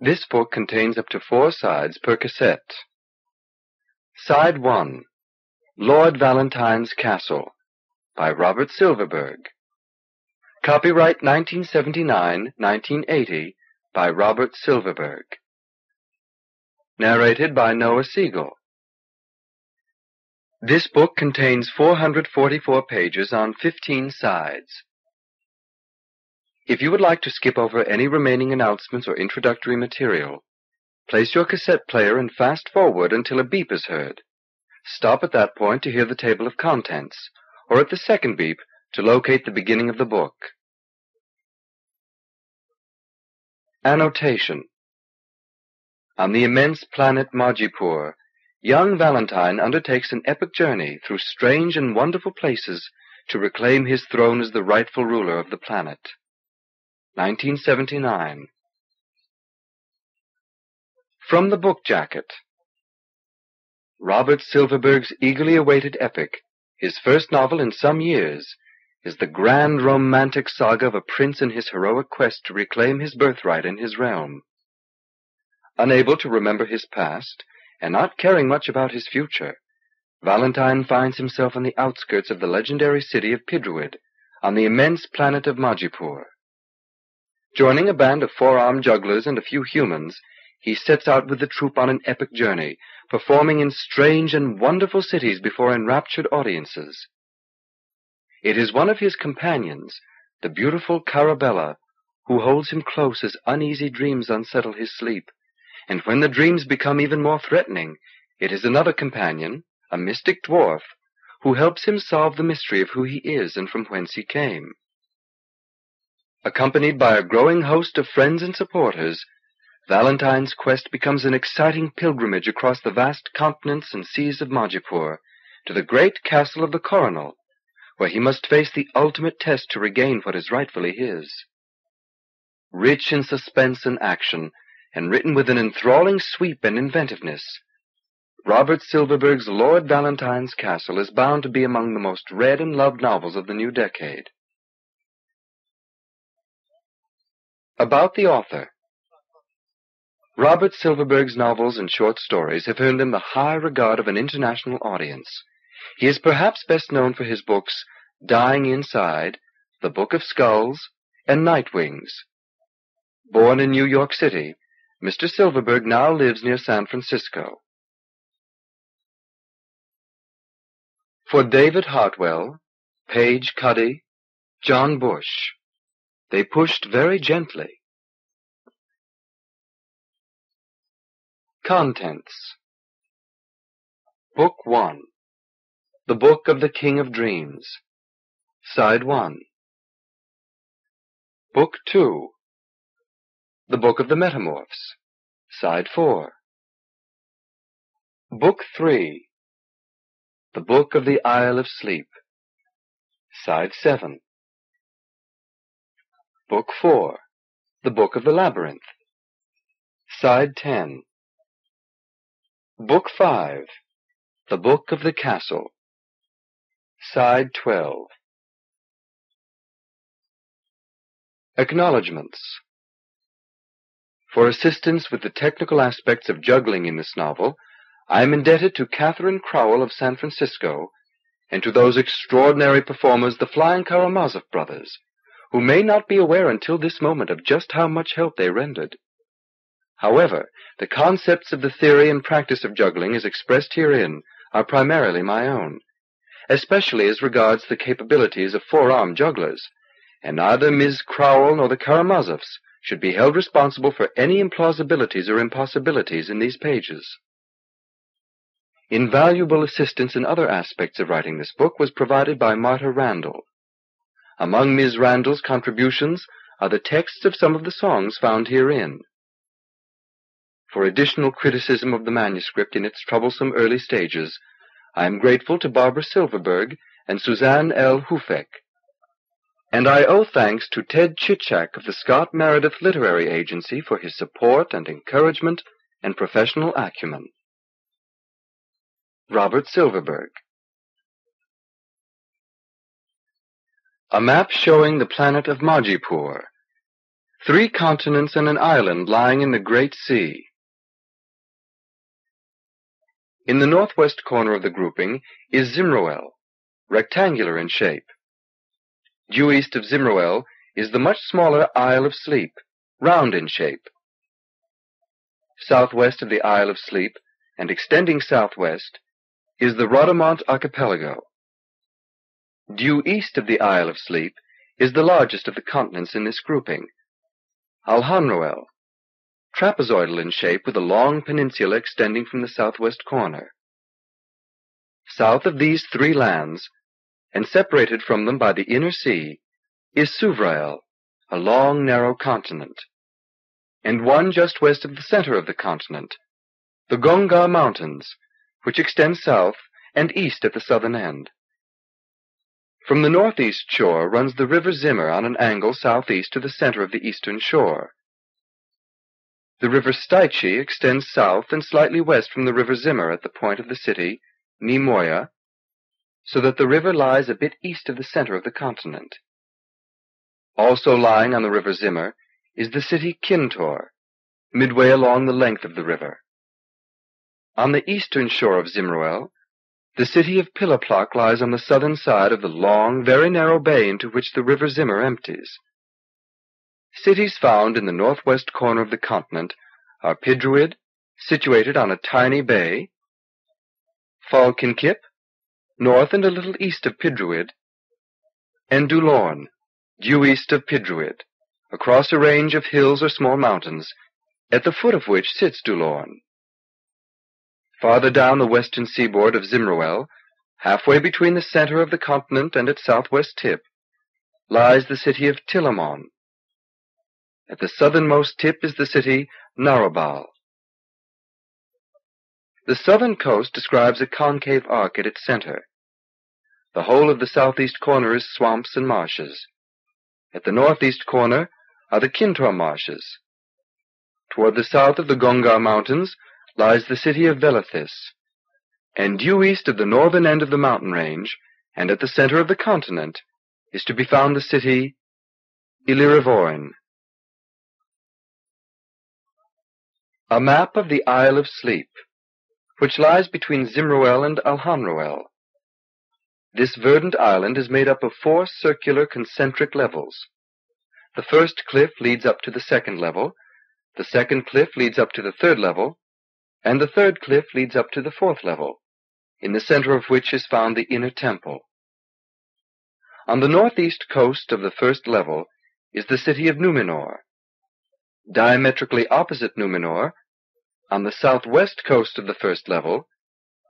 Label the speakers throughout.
Speaker 1: This book contains up to four sides per cassette. Side 1 Lord Valentine's Castle by Robert Silverberg. Copyright 1979-1980 by Robert Silverberg. Narrated by Noah Siegel. This book contains 444 pages on 15 sides. If you would like to skip over any remaining announcements or introductory material, place your cassette player and fast forward until a beep is heard.
Speaker 2: Stop at that point to hear the table of contents, or at the second beep to locate the beginning of the book. Annotation On the immense planet Majipoor, young
Speaker 1: Valentine undertakes an epic journey through strange and wonderful places to reclaim his
Speaker 2: throne as the rightful ruler of the planet. 1979. From the Book Jacket Robert Silverberg's eagerly awaited epic, his first novel in some years,
Speaker 1: is the grand romantic saga of a prince in his heroic quest to reclaim his birthright in his realm. Unable to remember his past, and not caring much about his future, Valentine finds himself on the outskirts of the legendary city of Pidruid, on the immense planet of Majipoor. Joining a band of four armed jugglers and a few humans, he sets out with the troupe on an epic journey, performing in strange and wonderful cities before enraptured audiences. It is one of his companions, the beautiful Carabella, who holds him close as uneasy dreams unsettle his sleep, and when the dreams become even more threatening, it is another companion, a mystic dwarf, who helps him solve the mystery of who he is and from whence he came. Accompanied by a growing host of friends and supporters, Valentine's quest becomes an exciting pilgrimage across the vast continents and seas of Majipoor to the great castle of the Coronal, where he must face the ultimate test to regain what is rightfully his. Rich in suspense and action, and written with an enthralling sweep and inventiveness, Robert Silverberg's Lord Valentine's Castle is bound to be among the most read and loved novels of the new decade.
Speaker 2: About the author. Robert Silverberg's novels and short stories have earned him the high regard of
Speaker 1: an international audience. He is perhaps best known for his books Dying Inside, The Book of Skulls, and Night Wings. Born in New York
Speaker 2: City, Mr. Silverberg now lives near San Francisco. For David Hartwell, Paige Cuddy, John Bush. They pushed very gently. Contents Book 1 The Book of the King of Dreams Side 1 Book 2 The Book of the Metamorphs Side 4 Book 3 The Book of the Isle of Sleep Side 7 Book Four, The Book of the Labyrinth, Side 10 Book Five, The Book of the Castle, Side 12 Acknowledgements For assistance with the technical aspects of juggling in this novel, I am indebted to
Speaker 1: Catherine Crowell of San Francisco and to those extraordinary performers the Flying Karamazov brothers, who may not be aware until this moment of just how much help they rendered. However, the concepts of the theory and practice of juggling as expressed herein are primarily my own, especially as regards the capabilities of 4 armed jugglers, and neither Ms. Crowell nor the Karamazovs should be held responsible for any implausibilities or impossibilities in these pages. Invaluable assistance in other aspects of writing this book was provided by Marta Randall, among Miss Randall's contributions are the texts of some of the songs found herein. For additional criticism of the manuscript in its troublesome early stages, I am grateful to Barbara Silverberg and Suzanne L. Hufek. And I owe thanks to Ted Chichak of the Scott Meredith Literary Agency for his
Speaker 2: support and encouragement and professional acumen. Robert Silverberg. A map showing the planet of Majipoor. Three continents and an island lying in the Great Sea. In the northwest corner of the grouping is Zimroel, rectangular in shape.
Speaker 1: Due east of Zimroel is the much smaller Isle of Sleep, round in shape. Southwest of the Isle of Sleep and extending southwest is the Rodamaunt Archipelago due east of the Isle of Sleep, is the largest of the continents in this grouping. Alhanroel, trapezoidal in shape with a long peninsula extending from the southwest corner. South of these three lands, and separated from them by the inner sea, is Suvrael, a long narrow continent, and one just west of the center of the continent, the Gongar Mountains, which extend south and east at the southern end. From the northeast shore runs the river Zimr on an angle southeast to the center of the eastern shore. The river Steichi extends south and slightly west from the river Zimr at the point of the city, Ni-moya, so that the river lies a bit east of the center of the continent.
Speaker 2: Also lying on the river Zimr is the city Khintor, midway along the length of the river. On the eastern shore of Zimroel
Speaker 1: the city of Piliplok lies on the southern side of the long, very narrow bay into which the river Zimr empties. Cities found in the northwest corner of the continent are Pidruid, situated on a tiny bay, Falkynkip, north and a little east of Pidruid, and Dulorn, due east of Pidruid, across a range of hills or small mountains, at the foot of which sits Dulorn. Farther down the western seaboard of Zimroel, halfway between the center of the continent and its southwest tip,
Speaker 2: lies the city of Til-omon. At the southernmost tip is the city Narabal. The southern coast describes a
Speaker 1: concave arc at its center. The whole of the southeast corner is swamps and marshes. At the northeast corner are the Khintor marshes. Toward the south of the Gongar Mountains lies the city of Velathys, and
Speaker 2: due east of the northern end of the mountain range, and at the center of the continent, is to be found the city Illyravorin. A map of the Isle of Sleep, which lies between Zimroel
Speaker 1: and Alhanroel. This verdant island is made up of four circular concentric levels. The first cliff leads up to the second level, the second cliff leads up to the third level, and the third cliff leads up to the fourth level, in the center of which is found the inner temple. On the northeast coast of the first level is the city of Numenor. Diametrically opposite Numenor, on the southwest coast of the first level,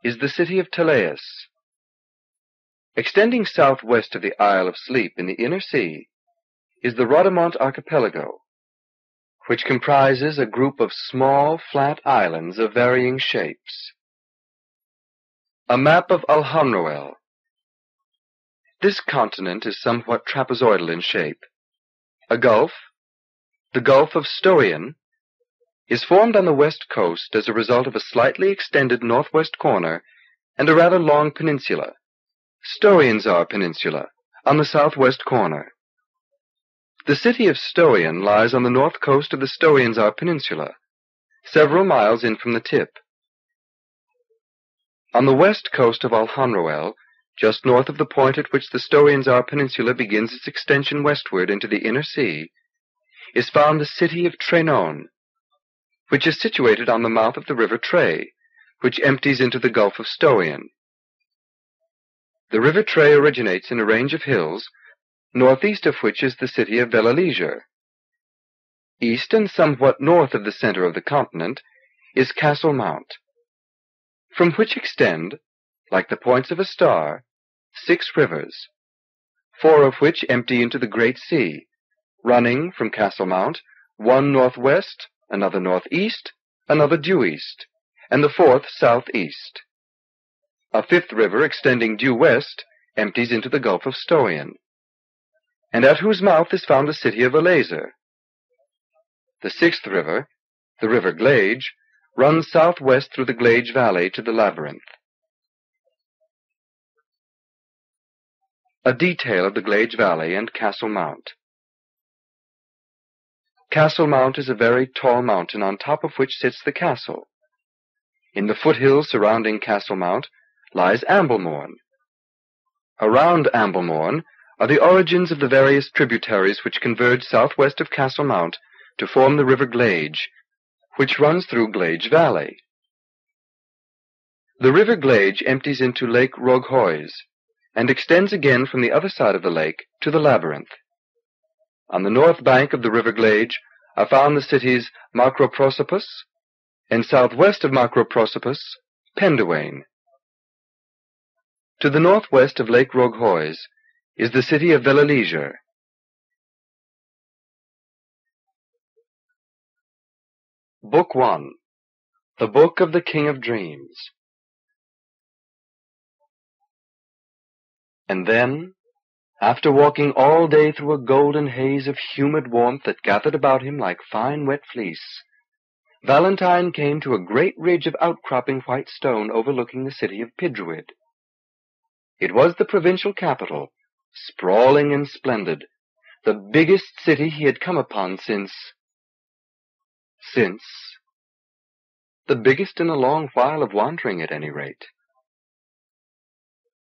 Speaker 1: is the city of Talaeus. Extending southwest of the Isle of Sleep in the inner sea is the Rodamaunt Archipelago, which comprises a group of small flat islands of varying shapes. A map of Alhanroel. This continent is somewhat trapezoidal in shape. A gulf, the Gulf of Stoien, is formed on the west coast as a result of a slightly extended northwest corner and a rather long peninsula. Stoienzar peninsula on the southwest corner. The city of Stoien lies on the north coast of the Stoienzar Peninsula, several miles in from the tip. On the west coast of Alhanroel, just north of the point at which the Stoienzar Peninsula begins its extension westward into the inner sea, is found the city of Trenon, which is situated on the mouth of the river Trey, which empties into the Gulf of Stoien. The river Trey originates in a range of hills northeast of which is the city of Belleleisure. East and somewhat north of the center of the continent is Castle Mount, from which extend, like the points of a star, six rivers, four of which empty into the great sea, running from Castle Mount, one northwest, another northeast, another due east, and the fourth southeast. A fifth river extending due west empties into the Gulf of Stoien and at whose mouth is found the city of Alaisor. The sixth river,
Speaker 2: the river Glayge, runs southwest through the Glayge Valley to the Labyrinth. A detail of the Glayge Valley and Castle Mount. Castle Mount is a very tall
Speaker 1: mountain on top of which sits the castle. In the foothills surrounding Castle Mount lies Amblemorn. Around Amblemorn are the origins of the various tributaries which converge southwest of Castlemount to form the River Glayge, which runs through Glayge Valley. The River Glayge empties into Lake Roghoiz and extends again from the other side of the lake to the labyrinth. On the north bank of the River Glage are found the cities Makroprosopos and southwest of Makroprosopos, Pendiwane.
Speaker 2: To the northwest of Lake Roghoiz is the city of Belalijah. Book 1 The Book of the King of Dreams And then, after walking all
Speaker 1: day through a golden haze of humid warmth that gathered about him like fine wet fleece, Valentine came to a great ridge of outcropping white stone overlooking the city of Pidruid. It was the provincial capital, sprawling and splendid, the biggest city he had come upon since
Speaker 2: since the biggest in a long while of wandering at any rate.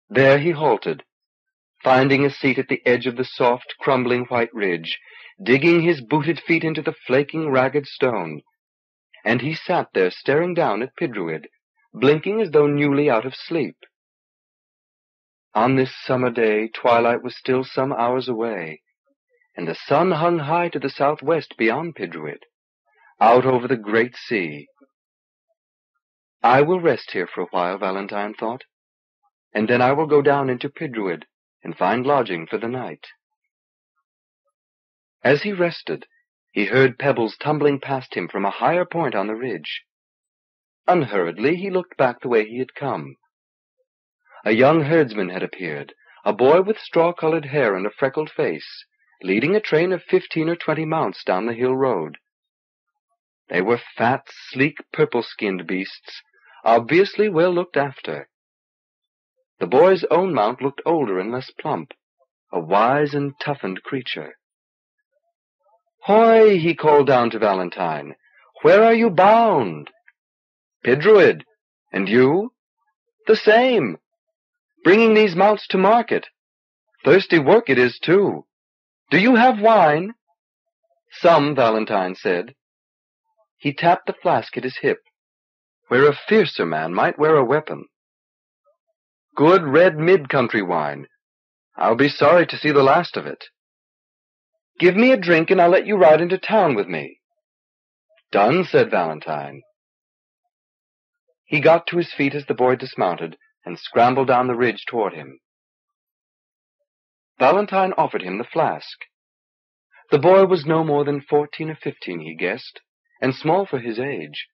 Speaker 2: There he halted, finding a seat at the edge of the
Speaker 1: soft, crumbling white ridge, digging his booted feet into the flaking, ragged stone. And he sat there staring down at Pidruid, blinking as though newly out of sleep. On this summer day twilight was still some hours away, and the sun hung high to the southwest beyond Pidruid, out over the great sea. I will rest here for a while, Valentine thought, and then I will go down into Pidruid and find lodging for the night. As he rested, he heard pebbles tumbling past him from a higher point on the ridge. Unhurriedly he looked back the way he had come. A young herdsman had appeared, a boy with straw colored hair and a freckled face, leading a train of fifteen or twenty mounts down the hill road. They were fat, sleek, purple skinned beasts, obviously well looked after. The boy's own mount looked older and less plump, a wise and toughened creature. Hoy, he called down to Valentine, where are you bound? Pidruid. And you? The same bringing these mounts to market. Thirsty work it is too. Do you have wine? Some, Valentine said. He tapped the flask at his hip, where a fiercer man might wear a weapon. Good red mid-country wine. I'll be sorry to see the last of it.
Speaker 2: Give me a drink and I'll let you ride into town with me. Done, said Valentine. He got to his feet as the boy dismounted and scrambled down the ridge toward him. Valentine offered him the
Speaker 1: flask. The boy was no more than fourteen or fifteen, he guessed, and small for his age,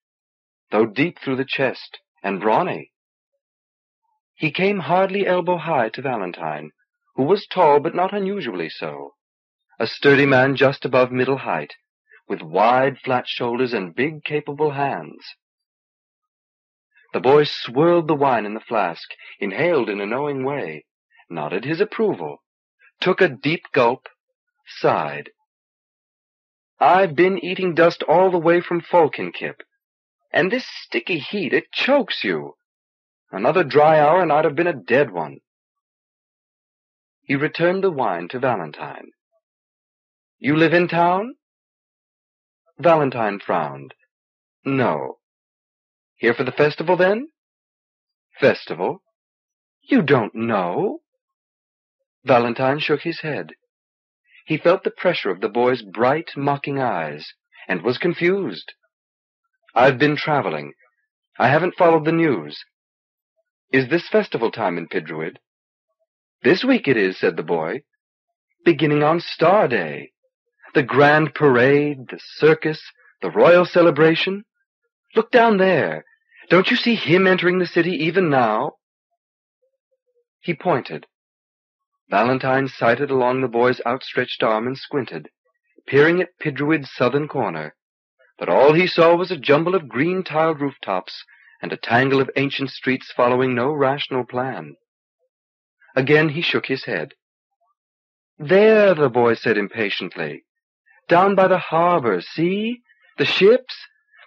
Speaker 1: though deep through the chest and brawny. He came hardly elbow high to Valentine, who was tall but not unusually so, a sturdy man just above middle height, with wide flat shoulders and big capable hands. The boy swirled the wine in the flask, inhaled in a knowing way, nodded his approval, took a deep gulp,
Speaker 2: sighed. I've been eating dust all the way from Falkynkip, and this sticky heat, it chokes you. Another dry hour and I'd have been a dead one. He returned the wine to Valentine. You live in town? Valentine frowned. No, here for the festival then? Festival? You don't know? Valentine shook his head.
Speaker 1: He felt the pressure of the boy's bright, mocking eyes, and was confused. I've been traveling. I haven't followed the news. Is this festival time in Pidruid? This week it is, said the boy. Beginning on Star Day. The grand parade, the circus, the royal celebration. Look down there. Don't you see him entering the city even now? He pointed. Valentine sighted along the boy's outstretched arm and squinted, peering at Pidruid's southern corner. But all he saw was a jumble of green tiled rooftops and a tangle of ancient streets following no rational plan. Again he shook his head. There, the boy said impatiently. Down by the harbor, see? The ships?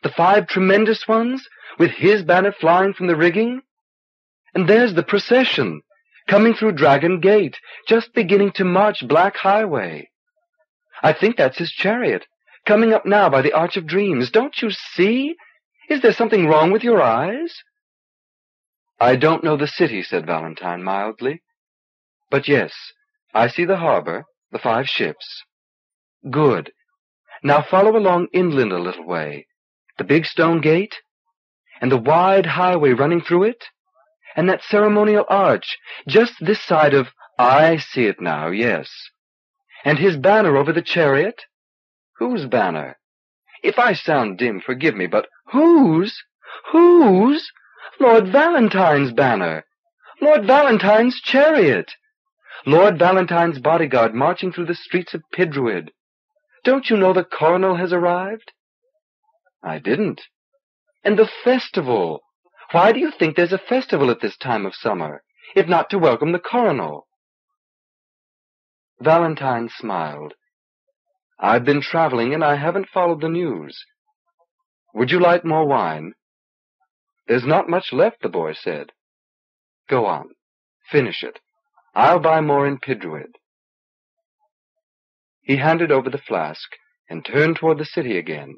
Speaker 1: the five tremendous ones, with his banner flying from the rigging? And there's the procession, coming through Dragon Gate, just beginning to march Black Highway. I think that's his chariot, coming up now by the Arch of Dreams. Don't you see? Is there something wrong with your eyes? I don't know the city, said Valentine mildly. But yes, I see the harbor, the five ships. Good. Now follow along inland a little way the big stone gate, and the wide highway running through it, and that ceremonial arch, just this side of I see it now, yes. And his banner over the chariot? Whose banner? If I sound dim, forgive me, but whose? Whose? Lord Valentine's banner. Lord Valentine's chariot. Lord Valentine's bodyguard marching through the streets of Pidruid. Don't you know the coronal has arrived? I didn't. And the festival! Why do you think there's a festival at this time of summer, if not to welcome the coronal? Valentine smiled. I've been traveling and I haven't followed the news.
Speaker 2: Would you like more wine? There's not much left, the boy said. Go on. Finish it. I'll buy more in Pidruid.
Speaker 1: He handed over the flask and turned toward the city again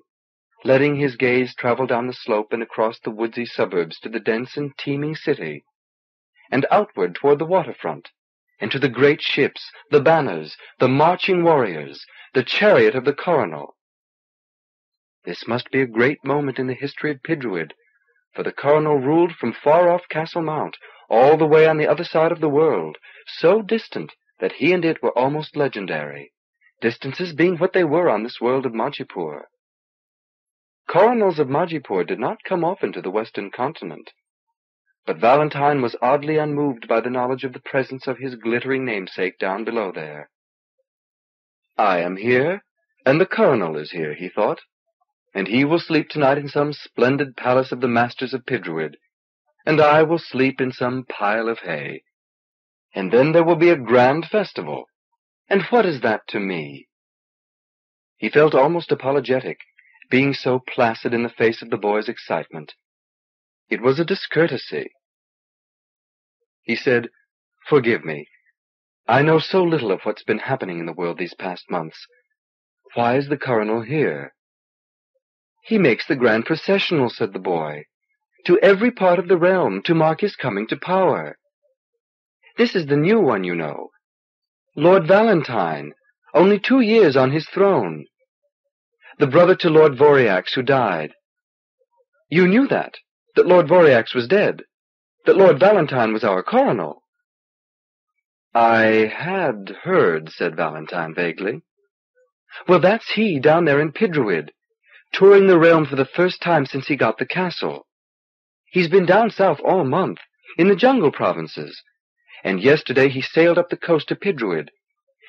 Speaker 1: letting his gaze travel down the slope and across the woodsy suburbs to the dense and teeming city, and outward toward the waterfront, and to the great ships, the banners, the marching warriors, the chariot of the coronal. This must be a great moment in the history of Pidruid, for the coronal ruled from far off Castle Mount, all the way on the other side of the world, so distant that he and it were almost legendary, distances being what they were on this world of Majipoor. Coronals of Majipoor did not come often to the Western Continent, but Valentine was oddly unmoved by the knowledge of the presence of his glittering namesake down below there. "I am here, and the Coronal is here," he thought, "and he will sleep tonight in some splendid palace of the masters of Pidruid, and I will sleep in some pile of hay. And then there will be a grand festival, and what is that to me?" He felt almost apologetic being so placid in the face of the boy's excitement. It was a discourtesy. He said, Forgive me. I know so little of what's been happening in the world these past months. Why is the coronal here? He makes the grand processional, said the boy, to every part of the realm to mark his coming to power. This is the new one, you know. Lord Valentine, only two years on his throne the brother to Lord Voriax who died. You knew that, that Lord Voriax was dead, that Lord Valentine was our coronal. I had heard, said Valentine vaguely. Well, that's he down there in Pidruid, touring the realm for the first time since he got the castle. He's been down south all month, in the jungle provinces, and yesterday he sailed up the coast to Pidruid,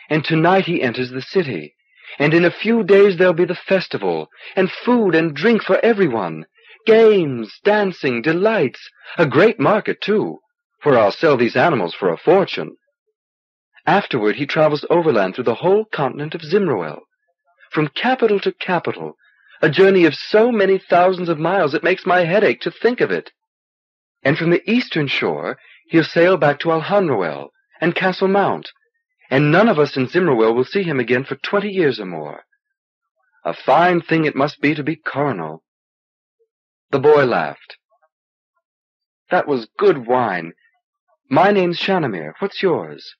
Speaker 1: and tonight he enters the city. And in a few days there'll be the festival, and food and drink for everyone, games, dancing, delights, a great market too, for I'll sell these animals for a fortune. Afterward he travels overland through the whole continent of Zimroel, from capital to capital, a journey of so many thousands of miles it makes my head ache to think of it. And from the eastern shore he'll sail back to Alhanroel and Castle Mount, and none of us in Zimroel will see him again for twenty years or more. A fine thing it must be to be Coronal.
Speaker 2: The boy laughed. That was good wine. My name's Shanamir. What's yours?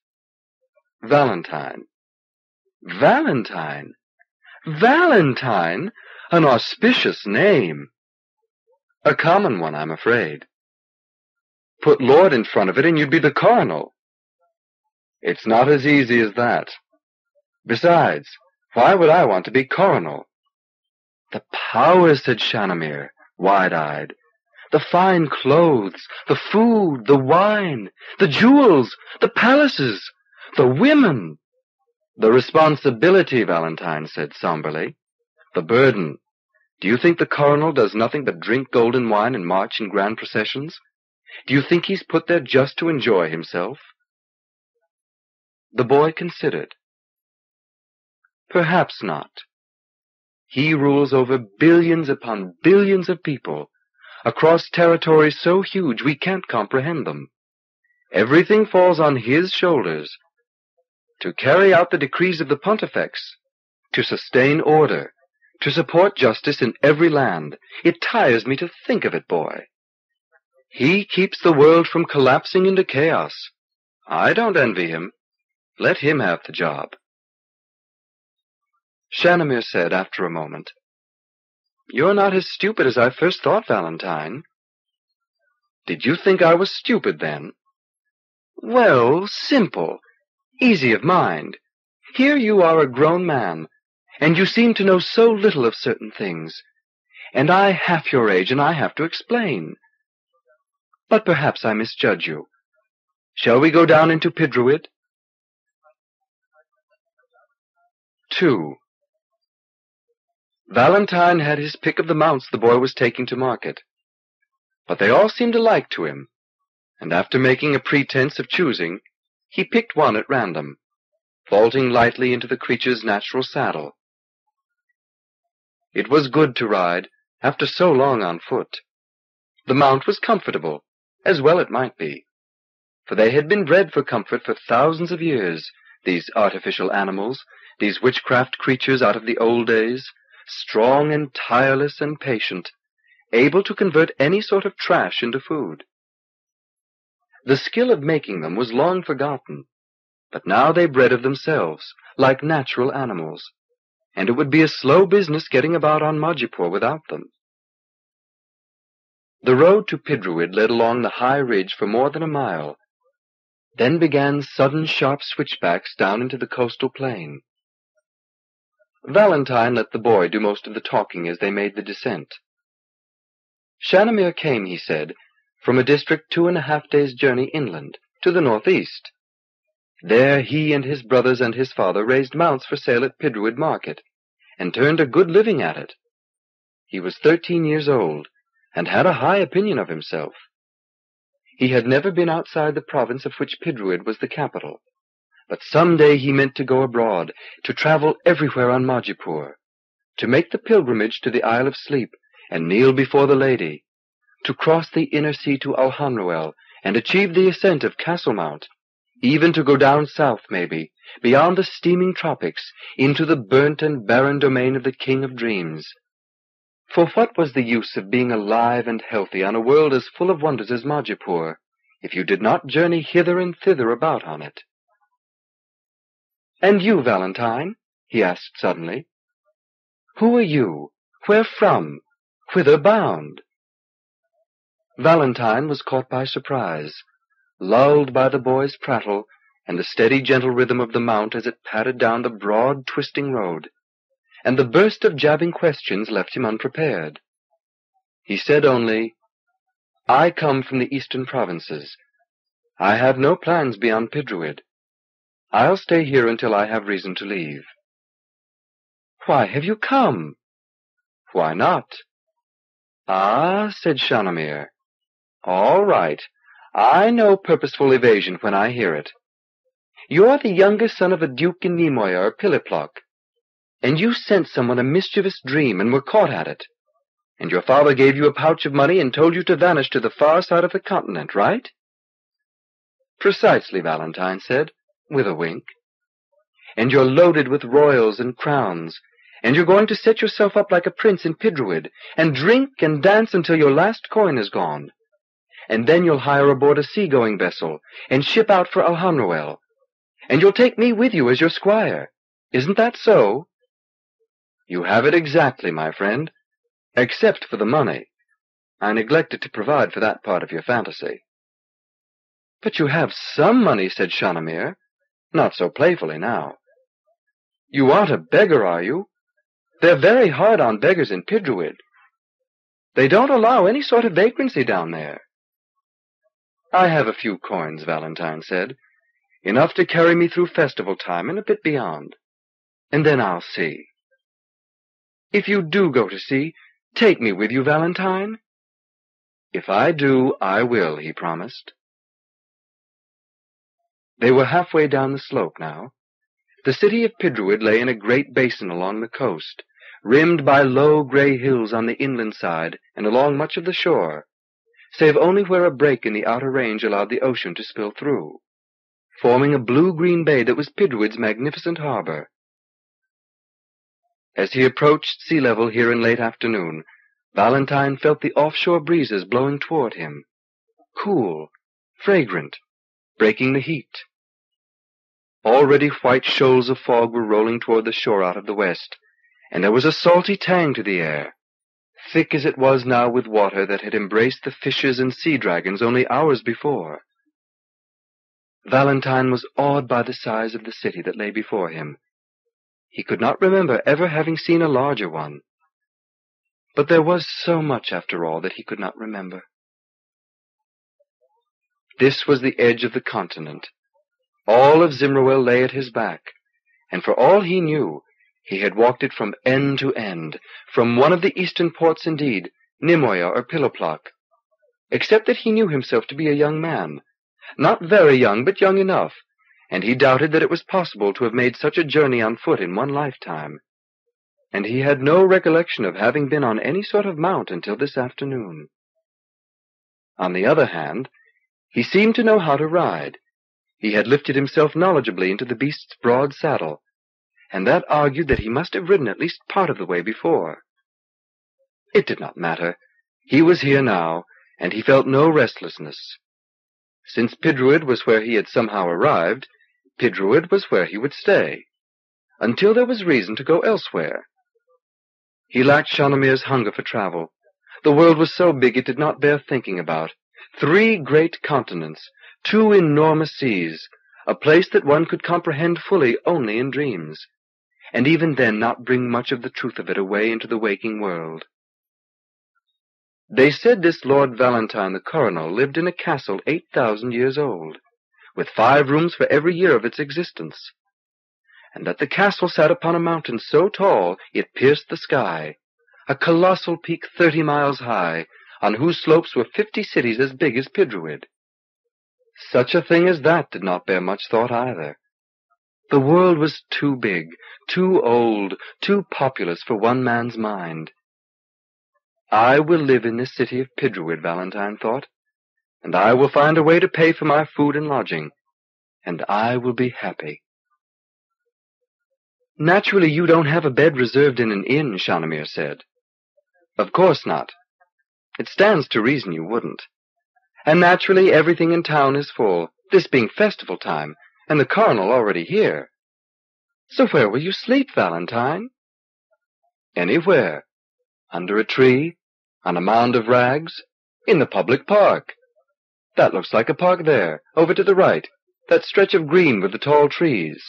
Speaker 2: Valentine.
Speaker 1: Valentine? Valentine? An auspicious name.
Speaker 2: A common one, I'm afraid. Put Lord in front of it and you'd be the Coronal. It's not as easy as that.
Speaker 1: Besides, why would I want to be coronal? The powers, said Shanamir, wide-eyed. The fine clothes, the food, the wine, the jewels, the palaces, the women. The responsibility, Valentine said somberly. The burden. Do you think the coronal does nothing but drink golden wine and march in grand processions? Do you think he's put there just
Speaker 2: to enjoy himself? The boy considered. Perhaps not. He rules over billions upon
Speaker 1: billions of people across territories so huge we can't comprehend them. Everything falls on his shoulders. To carry out the decrees of the pontifex, to sustain order, to support justice in every land, it tires me to think of it, boy. He keeps the world from collapsing
Speaker 2: into chaos. I don't envy him. Let him have the job. Shanamir said after a moment, You're not as
Speaker 1: stupid as I first thought, Valentine. Did you think I was stupid then? Well, simple, easy of mind. Here you are a grown man, and you seem to know so little of certain things. And I half your age, and I have to explain. But perhaps I misjudge you.
Speaker 2: Shall we go down into Pidruid? 2 Valentine had his pick of the mounts the
Speaker 1: boy was taking to market. But they all seemed alike to him, and after making a pretense of choosing, he picked one at random, vaulting lightly into the creature's natural saddle. It was good to ride, after so long on foot. The mount was comfortable, as well it might be, for they had been bred for comfort for thousands of years, these artificial animals, these witchcraft creatures out of the old days, strong and tireless and patient, able to convert any sort of trash into food. The skill of making them was long forgotten, but now they bred of themselves, like natural animals, and it would be a slow business getting about on Majipoor without them. The road to Pidruid led along the high ridge for more than a mile, then began sudden sharp switchbacks down into the coastal plain. Valentine let the boy do most of the talking as they made the descent. Shanamir came, he said, from a district two and a half days' journey inland, to the northeast. There he and his brothers and his father raised mounts for sale at Pidruid market, and turned a good living at it. He was thirteen years old, and had a high opinion of himself. He had never been outside the province of which Pidruid was the capital. But some day he meant to go abroad, to travel everywhere on Majipoor, to make the pilgrimage to the Isle of Sleep and kneel before the lady, to cross the inner sea to Alhanroel and achieve the ascent of Castlemount, even to go down south maybe, beyond the steaming tropics, into the burnt and barren domain of the King of Dreams. For what was the use of being alive and healthy on a world as full of wonders as Majipoor, if you did not journey hither and thither about on it? And you, Valentine?" he asked suddenly. "Who are you? Where from? Whither bound?" Valentine was caught by surprise, lulled by the boy's prattle and the steady gentle rhythm of the mount as it padded down the broad twisting road, and the burst of jabbing questions left him unprepared. He said only, "I come from the eastern provinces. I have no plans beyond Pidruid. I'll stay here until I have reason to leave.
Speaker 2: Why have you come? Why not? Ah, said Shanamir. All right. I know
Speaker 1: purposeful evasion when I hear it. You're the youngest son of a duke in Nemoy or Piliplok, and you sent someone a mischievous dream and were caught at it. And your father gave you a pouch of money and told you to vanish to the far side of the continent, right? Precisely, Valentine said with a wink. And you're loaded with royals and crowns, and you're going to set yourself up like a prince in Pidruid, and drink and dance until your last coin is gone. And then you'll hire aboard a sea-going vessel, and ship out for Alhanroel. And you'll take me with you as your squire. Isn't
Speaker 2: that so? You have it exactly, my friend. Except for the money. I neglected to provide for that part of your fantasy.
Speaker 1: But you have some money, said Shanamir not so playfully now. You aren't a beggar, are you? They're very hard on beggars in Pidruid. They don't allow any sort of vagrancy down there. I have a few coins, Valentine said. Enough to carry me through festival time and a bit beyond.
Speaker 2: And then I'll see. If you do go to sea, take me with you, Valentine. If I do, I will, he promised. They were halfway down the slope now. The city of Pidruid
Speaker 1: lay in a great basin along the coast, rimmed by low gray hills on the inland side and along much of the shore, save only where a break in the outer range allowed the ocean to spill through, forming a blue-green bay that was Pidruid's magnificent harbor. As he approached sea level here in late afternoon, Valentine felt the offshore breezes blowing toward him, cool, fragrant, breaking the heat. Already white shoals of fog were rolling toward the shore out of the west, and there was a salty tang to the air, thick as it was now with water that had embraced the fishes and sea dragons only hours before. Valentine was awed by the size of the city that lay before him. He could not remember ever having seen a larger one. But there was so much, after all, that he could not remember. This was the edge of the continent, all of Zimroel lay at his back, and for all he knew he had walked it from end to end, from one of the eastern ports indeed, Ni-moya or Piliplok, except that he knew himself to be a young man, not very young, but young enough, and he doubted that it was possible to have made such a journey on foot in one lifetime. And he had no recollection of having been on any sort of mount until this afternoon. On the other hand, he seemed to know how to ride, he had lifted himself knowledgeably into the beast's broad saddle, and that argued that he must have ridden at least part of the way before. It did not matter. He was here now, and he felt no restlessness. Since Pidruid was where he had somehow arrived, Pidruid was where he would stay, until there was reason to go elsewhere. He lacked Shanamir's hunger for travel. The world was so big it did not bear thinking about. Three great continents, Two enormous seas, a place that one could comprehend fully only in dreams, and even then not bring much of the truth of it away into the waking world. They said this Lord Valentine the Coronal lived in a castle eight thousand years old, with five rooms for every year of its existence, and that the castle sat upon a mountain so tall it pierced the sky, a colossal peak thirty miles high, on whose slopes were fifty cities as big as Pidruid. Such a thing as that did not bear much thought either. The world was too big, too old, too populous for one man's mind. I will live in this city of Pidruid, Valentine thought, and I will find a way to pay for my food and lodging, and I will be happy. Naturally you don't have a bed reserved in an inn, Shanamir said. Of course not. It stands to reason you wouldn't and naturally everything in town is full, this being festival time, and the coronal already here. So where will you sleep, Valentine? Anywhere. Under a tree, on a mound of rags, in the public park. That looks like a park there, over to the right, that stretch of green with the tall trees.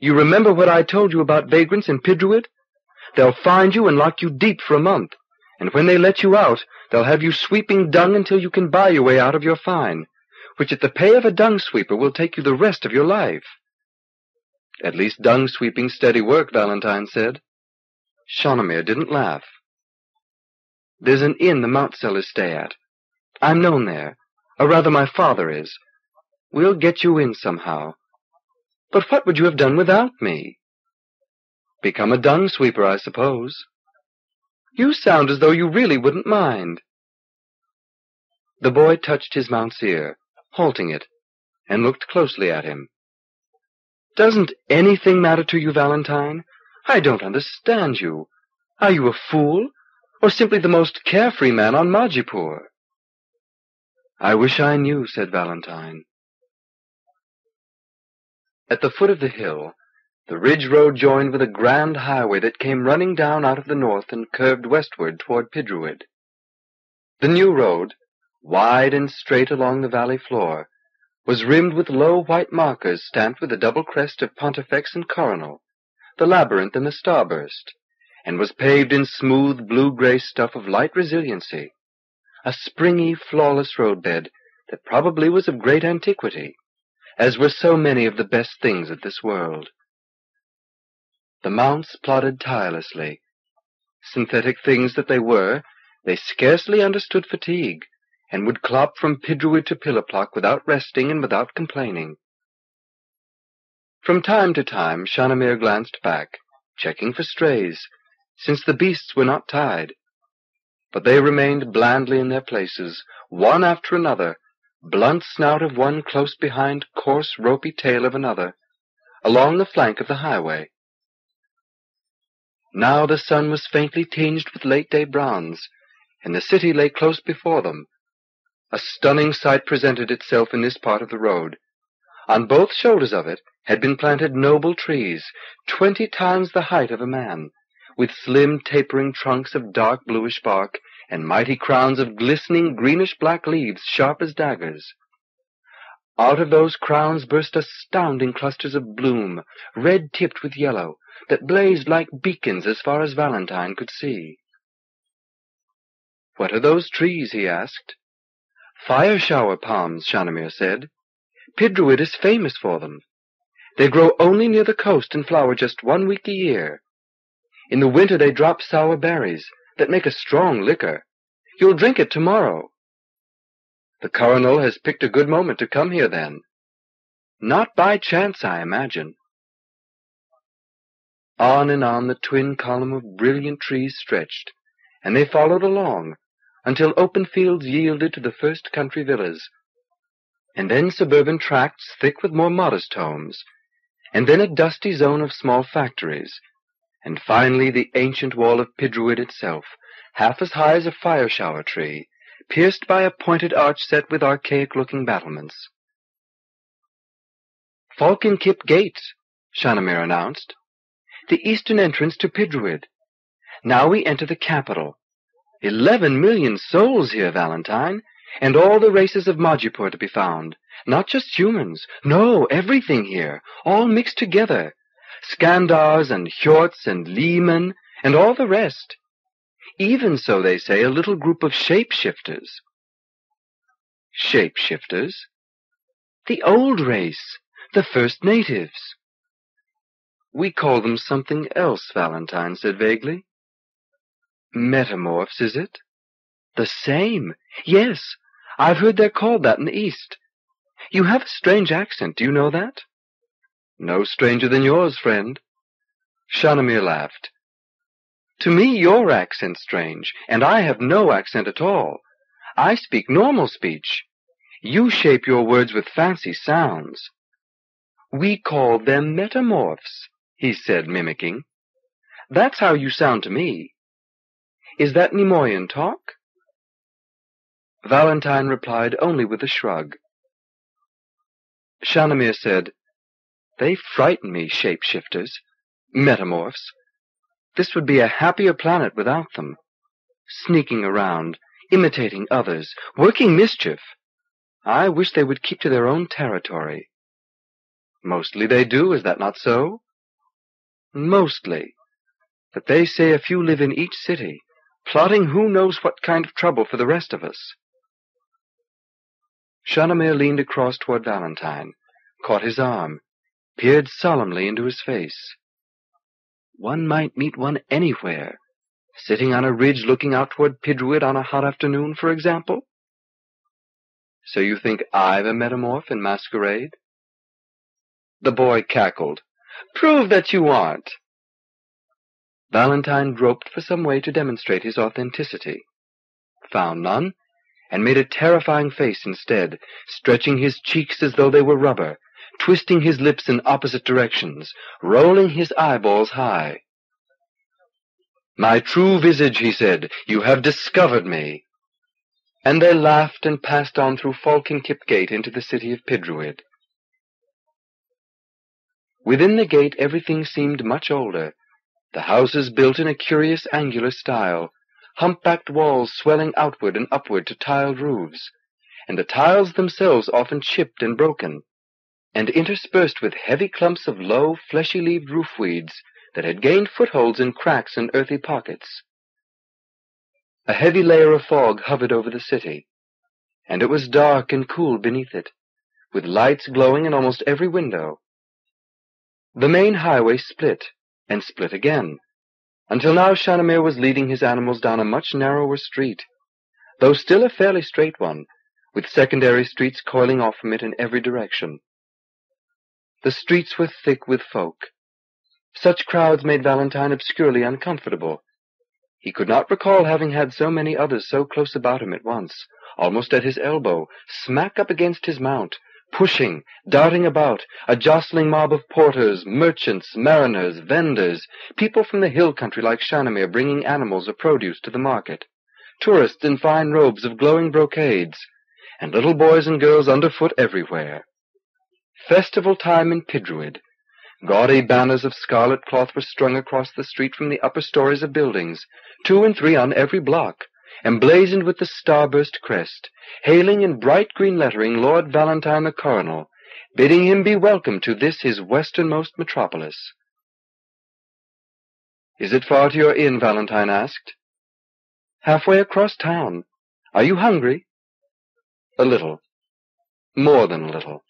Speaker 1: You remember what I told you about vagrants in Pidruid? They'll find you and lock you deep for a month and when they let you out, they'll have you sweeping dung until you can buy your way out of your fine, which at the pay of a dung sweeper will take you the rest of your life. At least dung sweeping's steady work, Valentine said. Shanamir didn't laugh. There's an inn the mount sellers stay at. I'm known there, or rather my father is. We'll get you in somehow. But what would you have done without me? Become a dung sweeper, I suppose. You sound as though you really wouldn't mind. The boy touched his mount's ear, halting it, and looked closely at him. Doesn't anything matter to you, Valentine? I don't understand you. Are you a fool, or simply
Speaker 2: the most carefree man on Majipoor? I wish I knew, said Valentine. At the foot of the hill, the
Speaker 1: ridge road joined with a grand highway that came running down out of the north and curved westward toward Pidruid. The new road, wide and straight along the valley floor, was rimmed with low white markers stamped with the double crest of Pontifex and Coronal, the labyrinth and the starburst, and was paved in smooth blue-gray stuff of light resiliency, a springy, flawless roadbed that probably was of great antiquity, as were so many of the best things of this world. The mounts plodded tirelessly. Synthetic things that they were, they scarcely understood fatigue, and would clop from Pidruid to Piliplok without resting and without complaining. From time to time Shanamir glanced back, checking for strays, since the beasts were not tied. But they remained blandly in their places, one after another, blunt snout of one close behind coarse ropy tail of another, along the flank of the highway, now the sun was faintly tinged with late day bronze, and the city lay close before them. A stunning sight presented itself in this part of the road. On both shoulders of it had been planted noble trees, twenty times the height of a man, with slim tapering trunks of dark bluish bark, and mighty crowns of glistening greenish black leaves sharp as daggers. Out of those crowns burst astounding clusters of bloom, red tipped with yellow, that blazed like beacons as far as Valentine could see. What are those trees? he asked. Fire shower palms, Shanamir said. Pidruid is famous for them. They grow only near the coast and flower just one week a year. In the winter they drop sour berries that make a strong
Speaker 2: liquor. You'll drink it tomorrow. The coronal has picked a good moment to come here, then. Not by chance, I imagine.
Speaker 1: On and on the twin column of brilliant trees stretched, and they followed along until open fields yielded to the first country villas, and then suburban tracts thick with more modest homes, and then a dusty zone of small factories, and finally the ancient wall of Pidruid itself, half as high as a fire shower tree, pierced by a pointed arch set with archaic-looking battlements.
Speaker 2: Falkynkip Gate, Shanamir announced. The eastern entrance to Pidruid. Now we enter the capital.
Speaker 1: Eleven million souls here, Valentine, and all the races of Majipoor to be found. Not just humans. No, everything here, all mixed together. Skandars and Hjorts and Liimen and all the rest even so they
Speaker 2: say, a little group of shapeshifters. Shapeshifters? The old race, the first natives. We
Speaker 1: call them something else, Valentine said vaguely. Metamorphs, is it? The same. Yes, I've heard they're called that in the East. You have a strange accent, do you know that? No stranger than yours, friend. Shanamir laughed. To me your accent's strange, and I have no accent at all. I speak normal speech. You shape your words with fancy sounds. We call them metamorphs, he said, mimicking. That's how you sound to me. Is that Ni-moyan
Speaker 2: talk? Valentine replied only with a shrug. Shanamir said, They frighten me, shapeshifters,
Speaker 1: metamorphs. This would be a happier planet without them. Sneaking around, imitating others, working mischief. I wish they would keep to their own territory. Mostly they do, is that not so? Mostly. But they say a few live in each city, plotting who knows what kind of trouble for the rest of us. Shanamir leaned across toward Valentine, caught his arm, peered solemnly into his face. One might meet one anywhere. Sitting on a ridge looking out toward Pidruid on a hot afternoon, for example. So you think i have a metamorph in masquerade? The boy cackled. Prove that you aren't. Valentine groped for some way to demonstrate his authenticity, found none, and made a terrifying face instead, stretching his cheeks as though they were rubber, twisting his lips in opposite directions, rolling his eyeballs high. My true visage, he said, you have discovered me. And they laughed and passed on through Falkynkip Gate into the city of Pidruid. Within the gate everything seemed much older, the houses built in a curious angular style, humpbacked walls swelling outward and upward to tiled roofs, and the tiles themselves often chipped and broken and interspersed with heavy clumps of low, fleshy-leaved roof weeds that had gained footholds in cracks and earthy pockets. A heavy layer of fog hovered over the city, and it was dark and cool beneath it, with lights glowing in almost every window. The main highway split, and split again, until now Shanamir was leading his animals down a much narrower street, though still a fairly straight one, with secondary streets coiling off from it in every direction. The streets were thick with folk. Such crowds made Valentine obscurely uncomfortable. He could not recall having had so many others so close about him at once, almost at his elbow, smack up against his mount, pushing, darting about, a jostling mob of porters, merchants, mariners, vendors, people from the hill country like Shanamir bringing animals or produce to the market, tourists in fine robes of glowing brocades, and little boys and girls underfoot everywhere. Festival time in Pidruid. Gaudy banners of scarlet cloth were strung across the street from the upper stories of buildings, two and three on every block, emblazoned with the starburst crest, hailing in bright green lettering Lord Valentine the Coronal, bidding him be welcome to this his westernmost metropolis.
Speaker 2: Is it far to your inn? Valentine asked. Halfway across town. Are you hungry? A little. More than a little.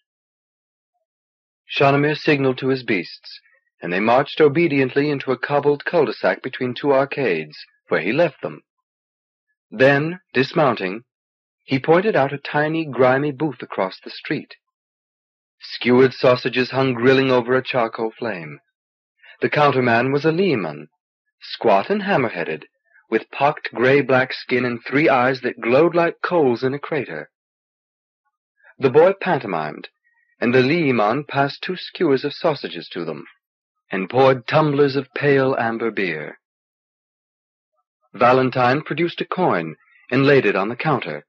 Speaker 2: Shanamir signaled to his beasts, and they marched
Speaker 1: obediently into a cobbled cul-de-sac between two arcades, where he left them. Then, dismounting, he pointed out a tiny, grimy booth across the street. Skewered sausages hung grilling over a charcoal flame. The counterman was a Liiman, squat and hammer-headed, with pocked gray-black skin and three eyes that glowed like coals in a crater. The boy pantomimed, and the Liiman passed two skewers of sausages to them, and poured tumblers of pale amber beer. Valentine produced a coin and laid it on the counter.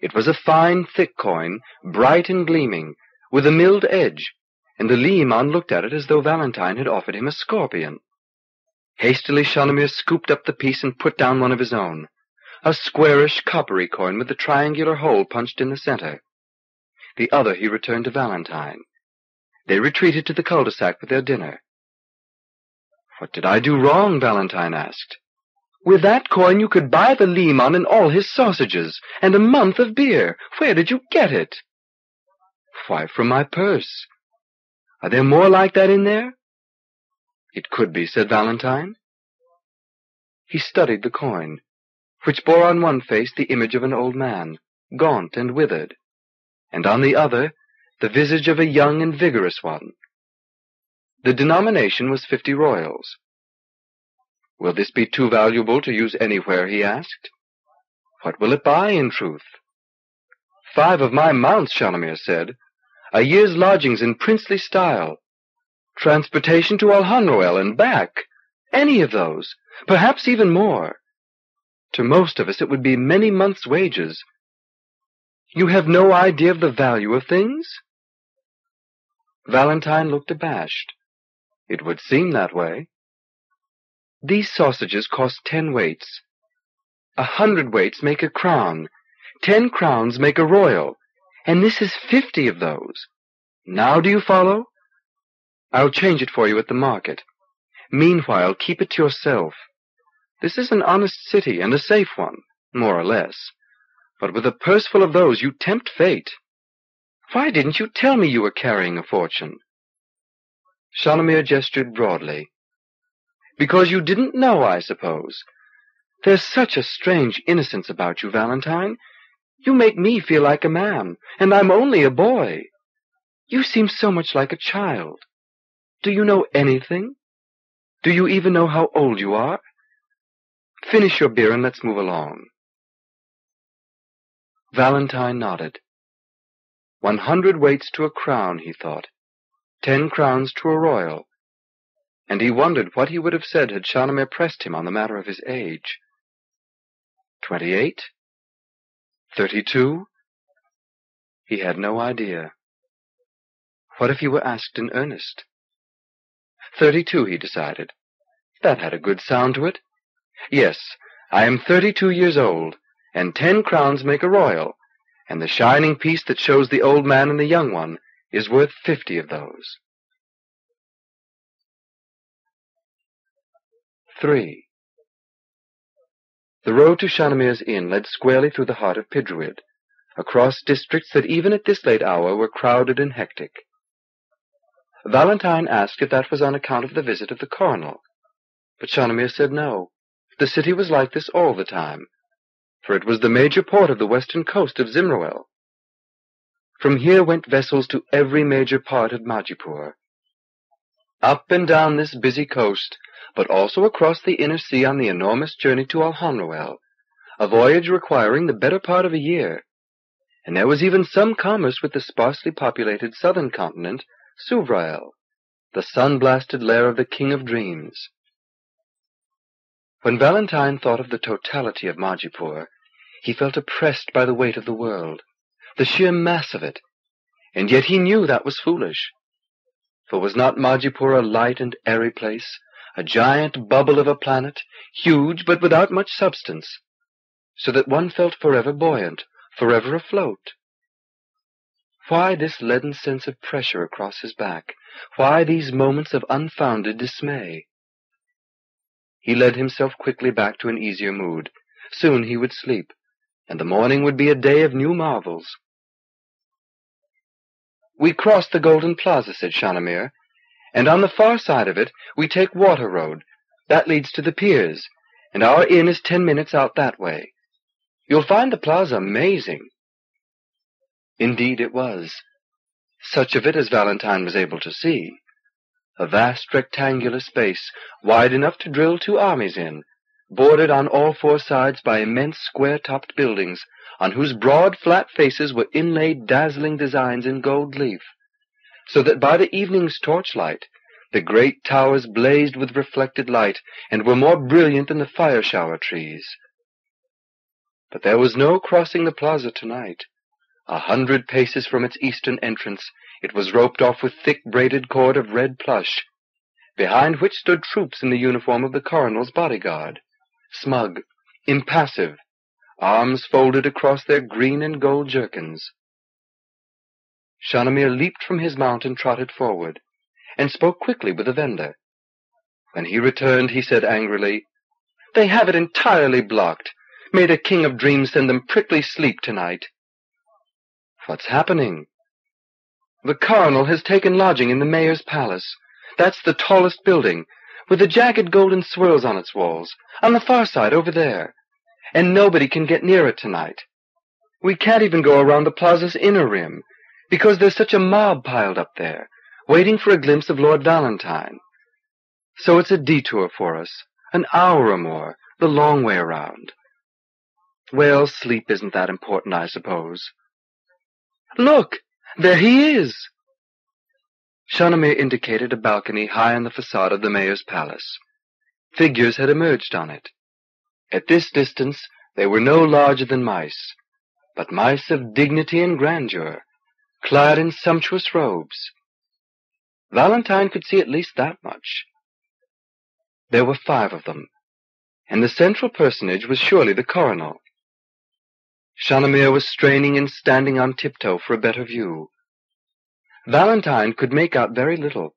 Speaker 1: It was a fine, thick coin, bright and gleaming, with a milled edge, and the Liiman looked at it as though Valentine had offered him a scorpion. Hastily Shanamir scooped up the piece and put down one of his own, a squarish, coppery coin with a triangular hole punched in the center. The other he returned to Valentine. They retreated to the cul-de-sac with their dinner. What did I do wrong? Valentine asked. With that coin you could buy the Liiman and all his sausages, and a month of beer. Where did you get it?
Speaker 2: Why, from my purse. Are there more like that in there? It could be, said Valentine. He studied the coin, which
Speaker 1: bore on one face the image of an old man, gaunt and withered, and on the other the visage of a young and vigorous one. The denomination was fifty royals. Will this be too valuable to use anywhere, he asked. What will it buy, in truth? Five of my mounts, Shanamir said, a year's lodgings in princely style, transportation to Alhanroel and back, any of those, perhaps even more. To most of us it would be many months' wages, you have no idea of the value of
Speaker 2: things? Valentine looked abashed. It would seem that way. These sausages cost ten weights. A
Speaker 1: hundred weights make a crown. Ten crowns make a royal. And this is fifty of those. Now do you follow? I'll change it for you at the market. Meanwhile, keep it to yourself. This is an honest city and a safe one, more or less. But with a purse full of those you tempt fate. Why didn't you tell me you were carrying a fortune? Shanamir gestured broadly. Because you didn't know, I suppose. There's such a strange innocence about you, Valentine. You make me feel like a man, and I'm only a boy. You seem so much like a child. Do you know anything?
Speaker 2: Do you even know how old you are? Finish your beer and let's move along. Valentine nodded. One hundred weights to a crown, he thought. Ten crowns to a royal. And
Speaker 1: he wondered what he would have said had Shanamir pressed him on the matter of his age.
Speaker 2: Twenty-eight? Thirty-two? He had no idea. What if he were asked in earnest? Thirty-two, he
Speaker 1: decided. That had a good sound to it. Yes, I am thirty-two years old and ten crowns make a royal, and the shining piece that shows the old man and
Speaker 2: the young one is worth fifty of those. 3. The road to Shanamir's
Speaker 1: inn led squarely through the heart of Pidruid, across districts that even at this late hour were crowded and hectic. Valentine asked if that was on account of the visit of the coronal, but Shanamir said no. The city was like this all the time, for it was the major port of the western coast of Zimroel. From here went vessels to every major part of Majipoor. Up and down this busy coast, but also across the inner sea on the enormous journey to Alhanroel, a voyage requiring the better part of a year. And there was even some commerce with the sparsely populated southern continent, Suvrael, the sun-blasted lair of the King of Dreams. When Valentine thought of the totality of Majipoor, he felt oppressed by the weight of the world, the sheer mass of it, and yet he knew that was foolish. For was not Majipoor a light and airy place, a giant bubble of a planet, huge but without much substance, so that one felt forever buoyant, forever afloat? Why this leaden sense of pressure across his back? Why these moments of unfounded dismay? He led himself quickly back to an easier mood. Soon he would sleep, and the morning would be a day of new marvels. We cross the Golden Plaza, said Shanamir, and on the far side of it we take Water Road. That leads to the piers, and our inn is ten minutes out that way. You'll find the plaza amazing. Indeed it was. Such of it as Valentine was able to see a vast rectangular space, wide enough to drill two armies in, bordered on all four sides by immense square-topped buildings, on whose broad flat faces were inlaid dazzling designs in gold leaf, so that by the evening's torchlight the great towers blazed with reflected light, and were more brilliant than the fire-shower trees. But there was no crossing the plaza tonight. A hundred paces from its eastern entrance it was roped off with thick braided cord of red plush, behind which stood troops in the uniform of the Coronal's bodyguard, smug, impassive, arms folded across their green and gold jerkins. Shanamir leaped from his mount and trotted forward, and spoke quickly with the vendor. When he returned, he said angrily, They have it entirely blocked. May the king of dreams send them prickly sleep tonight. What's happening? The coronal has taken lodging in the mayor's palace. That's the tallest building, with the jagged golden swirls on its walls, on the far side over there. And nobody can get near it tonight. We can't even go around the plaza's inner rim, because there's such a mob piled up there, waiting for a glimpse of Lord Valentine. So it's a detour for us, an hour or more, the long way around. Well, sleep isn't that important, I suppose. Look! There he is! Shanamir indicated a balcony high on the facade of the mayor's palace. Figures had emerged on it. At this distance they were no larger than mice, but mice of dignity and grandeur, clad in sumptuous robes. Valentine could see at least that much. There were five of them, and the central personage was surely the coronal. Shanamir was straining and standing on tiptoe for a better view. Valentine could make out very little.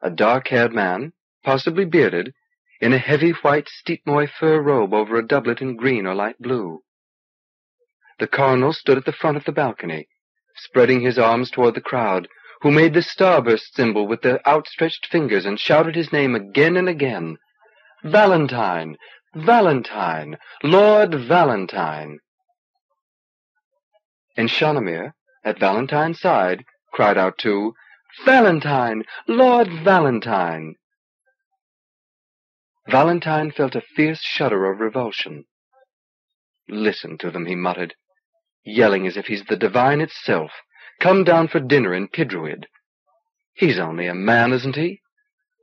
Speaker 1: A dark-haired man, possibly bearded, in a heavy white steetmoy fur robe over a doublet in green or light blue. The coronal stood at the front of the balcony, spreading his arms toward the crowd, who made the starburst symbol with their outstretched fingers and shouted his name again and again. Valentine! Valentine! Lord Valentine! and Shanamir, at Valentine's side, cried out to Valentine! Lord Valentine! Valentine felt a fierce shudder of revulsion. Listen to them, he muttered, yelling as if he's the divine itself, come down for dinner in Pidruid. He's only a man, isn't he?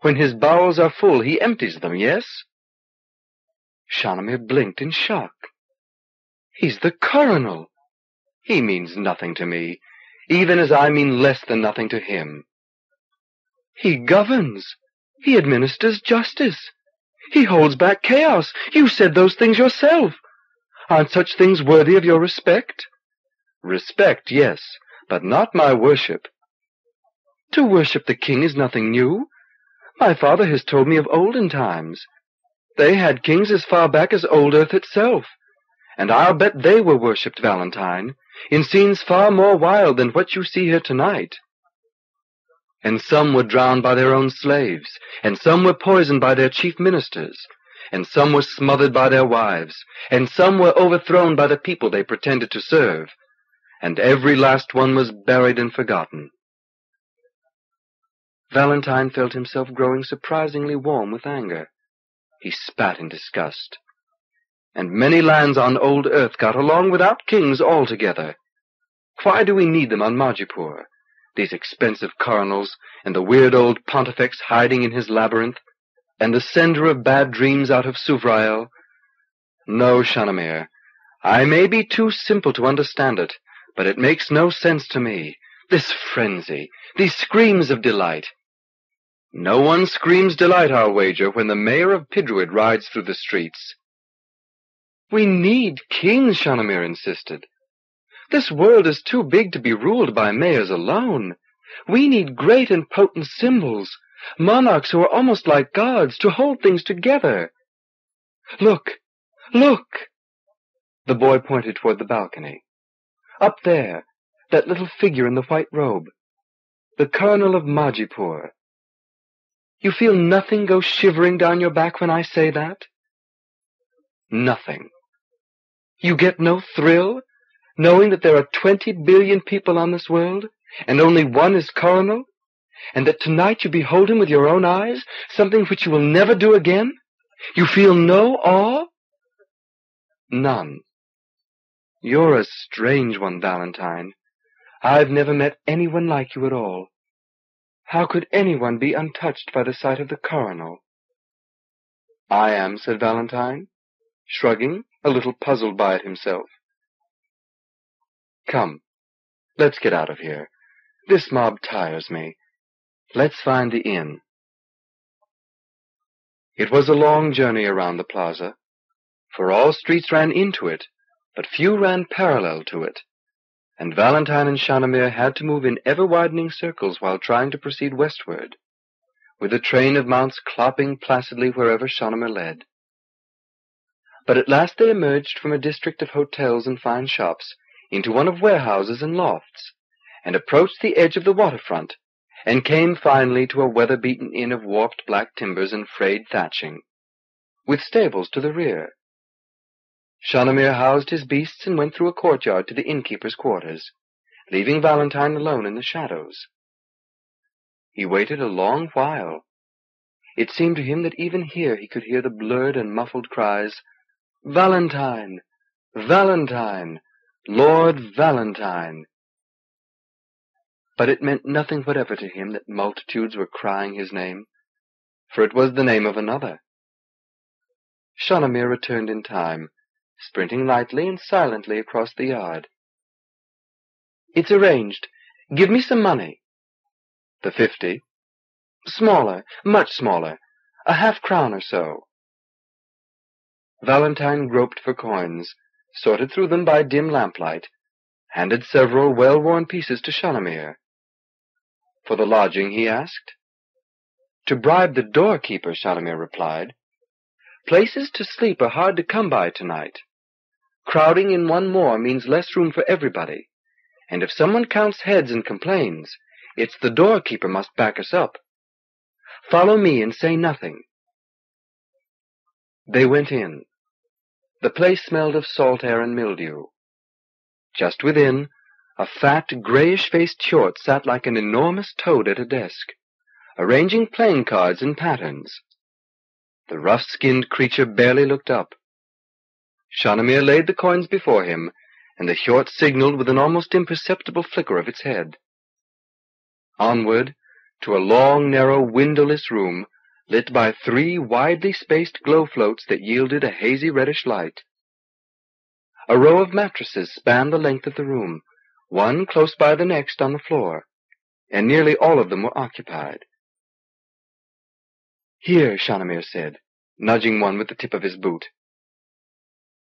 Speaker 1: When his bowels are full, he empties them, yes? Shanamir blinked in shock. He's the Coronal." He means nothing to me, even as I mean less than nothing to him. He governs. He administers justice. He holds back chaos. You said those things yourself. Aren't such things worthy of your respect? Respect, yes, but not my worship. To worship the king is nothing new. My father has told me of olden times. They had kings as far back as old earth itself, and I'll bet they were worshipped, Valentine in scenes far more wild than what you see here tonight. And some were drowned by their own slaves, and some were poisoned by their chief ministers, and some were smothered by their wives, and some were overthrown by the people they pretended to serve, and every last one was buried and forgotten. Valentine felt himself growing surprisingly warm with anger.
Speaker 2: He spat in disgust and many lands on
Speaker 1: old earth got along without kings altogether. Why do we need them on Majipoor, these expensive coronals, and the weird old pontifex hiding in his labyrinth, and the sender of bad dreams out of Suvrael? No, Shanamir, I may be too simple to understand it, but it makes no sense to me. This frenzy, these screams of delight. No one screams delight, I'll wager, when the mayor of Pidruid rides through the streets. We need kings, Shanamir insisted. This world is too big to be ruled by mayors alone. We need great and potent symbols, monarchs who are almost like gods, to hold things together. Look! Look!
Speaker 2: The boy pointed toward the balcony.
Speaker 1: Up there, that little figure in the white
Speaker 2: robe. The Coronal of Majipoor. You feel nothing go shivering down your back when I say that? Nothing.
Speaker 1: You get no thrill knowing that there are twenty billion people on this world, and only one is coronal, and that tonight you behold him with your own eyes, something which you will never do again? You feel no awe? None. You're a strange one, Valentine. I've never met anyone like you at all. How could anyone be untouched by the sight of the coronal?
Speaker 2: I am, said Valentine, shrugging a little puzzled by it himself. Come, let's get out of here. This mob tires me. Let's find the inn. It was a long journey around the plaza, for all streets ran into
Speaker 1: it, but few ran parallel to it, and Valentine and Shanamir had to move in ever-widening circles while trying to proceed westward, with the train of mounts clopping placidly wherever Shanamir led. But at last they emerged from a district of hotels and fine shops into one of warehouses and lofts, and approached the edge of the water front, and came finally to a weather beaten inn of warped black timbers and frayed thatching, with stables to the rear. Shanamir housed his beasts and went through a courtyard to the innkeeper's quarters, leaving Valentine alone in the shadows. He waited a long while. It seemed to him that even here he could hear the blurred and muffled cries Valentine, Valentine, Lord Valentine. But it meant nothing whatever to him that multitudes were crying his name, for it was the name of another. Shanamir returned in time, sprinting
Speaker 2: lightly and silently across the yard. It's arranged. Give me some money. The fifty. Smaller, much smaller, a half crown or so. Valentine groped for coins,
Speaker 1: sorted through them by dim lamplight, handed several well-worn pieces to Shanamir. For the lodging, he asked. To bribe the doorkeeper, Shanamir replied. Places to sleep are hard to come by tonight. Crowding in one more means less room for everybody, and if someone counts heads and complains, it's the doorkeeper must back us up. Follow me and say nothing.
Speaker 2: They went in. The place smelled of salt air and mildew. Just within, a fat, grayish-faced Hjort
Speaker 1: sat like an enormous toad at a desk, arranging playing cards in patterns. The rough-skinned creature barely looked up. Shanamir laid the coins before him, and the Hjort signaled with an almost imperceptible flicker of its head. Onward, to a long, narrow, windowless room lit by three widely spaced glow floats that yielded a hazy reddish light. A row of mattresses spanned the length of the room, one close by the next on the floor,
Speaker 2: and nearly all of them were occupied. Here, Shanamir said, nudging one with the tip of his boot.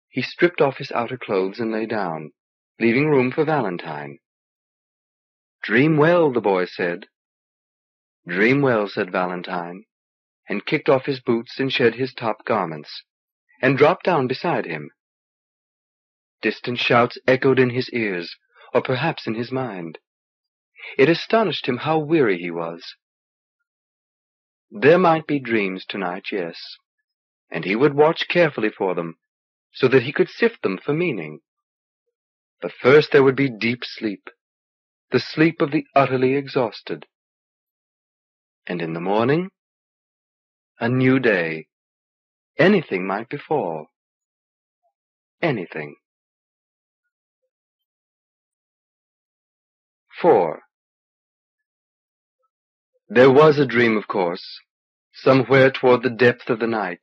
Speaker 2: He stripped off his outer clothes and lay down, leaving room for Valentine. Dream well, the boy said. Dream well, said Valentine and kicked
Speaker 1: off his boots and shed his top garments, and dropped down beside him. Distant shouts echoed in his ears, or perhaps in his mind. It astonished him how weary he was. There might be dreams tonight, yes, and he would watch carefully for them, so that he could sift them
Speaker 2: for meaning. But first there would be deep sleep, the sleep of the utterly exhausted. And in the morning a new day. Anything might befall. Anything. 4. There was a dream, of course, somewhere
Speaker 1: toward the depth of the night.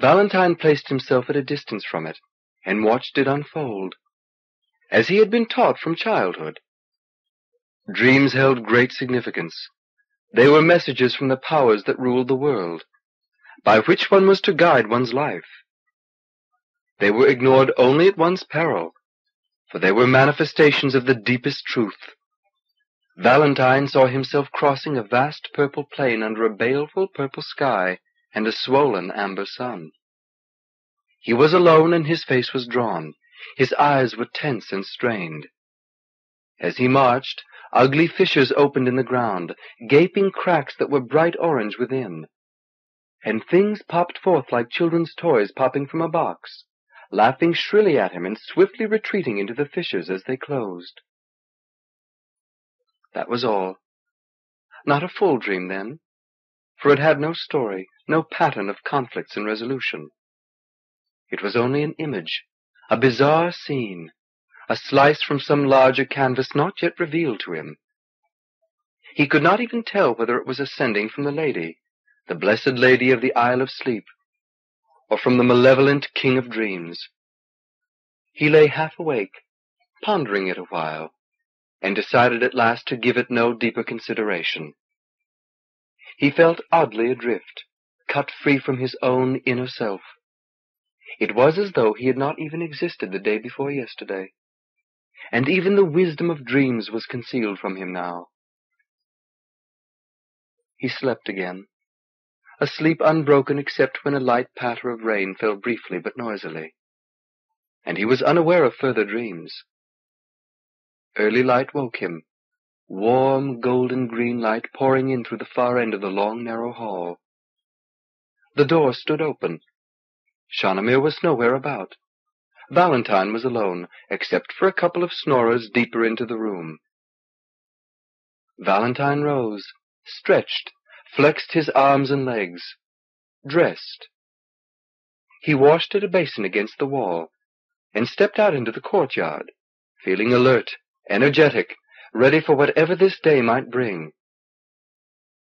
Speaker 1: Valentine
Speaker 2: placed himself at a distance from
Speaker 1: it and watched it unfold, as he had been taught from childhood. Dreams held great significance, they were messages from the powers that ruled the world, by which one was to guide one's life. They were ignored only at one's peril, for they were manifestations of the deepest truth. Valentine saw himself crossing a vast purple plain under a baleful purple sky and a swollen amber sun. He was alone and his face was drawn. His eyes were tense and strained. As he marched, Ugly fissures opened in the ground, gaping cracks that were bright orange within. And things popped forth like children's toys popping from a box, laughing
Speaker 2: shrilly at him and swiftly retreating into the fissures as they closed. That was all. Not a full dream then, for it had no
Speaker 1: story, no pattern of conflicts and resolution. It was only an image, a bizarre scene, a slice from some larger canvas not yet revealed to him. He could not even tell whether it was ascending from the lady, the blessed lady of the Isle of Sleep, or from the malevolent king of dreams. He lay half awake, pondering it awhile, and decided at last to give it no deeper consideration. He felt oddly adrift, cut free from his own inner self. It was as though he had not even
Speaker 2: existed the day before yesterday and even the wisdom of dreams was concealed from him now. He slept again, a sleep unbroken except when a light patter of rain fell briefly but noisily,
Speaker 1: and he was unaware of further dreams. Early light woke him, warm golden green light pouring in through the far end of the long narrow hall. The door stood open. Shanamir was nowhere about. Valentine was alone, except for a couple of snorers deeper into the room.
Speaker 2: Valentine rose, stretched, flexed his arms and legs, dressed. He washed at a basin against the wall,
Speaker 1: and stepped out into the courtyard, feeling alert, energetic, ready for whatever this day might bring.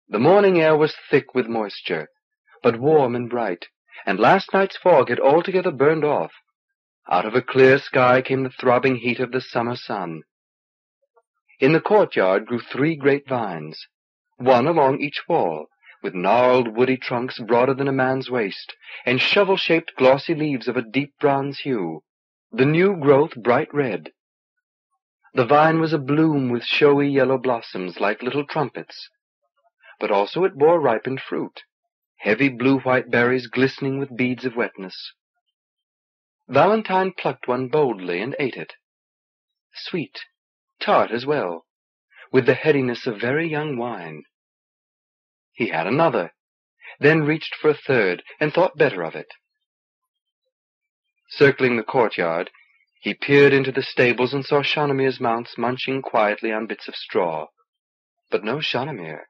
Speaker 1: The morning air was thick with moisture, but warm and bright, and last night's fog had altogether burned off. Out of a clear sky came the throbbing heat of the summer sun. In the courtyard grew three great vines, one along each wall, with gnarled woody trunks broader than a man's waist, and shovel-shaped glossy leaves of a deep bronze hue, the new growth bright red. The vine was abloom with showy yellow blossoms like little trumpets, but also it bore ripened fruit, heavy blue-white berries glistening with beads of wetness. Valentine plucked one boldly and ate it, sweet, tart as well, with the headiness of very young wine. He had another, then reached for a third, and thought better of it. Circling the courtyard, he peered into the stables and saw Shanamir mounts munching quietly on bits of
Speaker 2: straw, but no Shanamir.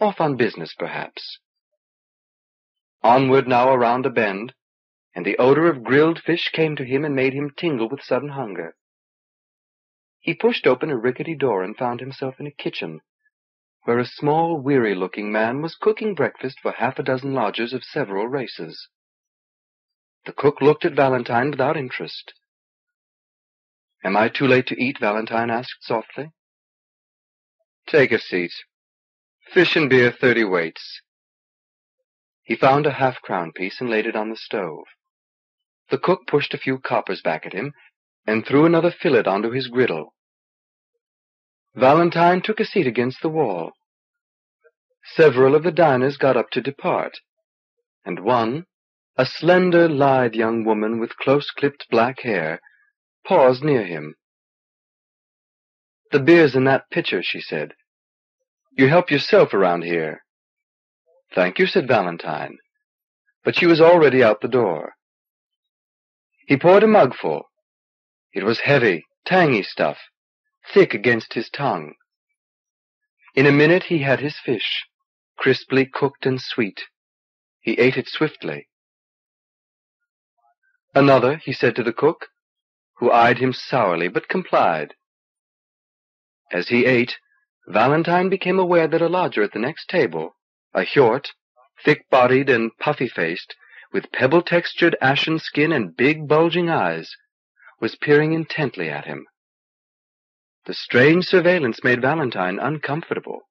Speaker 2: Off on business, perhaps. Onward now around a bend, and the odor of grilled fish
Speaker 1: came to him and made him tingle with sudden hunger. He pushed open a rickety door and found himself in a kitchen, where a small, weary-looking man was cooking breakfast for half a dozen lodgers of several races. The cook looked at Valentine
Speaker 2: without interest. Am I too late to eat? Valentine asked softly. Take a seat. Fish and beer thirty weights. He found a half-crown piece and laid it on the stove. The cook
Speaker 1: pushed a few coppers back at him, and threw another fillet onto his griddle. Valentine took a seat against the wall. Several of the diners got up to depart, and one, a slender, lithe young woman with
Speaker 2: close-clipped black hair, paused near him. "The beer's in that pitcher," she said. "You help yourself around here."
Speaker 1: "Thank you," said Valentine, but she was already out the door. He poured a mugful. It was heavy, tangy stuff, thick against his
Speaker 2: tongue. In a minute he had his fish, crisply cooked and sweet. He ate it swiftly. Another, he said to the cook, who eyed him sourly but complied.
Speaker 1: As he ate, Valentine became aware that a lodger at the next table, a Hjort, thick-bodied and puffy-faced, with pebble textured ashen skin and big bulging eyes, was peering intently at him. The strange surveillance made Valentine uncomfortable.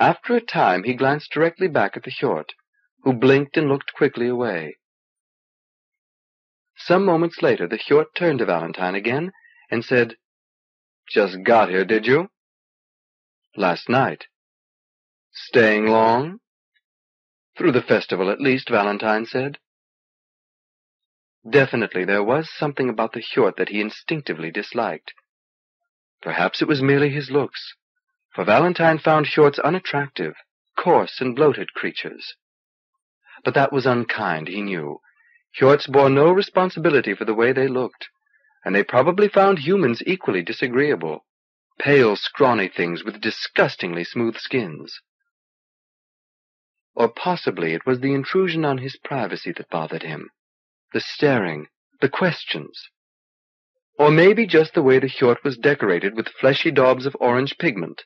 Speaker 1: After a time he glanced directly back at the Hjort, who blinked and looked quickly away. Some moments later the Hjort turned to Valentine again and said, Just got here,
Speaker 2: did you? Last night. Staying long? Through the festival, at least, Valentine said.
Speaker 1: Definitely there was something about the Hjort that he instinctively disliked. Perhaps it was merely his looks, for Valentine found Hjorts unattractive, coarse and bloated creatures. But that was unkind, he knew. Hjorts bore no responsibility for the way they looked, and they probably found humans equally disagreeable, pale, scrawny things with disgustingly smooth skins. Or possibly it was the intrusion on his privacy that bothered him, the staring, the questions. Or maybe just the way the hjort was decorated with fleshy daubs of orange pigment.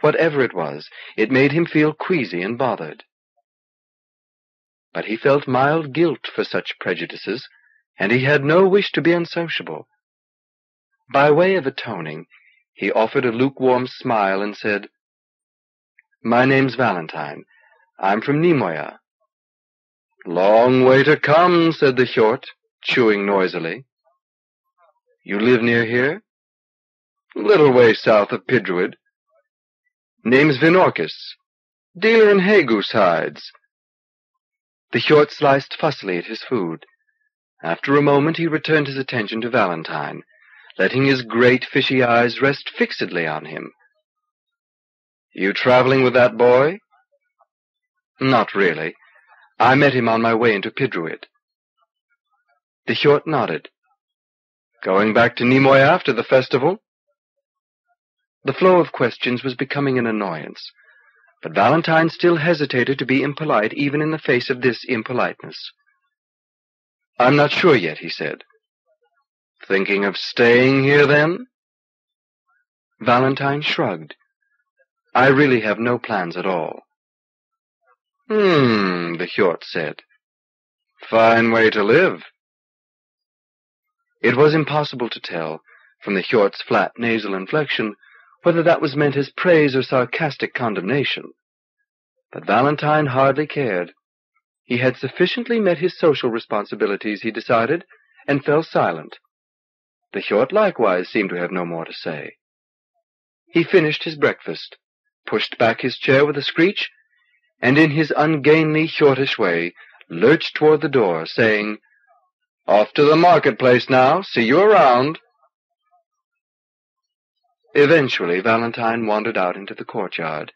Speaker 1: Whatever it was, it made him feel queasy and bothered. But he felt mild guilt for such prejudices, and he had no wish to be unsociable. By way of atoning, he offered a lukewarm smile and said, My name's Valentine, I'm from Ni-moya. Long way to come, said the Hjort,
Speaker 2: chewing noisily. You live near here? Little way south of Pidruid. Name's Vinorkis, dealer in hay
Speaker 1: goose hides. The Hjort sliced fussily at his food. After a moment he returned his attention to Valentine, letting his great fishy eyes rest fixedly on him. You traveling with that boy? Not really. I met him on my way into Pidruid. The Hjort nodded. Going back to Nimoy after the festival? The flow of questions was becoming an annoyance, but Valentine still hesitated to be impolite even in the face of this impoliteness. I'm not sure yet, he said. Thinking of staying here, then? Valentine shrugged. I really have no plans at all.
Speaker 2: Hmm, the Hjort said. Fine way to live.
Speaker 1: It was impossible to tell, from the Hjort's flat nasal inflection, whether that was meant as praise or sarcastic condemnation. But Valentine hardly cared. He had sufficiently met his social responsibilities, he decided, and fell silent. The Hjort likewise seemed to have no more to say. He finished his breakfast, pushed back his chair with a screech, and in his ungainly, Hjortish way, lurched toward the door, saying, Off to the marketplace now. See you around. Eventually, Valentine wandered out into the courtyard,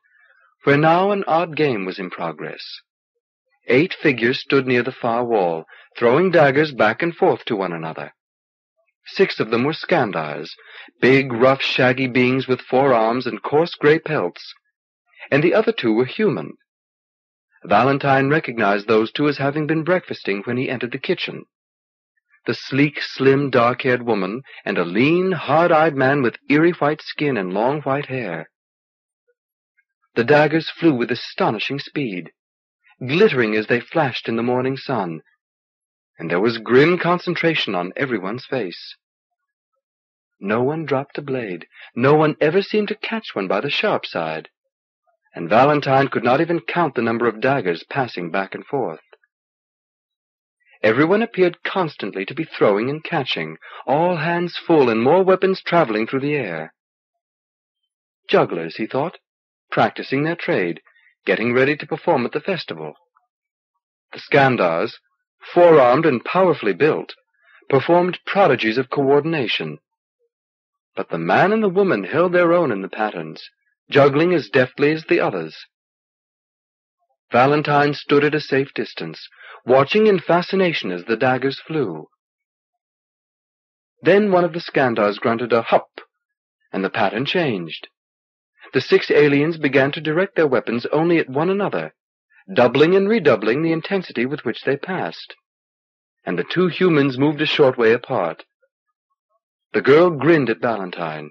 Speaker 1: where now an odd game was in progress. Eight figures stood near the far wall, throwing daggers back and forth to one another. Six of them were Skandars, big, rough, shaggy beings with four arms and coarse gray pelts, and the other two were human, Valentine recognized those two as having been breakfasting when he entered the kitchen. The sleek, slim, dark-haired woman and a lean, hard-eyed man with eerie white skin and long white hair. The daggers flew with astonishing speed, glittering as they flashed in the morning sun, and there was grim concentration on everyone's face. No one dropped a blade, no one ever seemed to catch one by the sharp side and Valentine could not even count the number of daggers passing back and forth. Everyone appeared constantly to be throwing and catching, all hands full and more weapons traveling through the air. Jugglers, he thought, practicing their trade, getting ready to perform at the festival. The Skandars, four-armed and powerfully built, performed prodigies of coordination. But the man and the woman held their own in the patterns, juggling as deftly as the others. Valentine stood at a safe distance, watching in fascination as the daggers flew. Then one of the Skandars grunted a hup, and the pattern changed. The six aliens began to direct their weapons only at one another, doubling and redoubling the intensity with which they passed. And the two humans moved a short way apart. The girl grinned at Valentine.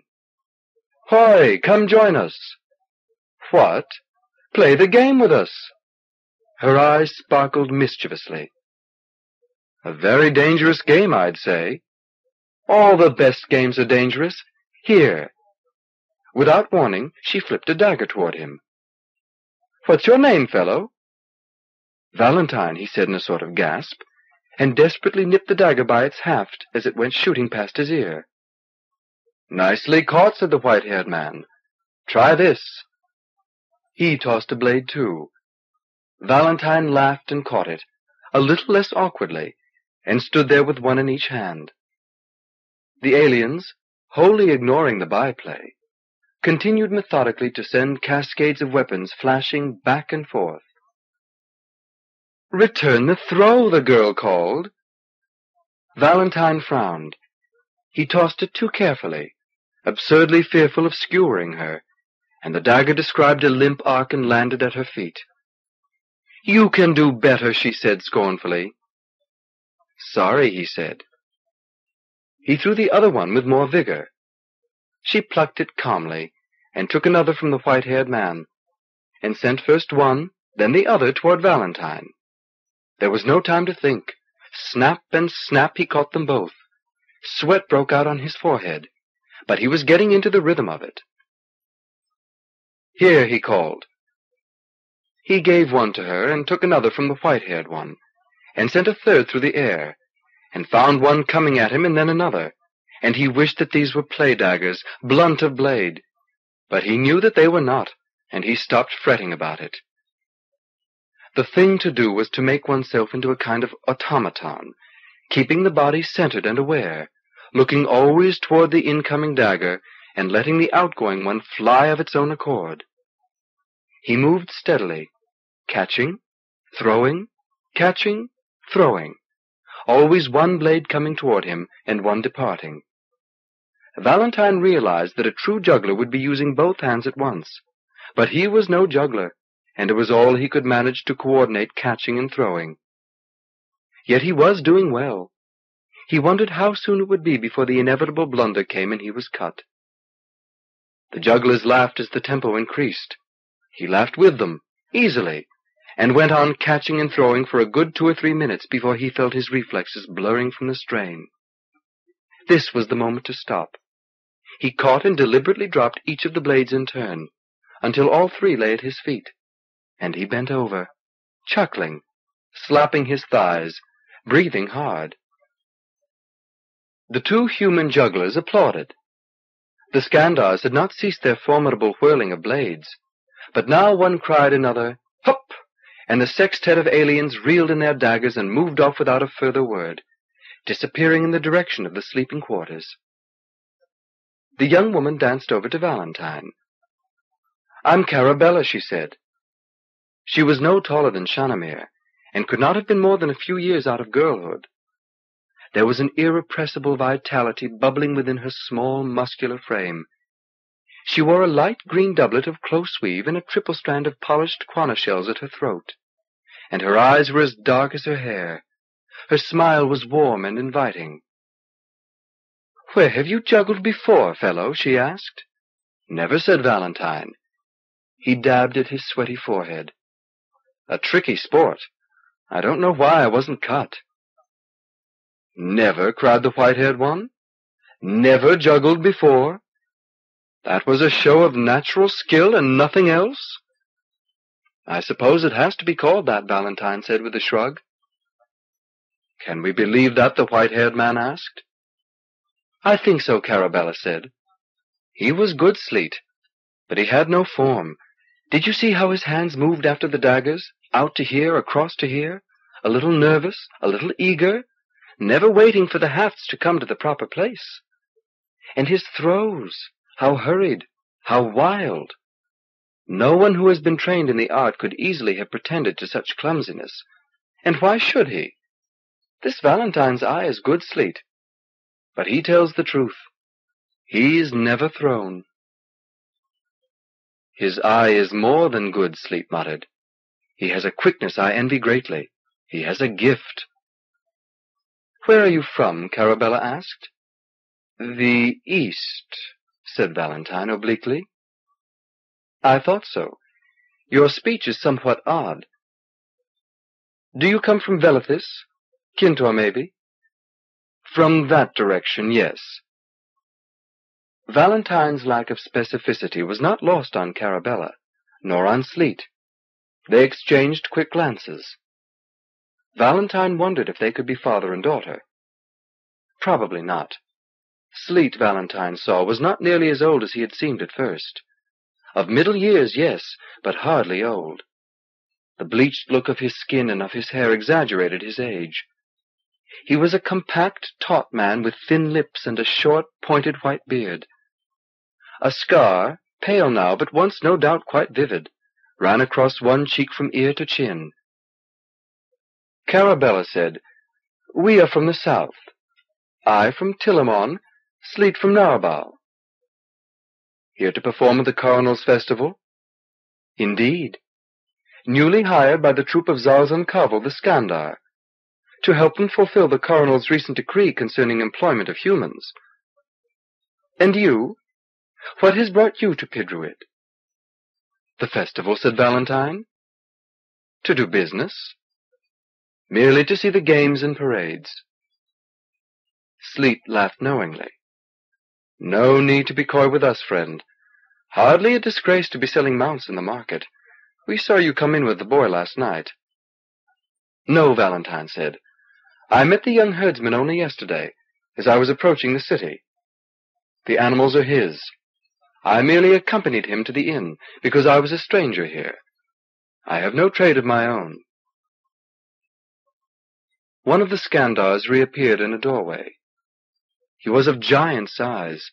Speaker 1: Hoy, come join us. What? Play the game with us. Her eyes sparkled mischievously. A very dangerous game, I'd say. All the best games are dangerous. Here. Without warning, she flipped a dagger toward him. What's your name, fellow? Valentine, he said in a sort of gasp, and desperately nipped the dagger by its haft as it went shooting past his ear. Nicely caught, said the white-haired man. Try this. He tossed a blade too. Valentine laughed and caught it, a little less awkwardly, and stood there with one in each hand. The aliens, wholly ignoring the byplay, continued methodically to send cascades of weapons flashing back and forth.
Speaker 2: Return the throw, the girl called. Valentine frowned. He tossed it too carefully, absurdly fearful
Speaker 1: of skewering her, and the dagger described a limp arc and landed at her feet. You can do better, she said scornfully. Sorry, he said. He threw the other one with more vigor. She plucked it calmly, and took another from the white-haired man, and sent first one, then the other toward Valentine. There was no time to think. Snap and snap he caught them both. Sweat broke out on his forehead but he was getting into the rhythm of it. Here, he called. He gave one to her and took another from the white-haired one, and sent a third through the air, and found one coming at him and then another, and he wished that these were play daggers, blunt of blade, but he knew that they were not, and he stopped fretting about it. The thing to do was to make oneself into a kind of automaton, keeping the body centered and aware, looking always toward the incoming dagger and letting the outgoing one fly of its own accord. He moved steadily, catching, throwing, catching, throwing, always one blade coming toward him and one departing. Valentine realized that a true juggler would be using both hands at once, but he was no juggler, and it was all he could manage to coordinate catching and throwing. Yet he was doing well. He wondered how soon it would be before the inevitable blunder came and he was cut. The jugglers laughed as the tempo increased. He laughed with them, easily, and went on catching and throwing for a good two or three minutes before he felt his reflexes blurring from the strain. This was the moment to stop. He caught and deliberately dropped each of the blades in turn, until all three lay at his feet, and he bent over, chuckling, slapping his thighs, breathing hard. The two human jugglers applauded. The Skandars had not ceased their formidable whirling of blades, but now one cried another, Hop! and the sextet of aliens reeled in their daggers and moved off without a further word, disappearing in the direction of the sleeping quarters. The young woman danced over to Valentine. I'm Carabella, she said. She was no taller than Shanamir, and could not have been more than a few years out of girlhood. There was an irrepressible vitality bubbling within her small, muscular frame. She wore a light green doublet of close weave and a triple strand of polished quana shells at her throat, and her eyes were as dark as her hair. Her smile was warm and inviting.
Speaker 2: "Where have you juggled before, fellow?" she asked. "Never," said Valentine. He dabbed at his sweaty forehead.
Speaker 1: "A tricky sport. I don't know why I wasn't cut. Never cried the white-haired one. Never juggled before. That was a show of natural skill and nothing else. I suppose it has to be called that, Valentine said with a shrug. Can we believe that? the white-haired man asked. I think so, Carabella said. He was good sleet, but he had no form. Did you see how his hands moved after the daggers? Out to here, across to here? A little nervous, a little eager, never waiting for the hafts to come to the proper place. And his throws, how hurried, how wild. No one who has been trained in the art could easily have pretended to such clumsiness. And why should he? This Valentine's eye is good
Speaker 2: sleet. But he tells the truth. He's never thrown. His eye is more than good, Sleet muttered. He has a quickness I envy greatly. He has a gift. Where are you from?
Speaker 1: Carabella asked. The East, said Valentine
Speaker 2: obliquely. I thought so. Your speech is somewhat odd. Do you come from Velathys? Khintor, maybe? From that direction, yes. Valentine's lack of
Speaker 1: specificity was not lost on Carabella, nor on Sleet. They exchanged quick glances. Valentine wondered if they could be father and daughter. Probably not. Sleet, Valentine saw, was not nearly as old as he had seemed at first. Of middle years, yes, but hardly old. The bleached look of his skin and of his hair exaggerated his age. He was a compact, taut man with thin lips and a short, pointed white beard. A scar, pale now, but once no doubt quite vivid, ran across one cheek from ear to chin.
Speaker 2: Carabella said, We are from the south. I from Til-omon, Sleet from Narabal. Here to perform at the Coronal's festival? Indeed. Newly hired by
Speaker 1: the troop of Zalzan Kavol the Skandar, to help them fulfill the Coronal's recent decree
Speaker 2: concerning employment of humans. And you? What has brought you to Pidruid? The festival, said Valentine. To do business? merely to see the games and parades.
Speaker 1: Sleet laughed knowingly. No need to be coy with us, friend. Hardly a disgrace to be selling mounts in the market. We saw you come in with the boy last night. No, Valentine said. I met the young herdsman only yesterday, as I was approaching the city. The animals are his. I merely accompanied him to the inn, because I was a stranger here. I have no trade of my own. One of the Skandars reappeared in a doorway. He was of giant size,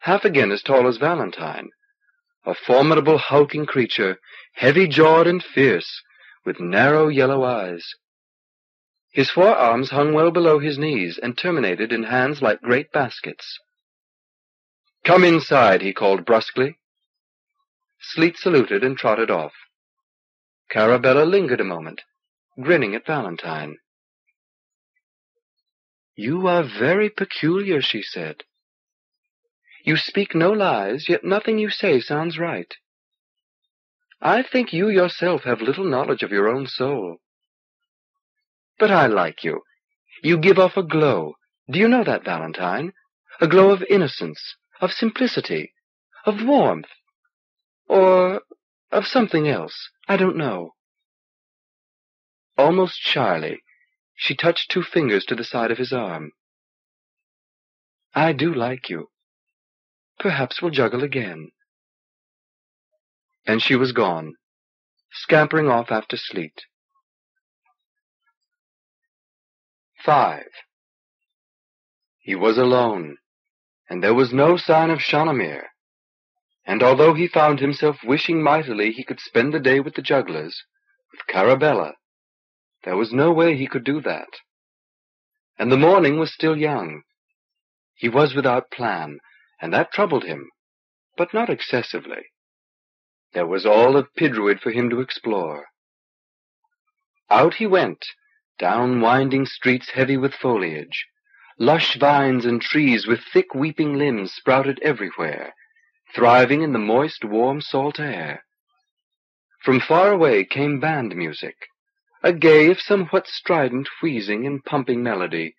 Speaker 1: half again as tall as Valentine, a formidable hulking creature, heavy-jawed and fierce, with narrow yellow eyes. His forearms hung well below his knees and terminated in hands like great baskets. Come inside, he called brusquely.
Speaker 2: Sleet saluted and trotted off. Carabella lingered a moment, grinning at Valentine. You are very peculiar, she said. You speak no lies, yet nothing you
Speaker 1: say sounds right. I think you yourself have little knowledge of your own soul. But I like you. You give off a glow. Do you know that, Valentine? A glow of innocence, of simplicity, of warmth,
Speaker 2: or of something else. I don't know. Almost shyly, she touched two fingers to the side of his arm. I do like you. Perhaps we'll juggle again. And she was gone, scampering off after sleet. Five. He was alone, and there was no sign of Shanamir.
Speaker 1: And although he found himself wishing mightily he could spend the day with the jugglers, with Carabella, there was no way he could do that. And the morning was still
Speaker 2: young. He was without plan, and that troubled him, but not excessively. There was all of Pidruid for him to explore.
Speaker 1: Out he went, down winding streets heavy with foliage. Lush vines and trees with thick weeping limbs sprouted everywhere, thriving in the moist, warm, salt air. From far away came band music a gay if somewhat strident wheezing and pumping melody,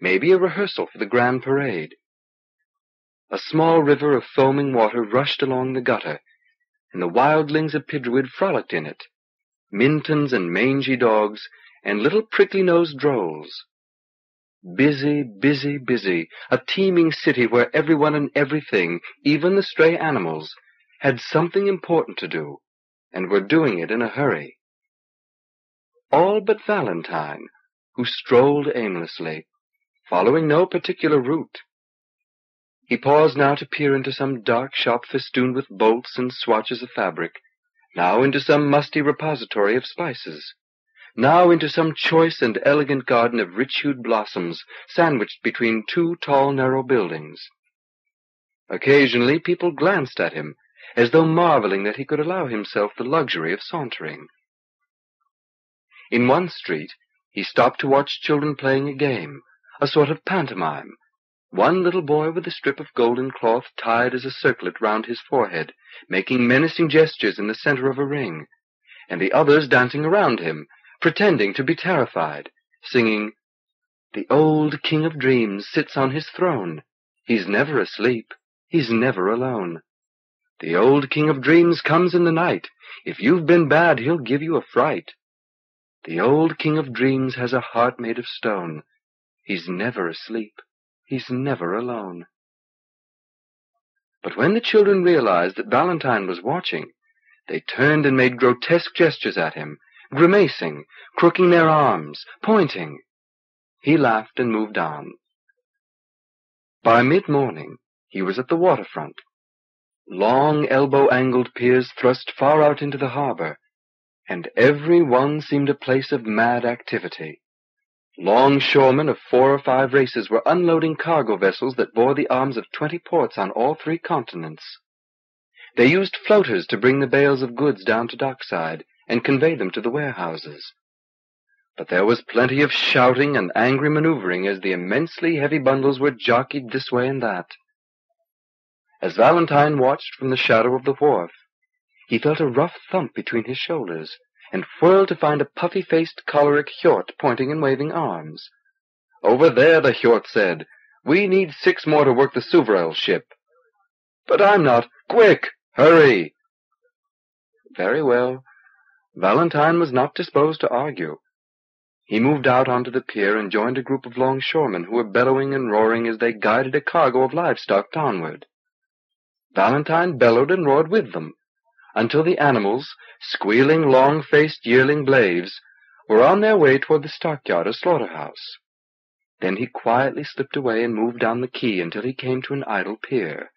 Speaker 1: maybe a rehearsal for the grand parade. A small river of foaming water rushed along the gutter, and the wildlings of Pidruid frolicked in it, mintons and mangy dogs, and little prickly-nosed drolls. Busy, busy, busy, a teeming city where everyone and everything, even the stray animals, had something important to do, and were doing it in a hurry all but Valentine, who strolled aimlessly, following no particular route. He paused now to peer into some dark shop festooned with bolts and swatches of fabric, now into some musty repository of spices, now into some choice and elegant garden of rich hued blossoms sandwiched between two tall narrow buildings. Occasionally people glanced at him, as though marveling that he could allow himself the luxury of sauntering. In one street he stopped to watch children playing a game, a sort of pantomime. One little boy with a strip of golden cloth tied as a circlet round his forehead, making menacing gestures in the center of a ring, and the others dancing around him, pretending to be terrified, singing, The old king of dreams sits on his throne. He's never asleep. He's never alone. The old king of dreams comes in the night. If you've been bad, he'll give you a fright.
Speaker 2: The old king of dreams has a heart made of stone. He's never asleep. He's never alone. But when the children realized
Speaker 1: that Valentine was watching, they turned and made grotesque gestures at him,
Speaker 2: grimacing, crooking their arms, pointing. He laughed and moved on. By mid-morning, he was at the waterfront. Long
Speaker 1: elbow-angled piers thrust far out into the harbor, and every one seemed a place of mad activity. Longshoremen of four or five races were unloading cargo vessels that bore the arms of twenty ports on all three continents. They used floaters to bring the bales of goods down to dockside and convey them to the warehouses. But there was plenty of shouting and angry maneuvering as the immensely heavy bundles were jockeyed this way and that. As Valentine watched from the shadow of the wharf, he felt a rough thump between his shoulders, and whirled to find a puffy faced, choleric Hjort pointing and waving arms. "Over there," the Hjort said. "We need six more to work the Suvrael ship." "But I'm not "Quick! Hurry!" Very well. Valentine was not disposed to argue. He moved out onto the pier and joined a group of longshoremen who were bellowing and roaring as they guided a cargo of livestock downward. Valentine bellowed and roared with them until the animals, squealing long-faced yearling blaves, were on their way toward the stockyard or slaughterhouse. Then he quietly slipped away and moved down the quay until he came to an idle pier.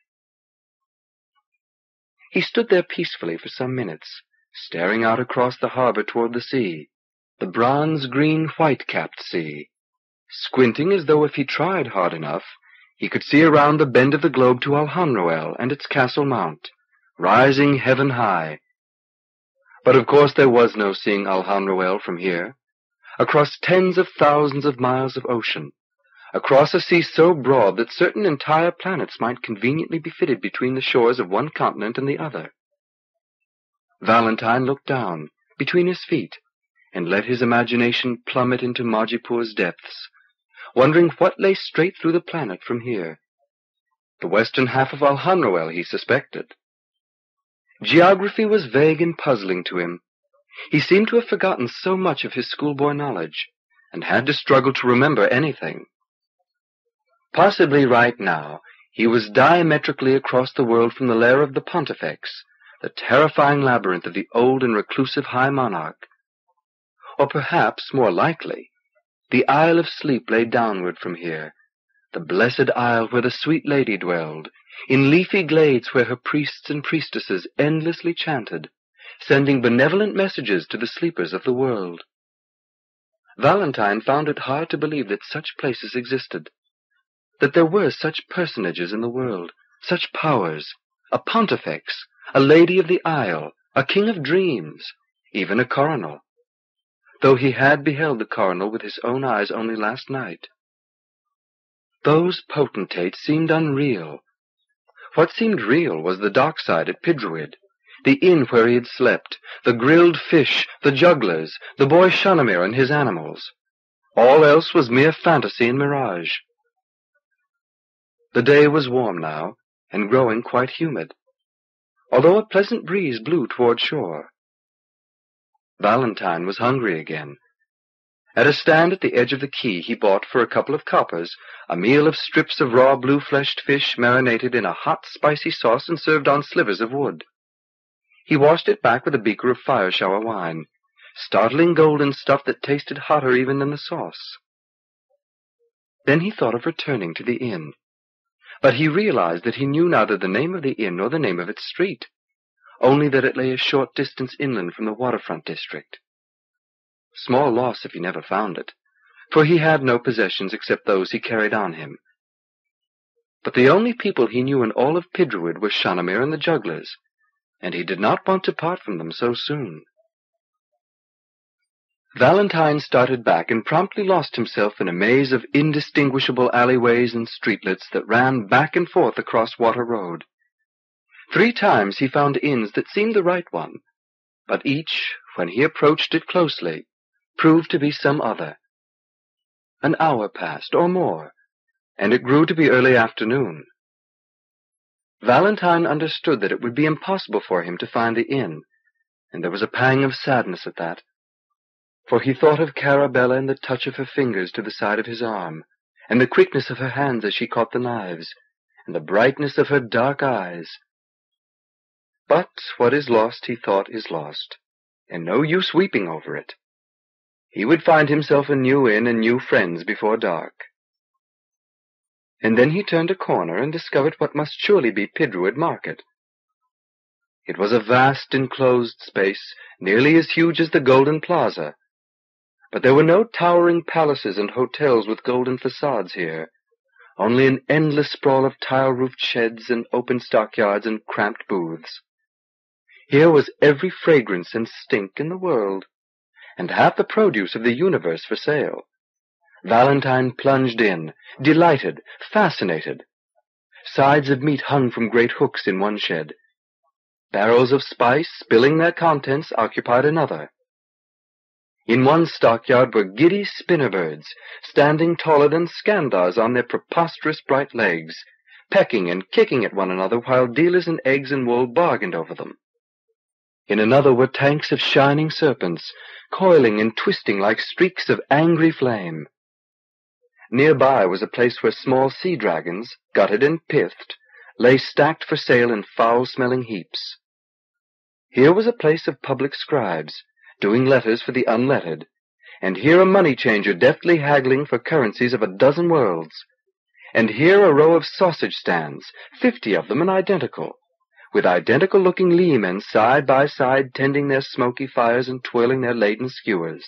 Speaker 1: He stood there peacefully for some minutes, staring out across the harbor toward the sea, the bronze-green white-capped sea, squinting as though if he tried hard enough, he could see around the bend of the globe to Alhanroel and its castle mount rising heaven high. But of course there was no seeing Alhanroel from here. Across tens of thousands of miles of ocean, across a sea so broad that certain entire planets might conveniently be fitted between the shores of one continent and the other. Valentine looked down, between his feet, and let his imagination plummet into Majipoor's depths, wondering what lay straight through the planet from here. The western half of Alhanroel, he suspected. Geography was vague and puzzling to him. He seemed to have forgotten so much of his schoolboy knowledge, and had to struggle to remember anything. Possibly right now he was diametrically across the world from the lair of the pontifex, the terrifying labyrinth of the old and reclusive high monarch. Or perhaps, more likely, the Isle of Sleep lay downward from here, the blessed isle where the sweet lady dwelled, in leafy glades where her priests and priestesses endlessly chanted, sending benevolent messages to the sleepers of the world. Valentine found it hard to believe that such places existed, that there were such personages in the world, such powers, a pontifex, a lady of the isle, a king of dreams, even a coronal, though he had beheld the coronal with his own eyes only last night. Those potentates seemed unreal, what seemed real was the dockside at Pidruid, the inn where he had slept, the grilled fish, the jugglers, the boy Shanamir and his animals. All else was mere fantasy and mirage.
Speaker 2: The day was warm now, and growing quite humid, although a pleasant breeze blew toward shore. Valentine was hungry
Speaker 1: again, at a stand at the edge of the quay he bought for a couple of coppers a meal of strips of raw blue fleshed fish marinated in a hot spicy sauce and served on slivers of wood. He washed it back with a beaker of fire shower wine, startling golden stuff that tasted hotter even than the sauce. Then he thought of returning to the inn. But he realized that he knew neither the name of the inn nor the name of its street, only that it lay a short distance inland from the waterfront district small loss if he never found it, for he had no possessions except those he carried on him. But the only people he knew in all of Pidruid were Shanamir and the jugglers, and he did not want to part from them so soon. Valentine started back and promptly lost himself in a maze of indistinguishable alleyways and streetlets that ran back and forth across Water Road. Three times he found inns that seemed the right one, but each, when he approached it closely, proved to be some other. An hour passed, or more, and it grew to be early afternoon. Valentine understood that it would be impossible for him to find the inn, and there was a pang of sadness at that, for he thought of Carabella and the touch of her fingers to the side of his arm, and the quickness of her hands as she caught the knives, and the brightness of her dark eyes. But what is lost, he thought, is lost, and no use weeping over it. He would find himself a new inn and new friends before dark. And then he turned a corner and discovered what must surely be Pidruid Market. It was a vast enclosed space, nearly as huge as the Golden Plaza. But there were no towering palaces and hotels with golden facades here, only an endless sprawl of tile-roofed sheds and open stockyards and cramped booths. Here was every fragrance and stink in the world and half the produce of the universe for sale. Valentine plunged in, delighted, fascinated. Sides of meat hung from great hooks in one shed. Barrels of spice, spilling their contents, occupied another. In one stockyard were giddy spinner birds, standing taller than scandars on their preposterous bright legs, pecking and kicking at one another while dealers in eggs and wool bargained over them. In another were tanks of shining serpents, coiling and twisting like streaks of angry flame. Nearby was a place where small sea dragons, gutted and pithed, lay stacked for sale in foul-smelling heaps. Here was a place of public scribes, doing letters for the unlettered, and here a money changer deftly haggling for currencies of a dozen worlds, and here a row of sausage stands, fifty of them and identical, with identical looking Liimen side by side tending their smoky fires and twirling their laden skewers.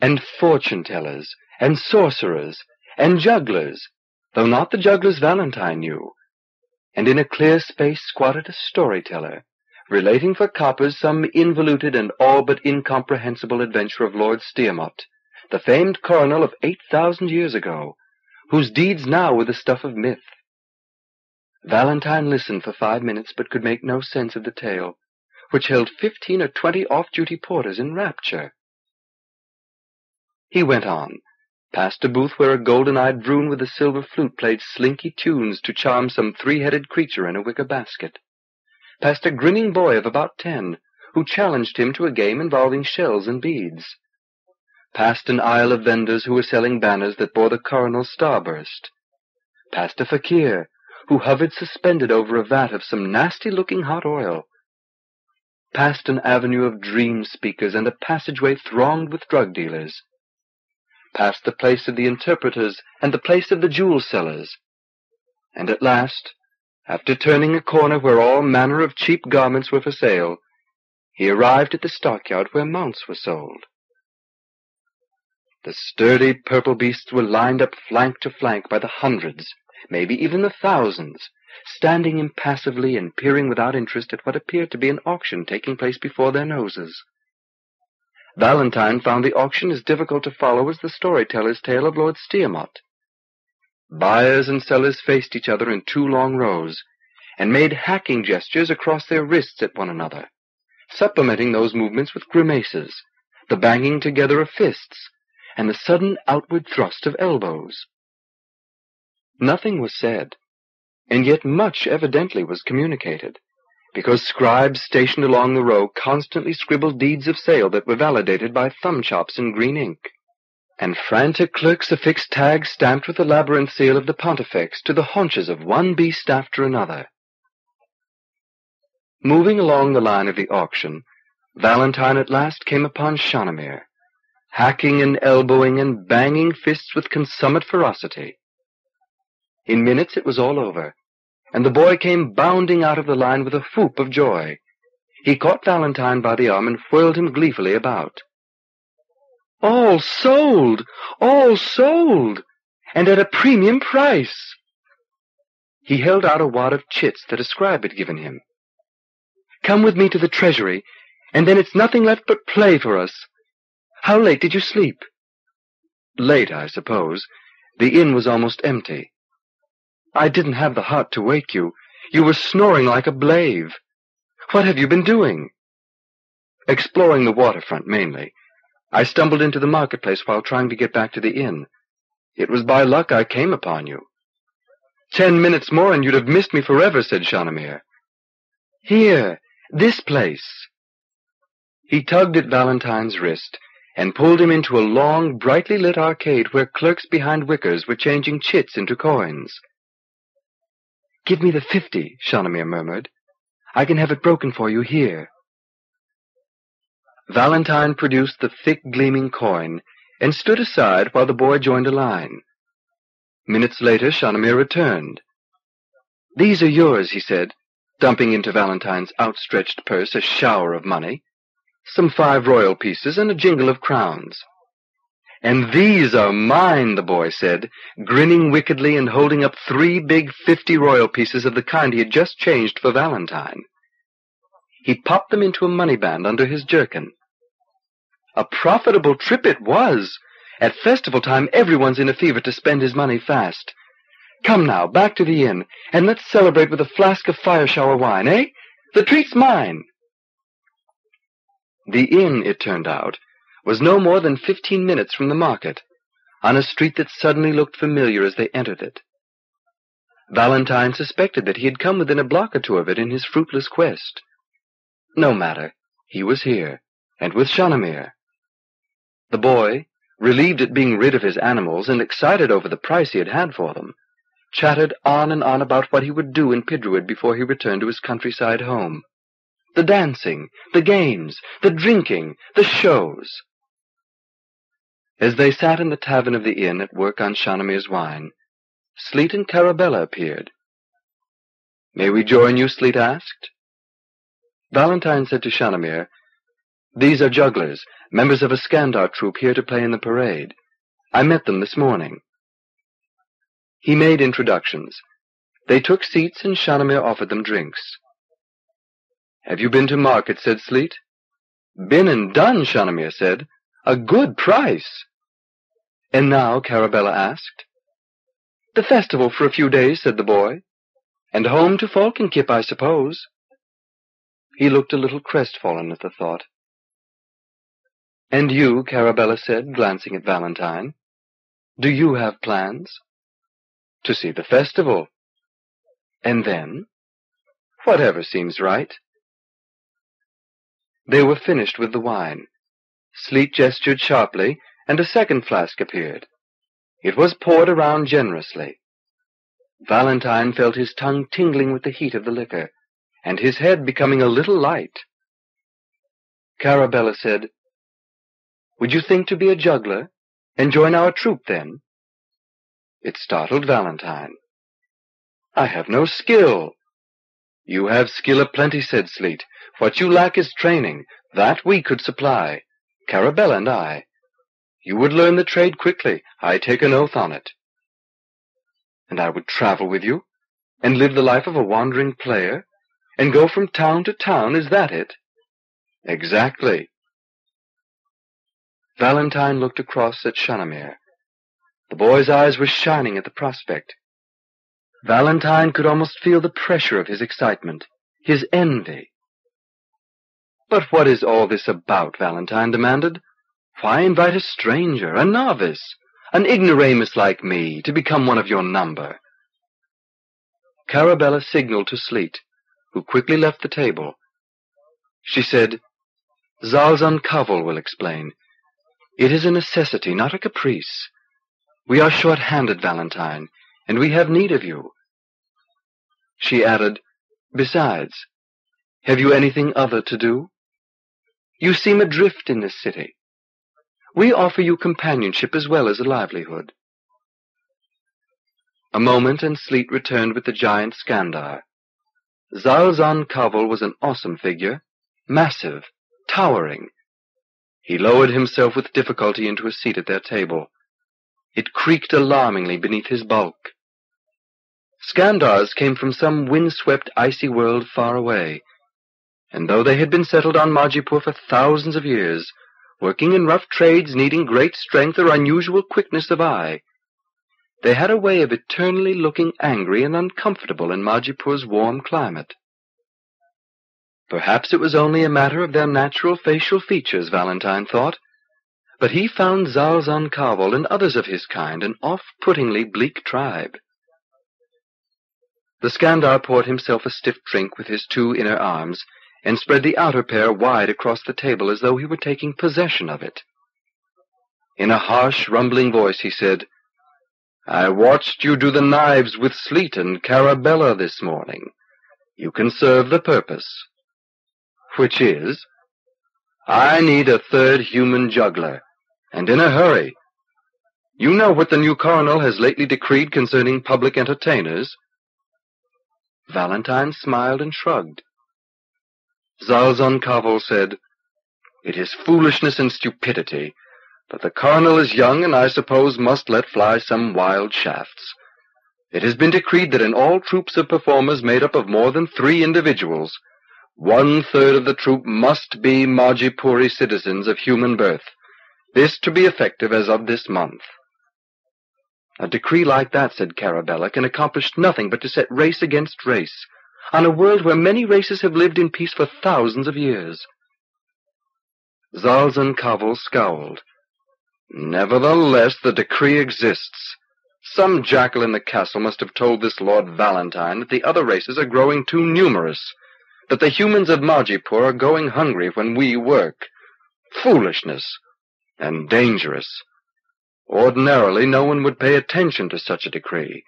Speaker 1: And fortune tellers, and sorcerers, and jugglers, though not the jugglers Valentine knew. And in a clear space squatted a storyteller, relating for coppers some involuted and all but incomprehensible adventure of Lord Stiamot, the famed coronal of eight thousand years ago, whose deeds now were the stuff of myth Valentine listened for five minutes, but could make no sense of the tale, which held fifteen or twenty off duty porters in rapture. He went on, past a booth where a golden-eyed Vroon with a silver flute played slinky tunes to charm some three-headed creature in a wicker basket, past a grinning boy of about ten, who challenged him to a game involving shells and beads, past an aisle of vendors who were selling banners that bore the coronal starburst, past a fakir who hovered suspended over a vat of some nasty-looking hot oil, past an avenue of dream speakers and a passageway thronged with drug dealers, past the place of the interpreters and the place of the jewel sellers, and at last, after turning a corner where all manner of cheap garments were for sale, he arrived at the stockyard where mounts were sold. The sturdy purple beasts were lined up flank to flank by the hundreds, maybe even the thousands, standing impassively and peering without interest at what appeared to be an auction taking place before their noses. Valentine found the auction as difficult to follow as the storyteller's tale of Lord Stiamot. Buyers and sellers faced each other in two long rows, and made hacking gestures across their wrists at one another, supplementing those movements with grimaces, the banging together of fists, and the sudden outward thrust of elbows. Nothing was said, and yet much evidently was communicated, because scribes stationed along the row constantly scribbled deeds of sale that were validated by thumb chops in green ink, and frantic clerks affixed tags stamped with the labyrinth seal of the pontifex to the haunches of one beast after another. Moving along the line of the auction, Valentine at last came upon Shanamir, hacking and elbowing and banging fists with consummate ferocity. In minutes it was all over, and the boy came bounding out of the line with a whoop of joy. He caught Valentine by the arm and whirled him gleefully about. All sold! All sold! And at a premium price! He held out a wad of chits that a scribe had given him. Come with me to the treasury, and then it's nothing left but play for us. How late did you sleep? Late, I suppose. The inn was almost empty. I didn't have the heart to wake you. You were snoring like a blave. What have you been doing? Exploring the waterfront, mainly. I stumbled into the marketplace while trying to get back to the inn. It was by luck I came upon you. Ten minutes more and you'd have missed me forever, said Shanamir. Here, this place. He tugged at Valentine's wrist and pulled him into a long, brightly lit arcade where clerks behind wickers were changing chits into coins. Give me the fifty, Shanamir murmured. I can have it broken for you here. Valentine produced the thick gleaming coin and stood aside while the boy joined a line. Minutes later, Shanamir returned. These are yours, he said, dumping into Valentine's outstretched purse a shower of money, some five royal pieces and a jingle of crowns. And these are mine, the boy said, grinning wickedly and holding up three big fifty royal pieces of the kind he had just changed for Valentine. He popped them into a money-bag under his jerkin. A profitable trip it was! At festival time everyone's in a fever to spend his money fast. Come now, back to the inn, and let's celebrate with a flask of fire shower wine, eh? The treat's mine! The inn, it turned out, was no more than fifteen minutes from the market, on a street that suddenly looked familiar as they entered it. Valentine suspected that he had come within a block or two of it in his fruitless quest. No matter, he was here, and with Shanamir. The boy, relieved at being rid of his animals and excited over the price he had had for them, chattered on and on about what he would do in Pidruid before he returned to his countryside home. The dancing, the games, the drinking, the shows. As they sat in the tavern of the inn at work on Shanamir's wine, Sleet and Carabella appeared. May we join you? Sleet asked. Valentine said to Shanamir, These are jugglers, members of a Skandar troupe here to play in the parade. I met them this morning. He made introductions. They took seats and Shanamir offered them drinks. Have you been to market? said Sleet. Been and done, Shanamir said. A good price. And now? Carabella asked.
Speaker 2: The festival for a few days, said the boy. And home to Falkynkip, I suppose. He looked a little crestfallen at the thought. And you, Carabella said, glancing at Valentine, do you have plans? To see the festival. And then? Whatever seems right. They were finished with the wine.
Speaker 1: Sleet gestured sharply, and a second flask appeared. It was poured around generously. Valentine felt his tongue tingling with the heat of the liquor,
Speaker 2: and his head becoming a little light. Carabella said, Would you think to be a juggler, and join our troupe then? It startled Valentine. I have no skill. You have
Speaker 1: skill aplenty, said Sleet. What you lack is training. That we could supply, Carabella and I. You would learn the trade quickly. I take an oath on it. And I would travel with you, and live the life of a wandering player, and go from town to town. Is that it? Exactly. Valentine looked across at Shanamir. The boy's eyes were shining at the prospect. Valentine could almost feel the pressure of his excitement, his envy. But what is all this about? Valentine demanded. Why invite a stranger, a novice, an ignoramus like me, to become one of your number? Carabella signaled to Sleet, who quickly left the table. She said, Zalzan Kavol will explain. It is a necessity, not a caprice. We are short-handed, Valentine, and we have need of you. She added, Besides, have you anything other to do? You seem adrift in this city. We offer you companionship as well as a livelihood. A moment and Sleet returned with the giant Skandar. Zalzan Kavol was an awesome figure, massive, towering. He lowered himself with difficulty into a seat at their table. It creaked alarmingly beneath his bulk. Skandars came from some wind-swept icy world far away, and though they had been settled on Majipoor for thousands of years, working in rough trades needing great strength or unusual quickness of eye. They had a way of eternally looking angry and uncomfortable in Majipoor's warm climate. Perhaps it was only a matter of their natural facial features, Valentine thought, but he found Zalzan Kavol and others of his kind an off-puttingly bleak tribe. The Skandar poured himself a stiff drink with his two inner arms and spread the outer pair wide across the table as though he were taking possession of it. In a harsh, rumbling voice he said, I watched you do the knives with Sleet and Carabella this morning. You can serve the purpose. Which is, I need a third human juggler, and in a hurry. You know what the new coronal has lately decreed concerning public entertainers. Valentine smiled and shrugged. Zalzan Kavol said, It is foolishness and stupidity, but the coronal is young and I suppose must let fly some wild shafts. It has been decreed that in all troops of performers made up of more than three individuals, one third of the troop must be Majipoori citizens of human birth, this to be effective as of this month. A decree like that, said Carabella, can accomplish nothing but to set race against race on a world where many races have lived in peace for thousands of years. Zalzan Kavol scowled. Nevertheless, the decree exists. Some jackal in the castle must have told this Lord Valentine that the other races are growing too numerous, that the humans of Majipoor are going hungry when we work. Foolishness and dangerous. Ordinarily, no one would pay attention to such a decree.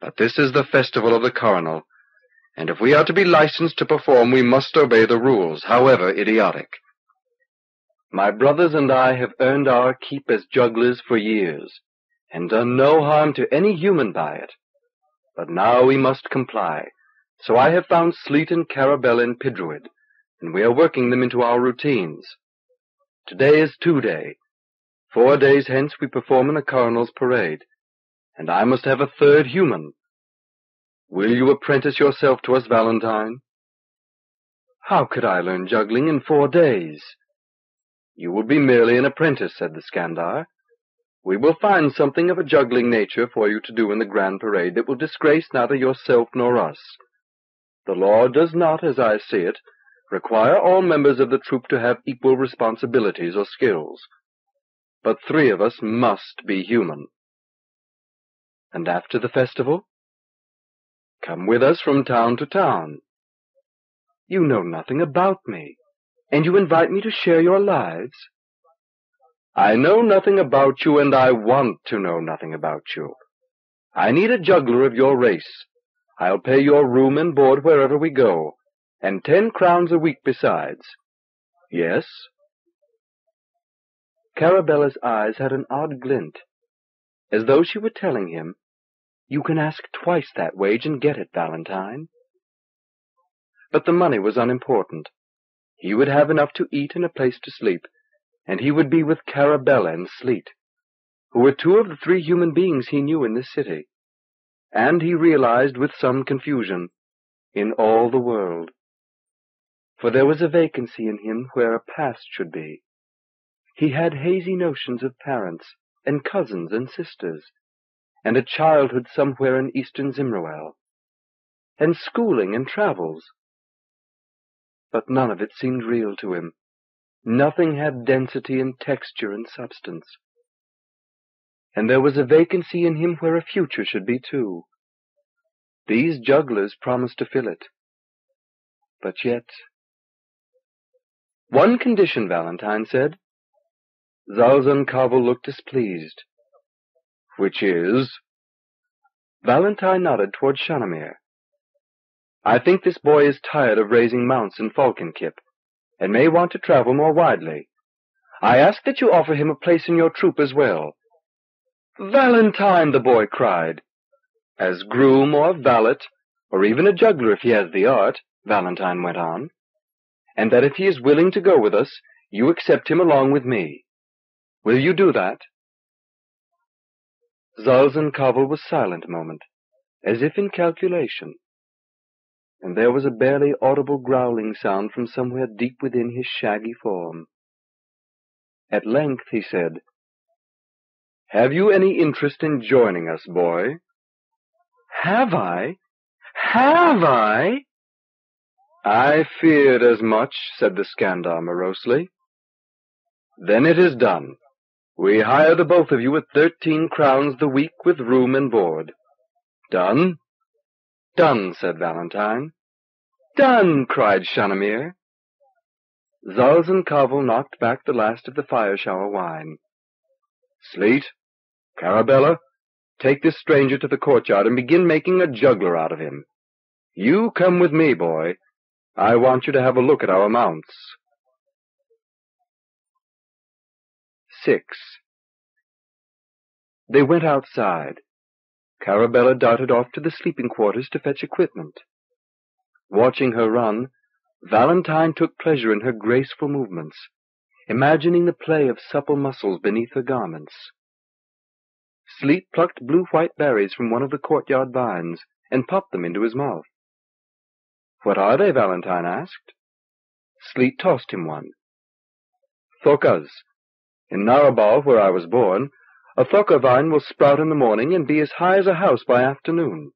Speaker 1: But this is the festival of the coronal, and if we are to be licensed to perform, we must obey the rules, however idiotic. My brothers and I have earned our keep as jugglers for years, and done no harm to any human by it. But now we must comply, so I have found Sleet and Carabel in Pidruid, and we are working them into our routines. Today is two-day. Four days hence we perform in the coronal's parade, and I must have a third human, Will you apprentice yourself to us, Valentine? How could I learn juggling in four days? You will be merely an apprentice, said the Skandar. We will find something of a juggling nature for you to do in the grand parade that will disgrace neither yourself nor us. The law does not, as I see it, require all members of the troop to have equal responsibilities or
Speaker 2: skills. But three of us must be human. And after the festival? Come with us from town to town. You know nothing about me, and you invite me to share your lives.
Speaker 1: I know nothing about you, and I want to know nothing about you. I need a juggler of your race. I'll pay your room and board wherever we go, and ten crowns a week besides. Yes? Carabella's eyes had an odd glint, as though she were telling him you can ask twice that wage and get it, Valentine. But the money was unimportant. He would have enough to eat and a place to sleep, and he would be with Carabella and Sleet, who were two of the three human beings he knew in this city, and he realized with some confusion, in all the world. For there was a vacancy in him where a past should be. He had hazy notions of parents, and cousins and sisters, and a childhood somewhere in eastern Zimroel, and schooling and travels. But none of it seemed real to him. Nothing had density and texture and substance. And there was a vacancy in him where a future
Speaker 2: should be too. These jugglers promised to fill it. But yet... One condition, Valentine said. Zalzan Kavol looked displeased which is Valentine nodded toward Shanamir. "I think this boy is tired
Speaker 1: of raising mounts in Falkynkip, and may want to travel more widely. I ask that you offer him a place in your troop as well." "Valentine!" the boy cried. "As groom or valet, or even a juggler if he has the art,"
Speaker 2: Valentine went on, "and that if he is willing to go with us, you accept him along with me. Will you do that? Zalzan Kavol was silent a moment, as if in calculation, and there was a barely
Speaker 1: audible growling sound from somewhere deep within his shaggy form.
Speaker 2: At length he said, Have you any interest in joining us, boy? Have I? Have I? I feared as much, said the Skandar morosely. Then
Speaker 1: it is done. We hire the both of you at thirteen crowns the week with room and board. Done? Done, said Valentine. Done, cried Shanamir. Zalzan Kavol knocked back the last of the fire shower wine. Sleet, Carabella, take this stranger
Speaker 2: to the courtyard and begin making a juggler out of him. You come with me, boy. I want you to have a look at our mounts. Six. They went outside. Carabella darted off to the sleeping quarters to fetch equipment. Watching her
Speaker 1: run, Valentine took pleasure in her graceful movements, imagining the play of supple muscles beneath her garments. Sleet plucked blue-white berries
Speaker 2: from one of the courtyard vines and popped them into his mouth. What are they? Valentine asked. Sleet tossed him one. Thokas,
Speaker 1: in Narabal, where I was born, a thoka vine will sprout in the morning and be as high as a house by afternoon.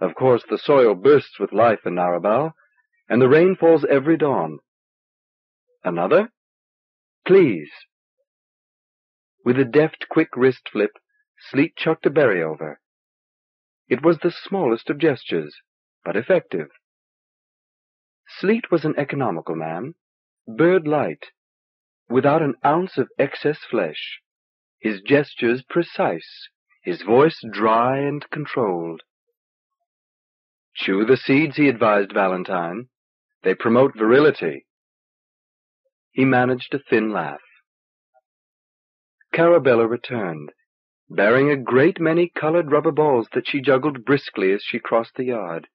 Speaker 1: Of course, the soil bursts with life in Narabal,
Speaker 2: and the rain falls every dawn. Another? Please. With a deft, quick wrist flip, Sleet chucked a berry over. It was the smallest of gestures, but effective. Sleet was an economical man, bird light, without an ounce
Speaker 1: of excess flesh, his gestures precise, his voice dry
Speaker 2: and controlled. Chew the seeds, he advised Valentine. They promote virility. He managed a thin laugh. Carabella returned, bearing a great many colored rubber
Speaker 1: balls that she juggled briskly as she crossed the yard.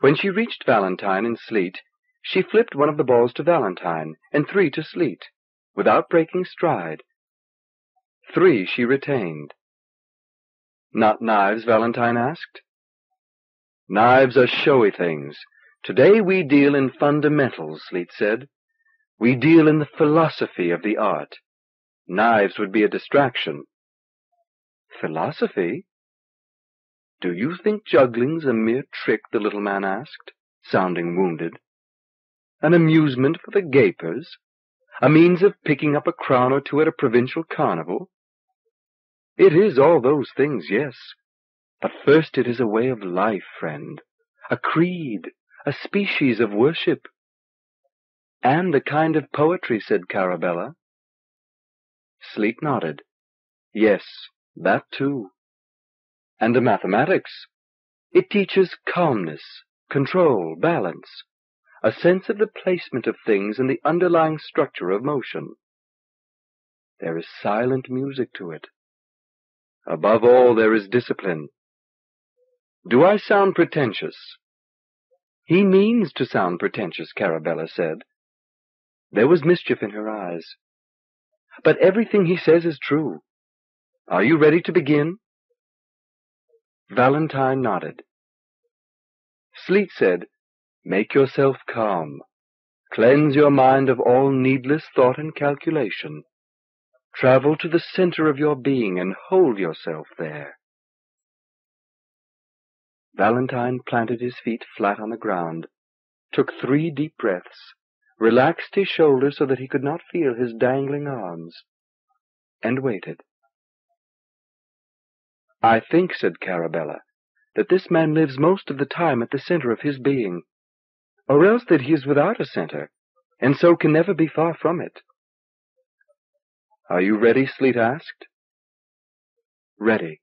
Speaker 1: When she reached Valentine in Sleet, she flipped one of the balls to Valentine, and three to Sleet, without
Speaker 2: breaking stride. Three she retained. Not knives, Valentine asked. Knives are showy things. Today
Speaker 1: we deal in fundamentals, Sleet said. We deal in the philosophy of the
Speaker 2: art. Knives would be a distraction. Philosophy? Do you think juggling's a mere trick? the little man asked, sounding
Speaker 1: wounded an amusement for the gapers, a means of picking up a crown or two at a provincial carnival. It is all those things, yes, but first it is a way of life, friend, a creed, a species
Speaker 2: of worship. And a kind of poetry, said Carabella. Sleet nodded. Yes, that too. And the mathematics. It teaches calmness, control, balance,
Speaker 1: a sense of the placement of things and the underlying structure of motion.
Speaker 2: There is silent music to it. Above all, there is discipline. Do I sound pretentious? He means to sound pretentious, Carabella said. There was mischief in her eyes. But everything he says is true. Are you ready to begin? Valentine nodded. Sleet said, Make
Speaker 1: yourself calm. Cleanse your mind of all needless thought and calculation.
Speaker 2: Travel to the center of your being and hold yourself there. Valentine planted his feet flat on the ground, took three deep breaths, relaxed his shoulders so that he could not feel his dangling arms, and waited. I think, said Carabella, that this man lives most of the time at the center of his being or else that he is without a center, and so can never be far from it. Are you ready? Sleet asked. Ready.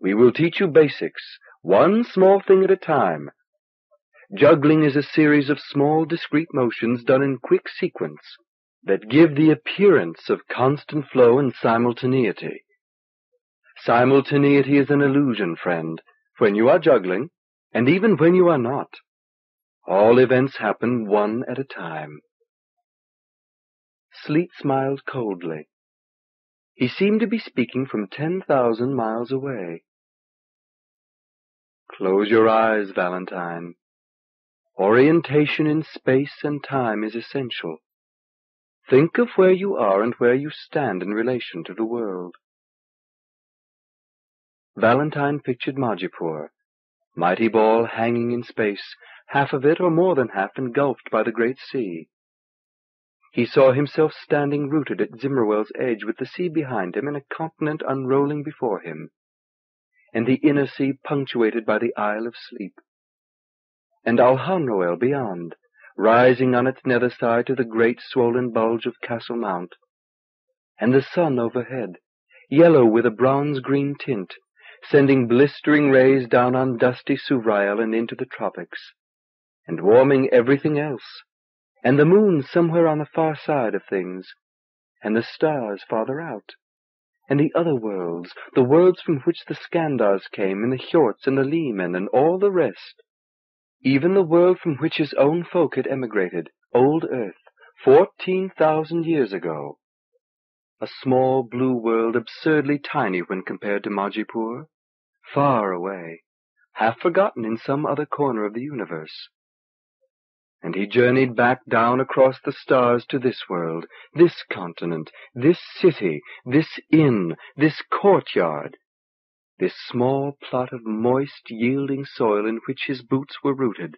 Speaker 2: We will teach you basics, one small thing at a time.
Speaker 1: Juggling is a series of small discrete motions done in quick sequence that give the appearance of constant flow and simultaneity. Simultaneity is an illusion, friend, when you are juggling, and even when you are not.
Speaker 2: All events happen one at a time. Sleet smiled coldly. He seemed to be speaking from ten thousand miles away. Close your eyes, Valentine. Orientation in space and time is essential. Think of
Speaker 1: where you are and where you stand in relation to the world. Valentine pictured Majipoor, mighty ball hanging in space, half of it or more than half engulfed by the great sea. He saw himself standing rooted at Zimroel's edge with the sea behind him and a continent unrolling before him, and the inner sea punctuated by the Isle of Sleep, and Alhanroel beyond, rising on its nether side to the great swollen bulge of Castle Mount, and the sun overhead, yellow with a bronze-green tint, sending blistering rays down on dusty Suvrael and into the tropics, and warming everything else, and the moon somewhere on the far side of things, and the stars farther out, and the other worlds, the worlds from which the Skandars came, and the Hjorts and the Liimen, and all the rest, even the world from which his own folk had emigrated, old Earth, fourteen thousand years ago. A small blue world absurdly tiny when compared to Majipoor, far away, half forgotten in some other corner of the universe. And he journeyed back down across the stars to this world, this continent, this city, this inn, this courtyard,
Speaker 2: this small plot of moist, yielding soil in which his boots were rooted,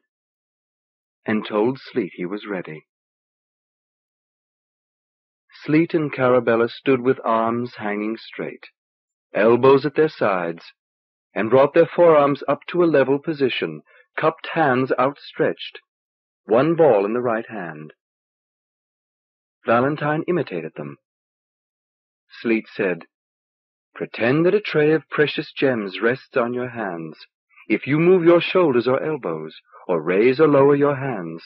Speaker 2: and told Sleet he was ready. Sleet and Carabella stood with arms hanging straight, elbows at their
Speaker 1: sides, and brought their forearms up to a level position, cupped hands
Speaker 2: outstretched, one ball in the right hand. Valentine imitated them. Sleet said, Pretend that a tray of precious
Speaker 1: gems rests on your hands. If you move your shoulders or elbows, or raise
Speaker 2: or lower your hands,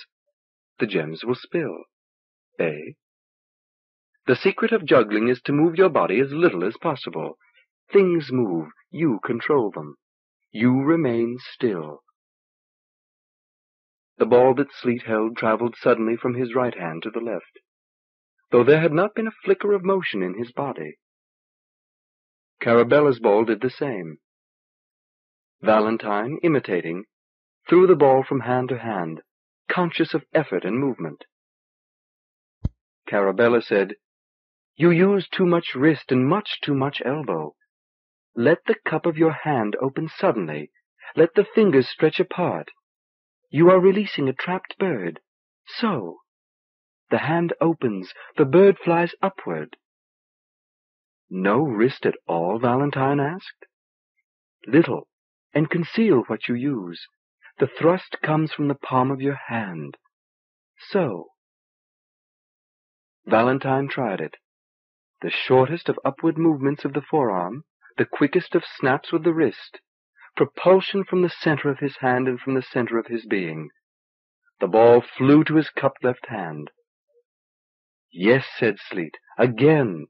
Speaker 2: the gems will spill. Eh? The secret of juggling is to move your body as little as possible, Things move. You control them. You remain still.
Speaker 1: The ball that Sleet held traveled suddenly from his right hand to the left,
Speaker 2: though there had not been a flicker of motion in his body.
Speaker 1: Carabella's ball did the
Speaker 2: same. Valentine, imitating, threw the ball from hand to hand, conscious of effort and movement. Carabella said, You use too much wrist and much too much elbow. Let the
Speaker 1: cup of your hand open suddenly, let the fingers stretch apart. You are
Speaker 2: releasing a trapped bird. So. The hand opens, the bird flies upward. No wrist at all, Valentine asked. Little, and conceal what you use. The thrust comes from the palm of your hand. So. Valentine tried it. The shortest of upward movements of the forearm, the quickest of
Speaker 1: snaps with the wrist, propulsion from the center of his hand and from the center of his being.
Speaker 2: The ball flew to his cupped left hand. Yes, said Sleet, again.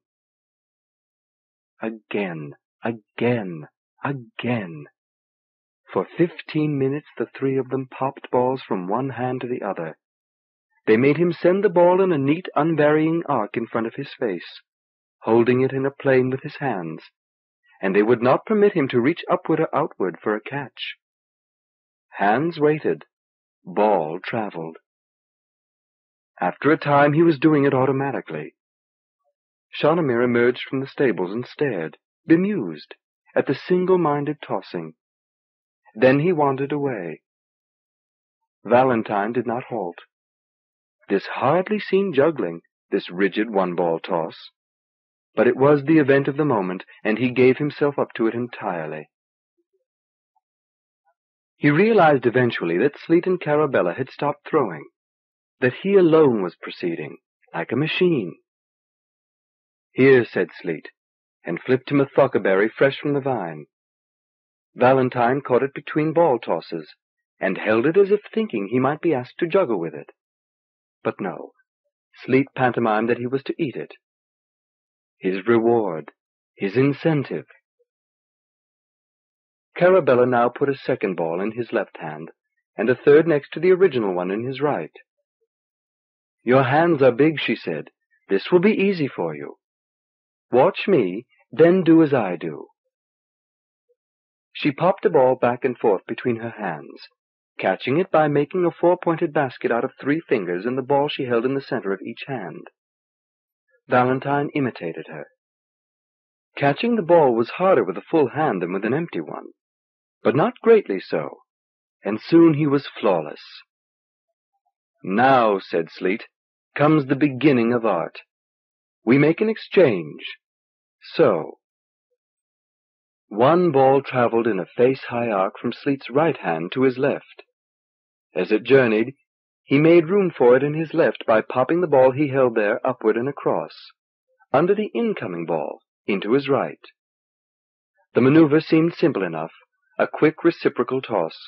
Speaker 2: Again, again, again. For fifteen minutes the three of them popped balls from
Speaker 1: one hand to the other. They made him send the ball in a neat, unvarying arc in front of his face, holding it in a plane with his hands and they would not permit him
Speaker 2: to reach upward or outward for a catch. Hands waited. Ball traveled. After a time, he was doing it automatically. Shanamir emerged from the stables and stared, bemused, at the single-minded tossing. Then he wandered away.
Speaker 1: Valentine did not halt. This hardly seen juggling, this rigid one-ball toss, but it was the event of the moment, and he gave himself up to it entirely.
Speaker 2: He realized eventually that Sleet and Carabella had stopped throwing, that he alone was proceeding, like a machine.
Speaker 1: Here, said Sleet, and flipped him a thokaberry fresh from the vine. Valentine caught it between ball tosses, and held it as if thinking he
Speaker 2: might be asked to juggle with it. But no, Sleet pantomimed that he was to eat it, his reward, his incentive. Carabella now put a second ball in his left hand, and a third next to the original one in his right. Your hands are big, she said. This will be easy for you. Watch me, then do as I do.
Speaker 1: She popped the ball back and forth between her hands, catching it by making a four-pointed basket out of three fingers and the ball she held in the center of each hand. Valentine imitated her. Catching the ball was harder with a full hand than with
Speaker 2: an empty one, but not greatly so, and soon he was flawless. Now, said Sleet, comes the beginning of art. We make an exchange. So. One ball traveled in a face-high arc from Sleet's right hand to his left. As it
Speaker 1: journeyed, he made room for it in his left by popping the ball he held there upward and across, under the incoming ball, into his right. The maneuver seemed simple enough, a quick reciprocal toss.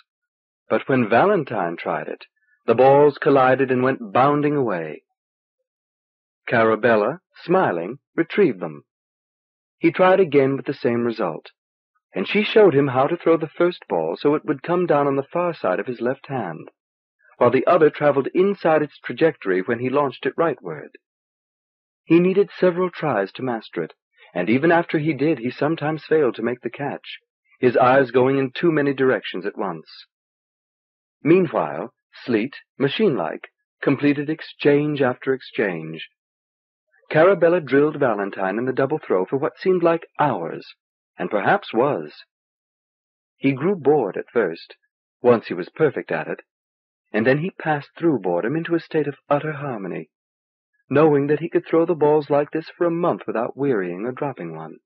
Speaker 1: But when Valentine tried it, the balls collided and went bounding away.
Speaker 2: Carabella,
Speaker 1: smiling, retrieved them. He tried again with the same result, and she showed him how to throw the first ball so it would come down on the far side of his left hand while the other traveled inside its trajectory when he launched it rightward. He needed several tries to master it, and even after he did, he sometimes failed to make the catch, his eyes going in too many directions at once. Meanwhile, Sleet, machine-like, completed exchange after exchange. Carabella drilled Valentine in the double throw for what seemed like hours, and perhaps was. He grew bored at first. Once he was perfect at it, and then he passed through boredom into a state of utter harmony, knowing that he could throw the balls
Speaker 2: like this for a month without wearying or dropping one.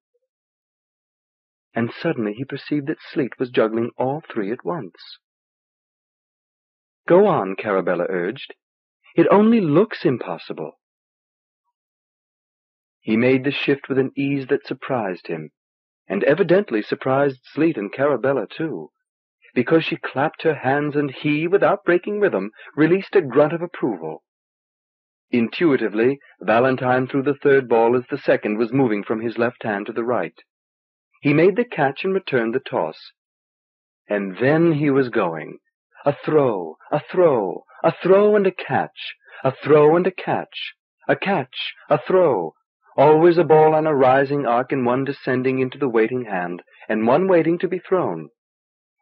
Speaker 2: And suddenly he perceived that Sleet was juggling all three at once. Go on, Carabella urged. It only looks impossible.
Speaker 1: He made the shift with an ease that surprised him, and evidently surprised Sleet and Carabella too because she clapped her hands and he, without breaking rhythm, released a grunt of approval. Intuitively, Valentine threw the third ball as the second was moving from his left hand to the right. He made the catch and returned the toss. And then he was going. A throw, a throw, a throw and a catch, a throw and a catch, a catch, a throw, always a ball on a rising arc and one descending into the waiting hand, and one waiting to be thrown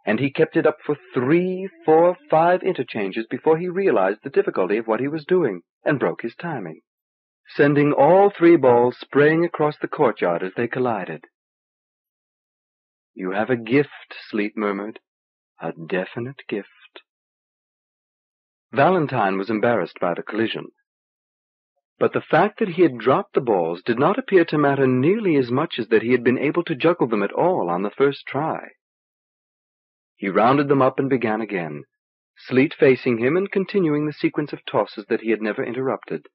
Speaker 1: and he kept it up for three, four, five interchanges before he realized the difficulty of what he was doing and broke his timing, sending all three
Speaker 2: balls spraying across the courtyard as they collided. You have a gift, Sleet murmured, a definite gift. Valentine was embarrassed by the collision. But the fact that he had dropped the
Speaker 1: balls did not appear to matter nearly as much as that he had been able to juggle them at all on the first try. He rounded them up and began again, Sleet facing him and continuing the sequence of tosses that he had never interrupted.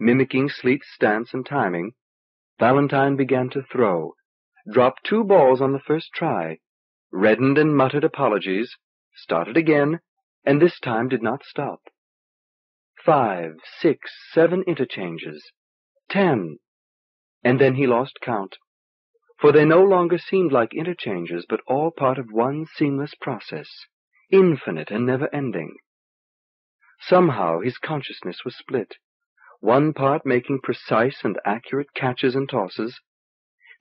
Speaker 1: Mimicking Sleet's stance and timing, Valentine began to throw, dropped two balls on the first try, reddened and muttered apologies, started again, and this time did not stop. Five, six, seven interchanges, ten, and then he lost count for they no longer seemed like interchanges, but all part of one seamless process, infinite and never ending. Somehow his consciousness was split, one part making precise and accurate catches and tosses,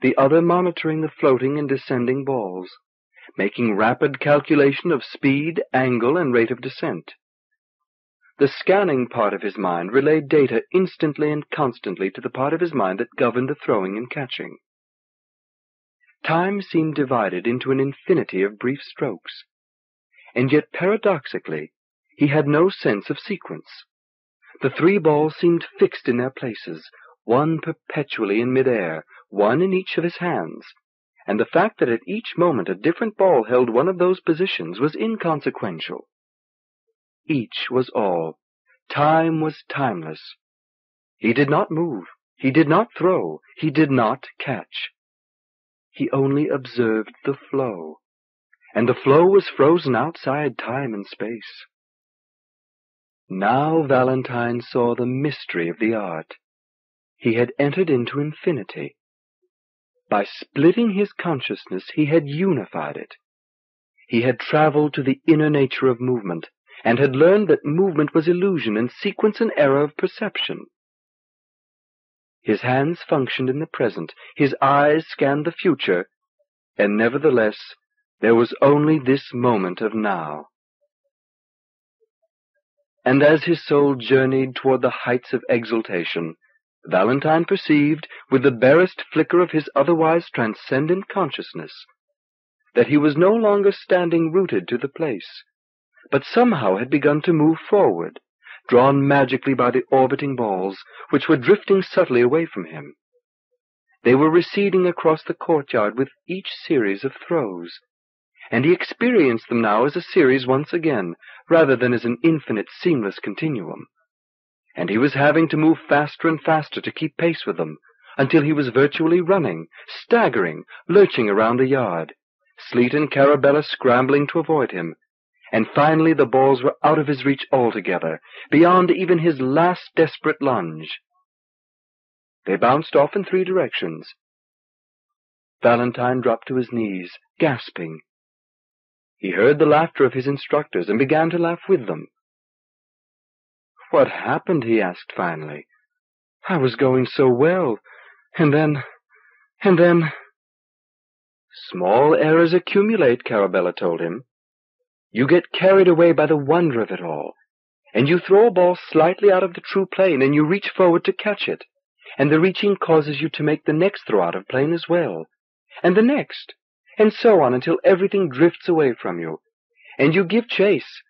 Speaker 1: the other monitoring the floating and descending balls, making rapid calculation of speed, angle, and rate of descent. The scanning part of his mind relayed data instantly and constantly to the part of his mind that governed the throwing and catching.
Speaker 2: Time seemed
Speaker 1: divided into an infinity of brief strokes. And yet paradoxically, he had no sense of sequence. The three balls seemed fixed in their places, one perpetually in midair, one in each of his hands. And the fact that at each moment a different ball held one of those positions was inconsequential. Each was all. Time was timeless. He did not move. He did not throw. He did not catch. He only observed the flow, and the flow was frozen outside time and space. Now Valentine saw the mystery of the art. He had entered into infinity. By splitting his consciousness, he had unified it. He had traveled to the inner nature of movement, and had learned that movement was illusion and sequence an error of perception. His hands functioned in the present, his eyes scanned the future, and nevertheless there was only this moment of now. And as his soul journeyed toward the heights of exaltation, Valentine perceived, with the barest flicker of his otherwise transcendent consciousness, that he was no longer standing rooted to the place, but somehow had begun to move forward, drawn magically by the orbiting balls, which were drifting subtly away from him. They were receding across the courtyard with each series of throws, and he experienced them now as a series once again, rather than as an infinite seamless continuum. And he was having to move faster and faster to keep pace with them, until he was virtually running, staggering, lurching around the yard, Sleet and Carabella scrambling to avoid him, and finally the balls were out of his reach altogether, beyond even his last desperate lunge. They bounced off in three directions. Valentine dropped to his knees,
Speaker 2: gasping. He heard the laughter of his instructors and began to laugh with them. What happened? he asked finally. I was going so well, and then, and then.
Speaker 1: Small errors accumulate, Carabella told him. You get carried away by the wonder of it all, and you throw a ball slightly out of the true plane, and you reach forward to catch it, and the reaching causes you to make the next throw out of plane as well, and the next, and so on until everything drifts away from you, and you give chase,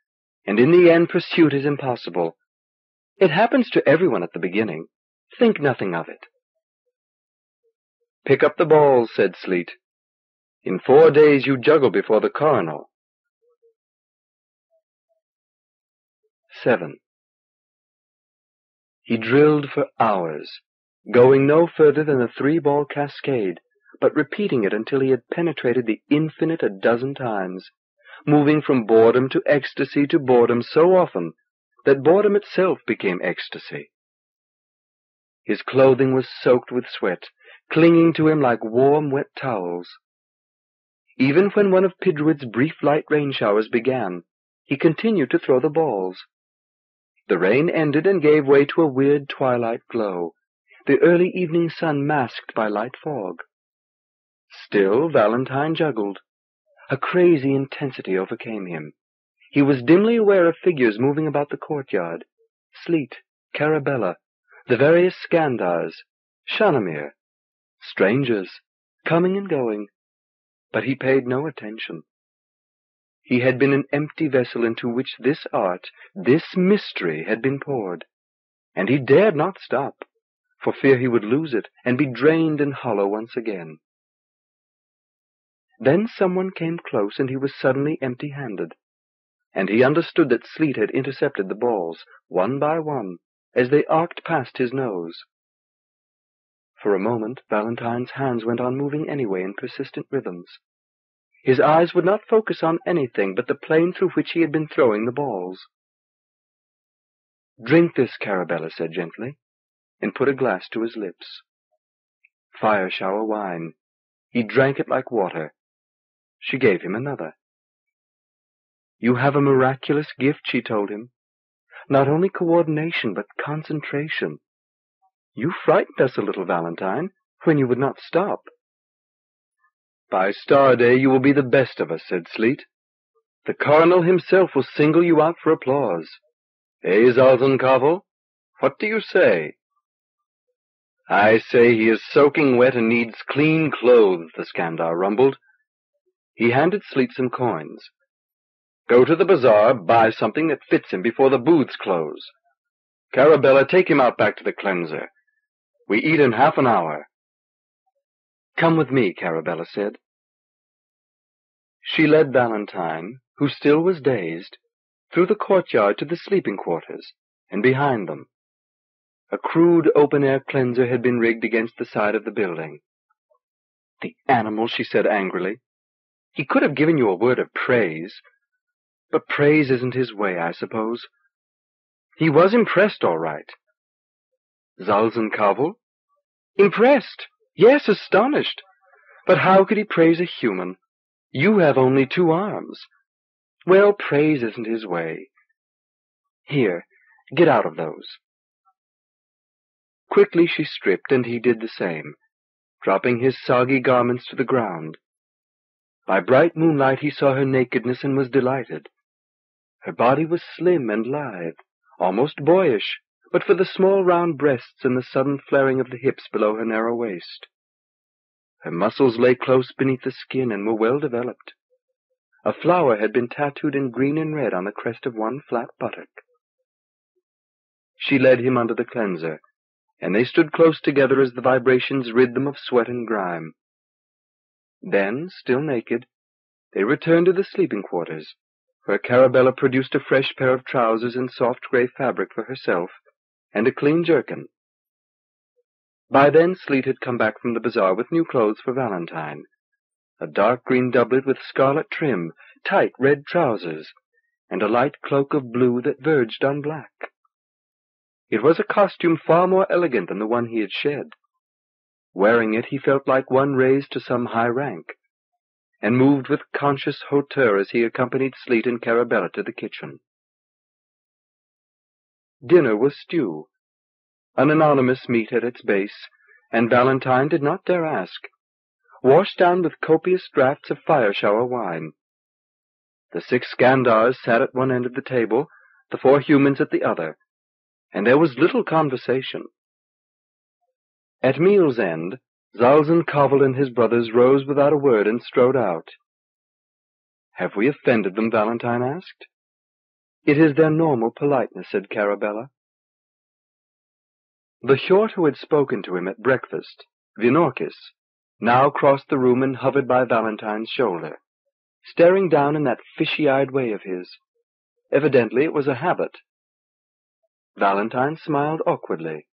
Speaker 1: and in the
Speaker 2: end pursuit is impossible. It happens to everyone at the beginning. Think nothing of it. Pick up the balls, said Sleet. In four days you juggle before the Coronal. 7. He drilled for hours, going no further than a three-ball cascade, but repeating it until he had penetrated
Speaker 1: the infinite a dozen times, moving from boredom to ecstasy to boredom so often that boredom itself became ecstasy. His clothing was soaked with sweat, clinging to him like warm, wet towels. Even when one of Pidruid's brief light rain showers began, he continued to throw the balls. The rain ended and gave way to a weird twilight glow, the early evening sun masked by light fog. Still Valentine juggled. A crazy intensity overcame him. He was dimly aware of figures moving about the courtyard. Sleet, Carabella, the various Skandars, Shanamir, strangers, coming and going. But he paid no attention. He had been an empty vessel into which this art, this mystery, had been poured. And he dared not stop, for fear he would lose it and be drained and hollow once again. Then someone came close and he was suddenly empty handed. And he understood that Sleet had intercepted the balls, one by one, as they arced past his nose. For a moment Valentine's hands went on moving anyway in persistent rhythms. His eyes would not focus on anything but the plane through which he had been throwing the balls.
Speaker 2: Drink this, Carabella said gently, and put a glass to his lips. Fire shower wine. He drank it like water. She gave him another. You have a miraculous gift, she told him. Not only coordination, but concentration. You
Speaker 1: frightened us a little, Valentine, when you would not stop.
Speaker 2: By star
Speaker 1: day you will be the best of us, said Sleet. The Coronal himself will single you out for applause. Eh, Zalzan Kavol? What do you say? I say he is soaking wet and needs clean clothes, the Skandar rumbled. He handed Sleet some coins. Go to the bazaar, buy something that fits
Speaker 2: him before the booths close. Carabella, take him out back to the cleanser. We eat in half an hour. Come with me, Carabella said. She led Valentine, who still was dazed, through the courtyard
Speaker 1: to the sleeping quarters, and behind them. A crude open-air cleanser had been rigged against the side of the building. The animal, she said angrily. He could have given you a word of praise. But praise isn't his way, I suppose. He was impressed, all right. Zalzan Kavol? Impressed! Yes, astonished. But how could he praise a human?
Speaker 2: You have only two arms. Well, praise isn't his way. Here, get out of those. Quickly she stripped, and he did the same, dropping his soggy garments to the ground.
Speaker 1: By bright moonlight he saw her nakedness and was delighted. Her body was slim and lithe, almost boyish, but for the small round breasts and the sudden flaring of the hips below her narrow waist. Her muscles lay close beneath the skin and were well developed. A flower had been tattooed in green and red on the crest of one flat buttock. She led him under the cleanser, and they stood close together as the vibrations rid them of sweat and grime. Then, still naked, they returned to the sleeping quarters, where Carabella produced a fresh pair of trousers in soft gray fabric for herself, and a clean jerkin. By then Sleet had come back from the bazaar with new clothes for Valentine. A dark green doublet with scarlet trim, tight red trousers, and a light cloak of blue that verged on black. It was a costume far more elegant than the one he had shed. Wearing it, he felt like one raised to some high rank, and moved with conscious hauteur as he accompanied Sleet and Carabella to the kitchen. Dinner was stew. An anonymous meat at its base, and Valentine did not dare ask. Washed down with copious draughts of fire shower wine. The six Skandars sat at one end of the table, the four humans at the other, and there was little conversation. At meal's end, Zalzan Kavol and his brothers rose without a word and strode out.
Speaker 2: Have we offended them? Valentine asked. It is their normal politeness, said Carabella. The Hjort who had spoken
Speaker 1: to him at breakfast, Vinorkis, now crossed the room and hovered by Valentine's
Speaker 2: shoulder, staring down in that fishy-eyed way of his. Evidently it was a habit. Valentine smiled awkwardly.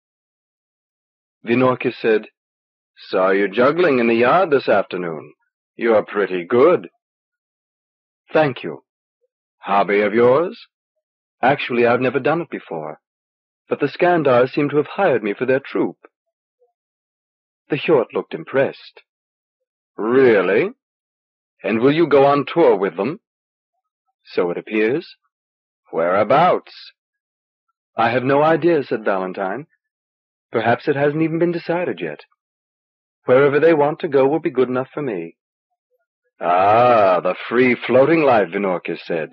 Speaker 2: Vinorkis said, Saw you juggling in the yard this afternoon. You're pretty good. Thank you. Hobby of yours? Actually, I've never done it before, but the Skandars seem to have hired me for their troupe. The Hjort looked impressed. Really? And will you go on tour with them? So it appears. Whereabouts?
Speaker 1: I have no idea, said Valentine. Perhaps it hasn't even been decided yet. Wherever they want to go will be good enough for me. Ah, the free floating life, Vinorkis said.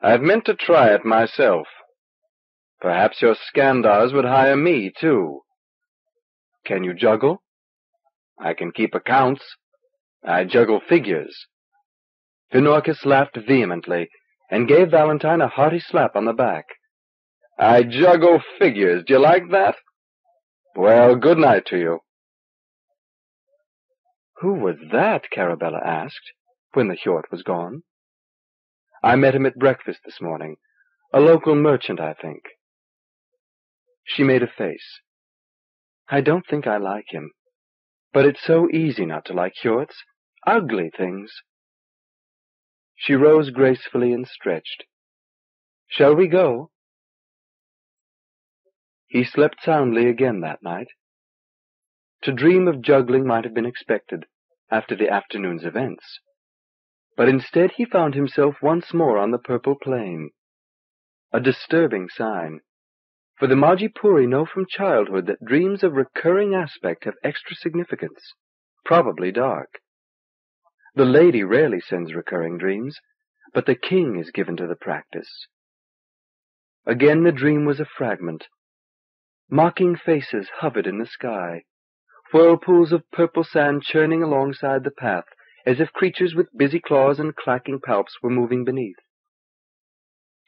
Speaker 1: I've meant to try it myself. Perhaps your Skandars would hire me, too. Can you juggle? I can keep accounts. I juggle figures. Vinorkis laughed vehemently and gave Valentine a hearty slap on the
Speaker 2: back. I juggle figures. Do you like that? Well, good night to you. Who was that? Carabella asked, when the Hjort was gone. I met him at breakfast this morning. A local merchant, I think. She made a face. I
Speaker 1: don't think I like him. But it's so easy not to like Hjorts. Ugly things.
Speaker 2: She rose gracefully and stretched. Shall we go? He slept soundly again that night. To dream of juggling might have been expected after the afternoon's events.
Speaker 1: But instead he found himself once more on the purple plain. A disturbing sign. For the Majipoori know from childhood that dreams of recurring aspect have extra significance, probably dark. The lady rarely sends recurring dreams, but the king is given to the practice. Again the dream was a fragment. Mocking faces hovered in the sky, whirlpools of purple sand churning alongside the path, as if creatures with busy claws and clacking palps were moving beneath.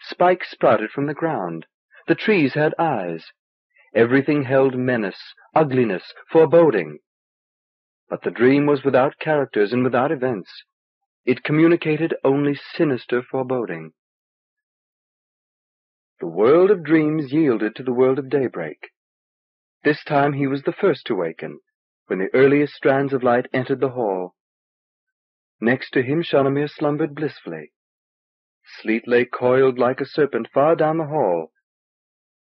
Speaker 1: Spikes sprouted from the ground. The trees had eyes. Everything held menace, ugliness, foreboding. But the dream was without characters and without events.
Speaker 2: It communicated only sinister foreboding. The world of dreams yielded to the world of daybreak. This time he was the
Speaker 1: first to waken, when the earliest strands of light entered the hall, Next to him Shanamir slumbered blissfully. Sleet lay coiled like a serpent far
Speaker 2: down the hall,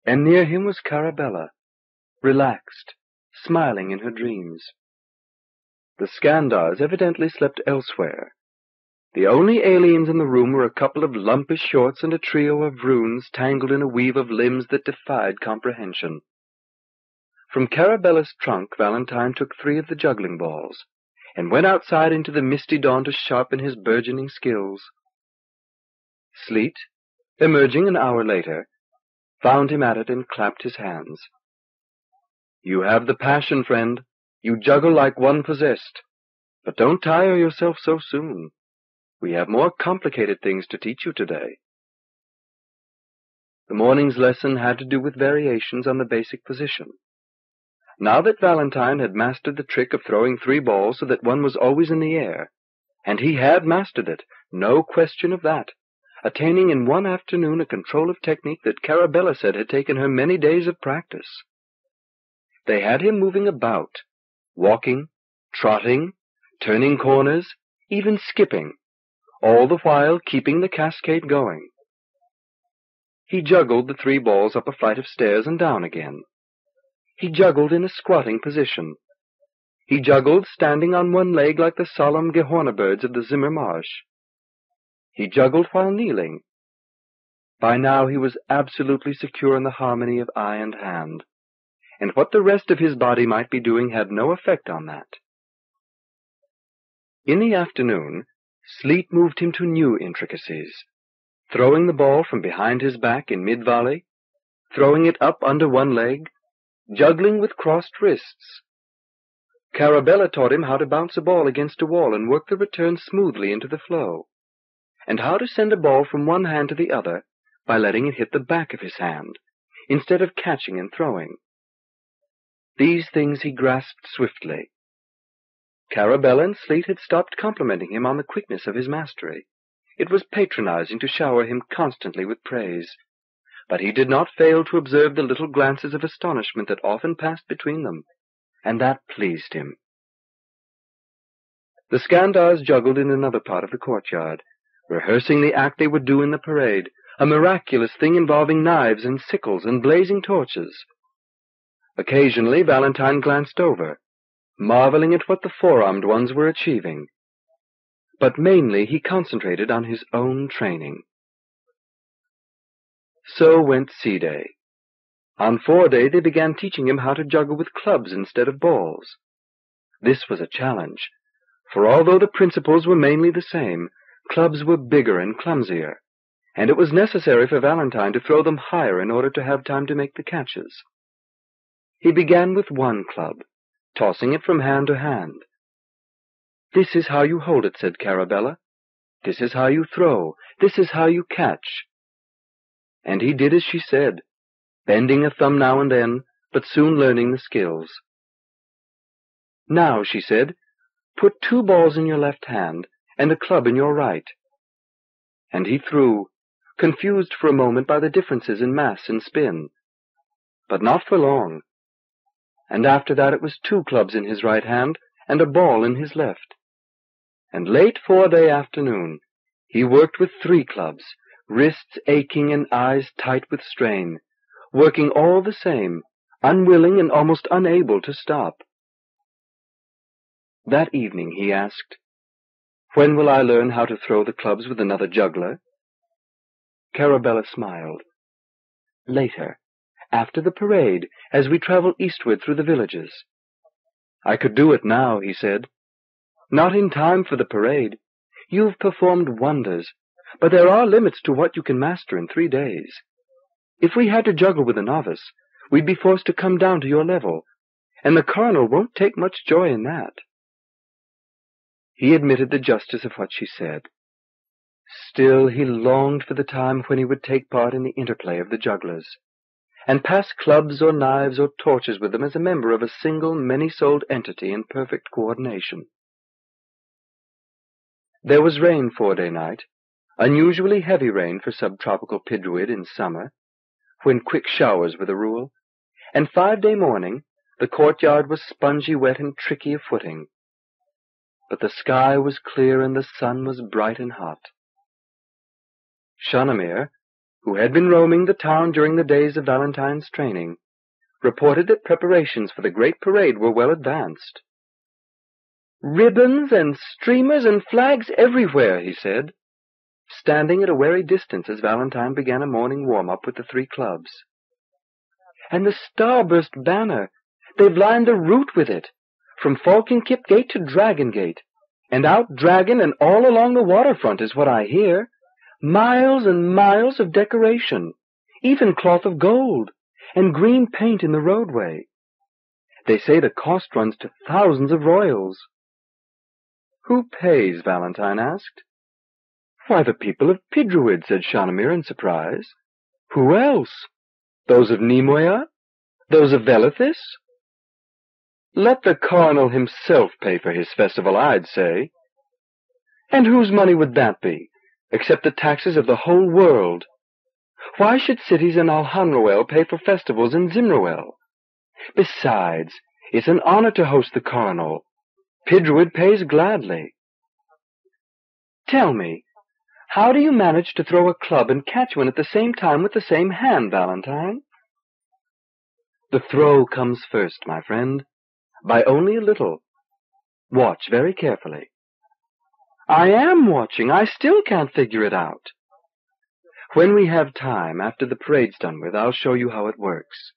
Speaker 2: and near him was Carabella, relaxed, smiling in her dreams. The Skandars evidently slept elsewhere.
Speaker 1: The only aliens in the room were a couple of lumpish Hjorts and a trio of Vroons tangled in a weave of limbs that defied comprehension. From Carabella's trunk Valentine took three of the juggling balls, and went outside into the misty dawn to
Speaker 2: sharpen his burgeoning skills. Sleet, emerging an hour later, found him at it and clapped his hands. You have the
Speaker 1: passion, friend. You juggle like one possessed. But don't tire yourself so soon. We have more complicated things to teach you today. The morning's lesson had to do with variations on the basic position. Now that Valentine had mastered the trick of throwing three balls so that one was always in the air, and he had mastered it, no question of that, attaining in one afternoon a control of technique that Carabella said had taken her many days of practice. They had him moving
Speaker 2: about, walking, trotting, turning corners, even skipping, all the while keeping the cascade going.
Speaker 1: He juggled the three balls up a flight of stairs and down again he juggled in a squatting position. He juggled standing on one leg like the solemn gihorna birds of the Zimr Marsh. He juggled while kneeling. By now he was absolutely secure in the harmony of eye and hand, and what the rest of his body might be doing had no effect on that. In the afternoon, Sleet moved him to new intricacies, throwing the ball from behind his back in mid-volley, throwing it up under one leg, juggling with crossed wrists. Carabella taught him how to bounce a ball against a wall and work the return smoothly into the flow, and how to send a ball from one hand to the other by letting it hit the back of his hand instead of catching and throwing. These things he grasped swiftly. Carabella and Sleet had stopped complimenting him on the quickness of his mastery. It was patronizing to shower him constantly with praise but he did not fail to observe the little glances of astonishment that often passed between them, and that pleased him. The Skandars juggled in another part of the courtyard, rehearsing the act they would do in the parade, a miraculous thing involving knives and sickles and blazing torches. Occasionally Valentine
Speaker 2: glanced over, marveling at what the four-armed ones were achieving. But mainly he concentrated on his own training.
Speaker 1: So went sea day. On day they began teaching him how to juggle with clubs instead of balls. This was a challenge, for although the principles were mainly the same, clubs were bigger and clumsier, and it was necessary for Valentine to throw them higher in order to have time to make the catches. He began with one club,
Speaker 2: tossing it from hand to hand. This is how you hold it, said Carabella. This is how you throw. This is how you catch and he
Speaker 1: did as she said, bending a thumb now and then, but soon learning the skills. Now, she said, put two balls in your left hand and a club in your right. And he threw, confused for a moment by the differences in mass and spin, but not for long. And after that it was two clubs in his right hand and a ball in his left. And late four day afternoon he worked with three clubs wrists aching and eyes tight
Speaker 2: with strain, working all the same, unwilling and almost unable to stop. That evening he asked, When will I learn how to throw the clubs with another juggler? Carabella smiled. Later,
Speaker 1: after the parade, as we travel eastward through the villages. I could do it now, he said. Not in time for the parade. You've performed wonders, but there are limits to what you can master in three days. If we had to juggle with a novice, we'd be forced to come down to your level, and the Coronal won't take much joy in that. He admitted the justice of what she said. Still, he longed for the time when he would take part in the interplay of the jugglers, and pass clubs or knives or torches with them as a member of a single many-souled entity in perfect coordination. There was rain four-day night, Unusually heavy rain for subtropical Pidruid in summer, when quick showers were the rule, and five day morning the courtyard was spongy wet and tricky of footing. But the sky was clear and the sun was bright and hot. Shanamir, who had been roaming the town during the days of Valentine's training, reported that preparations for the great parade were well advanced. Ribbons and streamers and flags everywhere, he said standing at a wary distance as Valentine began a morning warm up with the three clubs. And the starburst banner! They've lined the route with it, from Falkynkip Gate to Dragon Gate, and out Dragon and all along the waterfront is what I hear. Miles and miles of decoration, even cloth of gold, and green paint in the roadway. They say the cost runs to thousands of royals. Who pays? Valentine
Speaker 2: asked. 'Why, the people of Pidruid,' said Shanamir in surprise, who else? Those of Ni-moya? Those of Velathys. Let the Coronal himself pay for his festival, I'd say. And
Speaker 1: whose money would that be, except the taxes of the whole world? Why should cities in Alhanroel pay for festivals in Zimroel? Besides, it's an honor to host the Coronal. Pidruid pays gladly. Tell me, how do you manage to throw a club and catch one at the same time with the same hand, Valentine? The throw comes first, my friend,
Speaker 2: by only a little.
Speaker 1: Watch very carefully. I am watching. I still can't figure it out. When we have time, after the
Speaker 2: parade's done with, I'll show you how it works.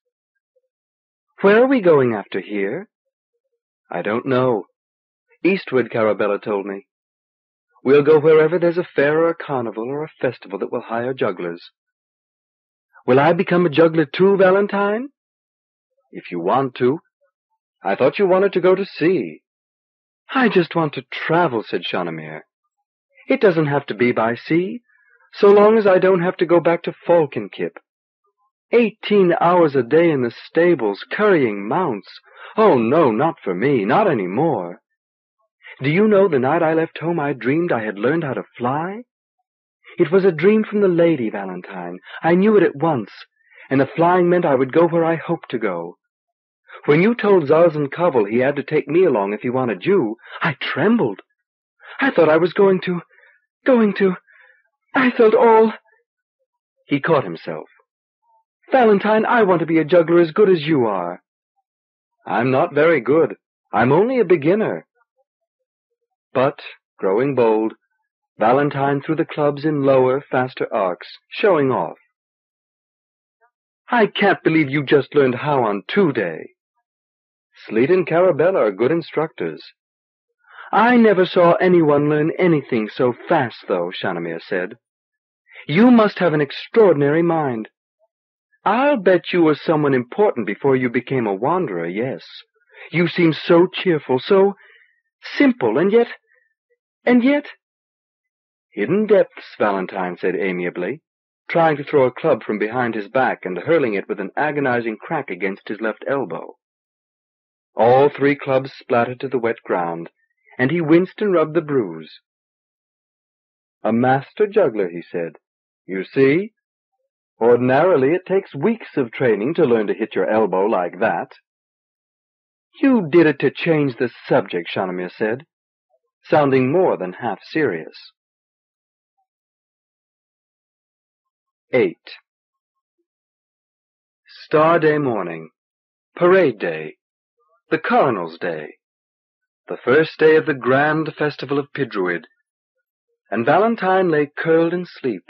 Speaker 2: Where are we going after here? I don't know. Eastward, Carabella told me. We'll go
Speaker 1: wherever there's a fair or a carnival or a festival that will hire jugglers. Will I become a juggler too, Valentine? If you want to. I thought you wanted to go to sea. I just want to travel, said Shanamir. It doesn't have to be by sea, so long as I don't have to go back to Falkynkip. Eighteen hours a day in the stables, currying mounts. Oh, no, not for me, not any more. Do you know the night I left home I dreamed I had learned how to fly? It was a dream from the lady, Valentine. I knew it at once, and the flying meant I would go where I hoped to go. When you told Zalzan Kavol he had to take me along if he wanted you, I trembled. I thought I was going to... going to... I felt all... He caught himself. Valentine, I want to be a juggler as good as you are. I'm not very good. I'm only a beginner. But, growing bold, Valentine threw the clubs in lower, faster arcs, showing off. I can't believe you just learned how on two-day. Sleet and Carabella are good instructors. I never saw anyone learn anything so fast, though, Shanamir said. You must have an extraordinary mind. I'll bet you were someone important before you became a wanderer, yes. You seem so cheerful, so simple, and yet and yet Hidden depths, Valentine said amiably, trying to throw a club from behind his back and hurling it with an agonizing crack against his left elbow. All three clubs splattered to the wet ground, and he winced and rubbed the bruise.
Speaker 2: A master juggler, he said. You see? Ordinarily it takes weeks of training to learn to hit your elbow like that. You did it to change the subject, Shanamir said sounding more than half serious. 8. Star Day morning, Parade Day, the Coronal's Day, the first day of the grand festival of Pidruid,
Speaker 1: and Valentine lay curled in sleep,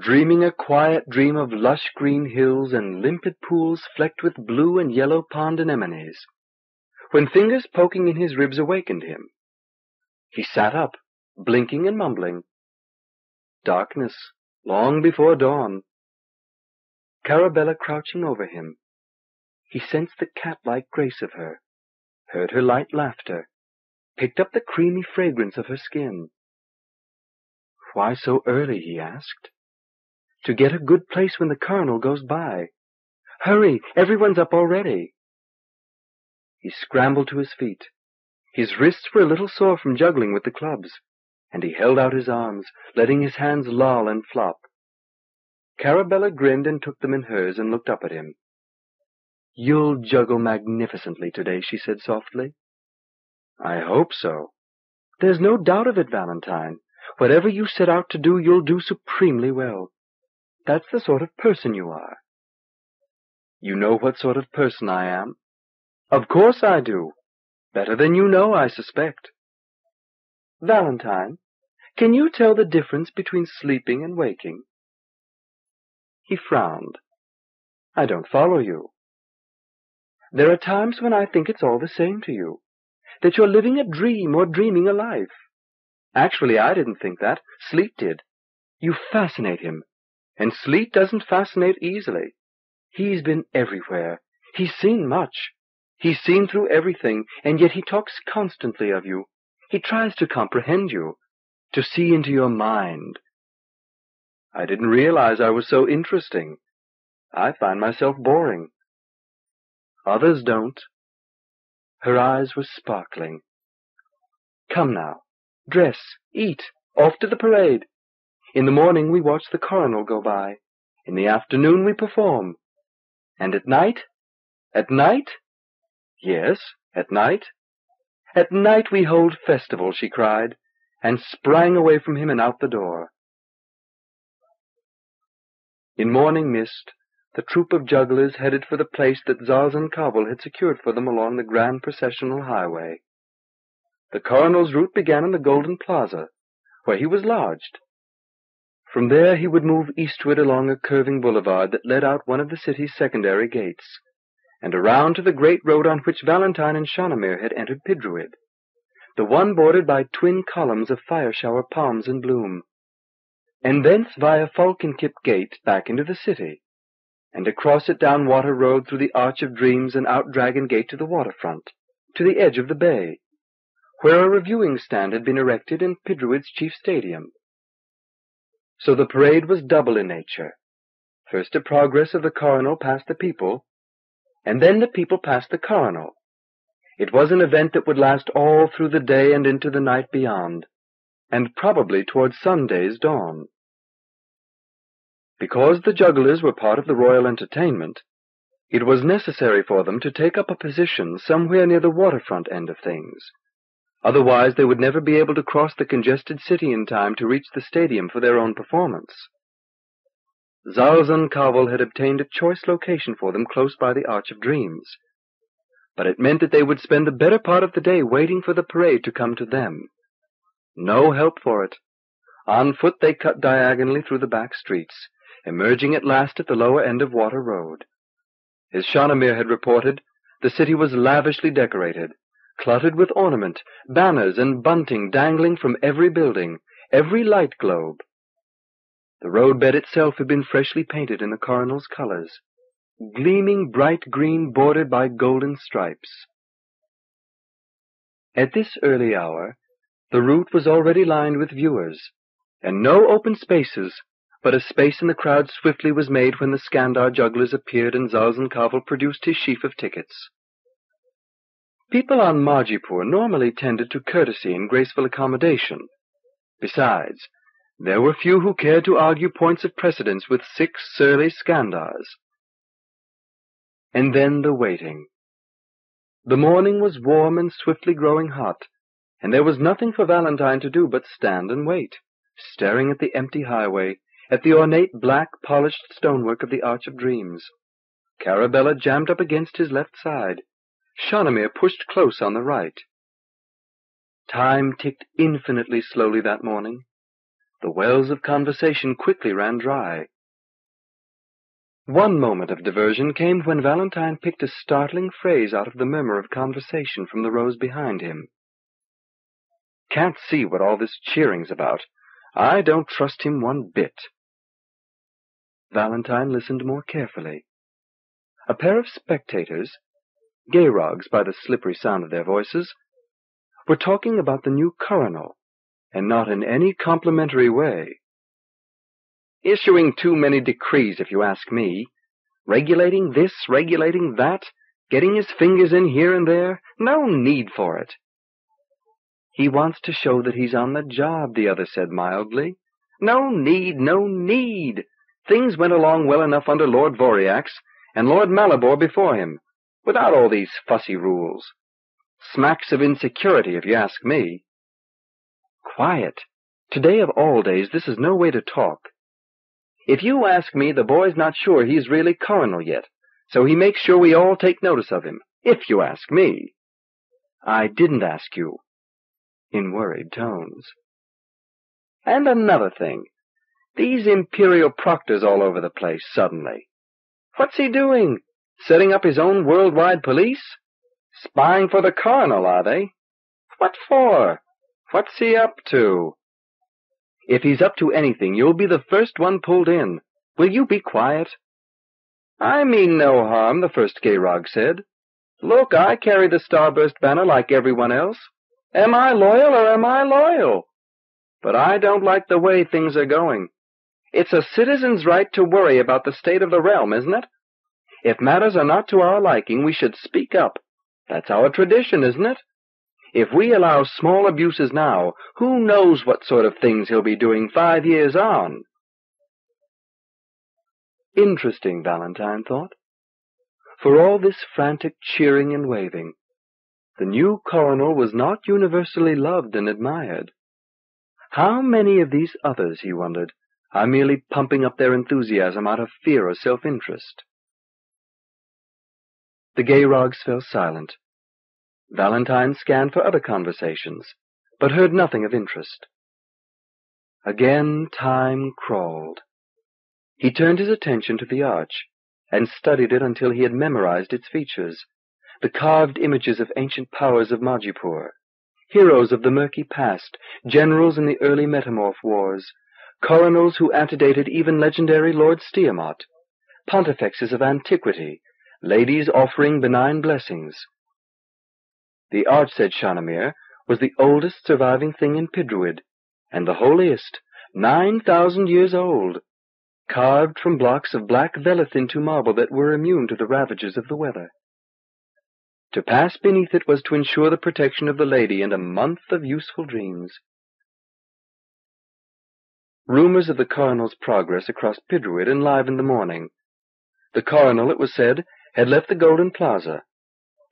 Speaker 1: dreaming a quiet dream of lush green hills and limpid pools flecked with blue and yellow pond anemones,
Speaker 2: when fingers poking in his ribs awakened him. He sat up, blinking and mumbling. Darkness, long before dawn. Carabella crouching over him. He sensed the cat-like grace of her, heard her light laughter, picked up the creamy fragrance of her skin. Why so early, he asked. To get a good place when the coronal goes by. Hurry, everyone's up already. He
Speaker 1: scrambled to his feet, his wrists were a little sore from juggling with the clubs, and he held out his arms, letting his hands loll and flop. Carabella grinned and took them in hers and looked up at him. You'll juggle magnificently today, she said softly. I hope so. There's no doubt of it, Valentine. Whatever you set out to do, you'll do supremely well. That's the sort of person
Speaker 2: you are. You know what sort of person I am? Of course I do. Better than you know, I suspect. Valentine, can you tell the difference between sleeping and waking? He frowned. I don't follow you. There are times when I think it's all
Speaker 1: the same to you, that you're living a dream or dreaming a life. Actually, I didn't think that. Sleep did. You fascinate him, and sleep doesn't fascinate easily. He's been everywhere. He's seen much. He's seen through everything, and yet he talks constantly of you. He tries to comprehend you, to
Speaker 2: see into your mind. I didn't realize I was so interesting. I find myself boring. Others don't. Her eyes were sparkling. Come now, dress, eat,
Speaker 1: off to the parade. In the morning we watch the coronal go by. In
Speaker 2: the afternoon we perform.
Speaker 1: And at night? At night? Yes, at night. At night we hold festival, she cried, and sprang away from him and out the door. In morning mist, the troop of jugglers headed for the place that Zalzan had secured for them along the grand processional highway. The coronal's route began in the Golden Plaza, where he was lodged. From there he would move eastward along a curving boulevard that led out one of the city's secondary gates and around to the great road on which Valentine and Shanamir had entered Pidruid, the one bordered by twin columns of fire shower palms in bloom, and thence via Falkynkip Gate back into the city, and across it down Water Road through the Arch of Dreams and out Dragon Gate to the waterfront, to the edge of the bay, where a reviewing stand had been erected in Pidruid's chief stadium. So the parade was double in nature, first a progress of the Coronal past the people, and then the people passed the coronal. It was an event that would last all through the day and into the night beyond, and probably towards Sunday's dawn. Because the jugglers were part of the royal entertainment, it was necessary for them to take up a position somewhere near the waterfront end of things. Otherwise they would never be able to cross the congested city in time to reach the stadium for their own performance. Zalzan Kavol had obtained a choice location for them close by the Arch of Dreams. But it meant that they would spend the better part of the day waiting for the parade to come to them. No help for it. On foot they cut diagonally through the back streets, emerging at last at the lower end of Water Road. As Shanamir had reported, the city was lavishly decorated, cluttered with ornament, banners and bunting dangling from every building, every light globe. The roadbed itself had been freshly painted in the coronal's colors, gleaming bright green bordered by golden stripes. At this early hour, the route was already lined with viewers, and no open spaces, but a space in the crowd swiftly was made when the Skandar jugglers appeared and Zalzan Kavol produced his sheaf of tickets. People on Majipoor normally tended to courtesy and graceful accommodation. Besides, there were few who cared to argue points of precedence with six surly Skandars. And then the waiting. The morning was warm and swiftly growing hot, and there was nothing for Valentine to do but stand and wait, staring at the empty highway, at the ornate black polished stonework of the Arch of Dreams. Carabella jammed up against his left side. Shanamir pushed
Speaker 2: close on the right. Time ticked infinitely slowly that morning. The wells of conversation quickly ran dry.
Speaker 1: One moment of diversion came when Valentine picked a startling phrase out of the murmur of conversation
Speaker 2: from the rows behind him. Can't see what all this cheering's about. I don't trust him one bit. Valentine listened more
Speaker 1: carefully. A pair of spectators, Ghayrogs by the slippery sound of their voices, were talking about the new coronal, and not in any complimentary way. Issuing too many decrees, if you ask me. Regulating this, regulating that, getting his fingers in here and there. No need for it. He wants to show that he's on the job, the other said mildly. No need, no need. Things went along well enough under Lord Voriax and Lord Malibor before him, without all these fussy rules. Smacks of insecurity, if you ask me quiet. Today of all days, this is no way to talk. If you ask me, the boy's not sure he's really coronal yet, so he makes sure we all take notice of him, if you ask me.
Speaker 2: I didn't ask you. In worried tones. And another thing. These imperial proctors all over the place suddenly.
Speaker 1: What's he doing? Setting up his own worldwide police? Spying for the coronal, are they? What for? What's he up to? If he's up to anything, you'll be the first one pulled in. Will you be quiet? I mean no harm, the first Ghayrog said. Look, I carry the Starburst banner like everyone else. Am I loyal or am I loyal? But I don't like the way things are going. It's a citizen's right to worry about the state of the realm, isn't it? If matters are not to our liking, we should speak up. That's our tradition, isn't it? If we allow small abuses now, who knows what sort of things he'll be doing five years on? Interesting, Valentine thought. For all this frantic cheering and waving, the new coronal was not universally loved and admired. How many of these others, he wondered, are merely pumping up their enthusiasm out of fear or self-interest?
Speaker 2: The Ghayrogs fell silent Valentine scanned for other conversations, but heard nothing of interest.
Speaker 1: Again time crawled. He turned his attention to the arch, and studied it until he had memorized its features, the carved images of ancient powers of Majipoor, heroes of the murky past, generals in the early Metamorph Wars, coronals who antedated even legendary Lord Stiamot, pontifexes of antiquity, ladies offering benign blessings, the arch, said Shanamir, was the oldest surviving thing in Pidruid, and the holiest, nine thousand years old, carved from blocks of black into marble that were immune to the ravages of the weather. To pass beneath it was to ensure the protection of the lady and a month of useful dreams. Rumors of the coronal's progress across Pidruid enlivened the morning. The coronal, it was said, had left the Golden Plaza,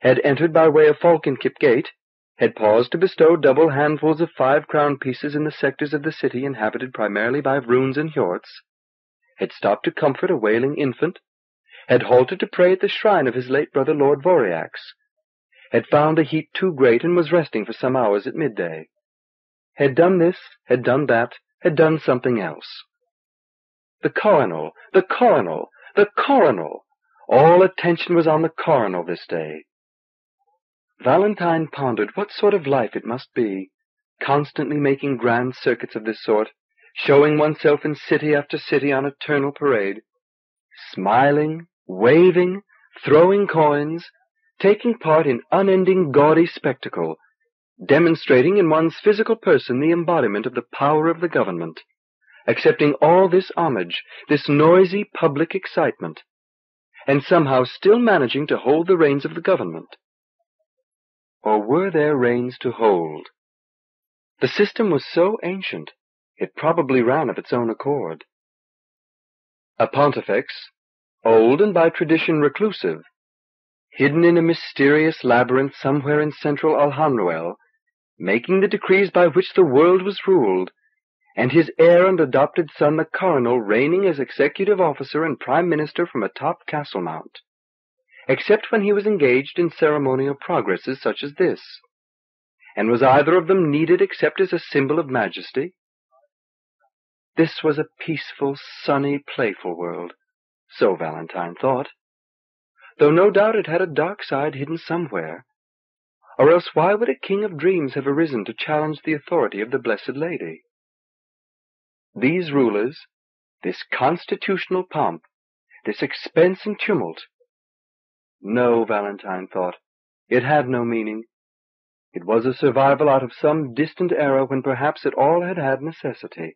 Speaker 1: had entered by way of Falkynkip Gate, had paused to bestow double handfuls of five crown pieces in the sectors of the city inhabited primarily by Vroons and Hjorts, had stopped to comfort a wailing infant, had halted to pray at the shrine of his late brother Lord Voriax, had found the heat too great and was resting for some hours at midday, had done this, had done that, had done something else. The coronal, the coronal, the coronal! All attention was on the coronal this day. Valentine pondered what sort of life it must be, constantly making grand circuits of this sort, showing oneself in city after city on eternal parade, smiling, waving, throwing coins, taking part in unending gaudy spectacle, demonstrating in one's physical person the embodiment of the power of the government, accepting all this homage, this noisy public excitement, and somehow still managing to hold the reins of the government
Speaker 2: or were there reins to hold? The system was so ancient, it probably ran of its own accord. A pontifex,
Speaker 1: old and by tradition reclusive, hidden in a mysterious labyrinth somewhere in central Alhanroel, making the decrees by which the world was ruled, and his heir and adopted son the Coronal reigning as executive officer and prime minister from atop Castlemount except when he was engaged in ceremonial progresses such as this? And was either of them needed except as a symbol of majesty? This was a peaceful, sunny, playful world, so Valentine thought, though no doubt it had a dark side hidden somewhere, or else why would a king of dreams have arisen to challenge the authority of the Blessed Lady? These rulers, this constitutional pomp, this expense and tumult, no, Valentine thought. It had no meaning. It was a survival out of some distant era when perhaps it all had had necessity.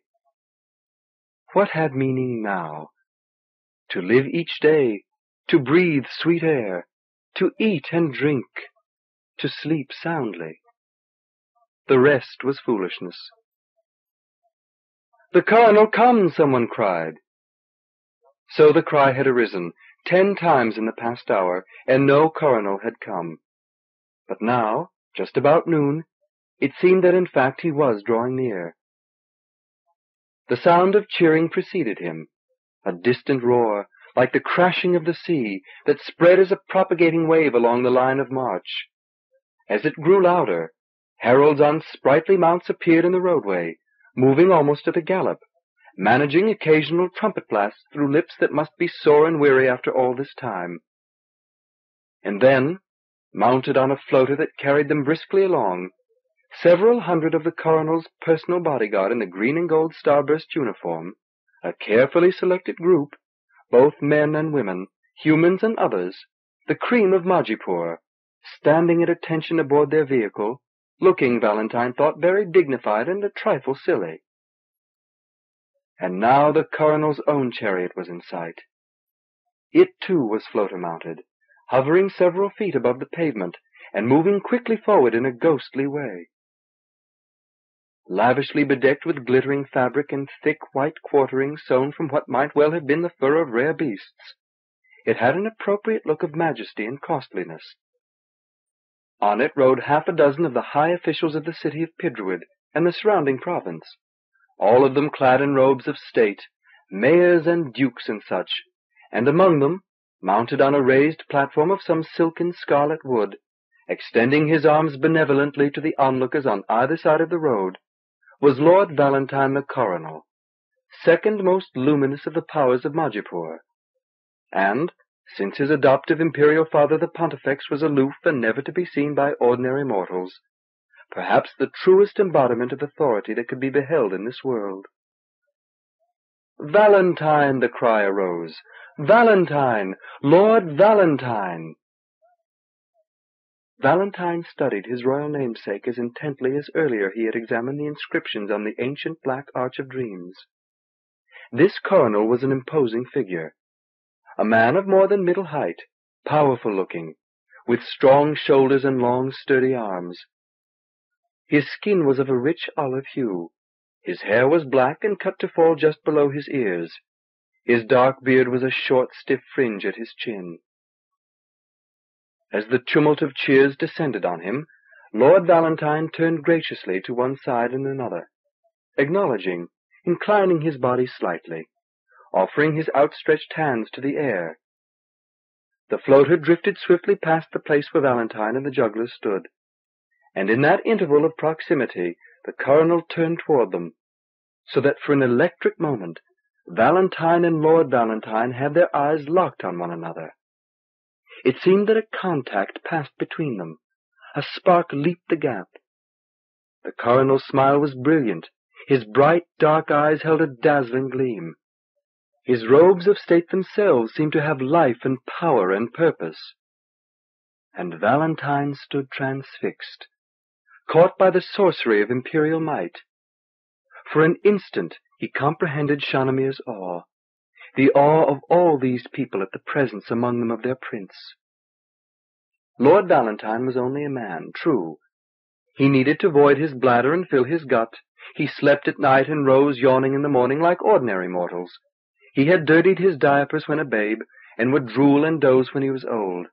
Speaker 2: What had meaning now? To live each day, to breathe sweet air, to eat and drink, to sleep soundly. The rest was foolishness. The coronal comes, someone cried. So the cry had arisen,
Speaker 1: ten times in the past hour, and no coronal had come. But now, just about noon, it seemed that in fact he was drawing near. The sound of cheering preceded him, a distant roar, like the crashing of the sea, that spread as a propagating wave along the line of march. As it grew louder, heralds on sprightly mounts appeared in the roadway, moving almost at a gallop managing occasional trumpet blasts through lips that must be sore and weary after all this time. And then, mounted on a floater that carried them briskly along, several hundred of the coronal's personal bodyguard in the green and gold starburst uniform, a carefully selected group, both men and women, humans and others, the cream of Majipoor, standing at attention aboard their vehicle, looking, Valentine thought, very dignified and a trifle silly. And now the Coronal's own chariot was in sight. It too was floater mounted, hovering several feet above the pavement, and moving quickly forward in a ghostly way. Lavishly bedecked with glittering fabric and thick white quartering sewn from what might well have been the fur of rare beasts, it had an appropriate look of majesty and costliness. On it rode half a dozen of the high officials of the city of Pidruid and the surrounding province all of them clad in robes of state, mayors and dukes and such, and among them, mounted on a raised platform of some silken scarlet wood, extending his arms benevolently to the onlookers on either side of the road, was Lord Valentine the Coronal, second most luminous of the powers of Majipoor. And, since his adoptive imperial father the Pontifex was aloof and never to be seen by ordinary mortals, perhaps the truest embodiment of authority that could be beheld in this world.
Speaker 2: Valentine! the cry arose. Valentine! Lord Valentine! Valentine studied
Speaker 1: his royal namesake as intently as earlier he had examined the inscriptions on the ancient black arch of dreams. This coronal was an imposing figure. A man of more than middle height, powerful looking, with strong shoulders and long sturdy arms, his skin was of a rich olive hue. His hair was black and cut to fall just below his ears. His dark beard was a short, stiff fringe at his chin. As the tumult of cheers descended on him, Lord Valentine turned graciously to one side and another, acknowledging, inclining his body slightly, offering his outstretched hands to the air. The floater drifted swiftly past the place where Valentine and the juggler stood and in that interval of proximity the coronal turned toward them, so that for an electric moment Valentine and Lord Valentine had their eyes locked on one another. It seemed that a contact passed between them. A spark leaped the gap. The coronal's smile was brilliant. His bright, dark eyes held a dazzling gleam. His robes of state themselves seemed to have life and power and purpose. And Valentine stood transfixed caught by the sorcery of Imperial might. For an instant he comprehended Shanamir's awe, the awe of all these people at the presence among them of their prince. Lord Valentine was only a man, true. He needed to void his bladder and fill his gut. He slept at night and rose yawning in the morning like ordinary mortals. He had dirtied his diapers when a babe, and would drool and doze when he was old.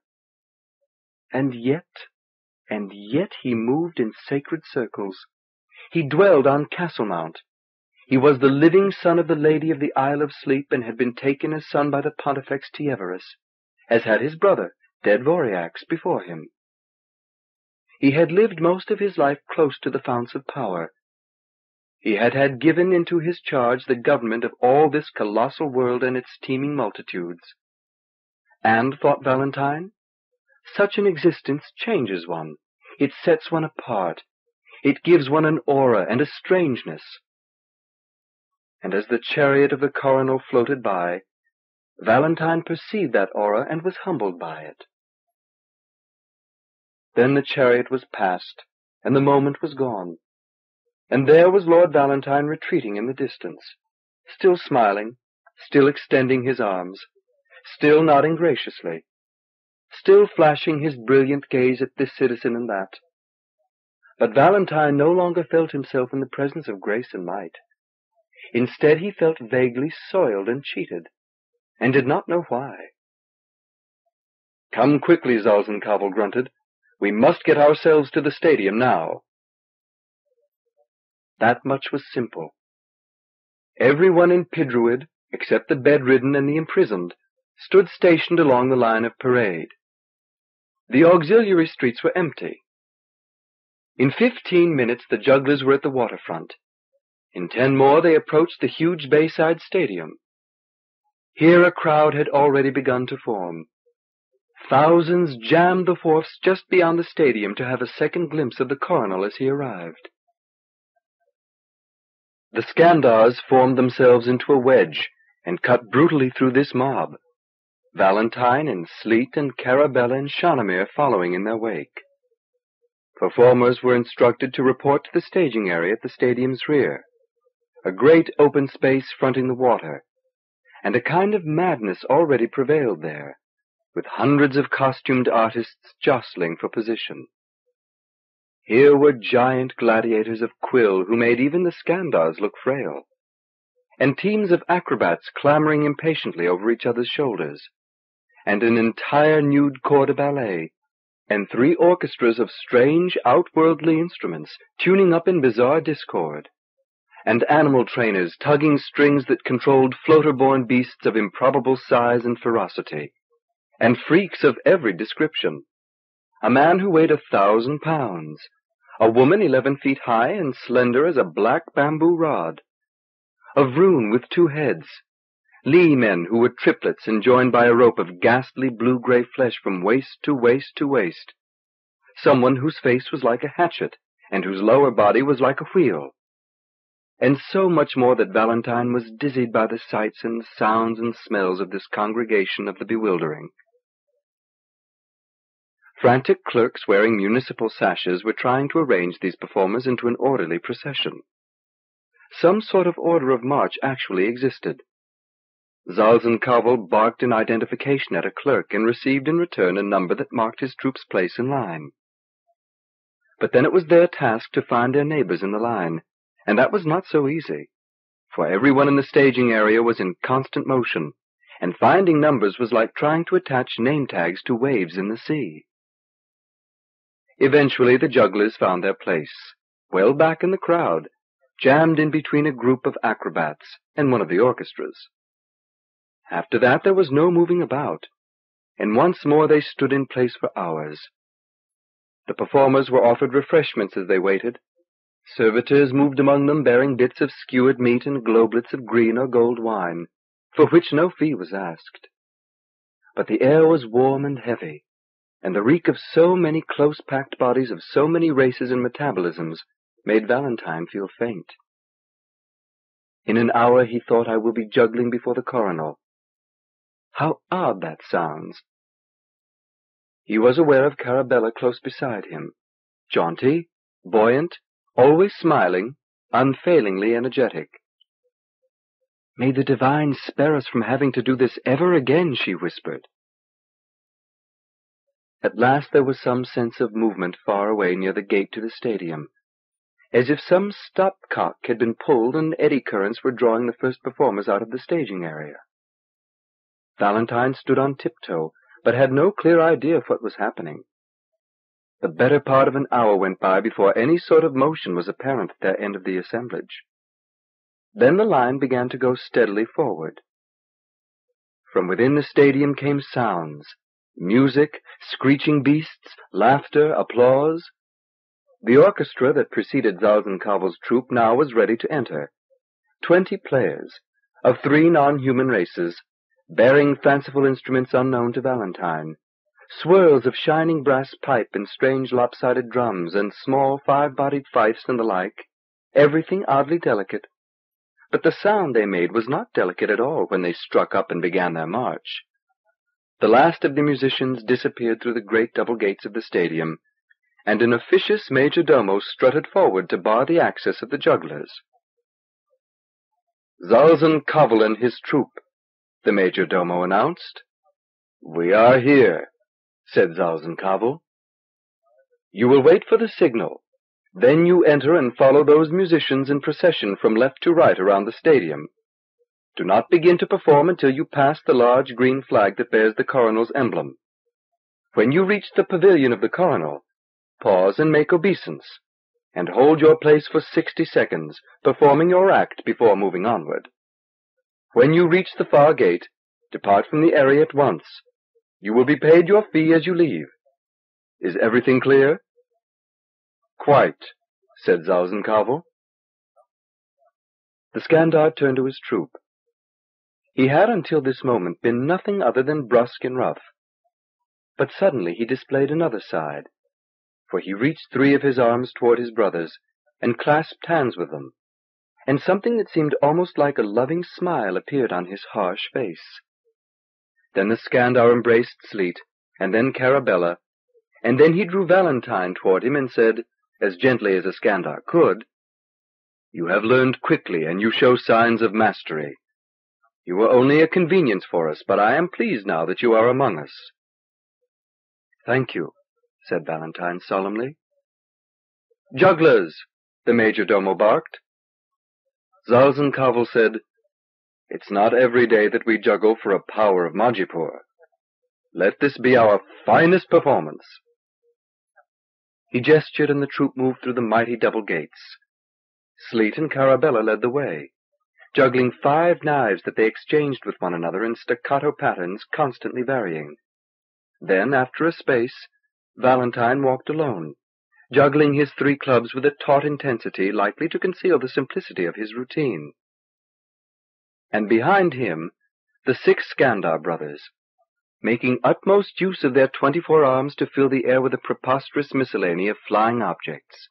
Speaker 1: And yet and yet he moved in sacred circles. He dwelled on Castlemount. He was the living son of the lady of the Isle of Sleep and had been taken as son by the Pontifex Tyeveras, as had his brother, dead Voriax, before him. He had lived most of his life close to the founts of power. He had had given into his charge the government of all this colossal world and its teeming multitudes. And, thought Valentine, such an existence changes one. It sets one apart. It gives one an aura and a strangeness. And as the chariot of the coronal floated by, Valentine perceived
Speaker 2: that aura and was humbled by it. Then the chariot was past, and the moment was gone. And there was Lord Valentine retreating in the
Speaker 1: distance, still smiling, still extending his arms, still nodding graciously still flashing his brilliant gaze at this citizen and that. But Valentine no longer felt himself in the presence of grace and might. Instead, he felt vaguely soiled and cheated, and did not know why.
Speaker 2: Come quickly, Zalzan Kavol grunted. We must get ourselves to the stadium now. That much was simple.
Speaker 1: Everyone in Pidruid, except the bedridden and the imprisoned, stood stationed along the line of parade. The auxiliary streets were empty. In fifteen minutes the jugglers were at the waterfront. In ten more they approached the huge Bayside Stadium. Here a crowd had already begun to form. Thousands jammed the wharfs just beyond the stadium to have a second glimpse of the coronal as he arrived. The Skandars formed themselves into a wedge and cut brutally through this mob. Valentine and Sleet and Carabella and Shanamir following in their wake. Performers were instructed to report to the staging area at the stadium's rear, a great open space fronting the water, and a kind of madness already prevailed there, with hundreds of costumed artists jostling for position. Here were giant gladiators of quill who made even the Skandars look frail, and teams of acrobats clamoring impatiently over each other's shoulders, and an entire nude corps de ballet, and three orchestras of strange outworldly instruments tuning up in bizarre discord, and animal trainers tugging strings that controlled floater borne beasts of improbable size and ferocity, and freaks of every description. A man who weighed a thousand pounds, a woman eleven feet high and slender as a black bamboo rod, a vroon with two heads, Liimen who were triplets and joined by a rope of ghastly blue-gray flesh from waist to waist to waist. Someone whose face was like a hatchet and whose lower body was like a wheel. And so much more that Valentine was dizzied by the sights and sounds and smells of this congregation of the bewildering. Frantic clerks wearing municipal sashes were trying to arrange these performers into an orderly procession.
Speaker 2: Some sort of order
Speaker 1: of march actually existed. Zalzan Kavol barked an identification at a clerk and received in return a number that marked his troop's place in line. But then it was their task to find their neighbors in the line, and that was not so easy, for everyone in the staging area was in constant motion, and finding numbers was like trying to attach name tags to waves in the sea. Eventually the jugglers found their place, well back in the crowd, jammed in between a group of acrobats and one of the orchestras. After that there was no moving about, and once more they stood in place for hours. The performers were offered refreshments as they waited. Servitors moved among them bearing bits of skewered meat and globelets of green or gold wine, for which no fee was asked. But the air was warm and heavy, and the reek of so many close-packed bodies of so many races and metabolisms made Valentine feel faint.
Speaker 2: In an hour he thought I will be juggling before the coronal, how odd that sounds! He was aware of Carabella close beside him,
Speaker 1: jaunty, buoyant, always smiling, unfailingly energetic. "May the Divine spare us from having to do this ever again!" she whispered. At last there was some sense of movement far away near the gate to the stadium, as if some stopcock had been pulled and eddy currents were drawing the first performers out of the staging area. Valentine stood on tiptoe, but had no clear idea of what was happening. The better part of an hour went by before any sort of motion was apparent at their end of the assemblage. Then the line began to go steadily forward. From within the stadium came sounds, music, screeching beasts, laughter, applause. The orchestra that preceded Zalzan Kavol's troupe now was ready to enter. Twenty players, of three non-human races, bearing fanciful instruments unknown to Valentine, swirls of shining brass pipe and strange lopsided drums and small five-bodied fifes and the like, everything oddly delicate. But the sound they made was not delicate at all when they struck up and began their march. The last of the musicians disappeared through the great double gates of the stadium, and an officious major domo strutted forward to bar the access of the jugglers.
Speaker 2: Zalzan Kavol and his troop the major domo announced. "We are here," said Zalzan Kavol. "You will wait for the
Speaker 1: signal. Then you enter and follow those musicians in procession from left to right around the stadium. Do not begin to perform until you pass the large green flag that bears the coronal's emblem. When you reach the pavilion of the coronal, pause and make obeisance, and hold your place for sixty seconds, performing your act before moving onward. When you reach the far gate, depart from the area at once.
Speaker 2: You will be paid your fee as you leave. Is everything clear? Quite, said Zalzan Kavol. The Skandar turned to his troop. He had until this moment been nothing other than brusque and
Speaker 1: rough. But suddenly he displayed another side, for he reached three of his arms toward his brothers and clasped hands with them and something that seemed almost like a loving smile appeared on his harsh face. Then the Skandar embraced Sleet, and then Carabella, and then he drew Valentine toward him and said, as gently as a Skandar could, You have learned quickly, and you show signs of mastery. You were only a convenience for us, but I am pleased now that you are
Speaker 2: among us. Thank you, said Valentine solemnly. Jugglers, the major domo barked. Zalzan Kavol
Speaker 1: said, It's not every day that we juggle for a power of Majipoor. Let this be our finest performance. He gestured and the troop moved through the mighty double gates. Sleet and Carabella led the way, juggling five knives that they exchanged with one another in staccato patterns constantly varying. Then, after a space, Valentine walked alone, juggling his three clubs with a taut intensity likely to conceal the simplicity of his routine. And behind him, the six Skandar brothers, making utmost use of their twenty-four arms to fill the air with a preposterous miscellany of flying objects.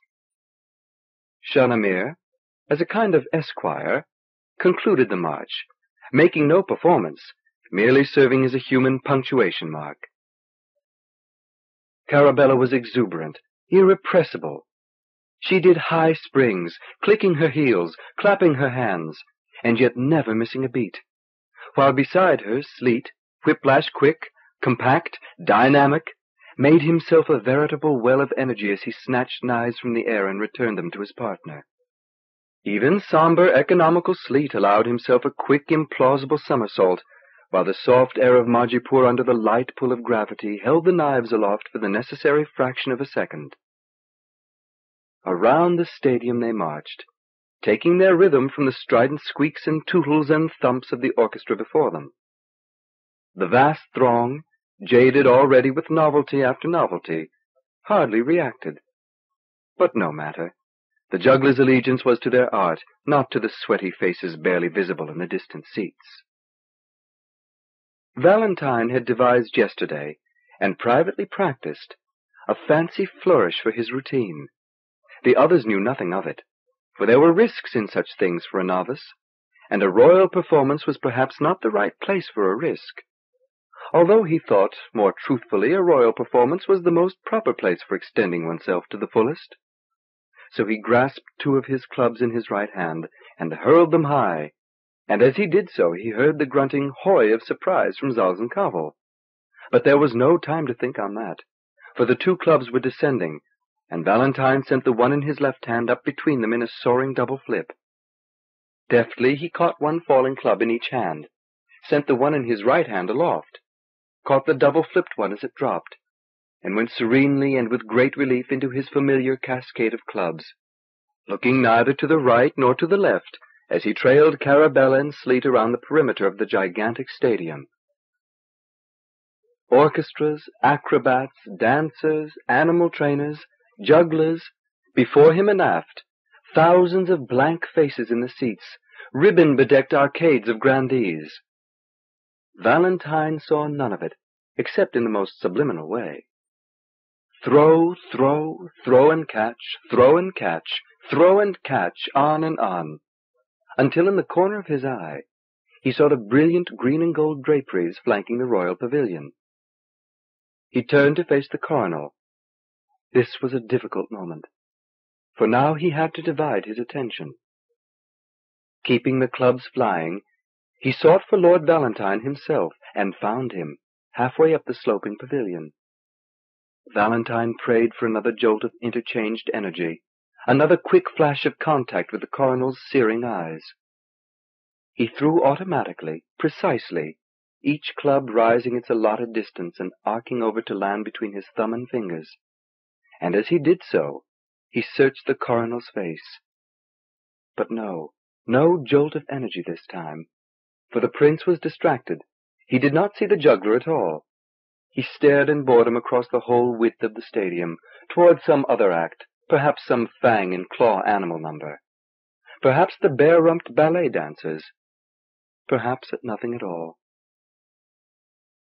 Speaker 1: Shanamir, as a kind of esquire, concluded the march, making no performance, merely serving as a human punctuation
Speaker 2: mark. Carabella was exuberant, irrepressible. She did high springs, clicking her heels, clapping her hands,
Speaker 1: and yet never missing a beat. While beside her, Sleet, whiplash quick, compact, dynamic, made himself a veritable well of energy as he snatched knives from the air and returned them to his partner. Even somber, economical Sleet allowed himself a quick, implausible somersault, while the soft air of Majipoor under the light pull of gravity held the knives aloft for the necessary fraction of a second. Around the stadium they marched, taking their rhythm from the strident squeaks and tootles and thumps of the orchestra before them.
Speaker 2: The vast throng, jaded already
Speaker 1: with novelty after novelty, hardly reacted. But no matter. The jugglers' allegiance was to their art, not to the sweaty faces barely visible in the distant seats. Valentine had devised yesterday, and privately practised, a fancy flourish for his routine. The others knew nothing of it, for there were risks in such things for a novice, and a royal performance was perhaps not the right place for a risk. Although he thought, more truthfully, a royal performance was the most proper place for extending oneself to the fullest. So he grasped two of his clubs in his right hand and hurled them high, and as he did so he heard the grunting hoy of surprise from Zalzan Kavol. But there was no time to think on that, for the two clubs were descending, and Valentine sent the one in his left hand up between them in a soaring double flip. Deftly he caught one falling club in each hand, sent the one in his right hand aloft, caught the double flipped one as it dropped, and went serenely and with great relief into his familiar cascade of clubs, looking neither to the right nor to the left, as he trailed Carabella and Sleet around the perimeter of the gigantic stadium. Orchestras, acrobats, dancers, animal trainers, jugglers, before him and aft, thousands of blank faces in the seats, ribbon bedecked arcades of grandees. Valentine saw none of it, except in the most subliminal way. Throw, throw, throw and catch, throw and catch, throw and catch, on and on until in the corner of his eye he saw the brilliant green and gold draperies flanking the royal pavilion.
Speaker 2: He turned to face the coronal. This was a difficult moment, for now he had to divide his attention. Keeping the
Speaker 1: clubs flying, he sought for Lord Valentine himself and found him halfway up the sloping pavilion. Valentine prayed for another jolt of interchanged energy, another quick flash of contact with the coronal's searing eyes. He threw automatically, precisely, each club rising its allotted distance and arcing over to land between his thumb and fingers. And as he did so, he searched the coronal's face. But no, no jolt of energy this time, for the prince was distracted. He did not see the juggler at all. He stared in boredom across the whole width of the stadium, toward some other act,
Speaker 2: perhaps some fang and claw animal number, perhaps the bare rumped ballet dancers, perhaps at nothing at all.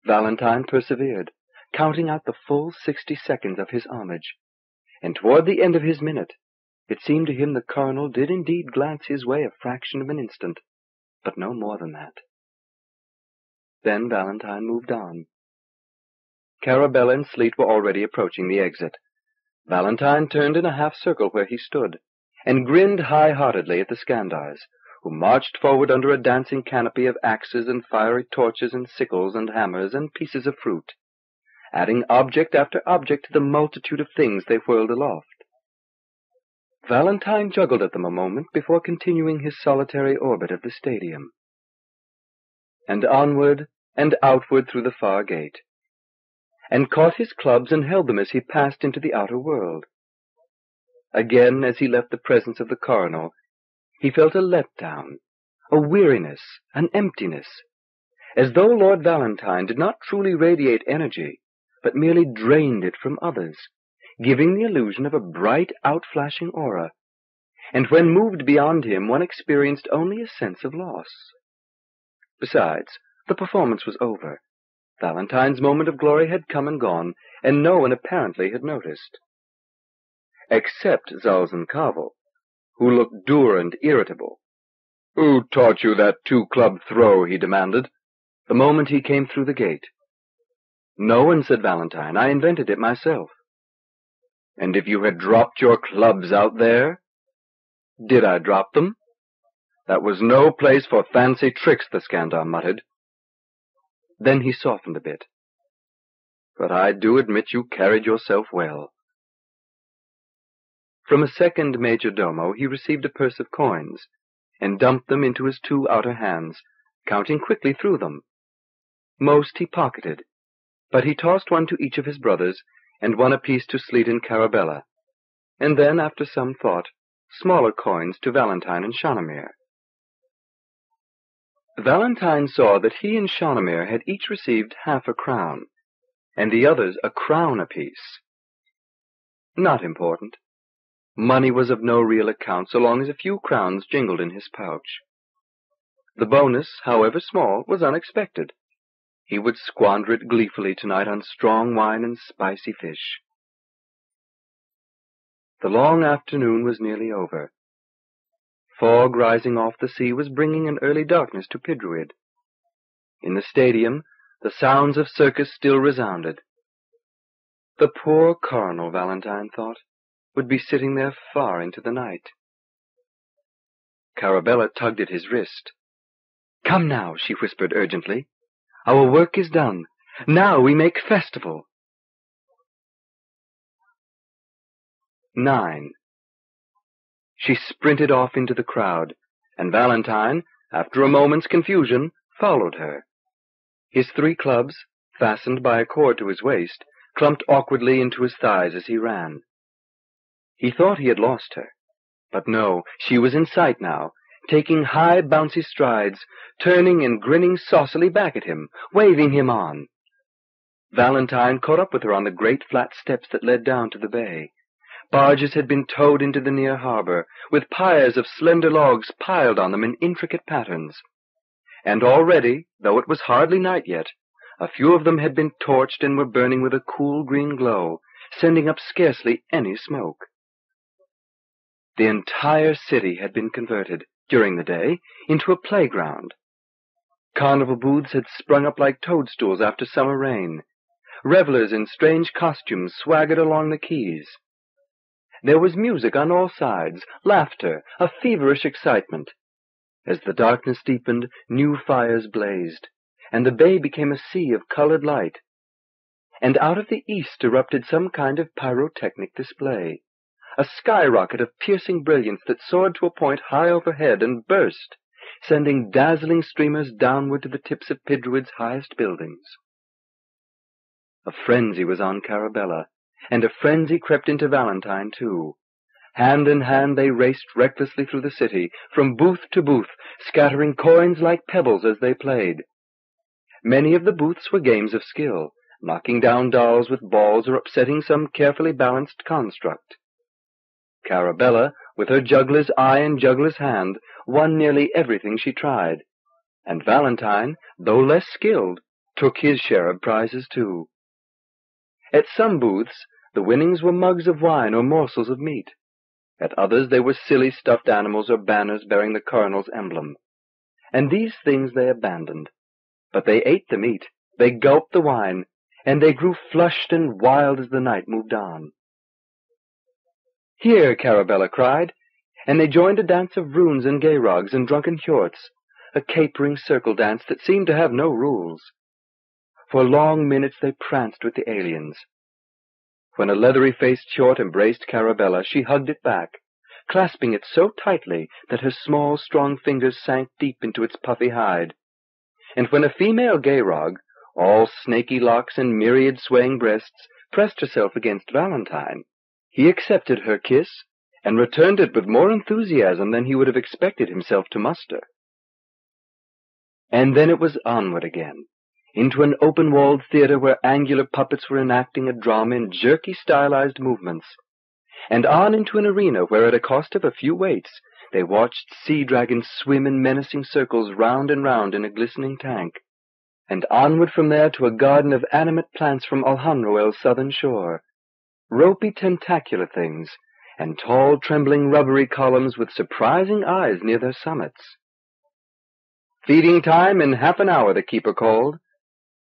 Speaker 2: Valentine persevered, counting out the full sixty seconds of his homage, and toward the end
Speaker 1: of his minute, it seemed to him the coronal did indeed glance his way a fraction of an instant,
Speaker 2: but no more than that. Then Valentine moved on. Carabella and Sleet were already approaching the exit. Valentine turned in a
Speaker 1: half circle where he stood, and grinned high heartedly at the Skandars, who marched forward under a dancing canopy of axes and fiery torches and sickles and hammers and pieces of fruit, adding object after object to the multitude of things they whirled aloft. Valentine juggled at them a moment before continuing his solitary orbit of the stadium. And onward and outward through the far gate and caught his clubs and held them as he passed into the outer world. Again, as he left the presence of the Coronal, he felt a letdown, a weariness, an emptiness, as though Lord Valentine did not truly radiate energy, but merely drained it from others, giving the illusion of a bright, outflashing aura. And when moved beyond him, one experienced only a sense of loss. Besides, the performance was over, Valentine's moment of glory had come and gone, and no one apparently had noticed. Except Zalzan Kavol, who looked dour and irritable. Who taught you that two-club throw? he demanded, the moment he came through the gate. No one, said Valentine. I invented it myself. And if you had dropped your clubs out there? Did I drop them? That was no place
Speaker 2: for fancy tricks, the Skandar muttered. Then he softened a bit. But I do admit you carried yourself well.
Speaker 1: From a second major domo he received a purse of coins, and dumped them into his two outer hands, counting quickly through them. Most he pocketed, but he tossed one to each of his brothers, and one apiece to Sleet and Carabella, and then, after some thought, smaller coins to Valentine and Shanamir. Valentine saw that he and Shanamir had each received half a crown, and the others a crown apiece. Not important. Money was of no real account so long as a few crowns jingled in his pouch. The bonus, however
Speaker 2: small, was unexpected.
Speaker 1: He would squander it gleefully tonight on strong wine and spicy fish. The long afternoon was nearly over. Fog rising off the sea was bringing an early darkness to Pidruid. In the stadium, the sounds of circus still
Speaker 2: resounded. The poor Coronal, Valentine thought, would be sitting there far into the night. Carabella tugged at his wrist. Come now, she whispered urgently. Our work is done. Now we make festival. 9. She sprinted off into the crowd, and Valentine,
Speaker 1: after a moment's confusion, followed her. His three clubs, fastened by a cord to his waist, clumped awkwardly into his thighs as he ran. He thought he had lost her. But no, she was in sight now, taking high bouncy strides, turning and grinning saucily back at him, waving him on. Valentine caught up with her on the great flat steps that led down to the bay. Barges had been towed into the near harbor, with pyres of slender logs piled on them in intricate patterns. And already, though it was hardly night yet, a few of them had been torched and were burning with a cool green glow, sending up scarcely any smoke. The entire city had been converted, during the day, into a playground. Carnival booths had sprung up like toadstools after summer rain. Revelers in strange costumes swaggered along the quays. There was music on all sides, laughter, a feverish excitement. As the darkness deepened, new fires blazed, and the bay became a sea of colored light. And out of the east erupted some kind of pyrotechnic display, a skyrocket of piercing brilliance that soared to a point high overhead and burst, sending dazzling streamers downward to the tips of Pidruid's highest buildings. A frenzy was on Carabella, and a frenzy crept into Valentine too. Hand in hand they raced recklessly through the city, from booth to booth, scattering coins like pebbles as they played. Many of the booths were games of skill, knocking down dolls with balls or upsetting some carefully balanced construct. Carabella, with her juggler's eye and juggler's hand, won nearly everything she tried, and Valentine, though less skilled, took his share of prizes too. At some booths the winnings were mugs of wine or morsels of meat. At others they were silly stuffed animals or banners bearing the Coronal's emblem. And these things they abandoned. But they ate the meat, they gulped the wine, and they grew flushed and wild as the night moved on. Here, Carabella cried, and they joined a dance of Vroons and Ghayrogs and drunken hjorts, a capering circle dance that seemed to have no rules. For long minutes they pranced with the aliens, when a leathery-faced Hjort embraced Carabella, she hugged it back, clasping it so tightly that her small, strong fingers sank deep into its puffy hide. And when a female Ghayrog, all snaky locks and myriad swaying breasts, pressed herself against Valentine, he accepted her kiss and returned it with more enthusiasm than he would have expected himself to muster. And then it was onward again, into an open-walled theater where angular puppets were enacting a drama in jerky stylized movements, and on into an arena where at a cost of a few weights they watched sea dragons swim in menacing circles round and round in a glistening tank, and onward from there to a garden of animate plants from Alhanroel's southern shore, ropey tentacular things, and tall trembling rubbery columns with surprising eyes near their summits. Feeding time in half an hour, the keeper called,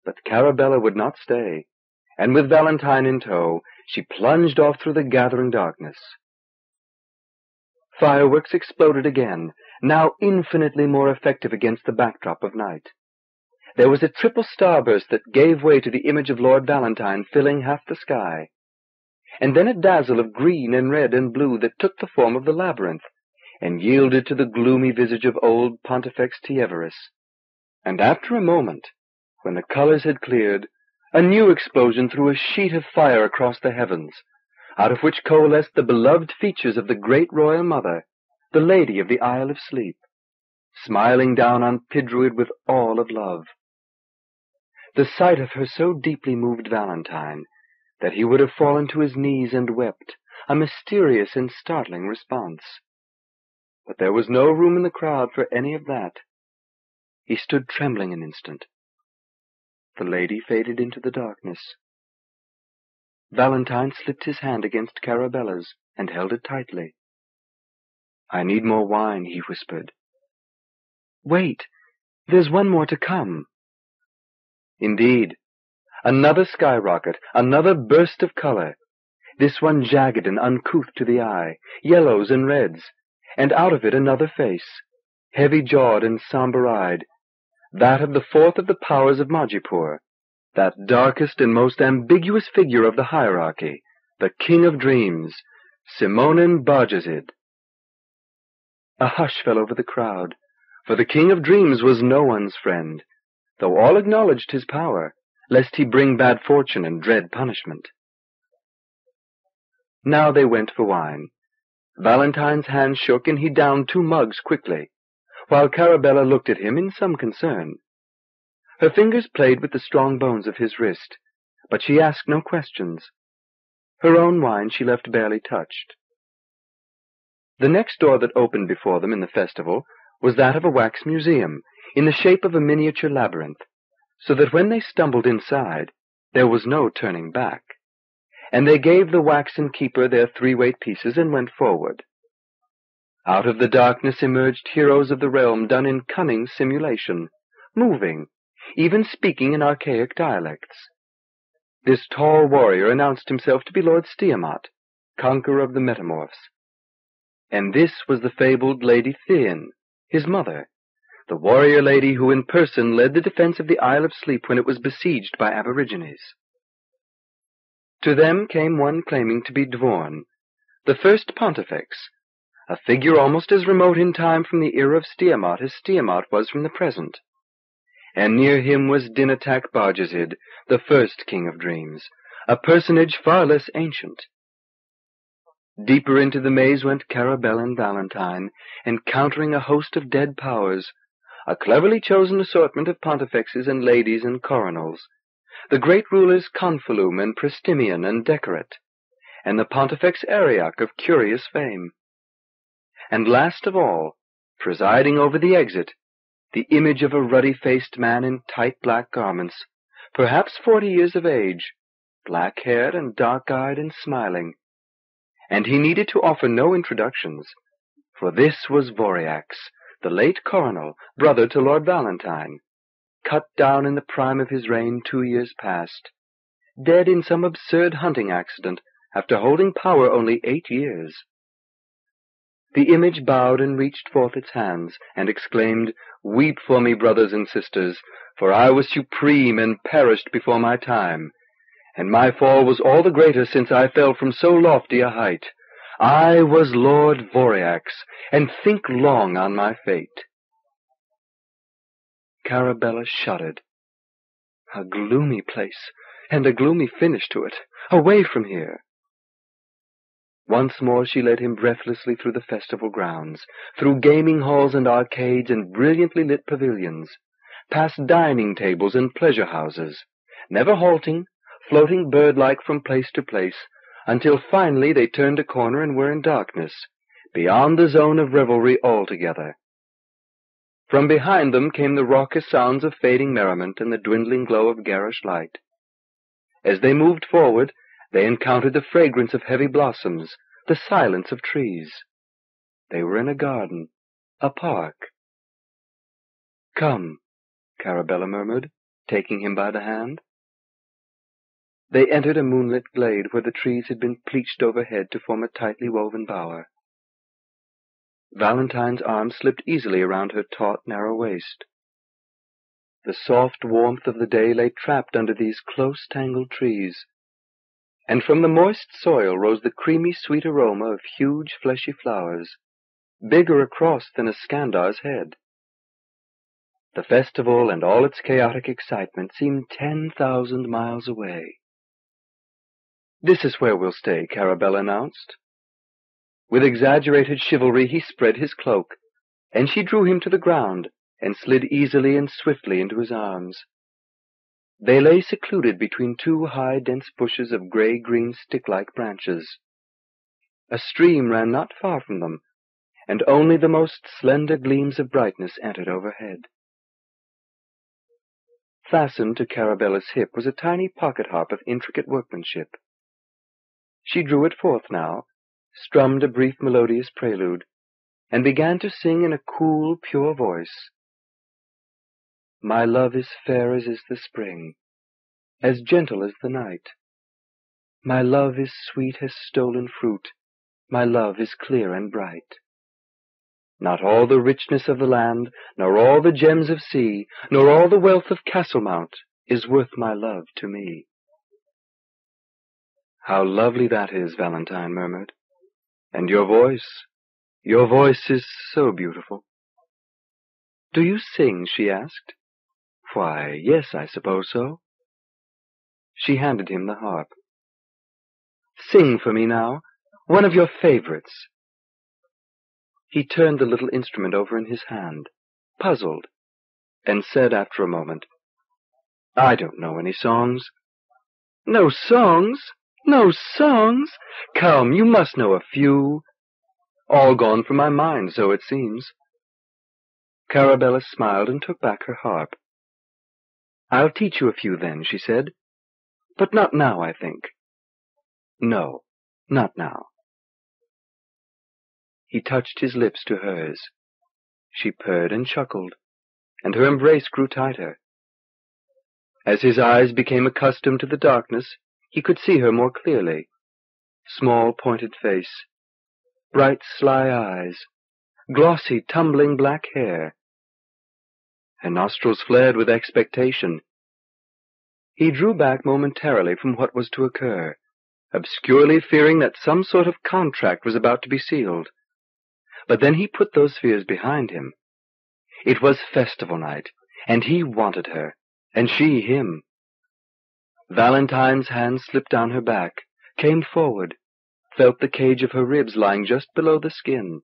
Speaker 1: but Carabella would not stay, and with Valentine in tow, she plunged off through the gathering darkness. Fireworks exploded again, now infinitely more effective against the backdrop of night. There was a triple starburst that gave way to the image of Lord Valentine filling half the sky, and then a dazzle of green and red and blue that took the form of the labyrinth, and yielded to the gloomy visage of old Pontifex Tyeveras. And after a moment, when the colors had cleared, a new explosion threw a sheet of fire across the heavens, out of which coalesced the beloved features of the great royal mother, the lady of the Isle of Sleep, smiling down on Pidruid with all of love. The sight of her so deeply moved Valentine that he would have fallen to his knees and wept, a mysterious and startling response. But there was no room in the crowd for any of that. He stood trembling an instant, the lady faded into the darkness.
Speaker 2: Valentine slipped his hand against Carabella's and held it tightly. I need more wine, he whispered. Wait, there's one more to come. Indeed, another
Speaker 1: skyrocket, another burst of color. This one jagged and uncouth to the eye, yellows and reds, and out of it another face, heavy-jawed and somber-eyed, that of the fourth of the powers of Majipoor, that darkest and most ambiguous figure of the hierarchy, the king of dreams, Simonan Barjazid. A hush fell over the crowd, for the king of dreams was no one's friend, though all acknowledged his power, lest he bring bad fortune and dread punishment. Now they went for wine. Valentine's hand shook, and he downed two mugs quickly while Carabella looked at him in some concern. Her fingers played with the strong bones of his wrist, but she asked no questions. Her own wine she left barely touched. The next door that opened before them in the festival was that of a wax museum, in the shape of a miniature labyrinth, so that when they stumbled inside, there was no turning back. And they gave the waxen keeper their three-weight pieces and went forward. Out of the darkness emerged heroes of the realm done in cunning simulation, moving, even speaking in archaic dialects. This tall warrior announced himself to be Lord Stiamot, conqueror of the metamorphs. And this was the fabled Lady Thiin, his mother, the warrior lady who in person led the defense of the Isle of Sleep when it was besieged by aborigines. To them came one claiming to be Dvorn, the first pontifex, a figure almost as remote in time from the era of Stiamot as Stiamot was from the present. And near him was Dinitak Barjazid, the first king of dreams, a personage far less ancient. Deeper into the maze went Carabel and Valentine, encountering a host of dead powers, a cleverly chosen assortment of pontifexes and ladies and coronals, the great rulers Confalume and Prestimion and Dekkeret, and the pontifex Arioch of curious fame and last of all, presiding over the exit, the image of a ruddy-faced man in tight black garments, perhaps forty years of age, black-haired and dark-eyed and smiling. And he needed to offer no introductions, for this was Voriax, the late Coronal, brother to Lord Valentine, cut down in the prime of his reign two years past, dead in some absurd hunting accident after holding power only eight years. The image bowed and reached forth its hands, and exclaimed, Weep for me, brothers and sisters, for I was supreme and perished before my time, and my fall was all the greater since I fell from so lofty a height. I was Lord Voriax, and think long on my fate.
Speaker 2: Carabella shuddered. A gloomy place, and a gloomy finish to it. Away from here. Once more she led him
Speaker 1: breathlessly through the festival grounds, through gaming halls and arcades and brilliantly lit pavilions, past dining tables and pleasure houses, never halting, floating bird-like from place to place, until finally they turned a corner and were in darkness, beyond the zone of revelry altogether. From behind them came the raucous sounds of fading merriment and the dwindling glow of garish light. As they moved forward, they encountered the fragrance of heavy blossoms, the silence of
Speaker 2: trees. They were in a garden, a park. Come, Carabella murmured, taking him by the hand.
Speaker 1: They entered a moonlit glade where the trees had been pleached overhead to form a tightly woven bower. Valentine's arm slipped easily around her taut, narrow waist. The soft warmth of the day lay trapped under these close, tangled trees, and from the moist soil rose the creamy sweet aroma of huge fleshy flowers, bigger across than a Skandar's head. The festival and all its chaotic excitement seemed ten thousand miles away. This is where we'll stay, Carabel announced. With exaggerated chivalry he spread his cloak, and she drew him to the ground and slid easily and swiftly into his arms. They lay secluded between two high dense bushes of gray green stick like branches. A stream ran not far from them, and only the most slender gleams of brightness entered overhead.
Speaker 2: Fastened to Carabella's hip was a tiny pocket harp of intricate workmanship. She drew it forth now, strummed a brief
Speaker 1: melodious prelude, and began to sing in a cool, pure voice
Speaker 2: my love is fair as is the spring, As gentle as the night; My love is sweet as stolen fruit, My love is
Speaker 1: clear and bright. Not all the richness of the land, Nor all the gems of sea, Nor all the wealth of Castlemount, Is worth my love to me.
Speaker 2: "How lovely that is!" Valentine murmured. "And your voice your voice is so beautiful." "Do you sing?" she asked. Why, yes, I suppose so." She handed him the harp. "Sing for me now one of your favorites." He turned the little instrument over in his hand, puzzled, and said after a moment, I don't know any songs.
Speaker 1: No songs? No songs? Come, you must know a few.
Speaker 2: All gone from my mind, so it seems. Carabella smiled and took back her harp. I'll teach you a few then, she said. But not now, I think. No, not now. He touched his lips to hers. She purred and chuckled,
Speaker 1: and her embrace grew tighter. As his eyes became accustomed to the darkness,
Speaker 2: he could see her more clearly. Small pointed face, bright sly eyes, glossy tumbling black hair,
Speaker 1: her nostrils flared with expectation.
Speaker 2: He drew back momentarily
Speaker 1: from what was to occur, obscurely fearing that some sort of contract was about to be sealed. But then he put those fears behind him. It was festival night, and he wanted her, and she him. Valentine's hand slipped down her back, came forward, felt the cage of her ribs lying just below the skin,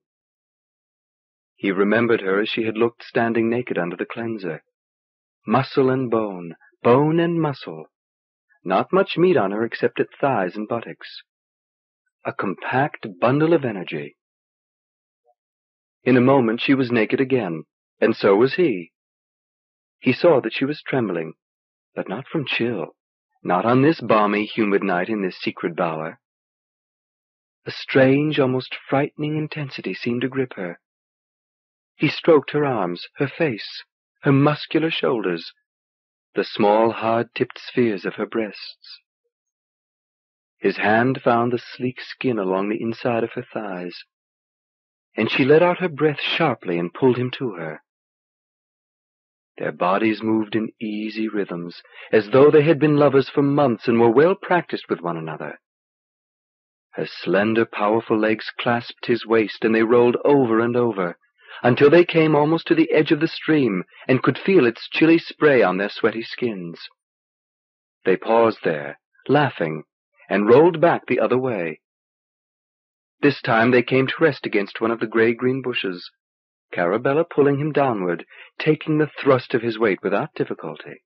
Speaker 1: he remembered her as she had looked standing naked under the cleanser. Muscle and bone, bone and muscle. Not much meat on her except at thighs and buttocks. A compact bundle of energy.
Speaker 2: In a moment she was naked again, and so was he. He saw that she was trembling, but not from chill, not on this
Speaker 1: balmy, humid night in this secret bower. A strange, almost frightening intensity seemed to grip her. He stroked her arms, her face, her muscular shoulders, the small hard tipped spheres of her breasts.
Speaker 2: His hand found the sleek skin along the inside of her thighs, and she let out her breath sharply and pulled him to her.
Speaker 1: Their bodies moved in easy rhythms, as though they had been lovers for months and were well practiced with one another. Her slender, powerful legs clasped his waist, and they rolled over and over until they came almost to the edge of the stream and could feel its chilly spray on their sweaty skins. They paused there, laughing, and rolled back the other way. This time they came to rest against one of the grey-green bushes, Carabella pulling him downward, taking the thrust of his weight without difficulty.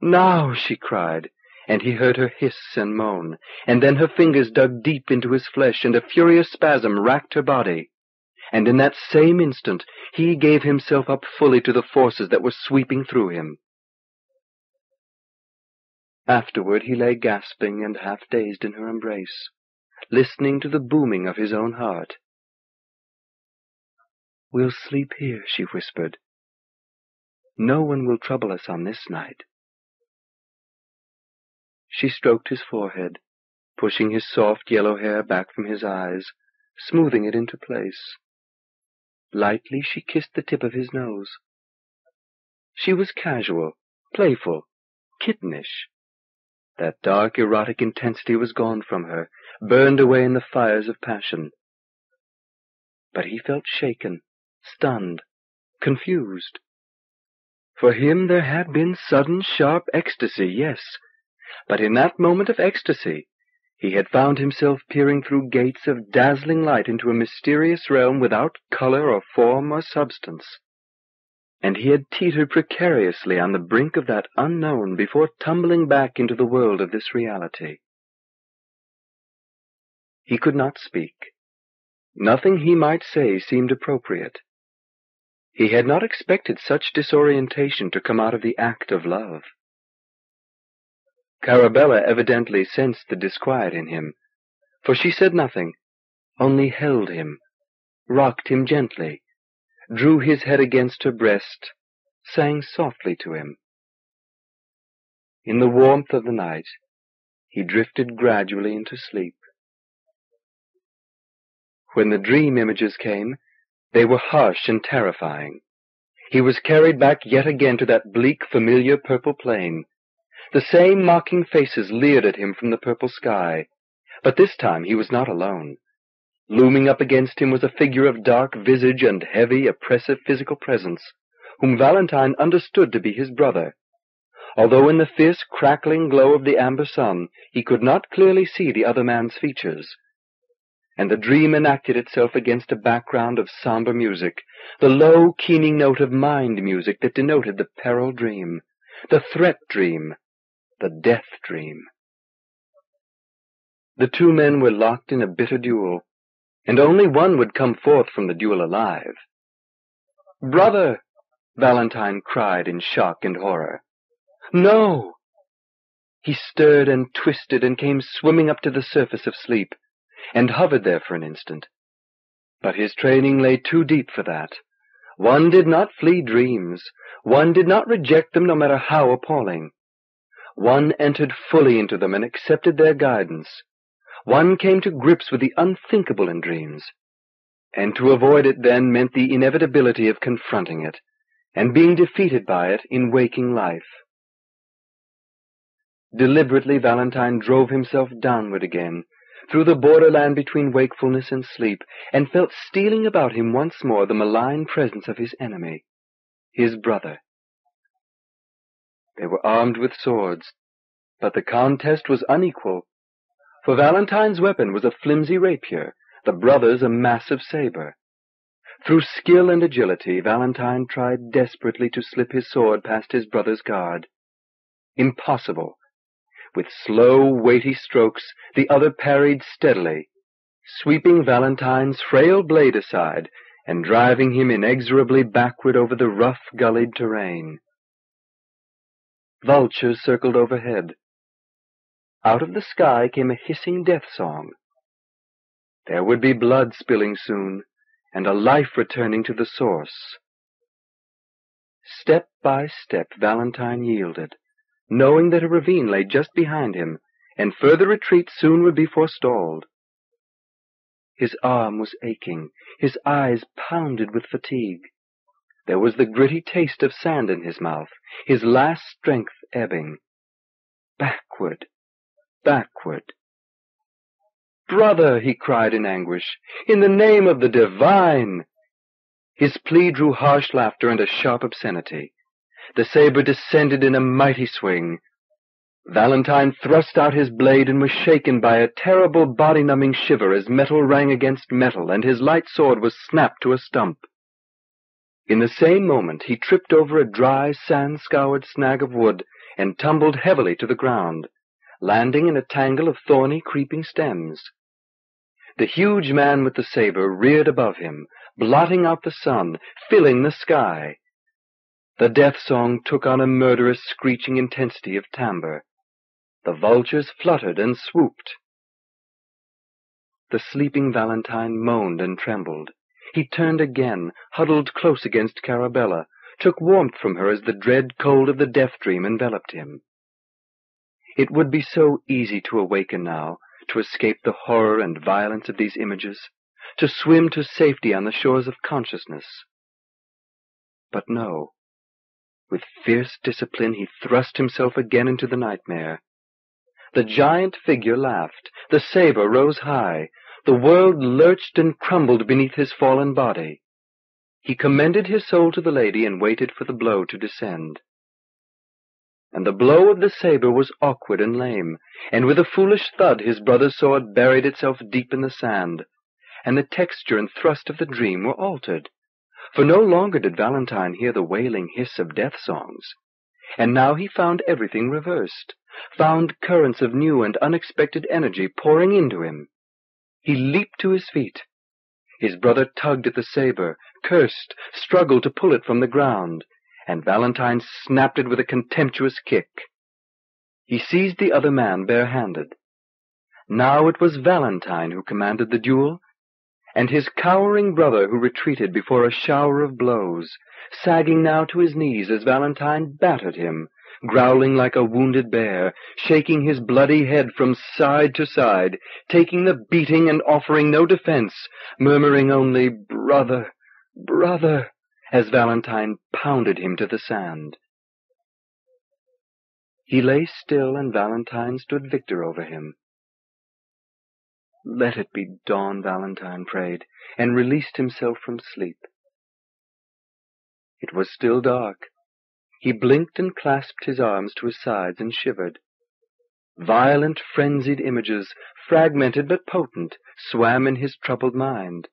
Speaker 1: Now, she cried, and he heard her hiss and moan, and then her fingers dug deep into his flesh, and a furious spasm racked her body and in that same instant he gave himself up fully to the forces that were sweeping through him. Afterward he lay gasping and half dazed in her embrace, listening to the booming of his own
Speaker 2: heart. We'll sleep here, she whispered. No one will trouble us on this night. She stroked his forehead, pushing his soft yellow hair back from his eyes, smoothing it into place. Lightly she kissed the tip of his nose. She was casual, playful, kittenish.
Speaker 1: That dark erotic intensity was gone from her, burned away in the fires of passion.
Speaker 2: But he felt shaken, stunned, confused. For him there had been sudden sharp ecstasy, yes,
Speaker 1: but in that moment of ecstasy he had found himself peering through gates of dazzling light into a mysterious realm without color or form or substance. And he had teetered precariously on the brink of that unknown before tumbling back into the world
Speaker 2: of this reality. He could not speak. Nothing he might say seemed appropriate. He had not expected
Speaker 1: such disorientation to come out of the act of love. Carabella evidently sensed the disquiet in him, for she said nothing, only held him, rocked him gently, drew his head against her breast,
Speaker 2: sang softly to him. In the warmth of the night, he drifted gradually into sleep. When the dream images came, they were harsh and terrifying. He was
Speaker 1: carried back yet again to that bleak, familiar purple plain, the same mocking faces leered at him from the purple sky. But this time he was not alone. Looming up against him was a figure of dark visage and heavy, oppressive physical presence, whom Valentine understood to be his brother. Although in the fierce, crackling glow of the amber sun he could not clearly see the other man's features. And the dream enacted itself against a background of somber music, the low, keening note of mind music that denoted the peril dream, the threat dream, the Death Dream
Speaker 2: The two men were locked in a bitter duel, and only one would come forth from the duel alive. "Brother!"
Speaker 1: Valentine cried in shock and horror.
Speaker 2: "No!"
Speaker 1: He stirred and twisted and came swimming up to the surface of sleep, and hovered there for an instant. But his training lay too deep for that. One did not flee dreams. One did not reject them no matter how appalling. One entered fully into them and accepted their guidance. One came to grips with the unthinkable in dreams. And to avoid it then meant the inevitability of confronting it, and being defeated by it in waking life. Deliberately Valentine drove himself downward again, through the borderland between wakefulness and sleep, and felt stealing about him once more the malign presence of his enemy, his brother. They were armed with swords, but the contest was unequal, for Valentine's weapon was a flimsy rapier, the brother's a massive saber. Through skill and agility, Valentine tried desperately to slip his sword past his brother's guard. Impossible. With slow, weighty strokes, the other parried steadily, sweeping Valentine's frail blade aside and driving him inexorably backward over the rough,
Speaker 2: gullied terrain. Vultures circled overhead. Out of the sky came a hissing death song. There would be blood
Speaker 1: spilling soon, and a life returning to the source. Step by step, Valentine yielded, knowing that a ravine lay just behind him, and further retreat soon would be forestalled. His arm was aching, his eyes pounded with fatigue. There was the gritty taste of sand in his mouth, his last strength ebbing. Backward, backward. Brother, he cried in anguish, in the name of the divine! His plea drew harsh laughter and a sharp obscenity. The saber descended in a mighty swing. Valentine thrust out his blade and was shaken by a terrible body-numbing shiver as metal rang against metal and his light sword was snapped to a stump. In the same moment he tripped over a dry, sand scoured snag of wood and tumbled heavily to the ground, landing in a tangle of thorny, creeping stems. The huge man with the saber reared above him, blotting out the sun, filling the sky. The death song took on a murderous, screeching intensity of timbre. The vultures fluttered and swooped. The sleeping Valentine moaned and trembled. He turned again, huddled close against Carabella, took warmth from her as the dread cold of the death dream enveloped him. It would be so easy to awaken now, to escape the horror and violence of these images, to swim to safety on the shores of consciousness. But no. With fierce discipline he thrust himself again into the nightmare. The giant figure laughed. The saber rose high. The world lurched and crumbled beneath his fallen body. He commended his soul to the lady and waited for the blow to descend. And the blow of the saber was awkward and lame, and with a foolish thud his brother's sword buried itself deep in the sand, and the texture and thrust of the dream were altered. For no longer did Valentine hear the wailing hiss of death songs, and now he found everything reversed, found currents of new and unexpected energy pouring into him. He leaped to his feet. His brother tugged at the saber, cursed, struggled to pull it from the ground, and Valentine snapped it with a contemptuous kick. He seized the other man barehanded. Now it was Valentine who commanded the duel, and his cowering brother who retreated before a shower of blows, sagging now to his knees as Valentine battered him, growling like a wounded bear, shaking his bloody head from side to side, taking the beating and offering no defense, murmuring only, Brother,
Speaker 2: brother,
Speaker 1: as Valentine pounded him
Speaker 2: to the sand. He lay still, and Valentine stood victor over him. Let it be dawn, Valentine prayed, and released himself from sleep. It was still dark, he blinked and clasped his arms to his sides and shivered.
Speaker 1: Violent, frenzied images, fragmented but potent, swam in his troubled mind.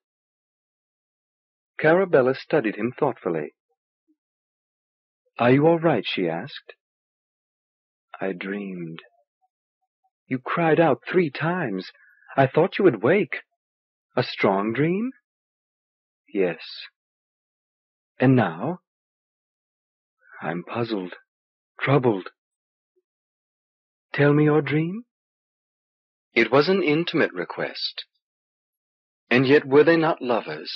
Speaker 2: Carabella studied him thoughtfully. Are you all right? she asked. I dreamed. You cried out three times. I thought you would wake. A strong dream? Yes. And now? I'm puzzled, troubled. Tell me your dream? It was an intimate request. And yet
Speaker 1: were they not lovers?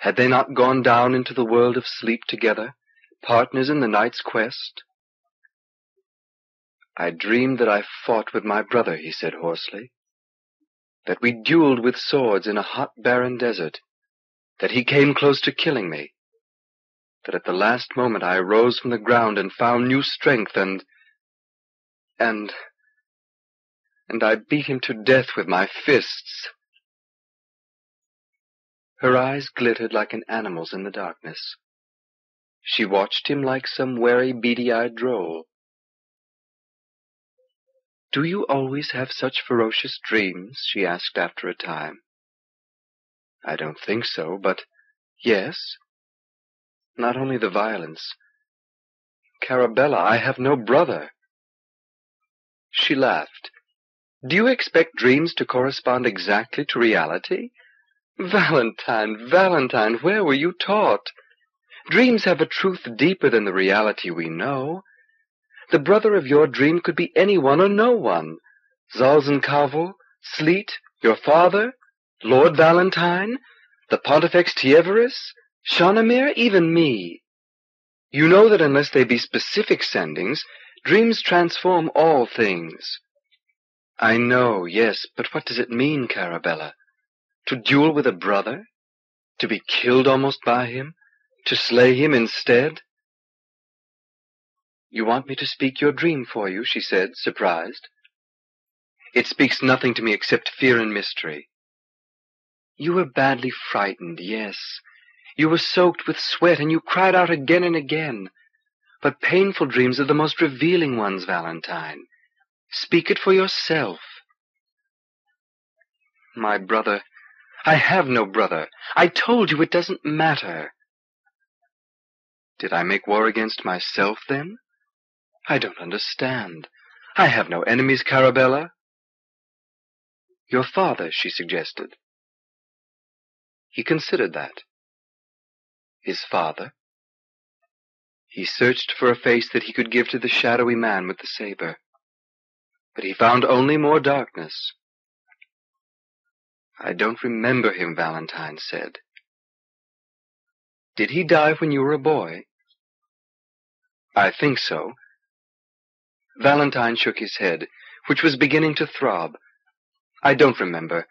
Speaker 1: Had they not gone down into the world of sleep together, partners in the night's quest? I dreamed that I fought with my brother, he said hoarsely. That we dueled with swords in a hot barren desert. That he came close to killing me that at the last moment I arose from the ground and found new strength and and
Speaker 2: and I beat him to death with my fists. Her eyes glittered like an animal's in the darkness. She watched him like some wary, beady-eyed droll. Do you always have such ferocious dreams? she asked after a time. I don't think so, but yes, not only the violence. Carabella, I have no brother.
Speaker 1: She laughed. Do you expect dreams to correspond exactly to reality? Valentine, Valentine, where were you taught? Dreams have a truth deeper than the reality we know. The brother of your dream could be anyone or no one. Zalzan Kavol, Sleet, your father, Lord Valentine, the Pontifex Tyeveras, Shanamir, even me. You know that unless they be specific sendings, dreams transform all things. I know, yes, but what does it mean, Carabella? To duel with a brother? To be killed almost by him? To slay him instead?
Speaker 2: You want me to speak your dream for you, she said, surprised. It speaks nothing to me except fear and mystery.
Speaker 1: You were badly frightened, yes, you were soaked with sweat, and you cried out again and again. But painful dreams are the most revealing ones, Valentine.
Speaker 2: Speak it for yourself. My brother. I have no brother. I told you it doesn't matter. Did
Speaker 1: I make war against myself, then? I don't understand. I have no
Speaker 2: enemies, Carabella. Your father, she suggested. He considered that his father. He searched for a face that he could give to the shadowy man with the saber, but he found only more darkness. I don't remember him, Valentine said. Did he die when you were a boy? I think so. Valentine shook his head,
Speaker 1: which was beginning to throb. I don't remember.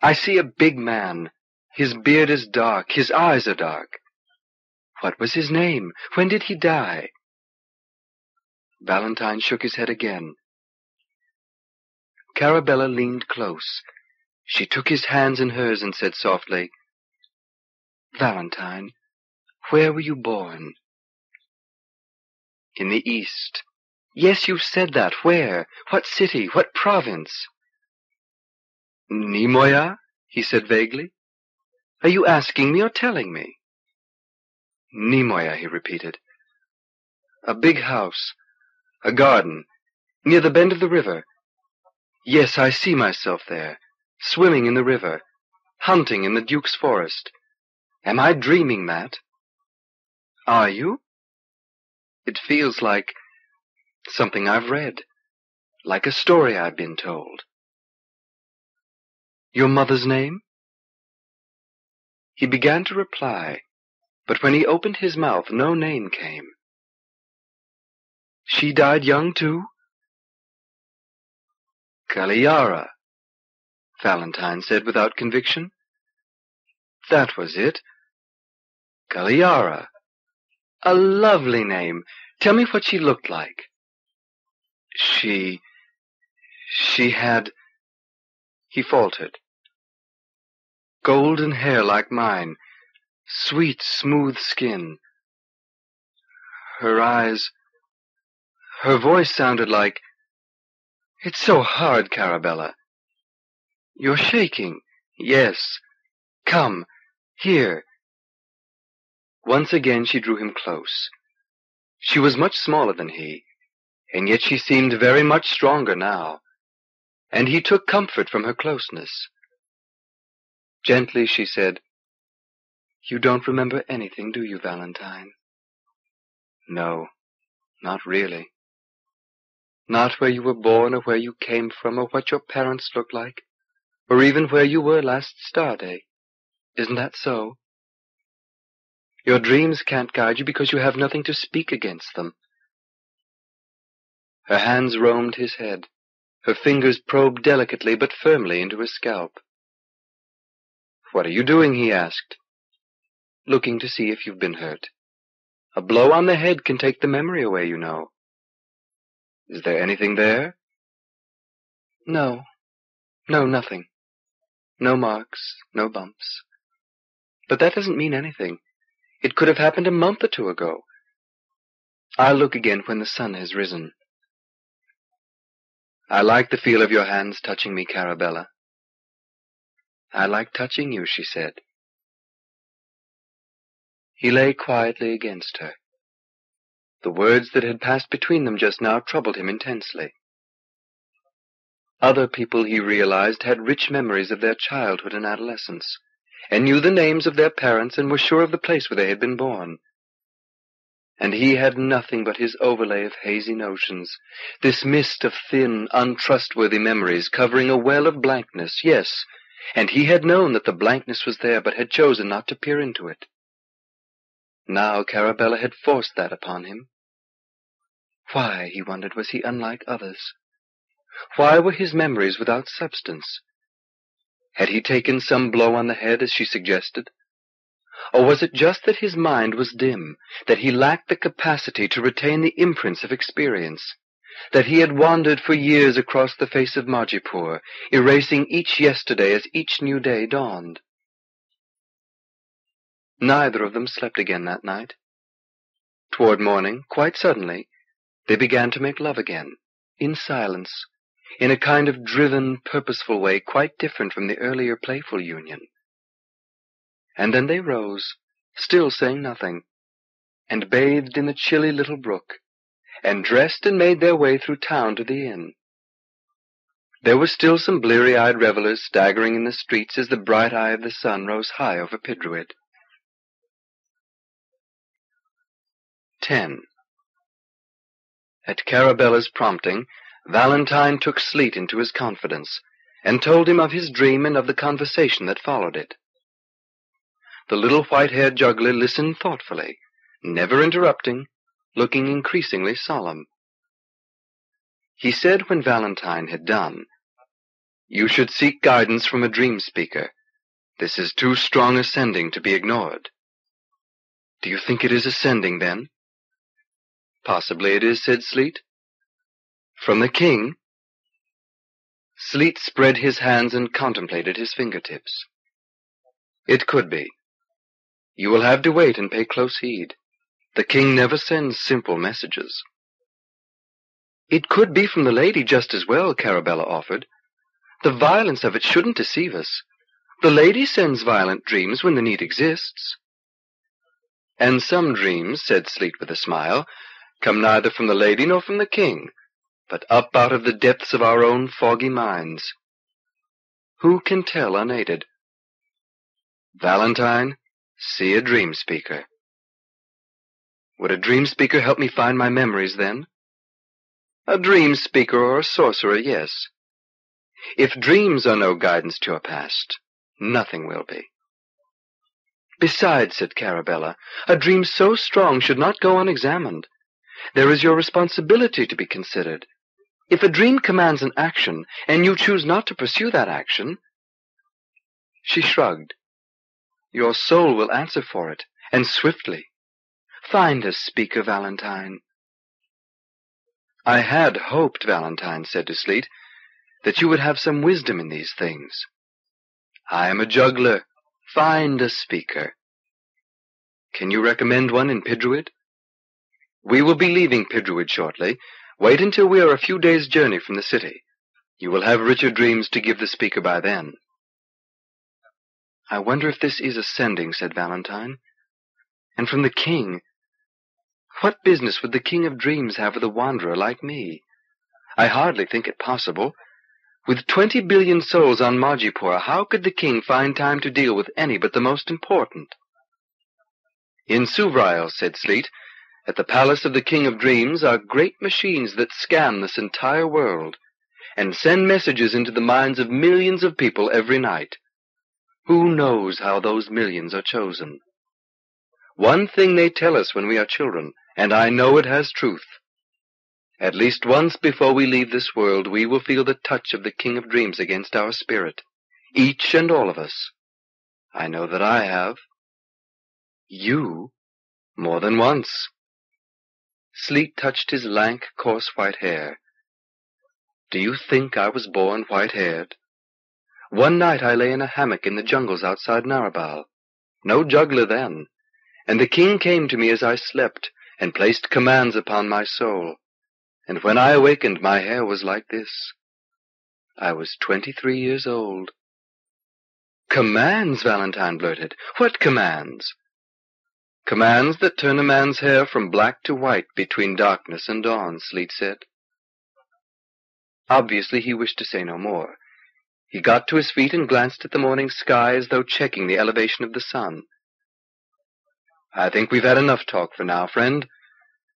Speaker 1: I see a big man. His beard is dark, his eyes are dark. What was his name? When did he die? Valentine shook his head again. Carabella leaned close. She took his hands in hers
Speaker 2: and said softly, Valentine, where were you born? In the East. Yes, you said that. Where? What city? What province? Ni-moya? he said vaguely. Are you asking me or telling me? Ni-moya, he repeated. A big house. A garden. Near the bend of
Speaker 1: the river. Yes, I see myself there. Swimming in the river.
Speaker 2: Hunting in the Duke's forest. Am I dreaming that? Are you? It feels like something I've read. Like a story I've been told. Your mother's name? He began to reply, but when he opened his mouth, no name came. She died young, too? Cagliara, Valentine said without conviction. That was it. Cagliara. A lovely name. Tell me what she looked like. She. she had. He faltered. Golden hair like mine, sweet, smooth skin.
Speaker 1: Her eyes, her voice sounded like,
Speaker 2: It's so hard, Carabella. You're shaking. Yes. Come. Here. Once again she drew him close.
Speaker 1: She was much smaller than he, and yet she seemed very much stronger
Speaker 2: now, and he took comfort from her closeness. Gently she said, you don't remember anything, do you, Valentine? No, not really. Not where you were born
Speaker 1: or where you came from or what your parents looked like or even where you were last star
Speaker 2: day. Isn't that so? Your dreams can't guide you because you have nothing to speak against them. Her hands roamed his head. Her fingers probed delicately but firmly into his scalp. What are you doing? he asked looking to see if you've been hurt. A blow on the head can take the memory away, you know. Is there anything there? No. No, nothing. No marks, no bumps. But that doesn't mean anything. It could have happened a month or two ago. I'll look again when the sun has risen. I like the feel of your hands touching me, Carabella. I like touching you, she said. He lay quietly against her. The words that had passed between them just now troubled him intensely.
Speaker 1: Other people, he realized, had rich memories of their childhood and adolescence, and knew the names of their parents and were sure of the place where they had been born. And he had nothing but his overlay of hazy notions, this mist of thin, untrustworthy memories covering a well of blankness, yes, and he had known that the blankness was there, but had chosen not to peer into it. Now Carabella had forced that upon him. Why, he wondered, was he unlike others? Why were his memories without substance? Had he taken some blow on the head as she suggested? Or was it just that his mind was dim, that he lacked the capacity to retain the imprints of experience, that he had wandered for years across the face of Majipoor, erasing each yesterday as each new day dawned?
Speaker 2: Neither of them slept again that night. Toward morning, quite suddenly, they began to make love again, in silence,
Speaker 1: in a kind of driven, purposeful way quite different from the earlier playful union. And then they rose, still saying nothing, and bathed in the chilly little brook, and dressed and made their way through town to the inn. There were still some bleary-eyed revelers staggering in the streets as the bright eye of the
Speaker 2: sun rose high over Pidruid. 10. At Carabella's prompting, Valentine
Speaker 1: took Sleet into his confidence, and told him of his dream and of the conversation that followed it. The little white-haired juggler listened thoughtfully, never interrupting, looking increasingly solemn. He said when Valentine had done, You should seek guidance from a dream speaker. This is too strong ascending to be ignored. Do you think it is ascending, then?
Speaker 2: Possibly it is, said Sleet. From the king? Sleet spread his hands and contemplated his fingertips.
Speaker 1: It could be. You will have to wait and pay close heed. The king never sends simple messages. It could be from the lady just as well, Carabella offered. The violence of it shouldn't deceive us. The lady sends violent dreams when the need exists. And some dreams, said Sleet with a smile, come neither from the lady nor from the king, but up out of the depths
Speaker 2: of our own foggy minds. Who can tell unaided? Valentine, see a dream speaker. Would a dream speaker help me find my memories then? A dream speaker or a sorcerer,
Speaker 1: yes. If dreams are no guidance to your past, nothing will be. Besides, said Carabella, a dream so strong should not go unexamined. There is your responsibility to be considered. If a dream commands an action, and you choose not to pursue that action She shrugged. "Your soul will answer for it, and swiftly. Find a speaker, Valentine." "I had hoped," Valentine said to Sleet, "that you would have some wisdom in these things. I am a juggler. Find a speaker. Can you recommend one in Pidruid? We will be leaving Pidruid shortly. Wait until we are a few days' journey from the city. You will have richer dreams to give the speaker by then. I wonder if this is ascending, said Valentine. And from the king. What business would the king of dreams have with a wanderer like me? I hardly think it possible. With twenty billion souls on Majipoor, how could the king find time to deal with any but the most important? In Suvrael, said Sleet, at the palace of the King of Dreams are great machines that scan this entire world and send messages into the minds of millions of people every night. Who knows how those millions are chosen? One thing they tell us when we are children, and I know it has truth. At least once before we leave this world, we will feel the touch of the King of Dreams against our spirit, each and all of us.
Speaker 2: I know that I have. You, more than once. Sleet touched his lank, coarse white hair. Do
Speaker 1: you think I was born white haired? One night I lay in a hammock in the jungles outside Narabal. No juggler then. And the king came to me as I slept, and placed commands upon my soul. And when I awakened, my hair was like this. I was twenty-three years old. Commands, Valentine blurted. What commands? Commands that turn a man's hair from black to white between darkness and dawn, Sleet said. Obviously he wished to say no more. He got to his feet and glanced at the morning sky as though checking the elevation of the sun. I think we've had enough talk for now, friend.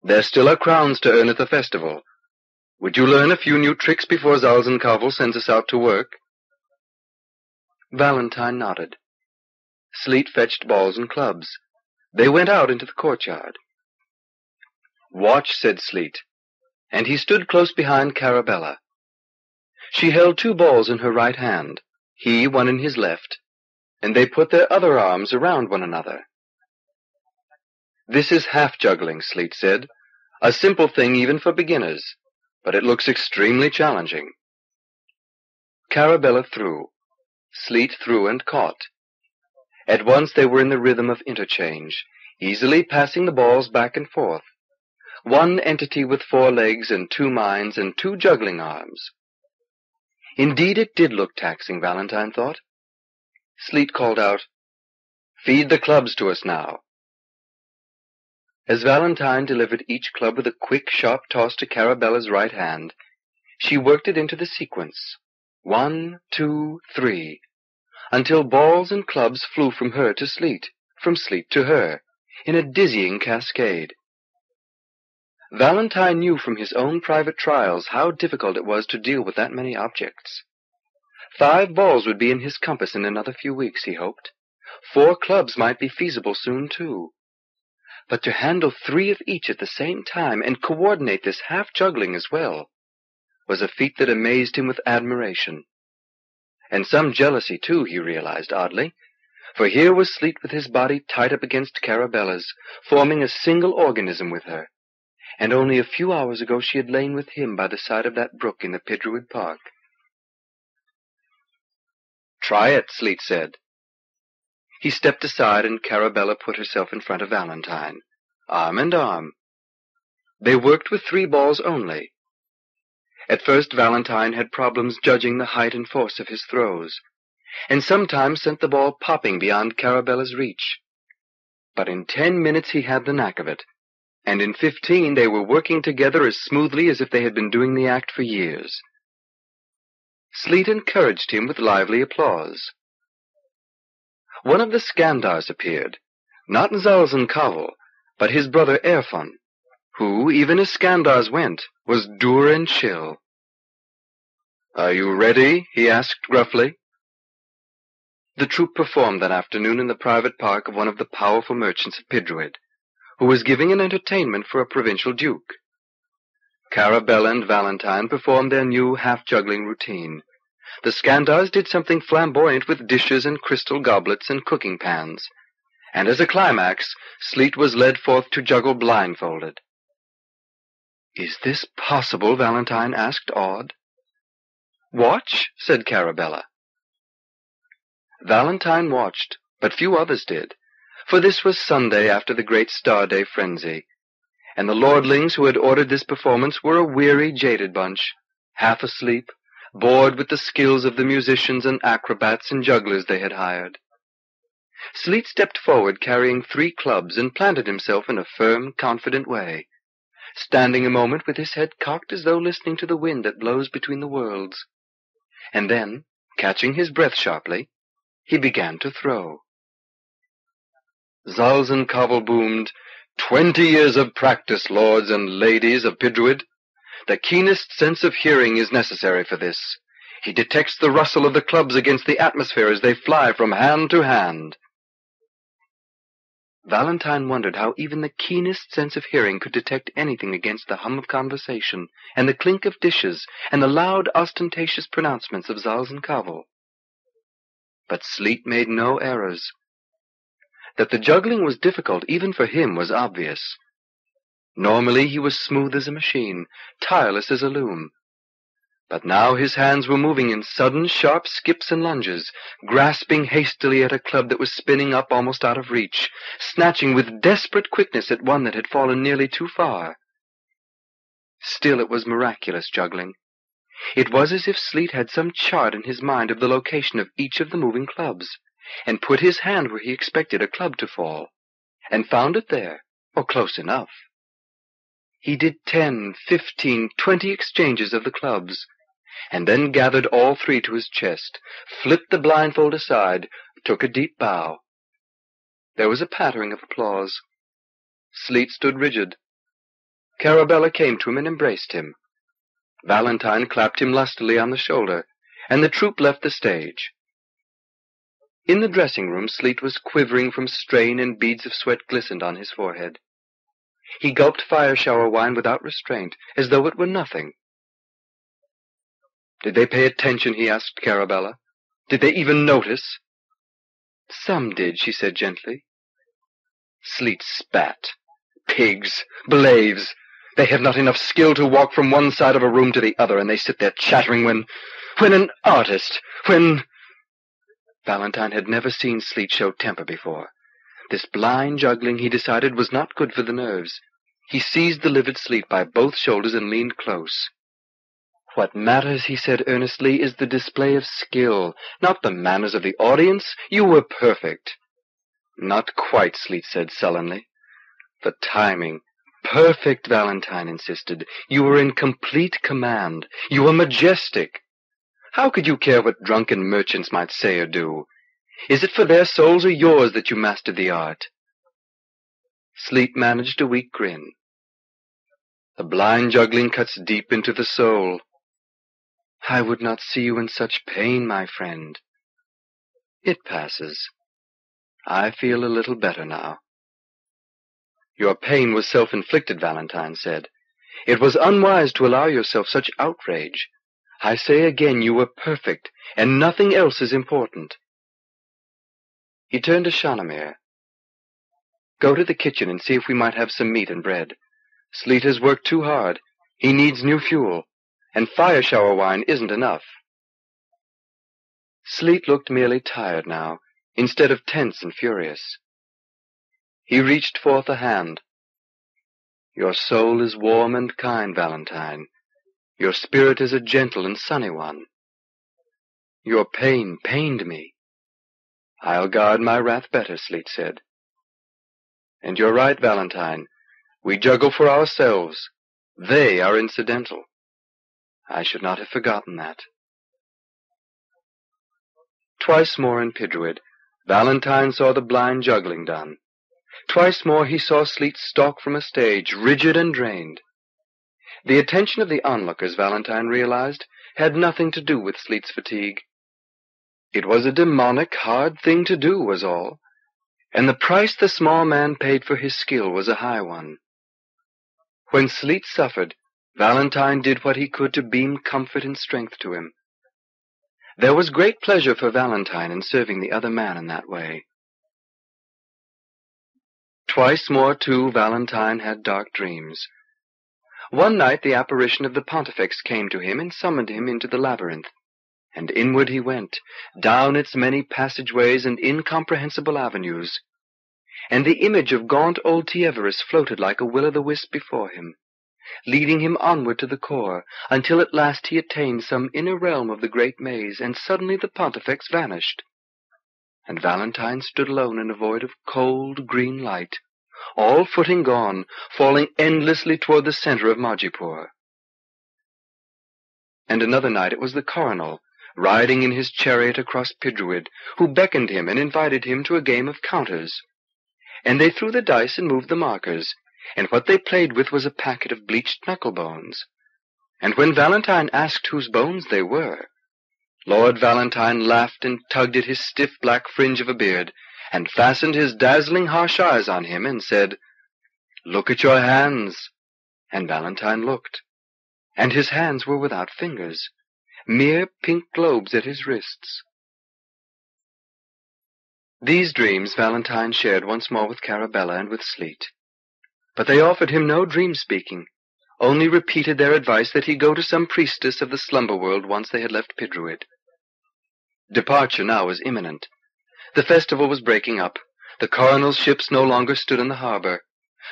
Speaker 1: There still are crowns to earn at the festival. Would you learn a few new tricks before Zalzan Kavol sends us out to work? Valentine nodded. Sleet fetched balls and clubs. They went out into the courtyard. Watch, said Sleet, and he stood close behind Carabella. She held two balls in her right hand, he one in his left, and they put their other arms around one another. This is half juggling, Sleet said, a simple thing even for beginners, but it looks extremely challenging. Carabella threw. Sleet threw and caught. At once they were in the rhythm of interchange, easily passing the balls back and forth. One entity with four legs and two minds and two juggling arms.
Speaker 2: Indeed, it did look taxing, Valentine thought. Sleet called out, Feed the clubs to us now. As Valentine
Speaker 1: delivered each club with a quick, sharp toss to Carabella's right hand, she worked it into the sequence. One, two, three, until balls and clubs flew from her to Sleet, from Sleet to her, in a dizzying cascade. Valentine knew from his own private trials how difficult it was to deal with that many objects. Five balls would be in his compass in another few weeks, he hoped. Four clubs might be feasible soon, too. But to handle three of each at the same time and coordinate this half-juggling as well was a feat that amazed him with admiration. And some jealousy, too, he realized oddly, for here was Sleet with his body tied up against Carabella's, forming a single organism with her, and only a few hours ago she had lain with him by the side of that brook in the Pidruid
Speaker 2: Park. Try it, Sleet said. He stepped aside and Carabella put herself in front of Valentine, arm and arm.
Speaker 1: They worked with three balls only, at first Valentine had problems judging the height and force of his throws, and sometimes sent the ball popping beyond Carabella's reach. But in ten minutes he had the knack of it, and in fifteen they were working together as smoothly as if they had been doing the act for years. Sleet encouraged him with lively applause. One of the Skandars appeared, not Zalzan Kavol, but his brother Erfon, who, even as Skandar's went, was dour and chill. Are you ready? he asked gruffly. The troupe performed that afternoon in the private park of one of the powerful merchants of Pidruid, who was giving an entertainment for a provincial duke. Carabella and Valentine performed their new half-juggling routine. The Skandars did something flamboyant with dishes and crystal goblets and cooking pans. And as a climax, Sleet was led forth to juggle blindfolded.
Speaker 2: Is this possible? Valentine asked, awed. Watch, said Carabella. Valentine watched,
Speaker 1: but few others did, for this was Sunday after the great Star Day frenzy, and the lordlings who had ordered this performance were a weary, jaded bunch, half asleep, bored with the skills of the musicians and acrobats and jugglers they had hired. Sleet stepped forward carrying three clubs and planted himself in a firm, confident way standing a moment with his head cocked as though listening to the wind that blows between the worlds. And then, catching his breath sharply, he began to throw. Kavol boomed, Twenty years of practice, lords and ladies of Pidruid. The keenest sense of hearing is necessary for this. He detects the rustle of the clubs against the atmosphere as they fly from hand to hand. Valentine wondered how even the keenest sense of hearing could detect anything against the hum of conversation, and the clink of dishes, and the loud, ostentatious pronouncements of Zalzan Kavol. But Sleet made no errors. That the juggling was difficult even for him was obvious. Normally he was smooth as a machine, tireless as a loom. But now his hands were moving in sudden, sharp skips and lunges, grasping hastily at a club that was spinning up almost out of reach, snatching with desperate quickness at one that had fallen nearly too far. Still it was miraculous juggling. It was as if Sleet had some chart in his mind of the location of each of the moving clubs, and put his hand where he expected a club to fall, and found it there, or close enough. He did ten, fifteen, twenty exchanges of the clubs and then gathered all three to his chest, flipped the blindfold aside, took a deep bow. There was a pattering of applause. Sleet stood rigid. Carabella came to him and embraced him. Valentine clapped him lustily on the shoulder, and the troupe left the stage. In the dressing room, Sleet was quivering from strain and beads of sweat glistened on his forehead. He gulped fire shower wine without restraint, as though it were nothing. Did they pay attention, he asked Carabella. Did they even notice? Some did, she said gently. Sleet spat. Pigs, blaves. They have not enough skill to walk from one side of a room to the other, and they sit there chattering when, when an artist, when... Valentine had never seen Sleet show temper before. This blind juggling, he decided, was not good for the nerves. He seized the livid Sleet by both shoulders and leaned close. What matters, he said earnestly, is the display of skill, not the manners of the audience. You were perfect. Not quite, Sleet said sullenly. The timing. Perfect, Valentine insisted. You were in complete command. You were majestic. How could you care what drunken merchants might say or do? Is it for their souls or yours that you mastered the art? Sleet managed a weak grin.
Speaker 2: The blind juggling cuts deep into the soul. I would not see you in such pain, my friend. It passes.
Speaker 1: I feel a little better now. Your pain was self-inflicted, Valentine said. It was unwise to allow yourself such outrage. I say again, you were perfect, and nothing else is important. He turned to Shanamir. Go to the kitchen and see if we might have some meat and bread. Sleet has worked too hard. He needs new fuel and fire shower wine isn't
Speaker 2: enough. Sleet looked merely tired now, instead of tense and furious. He reached forth a hand.
Speaker 1: Your soul is warm and kind, Valentine. Your spirit is a gentle and sunny
Speaker 2: one. Your pain pained me. I'll guard my wrath better, Sleet said. And you're right, Valentine. We juggle for ourselves. They are incidental. I should not have forgotten that. Twice more in Pidruid, Valentine
Speaker 1: saw the blind juggling done. Twice more he saw Sleet stalk from a stage, rigid and drained. The attention of the onlookers, Valentine realized, had nothing to do with Sleet's fatigue. It was a demonic, hard thing to do, was all, and the price the small man paid for his skill was a high one. When Sleet suffered, Valentine did what he could to beam comfort and strength to him. There was great pleasure for Valentine in serving the other man in that way. Twice more, too, Valentine had dark dreams. One night the apparition of the pontifex came to him and summoned him into the labyrinth, and inward he went, down its many passageways and incomprehensible avenues, and the image of gaunt old Tyeveras floated like a will-o'-the-wisp before him leading him onward to the core, until at last he attained some inner realm of the great maze, and suddenly the Pontifex vanished, and Valentine stood alone in a void of cold green light, all footing gone, falling endlessly toward the center of Majipoor. And another night it was the coronal, riding in his chariot across Pidruid, who beckoned him and invited him to a game of counters. And they threw the dice and moved the markers, and what they played with was a packet of bleached knuckle bones. And when Valentine asked whose bones they were, Lord Valentine laughed and tugged at his stiff black fringe of a beard, and fastened his dazzling harsh eyes on him, and said, Look at your hands.
Speaker 2: And Valentine looked, and his hands were without fingers, mere pink globes at his wrists. These
Speaker 1: dreams Valentine shared once more with Carabella and with Sleet. But they offered him no dream speaking, only repeated their advice that he go to some priestess of the slumber world once they had left Pidruid. Departure now was imminent. The festival was breaking up. The coronal's ships no longer stood in the harbor.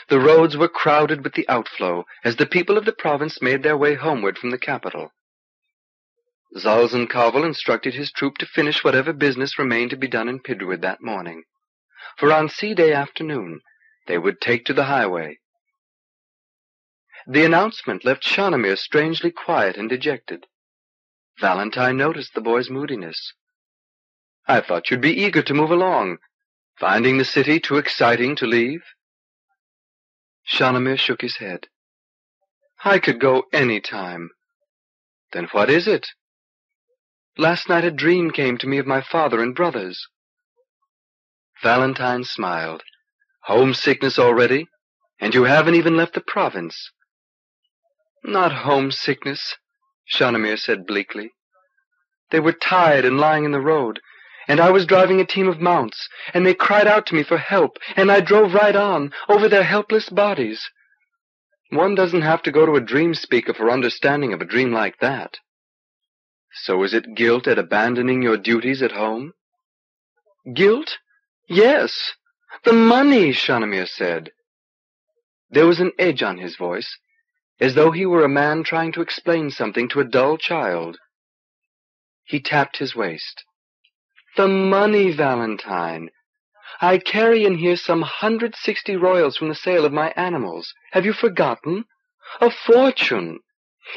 Speaker 1: The roads were crowded with the outflow as the people of the province made their way homeward from the capital. Zalzan Kavol instructed his troop to finish whatever business remained to be done in Pidruid that morning. For on sea day afternoon they would take to the highway. The announcement left Shanamir strangely quiet and dejected. Valentine noticed the boy's moodiness. I thought you'd be eager to move along, finding the city too exciting to leave. Shanamir shook his
Speaker 2: head. I could go any time. Then what is it? Last night a dream came to me of my father and brothers.
Speaker 1: Valentine smiled. Homesickness already? And you haven't even left the province. Not homesickness, Shanamir said bleakly. They were tired and lying in the road, and I was driving a team of mounts, and they cried out to me for help, and I drove right on, over their helpless bodies. One doesn't have to go to a dream speaker for understanding of a dream like that. So is it guilt at abandoning your duties at home? Guilt? Yes. The money, Shanamir said. There was an edge on his voice, as though he were a man trying to explain something to a dull child. He tapped his waist. The money, Valentine. I carry in here some hundred sixty royals from the sale of my animals. Have you forgotten? A fortune.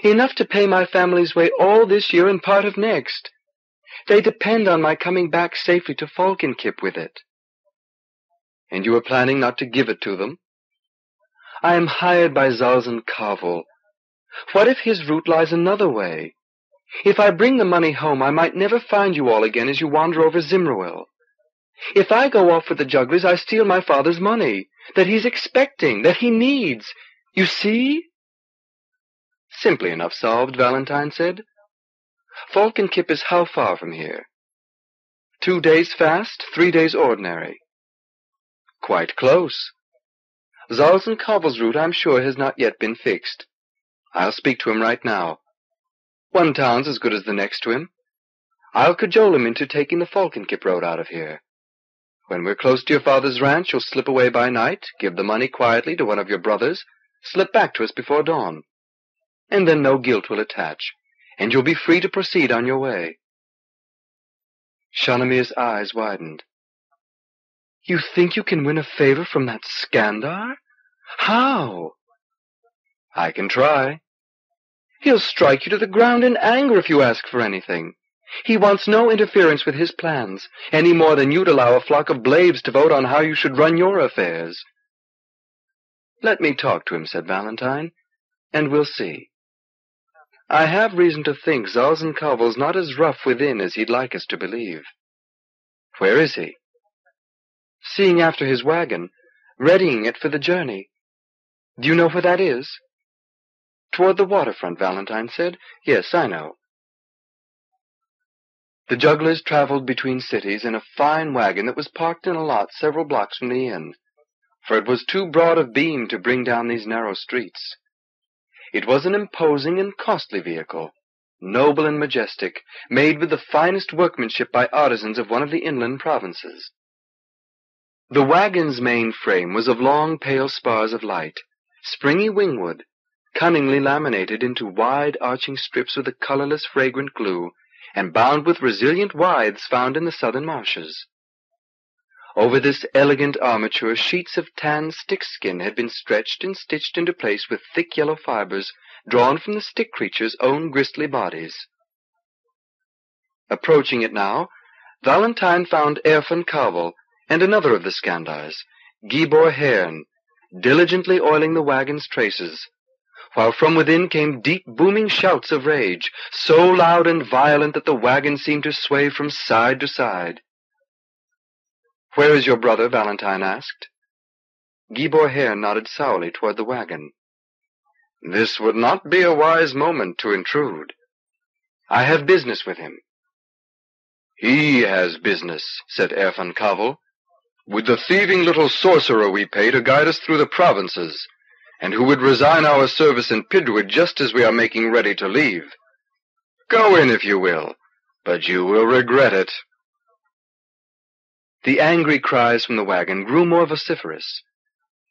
Speaker 1: Enough to pay my family's way all this year and part of next. They depend on my coming back safely to Falkynkip with it. And you were planning not to give it to them? I am hired by Zalzan Kavol. What if his route lies another way? If I bring the money home, I might never find you all again as you wander over Zimroel. If I go off with the jugglers, I steal my father's money, that he's expecting, that he needs. You see? Simply enough solved, Valentine said. Falkynkip is how far from here? Two days fast, three days ordinary quite close. Zalzan Kavol's route, I'm sure, has not yet been fixed. I'll speak to him right now. One town's as good as the next to him. I'll cajole him into taking the Falkynkip road out of here. When we're close to your father's ranch, you'll slip away by night, give the money quietly to one of your brothers, slip back to us before dawn. And then no guilt will attach, and you'll be free to proceed on your way. Shanamir's eyes widened.
Speaker 2: You think you can win a favor from that Skandar? How?
Speaker 1: I can try. He'll strike you to the ground in anger if you ask for anything. He wants no interference with his plans, any more than you'd allow a flock of Blaves to vote on how you should run your affairs. Let me talk to him, said Valentine, and we'll see. I have reason to think Zalzan Kavol's not as rough within as he'd like us to believe. Where is he? seeing after his wagon, readying it for the journey. Do you know where that is? Toward the waterfront, Valentine said. Yes, I know. The jugglers traveled between cities in a fine wagon that was parked in a lot several blocks from the inn, for it was too broad of beam to bring down these narrow streets. It was an imposing and costly vehicle, noble and majestic, made with the finest workmanship by artisans of one of the inland provinces. The wagon's main frame was of long pale spars of light, springy wingwood, cunningly laminated into wide arching strips with a colorless fragrant glue, and bound with resilient withes found in the southern marshes. Over this elegant armature sheets of tan stick skin had been stretched and stitched into place with thick yellow fibers drawn from the stick creatures' own gristly bodies. Approaching it now, Valentine found Erfon Kavol and another of the Skandars, Gibor Haern, diligently oiling the wagon's traces, while from within came deep booming shouts of rage, so loud and violent that the wagon seemed to sway from side to side. Where is your brother? Valentine asked. Gibor Haern nodded sourly toward the wagon. This would not be a wise moment to intrude. I have business with him. He has business, said Erfon Kavol, with the thieving little sorcerer we pay to guide us through the provinces, and who would resign our service in Pidruid just as we are making ready to leave. Go in if you will, but you will regret it. The angry cries from the wagon grew more vociferous.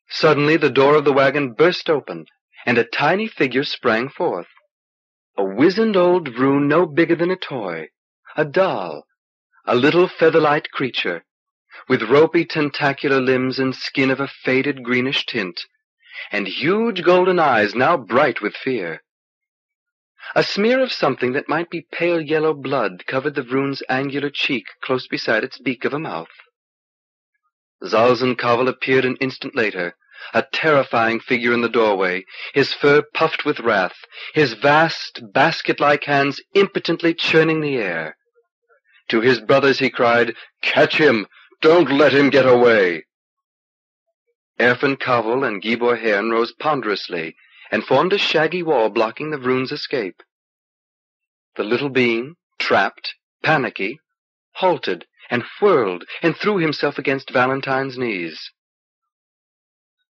Speaker 1: Suddenly the door of the wagon burst open, and a tiny figure sprang forth. A wizened old Vroon, no bigger than a toy, a doll, a little featherlight creature, with ropy tentacular limbs and skin of a faded greenish tint, and huge golden eyes now bright with fear. A smear of something that might be pale yellow blood covered the vroon's angular cheek close beside its beak of a mouth. Zalzan Kavol appeared an instant later, a terrifying figure in the doorway, his fur puffed with wrath, his vast, basket-like hands impotently churning the air. To his brothers he cried, Catch him! Don't let him get away. Erfon Kavol and Gibor Haern rose ponderously and formed a shaggy wall blocking the Vroon's escape. The little being, trapped, panicky, halted and whirled and threw himself against Valentine's knees.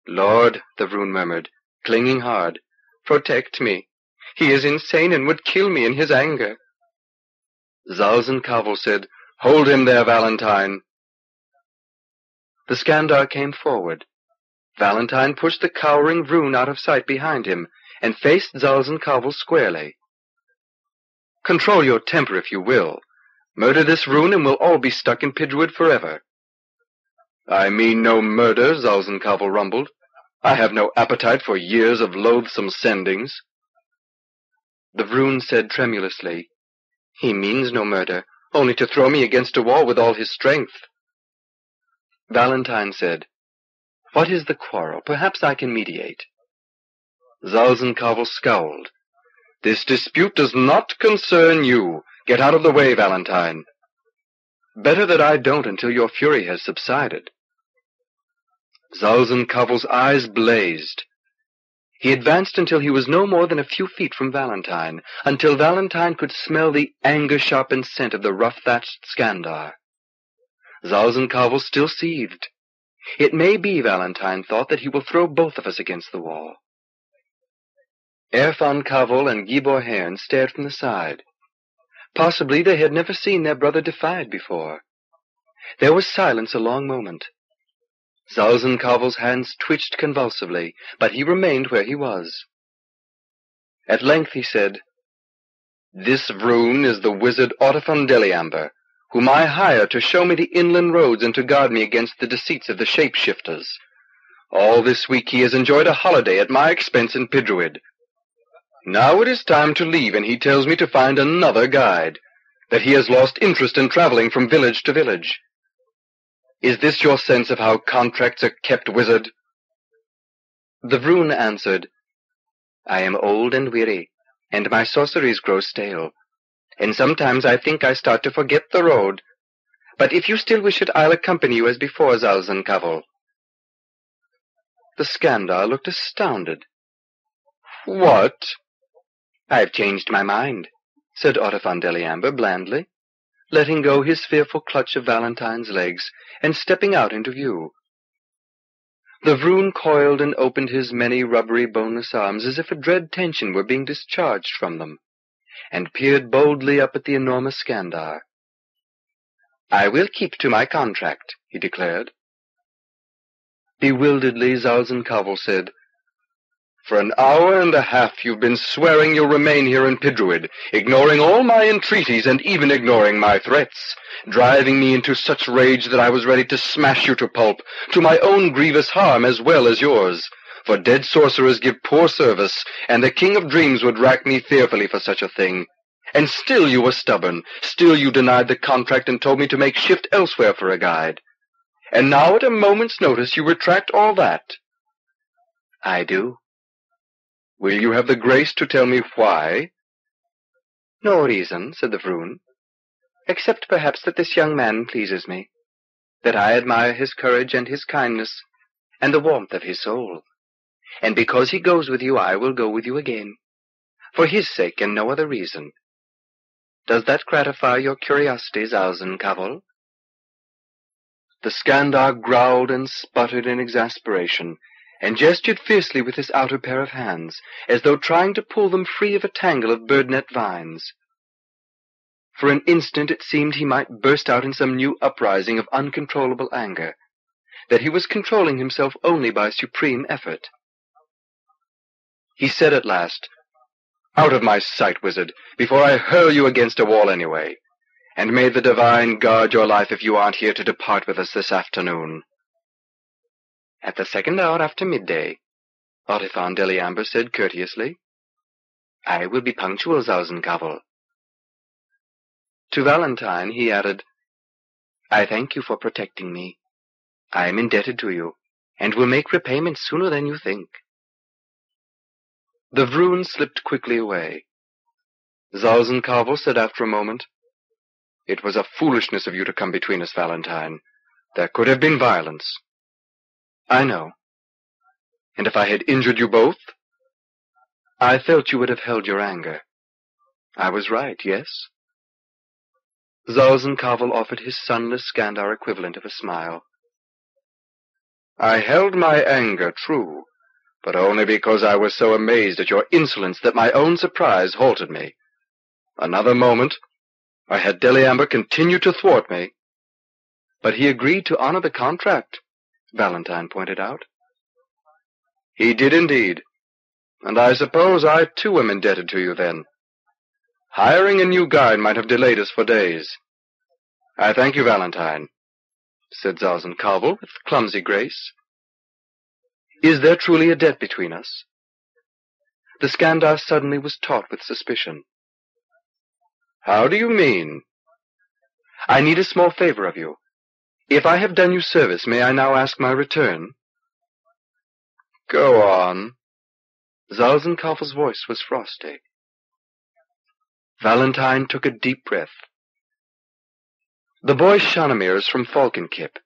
Speaker 1: Lord, the Vroon murmured, clinging hard, protect me. He is insane and would kill me in his anger. Zalzan Kavel said, Hold him there, Valentine. The Skandar came forward. Valentine pushed the cowering Vroon out of sight behind him and faced Zalzan Kavol squarely. Control your temper if you will. Murder this Vroon and we'll all be stuck in Pidruid forever. I mean no murder, Zalzan Kavol rumbled. I have no appetite for years of loathsome sendings. The Vroon said tremulously, He means no murder, only to throw me against a wall with all his strength. Valentine said, What is the quarrel? Perhaps I can mediate. Zalzan Kavol scowled. This dispute does not concern you. Get out of the way, Valentine. Better that I don't until your fury has subsided. Zalzan Kavol's eyes blazed. He advanced until he was no more than a few feet from Valentine, until Valentine could smell the anger-sharpened scent of the rough-thatched skandar and was still seethed. It may be, Valentine thought, that he will throw both of us against the wall. Erfon Kavol and Gibor Haern stared from the side. Possibly they had never seen their brother defied before. There was silence a long moment. Zalzan Kavol's hands twitched convulsively, but he remained where he was. At length he said, This Vroon is the wizard Autifon Deliamber, whom I hire to show me the inland roads and to guard me against the deceits of the shapeshifters. All this week he has enjoyed a holiday at my expense in Pidruid. Now it is time to leave, and he tells me to find another guide, that he has lost interest in traveling from village to village. Is this your sense of how contracts are kept, wizard? The Vroon answered, I am old and weary, and my sorceries grow stale and sometimes I think I start to forget the road. But if you still wish it, I'll accompany you as before, Zalzan Kavol. The Skandar looked astounded. What? I've changed my mind, said Otto Deliamber blandly, letting go his fearful clutch of Valentine's legs and stepping out into view. The Vroon coiled and opened his many rubbery boneless arms as if a dread tension were being discharged from them and peered boldly up at the enormous Skandar. I will keep to my contract, he declared. Bewilderedly, Zalzan Kavol said, For an hour and a half you've been swearing you'll remain here in Pidruid, ignoring all my entreaties and even ignoring my threats, driving me into such rage that I was ready to smash you to pulp, to my own grievous harm as well as yours for dead sorcerers give poor service, and the king of dreams would rack me fearfully for such a thing. And still you were stubborn, still you denied the contract and told me to make shift elsewhere for a guide. And now at a moment's notice you retract all that. I do. Will you have the grace to tell me why? No reason, said the Vroon, except perhaps that this young man pleases me, that I admire his courage and his kindness, and the warmth of his soul and because he goes with you, I will go with you again, for his sake and no other reason. Does that gratify your curiosity, Zalzan Kavol? The Skandar growled and sputtered in exasperation, and gestured fiercely with his outer pair of hands, as though trying to pull them free of a tangle of birdnet vines. For an instant it seemed he might burst out in some new uprising of uncontrollable anger, that he was controlling himself only by supreme effort. He said at last, Out of my sight, wizard, before I hurl you against a wall anyway. And may the divine guard your life if you aren't here to depart with us this afternoon.
Speaker 2: At the second hour after midday, Autifon Deliamber said courteously, I will be punctual, Zalzan Kavol. To Valentine he added, I thank you for protecting me. I am indebted to you, and will make repayment sooner than you think.
Speaker 1: The vroon slipped quickly away. Zalzan Kavol said after a moment,
Speaker 2: It was a foolishness of you to come between us, Valentine. There could have been violence. I know. And if I had injured you both, I felt you would have held your anger. I was right, yes?
Speaker 1: Zalzan Kavol offered his sunless Skandar equivalent of a smile. I held my anger, true, but only because I was so amazed at your insolence that my own surprise halted me. Another moment, I had Deliamber continue to thwart me. But he agreed to honor the contract, Valentine pointed out. He did indeed, and I suppose I too am indebted to you then. Hiring a new guide might have delayed us for days. I thank you, Valentine, said Zalzan Kavol with clumsy grace. Is there truly a debt between us? The Skandar suddenly was taut with suspicion. How do you mean? I need a small favor of you. If I have done you service, may
Speaker 2: I now ask my return? Go on. Zalzan Kavol's voice was frosty. Valentine took a deep breath. The boy Shanamir is from Falkynkip.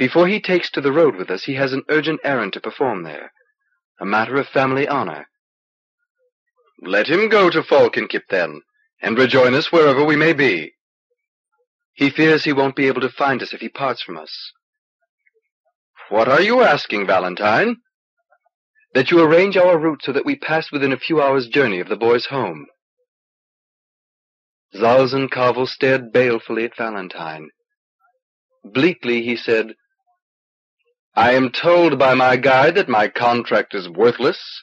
Speaker 1: Before he takes to the road with us he has an urgent errand to perform there, a matter of family honor. Let him go to Falkynkip then, and rejoin us wherever we may be. He fears he won't be able to find us if he parts from us. What are you asking, Valentine? That you arrange our route so that we pass within a few hours' journey of the boy's home. Zalzan Kavol stared balefully at Valentine. Bleakly he said, I am told by my guide that my contract is worthless,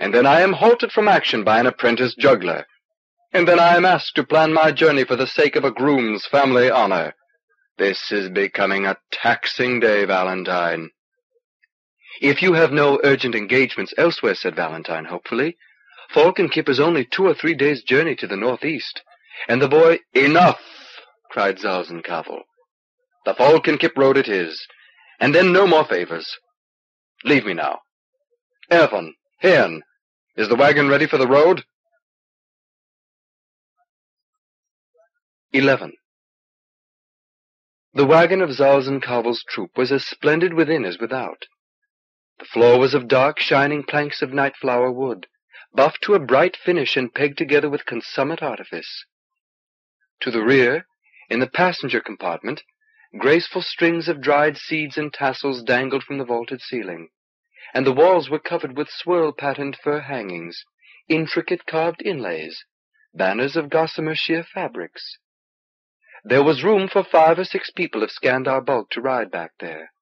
Speaker 1: and then I am halted from action by an apprentice juggler, and then I am asked to plan my journey for the sake of a groom's family honor. This is becoming a taxing day, Valentine. If you have no urgent engagements elsewhere, said Valentine hopefully, Falkynkip is only two or three days' journey to the northeast, and the boy... Enough! cried Zalzan Kavol. The Falkynkip road it is,
Speaker 2: and then no more favors. Leave me now. Erfon, Haern, is the wagon ready for the road? 11. The wagon of Zalzan Kavol's troop
Speaker 1: was as splendid within as without. The floor was of dark, shining planks of night flower wood, buffed to a bright finish and pegged together with consummate artifice. To the rear, in the passenger compartment, Graceful strings of dried seeds and tassels dangled from the vaulted ceiling, and the walls were covered with swirl-patterned fur hangings, intricate carved inlays, banners of gossamer sheer fabrics. There was room for five or six people of Skandar bulk to ride back there,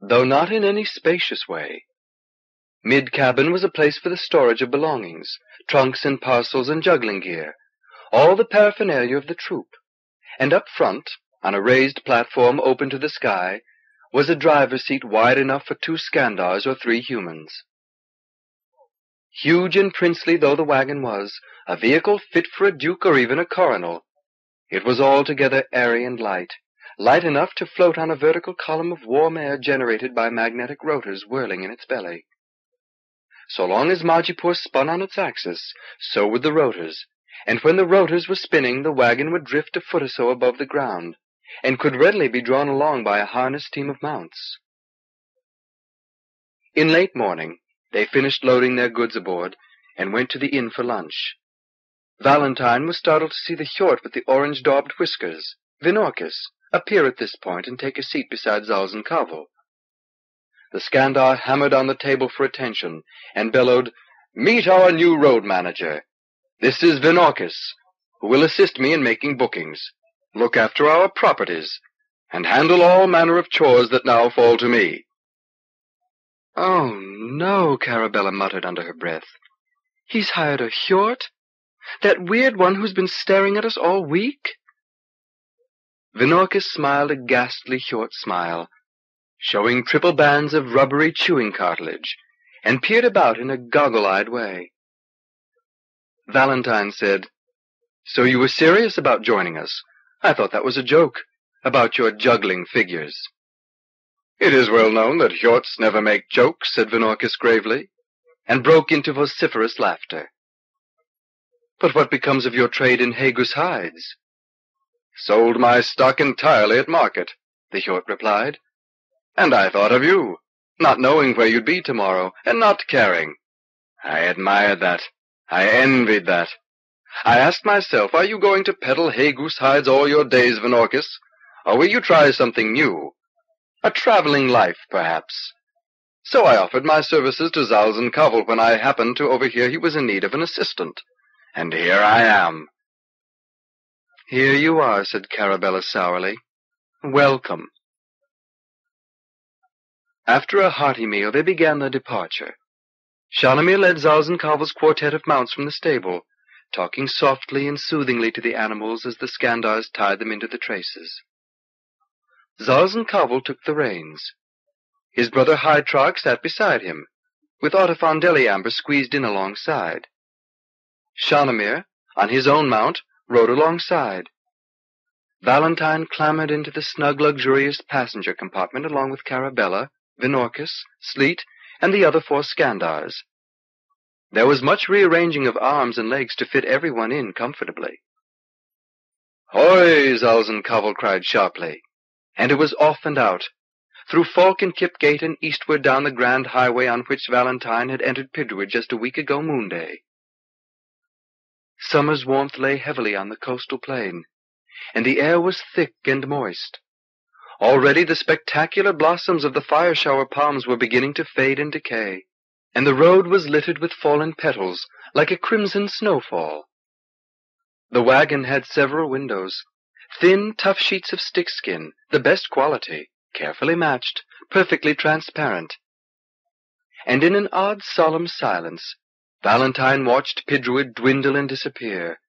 Speaker 1: though not in any spacious way. Mid-cabin was a place for the storage of belongings, trunks and parcels and juggling gear, all the paraphernalia of the troop, and up front, on a raised platform open to the sky was a driver's seat wide enough for two Skandars or three humans. Huge and princely though the wagon was, a vehicle fit for a duke or even a coronal, it was altogether airy and light, light enough to float on a vertical column of warm air generated by magnetic rotors whirling in its belly. So long as Majipoor spun on its axis, so would the rotors, and when the rotors were spinning the wagon would drift a foot or so above the ground, and could readily be drawn along by a harnessed team of mounts. In late morning they finished loading their goods aboard and went to the inn for lunch. Valentine was startled to see the Hjort with the orange daubed whiskers, Vinorkis, appear at this point and take a seat beside Zalzan Kavol. The Skandar hammered on the table for attention and bellowed, Meet our new road manager. This is Vinorkis, who will assist me in making bookings look after our properties, and handle all manner of chores that now fall to me. Oh, no, Carabella muttered under her breath. He's hired a Hjort? That weird one who's been staring at us all week? Vinorkis smiled a ghastly Hjort smile, showing triple bands of rubbery chewing cartilage, and peered about in a goggle-eyed way. Valentine said, So you were serious about joining us? I thought that was a joke about your juggling figures. It is well known that Hjorts never make jokes, said Vinorkis gravely, and broke into vociferous laughter. But what becomes of your trade in haigus hides? Sold my stock entirely at market, the Hjort replied. And I thought of you, not knowing where you'd be tomorrow, and not caring. I admired that. I envied that. I asked myself, are you going to peddle haigus hides all your days, Vinorkis? Or will you try something new? A traveling life, perhaps. So I offered my services to Zalzan Kavol when I happened to overhear he was in need of an assistant. And here I am. Here you are, said Carabella sourly. Welcome. After a hearty meal, they began their departure. Shanamir led Zalzan Kavol's quartet of mounts from the stable talking softly and soothingly to the animals as the Skandars tied them into the traces. Zalzan took the reins. His brother Heitraq sat beside him, with Autifon Deliamber squeezed in alongside. Shanamir, on his own mount, rode alongside. Valentine clambered into the snug, luxurious passenger compartment along with Carabella, Vinorkis, Sleet, and the other four Skandars. There was much rearranging of arms and legs to fit everyone in comfortably. Hoi! Zalzan Kavol cried sharply, and it was off and out, through Falkynkip Gate and eastward down the grand highway on which Valentine had entered Pidruid just a week ago Moonday. Summer's warmth lay heavily on the coastal plain, and the air was thick and moist. Already the spectacular blossoms of the fire shower palms were beginning to fade and decay and the road was littered with fallen petals, like a crimson snowfall. The wagon had several windows. Thin, tough sheets of stick skin, the best quality, carefully matched, perfectly transparent. And in an odd, solemn silence, Valentine watched Pidruid dwindle and disappear.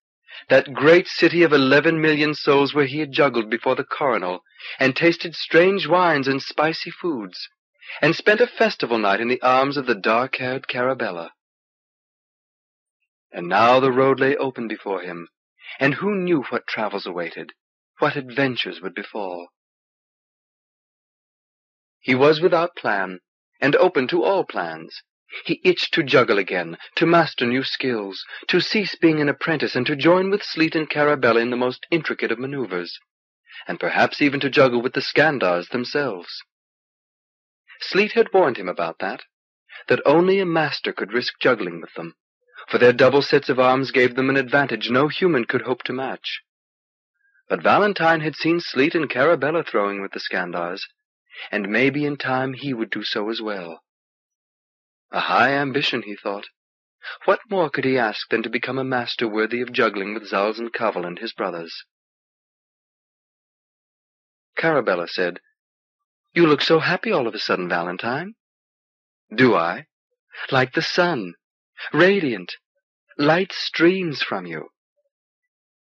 Speaker 1: That great city of eleven million souls where he had juggled before the coronal, and tasted strange wines and spicy foods, and spent a festival night in the arms of the dark-haired Carabella.
Speaker 2: And now the road lay open before him, and who knew what travels awaited, what adventures would befall. He was without plan, and open to all plans. He itched to juggle again,
Speaker 1: to master new skills, to cease being an apprentice, and to join with Sleet and Carabella in the most intricate of maneuvers, and perhaps even to juggle with the Skandars themselves. Sleet had warned him about that that only a master could risk juggling with them, for their double sets of arms gave them an advantage no human could hope to match. But Valentine had seen Sleet and Carabella throwing with the Skandars, and maybe in time he would do so as well. A high ambition, he thought. What more could he ask than to become a master worthy of juggling with Zalzan Kavol and his brothers?
Speaker 2: Carabella said you look so happy all of a sudden, Valentine. Do I? Like the sun,
Speaker 1: radiant. Light streams from you.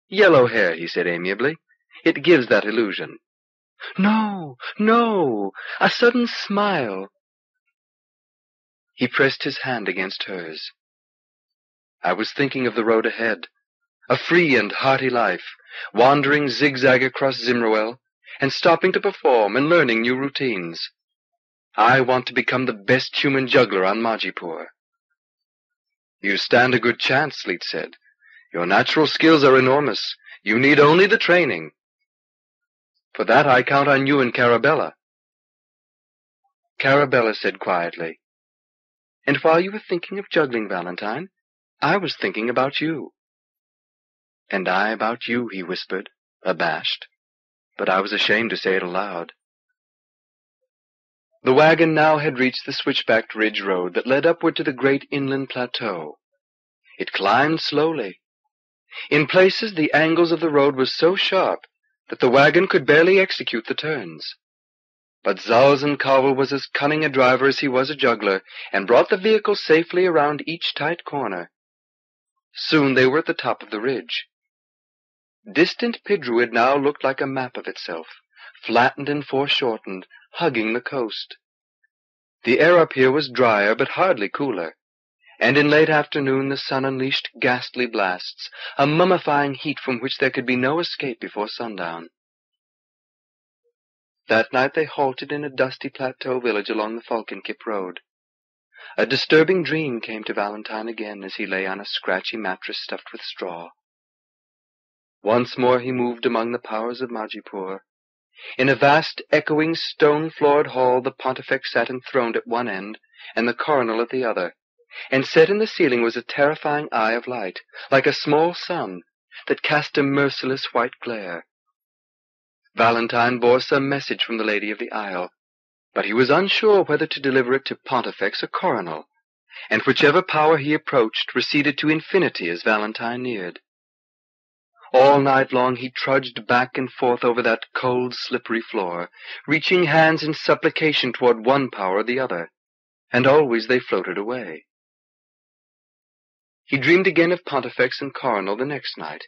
Speaker 1: Yellow hair, he said amiably. It gives that illusion. No, no, a sudden smile. He pressed his hand against hers. I was thinking of the road ahead, a free and hearty life, wandering zigzag across Zimroel, and stopping to perform and learning new routines. I want to become the best human juggler on Majipoor. You stand a good chance, Sleet said. Your natural skills are enormous. You need only
Speaker 2: the training. For that I count on you and Carabella. Carabella said quietly, And while you were thinking of juggling, Valentine, I was thinking about you. And I about you, he whispered, abashed but I was ashamed to say it aloud.
Speaker 1: The wagon now had reached the switchbacked ridge road that led upward to the great inland plateau. It climbed slowly. In places the angles of the road were so sharp that the wagon could barely execute the turns. But Zalzan Kavol was as cunning a driver as he was a juggler, and brought the vehicle safely around each tight corner. Soon they were at the top of the ridge. Distant Pidruid now looked like a map of itself, flattened and foreshortened, hugging the coast. The air up here was drier but hardly cooler, and in late afternoon the sun unleashed ghastly blasts, a mummifying heat from which there could be no escape before sundown. That night they halted in a dusty plateau village along the Falkynkip road. A disturbing dream came to Valentine again as he lay on a scratchy mattress stuffed with straw. Once more he moved among the powers of Majipoor. In a vast, echoing, stone floored hall the pontifex sat enthroned at one end and the coronal at the other, and set in the ceiling was a terrifying eye of light, like a small sun, that cast a merciless white glare. Valentine bore some message from the Lady of the Isle, but he was unsure whether to deliver it to pontifex or coronal, and whichever power he approached receded to infinity as Valentine neared. All night long he trudged back and forth over that cold, slippery floor, reaching hands in supplication toward one power or the other, and always they floated away. He dreamed again of Pontifex and Coronal the next night,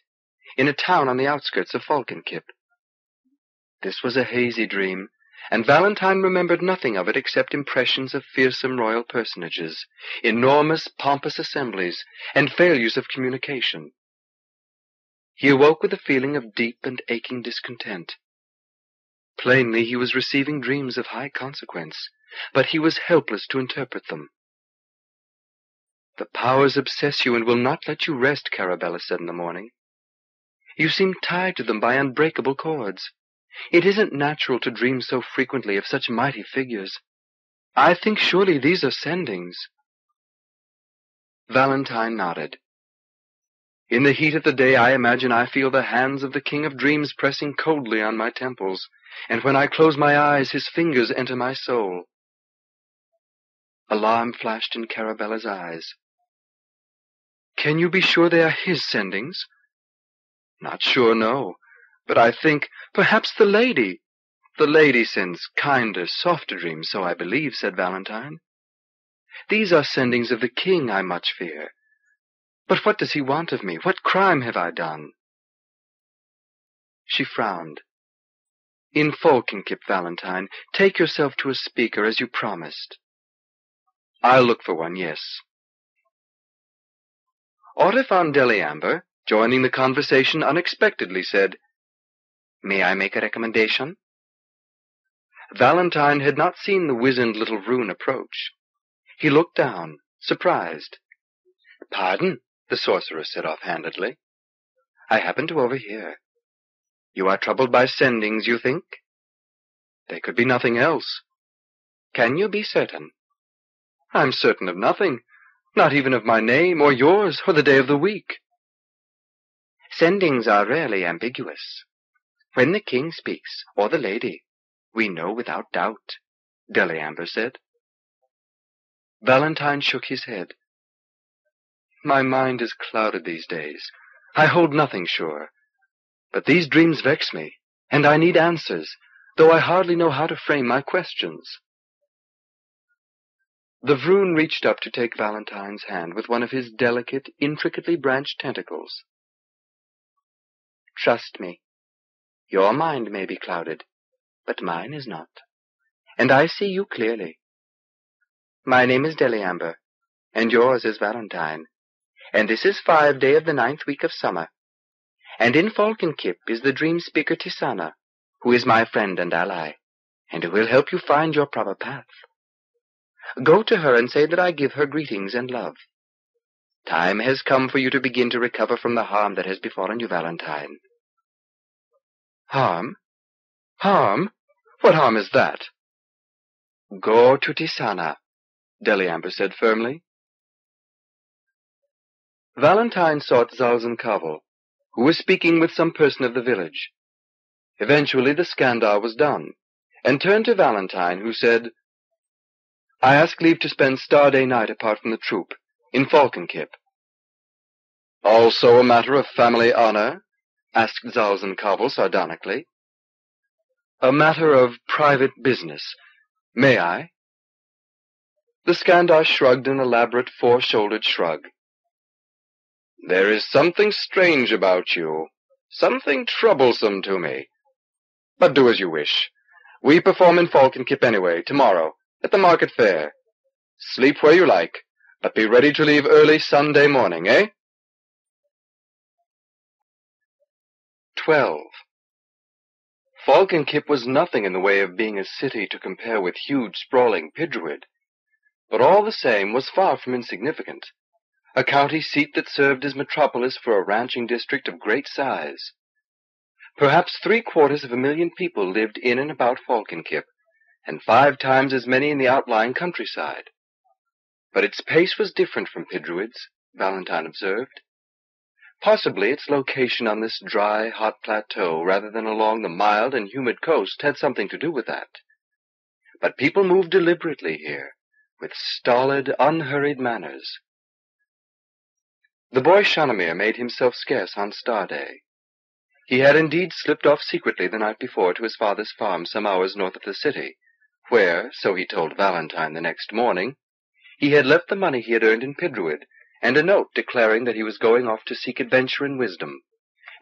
Speaker 1: in a town on the outskirts of Falkynkip. This was a hazy dream, and Valentine remembered nothing of it except impressions of fearsome royal personages, enormous pompous assemblies, and failures of communication. He awoke with a feeling of deep and aching discontent. Plainly he was receiving dreams of high consequence, but he was helpless to interpret them. The powers obsess you and will not let you rest, Carabella said in the morning. You seem tied to them by unbreakable cords. It isn't natural to dream so frequently of such mighty figures. I think surely these are sendings. Valentine nodded. In the heat of the day I imagine I feel the hands of the king of dreams pressing coldly on my temples, and when I close my eyes his fingers enter my soul.
Speaker 2: Alarm flashed in Carabella's eyes. Can you be sure they are his sendings? Not sure, no.
Speaker 1: But I think perhaps the lady. The lady sends kinder, softer dreams, so I believe, said Valentine. These are sendings of the king, I much fear.
Speaker 2: But what does he want of me? What crime have I done? She frowned. In Falkynkip, Valentine, take yourself to a speaker as you promised. I'll look for one, yes.
Speaker 1: Autifon Deliamber, joining the conversation unexpectedly, said, May I make a recommendation? Valentine had not seen the wizened little Vroon approach. He looked down, surprised.
Speaker 2: Pardon, the sorceress said offhandedly. I happened to overhear. You are troubled by sendings, you think? They could be nothing else.
Speaker 1: Can you be certain? I'm certain of nothing, not even of my name, or yours, or the day of the week. Sendings are rarely ambiguous.
Speaker 2: When the king speaks, or the lady, we know without doubt, Deliamber said. Valentine shook his head. My mind is clouded these days. I hold nothing sure. But these
Speaker 1: dreams vex me, and I need answers, though I hardly know how to frame my questions.
Speaker 2: The Vroon reached up to take Valentine's hand with one of his delicate, intricately branched tentacles. Trust me. Your mind may be clouded, but mine is not. And I see you clearly. My name is Deliamber, and yours is Valentine
Speaker 1: and this is five day of the ninth week of summer. And in Falkynkip is the dream speaker Tisana, who is my friend and ally, and who will help you find your proper path. Go to her and say that I give her greetings and love. Time has come for you to begin to recover from the harm that has befallen you, Valentine.
Speaker 2: Harm? Harm? What harm is that? Go to Tisana, Deliamber said firmly. Valentine sought Zalzan Kavol, who was speaking with some person of the village.
Speaker 1: Eventually the skandar was done, and turned to Valentine, who said, I ask leave to spend Star Day night apart from the troop, in Falkynkip. Also a matter of family honor? asked Zalzan Kavol sardonically. A matter of private business. May I? The skandar shrugged an elaborate four-shouldered shrug. There is something strange about you, something troublesome to me. But do as you wish. We perform in Falkynkip anyway, tomorrow,
Speaker 2: at the market fair. Sleep where you like, but be ready to leave early Sunday morning, eh? 12. Falkynkip was nothing in the way of being a city to compare with huge,
Speaker 1: sprawling Pidruid, but all the same was far from insignificant a county seat that served as metropolis for a ranching district of great size. Perhaps three quarters of a million people lived in and about Falkynkip, and five times as many in the outlying countryside. But its pace was different from Pidruid's, Valentine observed. Possibly its location on this dry, hot plateau rather than along the mild and humid coast had something to do with that. But people moved deliberately here, with stolid, unhurried manners. The boy Shanamir made himself scarce on Star Day. He had indeed slipped off secretly the night before to his father's farm some hours north of the city, where, so he told Valentine the next morning, he had left the money he had earned in Pidruid, and a note declaring that he was going off to seek adventure and wisdom,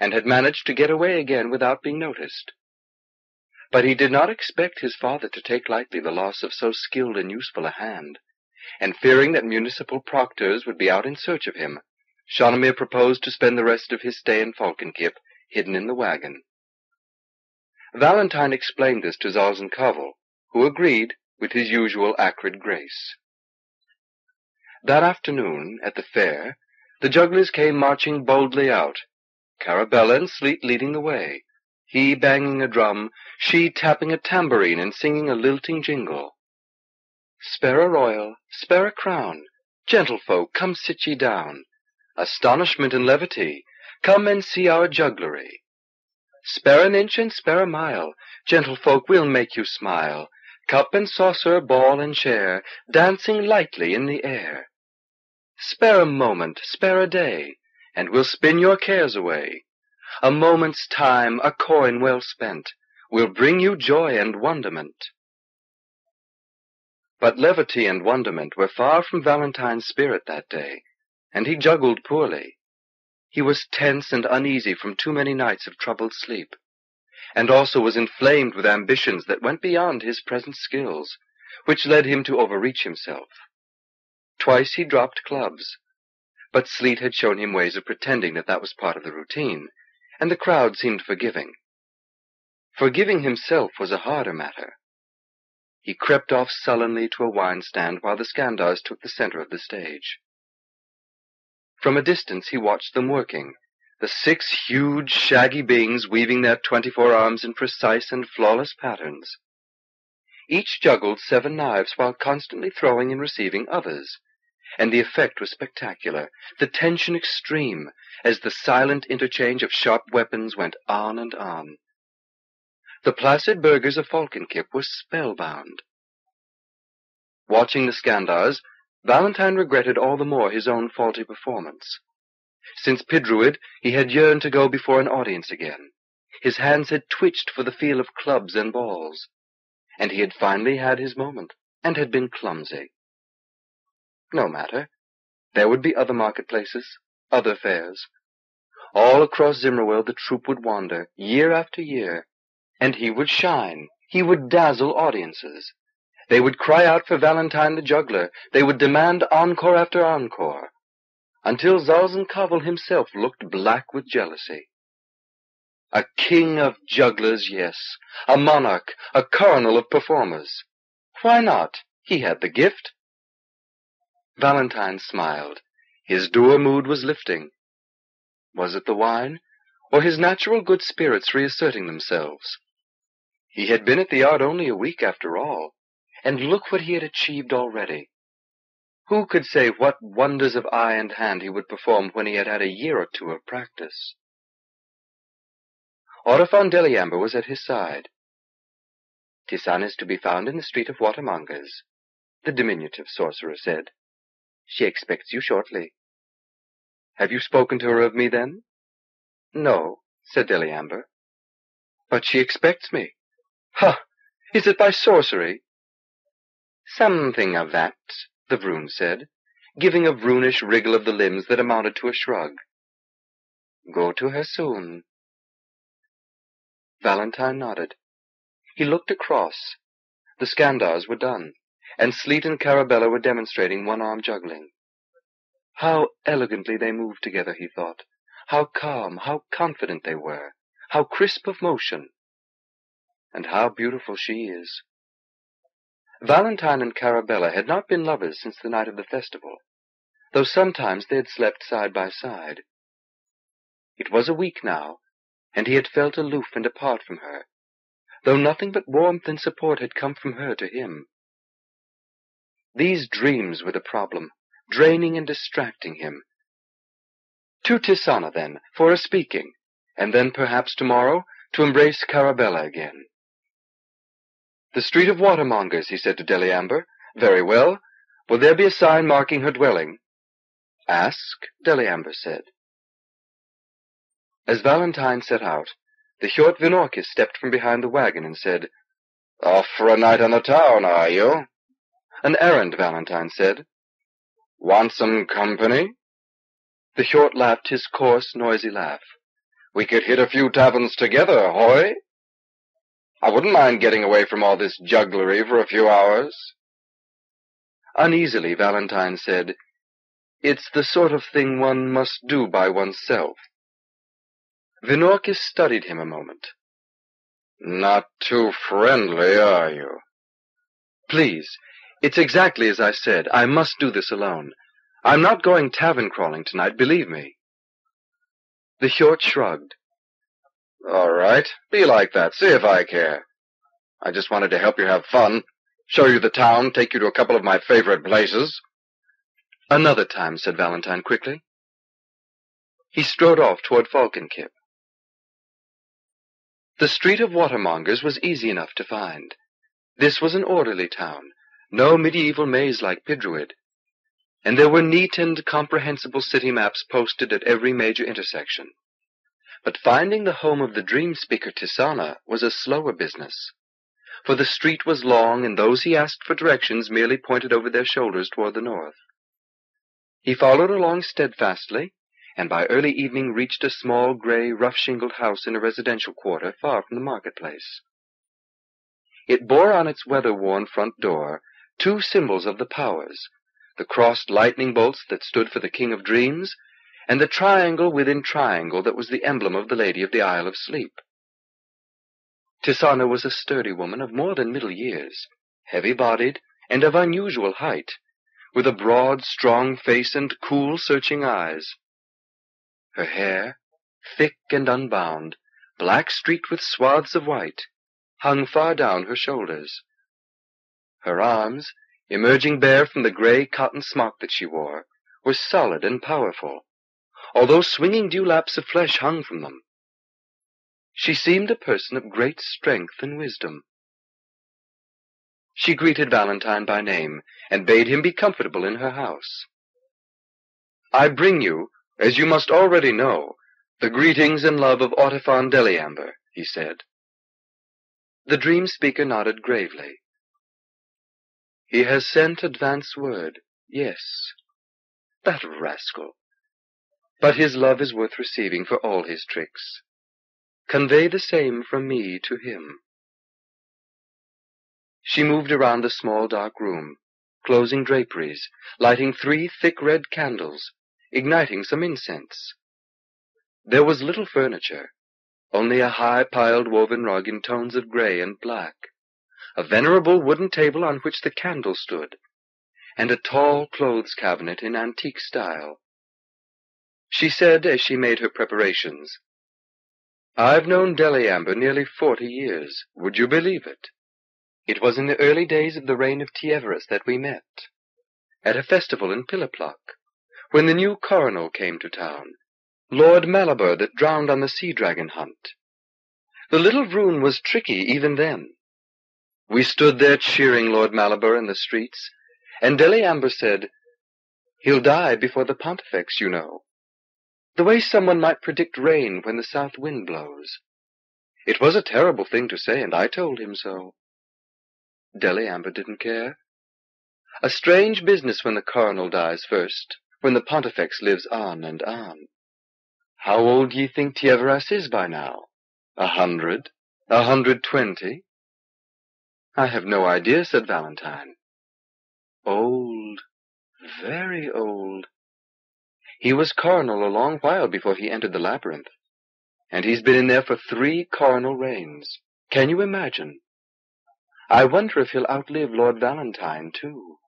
Speaker 1: and had managed to get away again without being noticed. But he did not expect his father to take lightly the loss of so skilled and useful a hand, and fearing that municipal proctors would be out in search of him, Shanamir proposed to spend the rest of his stay in Falkynkip hidden in the wagon. Valentine explained this to Zalzan Kavol, who agreed with his usual acrid grace.
Speaker 2: That afternoon, at the fair,
Speaker 1: the jugglers came marching boldly out, Carabella and Sleet leading the way, he banging a drum, she tapping a tambourine and singing a lilting jingle. Spare a royal, spare a crown, Gentlefolk, come sit ye down, astonishment and levity, come and see our jugglery. Spare an inch and spare a mile, gentlefolk, we'll make you smile. Cup and saucer, ball and chair, dancing lightly in the air. Spare a moment, spare a day, and we'll spin your cares away. A moment's time, a coin well spent, will bring you joy and wonderment. But levity and wonderment were far from Valentine's spirit that day and he juggled poorly. He was tense and uneasy from too many nights of troubled sleep, and also was inflamed with ambitions that went beyond his present skills, which led him to overreach himself. Twice he dropped clubs, but Sleet had shown him ways of pretending that that was part of the routine, and the crowd seemed forgiving.
Speaker 2: Forgiving himself was a harder matter. He crept off sullenly to a wine stand while the Skandars took the center of the stage.
Speaker 1: From a distance he watched them working, the six huge, shaggy beings weaving their twenty-four arms in precise and flawless patterns. Each juggled seven knives while constantly throwing and receiving others, and the effect was spectacular, the tension extreme, as the silent interchange of sharp weapons went on and on. The placid burghers of Falkynkip were spellbound. Watching the Skandars, Valentine regretted all the more his own faulty performance. Since Pidruid, he had yearned to go before an audience again. His hands had twitched for the feel of clubs and balls. And he had finally had his moment, and had been clumsy. No matter. There would be other marketplaces, other fairs. All across Zimroel the troupe would wander, year after year, and he would shine, he would dazzle audiences. They would cry out for Valentine the juggler. They would demand encore after encore, until Zalzan Kavol himself looked black with jealousy. A king of jugglers, yes. A monarch, a coronal of performers. Why not? He had the gift. Valentine smiled. His dour mood was lifting. Was it the wine, or his natural good spirits reasserting themselves? He had been at the art only a week, after all. And look what he had achieved already. Who could say what wonders of eye and hand he would perform when he had had a year or two of practice? Autifon Deliamber was at his side. Tisan is to be found in the street of Watermongers,
Speaker 2: the diminutive sorcerer said. She expects you shortly. Have you spoken to her of me then? No, said Deliamber. But she expects me. Ha! Is it by sorcery? Something of that, the Vroon said, giving a Vroonish wriggle of the limbs that amounted to a shrug. Go to her soon. Valentine nodded. He looked across. The Skandars were done,
Speaker 1: and Sleet and Carabella were demonstrating one-arm juggling. How elegantly they moved together, he thought. How calm, how confident they were, how crisp of motion. And how beautiful she is, Valentine and Carabella had not been lovers since the night of the festival, though sometimes they had slept side by side. It was a week now, and he had felt aloof and apart from her, though nothing but warmth and support had come from her to him. These dreams were the problem, draining and distracting him. To Tisana, then, for a speaking, and then perhaps tomorrow to embrace Carabella again. The street of watermongers, he said to Deliamber. Very well. Will there be a sign marking her dwelling? Ask, Deliamber said. As Valentine set out, the Hjort Vinorkis stepped from behind the wagon and said, Off for a night on the town, are you? An errand, Valentine said. Want some company? The Hjort laughed his coarse, noisy laugh. We could hit a few taverns together, hoy? I wouldn't mind getting away from all this jugglery for a few hours. Uneasily, Valentine said, It's the sort of thing
Speaker 2: one must do by oneself. Vinorkis studied him a moment. Not too friendly, are you? Please,
Speaker 1: it's exactly as I said. I must do this alone. I'm not going tavern crawling
Speaker 2: tonight, believe me. The Hjort shrugged. All right. Be like that. See if I care. I just wanted to help you have fun, show you the town, take you to a couple of my favorite places. Another time, said Valentine quickly. He strode off toward Falkynkip. The street of watermongers was easy enough to find. This was an orderly town,
Speaker 1: no medieval maze like Pidruid, and there were neat and comprehensible city maps posted at every major intersection. But finding the home of the dream speaker Tisana was a slower business, for the street was long and those he asked for directions merely pointed over their shoulders toward the north. He followed along steadfastly, and by early evening reached a small gray rough shingled house in a residential quarter far from the marketplace. It bore on its weather-worn front door two symbols of the powers, the crossed lightning bolts that stood for the King of Dreams and the triangle within triangle that was the emblem of the Lady of the Isle of Sleep. Tisana was a sturdy woman of more than middle years, heavy-bodied and of unusual height, with a broad, strong face and cool, searching eyes. Her hair, thick and unbound, black streaked with swaths of white, hung far down her shoulders. Her arms, emerging bare from the gray cotton smock that she wore, were solid and powerful,
Speaker 2: although swinging dewlaps of flesh hung from them. She seemed a person of great strength and wisdom. She greeted Valentine
Speaker 1: by name, and bade him be comfortable in her house. I bring you, as you must already know, the greetings and love of Autifon Deliamber, he
Speaker 2: said. The dream speaker nodded gravely. He has sent advance word, yes. That rascal.
Speaker 1: But his love is worth receiving for all his tricks. Convey the same from me to him. She moved around the small dark room, closing draperies, lighting three thick red candles, igniting some incense. There was little furniture, only a high piled woven rug in tones of gray and black, a venerable wooden table on which the candle stood, and a tall clothes cabinet in antique style, she said as she made her preparations, I've known Deliamber nearly forty years. Would you believe it? It was in the early days of the reign of Tyeveras that we met, at a festival in Piliplok, when the new coronal came to town, Lord Malibor that drowned on the sea dragon hunt. The little Vroon was tricky even then. We stood there cheering Lord Malibor in the streets, and Deliamber said, He'll die before the pontifex, you know the way someone might predict rain when the south wind blows. It was a terrible thing to say, and I told him so. Deliamber didn't care. A strange business when the coronal dies first, when the pontifex lives on and on. How old ye think Tyeveras is by now? A hundred?
Speaker 2: A hundred twenty? I have no idea, said Valentine. Old, very old. He was coronal a long while before he entered the labyrinth. And he's been in there for three coronal
Speaker 1: reigns. Can you imagine? I wonder if he'll outlive Lord Valentine,
Speaker 2: too.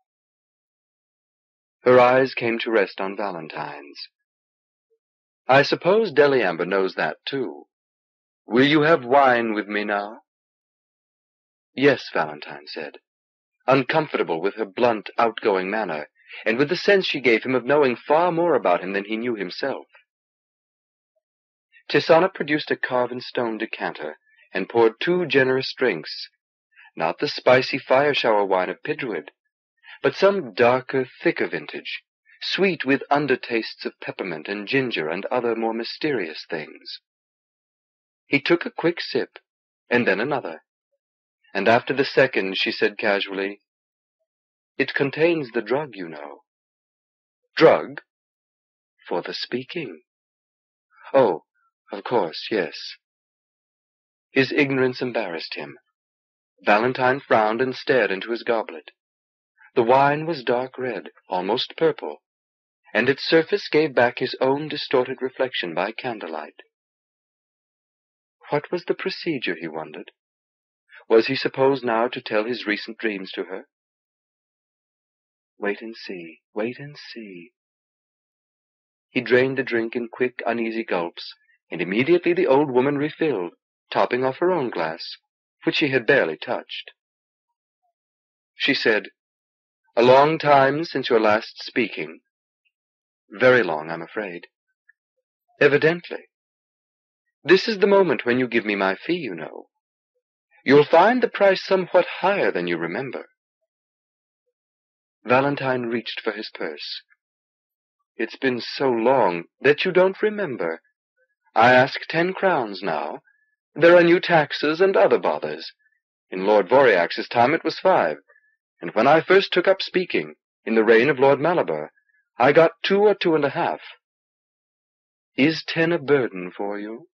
Speaker 2: Her eyes came to rest on Valentine's. I suppose Deliamber knows that, too. Will you have wine with me now? Yes, Valentine said, uncomfortable
Speaker 1: with her blunt, outgoing manner and with the sense she gave him of knowing far more about him than he knew himself. Tisana produced a carven stone decanter and poured two generous drinks, not the spicy fire shower wine of Pidruid, but some darker, thicker vintage, sweet with undertastes of peppermint and ginger and other more mysterious things. He took a quick sip,
Speaker 2: and then another, and after the second she said casually, it contains the drug, you know." "Drug?" "For the speaking." "Oh, of course, yes." His ignorance embarrassed him. Valentine frowned and stared into his goblet.
Speaker 1: The wine was dark red, almost purple, and its surface gave back his own distorted reflection by candlelight. What was the procedure,
Speaker 2: he wondered? Was he supposed now to tell his recent dreams to her? Wait and see, wait and see. He drained the drink in quick, uneasy gulps, and immediately the old woman refilled, topping off her own glass, which she had barely touched. She said, A long time since your last speaking. Very long, I'm afraid. Evidently. This is the moment when you give me my fee, you know. You'll find the price somewhat higher than you remember. Valentine reached for his purse. "It's been so long
Speaker 1: that you don't remember. I ask ten crowns now. There are new taxes and other bothers. In Lord Voriax's time it was five, and when I
Speaker 2: first took up speaking, in the reign of Lord Malibor, I got two or two and a half. Is ten a burden for you?"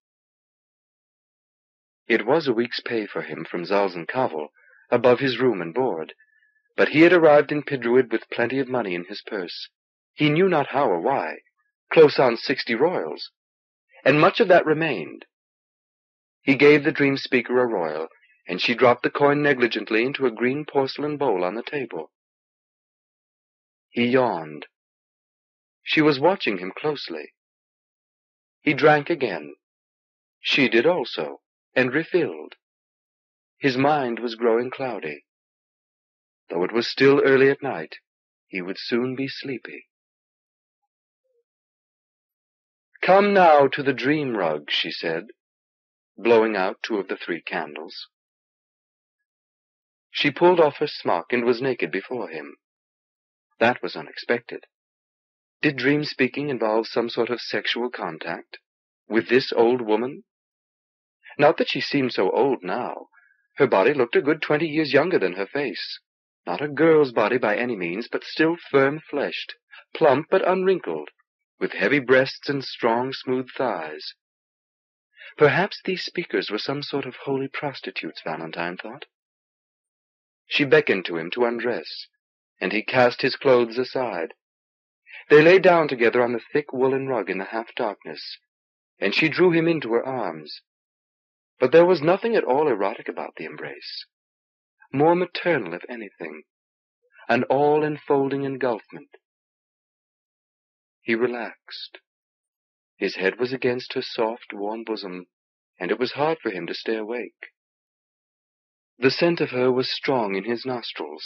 Speaker 2: It was a week's pay for him from Zalzan Kavol, above his room and board. But he had
Speaker 1: arrived in Pidruid with plenty of money in his purse, he knew not how or why, close on sixty royals, and much of that remained. He gave the dream speaker a royal, and she dropped the coin negligently into a green porcelain bowl on the table.
Speaker 2: He yawned. She was watching him closely. He drank again. She did also, and refilled. His mind was growing cloudy. Though it was still early at night, he would soon be sleepy. Come now to the dream rug, she said, blowing out two of the three candles. She pulled off her smock and was naked before him. That was unexpected. Did dream speaking involve some sort of sexual contact? With this old woman? Not that she seemed
Speaker 1: so old now. Her body looked a good twenty years younger than her face. Not a girl's body by any means, but still firm fleshed, plump but unwrinkled, with heavy breasts and strong, smooth thighs. Perhaps these speakers were some sort of holy prostitutes, Valentine thought. She beckoned to him to undress, and he cast his clothes aside. They lay down together on the thick woolen rug in the half-darkness, and she drew him into her arms. But there was
Speaker 2: nothing at all erotic about the embrace more maternal, if anything, an all enfolding engulfment. He relaxed. His head was against her soft, warm bosom, and it was hard for him to stay
Speaker 1: awake. The scent of her was strong in his nostrils,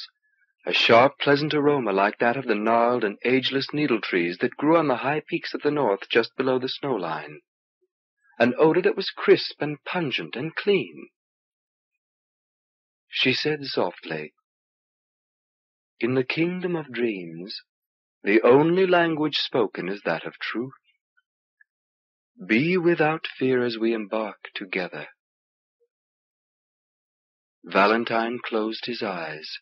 Speaker 1: a sharp, pleasant aroma like that of the gnarled and ageless needle trees that grew on the high peaks of the north
Speaker 2: just below the snow line, an odor that was crisp and pungent and clean. She said softly, In the kingdom of dreams, the only language spoken is that of truth. Be without fear as we embark together. Valentine closed his eyes.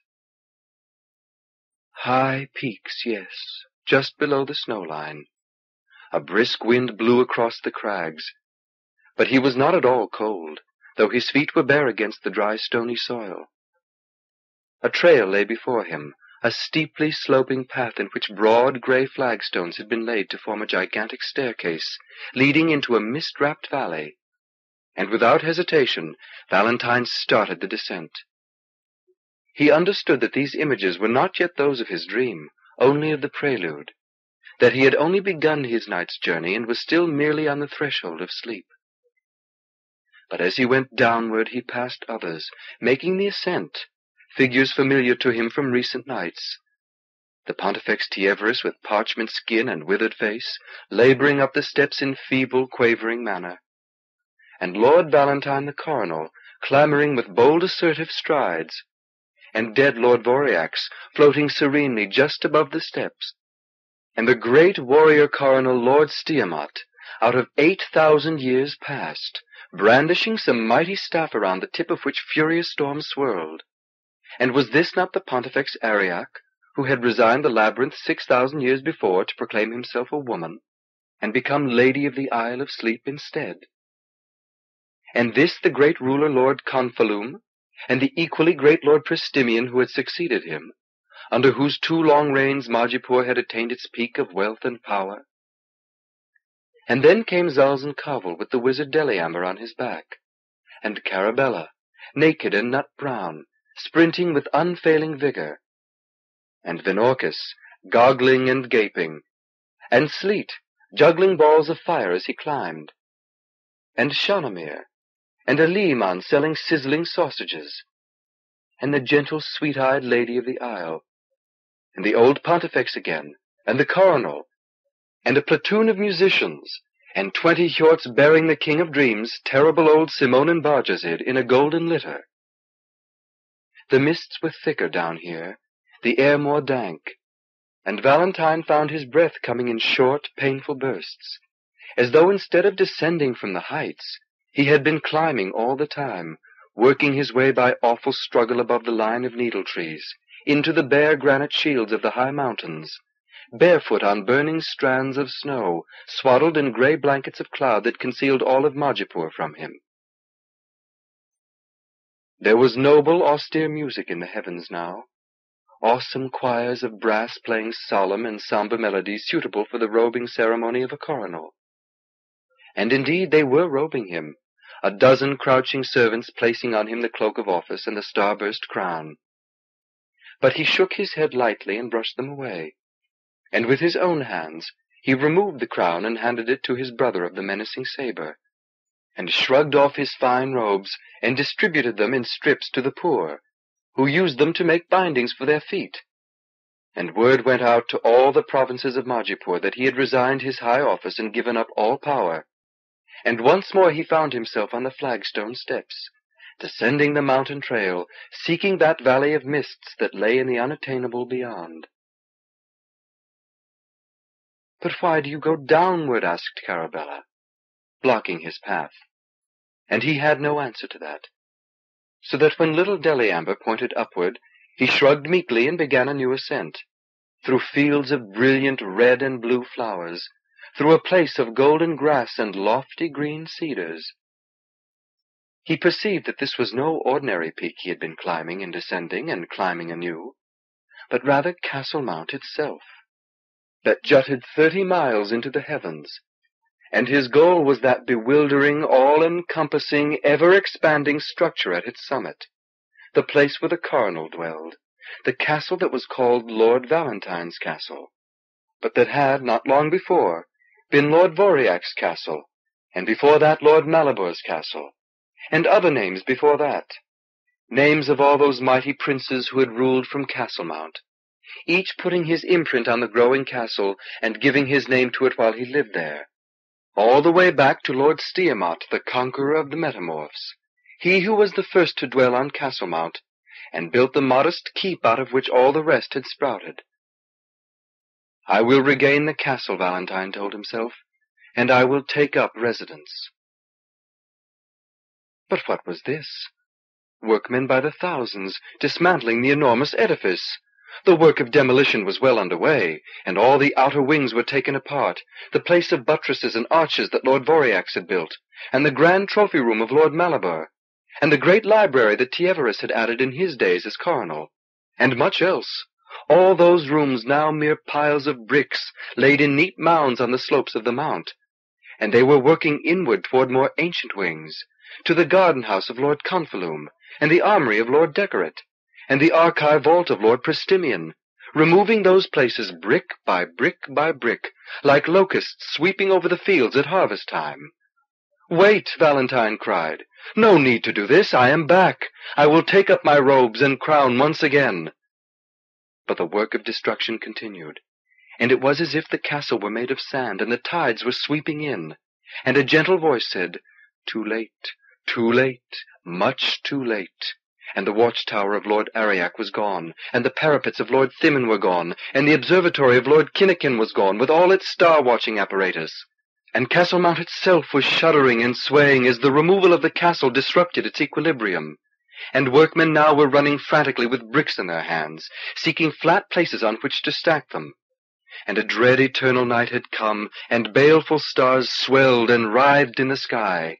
Speaker 2: High peaks, yes, just below the snow line. A
Speaker 1: brisk wind blew across the crags, but he was not at all cold though his feet were bare against the dry stony soil. A trail lay before him, a steeply sloping path in which broad grey flagstones had been laid to form a gigantic staircase, leading into a mist-wrapped valley, and without hesitation Valentine started the descent. He understood that these images were not yet those of his dream, only of the prelude, that he had only begun his night's journey and was still merely on the threshold of sleep. But as he went downward he passed others, making the ascent, figures familiar to him from recent nights. The Pontifex Tyeveras, with parchment skin and withered face, laboring up the steps in feeble, quavering manner. And Lord Valentine the Coronal, clamouring with bold assertive strides. And dead Lord Voriax, floating serenely just above the steps. And the great warrior coronal Lord Stiamot, out of eight thousand years past, brandishing some mighty staff around the tip of which furious storms swirled. And was this not the Pontifex Arioc, who had resigned the labyrinth six thousand years before to proclaim himself a woman, and become Lady of the Isle of Sleep instead? And this the great ruler Lord Confalume, and the equally great Lord Prestimion who had succeeded him, under whose two long reigns Majipoor had attained its peak of wealth and power? And then came Zalzan Kavol with the wizard Deliamber on his back, and Carabella, naked and nut brown, sprinting with unfailing vigor, and Vinorkis, goggling and gaping, and Sleet, juggling balls of fire as he climbed, and Shanamir, and a Liiman selling sizzling sausages, and the gentle sweet-eyed lady of the isle, and the old pontifex again, and the Coronal and a platoon of musicians, and twenty hjorts bearing the King of Dreams, terrible old and Barjazid, in a golden litter. The mists were thicker down here, the air more dank, and Valentine found his breath coming in short, painful bursts, as though instead of descending from the heights, he had been climbing all the time, working his way by awful struggle above the line of needle trees, into the bare granite shields of the high mountains, barefoot on burning strands of snow, swaddled in grey blankets of cloud that concealed all of Majipoor from him. There was noble, austere music in the heavens now, awesome choirs of brass playing solemn and somber melodies suitable for the robing ceremony of a coronal. And indeed they were robing him, a dozen crouching servants placing on him the cloak of office and the starburst crown. But he shook his head lightly and brushed them away and with his own hands he removed the crown and handed it to his brother of the menacing saber, and shrugged off his fine robes and distributed them in strips to the poor, who used them to make bindings for their feet. And word went out to all the provinces of Majipoor that he had resigned his high office and given up all power. And once more he found himself on the flagstone steps, descending the mountain trail, seeking that valley of mists that lay in the unattainable
Speaker 2: beyond. But why do you go downward? asked Carabella, blocking his path. And he had no answer to that.
Speaker 1: So that when little Deliamber pointed upward, he shrugged meekly and began a new ascent, through fields of brilliant red and blue flowers, through a place of golden grass and lofty green cedars. He perceived that this was no ordinary peak he had been climbing and descending and climbing anew, but rather Castle Mount itself that jutted thirty miles into the heavens, and his goal was that bewildering, all-encompassing, ever-expanding structure at its summit, the place where the coronal dwelled, the castle that was called Lord Valentine's Castle, but that had, not long before, been Lord Voriax's Castle, and before that Lord Malibor's Castle, and other names before that, names of all those mighty princes who had ruled from Castlemount each putting his imprint on the growing castle and giving his name to it while he lived there, all the way back to Lord Stiamot, the conqueror of the metamorphs, he who was the first to dwell on Castlemount, and built the modest keep out of which all the rest had
Speaker 2: sprouted. I will regain the castle, Valentine told himself, and I will take up residence. But what was
Speaker 1: this? Workmen by the thousands, dismantling the enormous edifice. The work of demolition was well under way, and all the outer wings were taken apart, the place of buttresses and arches that Lord Voriax had built, and the grand trophy room of Lord Malibor, and the great library that Tyeveras had added in his days as coronal, and much else. All those rooms now mere piles of bricks, laid in neat mounds on the slopes of the mount, and they were working inward toward more ancient wings, to the garden house of Lord Confalume, and the armory of Lord Dekkeret and the archive vault of Lord Prestimion, removing those places brick by brick by brick, like locusts sweeping over the fields at harvest time. Wait, Valentine cried. No need to do this. I am back. I will take up my robes and crown once again. But the work of destruction continued, and it was as if the castle were made of sand and the tides were sweeping in. And a gentle voice said, Too late, too late, much too late and the watchtower of Lord Arioc was gone, and the parapets of Lord Thimin were gone, and the observatory of Lord Kinniken was gone, with all its star watching apparatus. And Castlemount itself was shuddering and swaying as the removal of the castle disrupted its equilibrium. And workmen now were running frantically with bricks in their hands, seeking flat places on which to stack them. And a dread eternal night had come, and baleful stars swelled and writhed in the sky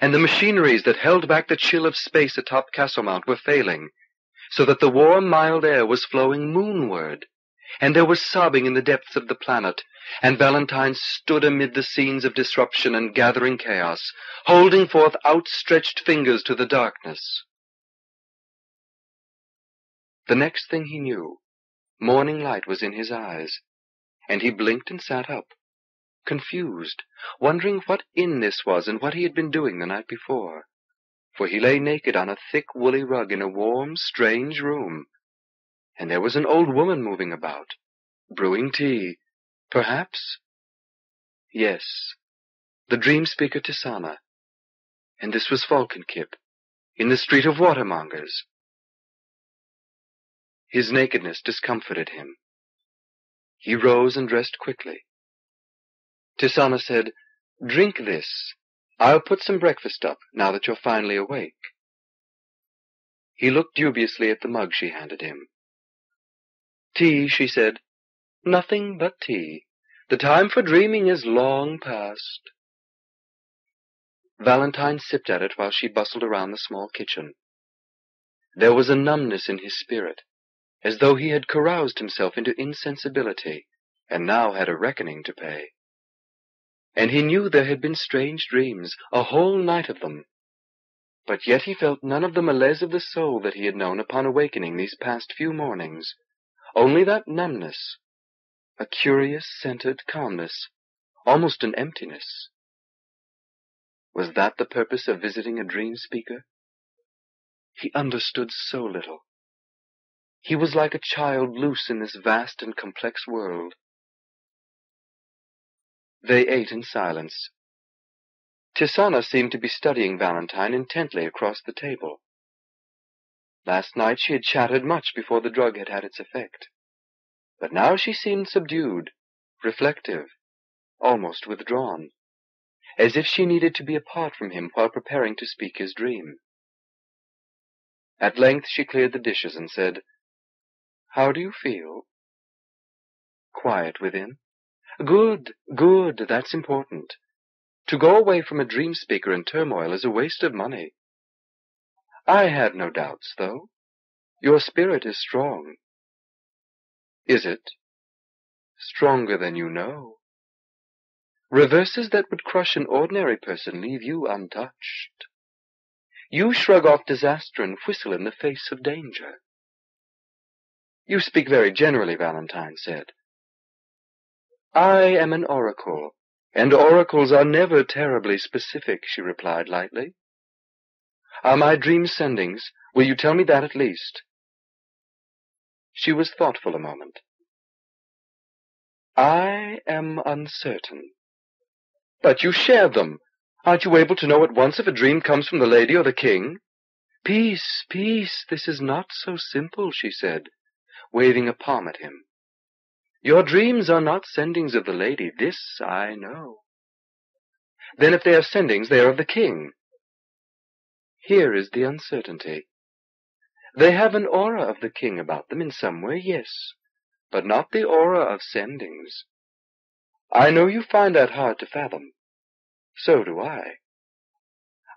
Speaker 1: and the machineries that held back the chill of space atop Castlemount were failing, so that the warm, mild air was flowing moonward, and there was sobbing in the depths of the planet, and Valentine stood amid the scenes of disruption and gathering chaos, holding forth outstretched fingers to the
Speaker 2: darkness. The next thing he knew, morning light was in his eyes, and he blinked and sat up confused,
Speaker 1: wondering what inn this was and what he had been doing the night before. For he lay naked on a thick woolly rug in a warm, strange room, and there was an old woman
Speaker 2: moving about, brewing tea, perhaps? Yes, the dream speaker Tisana. And this was Falkynkip, in the street of Watermongers. His nakedness discomfited him. He rose and dressed quickly. Tisana said, Drink this. I'll put some breakfast up, now that you're finally awake. He looked dubiously at the mug she handed him. Tea, she said. Nothing but tea. The time for dreaming is long past. Valentine sipped at it while she bustled around the small kitchen. There was a numbness in his spirit, as though he had caroused
Speaker 1: himself into insensibility, and now had a reckoning to pay and he knew there had been strange dreams, a whole night of them. But yet he felt none of the malaise of the soul that he had known upon awakening these past few mornings, only that numbness, a curious centered calmness, almost an
Speaker 2: emptiness. Was that the purpose of visiting a dream speaker? He understood so little. He was like a child loose in this vast and complex world. They ate in silence. Tisana seemed to be studying Valentine intently across the table. Last night she had chattered much before the drug had had its effect, but now she seemed subdued, reflective, almost withdrawn, as if she needed to be apart from him while preparing to speak his dream. At length she cleared the dishes and said, How do you feel? Quiet within? Good, good, that's important. To go away from a dream speaker in turmoil is a waste of money. I have no doubts, though. Your spirit is strong. Is it? Stronger than you know. Reverses that would crush an ordinary person leave you untouched. You shrug off disaster and whistle in the face of danger. You speak very generally, Valentine said. I am an oracle, and
Speaker 1: oracles are never terribly specific, she replied lightly. Are my
Speaker 2: dreams sendings? Will you tell me that at least? She was thoughtful a moment. I am uncertain. But you share them. Aren't you able to know at once if a dream comes from the lady or the king?
Speaker 1: Peace, peace, this is not so simple, she said, waving a palm at him. Your dreams are not sendings of the lady, this I know. Then if they are sendings, they are of the king. Here is the uncertainty. They have an aura of the king about them in some way, yes, but not the aura of sendings. I know you find that hard to fathom.
Speaker 2: So do I.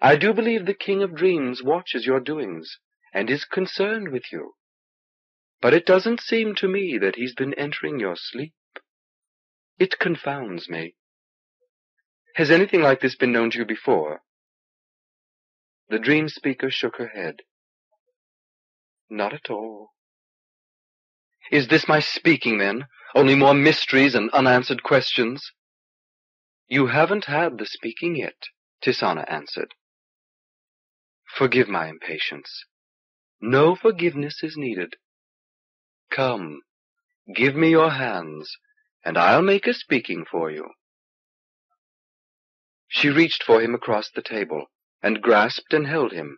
Speaker 2: I do believe the king of dreams watches your doings and is concerned with you. But it doesn't seem to me that he's been entering your sleep. It confounds me. Has anything like this been known to you before? The dream speaker shook her head. Not at all. Is this my speaking, then? Only more mysteries and unanswered questions? You haven't had the speaking yet, Tisana answered. Forgive my impatience. No forgiveness is needed. Come, give me your hands, and I'll make a speaking for you. She reached for him across the table, and grasped and held him,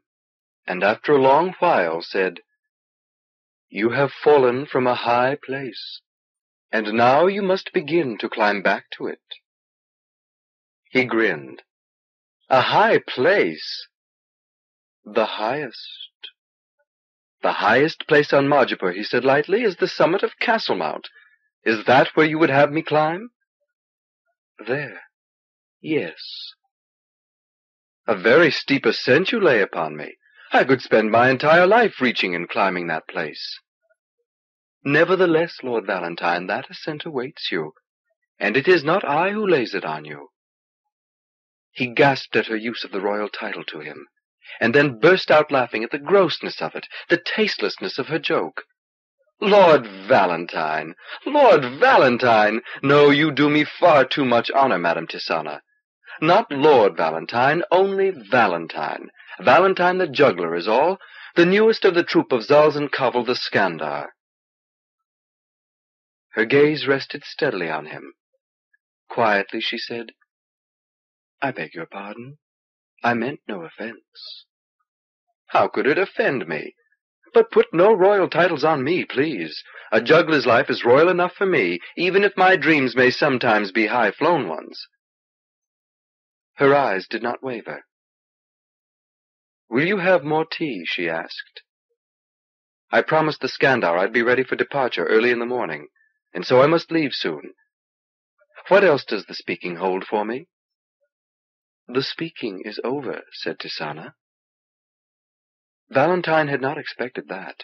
Speaker 1: and after a long while said, You have fallen from a high
Speaker 2: place, and now you must begin to climb back to it. He grinned. A high place? The
Speaker 1: highest. The highest place on Majipoor, he said lightly, is the summit of
Speaker 2: Castlemount. Is that where you would have me climb? There, yes. A very steep ascent you lay upon me.
Speaker 1: I could spend my entire life reaching and climbing that place. Nevertheless, Lord Valentine, that ascent awaits you, and it is not I who lays it on you. He gasped at her use of the royal title to him and then burst out laughing at the grossness of it, the tastelessness of her joke. Lord Valentine! Lord Valentine! No, you do me far too much honor, Madame Tisana. Not Lord Valentine, only Valentine. Valentine the juggler is all, the newest of the troop of Zalzan Kavol the Skandar.
Speaker 2: Her gaze rested steadily on him. Quietly she said, I beg your pardon. I meant no offense.
Speaker 1: How could it offend me? But put no royal titles on me, please. A juggler's life is royal enough for me, even if my dreams may sometimes be high-flown ones.
Speaker 2: Her eyes did not waver. Will you have more tea? she asked. I promised the Skandar I'd be ready for departure early in the morning, and so I must leave soon. What else does the speaking hold for me? "The speaking is over," said Tisana. Valentine had not expected that.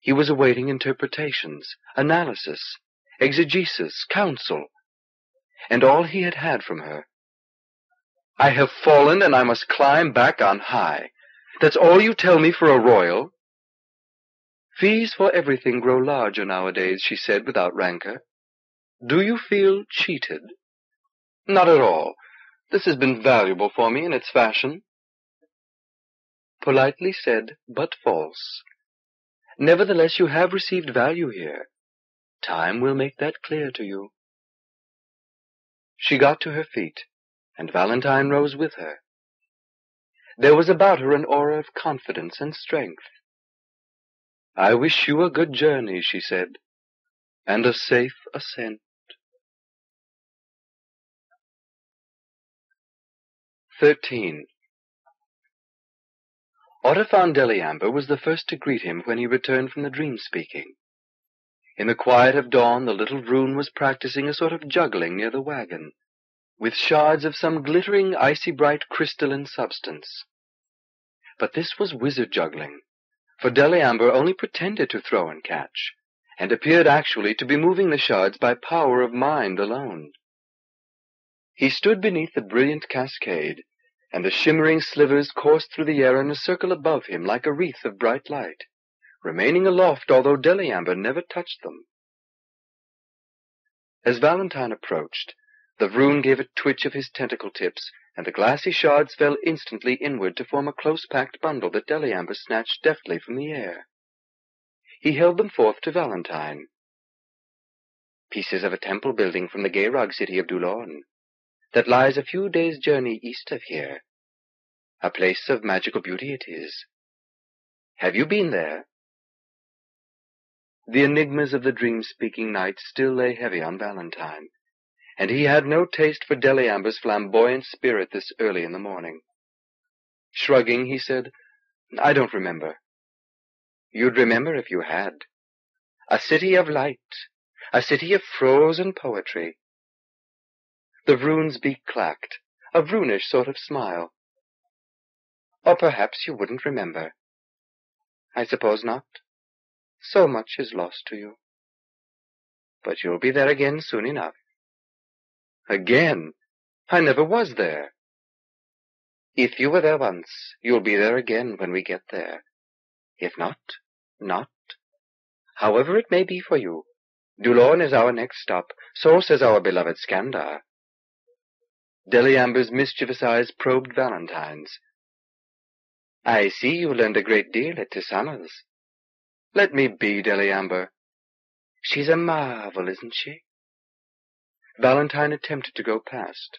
Speaker 2: He was awaiting interpretations,
Speaker 1: analysis, exegesis, counsel, and all he had had from her. "I have fallen and I must climb back on high. That's all you tell me for a royal?" "Fees for everything grow larger nowadays," she
Speaker 2: said without rancor. "Do you feel cheated?" "Not at all. This has been valuable for me in its fashion. Politely said, but false. Nevertheless, you have received value here. Time will make that clear to you. She got to her feet, and Valentine rose with her. There was about her an aura of confidence and strength. I wish you a good journey, she said, and a safe ascent. 13 Autifon Deliamber was the first to greet him when he returned from the dream speaking. In the quiet
Speaker 1: of dawn the little Vroon was practising a sort of juggling near the wagon, with shards of some glittering, icy bright crystalline substance. But this was wizard juggling, for Deliamber only pretended to throw and catch, and appeared actually to be moving the shards by power of mind alone. He stood beneath the brilliant cascade, and the shimmering slivers coursed through the air in a circle above him like a wreath of bright light, remaining aloft although Deliamber never touched them. As Valentine approached, the vroon gave a twitch of his tentacle tips, and the glassy shards fell instantly inward to form a close-packed bundle that Deliamber
Speaker 2: snatched deftly from the air. He held them forth to Valentine. Pieces of a temple building from the gay city of Dulorn, that lies a few days' journey east of here. A place of magical beauty it is. Have you been there? The enigmas of the dream-speaking
Speaker 1: night still lay heavy on Valentine, and he had no taste for Deliamber's flamboyant spirit this early in the morning. Shrugging, he said, I don't
Speaker 2: remember. You'd remember if you had. A city of light, a city of frozen poetry, the Vroon's be clacked, a Vroonish sort of smile. Or perhaps you wouldn't remember. I suppose not. So much is lost to you. But you'll be there again soon enough. Again? I never was there. If you were there once, you'll be there again when we get there. If not, not. However it may be for you, Dulorn is our next stop, so says our beloved Skandar.
Speaker 1: Deli mischievous eyes probed Valentine's. I see you learned a great deal at Tisana's. Let me be, Deli She's a marvel, isn't she? Valentine attempted to go past.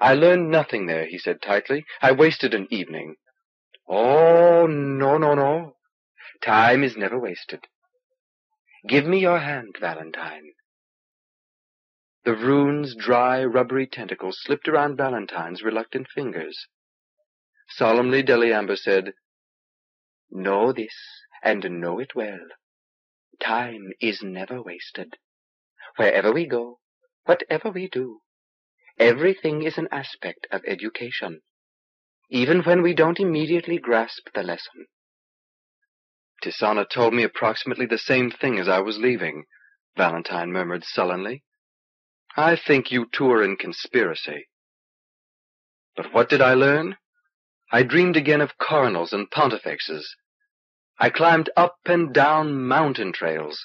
Speaker 1: I learned nothing there, he said tightly. I wasted an evening. Oh, no, no, no. Time is never wasted. Give me your hand, Valentine. The Vroon's dry, rubbery tentacles slipped around Valentine's reluctant fingers. Solemnly Deliamber said, Know this, and know it well. Time is never wasted. Wherever we go, whatever we do, everything is an aspect of education, even when we don't immediately grasp the lesson. Tisana told me approximately the same thing as I was leaving, Valentine murmured sullenly. I think you two are in conspiracy. But what did I learn? I dreamed again of cardinals and pontifexes. I climbed up and down mountain trails.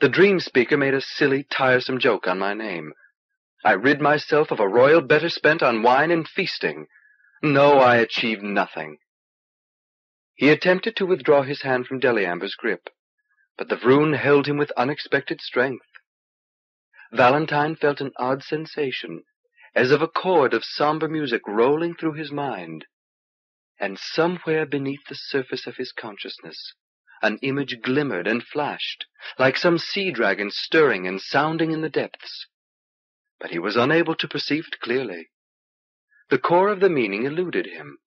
Speaker 1: The dream speaker made a silly, tiresome joke on my name. I rid myself of a royal better spent on wine and feasting. No, I achieved nothing. He attempted to withdraw his hand from Deliamber's grip, but the Vroon held him with unexpected strength. Valentine felt an odd sensation, as of a chord of somber music rolling through his mind, and somewhere beneath the surface of his consciousness an image glimmered and flashed, like some sea dragon
Speaker 2: stirring and sounding in the depths. But he was unable to perceive it clearly. The core of the meaning eluded him.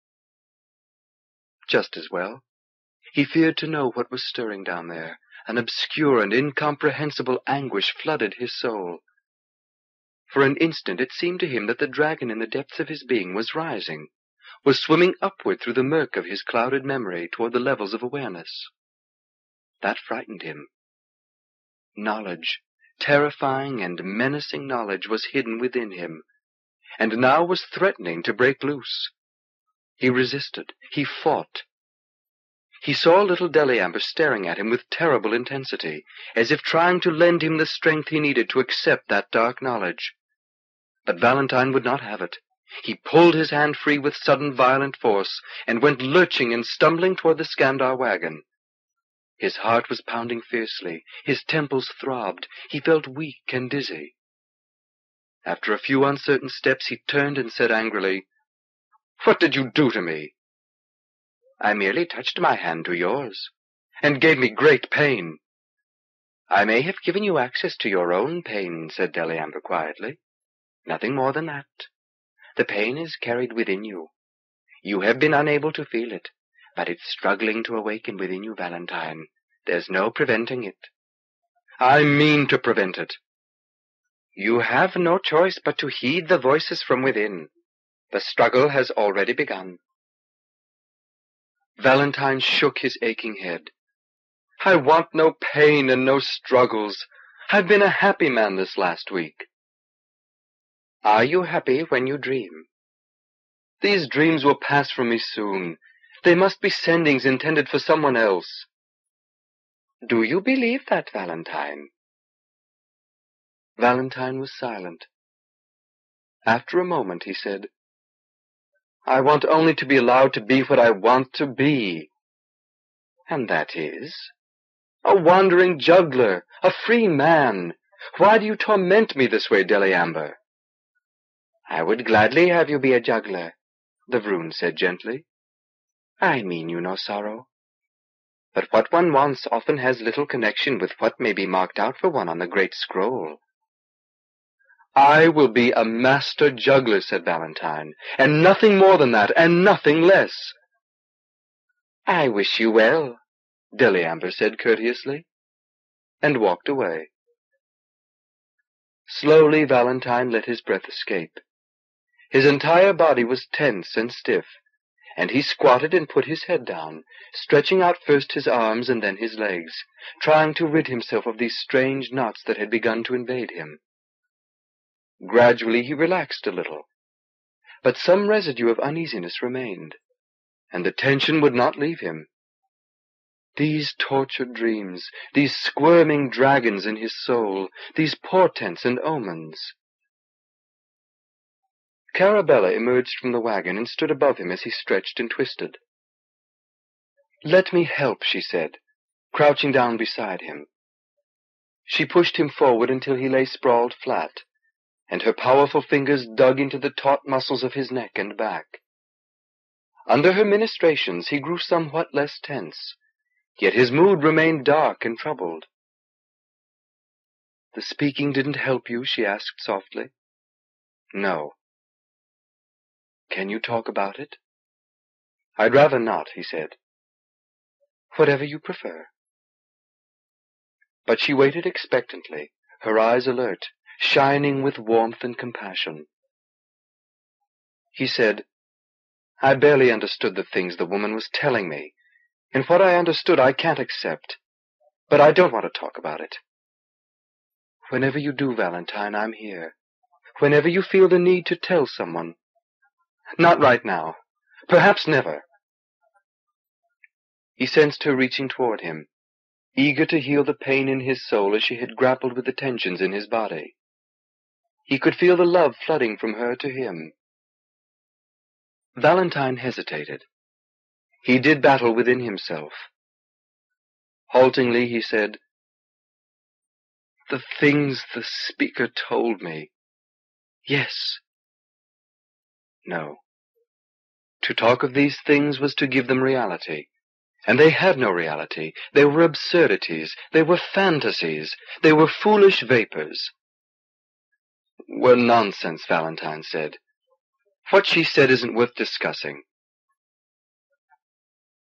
Speaker 2: Just as well.
Speaker 1: He feared to know what was stirring down there, an obscure and incomprehensible anguish flooded his soul. For an instant it seemed to him that the dragon in the depths of his being was rising, was swimming upward through the murk of his clouded memory toward the levels of awareness. That frightened him. Knowledge, terrifying and menacing knowledge, was hidden within him, and now was threatening to break loose. He resisted, he fought, he saw little Deliamber staring at him with terrible intensity, as if trying to lend him the strength he needed to accept that dark knowledge. But Valentine would not have it. He pulled his hand free with sudden violent force, and went lurching and stumbling toward the Skandar wagon. His heart was pounding fiercely, his temples throbbed, he felt weak and dizzy. After a few uncertain steps he turned and
Speaker 2: said angrily, What did you do to me? I merely touched my hand to yours, and gave me great pain. I may have given you
Speaker 1: access to your own pain, said Deliamber quietly. Nothing more than that. The pain is carried within you. You have been unable to feel it, but it's struggling to awaken within you, Valentine. There's no preventing it. I mean to prevent it. You have no choice but to heed the voices from within. The struggle has already begun. Valentine shook his aching head. "I want no pain and no struggles. I've been a happy man this last week." "Are you happy when you dream?" "These dreams will pass from me soon. They must be sendings intended
Speaker 2: for someone else." "Do you believe that, Valentine?" Valentine was silent. After a moment he said. I want only to be allowed to be what I want to be.
Speaker 1: And that is a wandering juggler, a free man. Why do you torment me this way, Deliamber? I would gladly have you be a juggler, the Vroon said gently. I mean you no sorrow. But what one wants often has little connection with what may be marked out for one on the great scroll. "I will be a master juggler," said Valentine, "and nothing more than that, and nothing less." "I wish
Speaker 2: you well," Deliamber said courteously, and walked away. Slowly Valentine let his breath escape. His
Speaker 1: entire body was tense and stiff, and he squatted and put his head down, stretching out first his arms and then his legs, trying to rid himself of these strange knots that had begun to invade him. Gradually he relaxed a little, but some residue of uneasiness remained, and the tension would not leave him. These tortured dreams, these squirming dragons in his soul,
Speaker 2: these portents and omens. Carabella emerged from the wagon and stood above him as he stretched and twisted.
Speaker 1: Let me help, she said, crouching down beside him. She pushed him forward until he lay sprawled flat and her powerful fingers dug into the taut muscles of his neck and back. Under her ministrations he grew somewhat less
Speaker 2: tense, yet his mood remained dark and troubled. The speaking didn't help you, she asked softly. No. Can you talk about it? I'd rather not, he said. Whatever you prefer. But she waited expectantly, her eyes alert, shining with warmth and compassion.
Speaker 1: He said, I barely understood the things the woman was telling me, and what I understood I can't accept, but I don't want to talk about it. Whenever you do, Valentine, I'm here. Whenever you feel the need to tell someone. Not right now. Perhaps never. He sensed her reaching toward him, eager to heal the pain in his soul as she had grappled with the
Speaker 2: tensions in his body. He could feel the love flooding from her to him. Hmm. Valentine hesitated. He did battle within himself. Haltingly he said, The things the speaker told me. Yes. No. To talk of these things was to give them reality.
Speaker 1: And they had no reality. They were absurdities. They were fantasies. They were foolish
Speaker 2: vapors. Well, nonsense, Valentine said. What she said isn't worth discussing.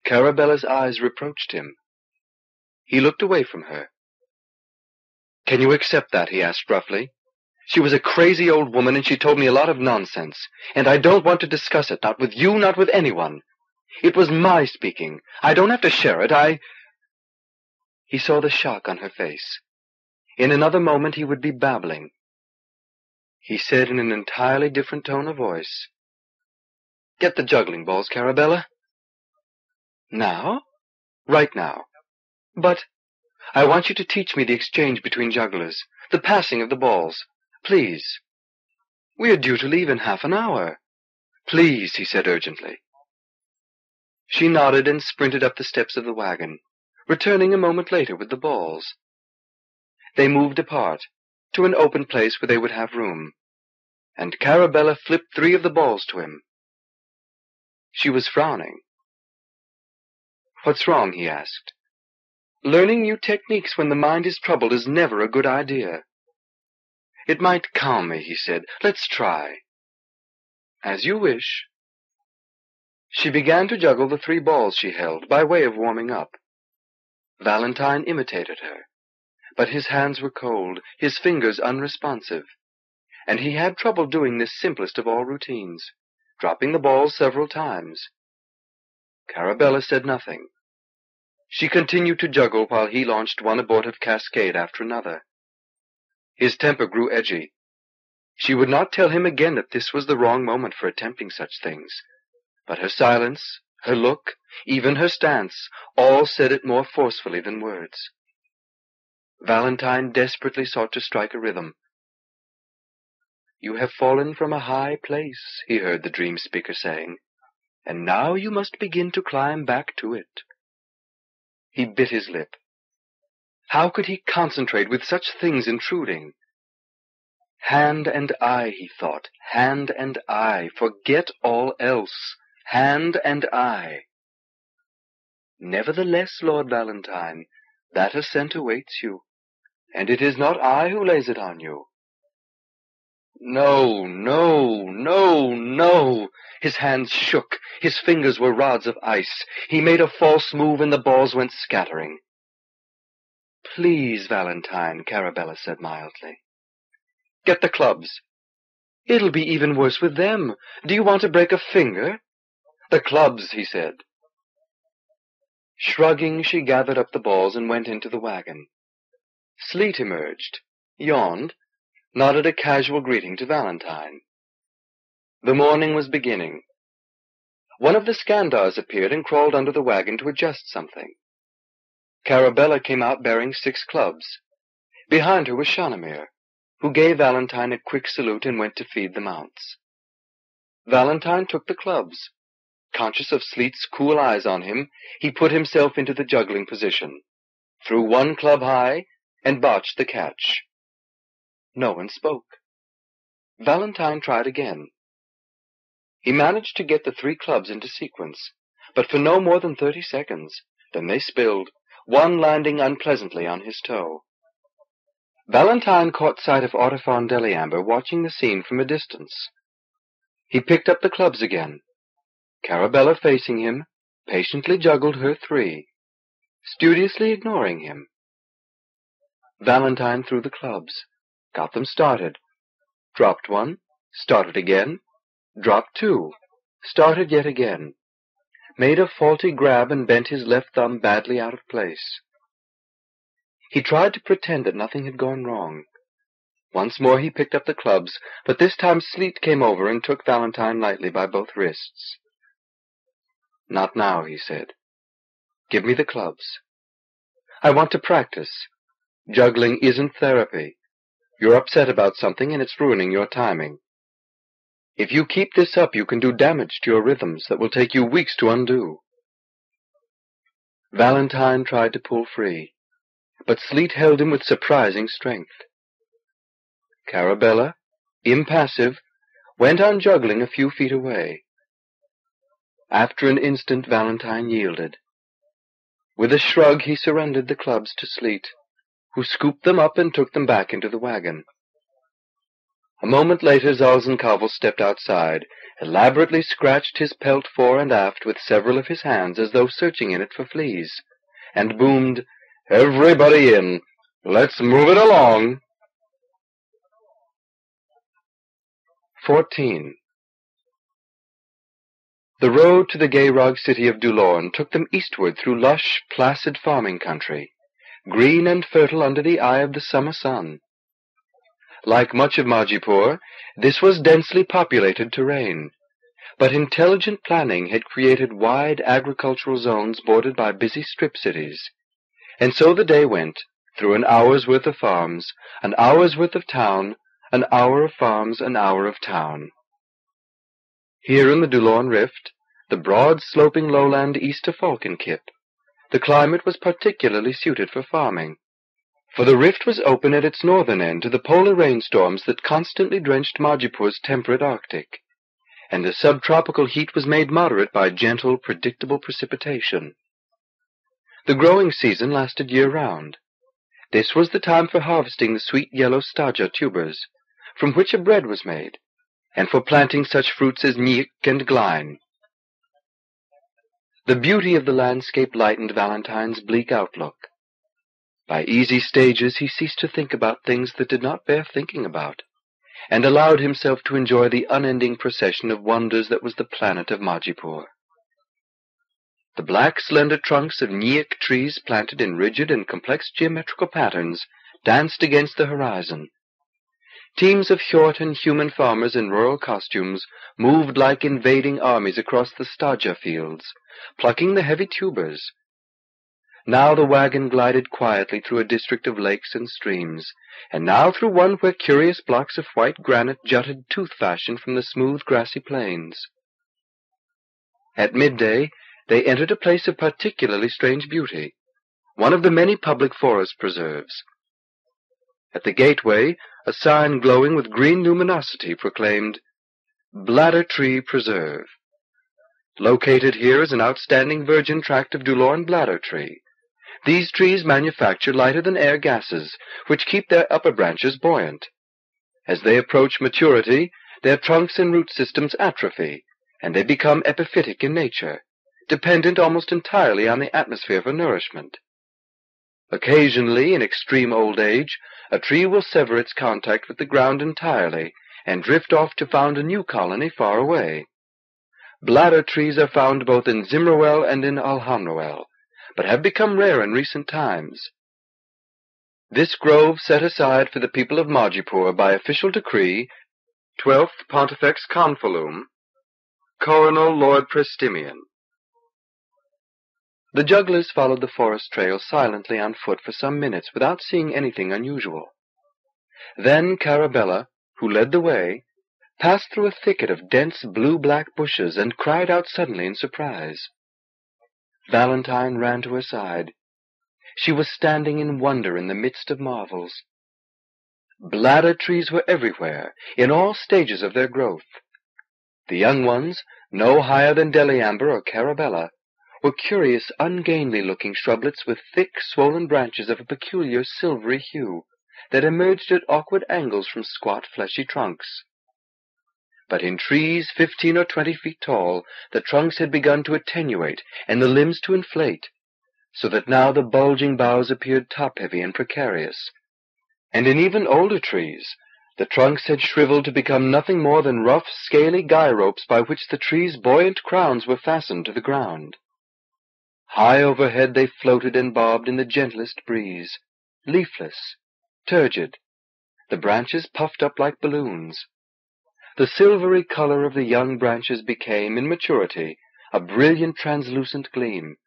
Speaker 2: Carabella's eyes reproached him. He looked away from her. Can you
Speaker 1: accept that? he asked roughly. She was a crazy old woman and she told me a lot of nonsense, and I don't want to discuss it, not with you, not with anyone. It was my speaking. I don't have to share it. I. He saw the shock on her face. In another
Speaker 2: moment he would be babbling he said in an entirely different tone of voice. Get the juggling balls, Carabella. Now? Right now. But I want you to teach me the exchange between jugglers,
Speaker 1: the passing of the balls. Please. We are due to leave in half an hour. Please, he said urgently. She nodded and sprinted up the steps of the wagon, returning a moment later with the balls. They moved
Speaker 2: apart, to an open place where they would have room, and Carabella flipped three of the balls to him. She was frowning. What's wrong? he asked. Learning new techniques when the mind is troubled is never a good idea. It might calm me, he said. Let's try. As you wish. She began to juggle the three balls she held by way of
Speaker 1: warming up. Valentine imitated her but his hands were cold, his fingers unresponsive. And he had trouble doing this simplest of all routines, dropping the ball several times. Carabella said nothing. She continued to juggle while he launched one abortive cascade after another. His temper grew edgy. She would not tell him again that this was the wrong moment for attempting such things. But her silence, her look, even her stance, all said it more forcefully than words. Valentine desperately sought to strike a rhythm. You have fallen from a high place, he heard the dream speaker saying, and now you must begin to climb back to it. He bit his lip. How could he concentrate with such things intruding? Hand and eye, he thought, hand and eye, forget all else, hand and eye. Nevertheless, Lord Valentine, that ascent awaits you, and it is not I who lays it on you. No, no, no, no! His hands shook, his fingers were rods of ice. He made a false move and the balls went scattering. Please, Valentine, Carabella said
Speaker 2: mildly. Get the clubs. It'll be even worse with them. Do you want to break a finger? The clubs, he said.
Speaker 1: Shrugging, she gathered up the balls and went into the wagon. Sleet emerged, yawned, nodded a casual greeting to Valentine. The morning was beginning. One of the Skandars appeared and crawled under the wagon to adjust something. Carabella came out bearing six clubs. Behind her was Shanamir, who gave Valentine a quick salute and went to feed the mounts. Valentine took the clubs, Conscious of Sleet's cool eyes on him, he put himself
Speaker 2: into the juggling position, threw one club high, and botched the catch. No one spoke. Valentine tried again. He managed to get the three clubs into sequence, but for no more than thirty seconds.
Speaker 1: Then they spilled, one landing unpleasantly on his toe. Valentine caught sight of Autifon Deliamber watching the scene from a distance. He picked up the clubs again, Carabella, facing him, patiently juggled her three, studiously ignoring him. Valentine threw the clubs, got them started, dropped one, started again, dropped two, started yet again, made a faulty grab and bent his left thumb badly out of place. He tried to pretend that nothing had gone wrong. Once more he picked up the clubs, but this time sleet came over and took Valentine lightly by both wrists. Not now, he said. Give me the clubs. I want to practice. Juggling isn't therapy. You're upset about something and it's ruining your timing. If you keep this up, you can do damage to your rhythms that will take you weeks to undo. Valentine tried to pull free, but Sleet held him with surprising strength. Carabella, impassive, went on juggling a few feet away. After an instant Valentine yielded. With a shrug he surrendered the clubs to Sleet, who scooped them up and took them back into the wagon. A moment later Zalzan Kavol stepped outside, elaborately scratched his pelt fore and aft with several of his hands as though searching in it for fleas,
Speaker 2: and boomed, Everybody in! Let's move it along! 14. The road to the Ghayrog city of Dulorn took them eastward through
Speaker 1: lush, placid farming country, green and fertile under the eye of the summer sun. Like much of Majipoor, this was densely populated terrain, but intelligent planning had created wide agricultural zones bordered by busy strip cities. And so the day went, through an hour's worth of farms, an hour's worth of town, an hour of farms, an hour of town. Here in the Dulorn Rift, the broad sloping lowland east of Falkynkip, the climate was particularly suited for farming, for the rift was open at its northern end to the polar rainstorms that constantly drenched Majipoor's temperate Arctic, and the subtropical heat was made moderate by gentle, predictable precipitation. The growing season lasted year round. This was the time for harvesting the sweet yellow stajja tubers, from which a bread was made, and for planting such fruits as meek and gline. The beauty of the landscape lightened Valentine's bleak outlook. By easy stages he ceased to think about things that did not bear thinking about, and allowed himself to enjoy the unending procession of wonders that was the planet of Majipoor. The black, slender trunks of neek trees planted in rigid and complex geometrical patterns danced against the horizon, Teams of Hjort and human farmers in rural costumes moved like invading armies across the stajja fields, plucking the heavy tubers. Now the wagon glided quietly through a district of lakes and streams, and now through one where curious blocks of white granite jutted tooth fashion from the smooth grassy plains. At midday they entered a place of particularly strange beauty, one of the many public forest preserves. At the gateway a sign glowing with green luminosity proclaimed, Bladder Tree Preserve. Located here is an outstanding virgin tract of Dulorn bladder tree. These trees manufacture lighter-than-air gases, which keep their upper branches buoyant. As they approach maturity, their trunks and root systems atrophy, and they become epiphytic in nature, dependent almost entirely on the atmosphere for nourishment. Occasionally, in extreme old age, a tree will sever its contact with the ground entirely and drift off to found a new colony far away. Bladder trees are found both in Zimroel and in Alhanroel, but have become rare in recent times. This grove set aside for the people of Majipoor by official decree, 12th Pontifex Confalume, Coronal Lord Prestimion. The jugglers followed the forest trail silently on foot for some minutes without seeing anything unusual. Then Carabella, who led the way, passed through a thicket of dense blue-black bushes and cried out suddenly in surprise. Valentine ran to her side. She was standing in wonder in the midst of marvels. Bladder trees were everywhere, in all stages of their growth. The young ones, no higher than Deliamber or Carabella, were curious ungainly looking shrublets with thick swollen branches of a peculiar silvery hue, that emerged at awkward angles from squat fleshy trunks. But in trees fifteen or twenty feet tall the trunks had begun to attenuate and the limbs to inflate, so that now the bulging boughs appeared top-heavy and precarious. And in even older trees the trunks had shriveled to become nothing more than rough, scaly guy ropes by which the trees' buoyant crowns were fastened to the ground. High overhead they floated and bobbed in the gentlest breeze, leafless, turgid, the branches puffed up like balloons. The silvery color of the young branches became, in maturity, a brilliant translucent gleam,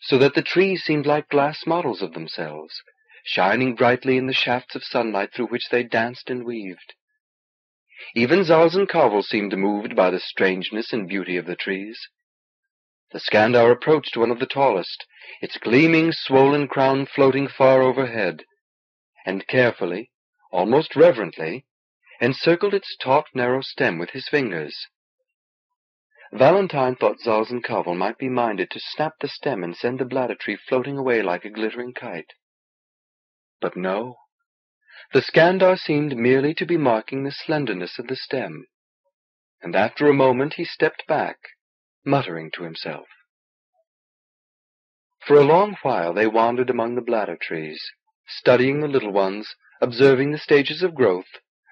Speaker 1: so that the trees seemed like glass models of themselves, shining brightly in the shafts of sunlight through which they danced and weaved. Even Zalzan seemed moved by the strangeness and beauty of the trees. The Skandar approached one of the tallest, its gleaming, swollen crown floating far overhead, and carefully, almost reverently, encircled its taut, narrow stem with his fingers. Valentine thought Zalzan Kavol might be minded to snap the stem and send the bladder tree floating away like a glittering kite. But no. The Skandar seemed merely to be marking the slenderness of the stem, and after a moment he stepped back muttering to himself. For a long while they wandered among the bladder trees, studying the little ones, observing the stages of growth,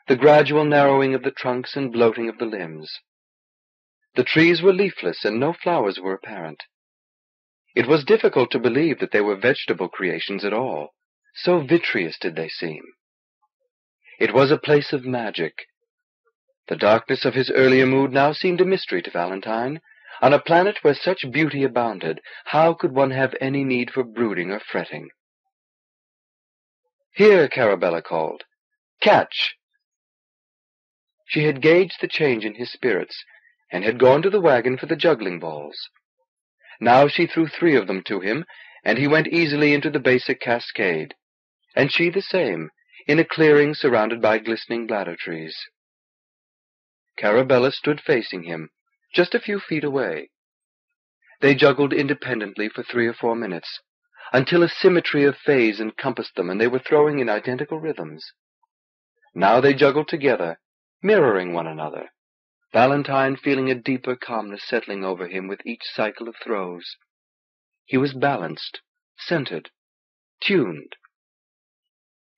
Speaker 1: the gradual narrowing of the trunks and bloating of the limbs. The trees were leafless and no flowers were apparent. It was difficult to believe that they were vegetable creations at all, so vitreous did they seem. It was a place of magic. The darkness of his earlier mood now seemed a mystery to Valentine, on a planet where such beauty abounded, how could one have any need
Speaker 2: for brooding or fretting? Here, Carabella called. Catch! She had gauged the change in his spirits,
Speaker 1: and had gone to the wagon for the juggling balls. Now she threw three of them to him, and he went easily into the basic cascade, and she the same, in a clearing surrounded by glistening bladder trees. Carabella stood facing him, just a few feet away. They juggled independently for three or four minutes, until a symmetry of phase encompassed them and they were throwing in identical rhythms. Now they juggled together, mirroring one another, Valentine feeling a deeper calmness settling over him with each cycle of throws. He was balanced, centered, tuned.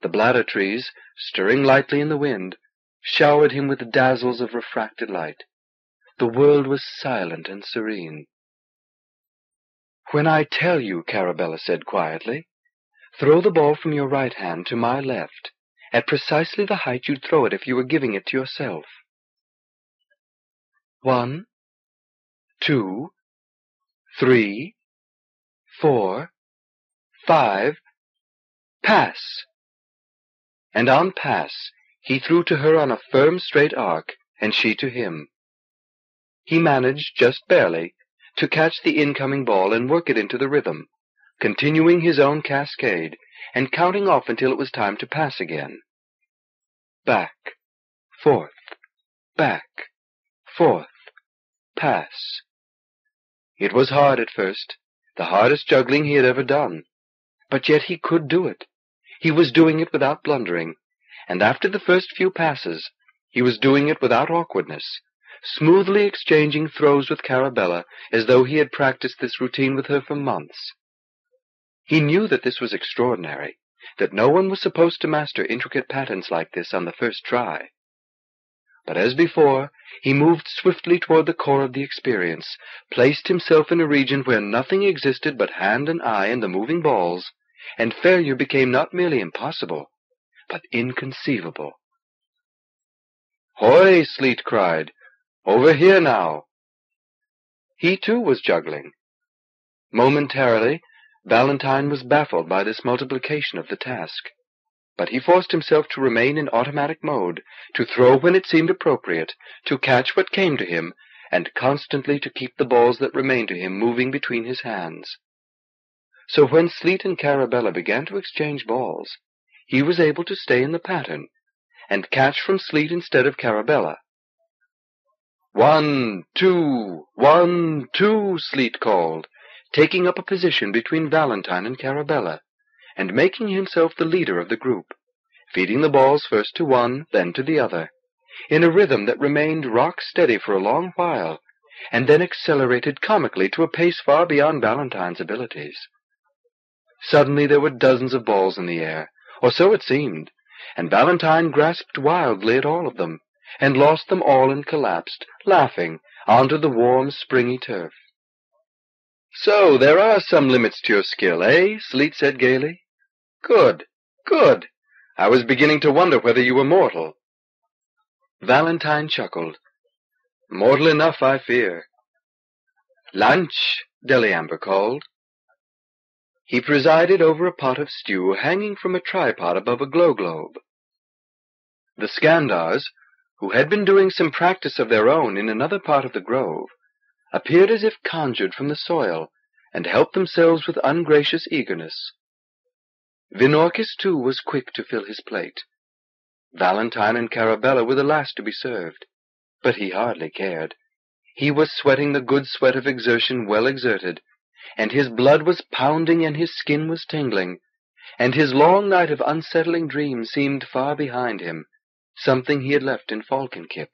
Speaker 1: The bladder trees, stirring lightly in the wind, showered him with dazzles of refracted light. The world was silent and serene. When I tell you, Carabella said quietly, throw the ball from your right hand to my left, at precisely
Speaker 2: the height you'd throw it if you were giving it to yourself. One, two, three, four, five, pass! And on pass, he threw to her on a firm straight arc, and she to him.
Speaker 1: He managed, just barely, to catch the incoming ball and work it into the rhythm, continuing his own cascade, and counting off until it was time to pass again.
Speaker 2: Back, forth, back, forth, pass. It was hard at first, the hardest juggling he had ever
Speaker 1: done, but yet he could do it. He was doing it without blundering, and after the first few passes, he was doing it without awkwardness, smoothly exchanging throws with Carabella, as though he had practised this routine with her for months. He knew that this was extraordinary, that no one was supposed to master intricate patterns like this on the first try. But as before, he moved swiftly toward the core of the experience, placed himself in a region where nothing existed but hand and eye and the moving balls, and failure became not merely impossible, but inconceivable.
Speaker 2: Hoy! Sleet cried. Over here now! He too was juggling. Momentarily
Speaker 1: Valentine was baffled by this multiplication of the task. But he forced himself to remain in automatic mode, to throw when it seemed appropriate, to catch what came to him, and constantly to keep the balls that remained to him moving between his hands. So when Sleet and Carabella began to exchange balls, he was able to stay in the pattern, and catch from Sleet instead of Carabella, one, two, one, two, Sleet called, taking up a position between Valentine and Carabella, and making himself the leader of the group, feeding the balls first to one, then to the other, in a rhythm that remained rock steady for a long while, and then accelerated comically to a pace far beyond Valentine's abilities. Suddenly there were dozens of balls in the air, or so it seemed, and Valentine grasped wildly at all of them and lost them all and collapsed, laughing, onto the warm springy turf. So there are some limits to your skill, eh? Sleet said gaily. Good, good. I was beginning to wonder whether
Speaker 2: you were mortal. Valentine chuckled. Mortal enough, I fear. Lunch, Deliamber called.
Speaker 1: He presided over a pot of stew hanging from a tripod above a glow globe. The Skandars, who had been doing some practice of their own in another part of the grove, appeared as if conjured from the soil, and helped themselves with ungracious eagerness. Vinorkis, too, was quick to fill his plate. Valentine and Carabella were the last to be served, but he hardly cared. He was sweating the good sweat of exertion well exerted, and his blood was pounding and his skin was tingling, and his long night of unsettling dreams seemed far behind him something he had left in Falkynkip.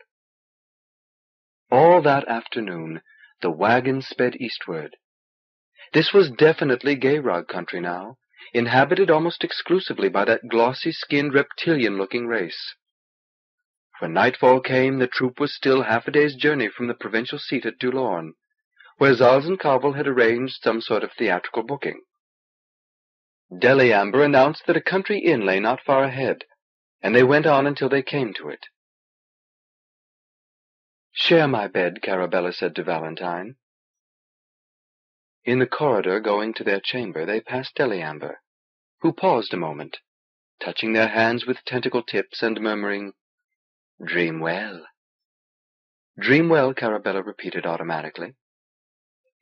Speaker 1: All that afternoon the wagon sped eastward. This was definitely Ghayrog country now, inhabited almost exclusively by that glossy-skinned reptilian-looking race. When nightfall came, the troop was still half a day's journey from the provincial seat at Dulorn, where Zalzan Kavol had arranged some sort of theatrical booking.
Speaker 2: Deliamber announced that a country inn lay not far ahead, and they went on until they came to it. Share my bed, Carabella said to Valentine. In the corridor going to their chamber they
Speaker 1: passed Deliamber, who paused a moment, touching their hands with tentacle tips and murmuring, Dream well. Dream well, Carabella repeated automatically.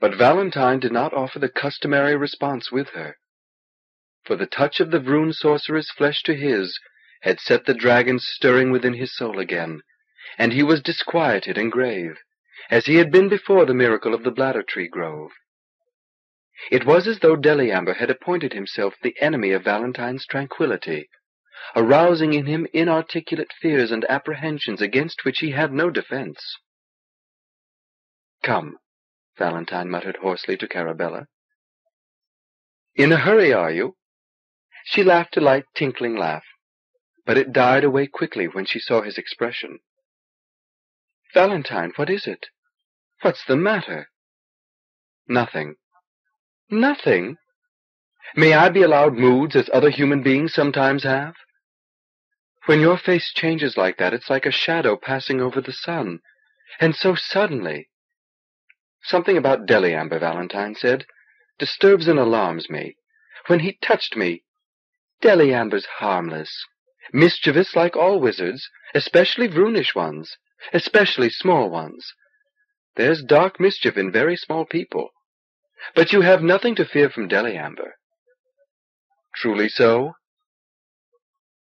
Speaker 1: But Valentine did not offer the customary response with her, for the touch of the Vroon sorcerer's flesh to his had set the dragon stirring within his soul again, and he was disquieted and grave, as he had been before the miracle of the bladder tree grove. It was as though Deliamber had appointed himself the enemy of Valentine's tranquillity, arousing in him
Speaker 2: inarticulate fears and apprehensions against which he had no defence. Come, Valentine muttered hoarsely to Carabella. In a hurry, are you? She laughed a light, tinkling laugh but it died away quickly when she saw his expression. "Valentine, what is it? What's the matter?" "Nothing." "Nothing? May I be allowed moods as other human beings sometimes have? When your
Speaker 1: face changes like that, it's like a shadow passing over the sun, and so suddenly. Something about Deli, Valentine said, disturbs and alarms me. When he touched me, Deli harmless mischievous like all wizards, especially Vroonish ones, especially small ones. There's dark mischief in very small people. But you have nothing to fear from Deliamber.
Speaker 2: Truly so?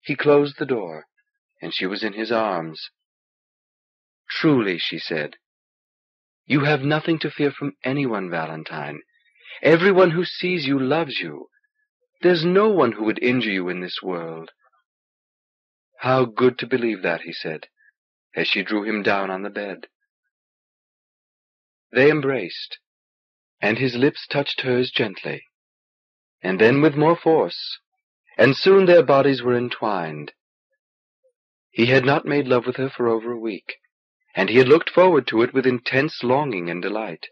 Speaker 2: He closed the door, and she was in his arms. Truly, she said,
Speaker 1: you have nothing to fear from anyone, Valentine. Everyone who sees you loves you.
Speaker 2: There's no one who would injure you in this world. How good to believe that, he said, as she drew him down on the bed. They embraced, and his lips touched hers gently,
Speaker 1: and then with more force, and soon their bodies were entwined. He had not made love with her for over a week, and he had looked forward to it with intense longing and delight.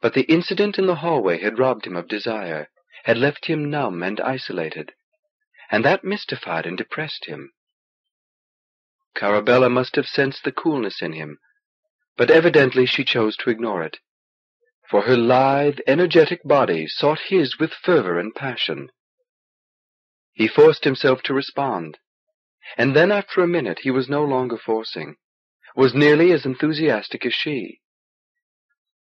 Speaker 1: But the incident in the hallway had robbed him of desire, had left him numb and isolated and that mystified and depressed him. Carabella must have sensed the coolness in him, but evidently she chose to ignore it, for her lithe, energetic body sought his with fervor and passion. He forced himself to respond, and then after a minute he was no longer forcing, was nearly as enthusiastic as she.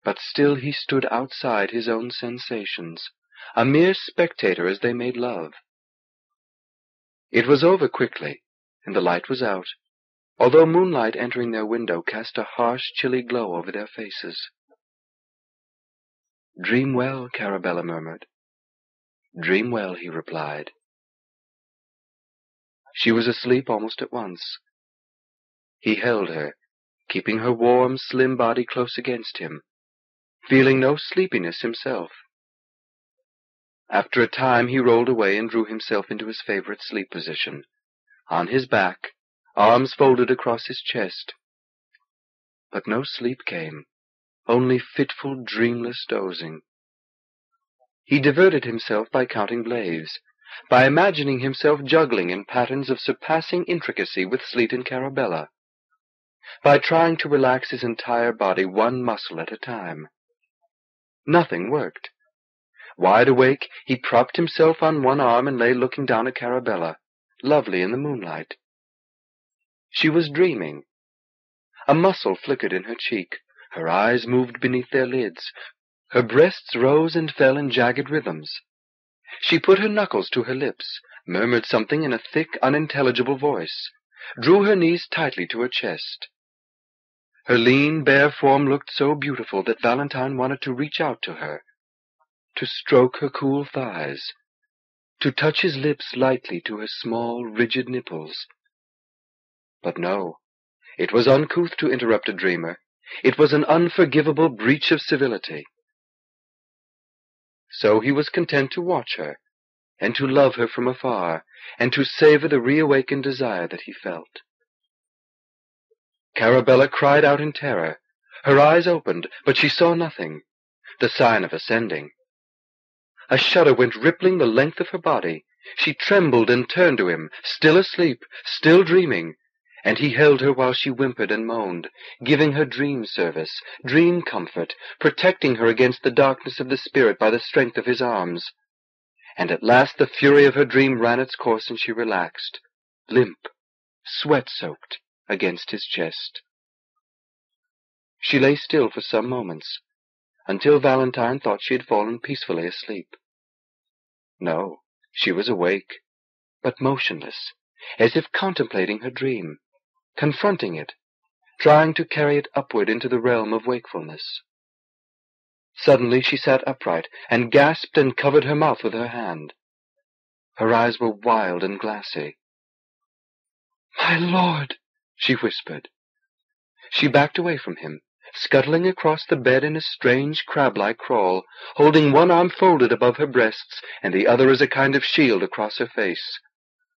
Speaker 1: But still he stood outside his own sensations, a mere spectator as they made love. It was over quickly, and the light was out, although moonlight entering their window cast a harsh, chilly glow
Speaker 2: over their faces. Dream well, Carabella murmured. Dream well, he replied. She was asleep almost at once. He held her, keeping her warm, slim body close against him, feeling no sleepiness himself.
Speaker 1: After a time he rolled away and drew himself into his favorite sleep position, on his
Speaker 2: back, arms folded across his chest. But no sleep came, only fitful, dreamless dozing. He diverted
Speaker 1: himself by counting blades, by imagining himself juggling in patterns of surpassing intricacy with Sleet and Carabella, by trying to relax his entire body one muscle at a time. Nothing worked. Wide awake, he propped himself on one arm and lay looking down at Carabella, lovely in the moonlight. She was dreaming. A muscle flickered in her cheek. Her eyes moved beneath their lids. Her breasts rose and fell in jagged rhythms. She put her knuckles to her lips, murmured something in a thick, unintelligible voice, drew her knees tightly to her chest. Her lean, bare form looked so beautiful that Valentine wanted to reach out to her, to stroke her cool thighs, to touch his lips lightly to her small, rigid nipples.
Speaker 2: But no, it was uncouth to interrupt a dreamer. It was an unforgivable breach of civility. So he was content
Speaker 1: to watch her, and to love her from afar, and to savor the reawakened desire that he felt. Carabella cried out in terror. Her eyes opened, but she saw nothing, the sign of ascending. A shudder went rippling the length of her body. She trembled and turned to him, still asleep, still dreaming, and he held her while she whimpered and moaned, giving her dream service, dream comfort, protecting her against the darkness of the spirit by the strength of his arms. And at last the fury of her dream ran its course and she relaxed,
Speaker 2: limp, sweat soaked, against his chest.
Speaker 1: She lay still for some moments, until Valentine thought she had fallen peacefully asleep. No, she was awake, but motionless, as if contemplating her dream, confronting it, trying to carry it upward into the realm
Speaker 2: of wakefulness. Suddenly she sat upright, and gasped and covered her mouth with her hand. Her eyes were wild and glassy. My lord, she whispered. She backed away from him,
Speaker 1: scuttling across the bed in a strange crab like crawl, holding one arm folded above her breasts and the other as a kind of shield across her face.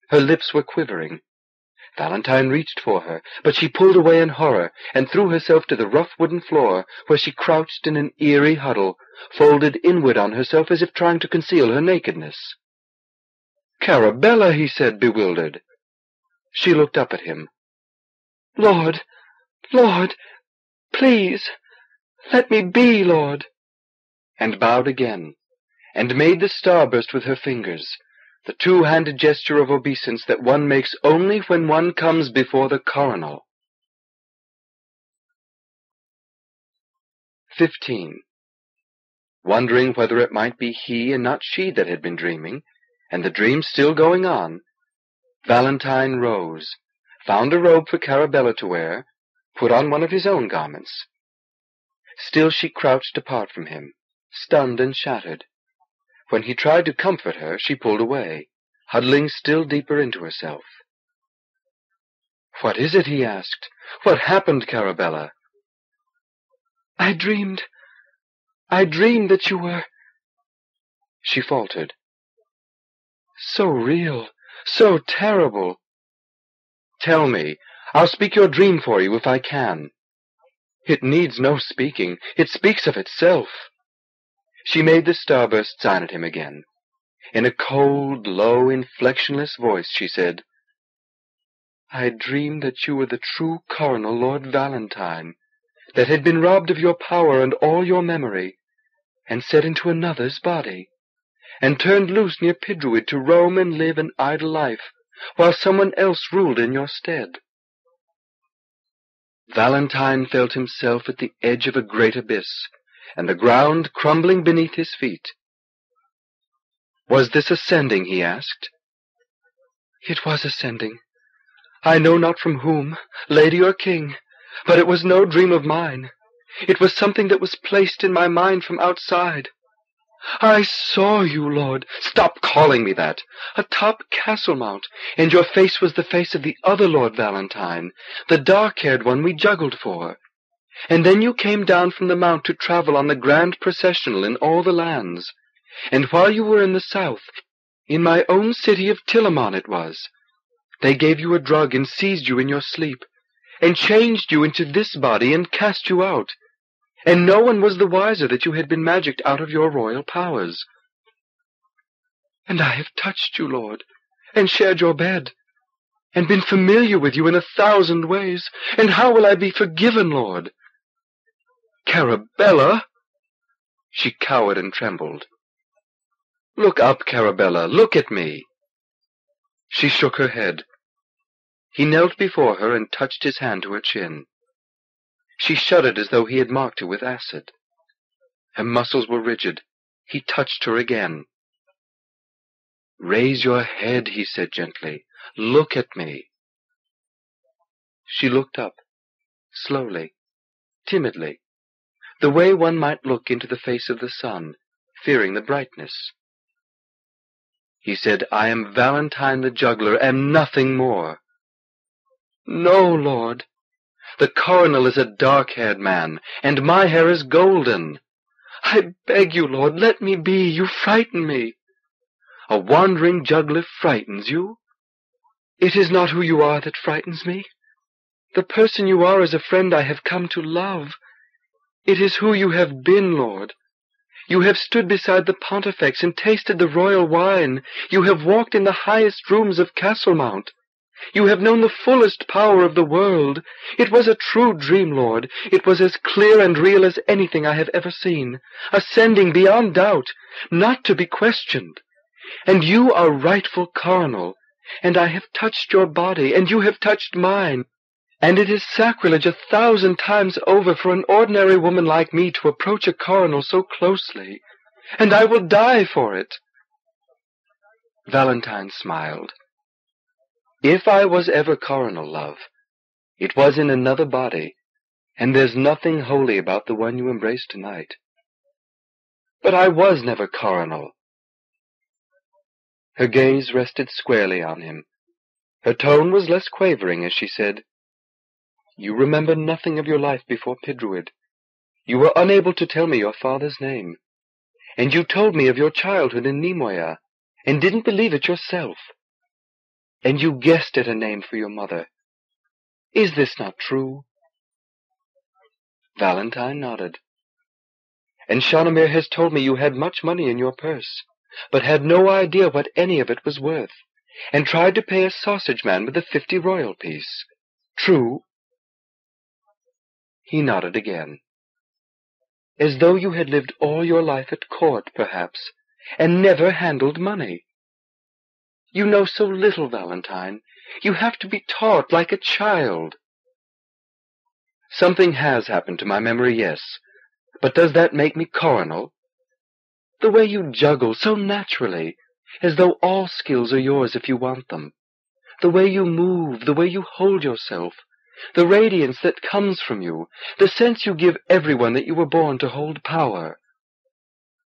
Speaker 1: Her lips were quivering. Valentine reached for her, but she pulled away in horror and threw herself to the rough wooden floor, where she crouched in an eerie huddle, folded inward on herself as if trying to conceal
Speaker 2: her nakedness. Carabella, he said, bewildered. She looked up at him. Lord, Lord, Please
Speaker 1: let me be, Lord!" and bowed again, and made the star burst with her fingers, the two handed gesture of obeisance that one makes only when
Speaker 2: one comes before the coronal. 15. Wondering whether it might be he and not
Speaker 1: she that had been dreaming, and the dream still going on, Valentine rose, found a robe for Carabella to wear, put on one of his own garments. Still she crouched apart from him, stunned and shattered. When he tried to comfort her, she pulled away, huddling still deeper into herself.
Speaker 2: What is it? he asked. What happened, Carabella? I dreamed. I dreamed that you were. She faltered. So real, so terrible.
Speaker 1: Tell me, I'll speak your dream for you if I can. It needs no speaking. It speaks of itself. She made the starburst sign at him again. In a cold, low, inflectionless voice, she said, I dreamed that you were the true coronal Lord Valentine, that had been robbed of your power and all your memory, and set into another's body, and turned loose near Pidruid to roam and live an idle life, while someone else ruled in your stead. Valentine felt himself at the edge of a great abyss, and the ground crumbling beneath his feet. Was this ascending, he asked? It was ascending. I know not from whom, lady or king, but it was no dream of mine. It was something that was placed in my mind from outside. I saw you, Lord "Stop calling me that! Atop Castlemount, and your face was the face of the other Lord Valentine, the dark haired one we juggled for. And then you came down from the Mount to travel on the grand processional in all the lands. And while you were in the South, in my own city of Til-omon it was, they gave you a drug and seized you in your sleep, and changed you into this body and cast you out and no one was the wiser that you had been magicked out of your royal powers. And I have touched you, Lord, and shared your bed, and been familiar with you in a thousand ways, and how will I be forgiven, Lord?
Speaker 2: Carabella! She cowered and trembled. Look up, Carabella, look at me. She shook her head.
Speaker 1: He knelt before her and touched his hand to her chin. She shuddered as though he had marked her with acid. Her muscles were rigid. He touched her again.
Speaker 2: Raise your head, he said gently. Look at me. She looked up, slowly, timidly, the way one might look into the face of the sun, fearing the brightness.
Speaker 1: He said, I am Valentine the juggler, and nothing more. No, Lord, the coronal is a dark haired man, and my hair is golden. I beg you, Lord, let me be. You frighten me. A wandering juggler frightens you? It is not who you are that frightens me. The person you are is a friend I have come to love. It is who you have been, Lord. You have stood beside the pontifex and tasted the royal wine. You have walked in the highest rooms of Castlemount. You have known the fullest power of the world. It was a true dream, Lord. It was as clear and real as anything I have ever seen, ascending beyond doubt, not to be questioned. And you are rightful coronal, and I have touched your body, and you have touched mine. And it is sacrilege a thousand times over for an ordinary woman like me to approach a coronal so closely, and I will die for it. Valentine smiled. If I was ever coronal, love, it was in another body, and there's nothing holy about the one you embrace tonight. But I was never coronal. Her gaze rested squarely on him. Her tone was less quavering as she said, You remember nothing of your life before Pidruid. You were unable to tell me your father's name, and you told me of your childhood in Ni-moya, and didn't believe it yourself and you guessed at a name for your mother. Is this not true? Valentine nodded. And Shanamir has told me you had much money in your purse, but had no idea what any of it was worth, and tried to pay a sausage man with a fifty royal
Speaker 2: piece. True? He nodded again. As though you had lived all your life at court, perhaps, and never
Speaker 1: handled money. You know so little, Valentine. You have to be taught like a child." "Something has happened to my memory, yes. But does that make me coronal? The way you juggle so naturally, as though all skills are yours if you want them. The way you move, the way you hold yourself, the radiance that comes from you, the sense you give everyone that you were born to hold power.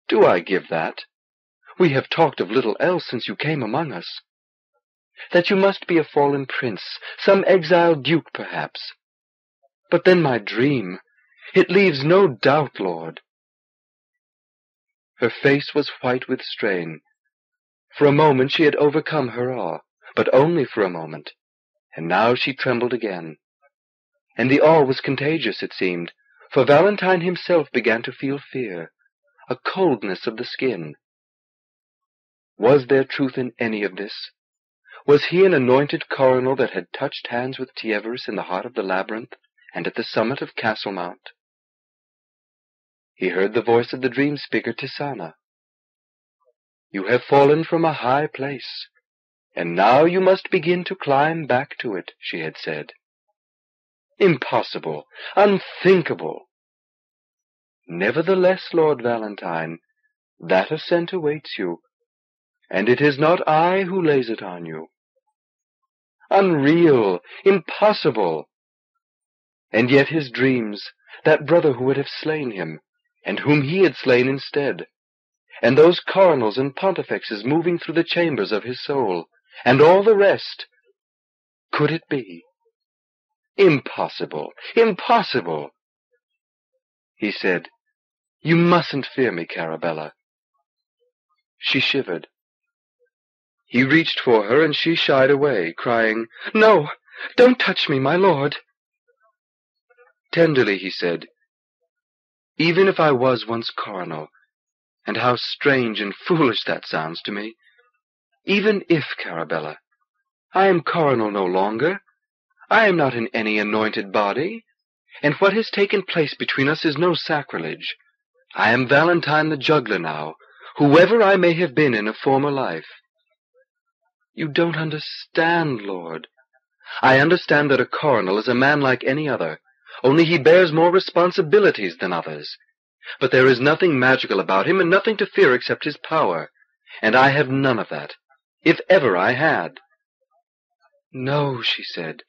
Speaker 1: Do I give that? We have talked of little else since you came among us. That you must be a fallen prince, some exiled duke perhaps. But then my dream, it leaves no doubt, lord. Her face was white with strain. For a moment she had overcome her awe, but only for a moment, and now she trembled again. And the awe was contagious, it seemed, for Valentine himself began to feel fear, a coldness of the skin, was there truth in any of this? Was he an anointed coronal that had touched hands with Tyeveras in the heart of the labyrinth and at the summit of Castle Mount? He heard the voice of the dream speaker Tisana. You have fallen from a high place, and now you must begin to climb back to it, she had said. Impossible, unthinkable. Nevertheless, Lord Valentine, that ascent awaits you, and it is not I who lays it on you. Unreal! Impossible! And yet his dreams, that brother who would have slain him, and whom he had slain instead, and those coronals and pontifexes moving through the chambers of his soul, and all the rest, could it
Speaker 2: be? Impossible! Impossible! He said, You mustn't fear me, Carabella. She
Speaker 1: shivered. He reached for her, and she shied away, crying, "No! Don't touch me, my lord!" Tenderly he said, "Even if I was once coronal and how strange and foolish that sounds to me! even if, Carabella, I am coronal no longer, I am not in any anointed body, and what has taken place between us is no sacrilege. I am Valentine the juggler now, whoever I may have been in a former life. You don't understand, Lord. I understand that a coronal is a man like any other, only he bears more responsibilities than others. But there is nothing magical about him and nothing to fear except his power, and I have none of that, if ever I had. No, she said,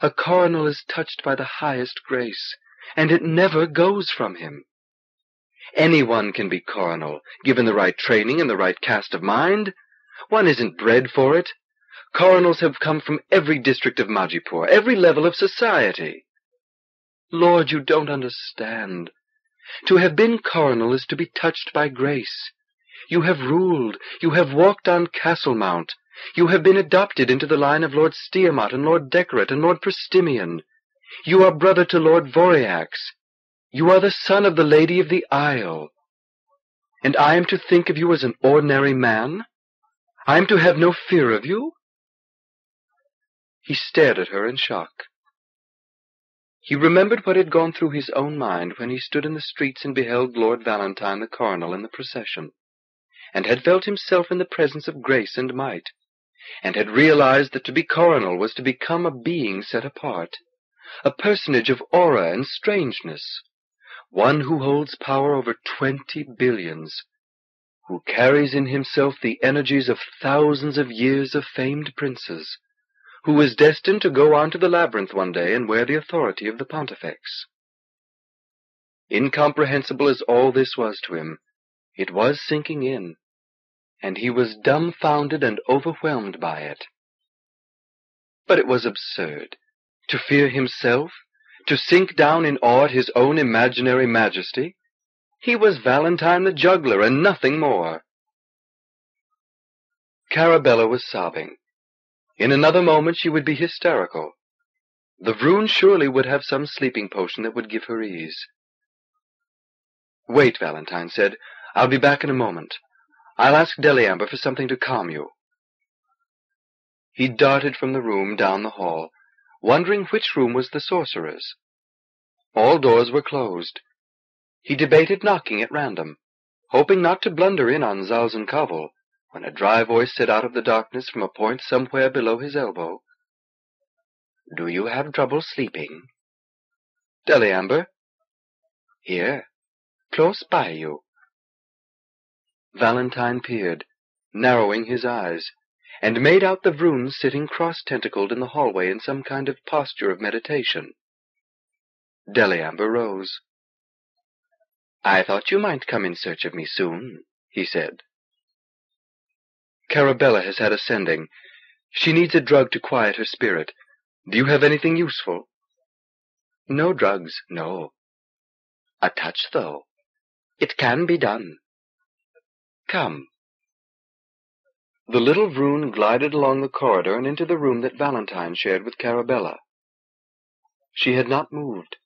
Speaker 1: a coronal is touched by the highest grace, and it never goes from him. Anyone can be coronal, given the right training and the right cast of mind. One isn't bred for it. Coronals have come from every district of Majipoor, every level of society. Lord, you don't understand. To have been coronal is to be touched by grace. You have ruled, you have walked on Castlemount, you have been adopted into the line of Lord Stiamot and Lord Dekkeret and Lord Prestimion. You are brother to Lord Voriax. You are the son of the Lady of the Isle. And I am to think of you as an ordinary
Speaker 2: man? I am to have no fear of you? He stared at her in shock. He remembered what had gone through his own mind when he
Speaker 1: stood in the streets and beheld Lord Valentine the Coronal in the procession, and had felt himself in the presence of grace and might, and had realized that to be coronal was to become a being set apart, a personage of aura and strangeness, one who holds power over twenty billions, who carries in himself the energies of thousands of years of famed princes, who is destined to go on to the labyrinth one day and wear the authority of the pontifex. Incomprehensible as all this was to him, it was sinking in, and he was dumbfounded and overwhelmed by it. But it was absurd. To fear himself? To sink down in awe at his own imaginary majesty? He was Valentine the juggler and nothing more. Carabella was sobbing. In another moment she would be hysterical. The Vroon surely would have some sleeping potion that would give her ease. Wait, Valentine said. I'll be back in a moment. I'll ask Deliamber for something to calm you. He darted from the room down the hall, wondering which room was the sorcerer's. All doors were closed. He debated knocking at random, hoping not to blunder in on Zouave when a dry voice said out of the darkness from a point somewhere below his elbow,
Speaker 2: "Do you have trouble sleeping?" "Deliamber." "Here, close by you." Valentine peered,
Speaker 1: narrowing his eyes, and made out the Vroon sitting cross tentacled in the hallway in some kind of posture of meditation.
Speaker 2: Deliamber rose. I thought you might come in search of me soon, he said.
Speaker 1: Carabella has had a sending. She needs a drug to quiet her spirit.
Speaker 2: Do you have anything useful? No drugs, no. A touch, though. It can be done. Come.
Speaker 1: The little Vroon glided along the corridor and into the room that Valentine shared with Carabella. She had not moved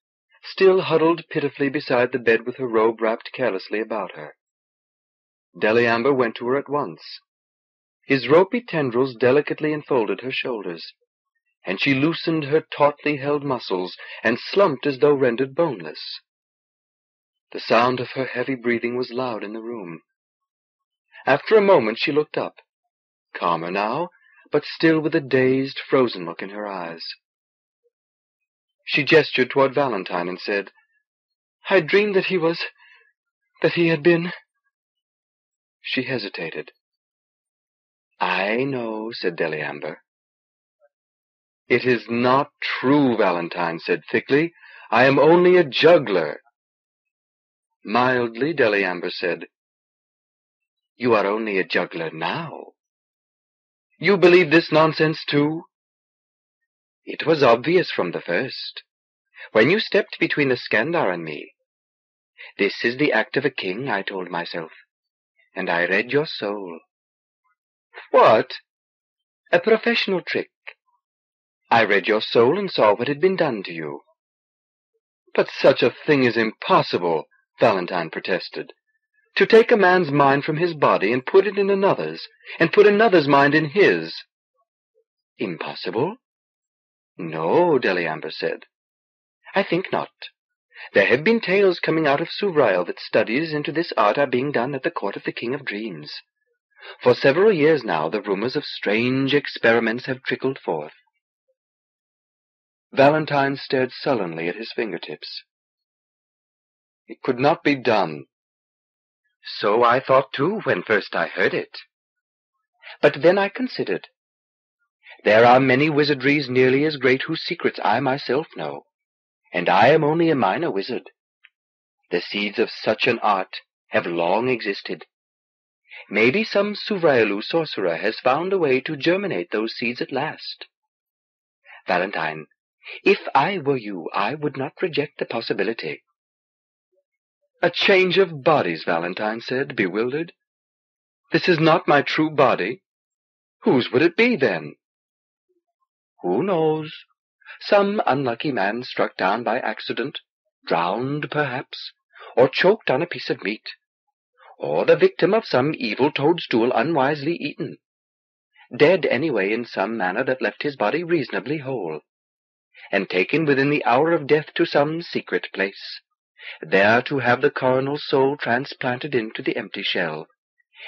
Speaker 1: still huddled pitifully beside the bed with her robe wrapped carelessly about her. Deliamber went to her at once. His ropy tendrils delicately enfolded her shoulders, and she loosened her tautly held muscles and slumped as though rendered boneless. The sound of her heavy breathing was loud in the room. After a moment she looked up, calmer now, but still with a dazed, frozen look in her eyes.
Speaker 2: She gestured toward Valentine and said, "I dreamed that he was that he had been She hesitated. "I know," said Deliamber. "It is not true," Valentine said thickly. "I am only a juggler." Mildly Deliamber said, "You are only a juggler now. You believe this nonsense, too?
Speaker 1: It was obvious from the first. When you stepped between the Skandar and me.
Speaker 2: This is the act of a king, I told myself. And I read your soul. What? A professional trick. I read your soul and saw what had been done to you. But such a thing is impossible,
Speaker 1: Valentine protested. To take a man's mind from his body and put it in another's, and put another's mind in his. Impossible? No, Deliamber said. I think not. There have been tales coming out of Suvrael that studies into this art are being done at the court of the King of Dreams. For several years now the rumors of strange experiments have trickled forth.
Speaker 2: Valentine stared sullenly at his fingertips. It could not be done. So I thought too when first I heard it.
Speaker 1: But then I considered. There are many wizardries nearly as great whose secrets I myself know, and I am only a minor wizard. The seeds of such an art have long existed. Maybe some Suvraelu sorcerer has found a way to germinate those seeds at last. Valentine, if I were you, I would not reject the possibility. A change of bodies, Valentine said, bewildered. This is not my true body. Whose would it be, then? Who knows? Some unlucky man struck down by accident, drowned perhaps, or choked on a piece of meat, or the victim of some evil toadstool unwisely eaten. Dead anyway in some manner that left his body reasonably whole, and taken within the hour of death to some secret place, there to have the coronal soul transplanted into the empty shell,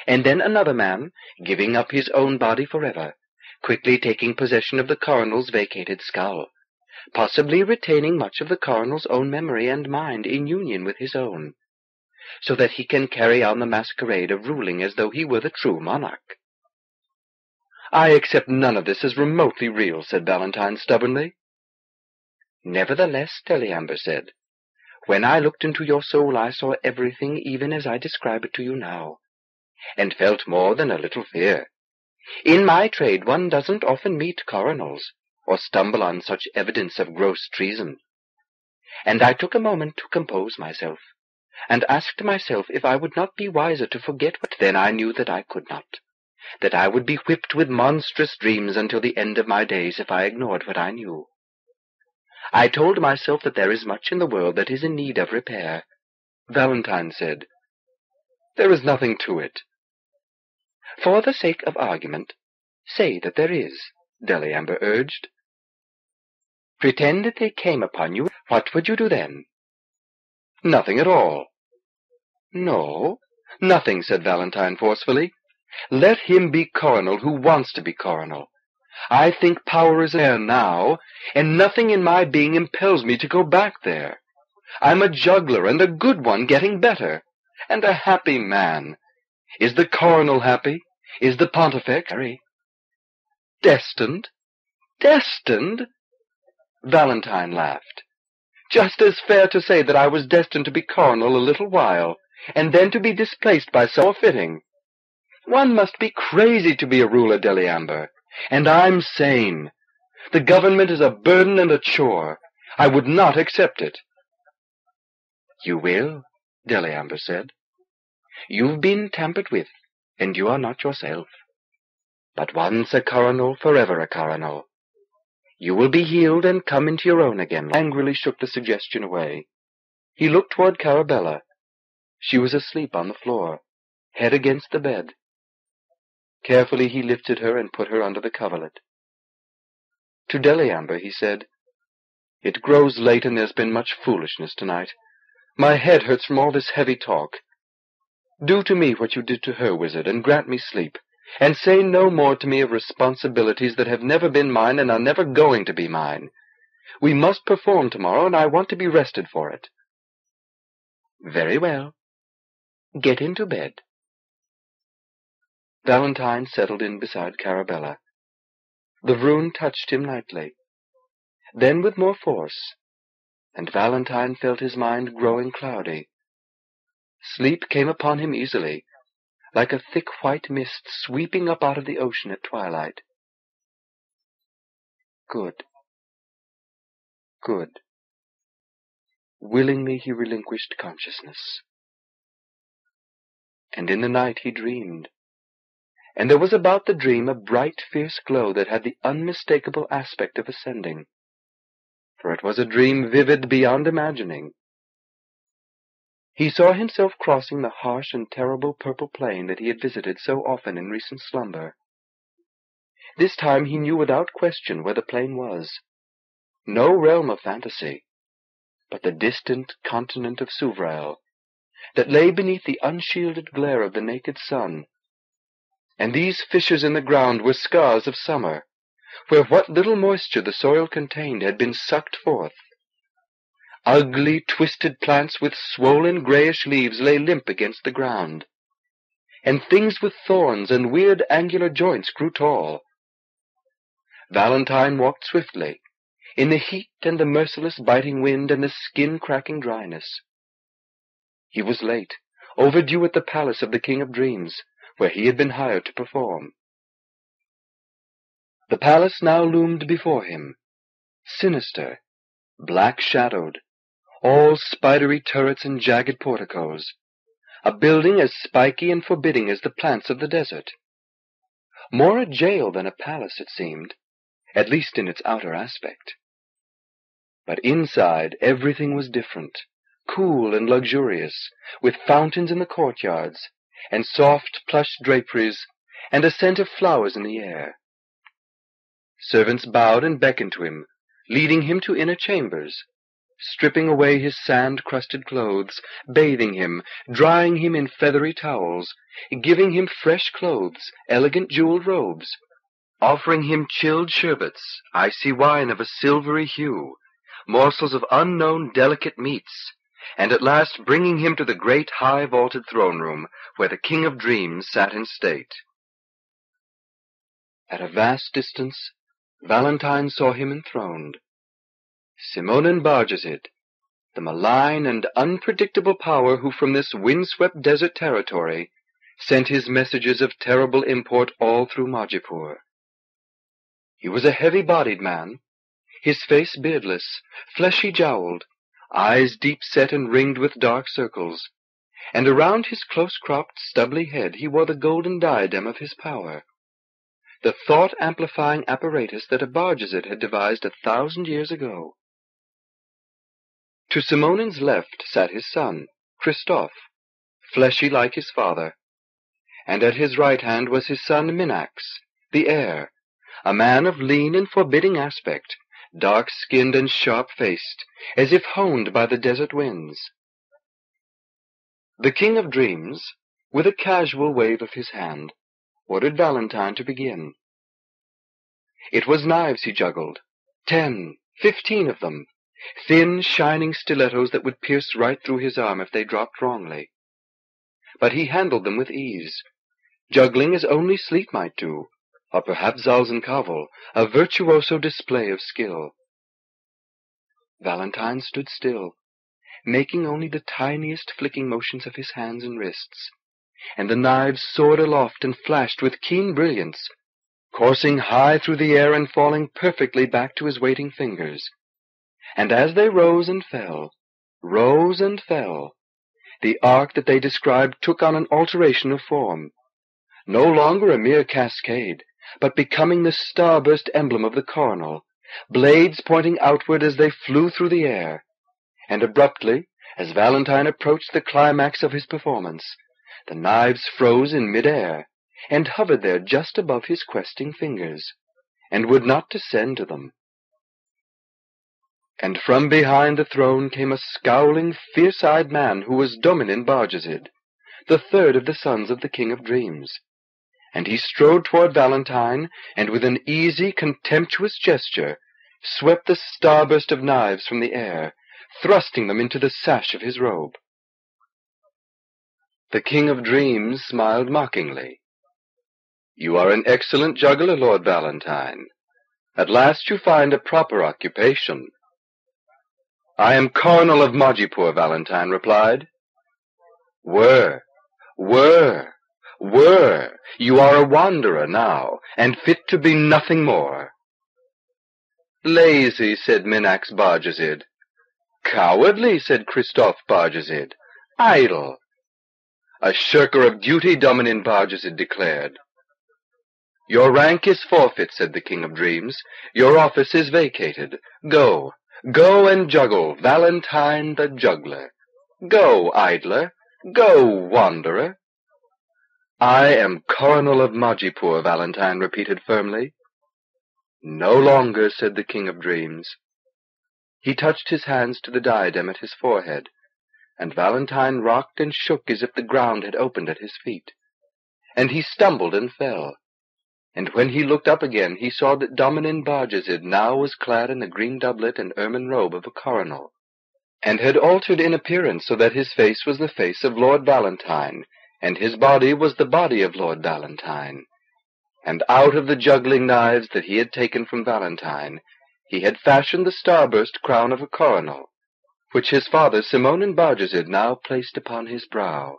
Speaker 1: and then another man giving up his own body forever quickly taking possession of the coronal's vacated skull, possibly retaining much of the coronal's own memory and mind in union with his own, so that he can carry on the masquerade of ruling as though he were the true monarch. I accept none of this as remotely real, said Valentine stubbornly. Nevertheless, Deliamber said, when I looked into your soul I saw everything even as I describe it to you now, and felt more than a little fear. In my trade one doesn't often meet coronals, or stumble on such evidence of gross treason; and I took a moment to compose myself, and asked myself if I would not be wiser to forget what then I knew that I could not; that I would be whipped with monstrous dreams until the end of my days if I ignored what I knew. I told myself that there is much in the world that is in need of repair. Valentine said: "There is nothing to it. For the sake of argument, say that there is, Deliamber urged. Pretend that they came upon you. What would you do then? Nothing at all. No, nothing, said Valentine forcefully. Let him be coronal who wants to be coronal. I think power is there now, and nothing in my being impels me to go back there. I'm a juggler, and a good one, getting better, and a happy man. Is the coronal happy? Is the pontifecary? Destined? Destined? Valentine laughed. Just as fair to say that I was destined to be coronal a little while, and then to be displaced by so fitting. One must be crazy to be a ruler, Deliamber, and I'm sane. The government is a burden and a chore. I would not accept it. You will, Deliamber said. You've been tampered with, and you are not yourself. But once a coronal, forever a coronal. You will be healed and come into your own again." Angrily shook the suggestion away. He looked toward
Speaker 2: Carabella. She was asleep on the floor, head against the bed. Carefully he lifted her and put her under the coverlet. To Deliamber
Speaker 1: he said, It grows late and there's been much foolishness tonight. My head hurts from all this heavy talk. Do to me what you did to her, wizard, and grant me sleep. And say no more to me of responsibilities that have never been mine and are never going to be
Speaker 2: mine. We must perform tomorrow, and I want to be rested for it. Very well. Get into bed. Valentine settled in beside Carabella. The Vroon touched him lightly,
Speaker 1: then with more force, and Valentine felt his mind growing cloudy.
Speaker 2: Sleep came upon him easily, like a thick white mist sweeping up out of the ocean at twilight. Good. Good. Willingly he relinquished consciousness. And in the night he dreamed.
Speaker 1: And there was about the dream a bright, fierce glow that had the unmistakable aspect of ascending. For it was a dream vivid beyond imagining. He saw himself crossing the harsh and terrible purple plain that he had visited so often in recent slumber. This time he knew without question where the plain was. No realm of fantasy, but the distant continent of Suvrael, that lay beneath the unshielded glare of the naked sun. And these fissures in the ground were scars of summer, where what little moisture the soil contained had been sucked forth Ugly, twisted plants with swollen grayish leaves lay limp against the ground. And things with thorns and weird angular joints grew tall. Valentine walked swiftly, in the heat and the merciless biting wind and the skin-cracking dryness. He was late, overdue at the palace of the King of Dreams, where he had been hired to
Speaker 2: perform. The palace now loomed before him, sinister, black-shadowed, all spidery turrets and jagged
Speaker 1: porticoes, a building as spiky and forbidding as the plants of the desert. More a jail than a palace, it seemed, at least in its outer aspect. But inside everything was different, cool and luxurious, with fountains in the courtyards, and soft plush draperies, and a scent of flowers in the air. Servants bowed and beckoned to him, leading him to inner chambers, stripping away his sand-crusted clothes, bathing him, drying him in feathery towels, giving him fresh clothes, elegant jeweled robes, offering him chilled sherbets, icy wine of a silvery hue, morsels of unknown delicate meats, and at last bringing him to the great high-vaulted throne-room where the king of dreams sat in state.
Speaker 2: At a vast distance, Valentine saw him enthroned, Simonin it. the malign and unpredictable
Speaker 1: power who from this windswept desert territory sent his messages of terrible import all through Majipoor. He was a heavy-bodied man, his face beardless, fleshy jowled, eyes deep-set and ringed with dark circles, and around his close-cropped, stubbly head he wore the golden diadem of his power, the thought-amplifying apparatus that a Barjazid had devised a thousand years ago. To Simonan's left sat his son, Cristofor, fleshy like his father, and at his right hand was his son Minax, the heir, a man of lean and forbidding aspect, dark-skinned and sharp-faced, as if honed by the desert winds. The king of dreams, with a casual wave of his hand, ordered Valentine to begin. It was knives he juggled, ten, fifteen of them, thin, shining stilettos that would pierce right through his arm if they dropped wrongly. But he handled them with ease, juggling as only Sleet might do, or perhaps Zalzan Kavol, a virtuoso display of skill. Valentine stood still, making only the tiniest flicking motions of his hands and wrists, and the knives soared aloft and flashed with keen brilliance, coursing high through the air and falling perfectly back to his waiting fingers. And as they rose and fell, rose and fell, the arc that they described took on an alteration of form, no longer a mere cascade, but becoming the starburst emblem of the coronal, blades pointing outward as they flew through the air. And abruptly, as Valentine approached the climax of his performance, the knives froze in mid-air, and hovered there just above his questing fingers, and would not descend to them and from behind the throne came a scowling, fierce-eyed man who was Dominin Barjazid, the third of the sons of the King of Dreams. And he strode toward Valentine, and with an easy, contemptuous gesture, swept the starburst of knives from the air, thrusting them into the sash of his robe. The King of Dreams smiled mockingly. You are an excellent juggler, Lord Valentine. At last you find a proper occupation. I am Coronal of Majipoor, Valentine replied. Were, were, were, you are a wanderer now, and fit to be nothing more. Lazy, said Minax Barjazid. Cowardly, said Cristofor Barjazid. Idle. A shirker of duty, Dominin Barjazid declared. Your rank is forfeit, said the King of Dreams. Your office is vacated. Go, Go and juggle, Valentine the juggler. Go, idler. Go, wanderer. I am Coronal of Majipoor, Valentine repeated firmly. No longer, said the King of Dreams. He touched his hands to the diadem at his forehead, and Valentine rocked and shook as if the ground had opened at his feet. And he stumbled and fell. And when he looked up again he saw that Dominin Barjazid now was clad in the green doublet and ermine robe of a coronal, and had altered in appearance so that his face was the face of Lord Valentine, and his body was the body of Lord Valentine. And out of the juggling knives that he had taken from Valentine, he had fashioned the starburst crown of a coronal, which his father Simonan Barjazid now placed upon his brow.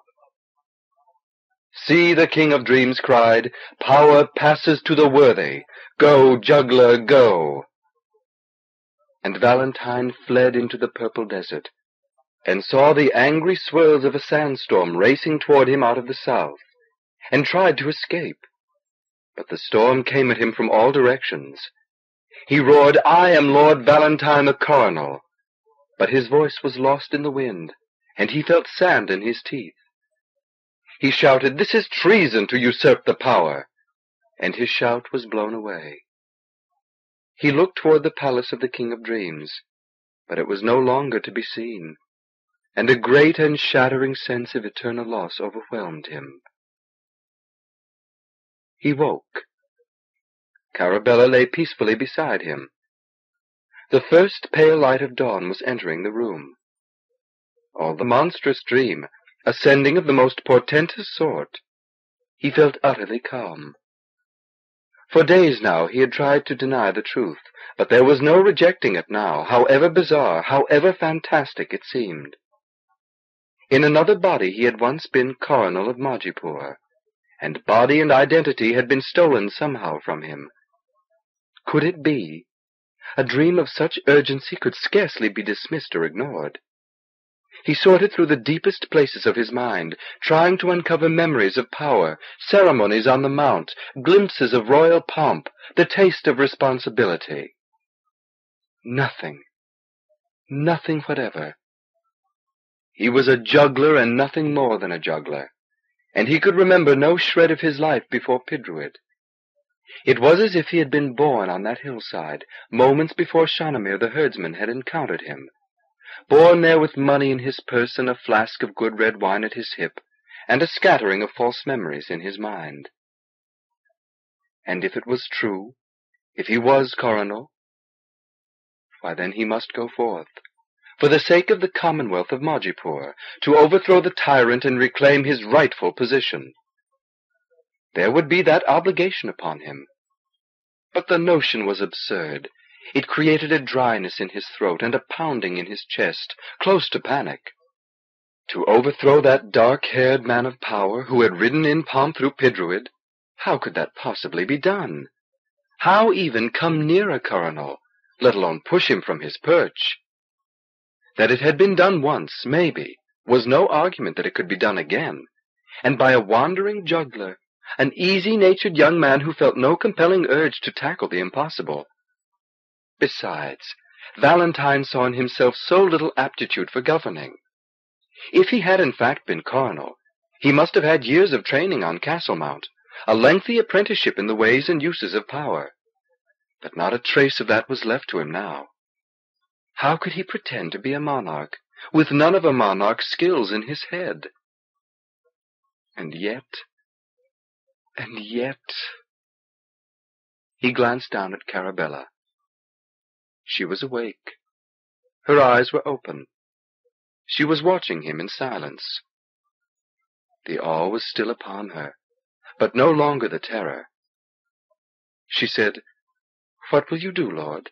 Speaker 1: See, the king of dreams cried, power passes to the worthy. Go, juggler, go! And Valentine fled into the purple desert, and saw the angry swirls of a sandstorm racing toward him out of the south, and tried to escape. But the storm came at him from all directions. He roared, I am Lord Valentine the Coronal," But his voice was lost in the wind, and he felt sand in his teeth. He shouted, This is treason to usurp the power! And his shout was blown away. He looked toward the palace of the King
Speaker 2: of Dreams, but it was no longer to be seen, and a great and shattering sense of eternal loss overwhelmed him. He woke. Carabella lay peacefully beside him.
Speaker 1: The first pale light of dawn was entering the room. All the monstrous dream ascending of the most portentous sort. He felt utterly calm. For days now he had tried to deny the truth, but there was no rejecting it now, however bizarre, however fantastic it seemed. In another body he had once been Coronal of Majipoor, and body and identity had been stolen somehow from him. Could it be? A dream of such urgency could scarcely be dismissed or ignored. He sorted through the deepest places of his mind, trying to uncover memories of power, ceremonies on the Mount, glimpses of royal pomp, the taste of responsibility. Nothing. Nothing whatever. He was a juggler and nothing more than a juggler, and he could remember no shred of his life before Pidruid. It was as if he had been born on that hillside, moments before Shanamir the herdsman had encountered him borne there with money in his purse and a flask of good
Speaker 2: red wine at his hip, and a scattering of false memories in his mind. And if it was true, if he was coronal,
Speaker 1: why then he must go forth, for the sake of the commonwealth of Majipoor, to overthrow the tyrant and reclaim his rightful position. There would be that obligation upon him. But the notion was absurd. It created a dryness in his throat and a pounding in his chest, close to panic. To overthrow that dark haired man of power who had ridden in pomp through Pidruid? how could that possibly be done? How even come near a coronal, let alone push him from his perch? That it had been done once, maybe, was no argument that it could be done again, and by a wandering juggler, an easy-natured young man who felt no compelling urge to tackle the impossible. Besides, Valentine saw in himself so little aptitude for governing. If he had in fact been coronal, he must have had years of training on Castle Mount, a lengthy apprenticeship in the ways and uses of power. But not a trace of that was left to him now. How could he pretend to be a monarch, with none of a monarch's skills in his
Speaker 2: head? And yet, and yet... He glanced down at Carabella. She was awake. Her eyes were open. She was watching him in silence. The awe was still upon her, but no longer the terror. She said, What will you do, Lord?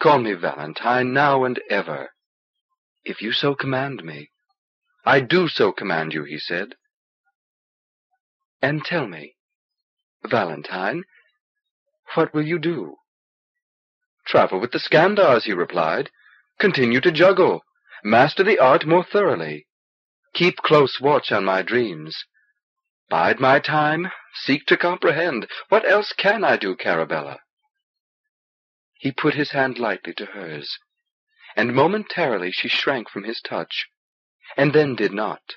Speaker 2: Call me Valentine now and ever. If you so command me. I do so command you, he said. And tell me, Valentine, what will you do? Travel with the
Speaker 1: Skandars, he replied. Continue to juggle. Master the art more thoroughly. Keep close watch on my dreams. Bide my time, seek to comprehend. What else can I do, Carabella? He put his hand lightly to hers, and momentarily she shrank from his touch, and then
Speaker 2: did not,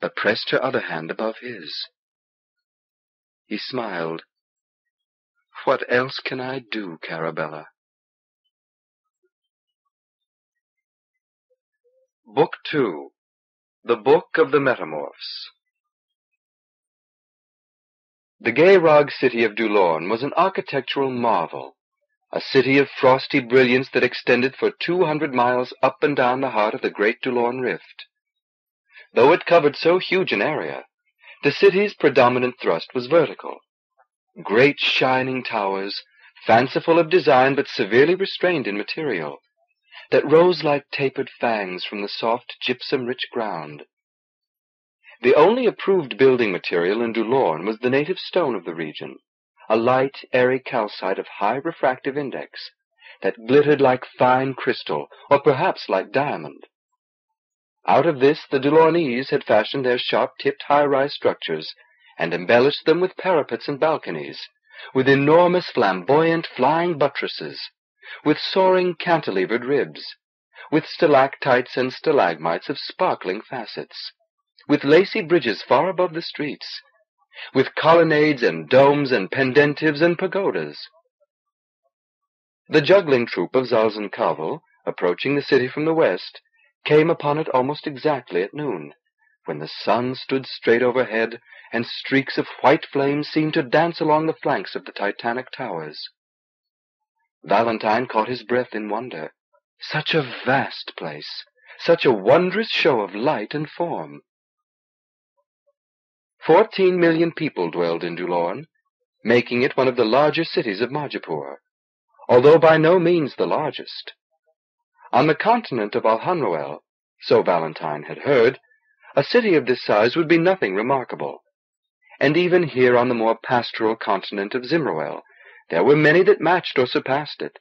Speaker 2: but pressed her other hand above his. He smiled. What else can I do, Carabella? Book Two The Book of the Metamorphs The gay
Speaker 1: Ghayrog city of Dulorn was an architectural marvel, a city of frosty brilliance that extended for two hundred miles up and down the heart of the great Dulorn Rift. Though it covered so huge an area, the city's predominant thrust was vertical. Great shining towers, fanciful of design but severely restrained in material, that rose like tapered fangs from the soft, gypsum rich ground. The only approved building material in Dulorn was the native stone of the region, a light, airy calcite of high refractive index, that glittered like fine crystal, or perhaps like diamond. Out of this the Dulornese had fashioned their sharp-tipped high-rise structures, and embellished them with parapets and balconies, with enormous flamboyant flying buttresses, with soaring cantilevered ribs, with stalactites and stalagmites of sparkling facets, with lacy bridges far above the streets, with colonnades and domes and pendentives and pagodas. The juggling troop of Zalzan Kavol, approaching the city from the west, came upon it almost exactly at noon, when the sun stood straight overhead, and streaks of white flame seemed to dance along the flanks of the titanic towers. Valentine caught his breath in wonder. Such a vast place! Such a wondrous show of light and form! Fourteen million people dwelled in Dulorn, making it one of the larger cities of Majipoor, although by no means the largest. On the continent of Alhanroel, so Valentine had heard, a city of this size would be nothing remarkable, and even here on the more pastoral continent of Zimroel there were many that matched or surpassed it.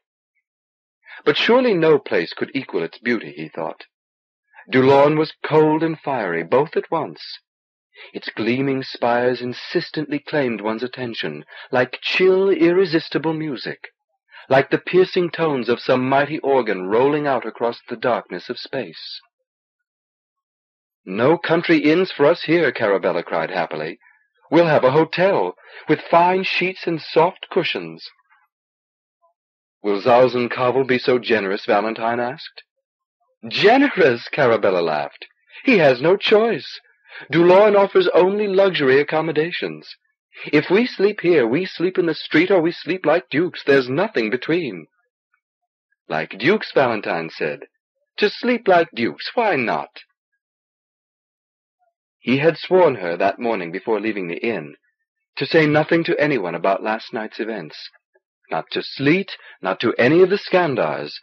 Speaker 1: But surely no place could equal its beauty, he thought. Dulorn was cold and fiery, both at once. Its gleaming spires insistently claimed one's attention, like chill, irresistible music, like the piercing tones of some mighty organ rolling out across the darkness of space. "No country inns for us here," Carabella cried happily. We'll have a hotel, with fine sheets and soft cushions." "Will Zalzan Kavol be so generous?" Valentine asked. "Generous!" Carabella laughed. "He has no choice. Dulorn offers only luxury accommodations. If we sleep here, we sleep in the street or we sleep like dukes. There's nothing between." "Like dukes," Valentine said. "To sleep like dukes. Why not? He had sworn her that morning before leaving the inn to say nothing to anyone about last night's events. Not to Sleet, not to any of the Skandars,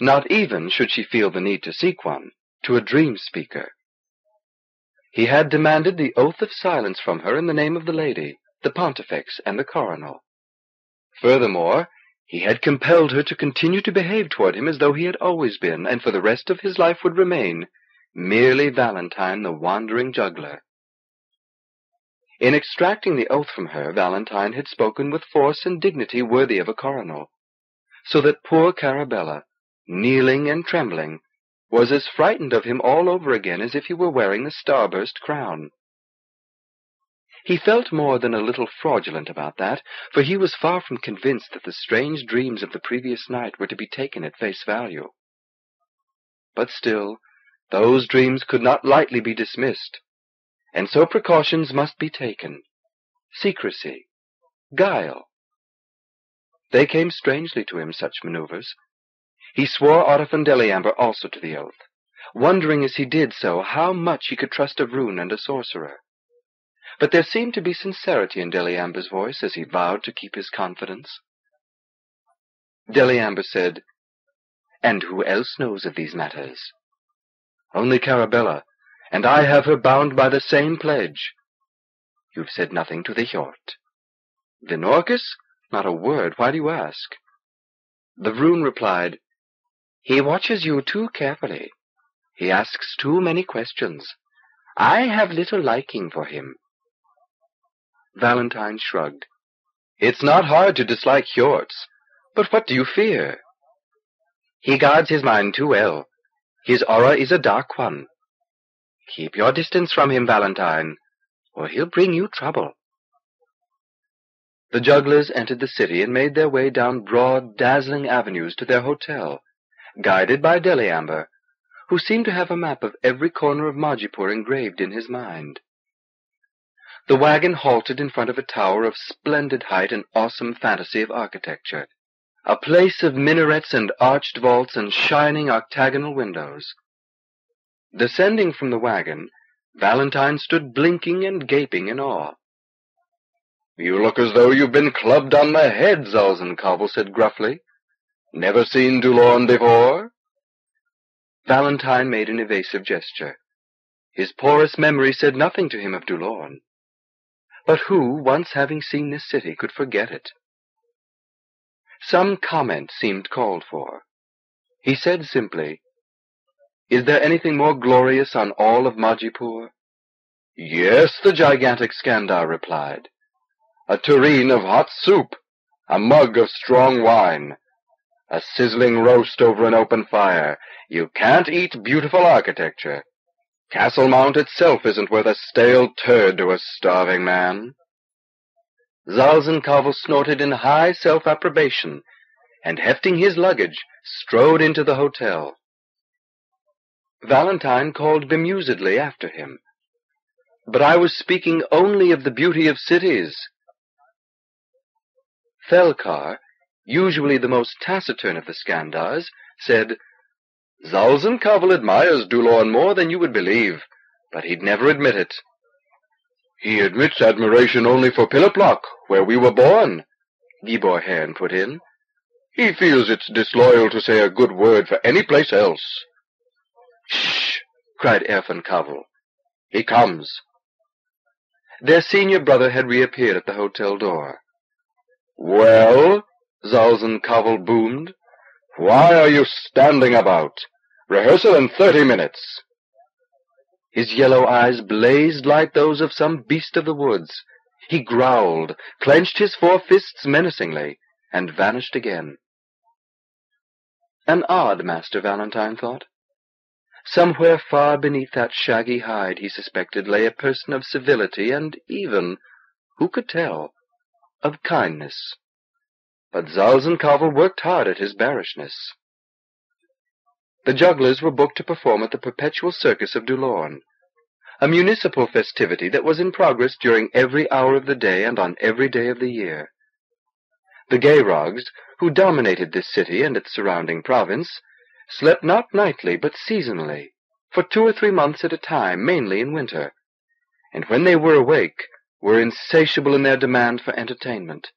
Speaker 1: not even, should she feel the need to seek one, to a dream speaker. He had demanded the oath of silence from her in the name of the lady, the pontifex, and the coronal. Furthermore, he had compelled her to continue to behave toward him as though he had always been, and for the rest of his life would remain, merely Valentine the wandering juggler. In extracting the oath from her, Valentine had spoken with force and dignity worthy of a coronal, so that poor Carabella, kneeling and trembling, was as frightened of him all over again as if he were wearing the starburst crown. He felt more than a little fraudulent about that, for he was far from convinced that the strange dreams of the previous night were to be taken at face value. But still, those dreams could not lightly be dismissed, and so precautions must be taken secrecy, guile. They came strangely to him, such maneuvers. He swore and Deliamber also to the oath, wondering as he did so how much he could trust a Vroon and a sorcerer. But there seemed to be sincerity in Deliamber's voice as he vowed to keep his confidence. Deliamber said, And who else knows of these matters? Only Carabella, and I have her bound by the same pledge. You've said nothing to the Hjort. Vinorkis? Not a word. Why do you ask? The Vroon replied, He watches you too carefully. He asks too many questions. I have little liking for him. Valentine shrugged. It's not hard to dislike Hjorts, but what do you fear? He guards his mind too well. His aura is a dark one. Keep your distance from him, Valentine, or he'll bring you trouble. The jugglers entered the city and made their way down broad, dazzling avenues to their hotel, guided by Deliamber, who seemed to have a map of every corner of Majipoor engraved in his mind. The wagon halted in front of a tower of splendid height and awesome fantasy of architecture a place of minarets and arched vaults and shining octagonal windows. Descending from the wagon, Valentine stood blinking and gaping in awe. You look as though you've been clubbed on the head, Zalzan Kavol said gruffly. Never seen Dulorn before? Valentine made an evasive gesture. His porous memory said nothing to him of Dulorn. But who, once having seen this city, could forget it? Some comment seemed called for. He said simply, Is there anything more glorious on all of Majipoor? Yes, the gigantic Skandar replied. A tureen of hot soup, a mug of strong wine, a sizzling roast over an open fire. You can't eat beautiful architecture. Castle Mount itself isn't worth a stale turd to a starving man. Zalzan Kavol snorted in high self-approbation and, hefting his luggage, strode into the hotel. Valentine called bemusedly after him. But I was speaking only of the beauty of cities. Thelkar, usually the most taciturn of the Skandars, said, Zalzan Kavol admires Dulorn more than you would believe, but he'd never admit it. He admits admiration only for Piliplok, where we were born, Gibor Haern put in. He feels it's disloyal to say a good word for any place else. Shh! cried Erfon Kavol. He comes. Their senior brother had reappeared at the hotel door. Well, Zalzan Kavol boomed, why are you standing about? Rehearsal in thirty minutes. His yellow eyes blazed like those of some beast of the woods. He growled, clenched his four fists menacingly, and vanished again. An odd Master Valentine thought. Somewhere far beneath that shaggy hide, he suspected, lay a person of civility and even, who could tell, of kindness. But Zalzan Kavol worked hard at his bearishness the jugglers were booked to perform at the Perpetual Circus of Dulorn, a municipal festivity that was in progress during every hour of the day and on every day of the year. The Ghayrogs, who dominated this city and its surrounding province, slept not nightly but seasonally, for two or three months at a time, mainly in winter, and when they were awake were insatiable in their demand for entertainment.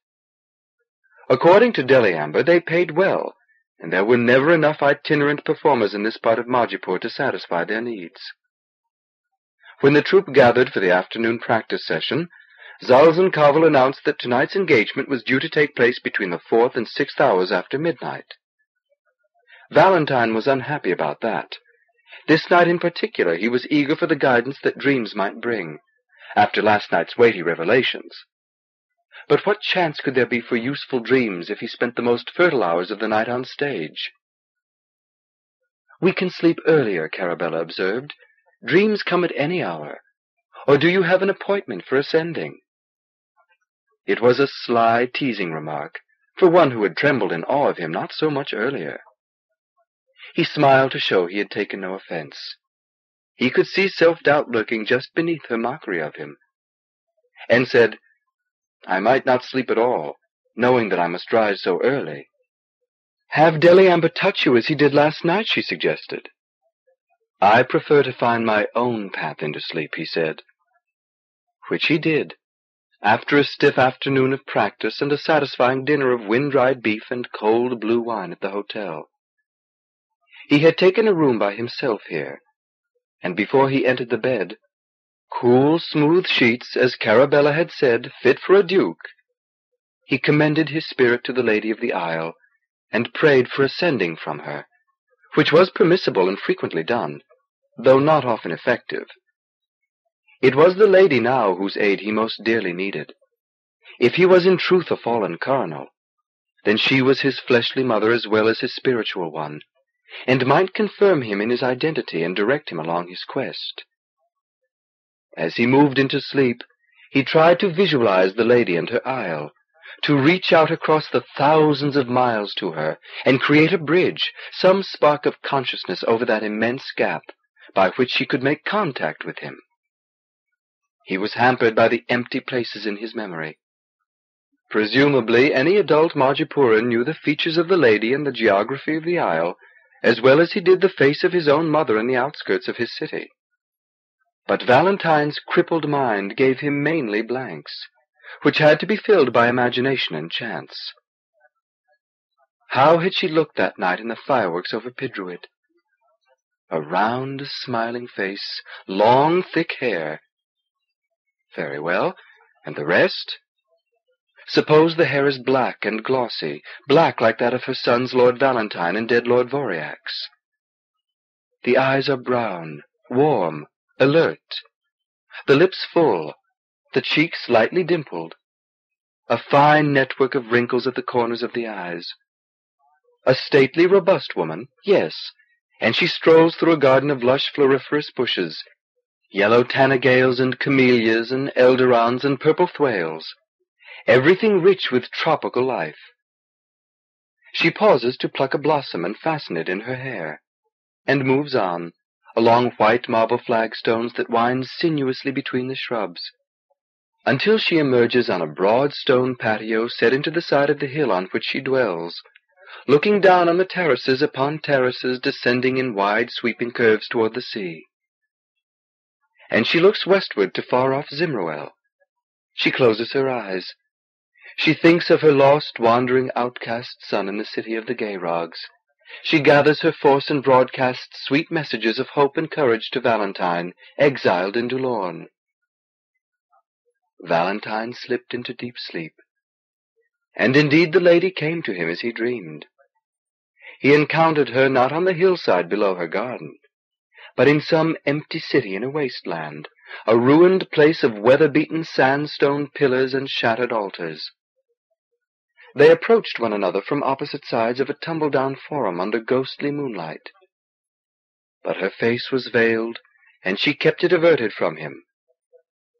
Speaker 1: According to Deliamber, they paid well, and there were never enough itinerant performers in this part of Majipoor to satisfy their needs. When the troupe gathered for the afternoon practice session, Zalzan Kavol announced that tonight's engagement was due to take place between the fourth and sixth hours after midnight. Valentine was unhappy about that. This night in particular he was eager for the guidance that dreams might bring, after last night's weighty revelations. But what chance could there be for useful dreams if he spent the most fertile hours of the night on stage? "We can sleep earlier," Carabella observed. "Dreams come at any hour. Or do you have an appointment for ascending?" It was a sly, teasing remark, for one who had trembled in awe of him not so much earlier. He smiled to show he had taken no offense. He could see self doubt lurking just beneath her mockery of him, and said. I might not sleep at all, knowing that I must rise so early. Have Deliamber touch you as he did last night, she suggested. I prefer to find my own path into sleep, he said. Which he did, after a stiff afternoon of practice and a satisfying dinner of wind-dried beef and cold blue wine at the hotel. He had taken a room by himself here, and before he entered the bed, Cool, smooth sheets, as Carabella had said, fit for a duke. He commended his spirit to the Lady of the Isle, and prayed for a sending from her, which was permissible and frequently done, though not often effective. It was the lady now whose aid he most dearly needed. If he was in truth a fallen coronal, then she was his fleshly mother as well as his spiritual one, and might confirm him in his identity and direct him along his quest. As he moved into sleep, he tried to visualize the lady and her isle, to reach out across the thousands of miles to her, and create a bridge, some spark of consciousness over that immense gap, by which she could make contact with him. He was hampered by the empty places in his memory. Presumably, any adult Majipuran knew the features of the lady and the geography of the isle, as well as he did the face of his own mother in the outskirts of his city. But Valentine's crippled mind gave him mainly blanks, which had to be filled by imagination and chance. How had she looked that night in the fireworks over Pidruid? A round, smiling face, long, thick hair. Very well. And the rest? Suppose the hair is black and glossy, black like that of her sons Lord Valentine and dead Lord Voriax. The eyes are brown, warm, alert, the lips full, the cheeks slightly dimpled, a fine network of wrinkles at the corners of the eyes. A stately, robust woman, yes, and she strolls through a garden of lush floriferous bushes, yellow tannagales and camellias and elderans and purple thwales, everything rich with tropical life. She pauses to pluck a blossom and fasten it in her hair, and moves on, along white marble flagstones that wind sinuously between the shrubs, until she emerges on a broad stone patio set into the side of the hill on which she dwells, looking down on the terraces upon terraces descending in wide sweeping curves toward the sea. And she looks westward to far-off Zimroel. She closes her eyes. She thinks of her lost, wandering, outcast son in the city of the Ghayrogs she gathers her force and broadcasts sweet messages of hope and courage to Valentine, exiled in Dulorn. Valentine slipped into deep sleep, and indeed the lady came to him as he dreamed. He encountered her not on the hillside below her garden, but in some empty city in a wasteland, a ruined place of weather-beaten sandstone pillars and shattered altars. They approached one another from opposite sides of a tumble-down forum under ghostly moonlight. But her face was veiled, and she kept it averted from him.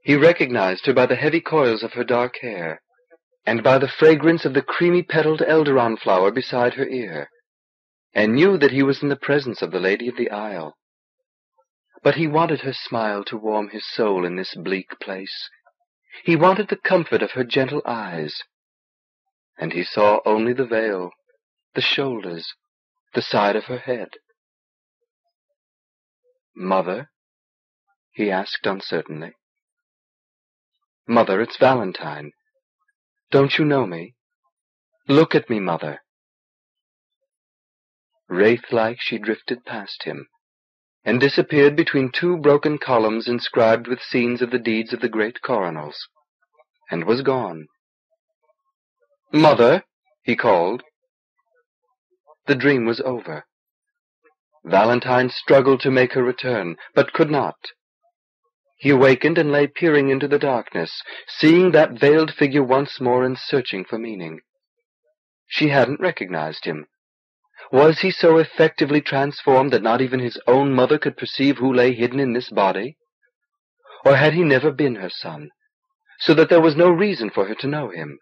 Speaker 1: He recognized her by the heavy coils of her dark hair, and by the fragrance of the creamy-petaled elderon flower beside her ear, and knew that he was in the presence of the Lady of the Isle. But he wanted her smile to warm his soul in this bleak place. He wanted the comfort of her gentle eyes,
Speaker 2: and he saw only the veil, the shoulders, the side of her head. Mother? he asked uncertainly. Mother, it's Valentine. Don't you know me? Look at me, mother.
Speaker 1: Wraith-like she drifted past him, and disappeared between two broken columns inscribed with scenes of the deeds of the great coronals, and was gone. Mother, he called. The dream was over. Valentine struggled to make her return, but could not. He awakened and lay peering into the darkness, seeing that veiled figure once more and searching for meaning. She hadn't recognized him. Was he so effectively transformed that not even his own mother could perceive who lay hidden in this body? Or had he never been her son, so that there was no reason for her to know him?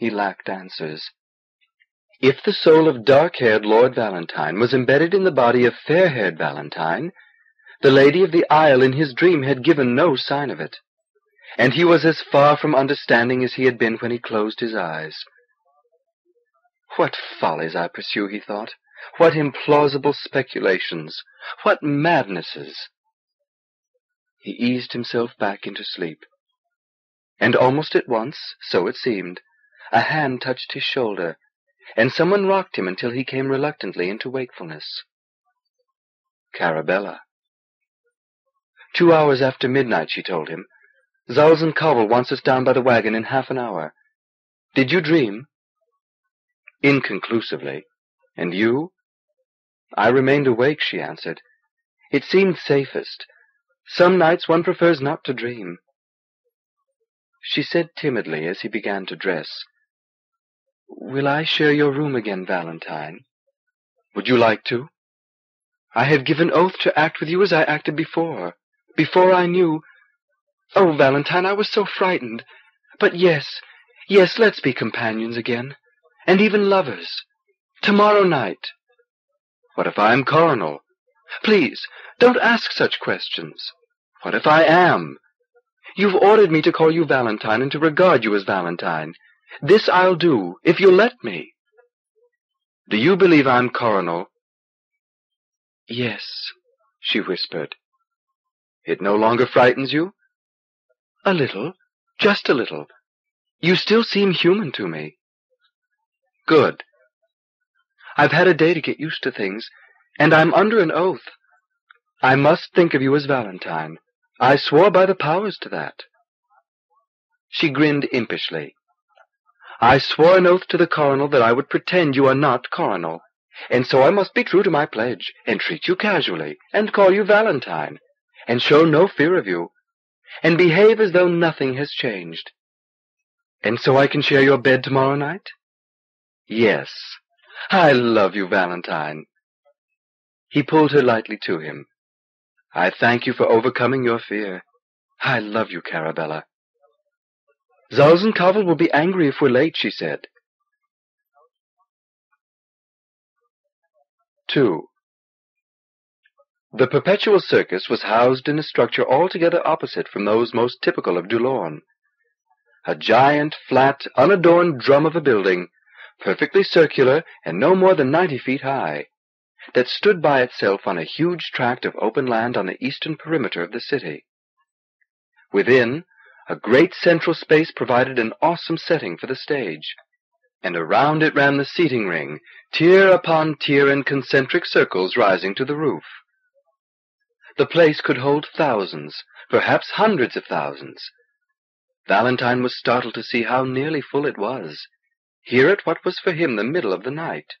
Speaker 1: He lacked answers. If the soul of dark-haired Lord Valentine was embedded in the body of fair-haired Valentine, the lady of the isle in his dream had given no sign of it, and he was as far from understanding as he had been when he closed his eyes. What follies I pursue, he thought. What implausible speculations. What madnesses. He eased himself back into sleep. And almost at once, so it seemed, a hand touched his shoulder, and someone rocked him until he came reluctantly into wakefulness. Carabella. Two hours after midnight, she told him. Zowles and wants us down by the wagon in half an hour. Did you dream? Inconclusively. And you? I remained awake, she answered. It seemed safest. Some nights one prefers not to dream. She said timidly as he began to dress, Will I share your room again, Valentine? Would you like to? I have given oath to act with you as I acted before. Before I knew. Oh, Valentine, I was so frightened. But yes, yes, let's be companions again. And even lovers. Tomorrow night. What if I am coronal? Please, don't ask such questions. What if I am? You've ordered me to call you Valentine and to regard you as Valentine.
Speaker 2: This I'll do, if you'll let me. Do you believe I'm coronal? Yes, she whispered. It no longer frightens you? A little, just a little. You
Speaker 1: still seem human to me. Good. I've had a day to get used to things, and I'm under an oath. I must think of you as Valentine. I swore by the powers to that. She grinned impishly. I swore an oath to the coronal that I would pretend you are not coronal, and so I must be true to my pledge, and treat you casually, and call you Valentine, and show no fear of you, and behave as though nothing has changed. And so I can share your bed tomorrow night? Yes. I love you, Valentine. He pulled her lightly to him. I thank you for overcoming
Speaker 2: your fear. I love you, Carabella. Zalzan Kavol will be angry if we're late, she said. Two. The perpetual circus was housed in a
Speaker 1: structure altogether opposite from those most typical of Dulorn. A giant, flat, unadorned drum of a building, perfectly circular and no more than ninety feet high, that stood by itself on a huge tract of open land on the eastern perimeter of the city. Within, a great central space provided an awesome setting for the stage, and around it ran the seating ring, tier upon tier in concentric circles rising to the roof. The place could hold thousands, perhaps hundreds of thousands. Valentine was startled to see how nearly full it was, here at what was for him the middle of the night.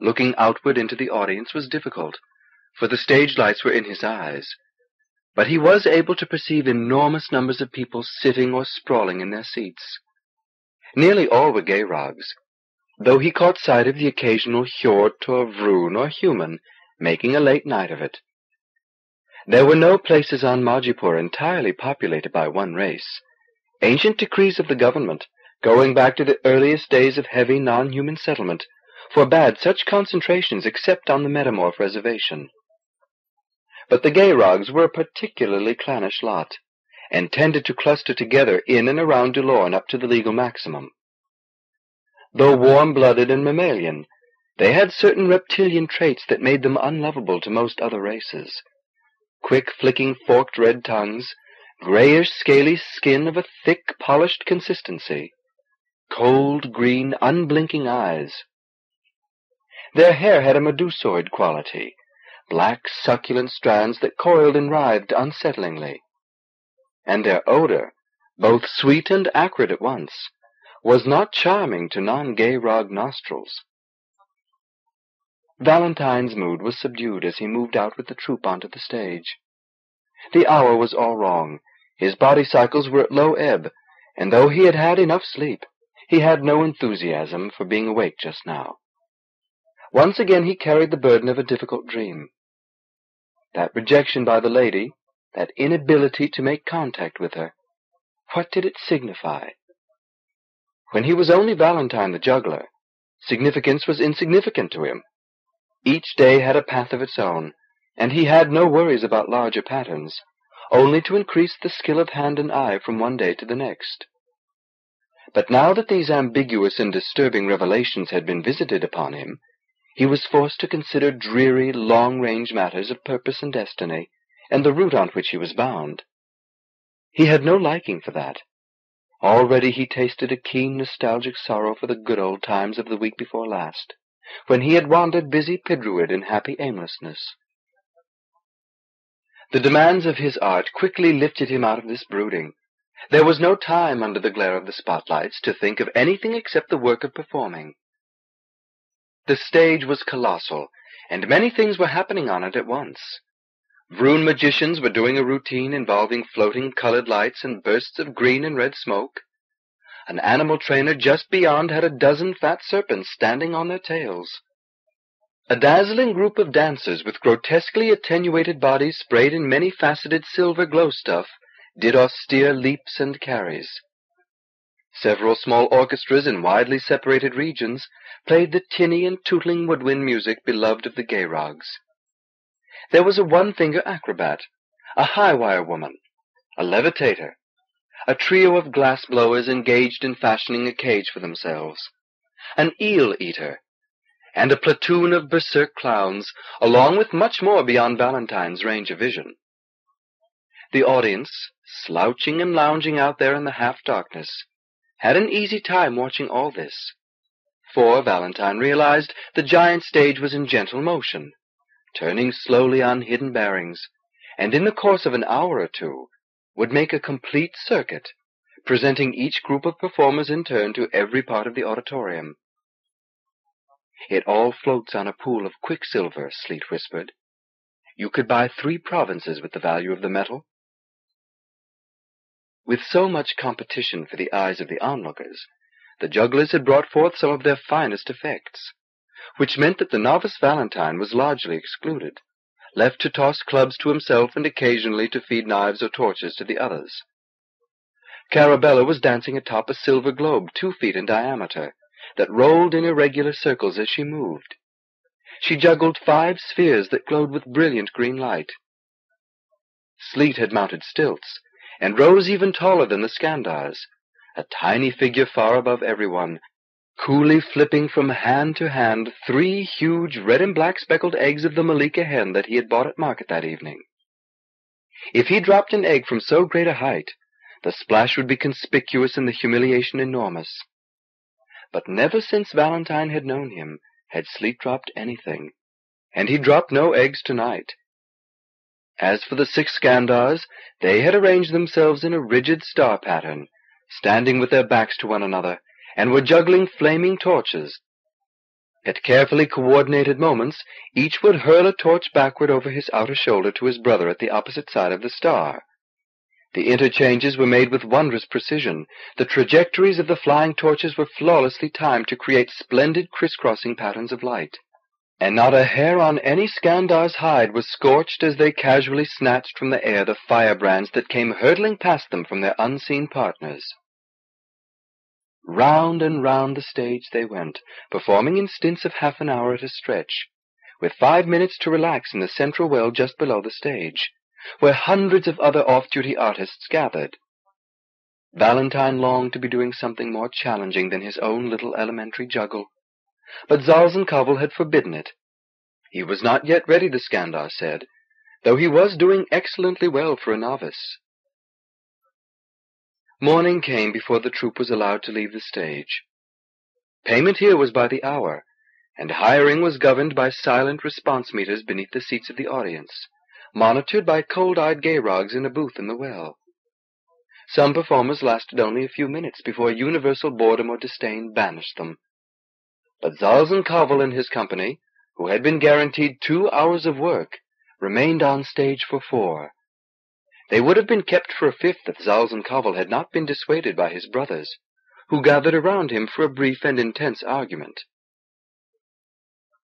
Speaker 1: Looking outward into the audience was difficult, for the stage lights were in his eyes, but he was able to perceive enormous numbers of people sitting or sprawling in their seats. Nearly all were Ghayrogs, though he caught sight of the occasional Hjort or Vroon or Human making a late night of it. There were no places on Majipoor entirely populated by one race. Ancient decrees of the government, going back to the earliest days of heavy non-human settlement, forbade such concentrations except on the Metamorph reservation. But the Ghayrogs were a particularly clannish lot, and tended to cluster together in and around Dulorn up to the legal maximum. Though warm blooded and mammalian, they had certain reptilian traits that made them unlovable to most other races. Quick flicking forked red tongues, grayish scaly skin of a thick polished consistency, cold green unblinking eyes. Their hair had a medusoid quality black, succulent strands that coiled and writhed unsettlingly. And their odor, both sweet and acrid at once, was not charming to non-Ghayrog nostrils. Valentine's mood was subdued as he moved out with the troupe onto the stage. The hour was all wrong. His body cycles were at low ebb, and though he had had enough sleep, he had no enthusiasm for being awake just now. Once again he carried the burden of a difficult dream. That rejection by the lady, that inability to make contact with her what did it signify? When he was only Valentine the juggler, significance was insignificant to him. Each day had a path of its own, and he had no worries about larger patterns, only to increase the skill of hand and eye from one day to the next. But now that these ambiguous and disturbing revelations had been visited upon him, he was forced to consider dreary long range matters of purpose and destiny, and the route on which he was bound. He had no liking for that. Already he tasted a keen nostalgic sorrow for the good old times of the week before last, when he had wandered busy Pidruid in happy aimlessness. The demands of his art quickly lifted him out of this brooding. There was no time under the glare of the spotlights to think of anything except the work of performing. The stage was colossal, and many things were happening on it at once. Vroon magicians were doing a routine involving floating colored lights and bursts of green and red smoke. An animal trainer just beyond had a dozen fat serpents standing on their tails. A dazzling group of dancers with grotesquely attenuated bodies sprayed in many faceted silver glow stuff did austere leaps and carries. Several small orchestras in widely separated regions played the tinny and tootling woodwind music beloved of the Ghayrogs. There was a one-finger acrobat, a high-wire woman, a levitator, a trio of glass blowers engaged in fashioning a cage for themselves, an eel-eater, and a platoon of berserk clowns, along with much more beyond Valentine's range of vision. The audience, slouching and lounging out there in the half-darkness, had an easy time watching all this, for Valentine realized the giant stage was in gentle motion, turning slowly on hidden bearings, and in the course of an hour or two would make a complete circuit, presenting each group of performers in turn to every part of the auditorium. It all floats on a pool of quicksilver, Sleet whispered. You could buy three provinces with the value of the metal. With so much competition for the eyes of the onlookers, the jugglers had brought forth some of their finest effects, which meant that the novice Valentine was largely excluded, left to toss clubs to himself and occasionally to feed knives or torches to the others. Carabella was dancing atop a silver globe two feet in diameter, that rolled in irregular circles as she moved. She juggled five spheres that glowed with brilliant green light. Sleet had mounted stilts, and rose even taller than the Skandars, a tiny figure far above everyone, coolly flipping from hand to hand three huge red and black speckled eggs of the Malika hen that he had bought at market that evening. If he dropped an egg from so great a height, the splash would be conspicuous and the humiliation enormous. But never since Valentine had known him had Sleet dropped anything, and he dropped no eggs tonight. As for the six Skandars, they had arranged themselves in a rigid star pattern, standing with their backs to one another, and were juggling flaming torches. At carefully coordinated moments, each would hurl a torch backward over his outer shoulder to his brother at the opposite side of the star. The interchanges were made with wondrous precision. The trajectories of the flying torches were flawlessly timed to create splendid crisscrossing patterns of light and not a hair on any Skandar's hide was scorched as they casually snatched from the air the firebrands that came hurtling past them from their unseen partners. Round and round the stage they went, performing in stints of half an hour at a stretch, with five minutes to relax in the central well just below the stage, where hundreds of other off-duty artists gathered. Valentine longed to be doing something more challenging than his own little elementary juggle, but Zalzan Kavol had forbidden it. He was not yet ready, the Skandar said, though he was doing excellently well for a novice. Morning came before the troupe was allowed to leave the stage. Payment here was by the hour, and hiring was governed by silent response meters beneath the seats of the audience, monitored by cold-eyed Ghayrogs in a booth in the well. Some performers lasted only a few minutes before universal boredom or disdain banished them, but Zalzan Kavol and his company, who had been guaranteed two hours of work, remained on stage for four. They would have been kept for a fifth if Zalzan Kavol had not been dissuaded by his brothers, who gathered around him for a brief and intense argument.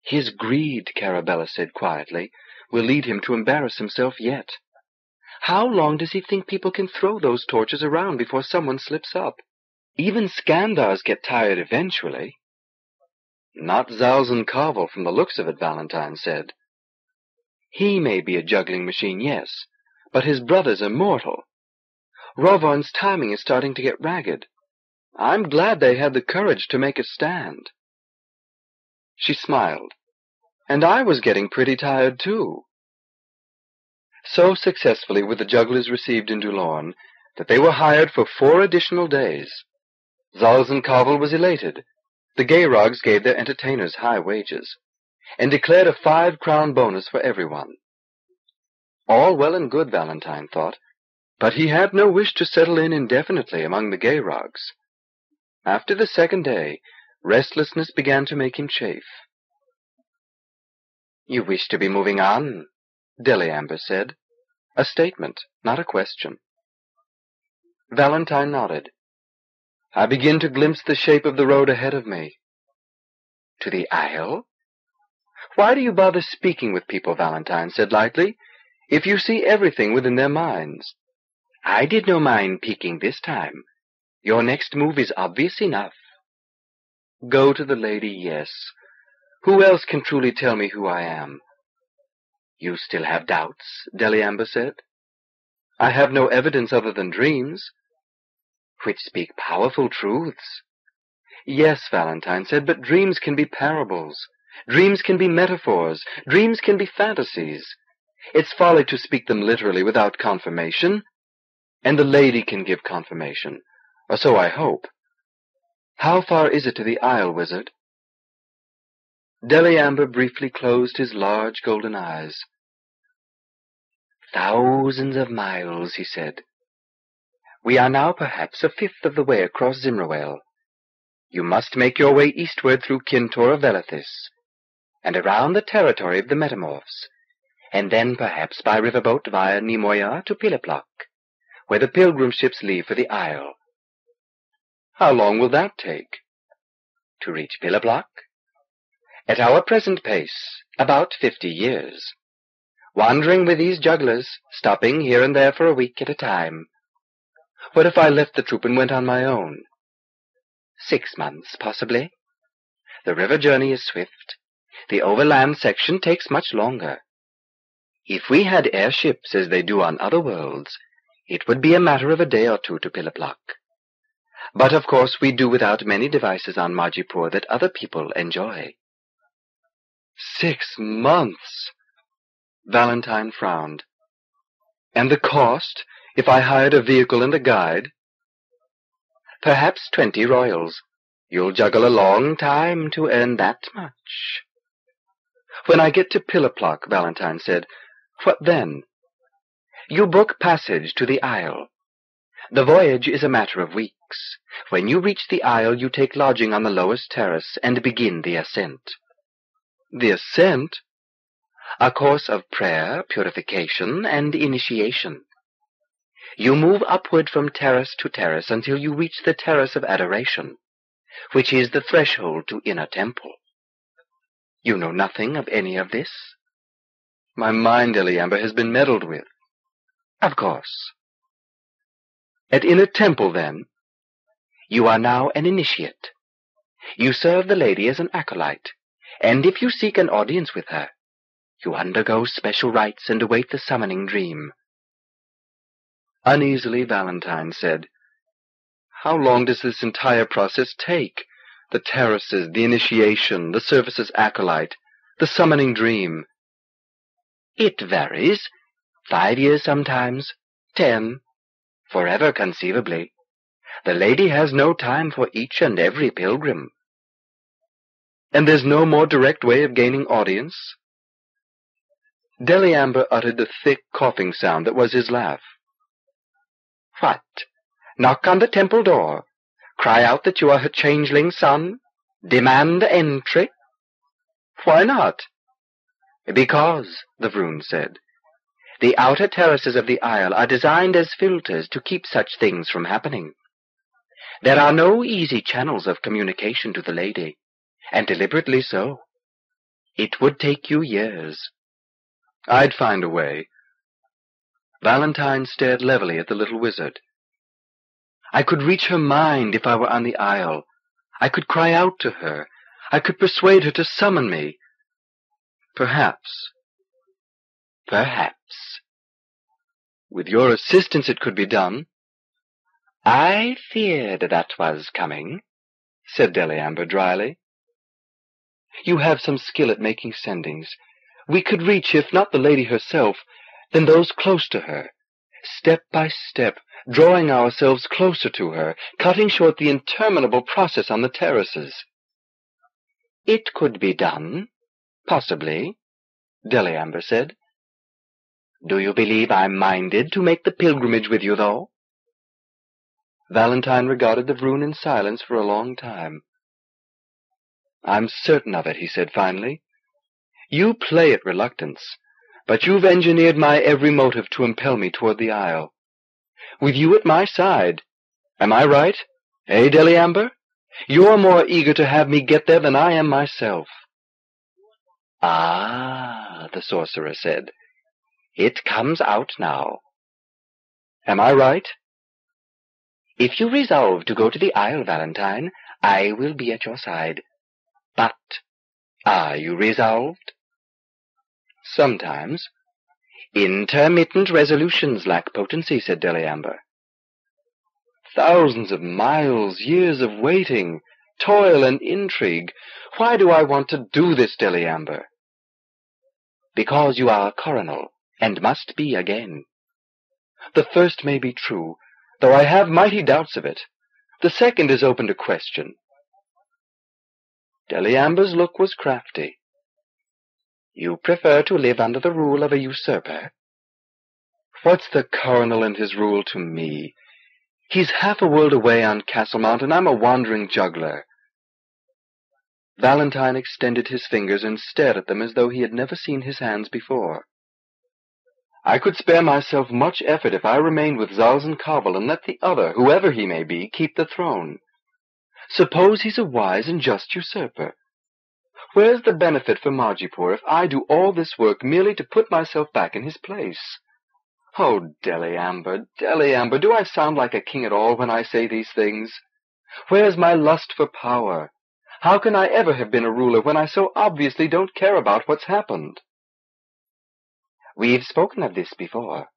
Speaker 1: "His greed," Carabella said quietly, "will lead him to embarrass himself yet. How long does he think people can throw those torches around before someone slips up? Even Skandars get tired eventually. Not Zalzan Kavol, from the looks of it, Valentine said. He may be a juggling machine, yes, but his brother's immortal. Rovorn's timing is starting to get ragged. I'm glad they had the courage to make a stand. She smiled. And I was getting pretty tired, too. So successfully were the jugglers received in Dulorn that they were hired for four additional days. Zalzan Kavol was elated, the Ghayrogs gave their entertainers high wages, and declared a five crown bonus for everyone. All well and good, Valentine thought, but he had no wish to settle in indefinitely among the Ghayrogs. After the second day, restlessness began to make him chafe.
Speaker 2: You wish to be moving on, Deli said. A statement, not a question. Valentine nodded. I begin to glimpse the shape of the road ahead of me. To the Isle?
Speaker 1: Why do you bother speaking with people, Valentine said lightly, if you see everything within their minds? I did no mind peeking this time. Your next move is obvious enough. Go to the lady, yes. Who else can truly tell me who I am? You still have doubts, Deliamber said. I have no evidence other than dreams which speak powerful truths. Yes, Valentine said, but dreams can be parables. Dreams can be metaphors. Dreams can be fantasies. It's folly to speak them literally without confirmation. And the lady can give confirmation, or so I hope.
Speaker 2: How far is it to the Isle, wizard? Deliamber briefly closed his large golden eyes. Thousands of
Speaker 1: miles, he said. We are now perhaps a fifth of the way across Zimroel. You must make your way eastward through Khintor of Velathys, and around the territory of the Metamorphs, and then perhaps by riverboat via Ni-moya to
Speaker 2: Piliplok, where the pilgrim ships leave for the Isle. How long will that take? To reach Piliplok, At our present
Speaker 1: pace, about fifty years. Wandering with these jugglers, stopping here and there for a week at a time. What if I left the troop and went on my own? Six months, possibly. The river journey is swift. The overland section takes much longer. If we had airships as they do on other worlds, it would be a matter of a day or two to Piliplok. But of course we do without many devices on Majipoor that other people enjoy. Six months! Valentine frowned. And the cost? if I hired a vehicle and a guide? Perhaps twenty royals. You'll juggle a long time to earn that
Speaker 3: much.
Speaker 1: When I get to Piliplok, Valentine said, what then? You book passage to the Isle. The voyage is a matter of weeks. When you reach the Isle, you take lodging on the lowest terrace and begin the ascent. The ascent? A course of prayer, purification, and initiation. You move upward from terrace to terrace until you reach the terrace of adoration, which is the threshold to inner temple. You know nothing
Speaker 2: of any of this? My mind, Deliamber, has been meddled with. Of course. At inner temple, then, you are now
Speaker 1: an initiate. You serve the lady as an acolyte, and if you seek an audience with her, you undergo special rites and await the summoning dream. Uneasily Valentine said, "How long does this entire process take? The terraces, the initiation, the service's acolyte, the summoning dream." "It varies. Five years sometimes, ten, forever conceivably. The lady has no time for each and every pilgrim." "And there's no more direct way of gaining audience?" Deliamber uttered the thick coughing sound that was his laugh. What? Knock on the temple door? Cry out that you are her changeling son? Demand entry? Why not? Because, the Vroon said, the outer terraces of the isle are designed as filters to keep such things from happening. There are no easy channels of communication to the lady, and deliberately so. It would take you years. I'd find a way, Valentine stared levelly at the little wizard. I could reach her mind if I were on the
Speaker 2: isle. I could cry out to her. I could persuade her to summon me. Perhaps. Perhaps. With your assistance it could be done. I feared that was coming,
Speaker 1: said Deliamber dryly. You have some skill at making sendings. We could reach, if not the lady herself, than those close to her, step by step, drawing ourselves closer to her, cutting short the interminable
Speaker 2: process on the terraces. It could be done, possibly, Deliamber said. Do you believe I'm minded to
Speaker 1: make the pilgrimage with you, though? Valentine regarded the rune in silence for a long time. I'm certain of it, he said finally. You play at reluctance. But you've engineered my every motive to impel me toward the isle. With you at my side. Am I right? Eh, Deliamber? You're more eager to have me get there than I am myself. Ah, the sorcerer said. It comes out now.
Speaker 2: Am I right? If you resolve to go to the Isle, Valentine, I will be at your side. But are you resolved?
Speaker 1: Sometimes. Intermittent resolutions lack potency, said Deliamber. Thousands of miles, years of waiting, toil and intrigue. Why do I want to do this, Deliamber? Because you are a coronal, and must be again. The first may be true, though I have mighty doubts of it. The second is open to
Speaker 2: question. Deliamber's look was crafty. You prefer to live under the rule of a usurper? What's the
Speaker 1: coronal and his rule to me? He's half a world away on Castle Mountain. I'm a wandering juggler. Valentine extended his fingers and stared at them as though he had never seen his hands before. I could spare myself much effort if I remained with Kavol and let the other, whoever he may be, keep the throne. Suppose he's a wise and just usurper. Where's the benefit for Margy if I do all this work merely to put myself back in his place? Oh, Deliamber, Amber, do I sound like a king at all when I say these things? Where's my lust for power? How can I ever have been a ruler when I so obviously don't care about what's happened? We've spoken of this before.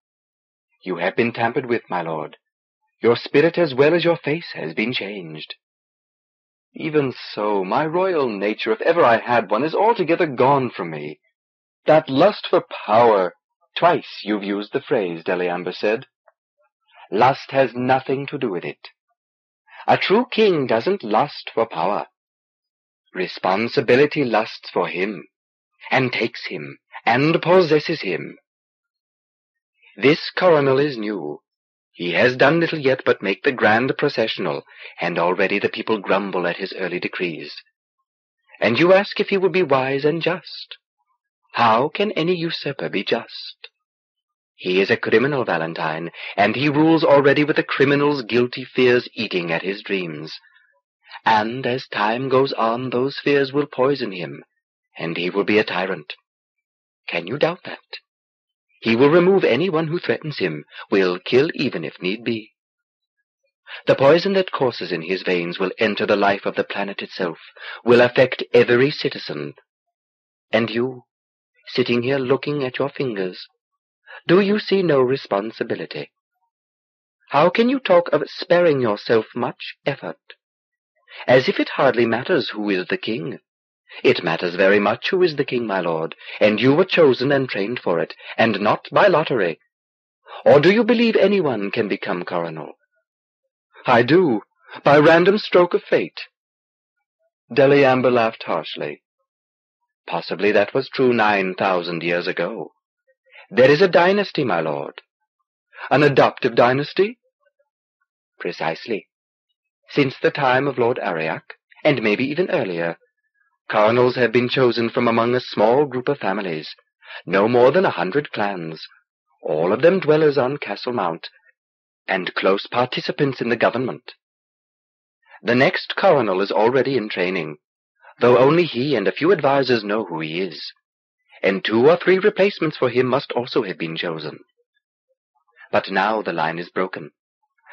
Speaker 1: You have been tampered with, my lord. Your spirit as well as your face has been changed. Even so, my royal nature, if ever I had one, is altogether gone from me. That lust for power twice you've used the phrase, Deliamber said. Lust has nothing to do with it. A true king doesn't lust for power. Responsibility lusts for him, and takes him, and possesses him. This coronal is new, he has done little yet but make the grand processional, and already the people grumble at his early decrees. And you ask if he will be wise and just. How can any usurper be just? He is a criminal, Valentine, and he rules already with a criminal's guilty fears eating at his dreams. And as time goes on, those fears will poison him, and he will be a tyrant. Can you doubt that? He will remove anyone who threatens him, will kill even if need be. The poison that courses in his veins will enter the life of the planet itself, will affect every citizen. And you, sitting here looking at your fingers, do you see no responsibility? How can you talk of sparing yourself much effort? As if it hardly matters who is the king, it matters very much who is the king, my lord, and you were chosen and trained for it, and not by lottery. Or do you believe any one can become coronal? I do, by random stroke of fate. Deliamber laughed harshly. Possibly that was true nine thousand years ago. There is a dynasty, my lord. An adoptive dynasty? Precisely. Since the time of Lord Ariac, and maybe even earlier, Coronals have been chosen from among a small group of families, no more than a hundred clans, all of them dwellers on Castle Mount, and close participants in the government. The next coronal is already in training, though only he and a few advisers know who he is, and two or three replacements for him must also have been chosen. But now the line is broken.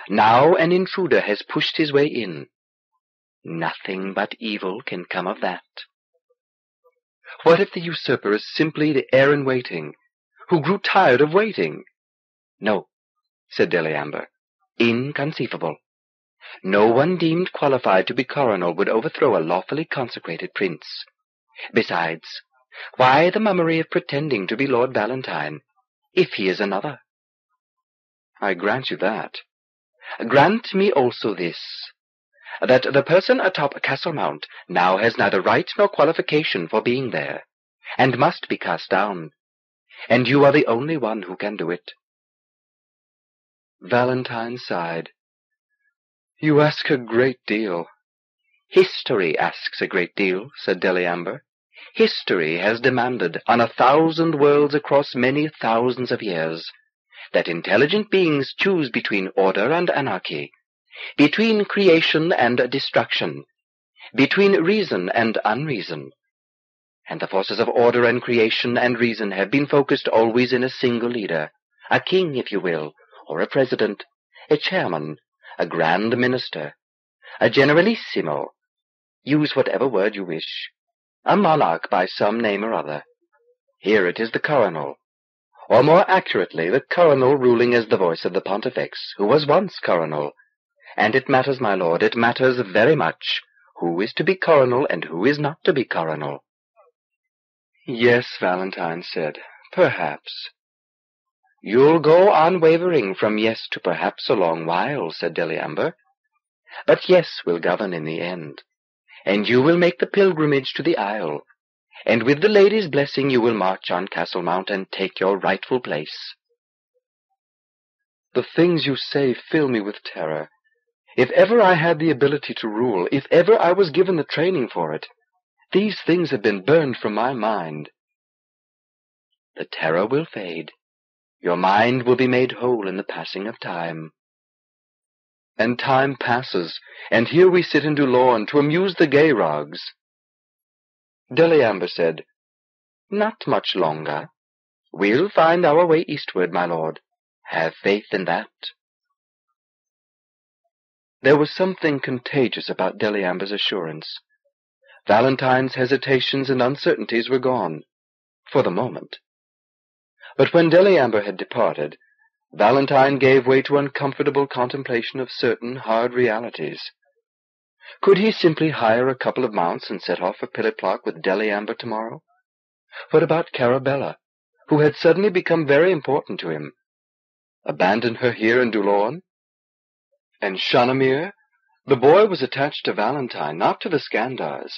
Speaker 1: Now an intruder has pushed his way in, Nothing but evil can come of that. What if the usurper is simply the heir in waiting, who grew tired of waiting? No, said Deliamber, inconceivable. No one deemed qualified to be coronal would overthrow a lawfully consecrated prince. Besides, why the mummery of pretending to be Lord Valentine, if he is another? I grant you that. Grant me also this, that the person atop Castle Mount now has neither right nor qualification for being there, and
Speaker 2: must be cast down, and you are the only one who can do it. Valentine sighed. You ask a great deal.
Speaker 1: History asks a great deal, said Deliamber. History has demanded, on a thousand worlds across many thousands of years, that intelligent beings choose between order and anarchy, between creation and destruction, between reason and unreason. And the forces of order and creation and reason have been focused always in a single leader, a king, if you will, or a president, a chairman, a grand minister, a generalissimo, use whatever word you wish, a monarch by some name or other. Here it is the coronal, or more accurately, the coronal ruling as the voice of the pontifex, who was once coronal, and it matters, my lord, it matters very much, who is to be coronal and who is not to be coronal. Yes, Valentine said, perhaps. You'll go on wavering from yes to perhaps a long while, said Deliamber. But yes will govern in the end. And you will make the pilgrimage to the isle. And with the lady's blessing you will march on Castle Mount and take your rightful place. The things you say fill me with terror. If ever I had the ability to rule, if ever I was given the training for it, these things have been burned from my mind. The terror will fade. Your mind will be made whole in the
Speaker 2: passing of time. And time passes, and here we sit in Dulorn to amuse the Ghayrogs. Deliamber said,
Speaker 1: Not much longer. We'll find our way eastward, my lord. Have faith in that. There was something contagious about Deliamber's assurance. Valentine's hesitations and uncertainties were gone, for the moment. But when Deliamber had departed, Valentine gave way to uncomfortable contemplation of certain hard realities. Could he simply hire a couple of mounts and set off for Piliplok with Deliamber tomorrow? What about Carabella, who had suddenly become very important to him? Abandon her here in Dulorne? and Shanamir, the mm-hmm. boy was attached to Valentine, not to the Skandars.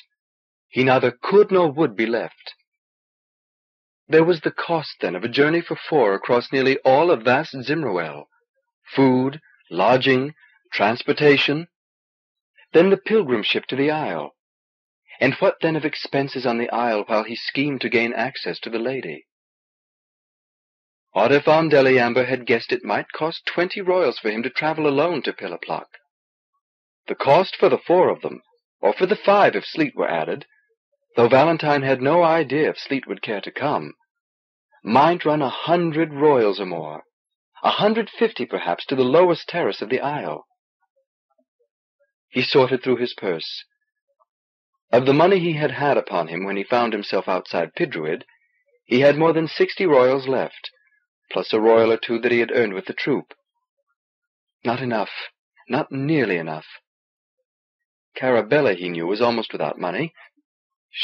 Speaker 1: He neither could nor would be left. There was the cost, then, of a journey for four across nearly all of vast Zimroel, Food, lodging, transportation. Then the pilgrimship to the Isle. And what then of expenses on the Isle while he schemed to gain access to the lady? Oliphant Deliamber had guessed it might cost twenty royals for him to travel alone to Piliplok. The cost for the four of them, or for the five if Sleet were added, though Valentine had no idea if Sleet would care to come, might run a hundred royals or more, a hundred fifty perhaps, to the lowest terrace of the isle. He sorted through his purse. Of the money he had had upon him when he found himself outside Pidruid, he had more than sixty royals left plus a royal or two that he had earned with the troop. Not enough, not nearly enough. Carabella, he knew, was almost without money.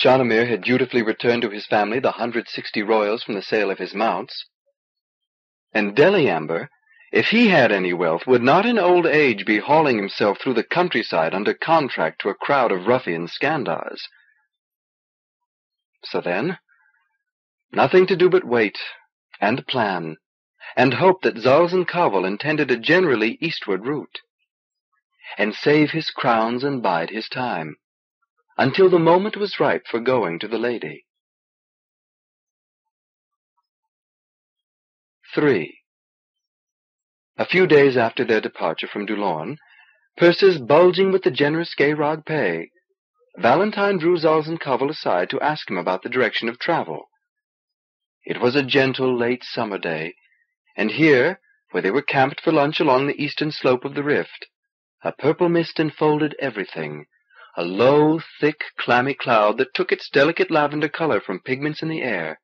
Speaker 1: Shanamir had dutifully returned to his family the hundred sixty royals from the sale of his mounts. And Deliamber, if he had any wealth, would not in old age be hauling himself through the countryside under contract to a crowd of ruffian Skandars. So then, nothing to do but wait and plan, and hope that Zalzan Kavol intended a generally eastward route, and save his crowns and bide his
Speaker 2: time, until the moment was ripe for going to the lady. 3. A few days after their departure from Dulorn, purses bulging with the generous Ghayrog
Speaker 1: pay, Valentine drew Zalzan Kavol aside to ask him about the direction of travel. It was a gentle late summer day, and here, where they were camped for lunch along the eastern slope of the rift, a purple mist enfolded everything, a low, thick, clammy cloud that took its delicate lavender color from pigments in the air,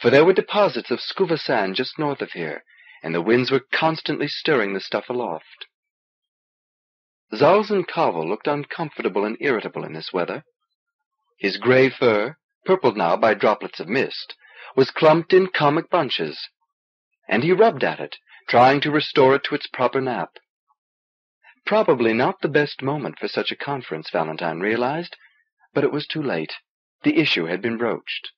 Speaker 1: for there were deposits of scuva sand just north of here, and the winds were constantly stirring the stuff aloft. and Kava looked uncomfortable and irritable in this weather. His gray fur, purpled now by droplets of mist, was clumped in comic bunches, and he rubbed at it, trying to restore it to its proper nap. Probably not the best moment for such a conference,
Speaker 2: Valentine realized, but it was too late. The issue had been broached.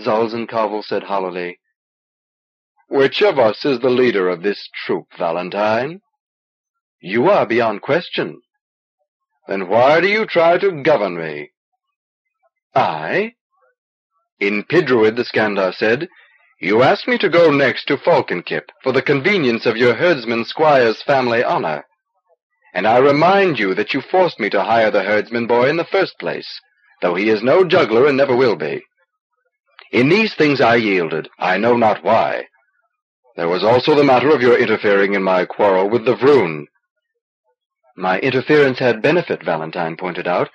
Speaker 2: Zalzan Kavol said hollowly, Which of us
Speaker 1: is the leader of this troop, Valentine? You are beyond question. Then why do you try to govern me? I? In Pidruid the Skandar said, You asked me to go next to Falkynkip for the convenience of your herdsman squire's family honor. And I remind you that you forced me to hire the herdsman boy in the first place, though he is no juggler and never will be. In these things I yielded, I know not why. There was also the matter of your interfering in my quarrel with the Vroon. My interference had benefit, Valentine pointed out,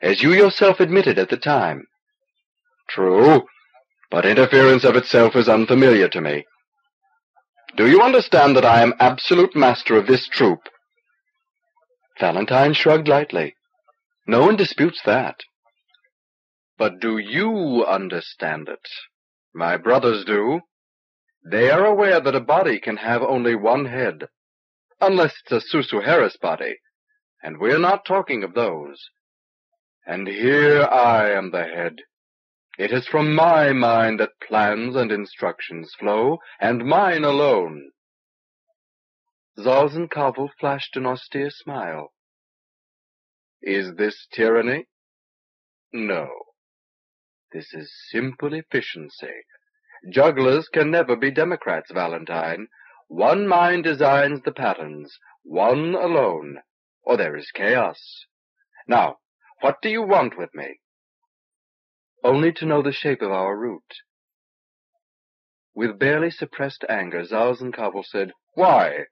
Speaker 1: as you yourself admitted at the time. True, but interference of itself is unfamiliar to me. Do you understand that I am absolute master of this troop? Valentine shrugged lightly. No one disputes that. But do you understand it? My brothers do. They are aware that a body can have only one head, unless it's a Su-Suheris body, and we're not talking of those. And here I am the head, it is from my mind that plans and instructions flow, and mine alone.
Speaker 2: Zalzan Kavol flashed an austere smile. Is this tyranny? No. This is simple efficiency. Jugglers can never be Democrats, Valentine.
Speaker 1: One mind designs the patterns, one alone, or there is
Speaker 2: chaos. Now, what do you want with me? only to know the shape of our route. With barely suppressed anger, Zalzan Kavol
Speaker 1: said, Why?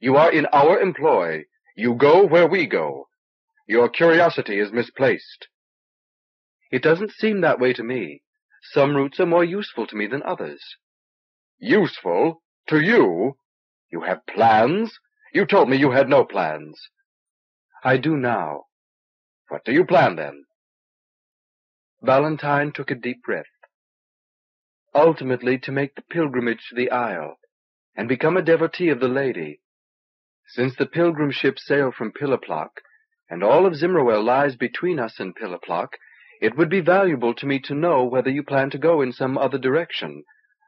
Speaker 1: You are in our
Speaker 2: employ.
Speaker 1: You go where we go. Your curiosity is misplaced. It doesn't seem that way to me. Some routes are more useful to me than others. Useful? To
Speaker 2: you? You have plans? You told me you had no plans. I do now. What do you plan, then? Valentine took a deep breath. Ultimately to make the pilgrimage to the Isle,
Speaker 1: and become a devotee of the lady, since the pilgrim ships sail from Piliplok, and all of Zimroel lies between us and Piliplok, it would be valuable to me to know whether you plan to go in some other direction,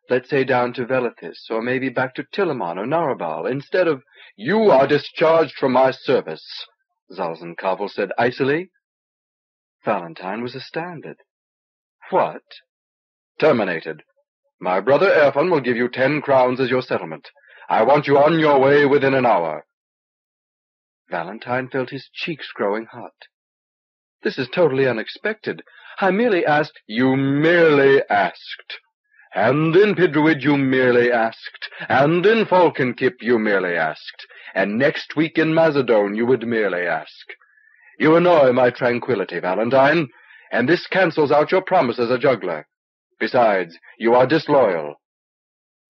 Speaker 1: let's say down to Velathys, or maybe back to Til-omon or Narabal, instead of... You are discharged from my service, Zalzan Kavol said icily. Valentine was astounded. What? Terminated. My brother Erfon will give you ten crowns as your settlement. I want you on your way within an hour. Valentine felt his cheeks growing hot. This is totally unexpected. I merely asked. You merely asked. And in Pidruid you merely asked. And in Falkynkip you merely asked. And next week in Mazadone you would merely ask. You annoy my tranquillity, Valentine, and this cancels out your promise as a juggler. Besides, you are disloyal.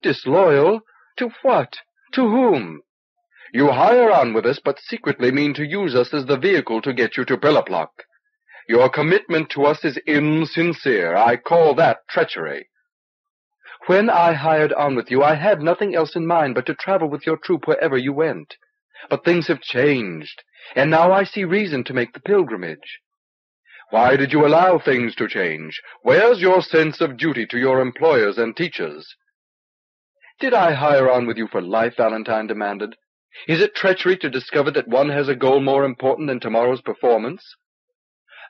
Speaker 1: Disloyal? To what? To whom? You hire on with us, but secretly mean to use us as the vehicle to get you to Piliplok. Your commitment to us is insincere. I call that treachery. When I hired on with you, I had nothing else in mind but to travel with your troop wherever you went. But things have changed, and now I see reason to make the pilgrimage. Why did you allow things to change? Where's your sense of duty to your employers and teachers? Did I hire on with you for life? Valentine demanded. Is it treachery to discover that one has a goal more important than tomorrow's performance?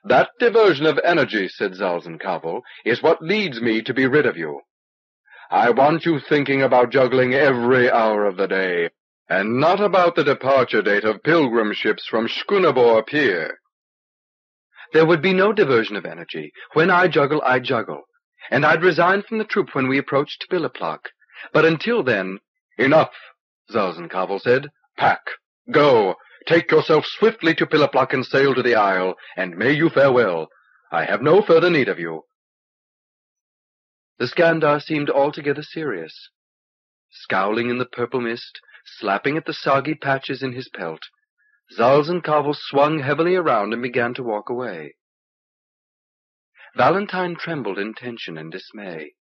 Speaker 1: That diversion of energy, said Zalzan Kavol, is what leads me to be rid of you. I want you thinking about juggling every hour of the day, and not about the departure date of pilgrim ships from Schoonaboy Pier. There would be no diversion of energy. When I juggle, I juggle, and I'd resign from the troop when we approached Piliplok. But until then, enough, Zalzan Kavol said. Pack, go, take yourself swiftly to Piliplok and sail to the Isle, and may you fare well. I have no further need of you. The Skandar seemed altogether serious. Scowling in the purple mist, Slapping at the soggy patches in his pelt, Zalzan Kavol swung heavily around and began to walk away. Valentine trembled in tension and dismay.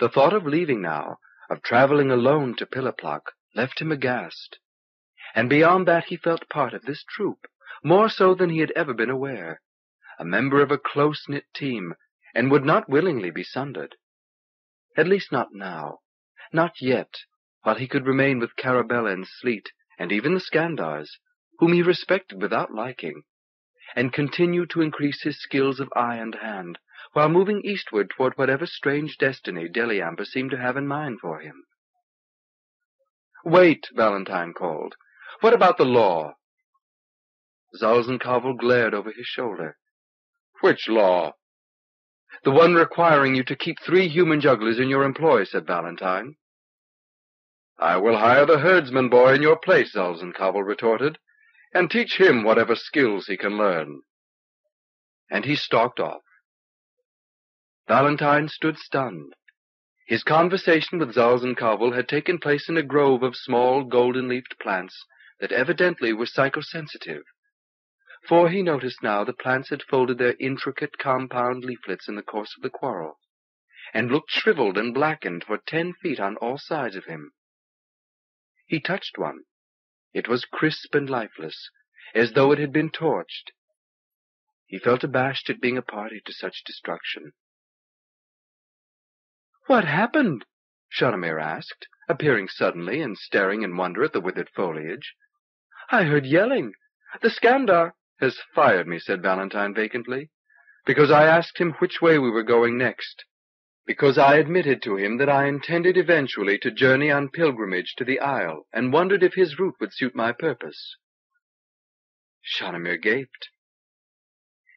Speaker 1: The thought of leaving now, of traveling alone to Piliplok, left him aghast. And beyond that he felt part of this troop, more so than he had ever been aware, a member of a close-knit team, and would not willingly be sundered. At least not now, not yet, while he could remain with Carabella and Sleet, and even the Skandars, whom he respected without liking, and continue to increase his skills of eye and hand, while moving eastward toward whatever strange destiny Deliamber seemed to have in mind for him.
Speaker 2: Wait, Valentine called. What about the law? Zalzan Kavol glared over his shoulder. Which law? The one requiring
Speaker 1: you to keep three human jugglers in your employ, said Valentine. I will hire the herdsman boy in your place, Zalzan Kavol retorted, and teach him whatever skills he can learn. And he stalked off. Valentine stood stunned. His conversation with Zalzan Kavol had taken place in a grove of small golden-leafed plants that evidently were psychosensitive, for he noticed now the plants had folded their intricate compound leaflets in the course of the quarrel, and looked shriveled and blackened for ten feet on all sides of him.
Speaker 2: He touched one. It was crisp and lifeless, as though it had been torched. He felt abashed at being a party to such destruction. "What happened?" Shanamir asked, appearing suddenly and
Speaker 1: staring in wonder at the withered foliage. "I heard yelling. The Skandar "Has fired me," said Valentine vacantly, "because I asked him which way we were going next because I admitted to him that I intended eventually to journey on pilgrimage to the Isle, and wondered if his route would suit my purpose. Shanamir gaped.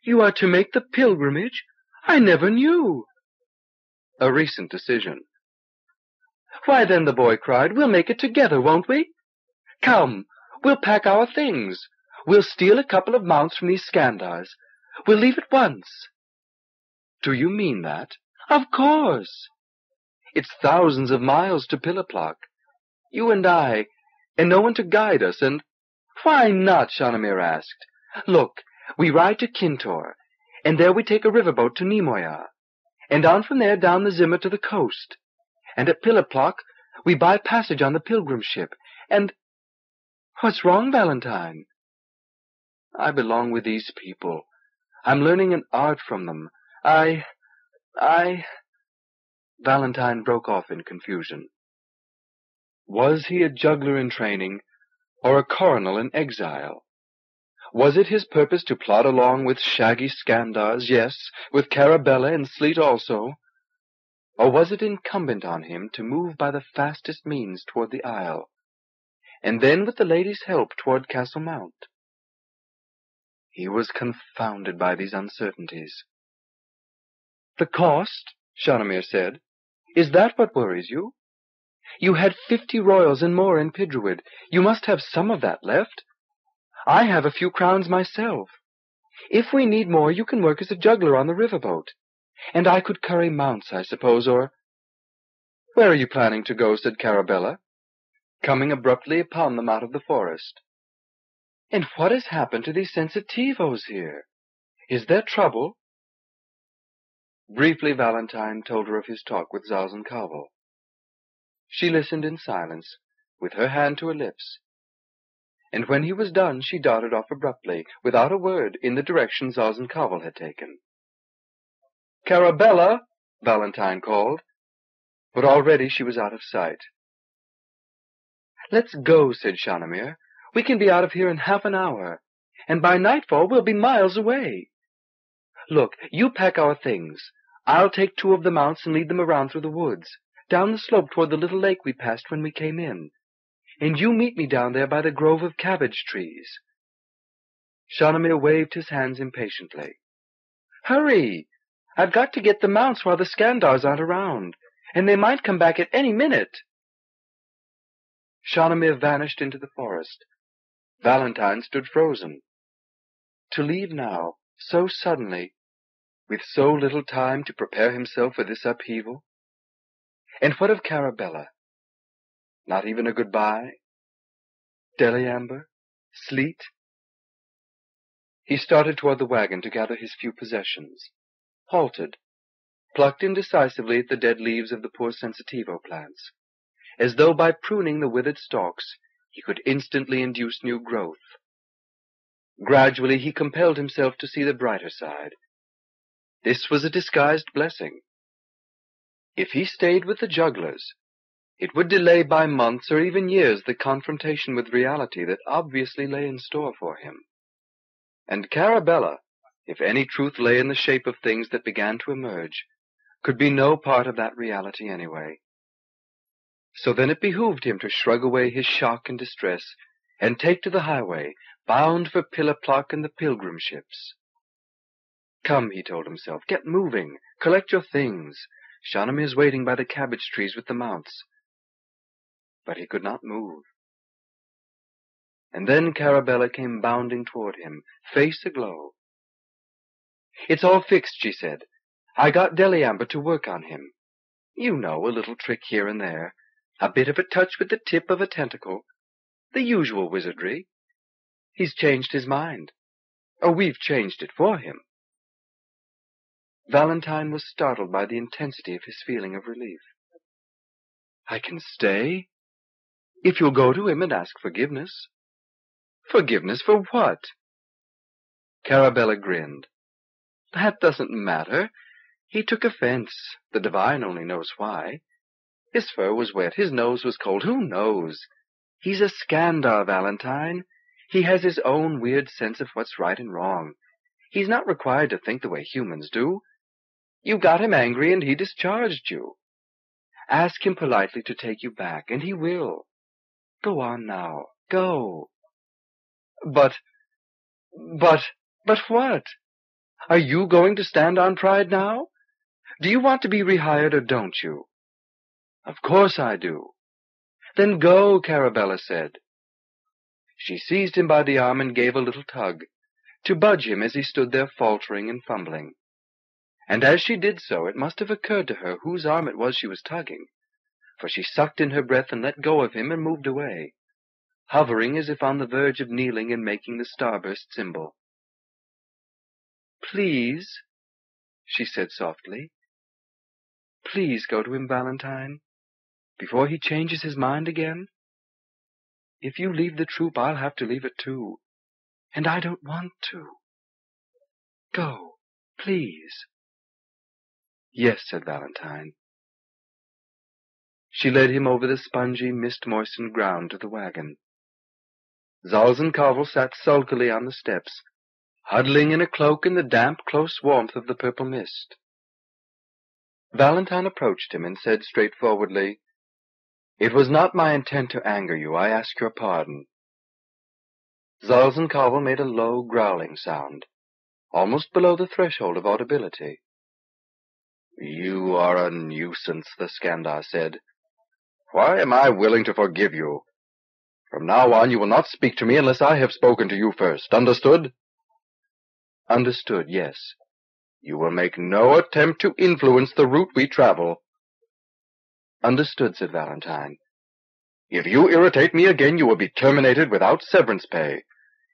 Speaker 2: You are to make the pilgrimage? I never knew. A recent decision. Why then, the boy cried, we'll make it together,
Speaker 1: won't we? Come, we'll pack our things. We'll steal a couple of mounts from these Skandars. We'll leave at once. Do you mean that? Of course. It's thousands of miles to Piliplok, You and I, and no one to guide us, and why not? Shanamir asked. Look, we ride to Khintor, and there we take a river boat to Ni-moya, and on from there down the Zimr to the coast, and at Piliplok, we buy passage on the pilgrim ship, and what's wrong, Valentine? I belong with these people. I'm learning an art from them. I I Valentine broke off in confusion. Was he a juggler in training, or a coronal in exile? Was it his purpose to plod along with shaggy Skandars, yes, with Carabella and Sleet also, or was it incumbent on him to move by the fastest means toward the Isle,
Speaker 2: and then with the lady's help toward Castle Mount? He was confounded by these uncertainties. The cost,
Speaker 1: Shanamir said. Is that what worries you? You had fifty royals and more in Pidruid. You must have some of that left. I have a few crowns myself. If we need more, you can work as a juggler on the river boat. And I could curry mounts, I suppose, or... Where are you planning to go? said Carabella, coming abruptly upon them out of the forest. And what has happened to these sensitivos
Speaker 2: here? Is there trouble? Briefly Valentine told her of his talk with Zalzan Kavol. She listened in silence,
Speaker 1: with her hand to her lips, and when he was done she darted off abruptly, without a
Speaker 2: word, in the direction Zalzan Kavol had taken. "Carabella!" Valentine called, but already she was out of sight.
Speaker 1: "Let's go," said Shanamir. "We can be out of here in half an hour, and by nightfall we'll be miles away. Look, you pack our things. I'll take two of the mounts and lead them around through the woods, down the slope toward the little lake we passed when we came in. And you meet me down there by the grove of cabbage trees." Shanamir waved his hands impatiently. "Hurry! I've got to get the mounts while the
Speaker 2: Skandars aren't around, and they might come back at any minute." Shanamir vanished into the forest. Valentine stood frozen.
Speaker 1: To leave now, so suddenly, with so little time to prepare himself for
Speaker 2: this upheaval? And what of Carabella? Not even a goodbye? Deliamber? Sleet? He started toward the wagon to gather his few possessions, halted, plucked
Speaker 1: indecisively at the dead leaves of the poor sensitivo plants, as though by pruning the withered stalks he could instantly induce new growth. Gradually he compelled himself to see the brighter side, this was a disguised blessing. If he stayed with the jugglers, it would delay by months or even years the confrontation with reality that obviously lay in store for him. And Carabella, if any truth lay in the shape of things that began to emerge, could be no part of that reality anyway. So then it behooved him to shrug away his shock and distress, and take to the highway, bound for Pillaplock and the pilgrim ships. "Come," he told himself, "get moving. Collect your things. Shanamir is waiting by the cabbage trees with the mounts." But he could not move.
Speaker 2: And then Carabella came bounding toward him, face aglow. "It's all fixed," she said. "I got Deliamber to work
Speaker 1: on him. You know, a little trick here and there, a bit of a touch with the tip of a
Speaker 2: tentacle, the usual wizardry. He's changed his mind. Oh, we've changed it for him. Valentine was startled by the intensity of his feeling of relief. "I can stay? If you'll go to him and ask forgiveness." "Forgiveness for what?"
Speaker 1: Carabella grinned. "That doesn't matter. He took offense. The divine only knows why. His fur was wet, his nose was cold. Who knows? He's a Skandar, Valentine. He has his own weird sense of what's right and wrong. He's not required to think the way humans do. You got him angry and he
Speaker 2: discharged you. Ask him politely to take you back, and he will. Go on now, go. But, but,
Speaker 1: but what? Are you going to stand on pride now? Do you want to be rehired or don't you? Of course I do. Then go, Carabella said. She seized him by the arm and gave a little tug, to budge him as he stood there faltering and fumbling and as she did so it must have occurred to her whose arm it was she was tugging, for she sucked in her breath and let go of him and moved away,
Speaker 2: hovering as if on the verge of kneeling and making the starburst symbol. "Please," she said softly, "please go to him, Valentine, before he changes his mind again. If you leave the troop, I'll have to leave it too, and I don't want to. Go, please." "Yes," said Valentine. She led him over the spongy, mist moistened ground to the wagon. Zalzan Kavol sat sulkily on the steps, huddling in a cloak in the damp, close warmth of the purple mist.
Speaker 1: Valentine approached him and said straightforwardly, "It was not my intent to anger you.
Speaker 2: I ask your pardon." Zalzan Kavol made a low, growling sound, almost below the threshold of audibility. You
Speaker 1: are a nuisance, the Skandar said. Why am I willing to forgive you? From now on you will not speak to me unless I have spoken to you first. Understood?
Speaker 2: Understood, yes. You will make no attempt to influence the route we travel. Understood, said Valentine. If you irritate
Speaker 1: me again, you will be terminated without severance pay,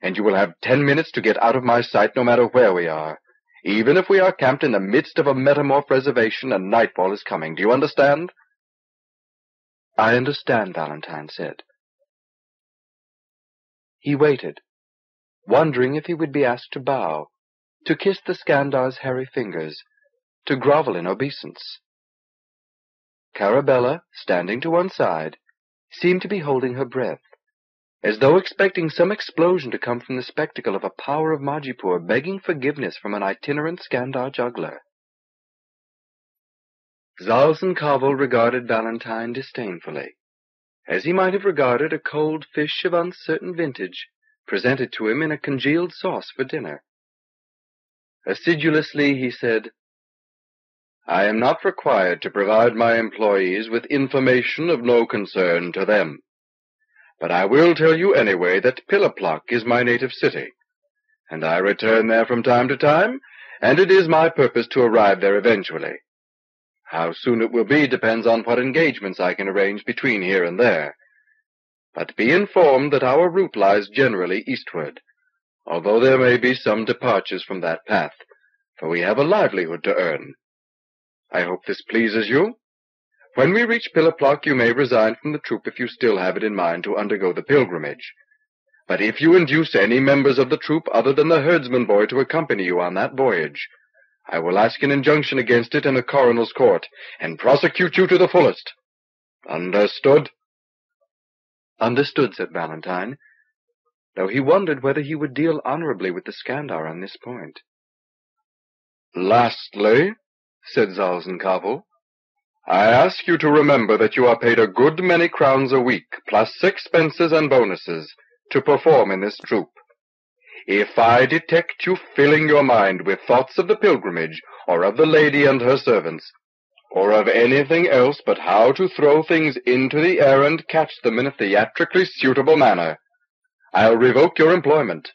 Speaker 1: and you will have ten minutes to get out of my sight no matter where we are even if we are camped in the midst of a metamorph reservation and nightfall
Speaker 2: is coming. Do you understand? I understand, Valentine said. He waited, wondering if he would be asked to
Speaker 1: bow, to kiss the Skandar's hairy fingers, to grovel in obeisance. Carabella, standing to one side, seemed to be holding her breath as though expecting some explosion to come from the spectacle of a power of Majipoor begging forgiveness from an itinerant Skandar juggler. Zalzan Kavol regarded Valentine disdainfully, as he might have regarded a cold fish of uncertain vintage presented to him in a congealed sauce for dinner. Assiduously he said, I am not required to provide my employees with information of no concern to them. But I will tell you anyway that Piliplok is my native city, and I return there from time to time, and it is my purpose to arrive there eventually. How soon it will be depends on what engagements I can arrange between here and there. But be informed that our route lies generally eastward, although there may be some departures from that path, for we have a livelihood to earn. I hope this pleases you. When we reach Piliplok you may resign from the troop if you still have it in mind to undergo the pilgrimage. But if you induce any members of the troop other than the herdsman boy to accompany you on that voyage, I will ask an injunction against it in the coroner's court, and prosecute you to the fullest. Understood? Understood, said Valentine, though he wondered whether he would deal honorably with the Skandar on this point. Lastly, said Zalzan Kavol, I ask you to remember that you are paid a good many crowns a week, plus expenses and bonuses, to perform in this troupe. If I detect you filling your mind with thoughts of the pilgrimage, or of the lady and her servants, or of anything else but how to throw things into the air and catch them in a theatrically suitable manner, I'll revoke your employment.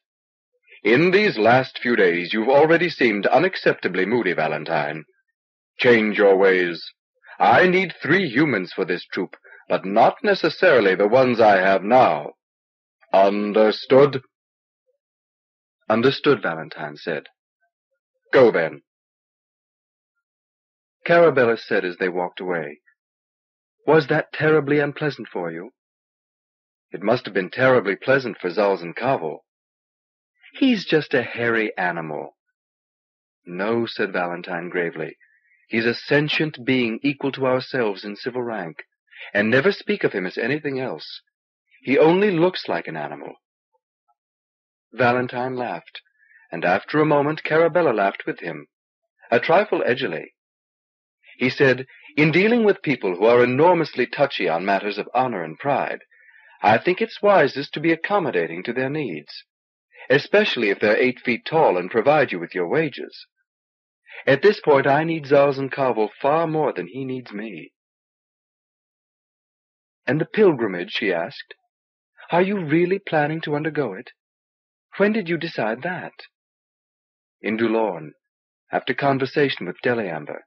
Speaker 1: In these last few days you've already seemed unacceptably moody, Valentine. Change your ways. I need three humans for this troop, but not necessarily the ones I have
Speaker 2: now. Understood? Understood, Valentine said. Go then. Carabella said as they walked away, Was that terribly unpleasant for you?
Speaker 1: It must have been terribly pleasant for Zalzan Kavol. He's just a hairy animal. No, said Valentine gravely. He's a sentient being equal to ourselves in civil rank, and never speak of him as anything else. He only looks like an animal. Valentine laughed, and after a moment Carabella laughed with him, a trifle edgily. He said, In dealing with people who are enormously touchy on matters of honor and pride, I think it's wisest to be accommodating to their needs, especially if they're eight feet tall
Speaker 2: and provide you with your wages. At this point I need Zalzan Kavol far more than he needs me." "And the pilgrimage?" she asked. "Are you really planning to undergo it? When did you decide that?" "In Dulorn, after conversation with Deliamber.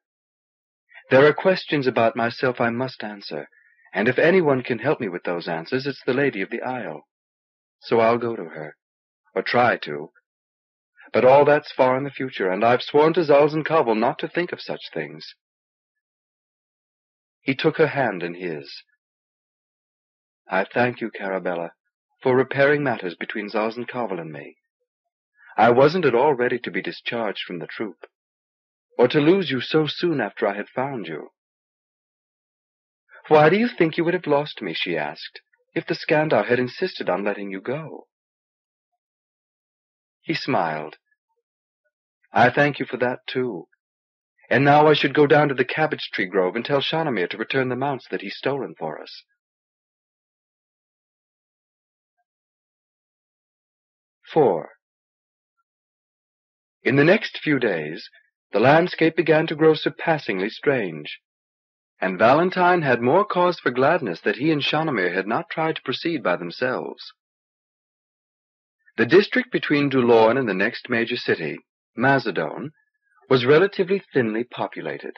Speaker 2: There
Speaker 1: are questions about myself I must answer, and if anyone can help me with those answers it's the Lady of the Isle. So I'll go to her, or try to. But all
Speaker 2: that's far in the future, and I've sworn to Zalzan Kavol not to think of such things. He took her hand in his. I thank you, Carabella, for repairing matters between Zalzan Kavol and me. I wasn't at all
Speaker 1: ready to be discharged from the troop, or to lose you so soon after I had found you.
Speaker 2: Why do you think you would have lost me, she asked, if the Skandar had insisted on letting you go? He smiled. I thank you for that too. And now I should go down to the cabbage tree grove and tell Shanamir to return the mounts that he's stolen for us. Four. In the next few days, the landscape began to grow surpassingly strange,
Speaker 1: and Valentine had more cause for gladness that he and Shanamir had not tried to proceed by themselves. The district between Dulorn and the next major city Mazadone, was relatively thinly populated.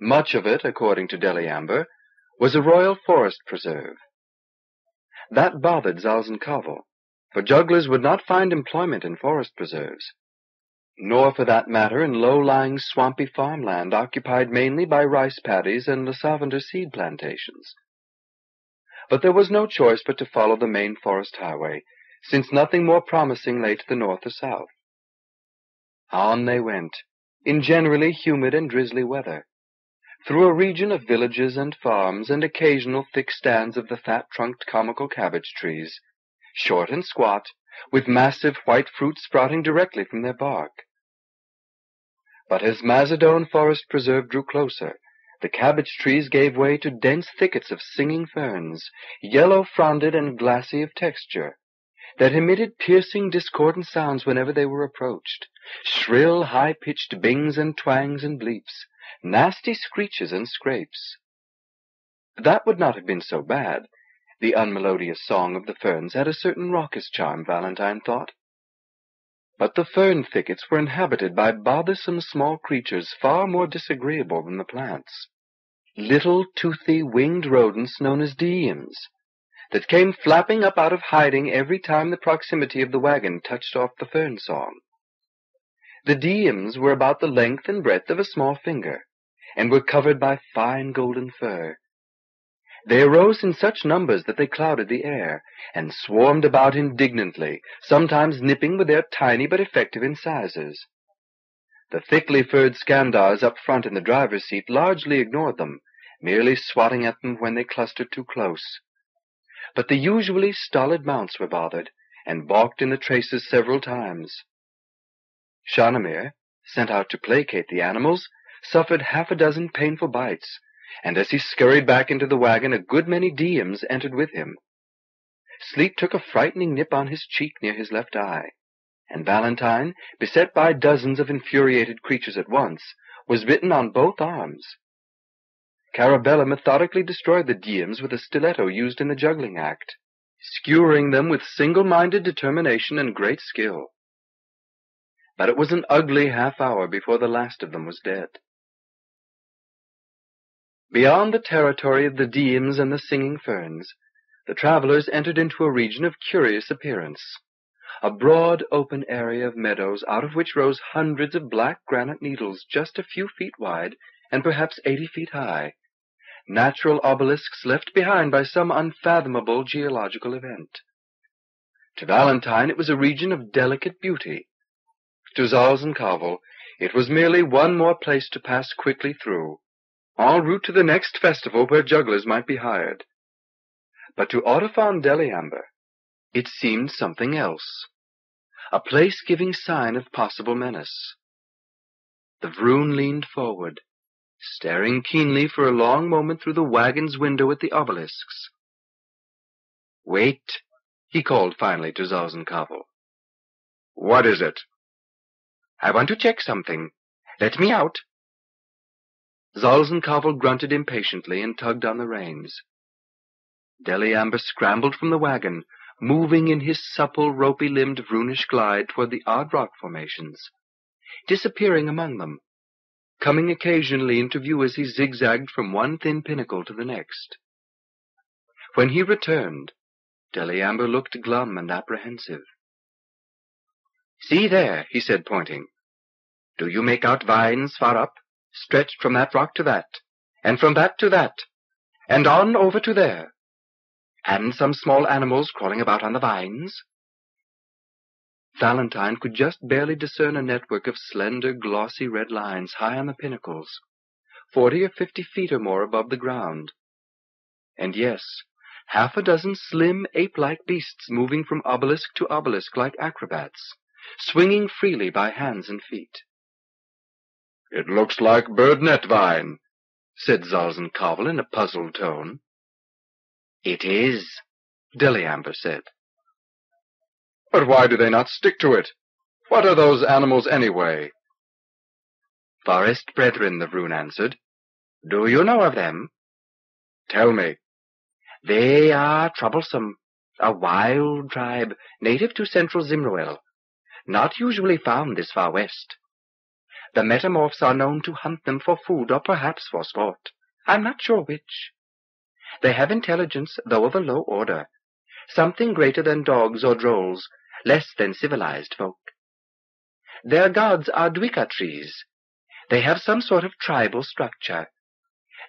Speaker 1: Much of it, according to Deliamber, was a royal forest preserve. That bothered Zalzan Kavol, for jugglers would not find employment in forest preserves, nor for that matter in low-lying swampy farmland occupied mainly by rice paddies and lavender seed plantations. But there was no choice but to follow the main forest highway, since nothing more promising lay to the north or south. On they went, in generally humid and drizzly weather, through a region of villages and farms and occasional thick stands of the fat trunked comical cabbage trees, short and squat, with massive white fruit sprouting directly from their bark. But as Mazadone Forest Preserve drew closer, the cabbage trees gave way to dense thickets of singing ferns, yellow fronded and glassy of texture, that emitted piercing, discordant sounds whenever they were approached, Shrill, high pitched bings and twangs and bleeps, nasty screeches and scrapes. That would not have been so bad. The unmelodious song of the ferns had a certain raucous charm, Valentine thought. But the fern thickets were inhabited by bothersome small creatures far more disagreeable than the plants. Little toothy winged rodents known as deems, that came flapping up out of hiding every time the proximity of the wagon touched off the fern song. The diems were about the length and breadth of a small finger, and were covered by fine golden fur. They arose in such numbers that they clouded the air, and swarmed about indignantly, sometimes nipping with their tiny but effective incisors. The thickly furred Skandars up front in the driver's seat largely ignored them, merely swatting at them when they clustered too close. But the usually stolid mounts were bothered, and balked in the traces several times. Charlemere, sent out to placate the animals, suffered half a dozen painful bites, and as he scurried back into the wagon a good many diems entered with him. Sleep took a frightening nip on his cheek near his left eye, and Valentine, beset by dozens of infuriated creatures at once, was bitten on both arms. Carabella methodically destroyed the diems with a stiletto used in the juggling act, skewering them with single-minded determination and great skill but it was an ugly half hour before the last of them was dead. Beyond the territory of the Diems and the singing ferns, the travelers entered into a region of curious appearance, a broad open area of meadows out of which rose hundreds of black granite needles just a few feet wide and perhaps eighty feet high, natural obelisks left behind by some unfathomable geological event. To Valentine it was a region of delicate beauty, to Zalzan it was merely one more place to pass quickly through, en route to the next festival where jugglers might be hired. But to Autifon Deliamber it seemed something else, a place giving sign of possible menace. The Vroon leaned forward, staring
Speaker 2: keenly for a long moment through the wagon's window at the obelisks. Wait, he called finally to Zalzan Kavol. What is it? I want to check something. Let me out. Zalzan Kavol
Speaker 1: grunted impatiently and tugged on the reins. Deliamber scrambled from the wagon, moving in his supple, ropy-limbed, Vroonish glide toward the odd rock formations, disappearing among them, coming occasionally into view as he zigzagged from one thin pinnacle to the next. When he returned, Deliamber looked glum and apprehensive. See there, he said, pointing. Do you make out vines far up, stretched from that rock to that, and from that to that, and on over to there, and some small animals crawling about on the vines? Valentine could just barely discern a network of slender, glossy red lines high on the pinnacles, forty or fifty feet or more above the ground. And yes, half a dozen slim, ape-like beasts moving from obelisk to obelisk like acrobats swinging freely by
Speaker 2: hands and feet. It looks like net vine, said Zalzan Kavol in a puzzled tone. It is, Deliamber said. But why do they not stick to it? What are those animals anyway? Forest brethren, the Vroon answered. Do you know of them? Tell me. They are troublesome,
Speaker 1: a wild tribe, native to central Zimroel." not usually found this far west. The metamorphs are known to hunt them for food or perhaps for sport. I'm not sure which. They have intelligence, though of a low order, something greater than dogs or drolls, less than civilized folk. Their gods are dwikka trees. They have some sort of tribal structure.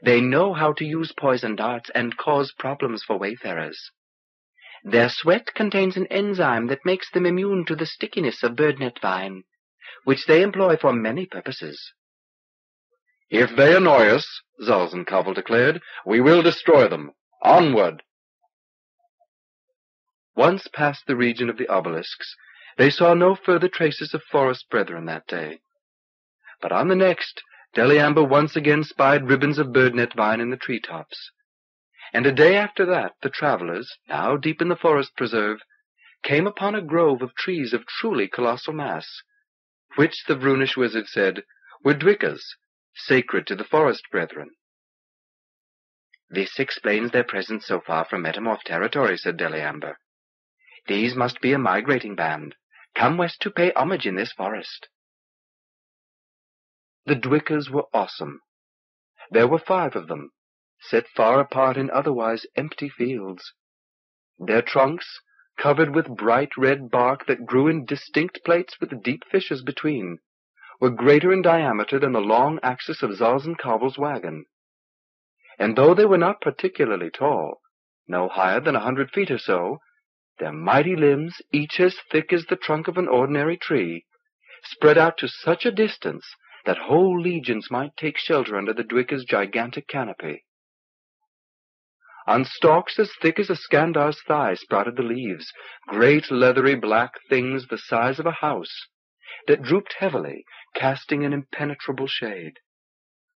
Speaker 1: They know how to use poison darts and cause problems for wayfarers. Their sweat contains an enzyme that makes them immune to the stickiness of birdnet vine, which they employ for many purposes.
Speaker 3: "If they annoy us,"
Speaker 2: Zalzan Kavol declared, "we will destroy them. Onward!"
Speaker 1: Once past the region of the obelisks, they saw no further traces of forest brethren that day. But on the next, Deliamber once again spied ribbons of birdnet vine in the tree tops. And a day after that the travellers, now deep in the forest preserve, came upon a grove of trees of truly colossal mass, which the Vroonish wizard said were Dwikas, sacred to the forest brethren. This explains their presence so far from Metamorph territory, said Deliamber.
Speaker 2: These must be a migrating band, come west to pay homage in this forest. The Dwickers were awesome. There were five of them, set far apart in otherwise empty fields. Their
Speaker 1: trunks, covered with bright red bark that grew in distinct plates with deep fissures between, were greater in diameter than the long axis of Zalzan Kavol's wagon. And though they were not particularly tall, no higher than a hundred feet or so, their mighty limbs, each as thick as the trunk of an ordinary tree, spread out to such a distance that whole legions might take shelter under the Dwicker's gigantic canopy. On stalks as thick as a Skandar's thigh sprouted the leaves, great leathery black things the size of a house, that drooped heavily, casting an impenetrable shade.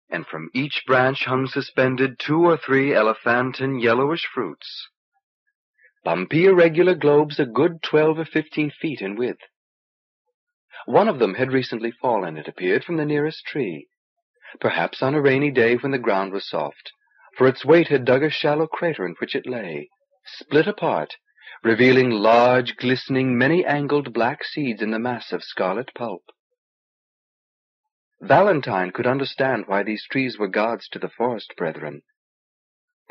Speaker 1: And from each branch hung suspended two or three elephantine yellowish fruits. Bumpy irregular globes a good twelve or fifteen feet in width. One of them had recently fallen, it appeared, from the nearest tree, perhaps on a rainy day when the ground was soft for its weight had dug a shallow crater in which it lay, split apart, revealing large, glistening, many-angled black seeds in the mass of scarlet pulp. Valentine could understand why these trees were gods to the forest brethren.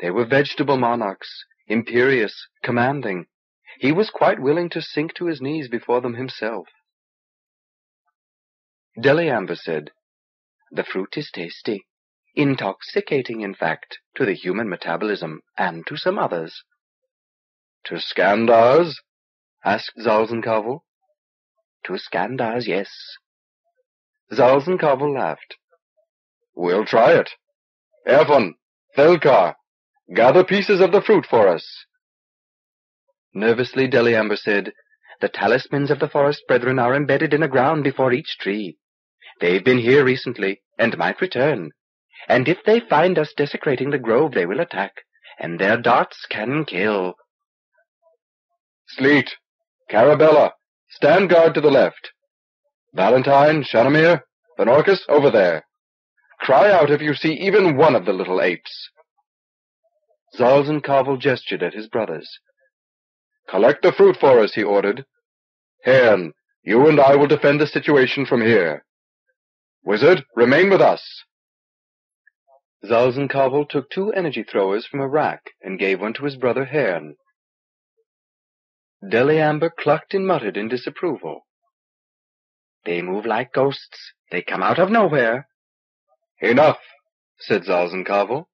Speaker 1: They were vegetable monarchs, imperious, commanding.
Speaker 2: He was quite willing to sink to his knees before them himself. Deliamber said, The fruit is tasty intoxicating,
Speaker 1: in fact, to the human metabolism and to some others. To
Speaker 2: Skandars? asked Zalzan Kavol. To Skandars, yes. Zalzan Kavol laughed. We'll try it. Erfon, Thelkar, gather pieces of the fruit for us.
Speaker 1: Nervously Deliamber said, The talismans of the forest brethren are embedded in the ground before each tree. They've been here recently, and might return and if they find us desecrating the grove they will attack, and their darts can kill. Sleet, Carabella, stand guard to the left. Valentine, Shanamir, Vinorkis, over there. Cry out if you see even one of the little apes. Zalzan Kavol gestured at his brothers.
Speaker 2: Collect the fruit for us, he ordered. Hern, you and I will defend the situation from here. Wizard, remain with us.
Speaker 1: Zalzan Kavol took two energy throwers from a rack and gave one to his brother Herne.
Speaker 2: Deliamber clucked and muttered in disapproval. They move like ghosts. They come out of nowhere. Enough, said Zalzan Kavol.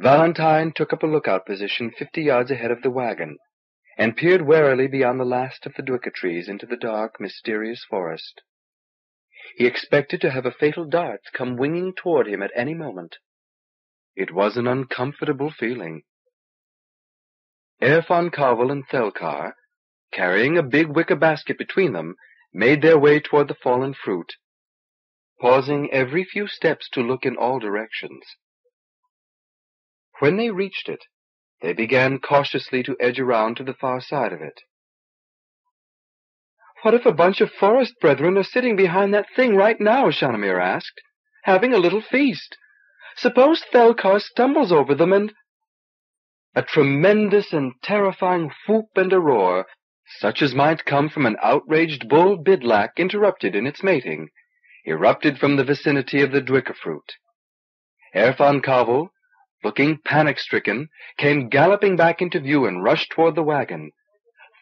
Speaker 1: Valentine took up a lookout position fifty yards ahead of the wagon, and peered warily beyond the last of the dwikka trees into the dark, mysterious
Speaker 2: forest. He expected to have a fatal dart come winging toward him at any moment. It was an uncomfortable feeling.
Speaker 3: Herr
Speaker 1: von Karvel and Thelkar, carrying a big wicker basket between them, made their way toward the fallen fruit, pausing every few steps to look in all directions.
Speaker 2: When they reached it, they began cautiously to edge around to the far side of it. What if a bunch of forest
Speaker 1: brethren are sitting behind that thing right now, Shanamir asked, having a little feast? Suppose Thelkar stumbles over them and... A tremendous and terrifying whoop and a roar, such as might come from an outraged bull bidlak interrupted in its mating, erupted from the vicinity of the Dwickerfruit. Erfon Kavol, looking panic-stricken, came galloping back into view and rushed toward the wagon,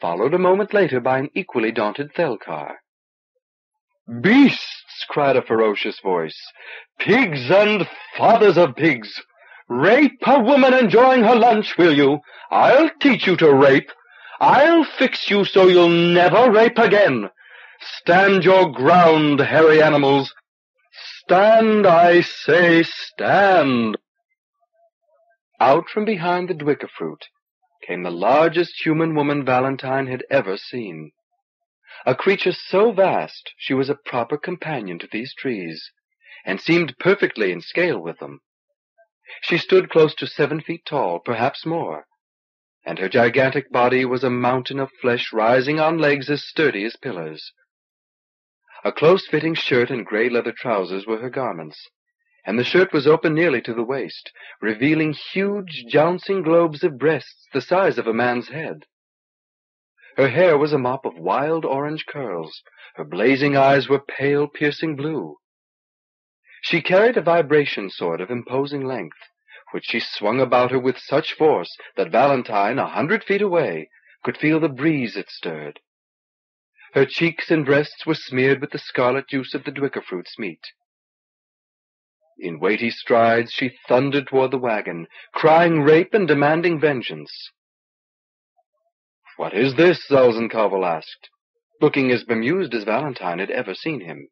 Speaker 1: followed a moment later by an equally daunted Thelkar. Beasts! cried a ferocious voice. Pigs and fathers of pigs! Rape a woman enjoying her lunch, will you? I'll teach you to rape. I'll fix you so you'll never rape again. Stand your ground, hairy animals. Stand, I say, stand. Out from behind the Dwicker fruit came the largest human woman Valentine had ever seen. A creature so vast she was a proper companion to these trees, and seemed perfectly in scale with them. She stood close to seven feet tall, perhaps more, and her gigantic body was a mountain of flesh rising on legs as sturdy as pillars. A close-fitting shirt and gray leather trousers were her garments, and the shirt was open nearly to the waist, revealing huge jouncing globes of breasts the size of a man's head. Her hair was a mop of wild orange curls. Her blazing eyes were pale, piercing blue. She carried a vibration sword of imposing length, which she swung about her with such force that Valentine, a hundred feet away, could feel the breeze it stirred. Her cheeks and breasts were smeared with the scarlet juice of the dwickerfruit's fruit's meat, in weighty strides she thundered toward the wagon, crying rape and demanding vengeance. What is this? Zalzan Kavol asked, looking as bemused as Valentine had ever seen him.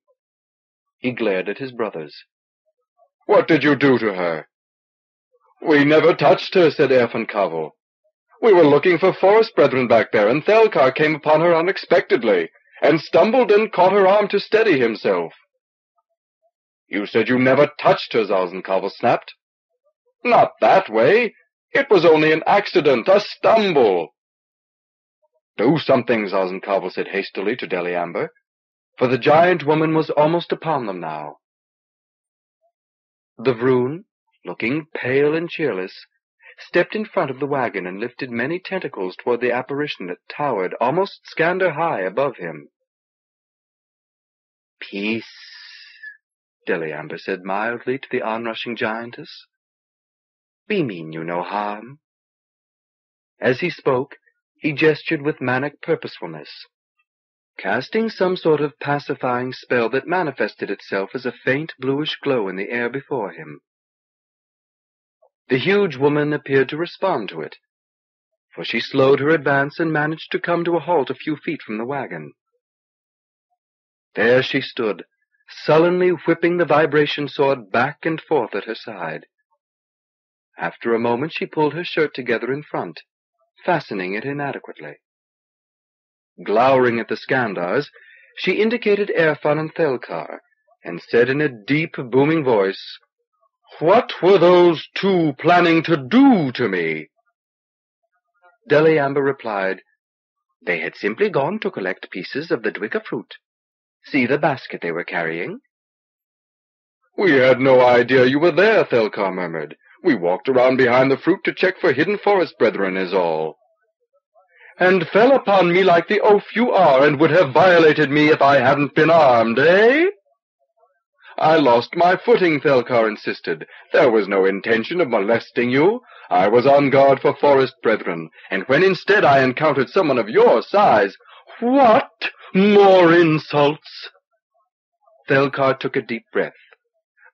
Speaker 1: He glared at his brothers. What did you do to her? We never touched her, said Erfon Kavol.
Speaker 2: We were looking for
Speaker 1: forest brethren back there, and Thelkar came upon her unexpectedly, and stumbled and caught her arm to steady himself. You said you never touched her, Zalzan Kavol snapped. Not that way. It was only an accident, a stumble.
Speaker 2: Do something, Zalzan Kavol said hastily to Deliamber, for the giant woman was almost upon them now. The Vroon,
Speaker 1: looking pale and cheerless, stepped in front of the wagon and lifted many tentacles toward the apparition that towered almost Skandar high above him.
Speaker 2: Peace, Deliamber said mildly to the onrushing giantess. We mean you no harm. As he spoke, he gestured with manic purposefulness, casting some sort of
Speaker 1: pacifying spell that manifested itself as a faint bluish glow in the air before him.
Speaker 2: The huge woman appeared to respond to it, for she slowed her advance and managed to come to a halt a few feet from the wagon.
Speaker 1: There she stood, sullenly whipping the vibration sword back and forth at her side. After a moment she pulled her shirt together in front, fastening it inadequately. Glowering at the Skandars, she indicated Erfon and Thelkar, and said in a deep, booming voice, What were those two planning to do to me? Deliamber replied, They had simply gone to collect pieces of the Dwikka fruit See the basket they were carrying?"
Speaker 2: "We had no idea you were there," Thelkar
Speaker 1: murmured. "We walked around behind the fruit to check for hidden forest brethren is all." "And fell upon me like the oaf you are and would have violated me if I hadn't been armed, eh?" "I lost my footing," Thelkar insisted. "There was no intention of molesting you. I was on guard for forest brethren, and when instead I encountered someone of your size what? More insults? Thelkar took a deep breath.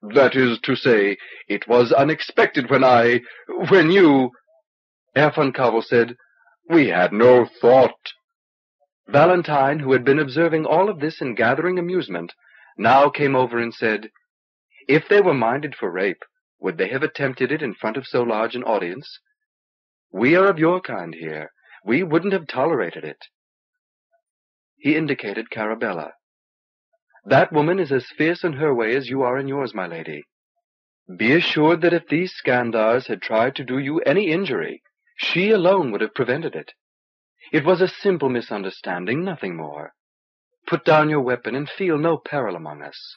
Speaker 1: That is to say, it was unexpected when I, when you... Erfon Kavol said, We had no thought. Valentine, who had been observing all of this and gathering amusement, now came over and said, If they were minded for rape, would they have attempted it in front of so large an audience? We are of your kind here. We wouldn't have tolerated it. He indicated Carabella. "That woman is as fierce in her way as you are in yours, my lady. Be assured that if these Skandars had tried to do you any injury, she alone would have prevented it.
Speaker 2: It was a simple misunderstanding, nothing more. Put down your weapon and feel no peril among us."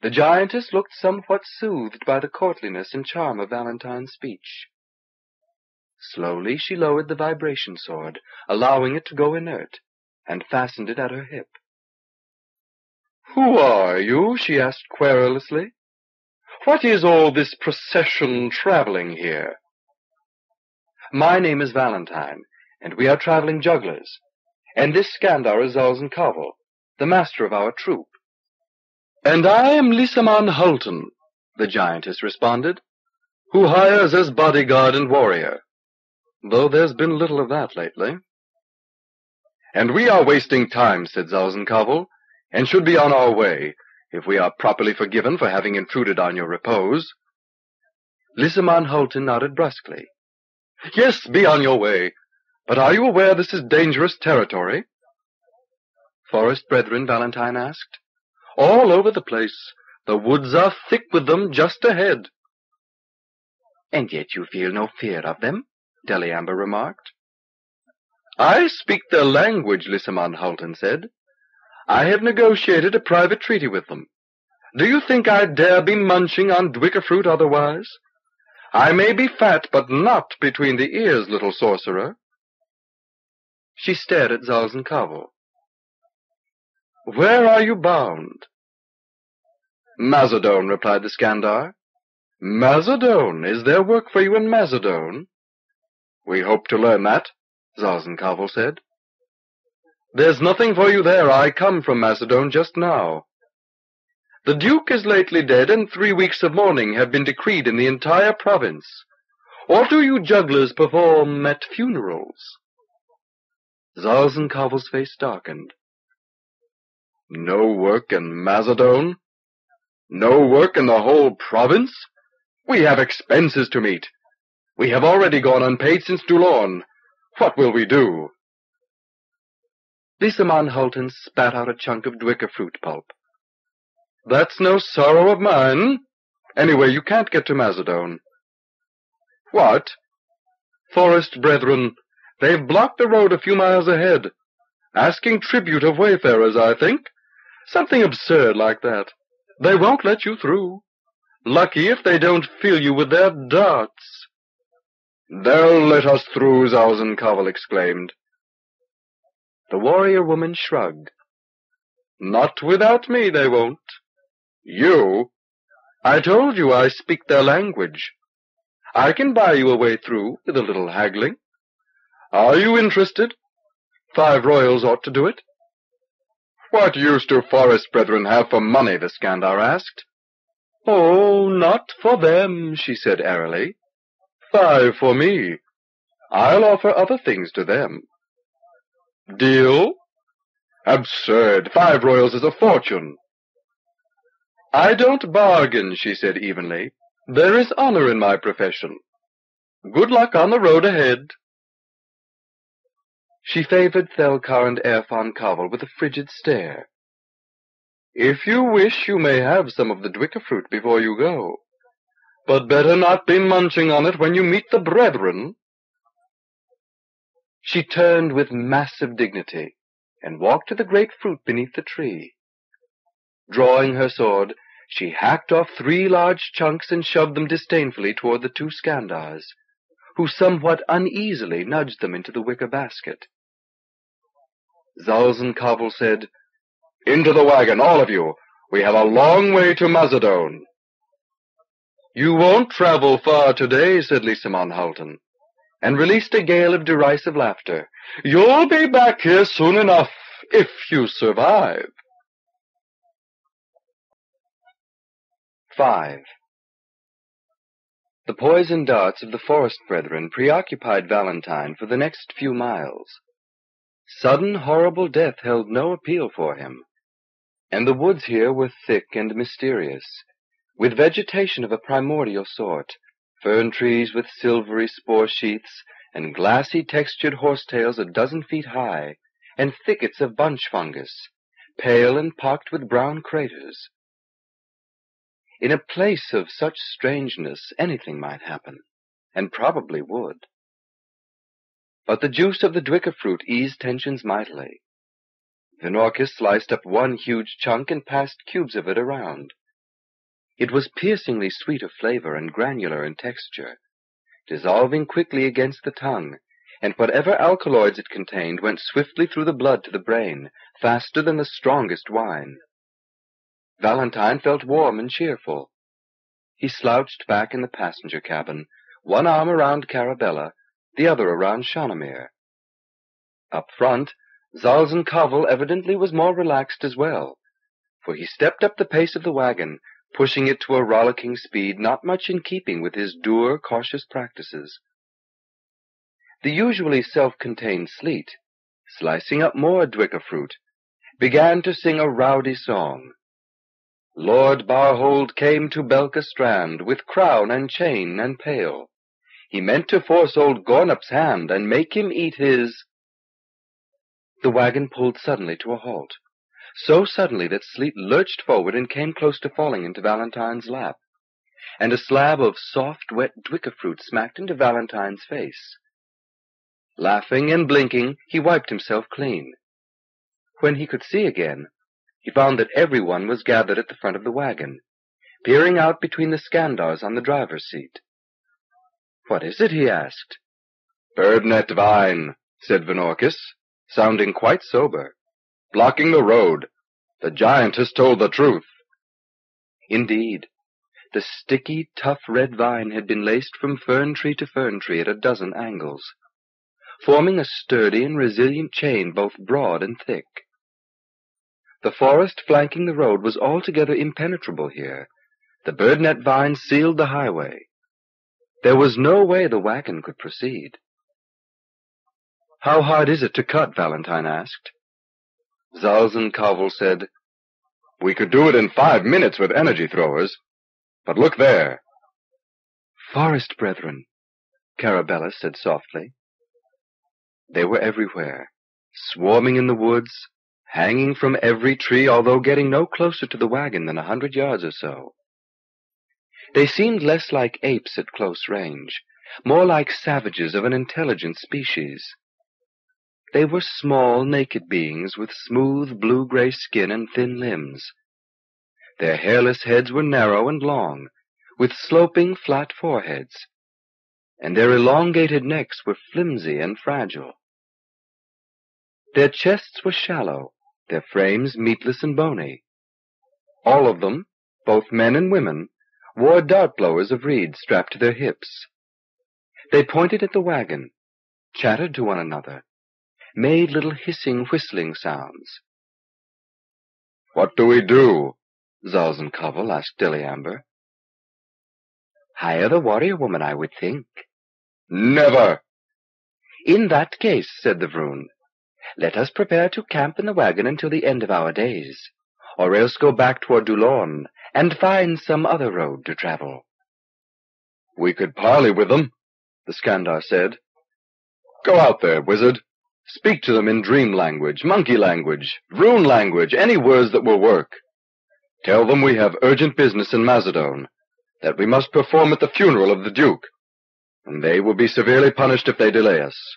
Speaker 2: The giantess looked somewhat soothed by the courtliness and charm of Valentine's speech.
Speaker 1: Slowly she lowered the vibration sword, allowing it to go inert, and fastened it at
Speaker 2: her hip. Who are you? she asked querulously. What is all this procession traveling here?
Speaker 1: My name is Valentine, and we are traveling jugglers. And this Skandar is Zalzan Kavol, the master of our troupe. And I am Lisamon Hultin, the giantess responded, who hires as bodyguard and warrior though there's been little of that lately. And we are wasting time, said Zalzan Kavol, and should be on our way, if we are properly forgiven for having intruded on your repose. Lisamon Hultin nodded brusquely. Yes, be on your way. But are you aware this is dangerous territory? Forest brethren, Valentine asked. All over the place. The woods are thick with them just ahead. And yet you feel no fear of them? Deliamber remarked. I speak their language, Lisamon Hultin said. I have negotiated a private treaty with them. Do you think I dare be munching on dwicker fruit otherwise? I may be fat, but not between the ears,
Speaker 2: little sorcerer. She stared at Zalzan Kavol. Where are you bound? Mazadone replied the
Speaker 1: Skandar. "Mazadone. is there work for you in Mazadone?" We hope to learn that, Zalzan Kavol said. There's nothing for you there. I come from Mazadone just now. The Duke is lately dead, and three weeks of mourning have been decreed in the entire province. What do you jugglers perform
Speaker 2: at funerals? Zalzan Kavol's face darkened. No work in Mazadone? No work in the
Speaker 1: whole province? We have expenses to meet, we have already gone unpaid since Dulorn. What will we do? Lisamon spat out a chunk of Dwicker fruit pulp. That's no sorrow of mine. Anyway, you can't get to Mazadone. What? Forest brethren, they've blocked the road a few miles ahead, asking tribute of wayfarers, I think. Something absurd like that. They won't let you through. Lucky if they don't fill you with their darts. They'll let us
Speaker 2: through, Zalzan Kavol exclaimed. The warrior woman shrugged. Not without me, they won't. You?
Speaker 1: I told you I speak their language. I can buy you a way through with a little haggling. Are you interested? Five royals ought to do it. What use do forest brethren have for money, the Skandar asked. Oh, not for them, she said airily. Five for me. I'll offer other things to them. Deal? Absurd. Five royals is a fortune. I don't bargain, she said evenly. There is honor in my profession. Good luck on the road ahead. She favored Thelkar and Erfan von with a frigid stare. If you wish, you may have some of the Dwicker fruit before you go but better not be munching on it when you meet the brethren. She turned with massive dignity and walked to the great fruit beneath the tree. Drawing her sword, she hacked off three large chunks and shoved them disdainfully toward the two Skandars, who somewhat uneasily nudged them into the wicker basket. Zalzan Kavol said, Into the wagon, all of you! We have a long way to Mazadone. You won't travel far today, said Lisamon Hultin, and released a gale of derisive laughter. You'll be back here soon enough, if you
Speaker 2: survive. 5. The poison darts of the forest brethren preoccupied
Speaker 1: Valentine for the next few miles. Sudden, horrible death held no appeal for him, and the woods here were thick and mysterious with vegetation of a primordial sort, fern trees with silvery spore sheaths and glassy textured horsetails a dozen feet high, and thickets of bunch fungus, pale and pocked with brown craters. In a place of such strangeness anything might happen, and probably would. But the juice of the Dwicker fruit eased tensions mightily. Vinorkis sliced up one huge chunk and passed cubes of it around. It was piercingly sweet of flavor and granular in texture, dissolving quickly against the tongue, and whatever alkaloids it contained went swiftly through the blood to the brain, faster than the strongest wine. Valentine felt warm and cheerful. He slouched back in the passenger cabin, one arm around Carabella, the other around Shanamir. Up front, Zalzan Kavol evidently was more relaxed as well, for he stepped up the pace of the wagon pushing it to a rollicking speed not much in keeping with his dour, cautious practices. The usually self-contained Sleet, slicing up more Dwicker fruit, began to sing a rowdy song. Lord Barhold came to Belka Strand with crown and chain and pail. He meant to force old Gornup's hand and make him eat his... The wagon pulled suddenly to a halt so suddenly that Sleet lurched forward and came close to falling into Valentine's lap. And a slab of soft, wet dwicker fruit smacked into Valentine's face. Laughing and blinking, he wiped himself clean. When he could see again, he found that everyone was gathered at the front of the wagon, peering out between the Skandars on the driver's seat. What is it? he asked. Birdnet Vine, said Vinorkis, sounding quite sober blocking the road. The giant has told the truth. Indeed, the sticky, tough red vine had been laced from fern tree to fern tree at a dozen angles, forming a sturdy and resilient chain both broad and thick. The forest flanking the road was altogether impenetrable here. The birdnet
Speaker 2: vines sealed the highway. There was no way the wagon could proceed. How hard is it to cut? Valentine asked. Zalzan Kavol said, We could do it in five minutes with energy throwers. But look there. Forest brethren, Carabella said softly. They were everywhere, swarming in the woods, hanging
Speaker 1: from every tree, although getting no closer to the wagon than a hundred yards or so. They seemed less like apes at close range, more like savages of an intelligent species. They were small, naked beings with smooth blue-gray skin and thin limbs. Their hairless heads were narrow and long, with sloping, flat foreheads, and their elongated necks were flimsy and fragile. Their chests were shallow, their frames meatless and bony. All of them, both men and women, wore dart blowers of reed strapped to their hips. They pointed at the wagon,
Speaker 2: chattered to one another, made little hissing, whistling sounds. What do we do? Zalzan Kavol asked Deliamber. Hire the warrior woman, I would think. Never!
Speaker 1: In that case, said the Vroon, let us prepare to camp in the wagon until the end of our days, or else go back toward Dulorn and find some other road to travel. We could parley with them, the Skandar said. Go out there, wizard, Speak to them in dream language, monkey language, Vroon language, any words that will work. Tell them we have urgent business in Mazadone,
Speaker 2: that we must perform at the funeral of the Duke, and they will be severely punished if they delay us.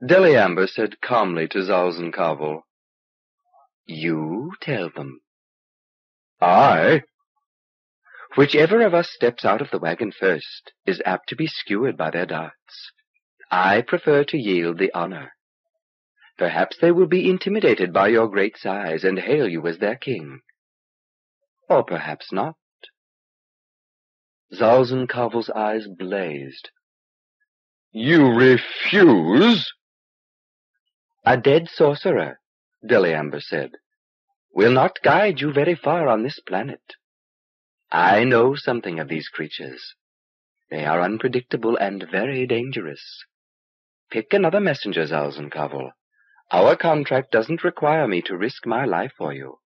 Speaker 2: Deliamber said calmly to Zalzan Kavol, You tell them. I? Whichever of us steps out of the wagon first is apt to be skewered by their
Speaker 1: darts. I prefer to yield the honor. Perhaps they will be
Speaker 2: intimidated by your great size and hail you as their king. Or perhaps not. Zalzan Kavol's eyes blazed. You refuse? A dead sorcerer, Deliamber said, will not guide you very far on this planet.
Speaker 1: I know something of these creatures. They are unpredictable and very dangerous. Pick another messenger, Zalzan Kavol. Our contract doesn't require me to risk my life for you.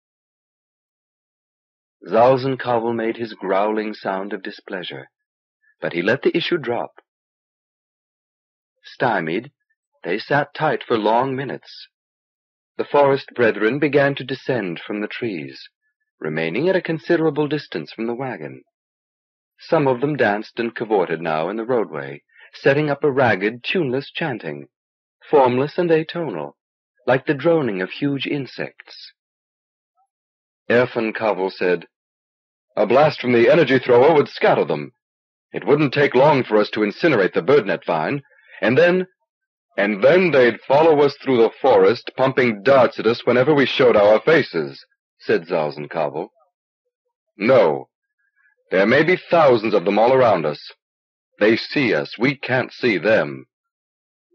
Speaker 1: Zalzan Kavol made his growling sound of displeasure, but he let the issue drop. Stymied, they sat tight for long minutes. The forest brethren began to descend from the trees, remaining at a considerable distance from the wagon. Some of them danced and cavorted now in the roadway, setting up a ragged, tuneless chanting, formless and atonal, like the droning of huge insects. Erfon Kavol said, A blast from the energy thrower would scatter them. It wouldn't take long for us to incinerate the birdnet vine, and then, and then they'd follow us through the forest, pumping darts at us whenever we showed our faces, said Zalzan Kavol. No, there may be thousands of them all around us, they see us. We can't see them.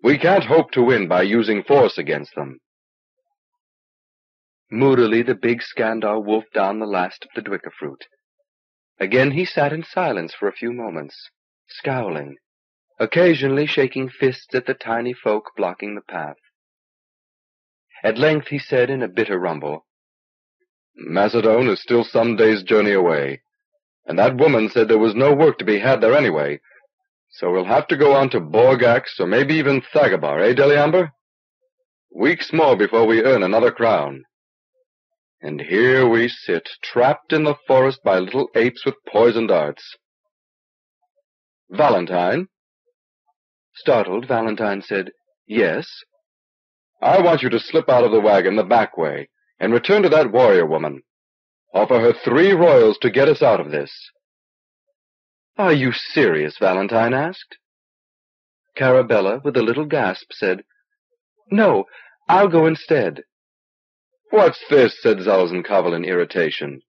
Speaker 1: We can't hope to win by using force against them. Moodily the big Skandar wolfed down the last of the Dwicker fruit. Again he sat in silence for a few moments, scowling, occasionally shaking fists at the tiny folk blocking the path. At length he said in a bitter rumble, "Mazadone
Speaker 2: is still some
Speaker 1: days' journey away, and that woman said there was no work to be had there anyway, so we'll have to go on to Borgax or maybe even Thagabar, eh, Deliamber? Weeks more before we
Speaker 2: earn another crown. And here we sit, trapped in the forest by little apes with poisoned arts. Valentine? Startled, Valentine said, Yes? I want you to slip out of the
Speaker 1: wagon the back way and return to that warrior woman. Offer her three royals to get
Speaker 2: us out of this. Are you serious? Valentine asked. Carabella, with a little gasp, said, No, I'll go instead. What's this? said Zalzan Kavol
Speaker 1: in irritation.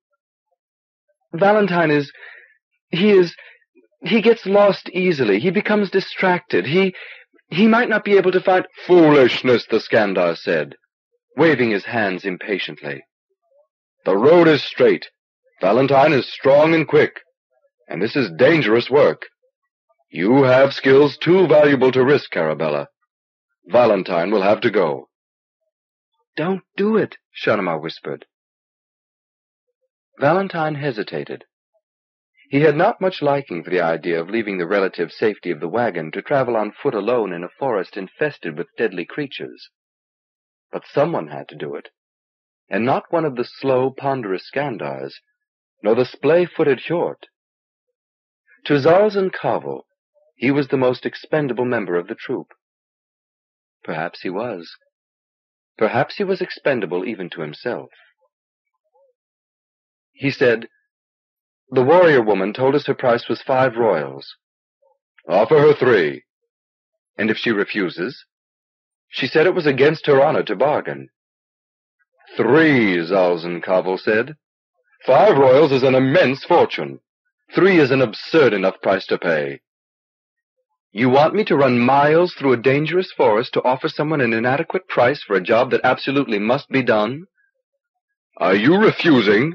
Speaker 1: Valentine is... he is... he gets lost easily. He becomes distracted. He... he might not be able to find... Foolishness, the Skandar said, waving his hands impatiently. The road is straight. Valentine is strong and quick and this is dangerous work. You have skills too
Speaker 2: valuable to risk, Carabella. Valentine will have to go. Don't do it, Shanamir whispered.
Speaker 1: Valentine hesitated. He had not much liking for the idea of leaving the relative safety of the wagon to travel on foot alone in a forest infested with deadly creatures. But someone had to do it, and not one of the slow, ponderous Skandars, nor the
Speaker 2: splay-footed Hjort, to Zalzan he was the most expendable member of the troupe. Perhaps he was. Perhaps he was expendable even to himself. He said,
Speaker 1: The warrior woman told us her price was five royals. Offer her three. And if she refuses? She said it was against her honor to bargain. Three, Zalzan Kavol said. Five royals is an immense fortune. Three is an absurd enough price to pay. You want me to run miles through a dangerous forest to offer someone an inadequate price for a job that absolutely must be done? Are you refusing?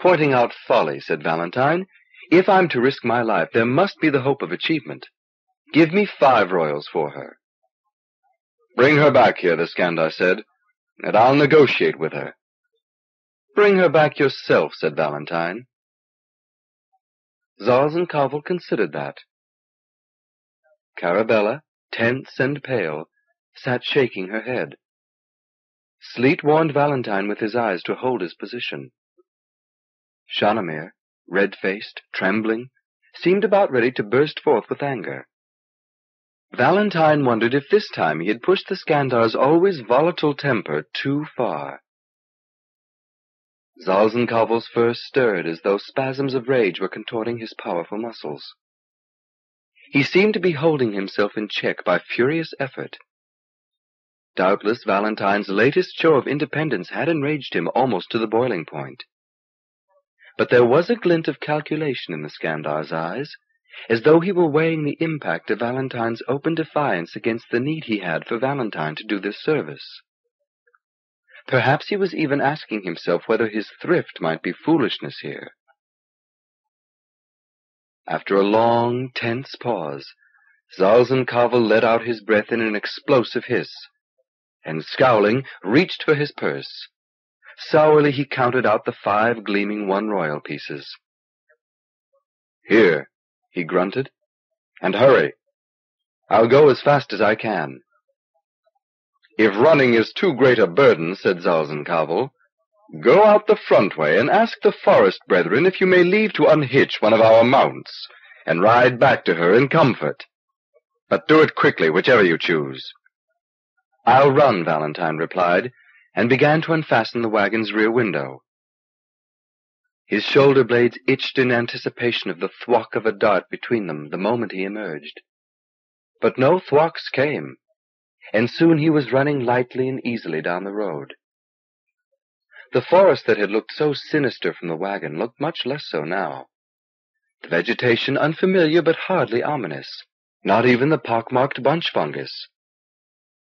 Speaker 1: Pointing out folly, said Valentine. If I'm to risk my life, there must be the hope of achievement. Give me five royals for her. Bring her back here, the Skandar said,
Speaker 2: and I'll negotiate with her. Bring her back yourself, said Valentine. Zalzan Kavol considered that. Carabella, tense and pale, sat shaking her head.
Speaker 1: Sleet warned Valentine with his eyes to hold his position. Shanamir, red-faced, trembling, seemed about ready to burst forth with anger. Valentine wondered if this time he had pushed the Skandar's always volatile temper too far. Zalzan Kavol's fur stirred as though spasms of rage were contorting his powerful muscles.
Speaker 2: He seemed to be holding
Speaker 1: himself in check by furious effort. Doubtless Valentine's latest show of independence had enraged him almost to the boiling point. But there was a glint of calculation in the Skandar's eyes, as though he were weighing the impact of Valentine's open defiance against the need he had for Valentine to do this service.
Speaker 2: Perhaps he was even asking himself whether his thrift might be foolishness here. After a long, tense pause,
Speaker 1: Zalzan Kavol let out his breath in an explosive hiss, and scowling, reached for his purse. Sourly he counted out the five gleaming one royal pieces.
Speaker 2: Here, he grunted, and hurry. I'll go as fast as I can. If running is too great a
Speaker 1: burden, said Zalzan Kavol, go out the front way and ask the forest brethren if you may leave to unhitch one of our mounts, and ride back to her in comfort. But do it quickly, whichever you choose. I'll run, Valentine replied, and began to unfasten the wagon's rear window. His shoulder blades itched in anticipation of the thwack of a dart between them the moment he emerged. But no thwacks came and soon he was running lightly and easily down the road. The forest that had looked so sinister from the wagon looked much less so now. The vegetation unfamiliar but hardly ominous, not even the pockmarked bunch fungus.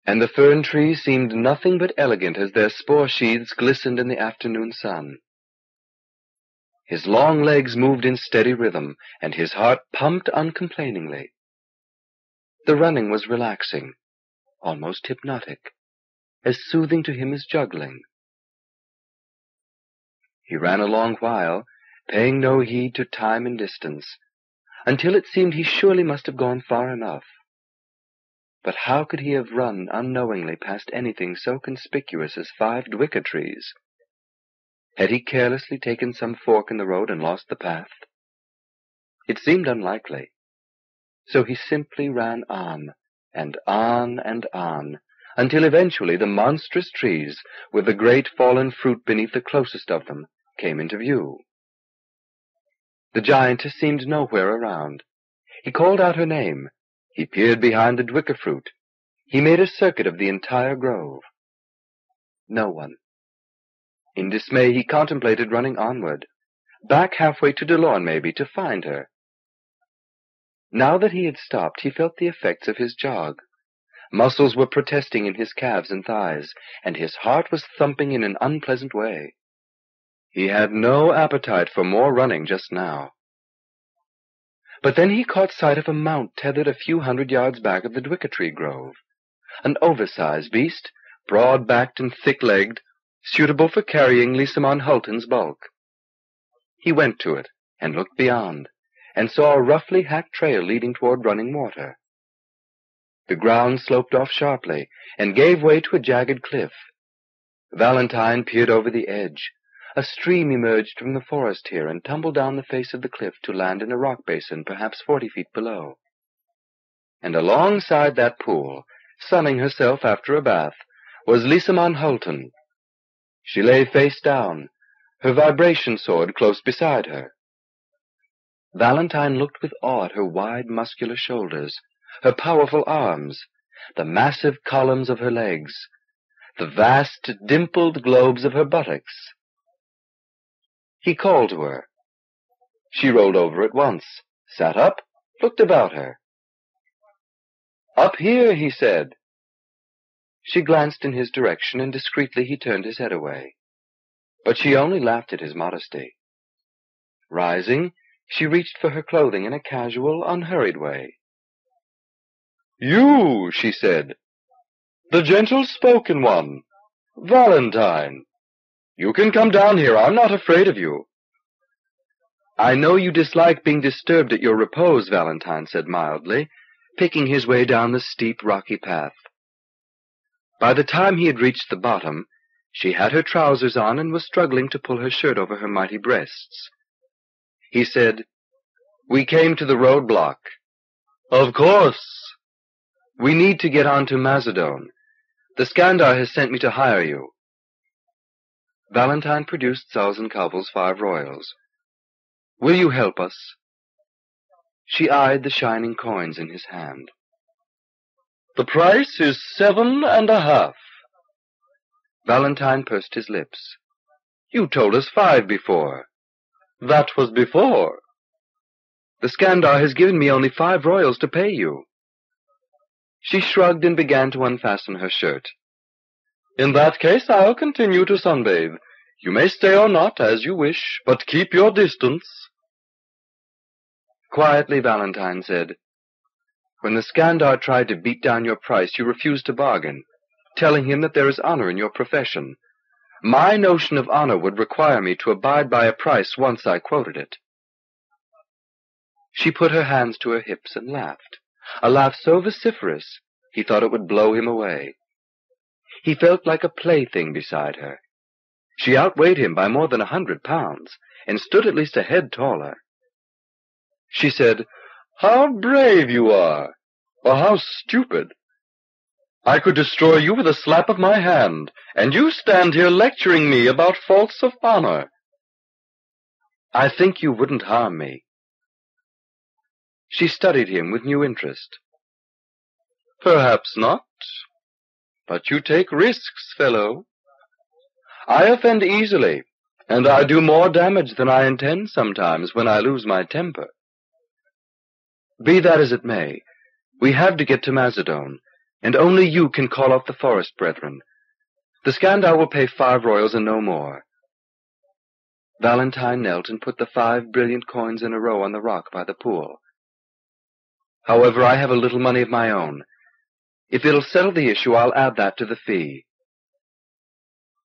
Speaker 1: And the fern trees seemed nothing but elegant as their spore sheaths glistened in the afternoon sun. His long legs moved in steady rhythm, and his heart pumped uncomplainingly.
Speaker 2: The running was relaxing, almost hypnotic, as soothing to him as juggling. He ran a long while,
Speaker 1: paying no heed to time and distance, until it seemed he surely must have gone far enough. But how could he have run unknowingly past anything so conspicuous as five dwicker trees? Had he carelessly taken some fork in the road and lost the path? It seemed unlikely. So he simply ran on, and on and on, until eventually the monstrous trees, with the great fallen fruit beneath the closest of them, came into view. The giantess seemed nowhere around. He called out her name. He peered behind the dwicker fruit. He made a circuit of the entire grove. No one. In dismay, he contemplated running onward. Back halfway to Dulorn, maybe, to find her. Now that he had stopped he felt the effects of his jog. Muscles were protesting in his calves and thighs, and his heart was thumping in an unpleasant way. He had no appetite for more running just now. But then he caught sight of a mount tethered a few hundred yards back of the Dwicker-tree grove. An oversized beast, broad-backed and thick-legged, suitable for carrying Lisamon Hultin's bulk. He went to it and looked beyond and saw a roughly hacked trail leading toward running water. The ground sloped off sharply and gave way to a jagged cliff. Valentine peered over the edge. A stream emerged from the forest here and tumbled down the face of the cliff to land in a rock basin perhaps forty feet below. And alongside that pool, sunning herself after a bath, was Lisa Hultin. She lay face down, her vibration sword close beside her. Valentine looked with awe at her wide muscular shoulders, her powerful arms, the massive columns of her legs, the vast
Speaker 2: dimpled globes of her buttocks. He called to her. She rolled over at once, sat up, looked about her. Up here, he said. She glanced in his direction and discreetly he turned his head away. But she only laughed at his modesty.
Speaker 1: Rising, she reached for her clothing in a casual, unhurried way.
Speaker 2: You, she said. The gentle spoken one. Valentine. You can come down here. I'm not afraid of you.
Speaker 1: I know you dislike being disturbed at your repose, Valentine said mildly, picking his way down the steep, rocky path. By the time he had reached the bottom, she had her trousers on and was struggling to pull her shirt over her mighty breasts. He said, We came to the roadblock. Of course. We need to get on to Mazadone. The Skandar has sent me to hire you.
Speaker 2: Valentine produced Zalzan Kavol's five royals. Will you help us? She eyed the shining coins in his hand. The price is seven and a half.
Speaker 1: Valentine pursed his lips. You told us five before. That was before. The Skandar has given me only five royals to pay you. She shrugged and began to unfasten her shirt. In that case, I'll continue to sunbathe. You may stay or not, as you wish, but keep your distance. Quietly, Valentine said, When the Skandar tried to beat down your price, you refused to bargain, telling him that there is honor in your profession, my notion of honor would require me to abide by a price once I quoted it. She put her hands to her hips and laughed, a laugh so vociferous he thought it would blow him away. He felt like a plaything beside her. She outweighed him by more than a hundred pounds, and stood at least a head taller. She said, How brave you are! Or how stupid! I could destroy you with a slap of my hand, and you stand here lecturing me about faults of honor. I think you
Speaker 2: wouldn't harm me. She studied him with new interest. Perhaps not. But you take risks, fellow.
Speaker 1: I offend easily, and I do more damage than I intend sometimes when I lose my temper. Be that as it may, we have to get to Mazadone, and only you can call off the forest brethren. The Skandar will pay five royals and no more. Valentine knelt and put the five brilliant coins in a row on the rock by the pool. However, I have a little money of my own. If it'll settle the issue, I'll add that to the fee.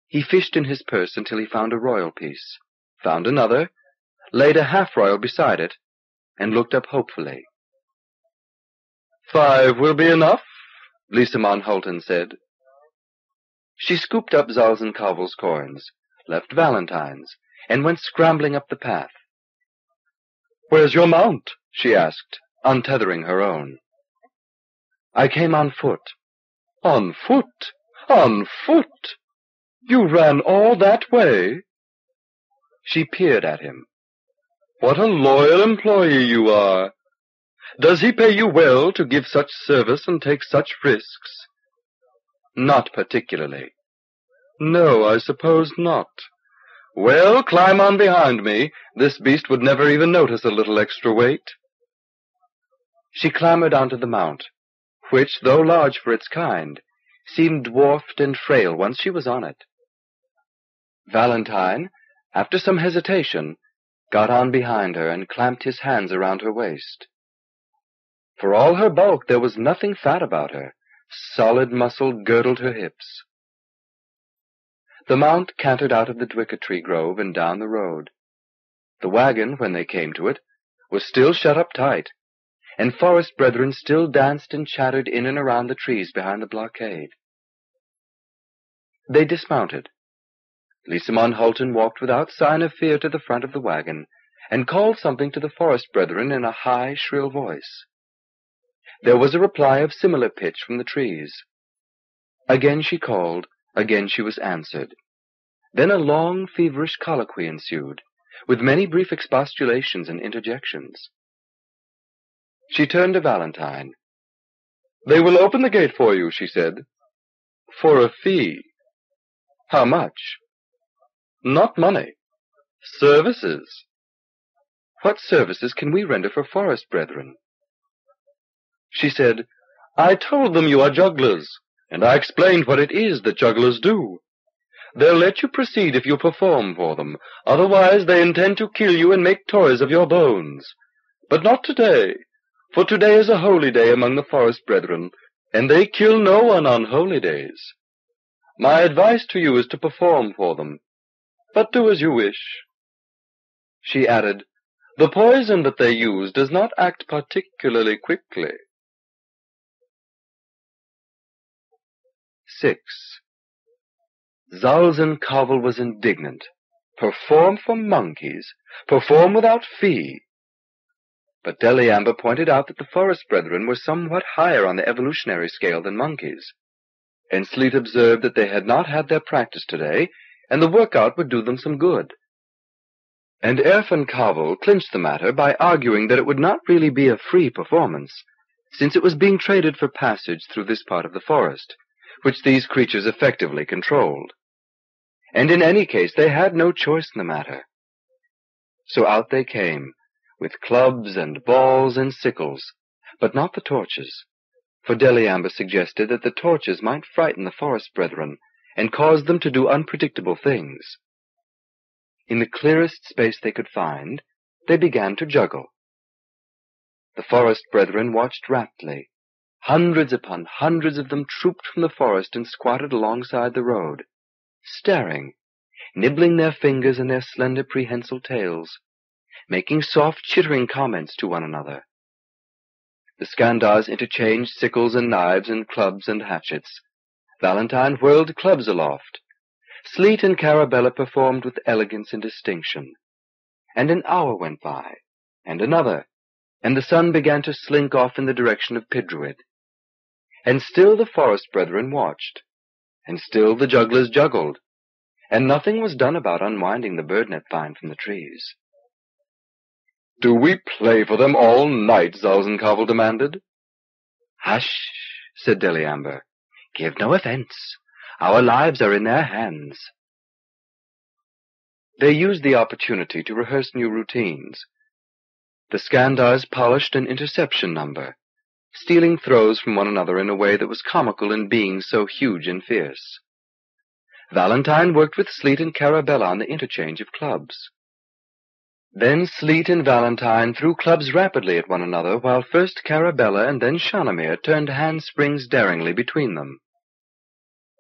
Speaker 1: He fished in his purse until he found a royal piece, found another, laid a half-royal beside it, and looked up hopefully. Five will be enough, Lisa Hultin said. She scooped up Zalzan Kavol's coins, left Valentine's, and went scrambling up the path.
Speaker 2: Where's your mount? she asked, untethering her own. I came on foot. On foot? On foot? You ran all that way? She peered at him.
Speaker 1: What a loyal employee you are. Does he pay you well to give such service and take such risks? Not particularly. No, I suppose not. Well, climb on behind me. This beast would never even notice a little extra weight. She clambered onto the mount, which, though large for its kind, seemed dwarfed and frail once she was on it. Valentine, after some hesitation, got on behind her and clamped his hands around her waist. For all her bulk, there was nothing fat about her. Solid muscle girdled her hips. The mount cantered out of the dwicker tree grove and down the road. The wagon, when they came to it, was still shut up tight, and forest brethren still danced and chattered in and around the trees behind the blockade. They dismounted. Lisamon Hultin walked without sign of fear to the front of the wagon, and called something to the forest brethren in a high, shrill voice. There was a reply of similar pitch from the trees. Again she called, again she was answered. Then a long, feverish colloquy ensued, with many brief expostulations
Speaker 2: and interjections. She turned to Valentine. They will open the gate for you, she said. For a fee. How much? Not money. Services. What services can we render for forest brethren? She said,
Speaker 1: I told them you are jugglers, and I explained what it is that jugglers do. They'll let you proceed if you perform for them, otherwise they intend to kill you and make toys of your bones. But not today, for today is a holy day among the forest brethren, and they kill no one on holy days. My advice to you is to perform for them, but do as you wish. She added,
Speaker 2: The poison that they use does not act particularly quickly. 6. Zalzan Kavol was indignant. Perform for monkeys? Perform without
Speaker 1: fee? But Deliamber pointed out that the forest brethren were somewhat higher on the evolutionary scale than monkeys. And observed that they had not had their practice today, and the workout would do them some good. And Kavel clinched the matter by arguing that it would not really be a free performance, since it was being traded for passage through this part of the forest which these creatures effectively controlled. And in any case, they had no choice in the matter. So out they came, with clubs and balls and sickles, but not the torches, for Deliamber suggested that the torches might frighten the forest brethren and cause them to do
Speaker 2: unpredictable things. In the clearest space they could find, they began to juggle. The forest brethren watched raptly,
Speaker 1: Hundreds upon hundreds of them trooped from the forest and squatted alongside the road, staring, nibbling their fingers and their slender prehensile tails, making soft chittering comments to one another. The Skandars interchanged sickles and knives and clubs and hatchets. Valentine whirled clubs aloft. Sleet and Carabella performed with elegance and distinction. And an hour went by, and another, and the sun began to slink off in the direction of Pidruid. And still the forest brethren watched, and still the jugglers juggled, and nothing was done about unwinding the birdnet vine from the trees. Do we play for them all night? Zalzan Kavol demanded. Hush, said Deliamber. Give no offense. Our lives are in their hands. They used the opportunity to rehearse new routines, the Skandar's polished an interception number, stealing throws from one another in a way that was comical in being so huge and fierce. Valentine worked with Sleet and Carabella on the interchange of clubs. Then Sleet and Valentine threw clubs rapidly at one another, while first Carabella and then Shanamir turned handsprings daringly between them.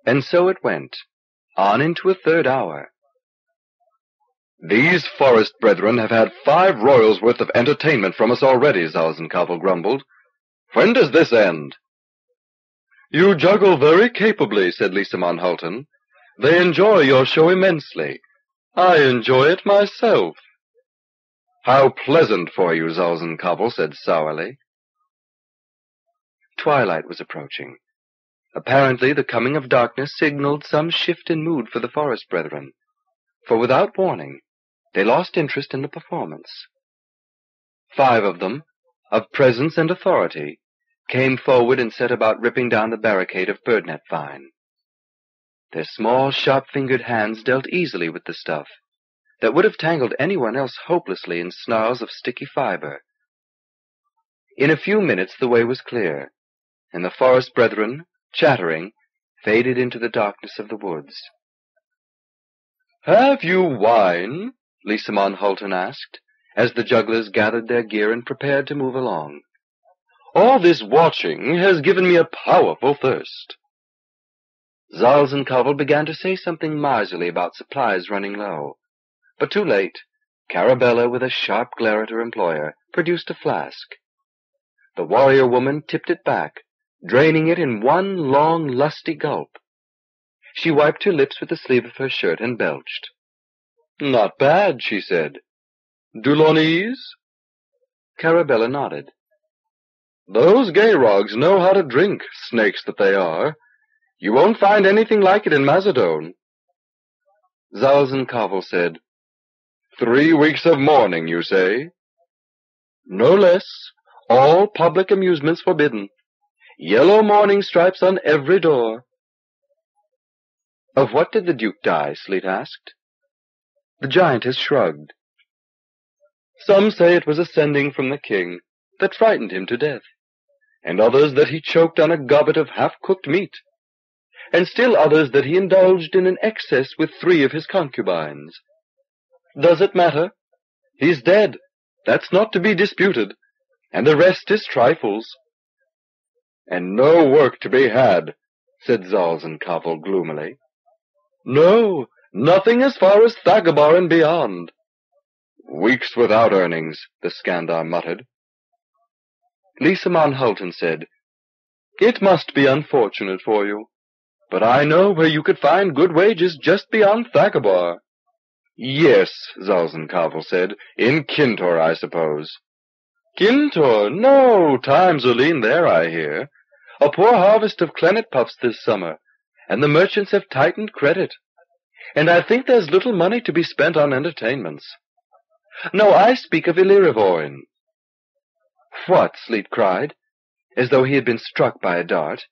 Speaker 1: And so it went, on into a third hour. These forest brethren have had five royals worth of entertainment from us already, Zalzan Kavol grumbled. When does this end? You juggle very capably, said Lisamon Hultin. They enjoy your show immensely. I enjoy it myself. How pleasant for you, Zalzan Kavol said sourly. Twilight was approaching. Apparently the coming of darkness signaled some shift in mood for the forest brethren, for without warning, they lost interest in the performance. Five of them, of presence and authority, came forward and set about ripping down the barricade of birdnet vine. Their small, sharp-fingered hands dealt easily with the stuff that would have tangled anyone else hopelessly in snarls of sticky fiber. In a few minutes the way was clear, and the forest brethren, chattering, faded into the darkness of the woods. Have you wine? Lisamon asked, as the jugglers gathered their gear and prepared to move along. All this watching has given me a powerful thirst. Zalzan Kavol began to say something miserly about supplies running low, but too late. Carabella, with a sharp glare at her employer, produced a flask. The warrior woman tipped it back, draining it in one long, lusty gulp. She wiped her lips with the sleeve of her shirt and belched. Not bad, she said. Delaunay's? Carabella nodded. Those Ghayrogs know how to drink, snakes that they are. You won't find anything like it in Mazadone.
Speaker 2: Zalzankovel said, Three weeks of mourning, you say? No less. All public amusements forbidden. Yellow mourning stripes on every door. Of what did the Duke die? Sleet asked. The giantess shrugged.
Speaker 1: Some say it was ascending from the king that frightened him to death, and others that he choked on a gobbet of half-cooked meat, and still others that he indulged in an excess with three of his concubines. Does it matter? He's dead. That's not to be disputed, and the rest is trifles. And no work to be had, said Zalzan Kavol gloomily. No, Nothing as far as Thagabar and beyond. Weeks without earnings, the Skandar muttered. Lisamon Hultin said, It must be unfortunate for you, but I know where you could find good wages just beyond Thagabar. Yes, Zalzan Kavol said, in Khintor, I suppose. Khintor? No, times are lean there, I hear. A poor harvest of clenot puffs this summer, and the merchants have tightened credit and I think there's little money to be spent on entertainments. No, I speak of Ilirivoyne. What? Sleet cried, as though he had been struck by a dart.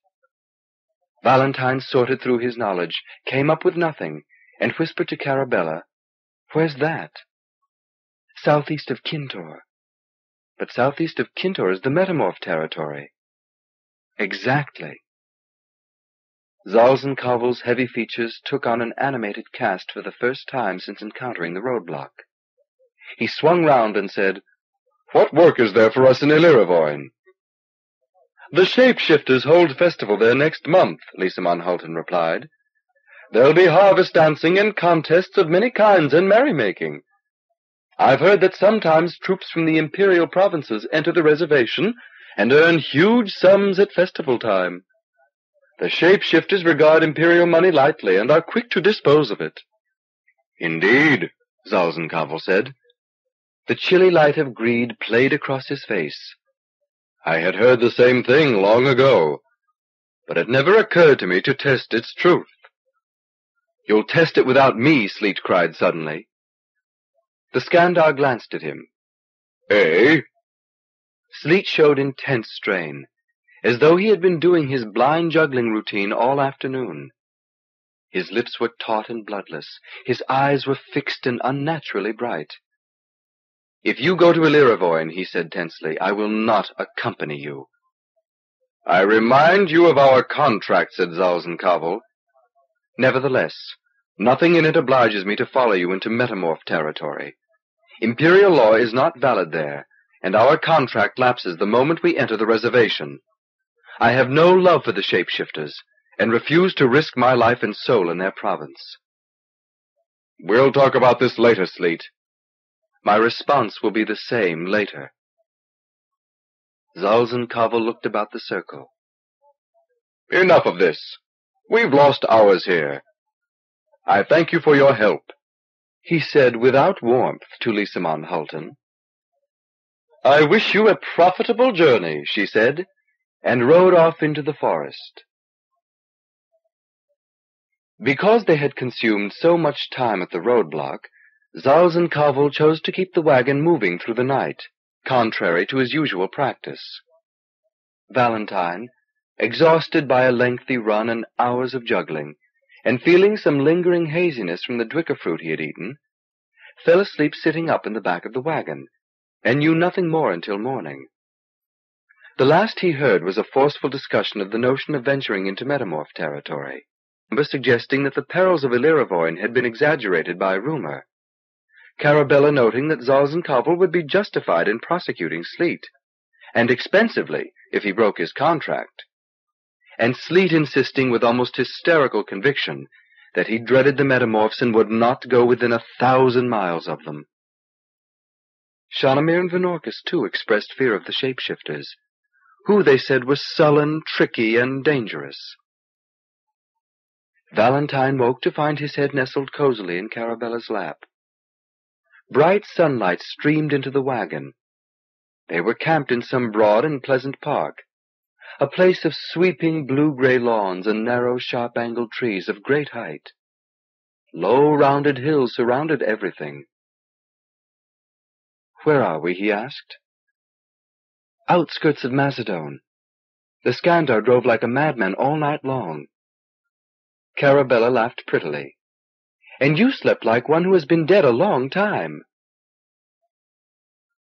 Speaker 1: Valentine sorted through his knowledge, came up with nothing,
Speaker 2: and whispered to Carabella, Where's that? Southeast of Khintor. But southeast of Khintor is the metamorph territory.
Speaker 1: Exactly. Zalzan Kavol's heavy features took on an animated cast for the first time since encountering the roadblock. He swung round and said, What work is there for us in Ilirivoyne? The shapeshifters hold festival there next month, Lisamon replied. There'll be harvest dancing and contests of many kinds and merrymaking. I've heard that sometimes troops from the imperial provinces enter the reservation and earn huge sums at festival time. The shapeshifters regard Imperial money lightly and are quick to dispose of it. Indeed, Zalzan Kavol said. The chilly light of greed played across his face. I had heard the same thing long ago, but it never occurred to me to test its truth. You'll test it without me, Sleet cried suddenly. The Skandar glanced at him. Eh? Sleet showed intense strain as though he had been doing his blind juggling routine all afternoon. His lips were taut and bloodless, his eyes were fixed and unnaturally bright. If you go to Ilirivoyne, he said tensely, I will not accompany you. I remind you of our contract, said Zalzan Kavol. Nevertheless, nothing in it obliges me to follow you into metamorph territory. Imperial law is not valid there, and our contract lapses the moment we enter the reservation. I have no love for the shapeshifters, and refuse to risk my life and soul in their province.
Speaker 2: We'll talk about this later, Sleet. My response will be the same later. Zalzan Kavol looked about the circle. Enough of this. We've lost hours here. I
Speaker 1: thank you for your help, he said without warmth to Lisamon Hultin.
Speaker 2: I wish you a profitable journey, she said, and rode off into the forest. Because they had consumed
Speaker 1: so much time at the roadblock, Zalzan Kavol chose to keep the wagon moving through the night, contrary to his usual practice. Valentine, exhausted by a lengthy run and hours of juggling, and feeling some lingering haziness from the dwicker fruit he had eaten, fell asleep sitting up in the back of the wagon, and knew nothing more until morning. The last he heard was a forceful discussion of the notion of venturing into metamorph territory, suggesting that the perils of Ilirivoyne had been exaggerated by rumor. Carabella noting that Zalzan Kavol would be justified in prosecuting Sleet, and expensively if he broke his contract, and Sleet insisting with almost hysterical conviction that he dreaded the metamorphs and would not go within a thousand miles of them. Shanamir and Vinorkis too, expressed fear of the shapeshifters, who they said was sullen, tricky, and dangerous. Valentine woke to find his head nestled cozily in Carabella's lap. Bright sunlight streamed into the wagon. They were camped in some broad and pleasant park, a place of sweeping blue-gray lawns and narrow, sharp-angled trees of great height.
Speaker 2: Low, rounded hills surrounded everything. Where are we? he asked outskirts of Mazadone. The Skandar drove like a madman all night long. Carabella laughed prettily. And you slept like one who has been dead a long time.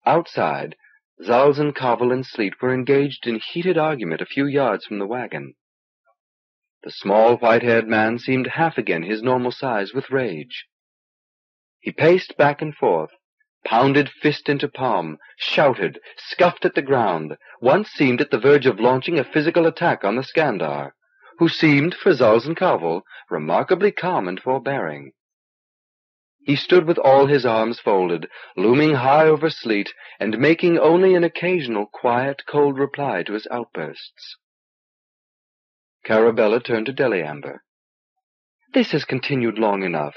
Speaker 1: Outside, Zalzan Kavol and Sleet were engaged in heated argument a few yards from the wagon. The small white-haired man seemed half again his normal size with rage. He paced back and forth, pounded fist into palm, shouted, scuffed at the ground, once seemed at the verge of launching a physical attack on the Skandar, who seemed, for Zalzan Kavol, remarkably calm and forbearing. He stood with all his arms folded, looming high over Sleet, and making only an occasional quiet, cold reply to his outbursts. Carabella turned to Deliamber. This has continued long enough.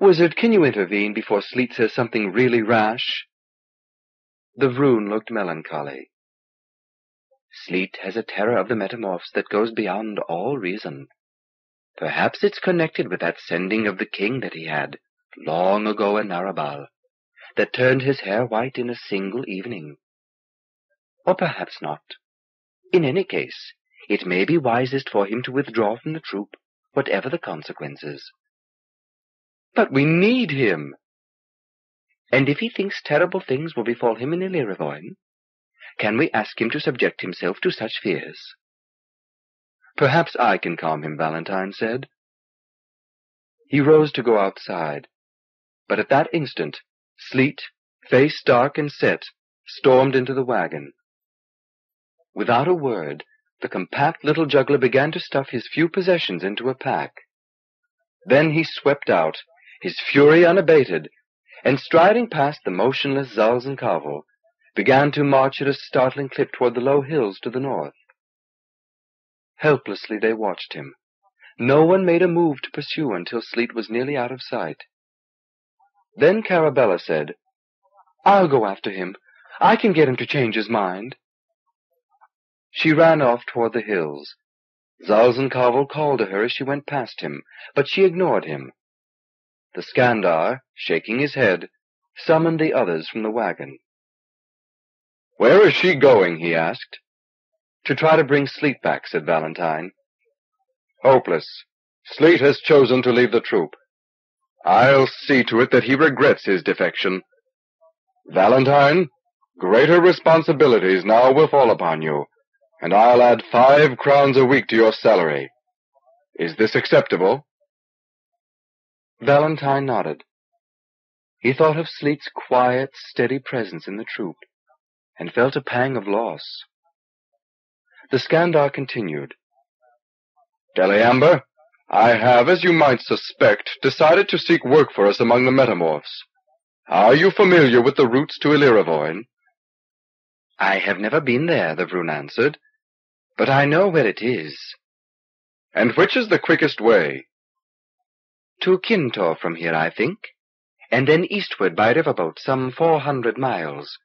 Speaker 1: Wizard, can you intervene before Sleet says something really rash? The Vroon looked melancholy. Sleet has a terror of the metamorphs that goes beyond all reason. Perhaps it's connected with that sending of the king that he had, long ago in Narabal, that turned his hair white in a single
Speaker 2: evening. Or perhaps not. In any case, it may be wisest for him to withdraw from the troop, whatever the consequences.
Speaker 1: But we need him. And if he thinks terrible things will befall
Speaker 2: him in Ilirivoyne, can we ask him to subject himself to such fears? Perhaps I can calm him, Valentine said. He rose
Speaker 1: to go outside, but at that instant, Sleet, face dark and set, stormed into the wagon. Without a word, the compact little juggler began to stuff his few possessions into a pack. Then he swept out, his fury unabated, and striding past the motionless Zalzan Kavol, began to march at a startling clip toward the low hills to the north. Helplessly they watched him. No one made a move to pursue until Sleet was nearly out of sight. Then Carabella said, I'll go after him. I can get him to change his mind. She ran off toward the hills. Zalzan Kavol called to her as she went past him, but she ignored him the Skandar, shaking his head, summoned the others from the wagon.
Speaker 2: Where is she going? he asked. To try to bring Sleet back, said Valentine. Hopeless. Sleet has chosen to leave the troop.
Speaker 1: I'll see to it that he regrets his defection. Valentine, greater responsibilities now will fall upon you, and I'll add five crowns
Speaker 2: a week to your salary. Is this acceptable?
Speaker 1: Valentine nodded. He thought of Sleet's quiet, steady presence in the troop, and felt a pang of loss. The Skandar continued. Deliamber,
Speaker 2: I have, as you might suspect, decided
Speaker 1: to seek work for us among the metamorphs. Are you familiar with the routes to Ilirivoyne?
Speaker 2: I have never been there, the Vroon answered, but I know where it is. And which is the quickest way? to Khintor
Speaker 1: from here, I think, and then eastward by riverboat some four hundred miles.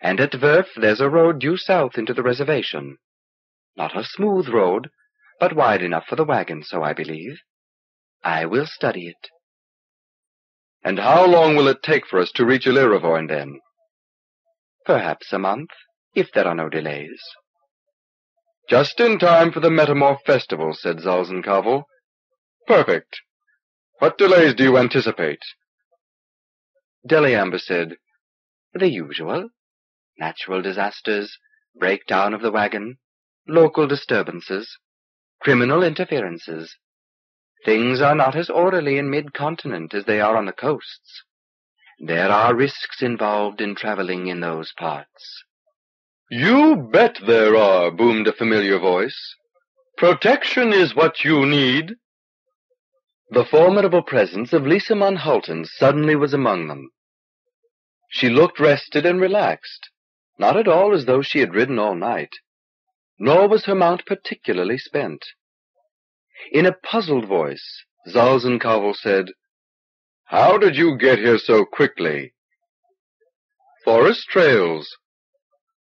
Speaker 1: And at Verf there's a road due south into the reservation. Not a smooth road, but wide enough for the wagon, so I believe. I will study it.
Speaker 2: And how long will it take for us to reach Ilirivoyne, then? Perhaps a month, if there are no delays. Just in time for the Metamorph Festival, said Zalzan Kavol. Perfect. What delays do you anticipate? Delhi said, The usual.
Speaker 1: Natural disasters, breakdown of the wagon, local disturbances, criminal interferences. Things are not as orderly in mid-continent as they are on the coasts. There are risks involved in traveling in those parts. You bet there are, boomed a familiar voice. Protection is what you need. The formidable presence of Lisamon suddenly was among them. She looked rested and relaxed, not at all as though she had ridden all night, nor was her mount particularly spent. In a puzzled voice, Zalzan Kavol said, How did you get here so quickly? Forest trails.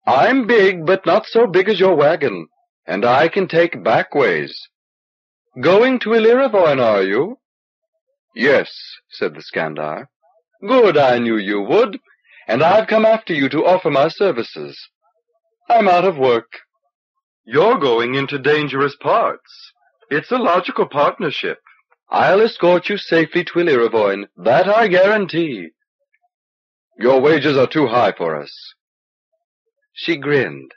Speaker 1: I'm big, but not so big as your wagon, and I can take back ways. Going to Ilirivoyne, are you? Yes, said the Skandar. Good, I knew you would, and I've come after you to offer my services. I'm out of work. You're going into dangerous parts. It's a logical partnership. I'll escort you safely to Ilirivoyne, that I guarantee. Your wages are too high for us. She grinned.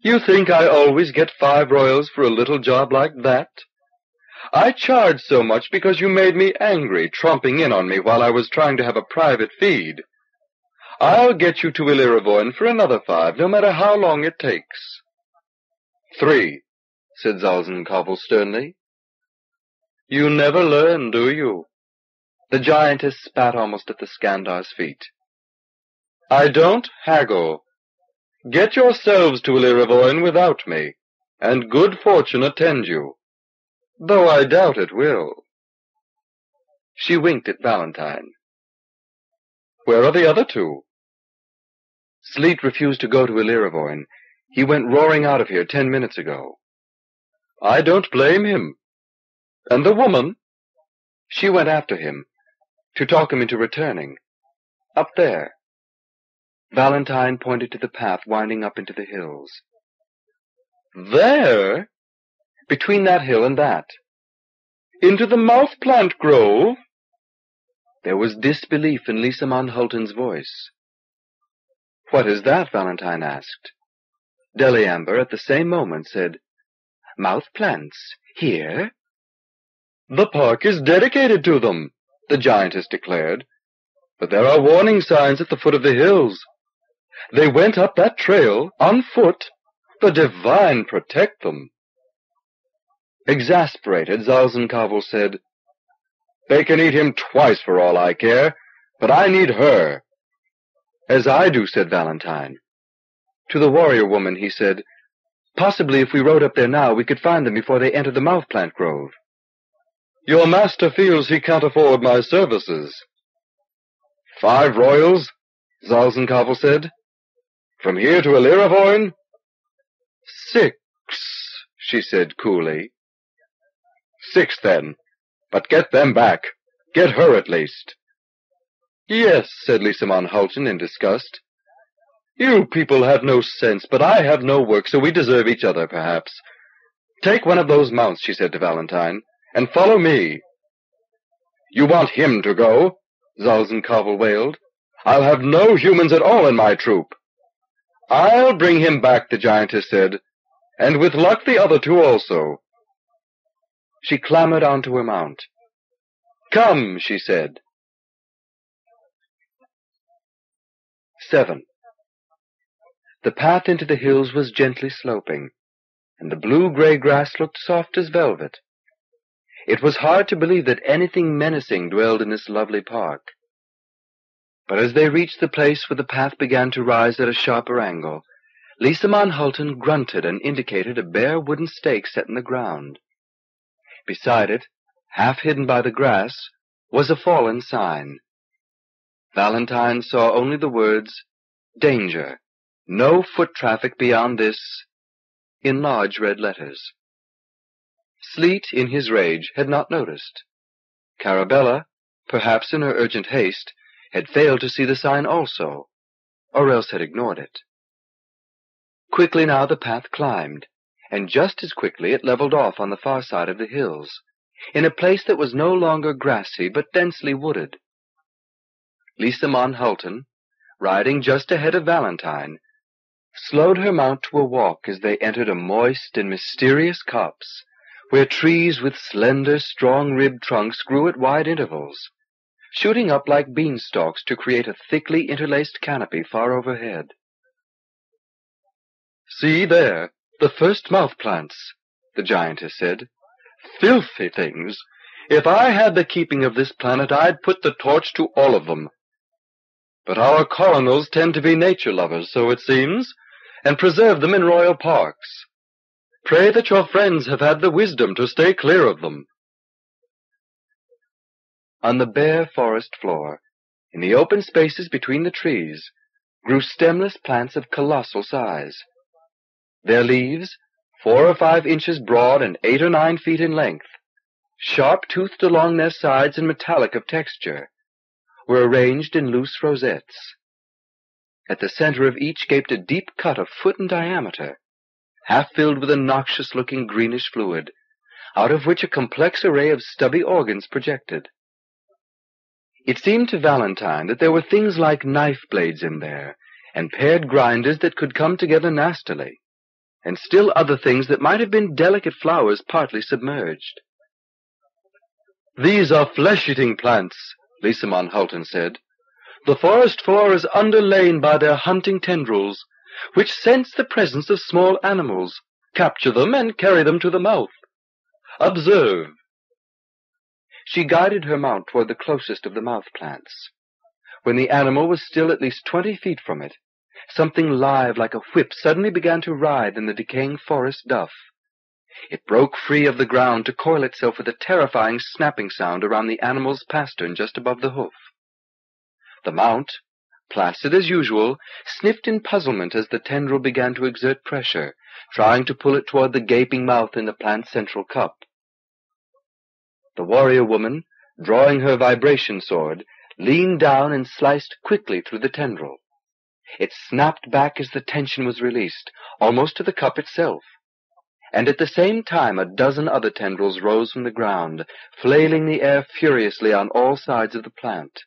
Speaker 1: You think I always get five royals for a little job like that? I charged so much because you made me angry, tromping in on me while I was trying to have a private feed. I'll get you to Ilirivoyne for another five, no matter how long it takes. Three, said Zalzan Kavol sternly. You never learn, do you? The giantess spat almost at the Skandar's feet. I don't haggle, Get yourselves to Ilirivoyne without me, and
Speaker 2: good fortune attend you, though I doubt it will. She winked at Valentine. Where are the other two? Sleet refused to go to Ilirivoyne. He went roaring out of here ten minutes ago. I don't blame him. And the woman? She went after him, to talk him into returning. Up there.
Speaker 1: Valentine pointed to the path winding up into the hills. There?
Speaker 2: Between that hill and that. Into the mouth plant grove? There was disbelief in Lisamon Hultin's voice.
Speaker 1: What is that? Valentine asked. Deliamber at the same moment said, Mouth plants, here? The park is dedicated to them, the giantess declared, but there are warning signs at the foot of the hills. They went up that trail on foot. The divine protect them. Exasperated, Zalzan Kavol said, They can eat him twice for all I care, but I need her. As I do, said Valentine. To the warrior woman he said, Possibly if we rode up there now we could find them before they enter the mouth plant grove. Your master feels he can't
Speaker 2: afford my services. Five royals, Zalzan Kavol said. From here to Ilirivoyne? Six, she said coolly. Six then. But get them back.
Speaker 1: Get her at least. Yes, said Lisamon Hultin in disgust. You people have no sense, but I have no work, so we deserve each other, perhaps. Take one of those mounts, she said to Valentine, and follow me. You want him to go? Zalzan Kavol wailed. I'll have no humans at all in my troop. I'll bring him back, the giantess said, and with luck the other
Speaker 2: two also. She clambered onto her mount. Come, she said. Seven. The path into the hills was gently sloping, and the blue-gray
Speaker 1: grass looked soft as velvet. It was hard to believe that anything menacing dwelled in this lovely park. But as they reached the place where the path began to rise at a sharper angle, Lisamon Hultin grunted and indicated a bare wooden stake set in the ground. Beside it, half hidden by the grass, was a fallen sign. Valentine saw only the words, Danger. No foot traffic beyond this, in large red letters. Sleet, in his rage, had not noticed. Carabella, perhaps in her urgent haste, had failed to see the sign also, or else had ignored it. Quickly now the path climbed, and just as quickly it leveled off on the far side of the hills, in a place that was no longer grassy but densely wooded. Lisamon Hultin, riding just ahead of Valentine, slowed her mount to a walk as they entered a moist and mysterious copse, where trees with slender, strong-ribbed trunks grew at wide intervals shooting up like beanstalks to create a thickly interlaced canopy far overhead. See there, the first mouth plants, the giantess said. Filthy things. If I had the keeping of this planet, I'd put the torch to all of them. But our coronals tend to be nature lovers, so it seems, and preserve them in royal parks. Pray that your friends have had the wisdom to stay clear of them. On the bare forest floor, in the open spaces between the trees, grew stemless plants of colossal size. Their leaves, four or five inches broad and eight or nine feet in length, sharp-toothed along their sides and metallic of texture, were arranged in loose rosettes. At the center of each gaped a deep cut a foot in diameter, half filled with a noxious-looking greenish fluid, out of which a complex array of stubby organs projected. It seemed to Valentine that there were things like knife blades in there, and paired grinders that could come together nastily, and still other things that might have been delicate flowers partly submerged. These are flesh-eating plants, Lisamon Hultin said. The forest floor is underlain by their hunting tendrils, which sense the presence of small animals, capture them, and carry them to the mouth. Observe, she guided her mount toward the closest of the mouth plants. When the animal was still at least twenty feet from it, something live like a whip suddenly began to writhe in the decaying forest duff. It broke free of the ground to coil itself with a terrifying snapping sound around the animal's pastern just above the hoof. The mount, placid as usual, sniffed in puzzlement as the tendril began to exert pressure, trying to pull it toward the gaping mouth in the plant's central cup. The warrior woman, drawing her vibration sword, leaned down and sliced quickly through the tendril. It snapped back as the tension was released, almost to the cup itself. And at the same time a dozen other tendrils rose from the ground, flailing the air furiously on all sides of the plant.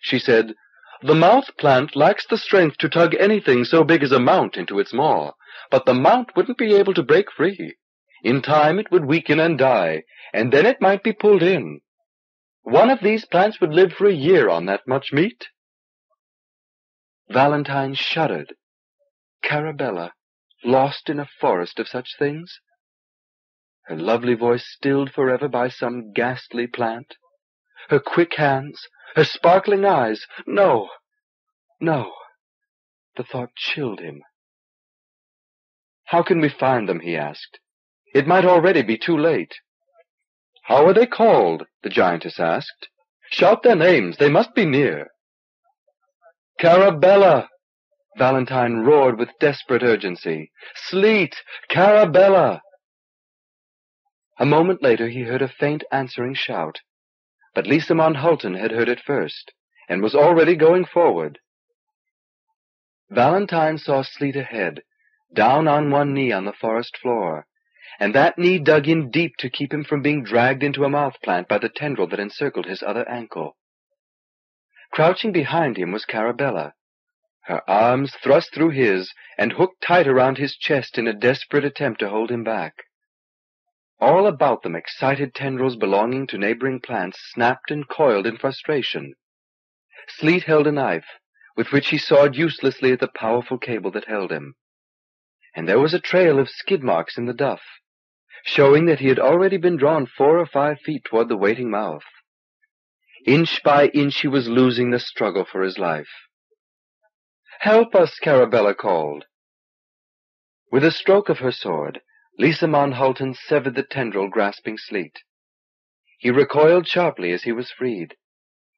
Speaker 1: She said, The mouth plant lacks the strength to tug anything so big as a mount into its maw, but the mount wouldn't be able to break free. In time it would weaken and die, and then it might be pulled in. One of these plants would live for a year on that much meat. Valentine shuddered. Carabella, lost in a forest of such things? Her lovely voice stilled forever by some ghastly plant?
Speaker 2: Her quick hands? Her sparkling eyes? No! No! The thought chilled him. How can we find them? he asked. It might already be too late. How are they called? the giantess
Speaker 1: asked. Shout their names, they must be near. Carabella! Valentine roared with desperate urgency. Sleet! Carabella! A moment later he heard a faint answering shout. But Lisamon Hultin had heard it first, and was already going forward. Valentine saw Sleet ahead, down on one knee on the forest floor, and that knee dug in deep to keep him from being dragged into a mouth plant by the tendril that encircled his other ankle. Crouching behind him was Carabella, her arms thrust through his and hooked tight around his chest in a desperate attempt to hold him back. All about them excited tendrils belonging to neighboring plants snapped and coiled in frustration. Sleet held a knife, with which he sawed uselessly at the powerful cable that held him. And there was a trail of skid marks in the duff showing that he had already been drawn four or five feet toward the waiting mouth.
Speaker 2: Inch by inch he was losing the struggle for his life. Help us, Carabella called. With a stroke of her sword,
Speaker 1: Lisamon Hultin severed the tendril grasping Sleet. He recoiled sharply as he was freed,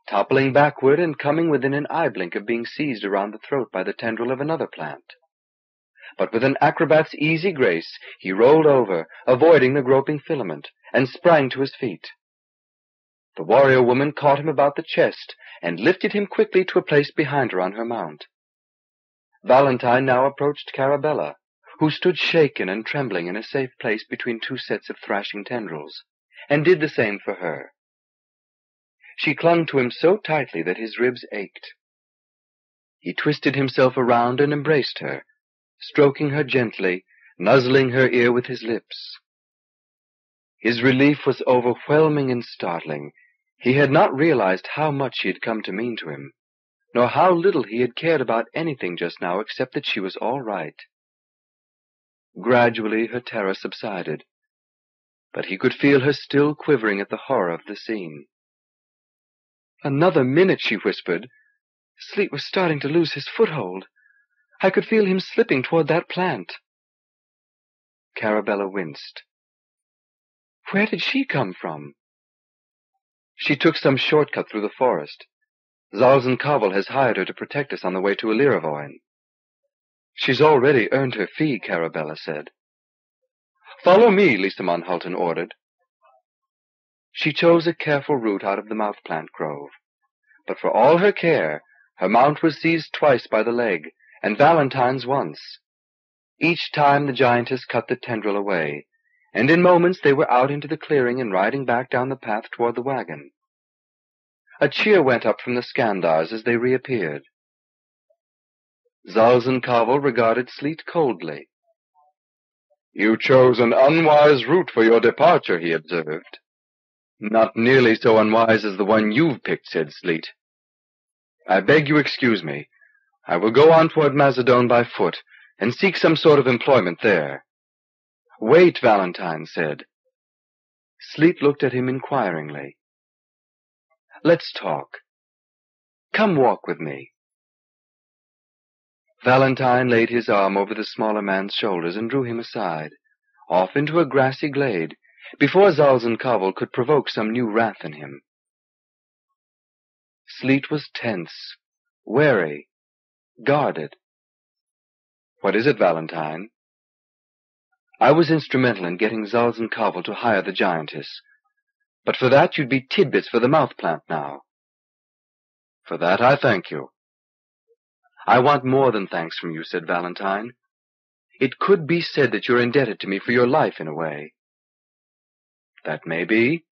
Speaker 1: toppling backward and coming within an eye blink of being seized around the throat by the tendril of another plant but with an acrobat's easy grace he rolled over, avoiding the groping filament, and sprang to his feet. The warrior woman caught him about the chest and lifted him quickly to a place behind her on her mount. Valentine now approached Carabella, who stood shaken and trembling in a safe place between two sets of thrashing tendrils, and did the same for her. She clung to him so tightly that his ribs ached. He twisted himself around and embraced her, stroking her gently, nuzzling her ear with his lips. His relief was overwhelming and startling. He had not realized how much she had come to mean to him, nor how little he had cared about anything just now except that she was all right. Gradually her terror subsided, but he could feel her still quivering at the horror of the scene.
Speaker 2: Another minute, she whispered. "Sleet was starting to lose his foothold. I could feel him slipping toward that plant. Carabella winced. Where did she come from? She
Speaker 1: took some shortcut through the forest. Zalzan Kavol has hired her to protect us on the way to Ilirivoyne. She's already earned her fee, Carabella said. Follow me, Lisamon Hultin ordered. She chose a careful route out of the mouth plant grove. But for all her care, her mount was seized twice by the leg, and valentines once. Each time the giantess cut the tendril away, and in moments they were out into the clearing and riding back down the path toward the wagon.
Speaker 2: A cheer went up from the Skandars as they reappeared. Zalzan Kavol regarded Sleet coldly. You chose
Speaker 1: an unwise route for your departure, he observed. Not nearly so unwise as the one you've picked, said Sleet. I beg you excuse me. I will go on toward Mazadone by foot, and seek some sort of employment there.
Speaker 2: Wait, Valentine said. Sleet looked at him inquiringly. Let's talk. Come walk with me. Valentine laid his arm over the smaller man's shoulders and drew him aside,
Speaker 1: off into a grassy glade, before Zalzan Kavol could provoke some new wrath in him.
Speaker 2: Sleet was tense, wary, guarded. What is it, Valentine? I was
Speaker 1: instrumental in getting Zalzan Kavol to hire the giantess. But for that you'd be tidbits for the mouth plant now. For that I thank you. I want more than thanks from you, said Valentine. It could be said that you're indebted to me for your
Speaker 2: life in a way. That may be.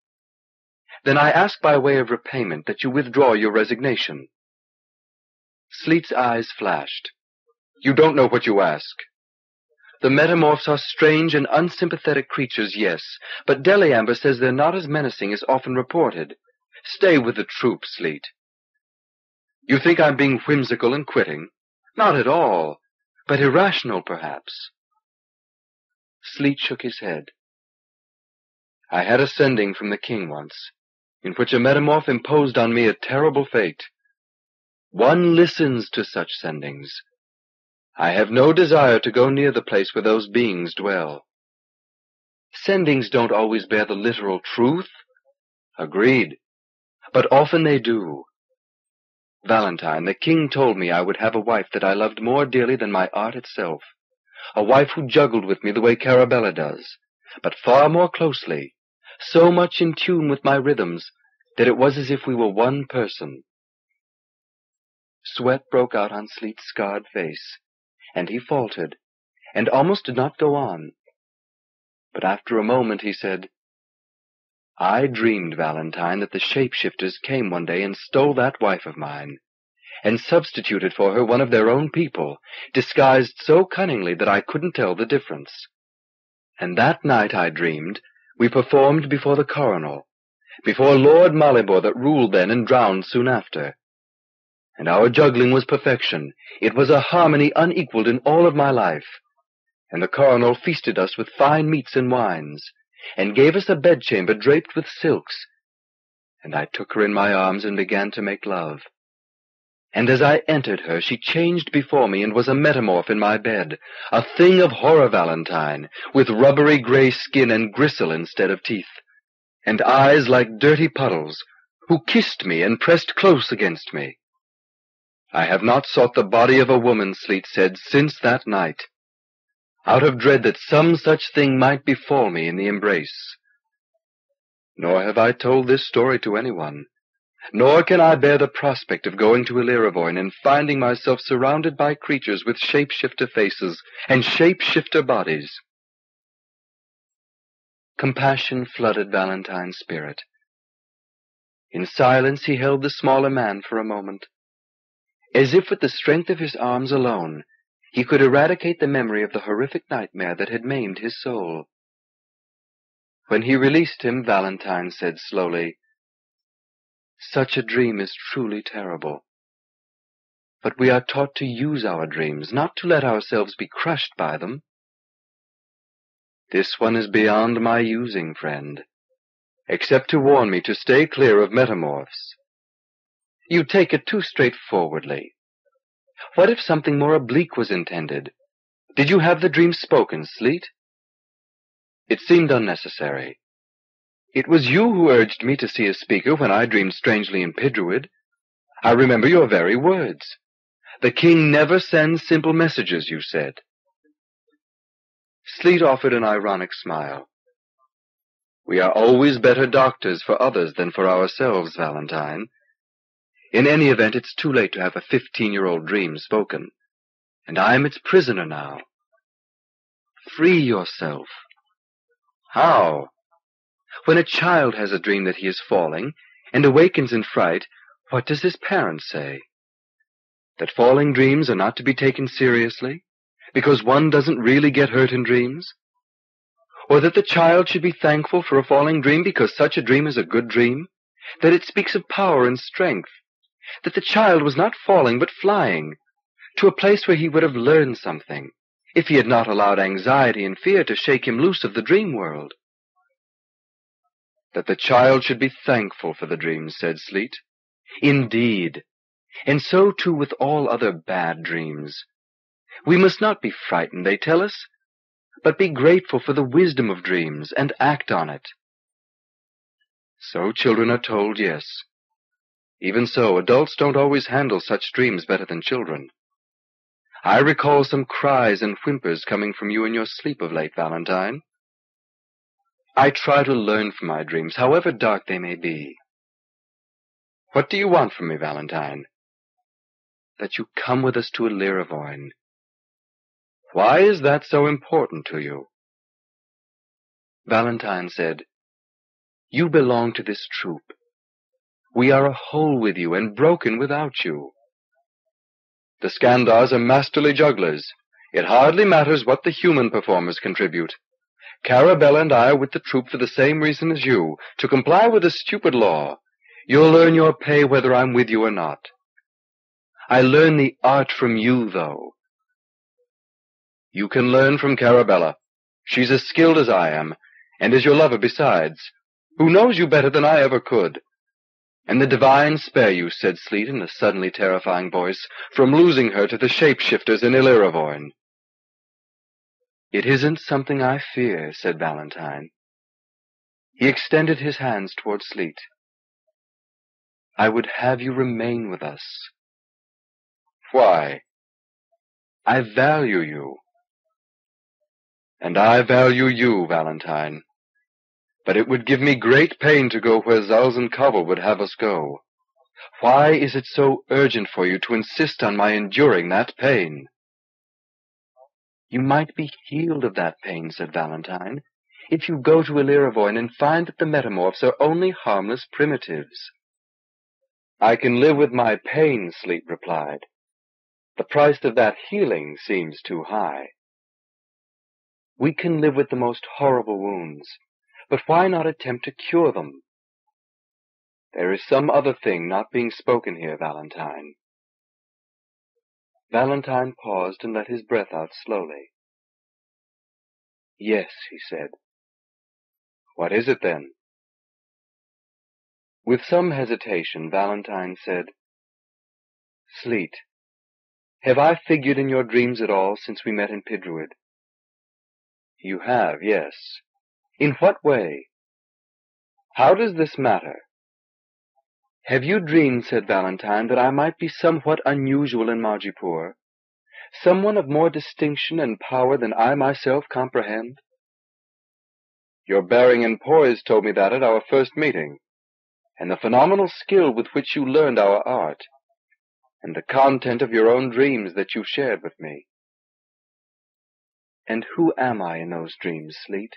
Speaker 2: Then I ask by way of repayment that you withdraw your resignation. Sleet's eyes
Speaker 1: flashed. You don't know what you ask. The metamorphs are strange and unsympathetic creatures, yes, but Deliamber says they're not as menacing as often reported. Stay with the troop, Sleet. You think I'm being whimsical and quitting?
Speaker 2: Not at all, but irrational, perhaps. Sleet shook his head. I had a sending from the king once, in which a
Speaker 1: metamorph imposed on me a terrible fate. One listens to such sendings. I have no desire to go near the place where those beings dwell. Sendings don't always bear the literal truth. Agreed. But often they do. Valentine, the king told me I would have a wife that I loved more dearly than my art itself. A wife who juggled with me the way Carabella does, but far more closely, so much in tune with my rhythms that it
Speaker 2: was as if we were one person. Sweat broke out on Sleet's scarred face, and he faltered, and almost did not go on.
Speaker 1: But after a moment he said, "I dreamed, Valentine, that the shape shifters came one day and stole that wife of mine, and substituted for her one of their own people, disguised so cunningly that I couldn't tell the difference. And that night, I dreamed, we performed before the coronal, before Lord Malibor that ruled then and drowned soon after and our juggling was perfection. It was a harmony unequalled in all of my life. And the coronal feasted us with fine meats and wines, and gave us a bedchamber draped with silks. And I took her in my arms and began to make love. And as I entered her, she changed before me and was a metamorph in my bed, a thing of horror valentine, with rubbery gray skin and gristle instead of teeth, and eyes like dirty puddles, who kissed me and pressed close against me. I have not sought the body of a woman, Sleet said, since that night, out of dread that some such thing might befall me in the embrace. Nor have I told this story to anyone, nor can I bear the prospect of going to Ilirivoyne and finding myself surrounded
Speaker 2: by creatures with shapeshifter faces and shapeshifter bodies. Compassion flooded Valentine's spirit.
Speaker 1: In silence he held the smaller man for a moment as if with the strength of his arms alone, he could eradicate the memory of the horrific nightmare that had maimed his soul.
Speaker 2: When he released him, Valentine said slowly, Such a dream is truly terrible. But we are taught to use our dreams, not to let ourselves be crushed by them. This
Speaker 1: one is beyond my using, friend, except to warn me to stay clear of metamorphs. You take it too straightforwardly. What if something more oblique was intended? Did you have the dream spoken, Sleet? It seemed unnecessary. It was you who urged me to see a speaker when I dreamed strangely in Pidruid. I remember your very words. The king never sends simple messages, you said. Sleet offered an ironic smile. We are always better doctors for others than for ourselves, Valentine. In any event, it's too late to have a fifteen-year-old dream spoken, and I am its prisoner now. Free yourself. How? When a child has a dream that he is falling, and awakens in fright, what does his parent say? That falling dreams are not to be taken seriously, because one doesn't really get hurt in dreams? Or that the child should be thankful for a falling dream because such a dream is a good dream? That it speaks of power and strength, that the child was not falling but flying, to a place where he would have learned something, if he had not allowed anxiety and fear to shake him loose of the dream world. That the child should be thankful for the dreams, said Sleet. Indeed. And so too with all other bad dreams. We must not be frightened, they tell us, but be grateful for the wisdom of dreams and act on it. So children are told, yes. Even so, adults don't always handle such dreams better than children. I recall some cries and whimpers coming from you in your sleep of late, Valentine.
Speaker 2: I try to learn from my dreams, however dark they may be. What do you want from me, Valentine? That you come with us to Ilirivoyne. Why is that so important to you? Valentine said, You belong to this troop. We are a whole with you and broken without you. The Skandars are
Speaker 1: masterly jugglers. It hardly matters what the human performers contribute. Carabella and I are with the troupe for the same reason as you, to comply with a stupid law. You'll earn your pay whether I'm with you or not. I learn the art from you,
Speaker 2: though. You can learn from Carabella. She's as skilled as I am, and is your lover besides, who knows you better than I ever could.
Speaker 1: "And the Divine spare you," said Sleet in a suddenly terrifying voice, "from losing her to the shape
Speaker 2: shifters in Ilirivoyne." "It isn't something I fear," said Valentine. He extended his hands toward Sleet. "I would have you remain with us." "Why?" "I value you." "And I value you,
Speaker 1: Valentine but it would give me great pain to go where Zalzan Kavol would have us go. Why is it so urgent for you to insist on my enduring that pain? You might be healed of that pain, said Valentine, if you go to Ilirivoyne and find that the metamorphs are only harmless primitives.
Speaker 2: I can live with my pain, Sleet replied. The price of that healing seems too high. We can live with the most horrible wounds, but why not attempt to cure them? There is some other thing not being spoken here, Valentine." Valentine paused and let his breath out slowly. "Yes," he said. "What is it, then?" With some hesitation, Valentine said, "Sleet, have I figured in your dreams at all since we met in Pidruid?" "You have, yes. In what way? How does this matter?
Speaker 1: Have you dreamed, said Valentine, that I might be somewhat unusual in Majipoor, someone of more distinction and power than I myself comprehend? Your bearing and poise told me that at our first meeting, and the phenomenal skill with which you learned our art, and the content of your own dreams that you
Speaker 2: shared with me. And who am I in those dreams, Sleet?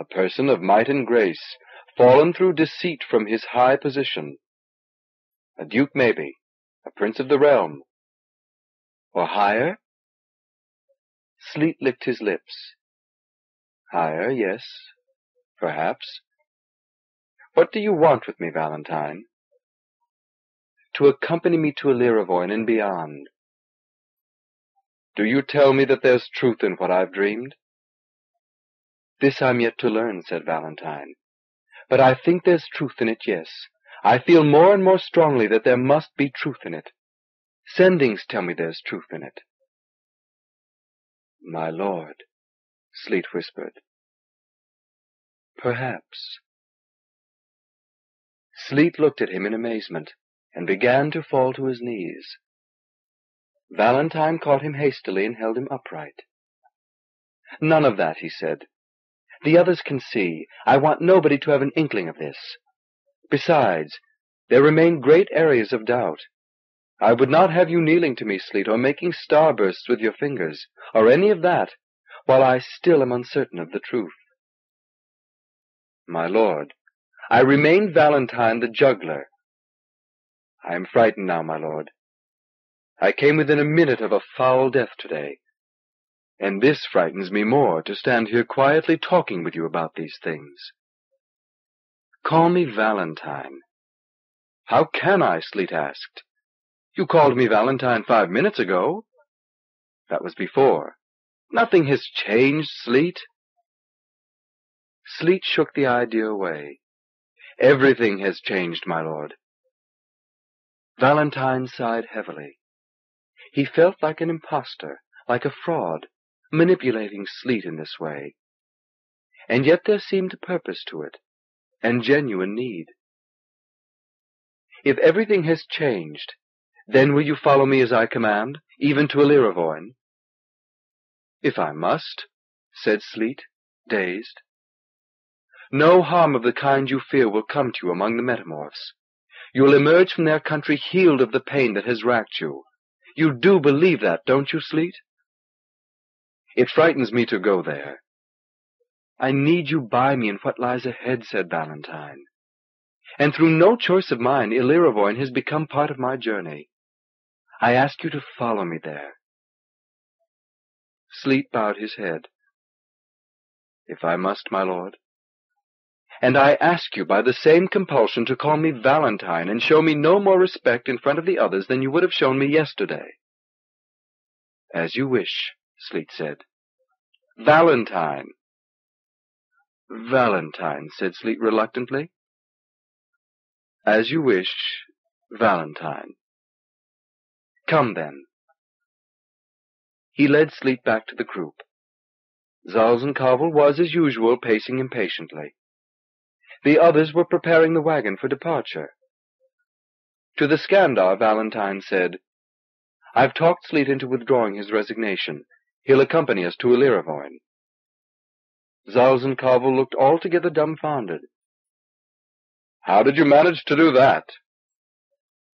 Speaker 2: a person of might and grace, fallen through deceit from his high position, a duke maybe, a prince of the realm, or higher? Sleet licked his lips. Higher, yes, perhaps. What do you want with me, Valentine? To accompany me to Ilirivoyne and beyond. Do you tell me that there's truth in what I've dreamed?
Speaker 1: This I'm yet to learn," said Valentine. "But I think there's truth in it, yes.
Speaker 2: I feel more and more strongly that there must be truth in it. Sendings tell me there's truth in it." "My lord," Sleet whispered. "Perhaps." Sleet looked at him in amazement, and began to fall to his knees.
Speaker 1: Valentine caught him hastily and held him upright. "None of that," he said. The others can see. I want nobody to have an inkling of this. Besides, there remain great areas of doubt. I would not have you kneeling to me, Sleet, or making starbursts with your fingers, or any of that, while I still am uncertain of the
Speaker 2: truth. My lord, I remain Valentine the juggler. I am frightened now, my lord. I came within a minute
Speaker 1: of a foul death today. And this frightens me more, to stand here quietly talking with you about these things. Call me Valentine.
Speaker 2: How can I? Sleet asked. You called me Valentine five minutes ago. That was before. Nothing has changed, Sleet. Sleet shook the idea away. Everything has changed, my lord. Valentine sighed heavily. He felt
Speaker 1: like an impostor, like a fraud, manipulating sleet in this way. And yet there seemed purpose to it, and genuine need.
Speaker 2: If everything has changed, then will you follow me as I command, even to Ilirivoyne? If I must, said Sleet, dazed. No harm of the kind you fear will come to you among the metamorphs.
Speaker 1: You will emerge from their country healed of the pain that has racked you. You do believe that, don't you, Sleet? It frightens me to go there. I need you by me in what lies ahead, said Valentine. And through
Speaker 2: no choice of mine, Ilirivoyne has become part of my journey. I ask you to follow me there. Sleet bowed his head. If I must, my lord. And I ask you by the same compulsion to call me
Speaker 1: Valentine and show me no more respect in front of the others than you would have shown me yesterday.
Speaker 2: As you wish. Sleet said. Valentine! Valentine, said Sleet reluctantly. As you wish, Valentine. Come then. He led Sleet back to the group. Zalzan Kavol was,
Speaker 1: as usual, pacing impatiently. The others were preparing the wagon for departure.
Speaker 2: To the Skandar, Valentine said, I've talked Sleet into withdrawing his resignation. He'll accompany us to and
Speaker 1: Zalzan Kavol looked altogether dumbfounded. How did you manage to do
Speaker 2: that?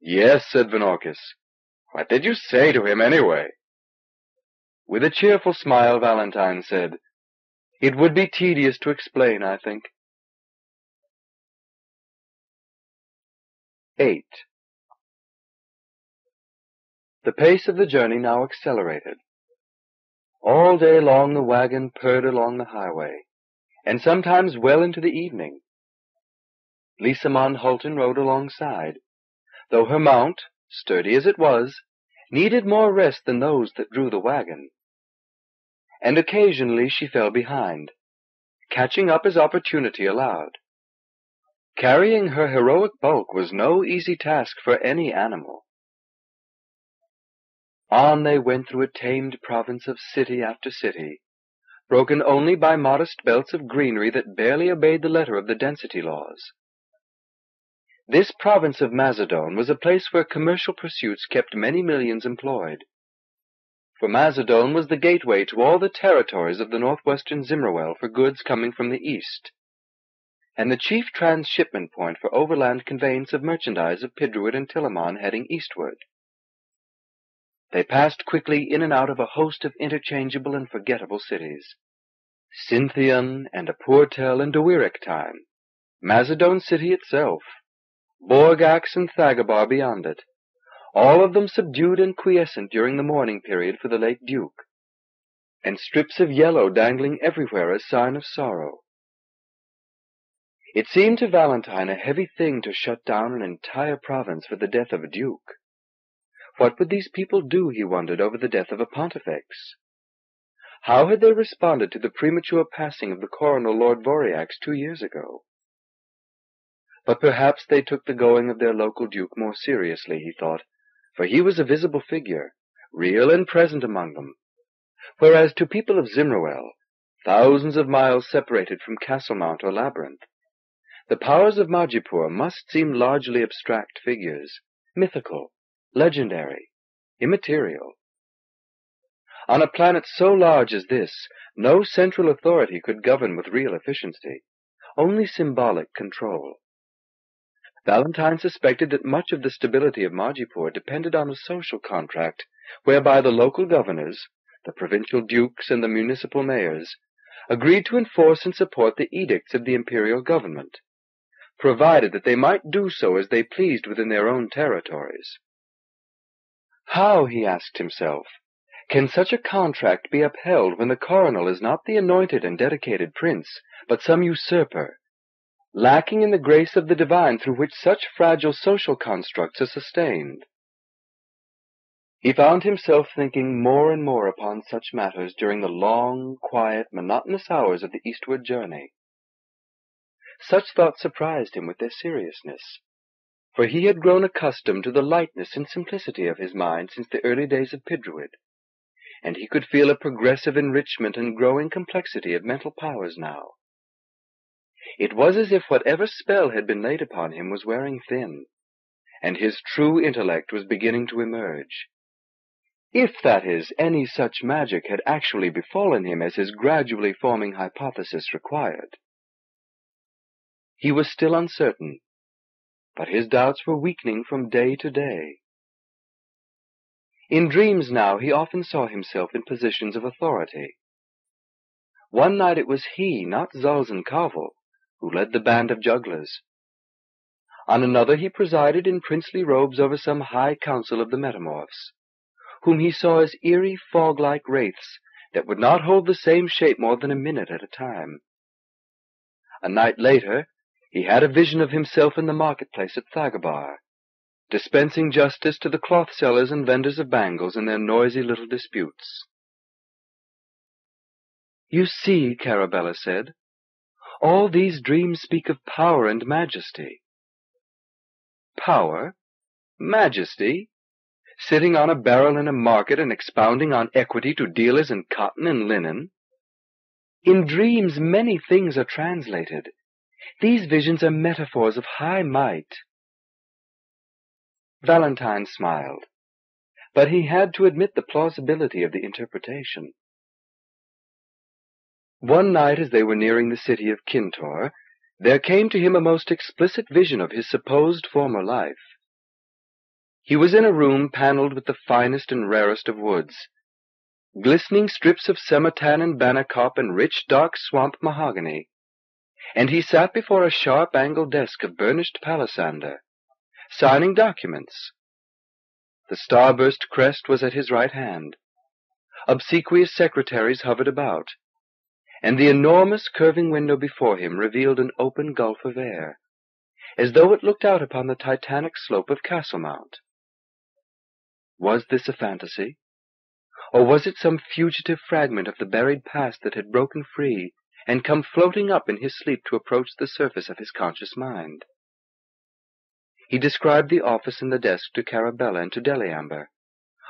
Speaker 2: Yes, said Vinorkis. What did you say to him anyway? With a cheerful smile, Valentine said, It would be tedious to explain, I think. 8. The pace of the journey now accelerated. All day long the wagon purred along the highway,
Speaker 1: and sometimes well into the evening. Lisamon Hultin rode alongside, though her mount, sturdy as it was, needed more rest than those that drew the wagon. And occasionally she fell behind,
Speaker 2: catching up as opportunity allowed. Carrying her heroic bulk was no easy task for any animal, on
Speaker 1: they went through a tamed province of city after city, broken only by modest belts of greenery that barely obeyed the letter of the density laws. This province of Mazadone was a place where commercial pursuits kept many millions employed. For Mazadone was the gateway to all the territories of the northwestern Zimroel for goods coming from the east, and the chief transshipment point for overland conveyance of merchandise of Pidruid and Til-omon heading eastward. They passed quickly in and out of a host of interchangeable and forgettable cities Cynthian and Oportel and time, Mazadone city itself, Borgax and Thagabar beyond it, all of them subdued and quiescent during the mourning period for the late Duke, and strips of yellow dangling everywhere as sign of sorrow. It seemed to Valentine a heavy thing to shut down an entire province for the death of a duke. What would these people do, he wondered, over the death of a Pontifex? How had they responded to the premature passing of the coronal Lord Voriax two years ago? But perhaps they took the going of their local duke more seriously, he thought, for he was a visible figure, real and present among them, whereas to people of Zimroel, thousands of miles separated from Castlemount or Labyrinth, the powers of Majipoor must seem largely abstract figures, mythical, legendary, immaterial. On a planet so large as this, no central authority could govern with real efficiency, only symbolic control. Valentine suspected that much of the stability of Majipoor depended on a social contract whereby the local governors, the provincial dukes, and the municipal mayors agreed to enforce and support the edicts of the imperial government, provided that they might do so as they pleased within their own territories. How, he asked himself, can such a contract be upheld when the Coronal is not the anointed and dedicated Prince, but some usurper, lacking in the grace of the divine through which such fragile social constructs are sustained? He found himself thinking more and more upon such matters during the long, quiet, monotonous hours of the eastward journey. Such thoughts surprised him with their seriousness for he had grown accustomed to the lightness and simplicity of his mind since the early days of Pidruid, and he could feel a progressive enrichment and growing complexity of mental powers now. It was as if whatever spell had been laid upon him was wearing thin, and his true intellect was beginning to emerge. If, that is, any such magic had actually befallen him as his gradually forming hypothesis
Speaker 2: required. He was still uncertain, but his doubts were weakening from day to day. In dreams now he
Speaker 1: often saw himself in positions of authority. One night it was he, not Zalzan Kavol, who led the band of jugglers. On another he presided in princely robes over some high council of the metamorphs, whom he saw as eerie fog-like wraiths that would not hold the same shape more than a minute at a time. A night later he had a vision of himself in the marketplace at Thagabar, dispensing justice to the cloth sellers and vendors of bangles in their noisy little
Speaker 2: disputes. You see, Carabella said, all these dreams speak of power and majesty.
Speaker 1: Power? Majesty? Sitting on a barrel in a market and expounding on equity to dealers in cotton and linen? In dreams many things are translated, these visions are metaphors of high might."
Speaker 2: Valentine smiled, but he had to admit the plausibility of the interpretation. One night as they were
Speaker 1: nearing the city of Khintor, there came to him a most explicit vision of his supposed former life. He was in a room panelled with the finest and rarest of woods. Glistening strips of semotan and bannikop and rich dark swamp mahogany and he sat before a sharp angled desk of burnished palisander, signing documents. The starburst crest was at his right hand. Obsequious secretaries hovered about, and the enormous curving window before him revealed an open gulf of air, as though it looked out upon the titanic slope of Castlemount. Was this a fantasy? Or was it some fugitive fragment of the buried past that had broken free and come floating up in his sleep to approach the surface of his conscious mind. He described the office and the desk to Carabella and to Deliamber,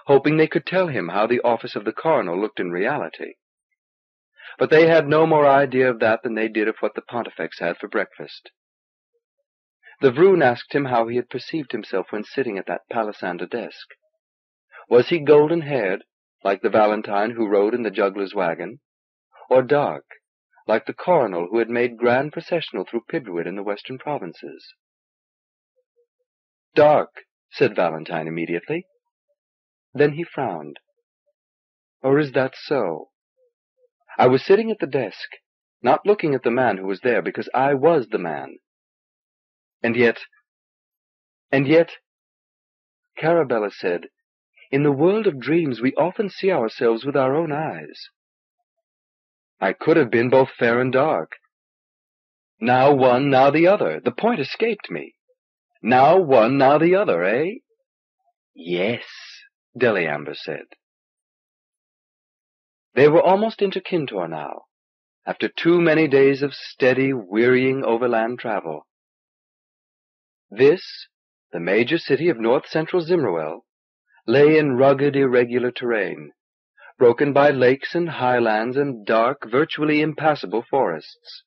Speaker 1: hoping they could tell him how the office of the coronal looked in reality. But they had no more idea of that than they did of what the pontifex had for breakfast. The Vroon asked him how he had perceived himself when sitting at that palisander desk. Was he golden-haired, like the Valentine who rode in the juggler's wagon, or dark, like the coronal who had made grand processional through Pidruid in the western provinces.
Speaker 2: Dark, said Valentine immediately. Then he frowned. Or is that so? I was sitting at the desk, not looking at the man who was there because I was the man. And yet, and yet, Carabella said, in the world of dreams we often
Speaker 1: see ourselves with our own eyes. I could have been both fair and dark.
Speaker 2: Now one, now the other. The point escaped me. Now one, now the other, eh? Yes, Deliamber said. They were almost into Khintor now, after too many days of steady, wearying overland travel. This,
Speaker 1: the major city of north central Zimroel, lay in rugged, irregular terrain, broken by lakes and highlands and dark, virtually impassable forests.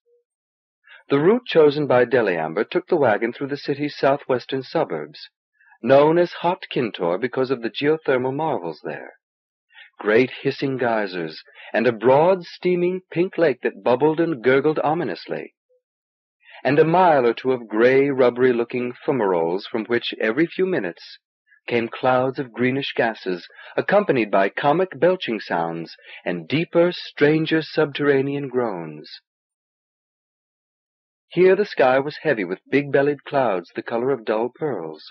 Speaker 1: The route chosen by Deliamber took the wagon through the city's southwestern suburbs, known as Hot Khintor because of the geothermal marvels there. Great hissing geysers, and a broad, steaming pink lake that bubbled and gurgled ominously, and a mile or two of gray, rubbery-looking fumaroles from which, every few minutes, came clouds of greenish gases, accompanied by comic belching sounds and deeper, stranger subterranean groans. Here the sky was heavy with big bellied clouds the color of dull pearls.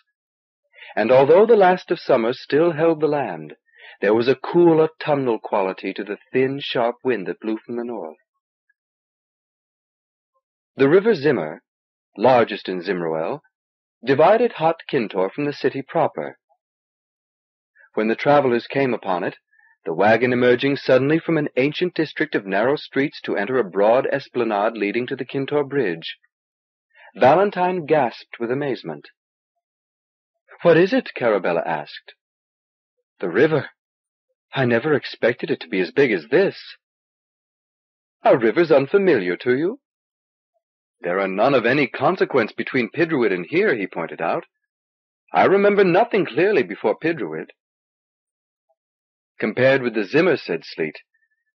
Speaker 1: And although the last of summer still held the land, there was a cool
Speaker 2: autumnal quality to the thin, sharp wind that blew from the north. The river Zimr, largest in Zimroel, divided Hot Khintor from the city proper, when the travellers came upon it,
Speaker 1: the wagon emerging suddenly from an ancient district of narrow streets to enter a broad esplanade
Speaker 2: leading to the Khintor bridge. Valentine gasped with amazement. "What is it?" Carabella asked. "The river. I never expected it to be as big as this." "Are rivers unfamiliar to
Speaker 1: you?" "There are none of any consequence between Pidruid and here," he pointed out. "I remember nothing clearly before Pidruid. Compared with the Zimr, said Sleet,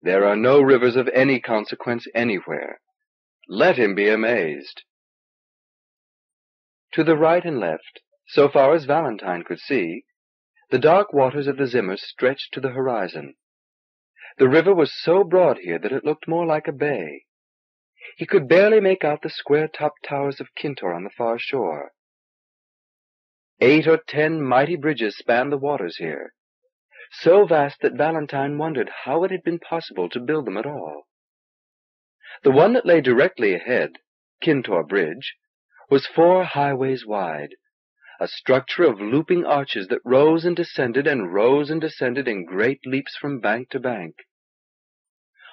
Speaker 1: there are no rivers of any consequence anywhere. Let him be amazed. To the right and left, so far as Valentine could see, the dark waters of the Zimr stretched to the horizon. The river was so broad here that it looked more like a bay. He could barely make out the square-topped towers of Khintor on the far shore. Eight or ten mighty bridges spanned the waters here, so vast that Valentine wondered how it had been possible to build them at all. The one that lay directly ahead, Khintor Bridge, was four highways wide, a structure of looping arches that rose and descended and rose and descended in great leaps from bank to bank.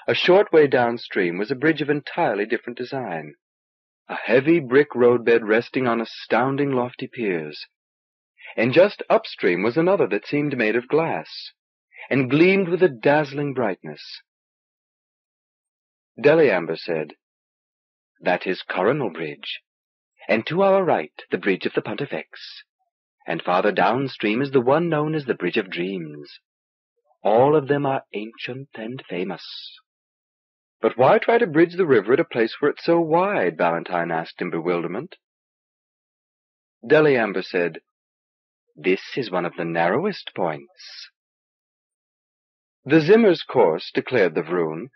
Speaker 1: A short way downstream was a bridge of entirely different design, a heavy brick roadbed resting on astounding lofty piers and just upstream was another that seemed made of glass, and gleamed
Speaker 2: with a dazzling brightness. Deliamber said, That is Coronal Bridge, and to our right the Bridge of the Pontifex,
Speaker 1: and farther downstream is the one known as the Bridge of Dreams. All of them are ancient and famous. But why try to bridge the river at a place
Speaker 2: where it's so wide? Valentine asked in bewilderment. Deliamber said, this is one of the narrowest points. The Zimr's course, declared the Vroon,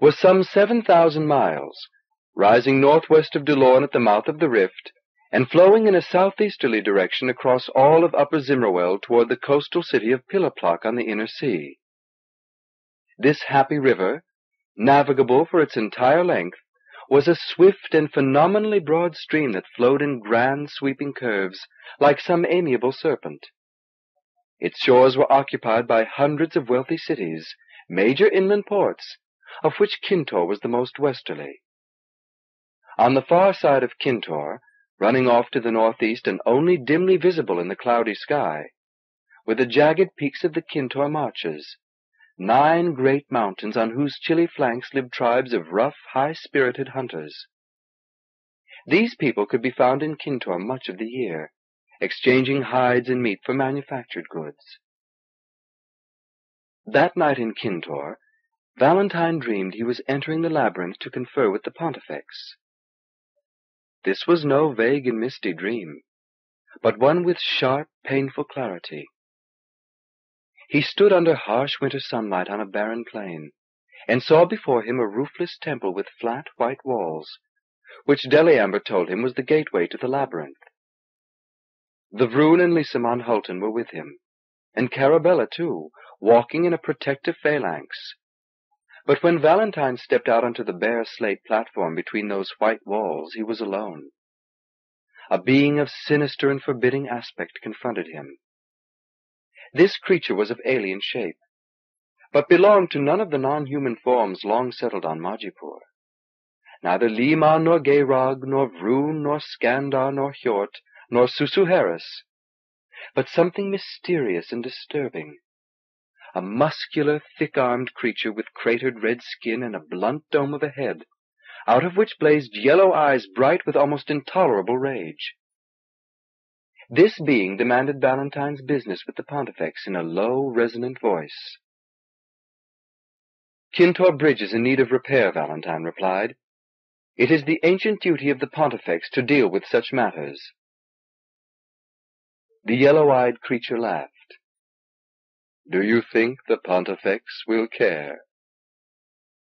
Speaker 2: was some 7,000 miles,
Speaker 1: rising northwest of Dulorn at the mouth of the rift, and flowing in a southeasterly direction across all of Upper Zimroel toward the coastal city of Piliplok on the inner sea. This happy river, navigable for its entire length, was a swift and phenomenally broad stream that flowed in grand sweeping curves, like some amiable serpent. Its shores were occupied by hundreds of wealthy cities, major inland ports, of which Khintor was the most westerly. On the far side of Khintor, running off to the northeast and only dimly visible in the cloudy sky, were the jagged peaks of the Khintor Marches, nine great mountains on whose chilly flanks lived tribes of rough, high spirited hunters.
Speaker 2: These people could be found in Khintor much of the year, exchanging hides and meat for manufactured goods. That
Speaker 1: night in Khintor, Valentine dreamed he was entering the labyrinth to confer with the pontifex.
Speaker 2: This was no vague and misty dream, but one with sharp, painful clarity. He stood under harsh winter
Speaker 1: sunlight on a barren plain, and saw before him a roofless temple with flat white walls, which Deliamber told him was the gateway to the labyrinth. The Vroon and Lisamon Hultin were with him, and Carabella too, walking in a protective phalanx. But when Valentine stepped out onto the bare slate platform between those white walls, he was alone. A being of sinister and forbidding aspect confronted him. This creature was of alien shape, but belonged to none of the non human forms long settled on Majipoor. Neither Lima nor Ghayrog nor Vroon nor Skandar nor Hjort nor Su-Suheris, but something mysterious and disturbing. A muscular, thick-armed creature with cratered red skin and a blunt dome of a head, out of which blazed yellow eyes bright with almost intolerable rage. This being demanded Valentine's business with the Pontifex in a low, resonant voice.
Speaker 2: Khintor Bridge is in need of repair, Valentine replied. It is the ancient duty of the Pontifex to deal with such matters.
Speaker 1: The yellow-eyed creature laughed. Do you think the Pontifex
Speaker 2: will care?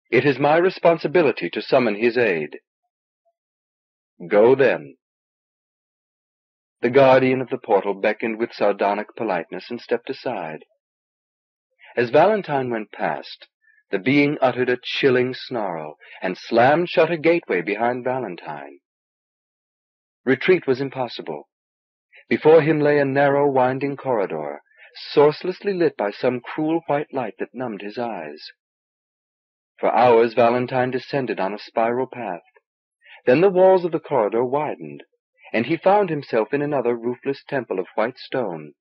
Speaker 2: It is my responsibility to summon his aid. Go then, the guardian of the portal beckoned with sardonic politeness and stepped aside. As Valentine
Speaker 1: went past, the being uttered a chilling snarl and slammed shut a gateway behind Valentine. Retreat was impossible. Before him lay a narrow, winding corridor, sourcelessly lit by some cruel white light that numbed his eyes. For hours Valentine descended on a spiral path. Then the walls of the corridor widened, and he found himself in another roofless temple of white stone,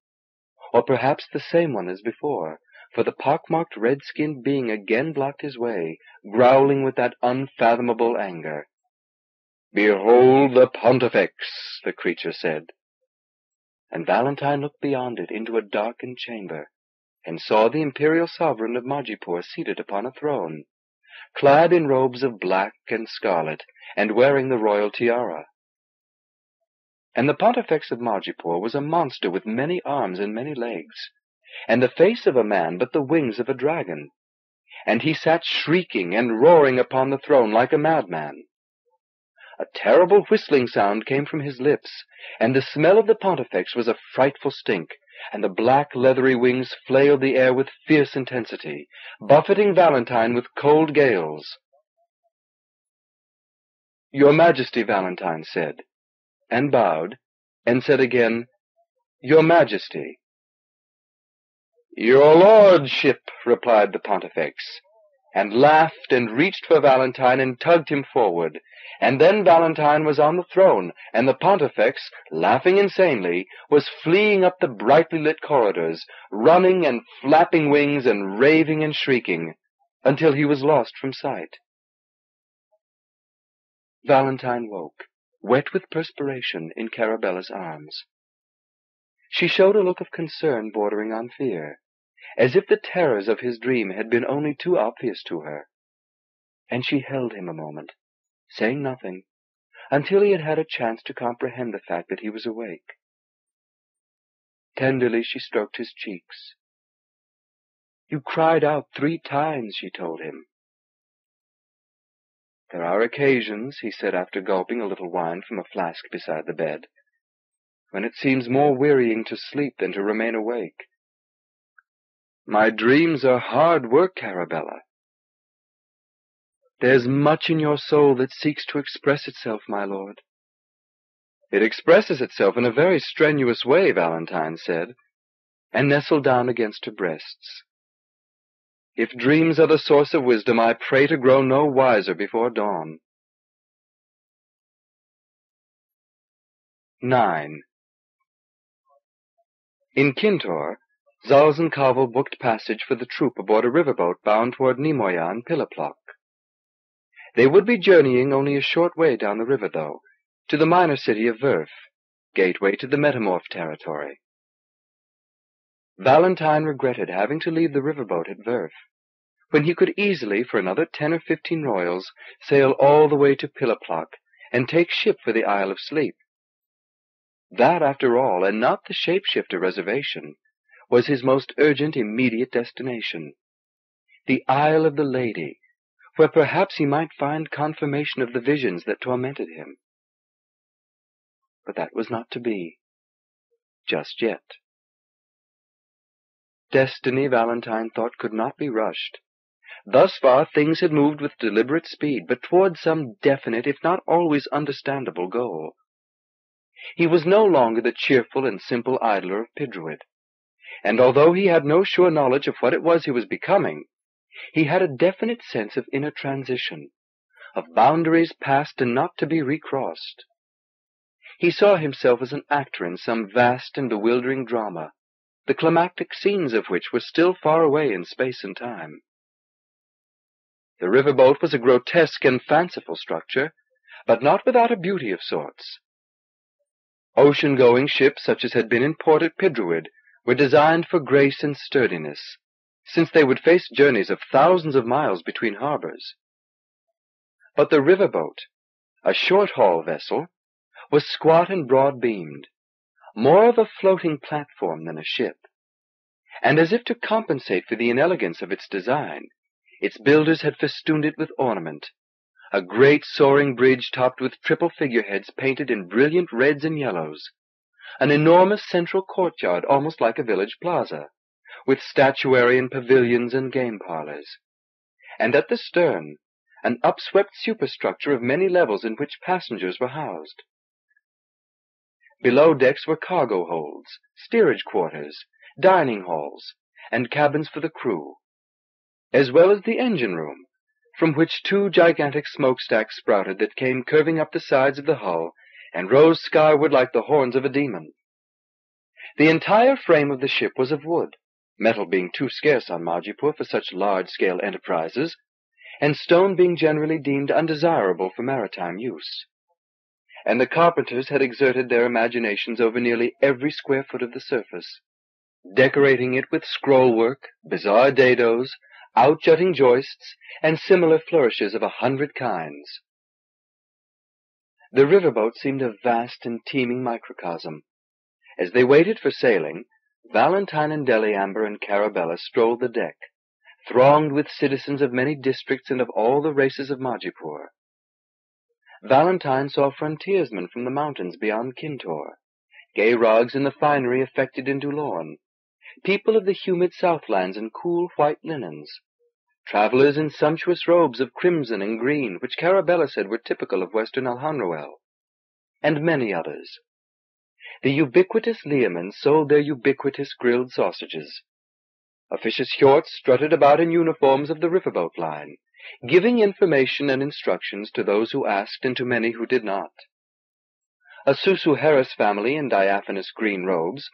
Speaker 1: or perhaps the same one as before, for the pockmarked red skinned being again blocked his way, growling with that unfathomable anger. "Behold the Pontifex!" the creature said. And Valentine looked beyond it into a darkened chamber, and saw the imperial sovereign of Majipoor seated upon a throne, clad in robes of black and scarlet, and wearing the royal tiara. And the Pontifex of Majipoor was a monster with many arms and many legs, and the face of a man but the wings of a dragon, and he sat shrieking and roaring upon the throne like a madman. A terrible whistling sound came from his lips, and the smell of the Pontifex was a frightful stink, and the black leathery wings flailed the air with fierce intensity,
Speaker 2: buffeting Valentine with cold gales. Your Majesty, Valentine said, and bowed, and said again, Your Majesty. Your Lordship, replied
Speaker 1: the Pontifex, and laughed and reached for Valentine and tugged him forward. And then Valentine was on the throne, and the Pontifex, laughing insanely, was fleeing up the brightly lit corridors, running and flapping wings and raving
Speaker 2: and shrieking, until he was lost from sight. Valentine woke wet with perspiration, in Carabella's arms.
Speaker 1: She showed a look of concern bordering on fear, as if the terrors of his dream had been only too obvious to her. And she held him a moment, saying
Speaker 2: nothing, until he had had a chance to comprehend the fact that he was awake. Tenderly she stroked his cheeks. You cried out three times, she told him. "There are occasions,"
Speaker 1: he said, after gulping a little wine from a flask beside the bed, "when it seems more wearying to sleep than to remain awake. My dreams are hard work, Carabella. There's much in your soul that seeks to express itself, my lord." "It expresses itself in a very strenuous way," Valentine said, and nestled down against her breasts.
Speaker 2: If dreams are the source of wisdom, I pray to grow no wiser before dawn. 9. In Khintor, Zalzankaval booked passage for the troop aboard a
Speaker 1: riverboat bound toward Ni-moya and They would be journeying only a short way down the river, though, to the minor city of Verf, gateway to the Metamorph territory. Mm-hmm. Valentine regretted having to leave the river boat at Verf, when he could easily for another ten or fifteen royals sail all the way to Piliplok and take ship for the Isle of Sleep. That, after all, and not the shapeshifter reservation, was his most urgent immediate destination the Isle of the Lady, where perhaps he might find confirmation of the visions
Speaker 2: that tormented him. But that was not to be just yet destiny Valentine thought could not be
Speaker 1: rushed. Thus far things had moved with deliberate speed, but toward some definite, if not always understandable, goal. He was no longer the cheerful and simple idler of Pidruid, and although he had no sure knowledge of what it was he was becoming, he had a definite sense of inner transition, of boundaries past and not to be recrossed. He saw himself as an actor in some vast and bewildering drama, the climactic scenes of which were still far away in space and time. The riverboat was a grotesque and fanciful structure, but not without a beauty of sorts. Ocean-going ships such as had been in port at Pidruid were designed for grace and sturdiness, since they would face journeys of thousands of miles between harbors. But the riverboat, a short-haul vessel, was squat and broad-beamed, more of a floating platform than a ship, and as if to compensate for the inelegance of its design, its builders had festooned it with ornament, a great soaring bridge topped with triple figureheads painted in brilliant reds and yellows, an enormous central courtyard almost like a village plaza, with statuary and pavilions and game parlors, and at the stern an upswept superstructure of many levels in which passengers were housed. Below decks were cargo holds, steerage quarters, dining halls, and cabins for the crew, as well as the engine room, from which two gigantic smokestacks sprouted that came curving up the sides of the hull and rose skyward like the horns of a demon. The entire frame of the ship was of wood, metal being too scarce on Majipoor for such large-scale enterprises, and stone being generally deemed undesirable for maritime use and the carpenters had exerted their imaginations over nearly every square foot of the surface, decorating it with scrollwork, bizarre dados, out-jutting joists, and similar flourishes of a hundred kinds. The riverboat seemed a vast and teeming microcosm. As they waited for sailing, Valentine and Deliamber and Carabella strolled the deck, thronged with citizens of many districts and of all the races of Majipoor. Valentine saw frontiersmen from the mountains beyond Khintor, gay rugs in the finery affected in Dulorn, people of the humid southlands in cool white linens, travellers in sumptuous robes of crimson and green, which Carabella said were typical of western Alhanroel, and many others. The ubiquitous Liimen sold their ubiquitous grilled sausages. Officious Hjorts strutted about in uniforms of the riverboat line giving information and instructions to those who asked and to many who did not. A Su-Suheris family in diaphanous green robes,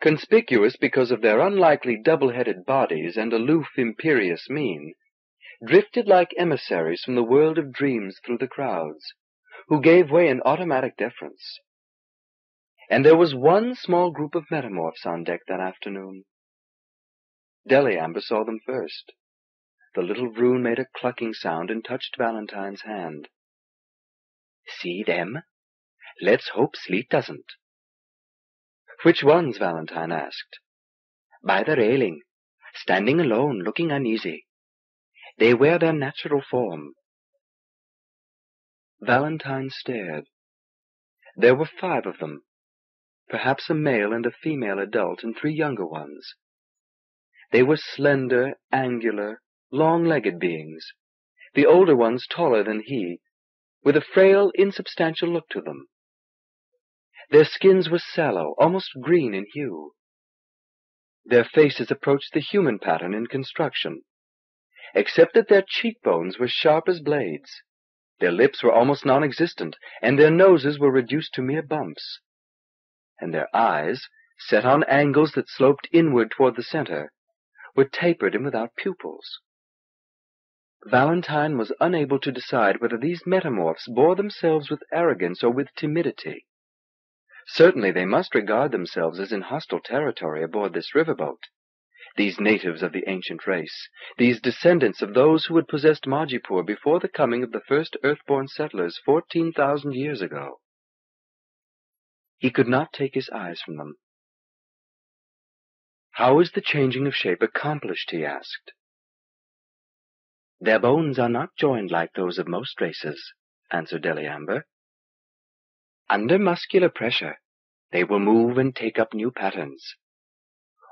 Speaker 1: conspicuous because of their unlikely double-headed bodies and aloof imperious mien, drifted like emissaries from the world of dreams through the crowds, who gave way in automatic deference. And there was one small group of metamorphs on deck that afternoon. Deliamber saw them first
Speaker 2: the little Vroon made a clucking sound and touched Valentine's hand. See them? Let's hope Sleet doesn't. Which ones? Valentine asked. By the railing, standing alone, looking uneasy. They wear their natural form. Valentine stared. There were five of them, perhaps a male
Speaker 1: and a female adult and three younger ones. They were slender, angular, long-legged beings, the older ones taller than he, with a frail, insubstantial look to them. Their skins were sallow, almost green in hue. Their faces approached the human pattern in construction, except that their cheekbones were sharp as blades, their lips were almost non-existent, and their noses were reduced to mere bumps, and their eyes, set on angles that sloped inward toward the center, were tapered and without pupils. Valentine was unable to decide whether these metamorphs bore themselves with arrogance or with timidity. Certainly they must regard themselves as in hostile territory aboard this river boat. These natives of the ancient race, these descendants of those who had possessed Majipoor before the coming of the first earthborn settlers
Speaker 2: fourteen thousand years ago. He could not take his eyes from them. "How is the changing of shape accomplished?" he asked. "Their bones are not joined like those of most races," answered Deliamber. "Under muscular pressure they will move and take up
Speaker 1: new patterns.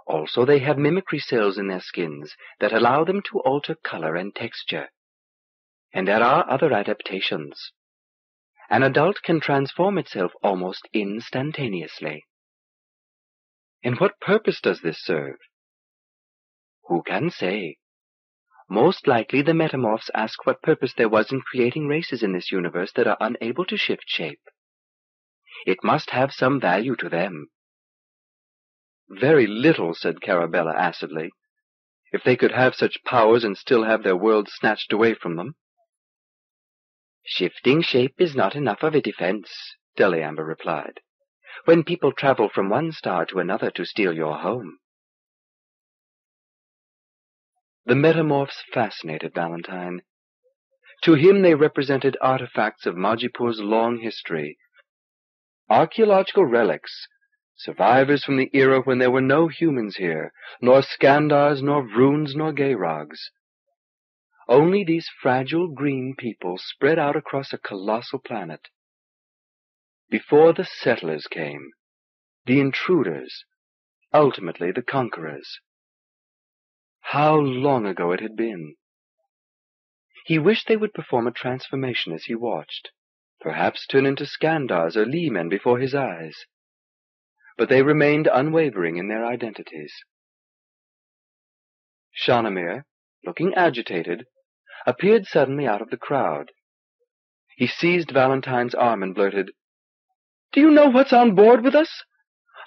Speaker 1: Also they have mimicry cells in their skins that allow them to alter color and texture. And there are other adaptations.
Speaker 2: An adult can transform itself almost instantaneously." "And what purpose does this serve?" "Who can say?
Speaker 1: Most likely the metamorphs ask what purpose there was in creating races in this universe that are
Speaker 2: unable to shift shape. It must have some value to them. Very little, said Carabella acidly. If they could have such
Speaker 1: powers and still have their world snatched away from them. Shifting shape
Speaker 2: is not enough of a defense, Deliamber replied. When people travel from one star to another to steal your home, the metamorphs fascinated Valentine. To him they represented artifacts of
Speaker 1: Majipoor's long history, archaeological relics, survivors from the era when there were no humans here, nor Skandars, nor Vroons, nor Ghayrogs.
Speaker 2: Only these fragile green people spread out across a colossal planet. Before the settlers came, the intruders, ultimately the conquerors. How long ago it had been! He wished they would perform a transformation as he watched,
Speaker 1: perhaps turn into Skandars or Liimen before his eyes. But they remained
Speaker 2: unwavering in their identities. Shanamir, looking agitated, appeared suddenly out of the crowd. He seized
Speaker 1: Valentine's arm and blurted, Do you know what's on board with us?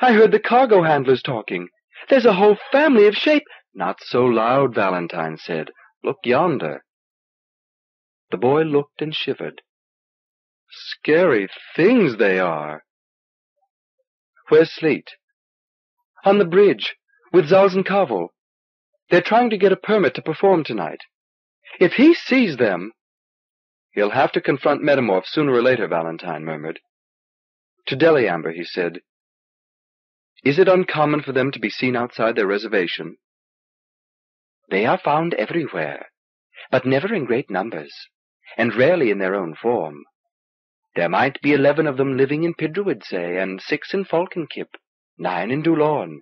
Speaker 1: I heard the cargo handlers talking. There's a whole family of shape not so loud, Valentine
Speaker 2: said. Look yonder. The boy looked and shivered. Scary things they are. Where's Sleet? On the bridge, with Zalzan Kavol. They're trying to get a permit to perform tonight. If he sees them... He'll have to confront Metamorph sooner or later, Valentine murmured. To Deliamber, he said, Is it uncommon for them to be seen outside their reservation? They are found
Speaker 1: everywhere, but never in great numbers, and rarely in their own form. There might be eleven of them living in Pidruid, say, and six in Falkynkip, nine in Dulorn.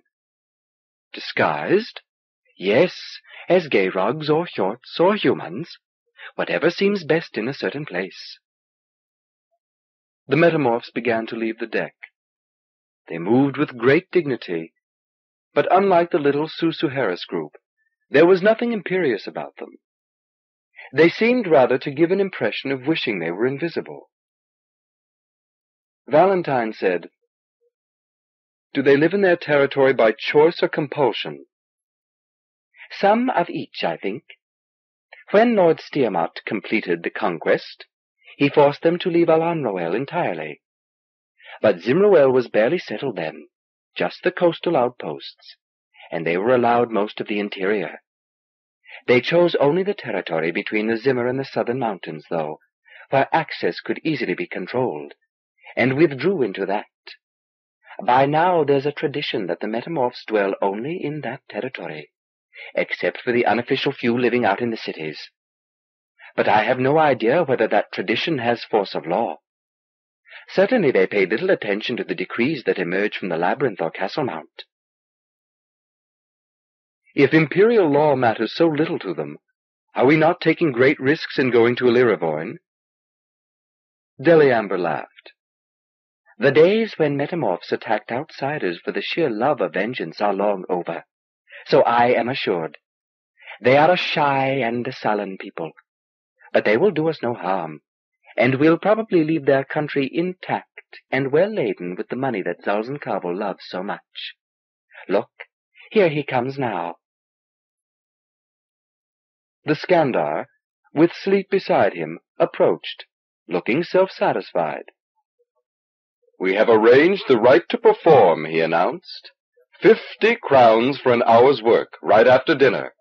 Speaker 1: Disguised? Yes, as Ghayrogs or shorts or humans, whatever seems best in a certain place. The metamorphs began to leave the deck. They moved with great dignity, but unlike the little Harris group, there was nothing imperious
Speaker 2: about them. They seemed rather to give an impression of wishing they were invisible. Valentine said, Do they live in their territory by choice or compulsion? Some of each, I think.
Speaker 1: When Lord Stiamot completed the conquest, he forced them to leave Alhanroel entirely. But Zimroel was barely settled then, just the coastal outposts, and they were allowed most of the interior. They chose only the territory between the Zimr and the southern mountains, though, where access could easily be controlled, and withdrew into that. By now there's a tradition that the metamorphs dwell only in that territory, except for the unofficial few living out in the cities. But I have no idea whether that tradition has force of law.
Speaker 2: Certainly they pay little attention to the decrees that emerge from the labyrinth or castle mount. If imperial law matters so little to them, are we not taking great risks in going to Ilirivoyne?
Speaker 1: Deliamber laughed. The days when metamorphs attacked outsiders for the sheer love of vengeance are long over, so I am assured. They are a shy and a sullen people, but they will do us no harm, and will probably
Speaker 2: leave their country intact and well laden with the money that Zalzan loves so much. Look, here he comes now. The Skandar, with Sleet beside him, approached, looking
Speaker 1: self-satisfied. We have arranged the right to perform, he announced. Fifty crowns for an hour's work, right after dinner.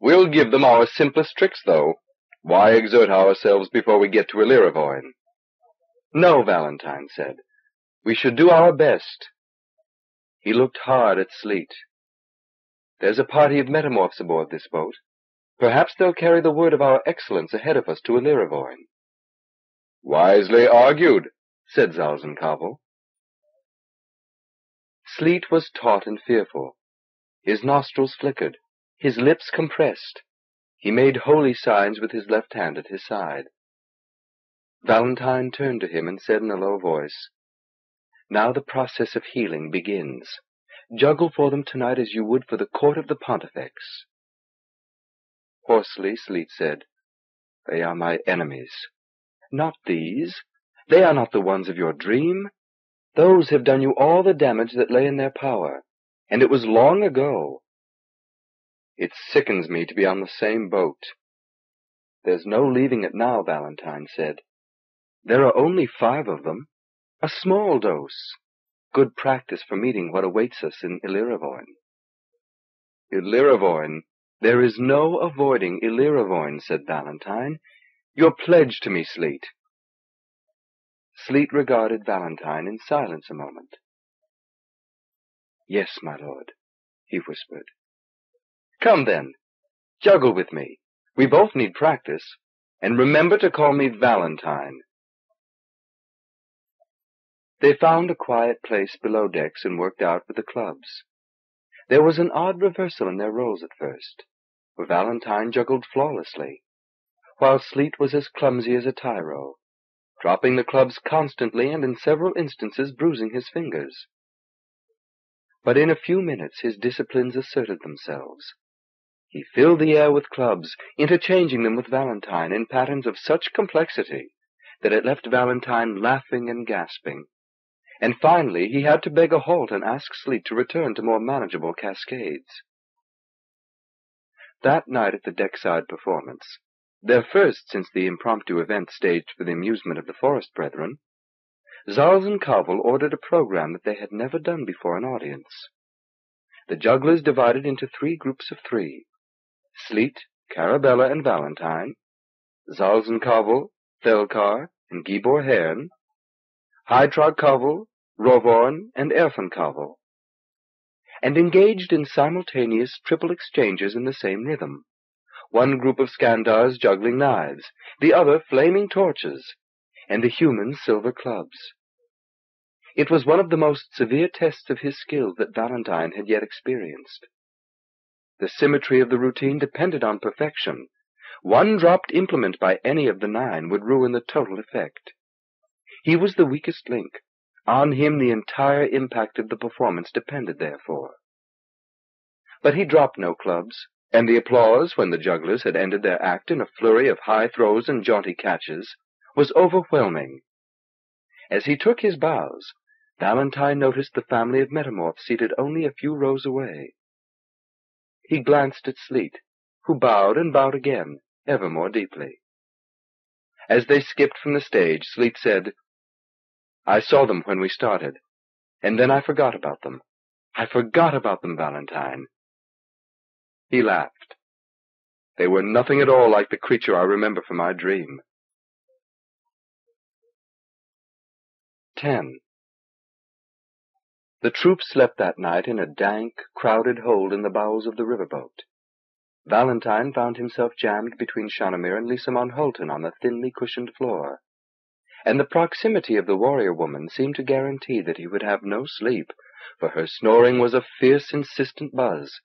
Speaker 1: We'll give them our simplest tricks, though. Why exert ourselves before we get to Ilirivoyne?
Speaker 2: No, Valentine said. We should do our best. He looked hard at Sleet. There's a party of metamorphs aboard this boat. Perhaps they'll carry the word of our excellence ahead of us to Ilirivoyne. Wisely argued, said Zalzan Kavol. Sleet was taut and fearful. His nostrils flickered, his lips compressed.
Speaker 1: He made holy signs with his left hand at his side. Valentine turned to him and said in a low voice, Now the process of healing begins. Juggle for them tonight as you would for the court of the Pontifex."
Speaker 2: Hoarsely Sleet said, "They are my enemies. Not these.
Speaker 1: They are not the ones of your dream. Those have done you all the damage that lay in their power,
Speaker 2: and it was long ago. It sickens me to be on the same boat. There's no leaving it now, Valentine said. There are
Speaker 1: only five of them. A small dose good practice for meeting what awaits us in Ilirivoyne. Ilirivoyne, There is no avoiding
Speaker 2: Ilirivoyne," said Valentine. You're pledged to me, Sleet. Sleet regarded Valentine in silence a moment. Yes, my lord, he whispered. Come then, juggle with me. We both need practice, and remember to call me Valentine. They found a quiet place below decks and worked out with the
Speaker 1: clubs. There was an odd reversal in their roles at first, for Valentine juggled flawlessly, while Sleet was as clumsy as a tyro, dropping the clubs constantly and in several instances bruising his fingers. But in a few minutes his disciplines asserted themselves. He filled the air with clubs, interchanging them with Valentine in patterns of such complexity that it left Valentine laughing and gasping and finally he had to beg a halt and ask Sleet to return to more manageable cascades. That night at the deckside performance, their first since the impromptu event staged for the amusement of the forest brethren, Zalzan ordered a program that they had never done before an audience. The jugglers divided into three groups of three, Sleet,
Speaker 2: Carabella, and Valentine, Zalzan Kavol, Thelkar, and Gibor Haern, Heitrag Kavol, Rovorn, and Erfon Kavol,
Speaker 1: and engaged in simultaneous triple exchanges in the same rhythm, one group of Skandars juggling knives, the other flaming torches, and the humans silver clubs. It was one of the most severe tests of his skill that Valentine had yet experienced. The symmetry of the routine depended on perfection. One dropped implement by any of the nine would ruin the total effect. He was the weakest link. On him the entire impact of the performance depended, therefore. But he dropped no clubs, and the applause, when the jugglers had ended their act in a flurry of high throws and jaunty catches, was overwhelming. As he took his bows, Valentine noticed the family of Metamorph seated
Speaker 2: only a few rows away. He glanced at Sleet, who bowed and bowed again, ever more deeply. As they skipped from the stage, Sleet said, I saw them when we started. And then I forgot about them. I forgot about them, Valentine. He laughed. They were nothing at all like the creature I remember from my dream. 10. The troop slept that night in a dank, crowded hold in the bowels of the riverboat. Valentine found
Speaker 1: himself jammed between Shanamir and Lisamon Hultin on the thinly cushioned floor and the proximity of the warrior woman seemed to guarantee that he would have no sleep, for her snoring was a fierce, insistent buzz.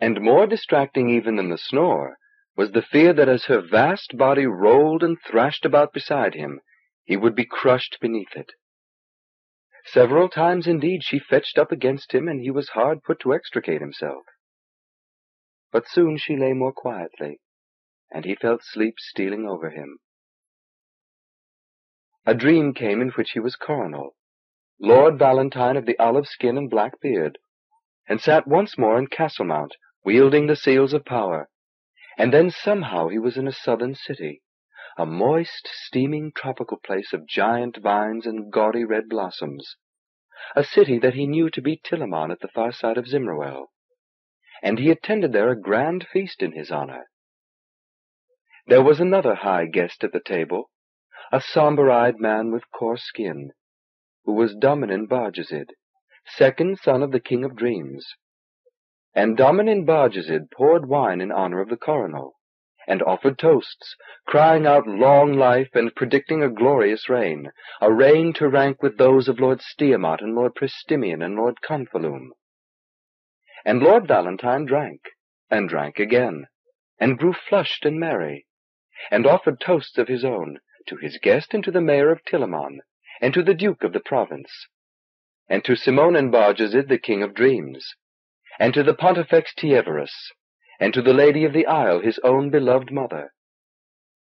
Speaker 1: And more distracting even than the snore was the fear that as her vast body rolled and thrashed about beside him, he would be crushed beneath it. Several times, indeed, she fetched up against him, and
Speaker 2: he was hard put to extricate himself. But soon she lay more quietly, and he felt sleep stealing over him.
Speaker 1: A dream came in which he was coronal, Lord Valentine of the olive skin and black beard, and sat once more in Castlemount, wielding the seals of power. And then somehow he was in a southern city, a moist, steaming tropical place of giant vines and gaudy red blossoms, a city that he knew to be Til-omon at the far side of Zimroel. And he attended there a grand feast in his honor. There was another high guest at the table, a somber eyed man with coarse skin, who was Dominin Barjazid, second son of the King of Dreams. And Dominin Barjazid poured wine in honor of the coronal, and offered toasts, crying out long life and predicting a glorious reign, a reign to rank with those of Lord Stiamot and Lord Prestimion and Lord Confalume. And Lord Valentine drank, and drank again, and grew flushed and merry, and offered toasts of his own, to his guest and to the Mayor of Til-omon, and to the Duke of the province, and to Simonan Barjazid, the King of Dreams, and to the Pontifex Tyeveras, and to the Lady of the Isle his own beloved mother.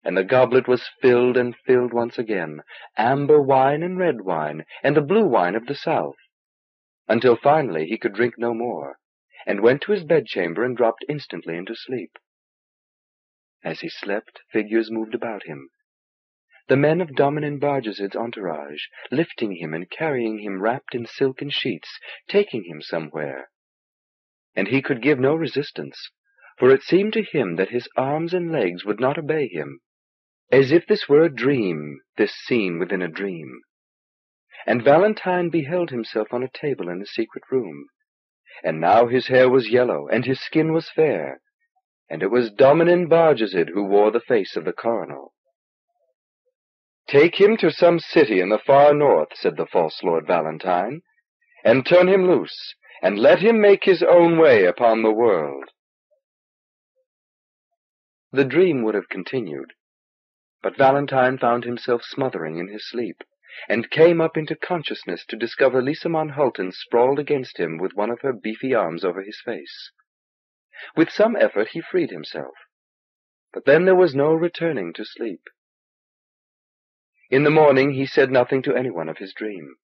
Speaker 1: And the goblet was filled and filled once again, amber wine and red wine, and the blue wine of the south, until finally he could drink no more, and went to his bedchamber and dropped instantly into sleep. As he slept, figures moved about him, the men of Dominin Barjazid's entourage, lifting him and carrying him wrapped in silken sheets, taking him somewhere. And he could give no resistance, for it seemed to him that his arms and legs would not obey him, as if this were a dream, this scene within a dream. And Valentine beheld himself on a table in a secret room, and now his hair was yellow, and his skin was fair, and it was Dominin Barjazid who wore the face of the coronal. "Take him to some city in the far north," said the false Lord Valentine, "and turn him loose,
Speaker 2: and let him make his own way upon the world." The dream would have continued, but Valentine found himself smothering in his
Speaker 1: sleep, and came up into consciousness to discover Lisamon sprawled against him with one of her beefy arms over his face. With some effort he freed himself,
Speaker 2: but then there was no returning to sleep. In the morning he said nothing to anyone of his dream.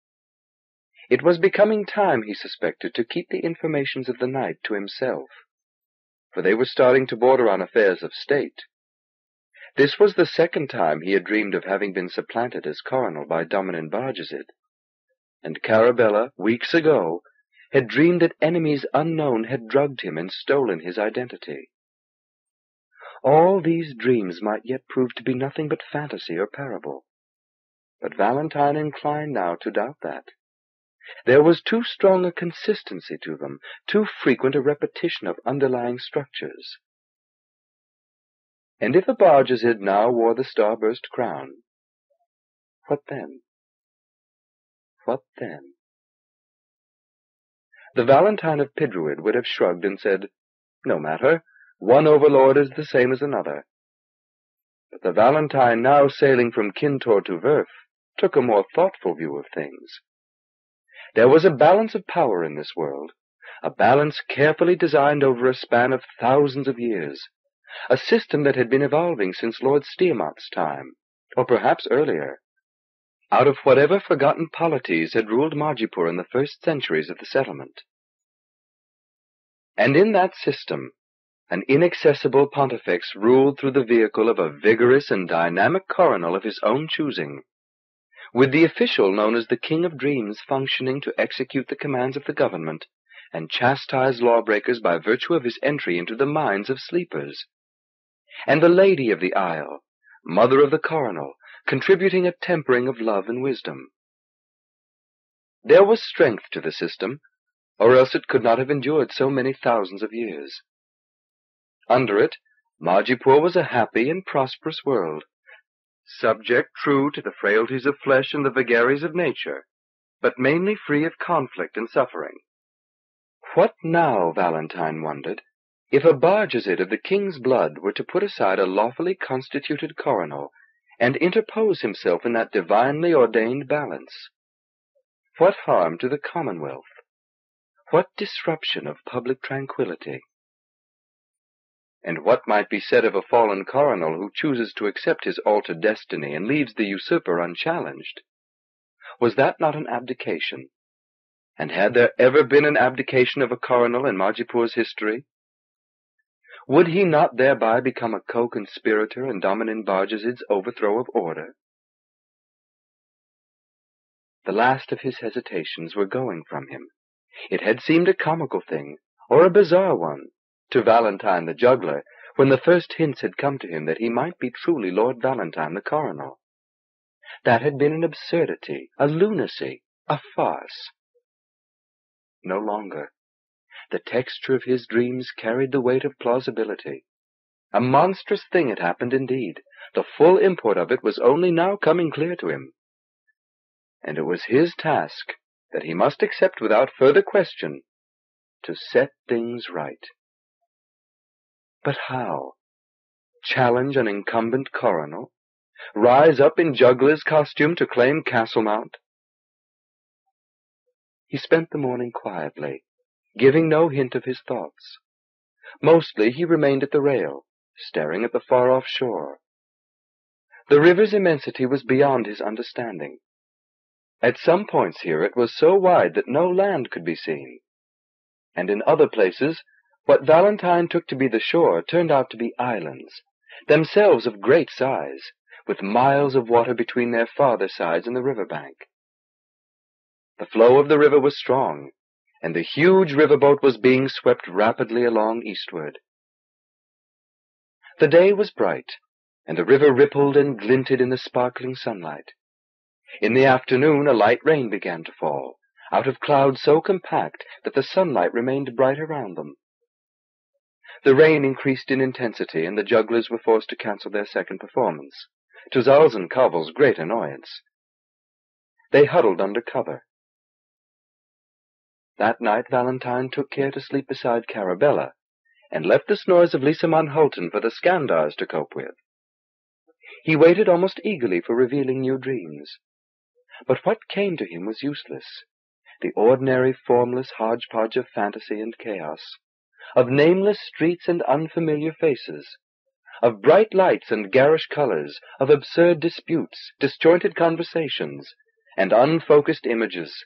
Speaker 2: It was becoming time, he suspected, to
Speaker 1: keep the informations of the night to himself, for they were starting to border on affairs of state. This was the second time he had dreamed of having been supplanted as coronal by Dominin Barjazid, and Carabella, weeks ago, had dreamed that enemies unknown had drugged him and stolen his identity. All these dreams might yet prove to be nothing but fantasy or parable. But Valentine inclined now to doubt that. There was too strong a consistency to them, too frequent a repetition of underlying structures.
Speaker 2: And if a Barjazid now wore the starburst crown, what then? What then? The Valentine of Pidruid would have shrugged and said, No matter, one overlord is the same
Speaker 1: as another. But the Valentine now sailing from Khintor to Verf took a more thoughtful view of things. There was a balance of power in this world, a balance carefully designed over a span of thousands of years, a system that had been evolving since Lord Stiamot's time, or perhaps earlier. Out of whatever forgotten polities had ruled Majipoor in the first centuries of the settlement. And in that system, an inaccessible pontifex ruled through the vehicle of a vigorous and dynamic coronal of his own choosing, with the official known as the King of Dreams functioning to execute the commands of the government and chastise lawbreakers by virtue of his entry into the minds of sleepers. And the Lady of the Isle, mother of the Coronal, contributing a tempering of
Speaker 2: love and wisdom. There was strength to the system, or else it could not have endured so many thousands of years. Under it,
Speaker 1: Majipoor was a happy and prosperous world, subject, true, to the frailties of flesh and the vagaries of nature, but mainly free of conflict and suffering. What now, Valentine wondered, if a Barjazid of the king's blood were to put aside a lawfully constituted coronal and interpose himself in that divinely
Speaker 2: ordained balance? What harm to the commonwealth? What disruption of public tranquillity? And what might be said
Speaker 1: of a fallen coronal who chooses to accept his altered destiny and leaves the usurper unchallenged? Was that not an abdication? And had there ever been an abdication of a coronal in Majipoor's history? Would he not thereby become a co-conspirator in Dominin Barjazid's overthrow of order? The last of his hesitations were going from him. It had seemed a comical thing, or a bizarre one, to Valentine the juggler when the first hints had come to him that he might be truly Lord Valentine the coronal. That had been an absurdity, a lunacy, a farce. No longer. The texture of his dreams carried the weight of plausibility. A monstrous thing had happened indeed. The full import of it was only now coming clear to him.
Speaker 2: And it was his task, that he must accept without further question, to set things right. But how? Challenge an incumbent coronal? Rise up in juggler's costume to claim Castlemount? He spent the morning quietly, giving no hint of his thoughts. Mostly he remained at the rail, staring
Speaker 1: at the far-off shore. The river's immensity was beyond his understanding. At some points here it was so wide that no land could be seen, and in other places what Valentine took to be the shore turned out to be islands, themselves of great size, with miles of water between their farther sides and
Speaker 2: the river bank. The flow of the river was strong, and the huge river boat was being swept rapidly along eastward. The
Speaker 1: day was bright, and the river rippled and glinted in the sparkling sunlight. In the afternoon a light rain began to fall, out of clouds so compact that the sunlight remained bright around them. The rain increased in intensity, and the jugglers
Speaker 2: were forced to cancel their second performance, to Zalzan Kavol's great annoyance. They huddled under cover. That night Valentine
Speaker 1: took care to sleep beside Carabella, and left the snores of Lisamon Hultin for the Skandars to cope with. He waited almost eagerly for revealing new dreams. But what came to him was useless, the ordinary formless hodgepodge of fantasy and chaos of nameless streets and unfamiliar faces, of bright lights and garish colors, of absurd disputes, disjointed conversations,
Speaker 2: and unfocused images.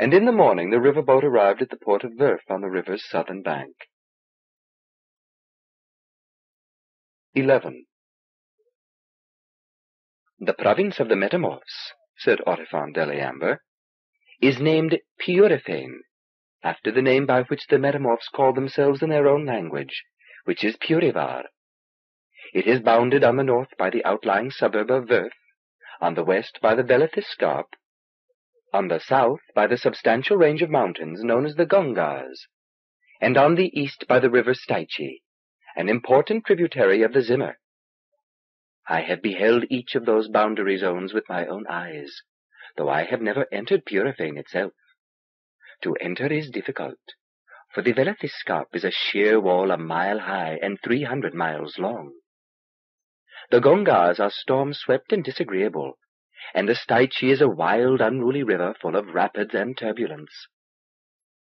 Speaker 2: And in the morning the river boat arrived at the port of Verf on the river's southern bank. 11. The province of the Metamorphs, said Autifon Deliamber, is named Piurifayne after
Speaker 1: the name by which the Metamorphs call themselves in their own language, which is Piurivar. It is bounded on the north by the outlying suburb of Verf, on the west by the Velathys Scarp, on the south by the substantial range of mountains known as the Gonghars, and on the east by the river Steiche, an important tributary of the Zimr. I have beheld each of those boundary zones with my own eyes, though I have never entered Piurifayne itself. To enter is difficult, for the Velathys Scarp is a sheer wall a mile high and three hundred miles long. The Gonghars are storm swept and disagreeable, and the Steiche is a wild, unruly river full of rapids and turbulence.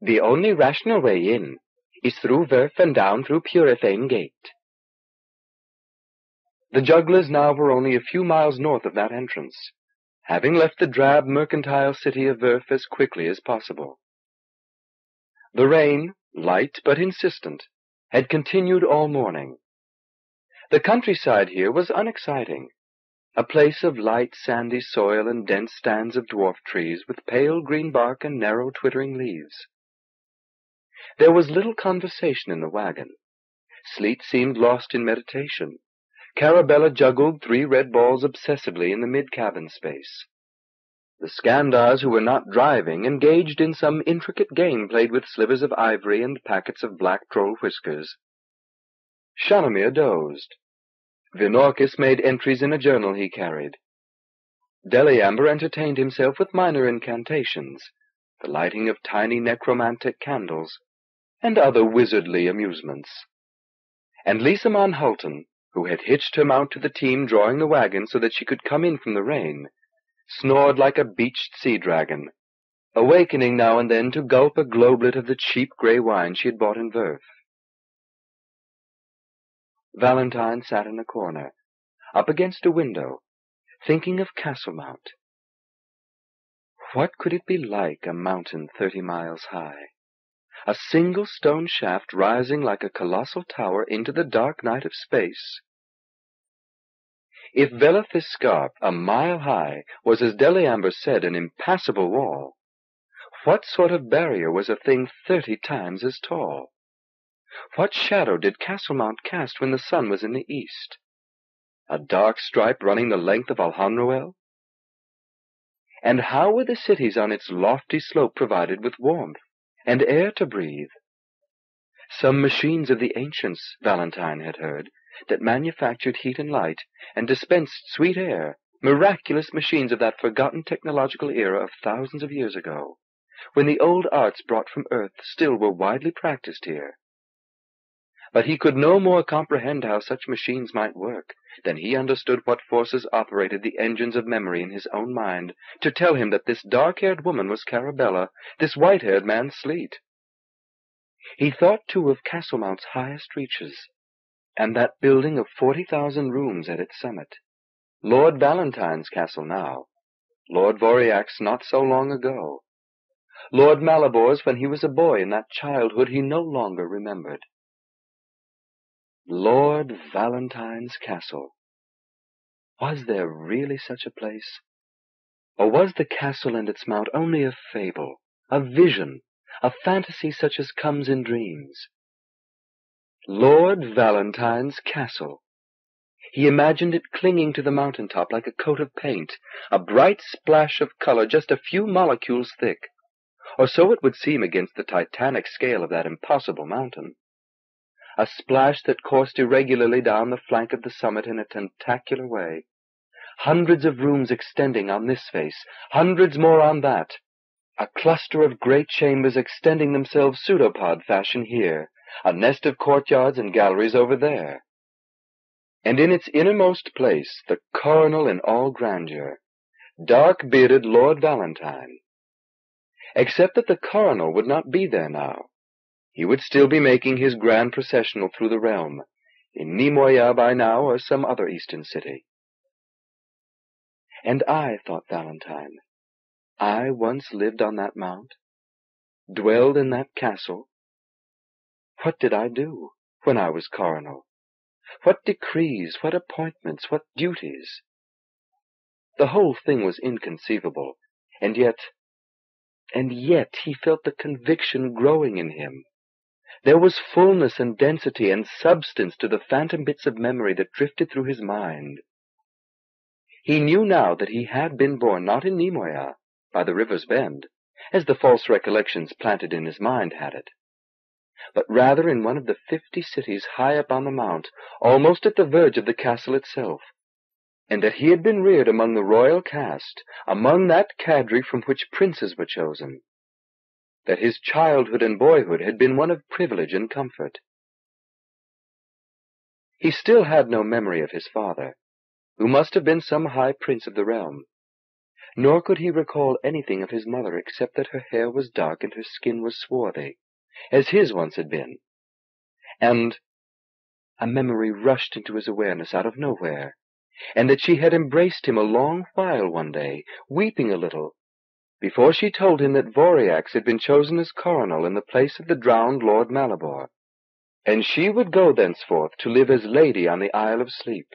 Speaker 1: The only rational way in is through Verf and down through Piurifayne Gate. The jugglers now were only a few miles north of that entrance, having left the drab mercantile city of Verf as quickly as possible. The rain, light but insistent, had continued all morning. The countryside here was unexciting, a place of light sandy soil and dense stands of dwarf trees with pale green bark and narrow twittering leaves. There was little conversation in the wagon. Sleet seemed lost in meditation. Carabella juggled three red balls obsessively in the mid cabin space. The Skandars who were not driving engaged in some intricate game played with slivers of ivory and packets of black troll whiskers. Shanamir dozed. Vinorkis made entries in a journal he carried. Deliamber entertained himself with minor incantations, the lighting of tiny necromantic candles, and other wizardly amusements. And Lisamon Hultin, who had hitched her mount to the team drawing the wagon so that she could come in from the rain, snored like a beached sea dragon, awakening now and then to gulp a globelet of the cheap
Speaker 2: grey wine she had bought in Verf. Valentine sat in a corner, up against a window, thinking of Castlemount. What could it be like, a mountain thirty miles high?
Speaker 1: A single stone shaft rising like a colossal tower into the dark night of space, if Velathys scarp, a mile high, was, as Deliamber said, an impassable wall, what sort of barrier was a thing thirty times as tall? What shadow did Castlemount cast when the sun was in the east? A dark stripe running the length of Alhanroel? And how were the cities on its lofty slope provided with warmth and air to breathe? Some machines of the ancients, Valentine had heard that manufactured heat and light, and dispensed sweet air, miraculous machines of that forgotten technological era of thousands of years ago, when the old arts brought from Earth still were widely practiced here. But he could no more comprehend how such machines might work than he understood what forces operated the engines of memory in his own mind to tell him that this dark haired woman was Carabella, this white haired man Sleet. He thought, too, of Castlemount's highest reaches, and that building of forty thousand rooms at its summit, Lord Valentine's castle now, Lord Voriax's not so long ago, Lord Malibor's when he was a boy in that
Speaker 2: childhood he no longer remembered. Lord Valentine's castle. Was there really such a place?
Speaker 1: Or was the castle and its mount only a fable, a vision, a fantasy such as comes in dreams? Lord Valentine's castle. He imagined it clinging to the mountain top like a coat of paint, a bright splash of color just a few molecules thick. Or so it would seem against the titanic scale of that impossible mountain. A splash that coursed irregularly down the flank of the summit in a tentacular way. Hundreds of rooms extending on this face, hundreds more on that. A cluster of great chambers extending themselves pseudopod fashion here, a nest of courtyards and galleries over there, and in its innermost place the coronal in all grandeur, dark bearded Lord Valentine. Except that the coronal would not be there now. He would still be making his grand processional through the realm, in Ni-moya by
Speaker 2: now or some other eastern city. And I, thought Valentine, I once lived on that mount, dwelled in that castle, what did I do, when I was coronal? What decrees, what appointments, what duties? The whole thing was inconceivable,
Speaker 1: and yet, and yet he felt the conviction growing in him. There was fullness and density and substance to the phantom bits of memory that drifted through his mind. He knew now that he had been born not in Ni-moya, by the river's bend, as the false recollections planted in his mind had it but rather in one of the fifty cities high up on the mount, almost at the verge of the castle itself, and that he had been reared among the royal caste, among
Speaker 2: that cadre from which princes were chosen; that his childhood and boyhood had been one of privilege and comfort. He still had no memory of his father, who must have been some high prince of the realm, nor
Speaker 1: could he recall anything of his mother except that her hair was dark and her skin was swarthy as his once had been. And a memory rushed into his awareness out of nowhere, and that she had embraced him a long while one day, weeping a little, before she told him that Voriax had been chosen as coronal in the place of the
Speaker 2: drowned Lord Malibor, and she would go thenceforth to live as lady on the Isle of Sleep.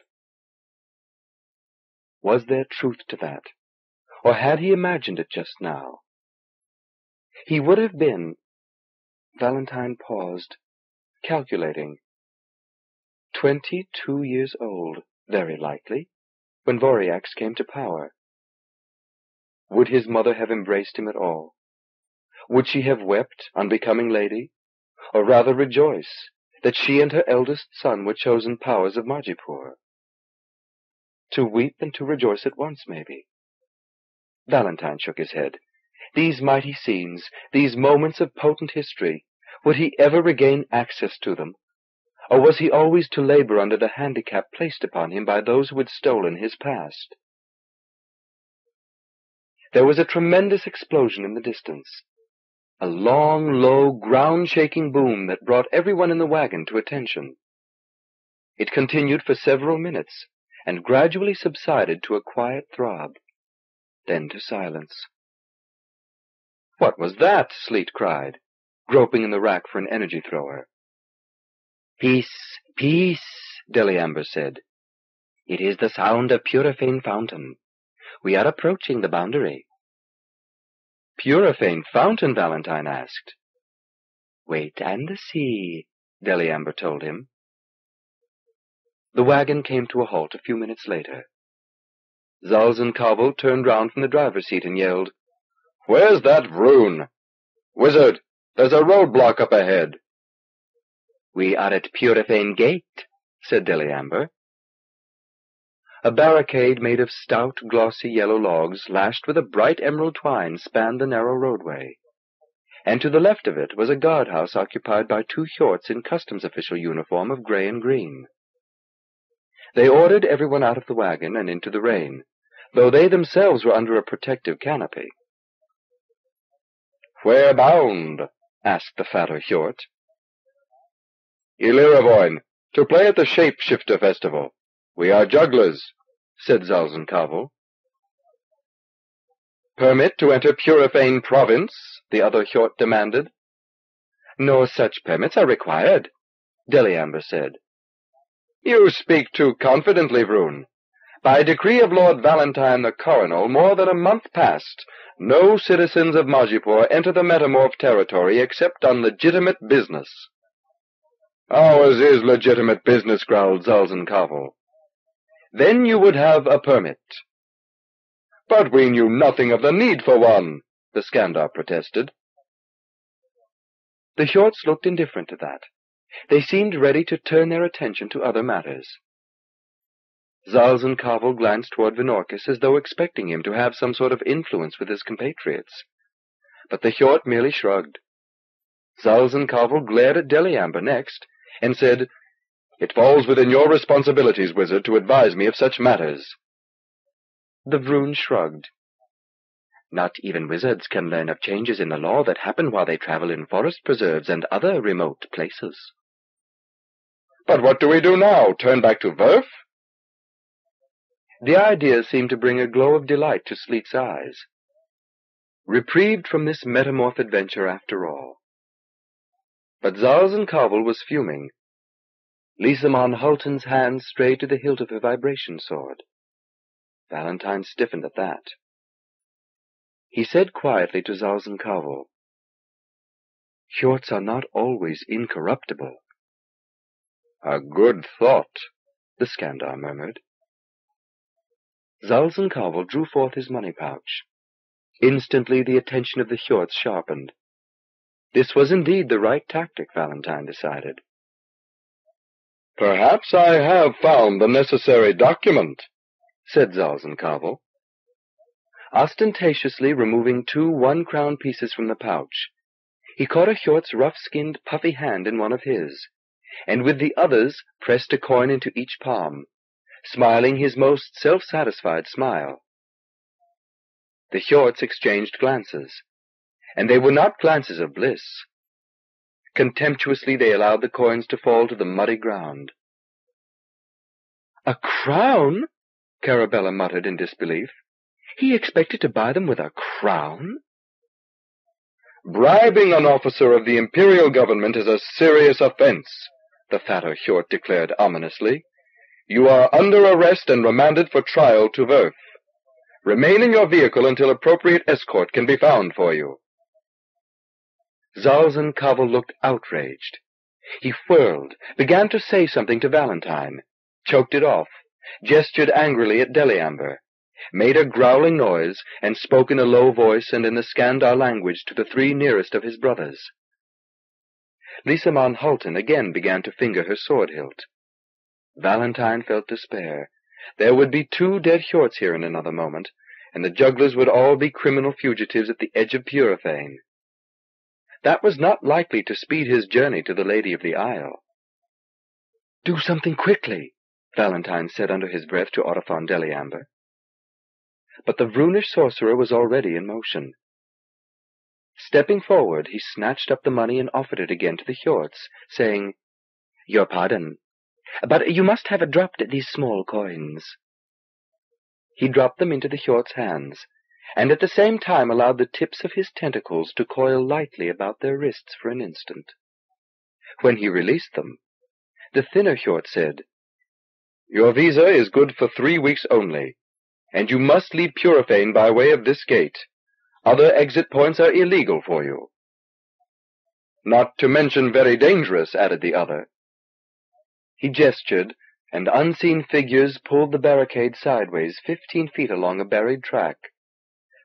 Speaker 2: Was there truth to that, or had he imagined it just now? He would have been Valentine paused, calculating. Twenty two years old, very likely, when Voriax came to power.
Speaker 1: Would his mother have embraced him at all? Would she have wept on becoming lady,
Speaker 2: or rather rejoice that she and her eldest son were chosen powers of Majipoor? To weep and to rejoice at once, maybe.
Speaker 1: Valentine shook his head. These mighty scenes, these moments of potent history, would he ever regain access to them, or was he always to labor under the handicap
Speaker 2: placed upon him by those who had stolen his past? There was a tremendous explosion in the distance, a long, low,
Speaker 1: ground-shaking boom that brought everyone in the wagon to attention. It continued for several minutes, and gradually subsided to a quiet throb, then to
Speaker 2: silence. What was that? Sleet cried, groping in the rack for an energy thrower. Peace, peace, Deliamber said. It is the sound of Piurifayne Fountain. We are approaching the boundary. Piurifayne Fountain, Valentine asked. Wait and see, Deliamber told him. The
Speaker 1: wagon came to a halt a few minutes later. Zalzan Kavol turned round from the driver's seat and yelled,
Speaker 2: Where's that Vroon? Wizard, there's a roadblock
Speaker 1: up ahead. We are at Piurifayne Gate, said Deliamber. A barricade made of stout, glossy yellow logs, lashed with a bright emerald twine, spanned the narrow roadway. And to the left of it was a guardhouse occupied by two Hjorts in customs official uniform of gray and green. They ordered everyone out of the wagon and into the rain, though they themselves were under a protective
Speaker 2: canopy. Where bound? asked the fatter Hjort.
Speaker 3: Ilirivoyne,
Speaker 2: to play at the Shapeshifter Festival. We are jugglers, said Zalzan Kavol. Permit to enter Piurifayne province? the other Hjort demanded.
Speaker 1: No such permits are required, Deliamber said. You speak too confidently, Vroon. By decree of Lord Valentine the Coronal, more than a month past, no citizens of Majipoor enter the metamorph territory except on legitimate business. Ours is legitimate business, growled Zalzan Kavol.
Speaker 2: Then you would have a permit. But we knew nothing of the need for one, the Skandar protested. The
Speaker 1: Hjorts looked indifferent to that. They seemed ready to turn their attention to other matters. Carvel glanced toward Vinorkis as though expecting him to have some sort of influence with his compatriots. But the Hjort merely shrugged. Carvel glared at Deliamber next, and said, It falls within your responsibilities, wizard, to advise me of such matters. The Vroon shrugged. Not even wizards can learn of changes in the law that happen while they travel in forest preserves and other remote places. But what do we do now? Turn back to Verf? The idea seemed to bring a glow of delight to Sleet's eyes. Reprieved from this metamorph adventure after all. But Zalzan Kavol was fuming. Lisamon Hultin's hand strayed to
Speaker 2: the hilt of her vibration sword. Valentine stiffened at that. He said quietly to Zalzan Kavol, Hjorts are not always incorruptible. A good thought, the Skandar murmured. Zalzan Kavol drew forth his money pouch. Instantly the attention of the Hjorts sharpened. This was indeed the right tactic, Valentine decided. Perhaps I have found the necessary document, said Zalzan Kavol.
Speaker 1: Ostentatiously removing two one-crown pieces from the pouch, he caught a Hjort's rough-skinned, puffy hand in one of his, and with the others pressed a coin into each palm
Speaker 2: smiling his most self-satisfied smile. The Hjorts exchanged glances, and they were not glances of bliss.
Speaker 1: Contemptuously they allowed the coins to fall to the muddy ground. A crown? Carabella muttered in disbelief. He expected to buy them with a crown? Bribing an officer of the imperial government is a serious offense, the fatter Hjort declared ominously. You are under arrest and remanded for trial to Verth. Remain in your vehicle until appropriate escort can be found for you. Zalzan Kavol looked outraged. He whirled, began to say something to Valentine, choked it off, gestured angrily at Deliamber, made a growling noise, and spoke in a low voice and in the Skandar language to the three nearest of his brothers. Lisa Halton again began to finger her sword hilt. Valentine felt despair. There would be two dead Hjorts here in another moment, and the jugglers would all be criminal fugitives at the edge of Piurifayne. That was not likely to speed his journey to the Lady of the Isle.
Speaker 2: "Do something quickly,"
Speaker 1: Valentine said under his breath to Autifon Deliamber. But the Vroonish sorcerer was already in motion. Stepping forward, he snatched up the money and offered it again to the Hjorts, saying, "Your pardon. But you must have dropped these small coins." He dropped them into the Hjort's hands, and at the same time allowed the tips of his tentacles to coil lightly about their wrists for an instant. When he released them, the thinner Hjort said, Your visa is good for three weeks only, and you must leave Piurifayne by way of this gate. Other exit points are illegal for you. Not to mention very dangerous, added the other. He gestured, and unseen figures pulled the barricade sideways fifteen feet along a buried track,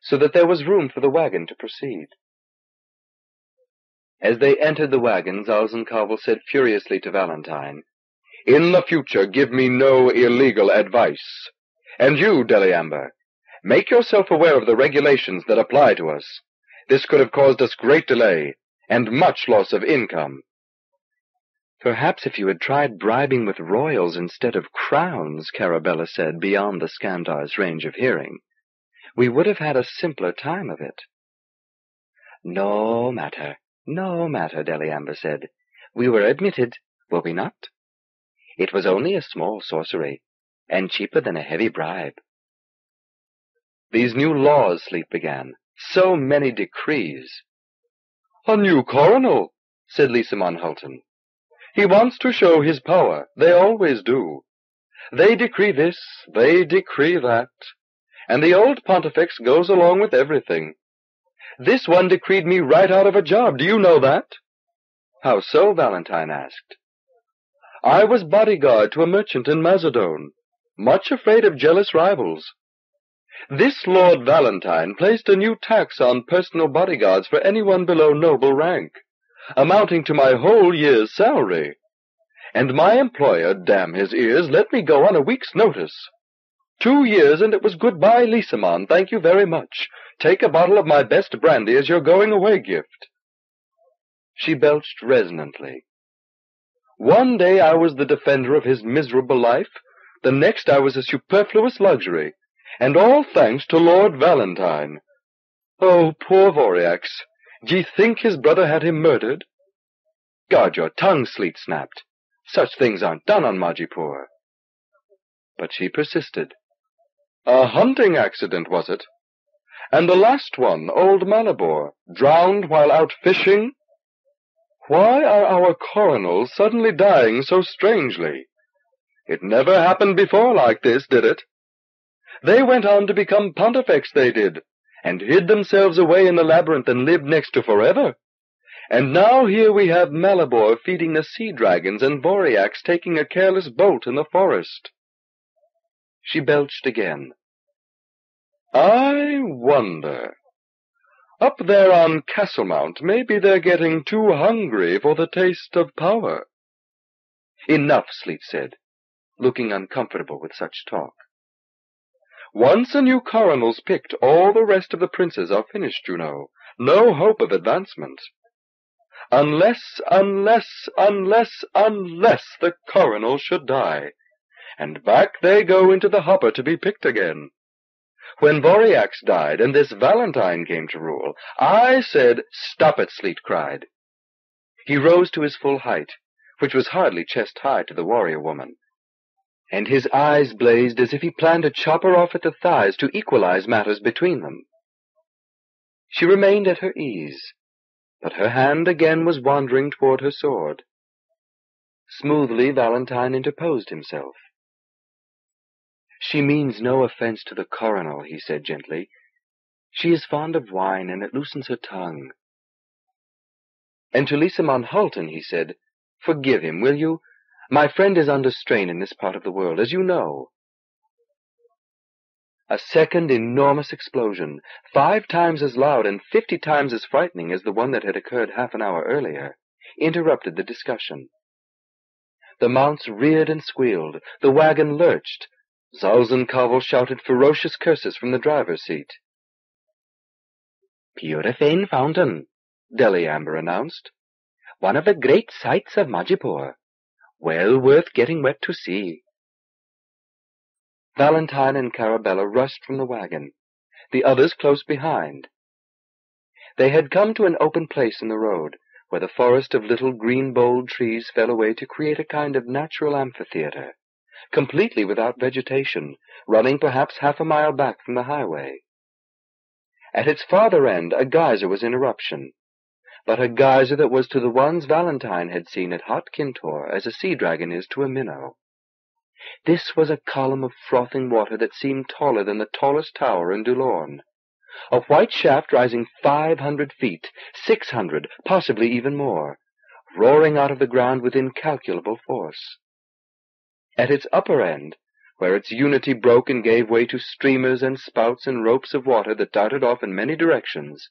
Speaker 1: so that there was room for the wagon to proceed. As they entered the wagon, Zalzan Kavol said furiously to Valentine, In the future give me no illegal advice. And you, Deliamber, make yourself aware of the regulations that apply to us. This could have caused us great delay and much loss of income. "Perhaps if you had tried bribing with royals instead of crowns," Carabella said, beyond the Skandar's range of hearing, "we would have had a simpler time of it." "No matter, no matter," Deliamber
Speaker 2: said. "We were admitted, were we not? It was only a small sorcery, and cheaper than a heavy bribe." "These new laws," Sleet began. "So many decrees "A new coronal," said
Speaker 1: Lisamon Hultin. He wants to show his power. They always do. They decree this, they decree that. And the old pontifex goes along with everything. This one decreed me right out of a job. Do you know that? How so? Valentine asked. I was bodyguard to a merchant in Macedon, much afraid of jealous rivals. This Lord Valentine placed a new tax on personal bodyguards for anyone below noble rank amounting to my whole year's salary. And my employer, damn his ears, let me go on a week's notice. Two years and it was goodbye, Lisamon, thank you very much. Take a bottle of my best brandy as your going away gift. She belched resonantly. One day I was the defender of his miserable life, the next I was a superfluous luxury, and all thanks to Lord Valentine. Oh, poor Voriax! D'ye think his brother had him murdered? Guard your tongue, Sleet snapped. Such things aren't done on Majipoor. But she persisted. A hunting accident, was it? And the last one, old Malibor, drowned while out fishing? Why are our coronals suddenly dying so strangely? It never happened before like this, did it? They went on to become pontifex, they did, and hid themselves away in the labyrinth and lived next to forever. And now here we have Malibor feeding the sea dragons and Voriax taking a careless bolt in the forest.
Speaker 2: She belched again. I wonder. Up there on Castlemount, maybe they're getting too hungry for
Speaker 1: the taste of power. Enough, Sleet said, looking uncomfortable with such talk. Once a new coronal's picked, all the rest of the princes are finished, you know. No hope of advancement. Unless, unless, unless, unless the coronal should die. And back they go into the hopper to be picked again. When Voriax died and this Valentine came to rule, I said, Stop it, Sleet cried. He rose to his full height, which was hardly chest high to the warrior woman and his eyes blazed as if he planned to chop her off at the thighs to equalize matters between them. She remained at her ease, but her hand again was wandering toward
Speaker 2: her sword. Smoothly, Valentine interposed himself. She means no offense to the coronal, he said gently. She
Speaker 1: is fond of wine, and it loosens her tongue. And to Lisamon Hultin he said, Forgive him, will you? My friend is under strain in this part of the world, as you know. A second enormous explosion, five times as loud and fifty times as frightening as the one that had occurred half an hour earlier, interrupted the discussion. The mounts reared and squealed, the wagon lurched, Zalzan Kavol shouted ferocious curses from the driver's seat.
Speaker 2: Piurifayne Fountain, Deliamber announced. One of the great sights of Majipoor well worth getting wet to see.
Speaker 1: Valentine and Carabella rushed from the wagon, the others close behind. They had come to an open place in the road, where the forest of little green bold trees fell away to create a kind of natural amphitheater, completely without vegetation, running perhaps half a mile back from the highway. At its farther end a geyser was in eruption, but a geyser that was to the ones Valentine had seen at Hot as a sea dragon is to a minnow. This was a column of frothing water that seemed taller than the tallest tower in Dulorn. A white shaft rising five hundred feet, six hundred, possibly even more, roaring out of the ground with incalculable force. At its upper end, where its unity broke and gave way to streamers and spouts and ropes of water that darted off in many directions,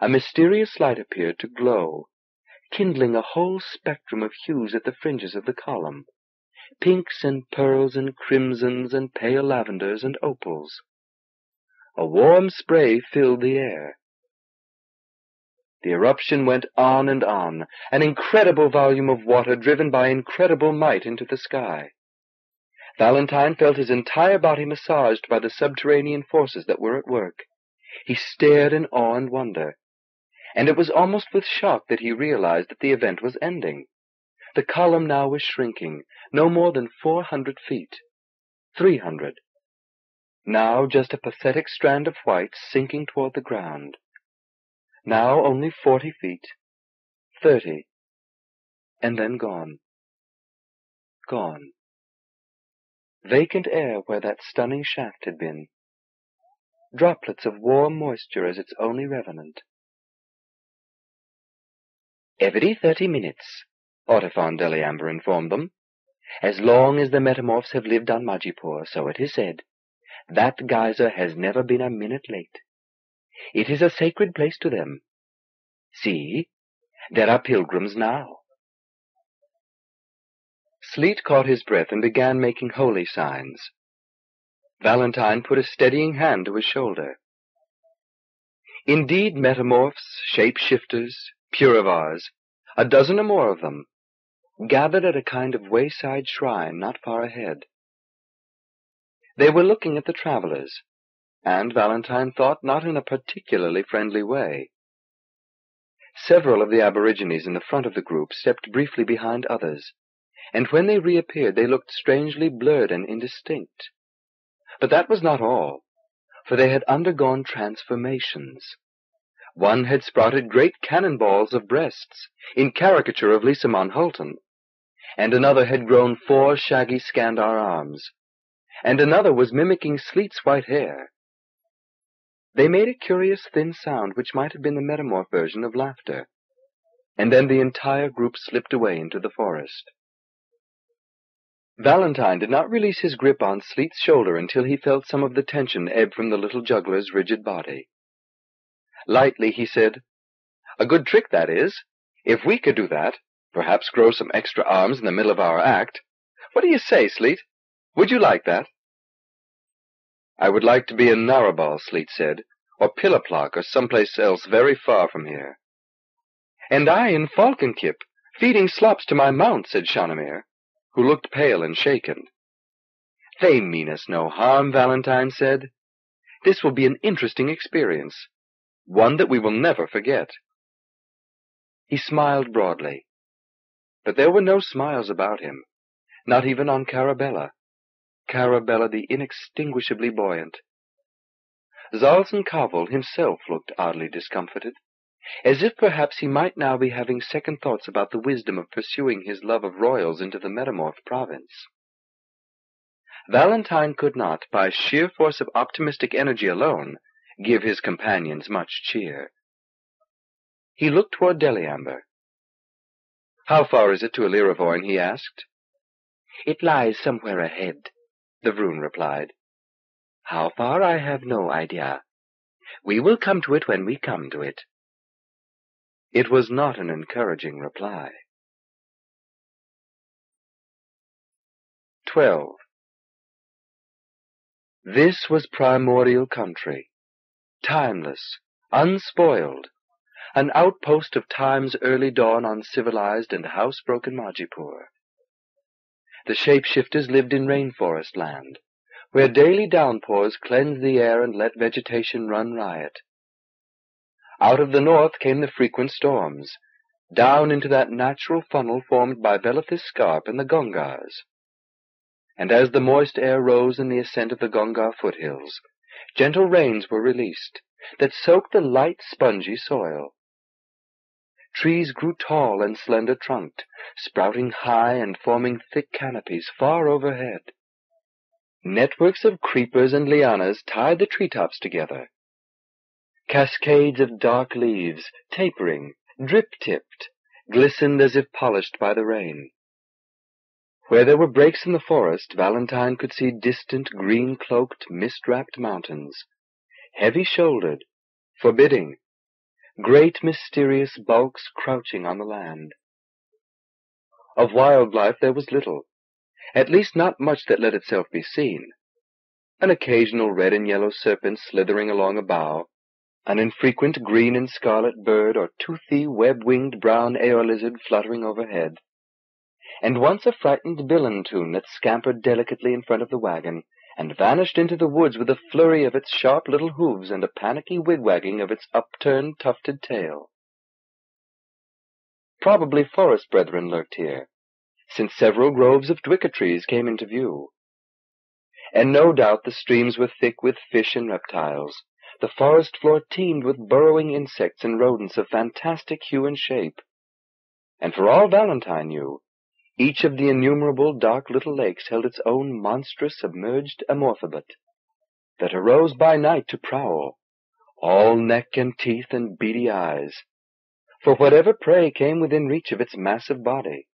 Speaker 1: a mysterious light appeared to glow, kindling a whole spectrum of hues at the fringes of the column pinks and pearls and crimsons and pale lavenders and opals. A warm spray filled the air. The eruption went on and on, an incredible volume of water driven by incredible might into the sky. Valentine felt his entire body massaged by the subterranean forces that were at work. He stared in awe and wonder and it was almost with shock that he realized that the event was ending. The column now was shrinking, no more than four hundred feet. Three hundred. Now just a pathetic strand of white sinking
Speaker 2: toward the ground. Now only forty feet. Thirty. And then gone. Gone. Vacant air where that stunning shaft had been. Droplets of warm moisture as its only revenant. Every thirty minutes, Autifon Deliamber informed them. As long as the metamorphs have lived
Speaker 1: on Majipoor, so it is said, that geyser has never been a minute late.
Speaker 2: It is a sacred place to them. See, there are pilgrims now. Sleet caught his breath and began making holy signs. Valentine put a steadying hand to his shoulder.
Speaker 1: Indeed, metamorphs, shape-shifters, Piurivars, a dozen or more of them, gathered at a kind of wayside shrine not far ahead. They were looking at the travelers, and Valentine thought not in a particularly friendly way. Several of the aborigines in the front of the group stepped briefly behind others, and when they reappeared they looked strangely blurred and indistinct. But that was not all, for they had undergone transformations. One had sprouted great cannonballs of breasts, in caricature of Lisamon Hultin, and another had grown four shaggy Skandar arms, and another was mimicking Sleet's white hair. They made a curious thin sound which might have been the metamorph version of laughter, and then the entire group slipped away into the forest. Valentine did not release his grip on Sleet's shoulder until he felt some of the tension ebb from the little juggler's rigid body. Lightly he said, A good trick that is. If we could do that, perhaps grow some extra arms in the middle of our act. What do you say, Sleet? Would you like that? I would like to be in Narabal," Sleet said, or Piliplok, or someplace else very far from here. And I in Falkynkip, feeding slops to my mount, said Shanamir, who looked pale and shaken. They mean us no harm, Valentine said. This will be an interesting experience
Speaker 2: one that we will never forget. He smiled broadly, but there were no smiles about him, not even on Carabella,
Speaker 1: Carabella the inextinguishably buoyant. Zalzan Kavol himself looked oddly discomfited, as if perhaps he might now be having second thoughts about the wisdom of pursuing his love of royals into the Metamorph province. Valentine could not, by sheer force of optimistic energy alone, give his companions
Speaker 2: much cheer. He looked toward Deliamber. How far is it to Ilirivoyne? he asked. It lies somewhere ahead,
Speaker 1: the Vroon replied. How far I have no idea. We will
Speaker 2: come to it when we come to it. It was not an encouraging reply. 12. This was primordial country, timeless,
Speaker 1: unspoiled, an outpost of time's early dawn on civilized and housebroken Majipoor. The shapeshifters lived in rainforest land, where daily downpours cleanse the air and let vegetation run riot. Out of the north came the frequent storms, down into that natural funnel formed by Velathi's scarp and the Gonghars. And as the moist air rose in the ascent of the Gonghar foothills, gentle rains were released that soaked the light, spongy soil. Trees grew tall and slender trunked, sprouting high and forming thick canopies far overhead. Networks of creepers and lianas tied the tree tops together. Cascades of dark leaves, tapering, drip tipped, glistened as if polished by the rain. Where there were breaks in the forest Valentine could see distant, green cloaked, mist wrapped mountains, heavy shouldered, forbidding, great mysterious bulks crouching on the land. Of wild life there was little, at least not much that let itself be seen. An occasional red and yellow serpent slithering along a bough, an infrequent green and scarlet bird or toothy, web-winged brown air lizard fluttering overhead and once a frightened billantoon that scampered delicately in front of the wagon, and vanished into the woods with a flurry of its sharp little hoofs and a panicky wigwagging
Speaker 2: of its upturned, tufted tail. Probably forest brethren lurked here, since several groves of dwicker trees came into view.
Speaker 1: And no doubt the streams were thick with fish and reptiles, the forest floor teemed with burrowing insects and rodents of fantastic hue and shape. And for all Valentine knew, each of the innumerable dark little lakes held its own monstrous submerged amorphobot, that arose by night to prowl, all neck and teeth and beady eyes, for whatever prey came within reach of its massive body.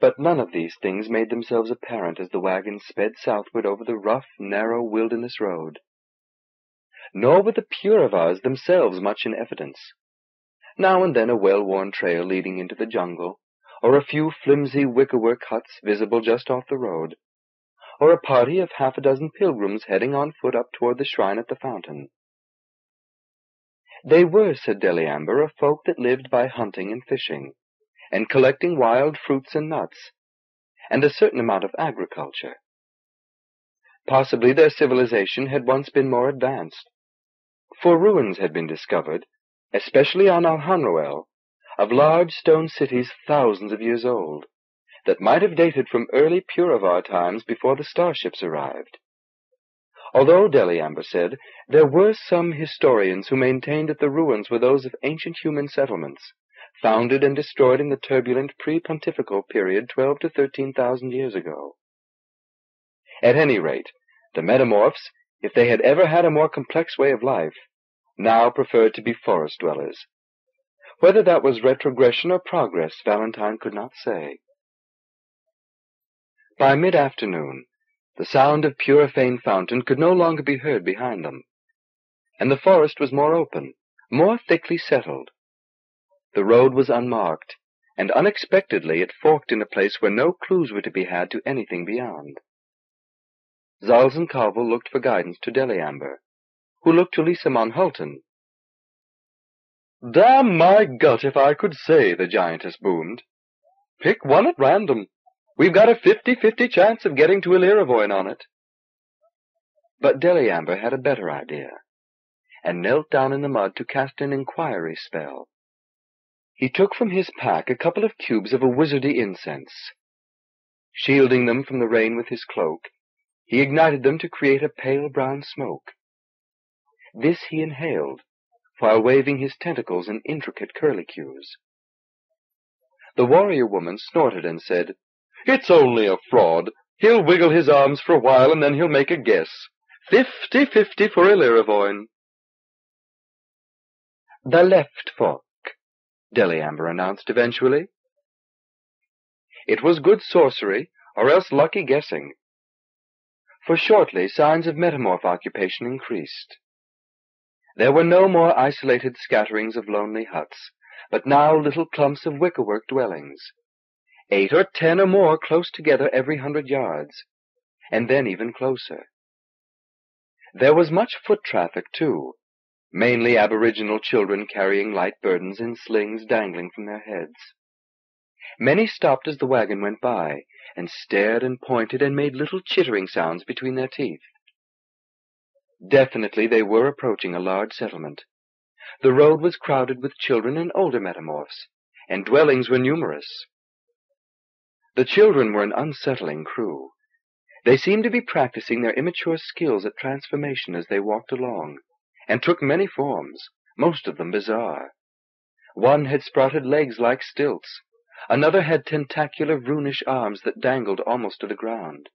Speaker 1: But none of these things made themselves apparent as the wagon sped southward over the rough, narrow wilderness road. Nor were the Piurivars themselves much in evidence. Now and then a well-worn trail leading into the jungle, or a few flimsy wickerwork huts visible just off the road, or a party of half a dozen pilgrims heading on foot up toward the shrine at the fountain. They were, said Deliamber, a folk that lived by hunting and fishing, and collecting wild fruits and nuts, and a certain amount of agriculture. Possibly their civilization had once been more advanced, for ruins had been discovered, especially on Alhanroel, of large stone cities thousands of years old, that might have dated from early Piurivar times before the starships arrived. Although, Deliamber said, there were some historians who maintained that the ruins were those of ancient human settlements, founded and destroyed in the turbulent pre-pontifical period twelve to thirteen thousand years ago. At any rate, the metamorphs, if they had ever had a more complex way of life, now preferred to be forest dwellers, whether that was retrogression or progress Valentine could not say. By mid afternoon the sound of Piurifayne Fountain could no longer be heard behind them, and the forest was more open, more thickly settled. The road was unmarked, and unexpectedly it forked in a place where no clues were to be had to anything beyond.
Speaker 2: Zalzan looked for guidance to Deliamber, who looked to Lisamon Hultin, "Damn my gut if I could say," the
Speaker 1: giantess boomed. "Pick one at random. We've got a fifty fifty chance of getting to Ilirivoyne on it." But Deliamber had a better idea, and knelt down in the mud to cast an inquiry spell. He took from his pack a couple of cubes of a wizardy incense. Shielding them from the rain with his cloak, he ignited them to create a pale brown smoke. This he inhaled while waving his tentacles in intricate curlicues. The warrior woman snorted and said, It's only a fraud. He'll wiggle
Speaker 2: his arms for a while and then he'll make a guess. Fifty-fifty for Ilirivoyne. The left fork, Deliamber announced eventually. It was good sorcery, or else lucky guessing.
Speaker 1: For shortly signs of metamorph occupation increased. There were no more isolated scatterings of lonely huts, but now little clumps of wickerwork dwellings, eight or ten or more close together every hundred yards, and then even closer. There was much foot traffic, too, mainly aboriginal children carrying light burdens in slings dangling from their heads. Many stopped as the wagon went by, and stared and pointed and made little chittering sounds between their teeth. Definitely they were approaching a large settlement. The road was crowded with children and older metamorphs, and dwellings were numerous. The children were an unsettling crew. They seemed to be practicing their immature skills at transformation as they walked along, and took many forms, most of them bizarre. One had sprouted legs like stilts, another had tentacular, runish arms that dangled almost to the ground.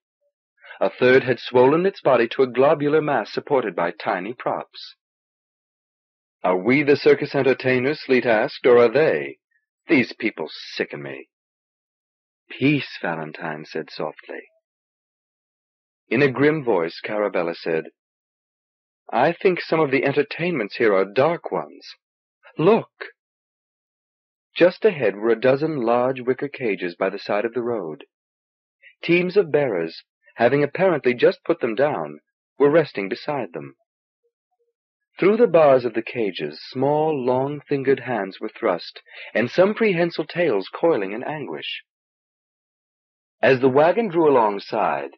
Speaker 1: A third had swollen its body to a globular mass supported by tiny props.
Speaker 2: Are we the circus entertainers, Sleet asked, or are they? These people sicken me. Peace, Valentine said softly. In a grim voice, Carabella said, I think some of the entertainments here are dark ones. Look! Just ahead were
Speaker 1: a dozen large wicker cages by the side of the road. Teams of bearers, having apparently just put them down, were resting beside them. Through the bars of the cages small, long-fingered hands were thrust, and some prehensile tails coiling in anguish. As the wagon drew alongside,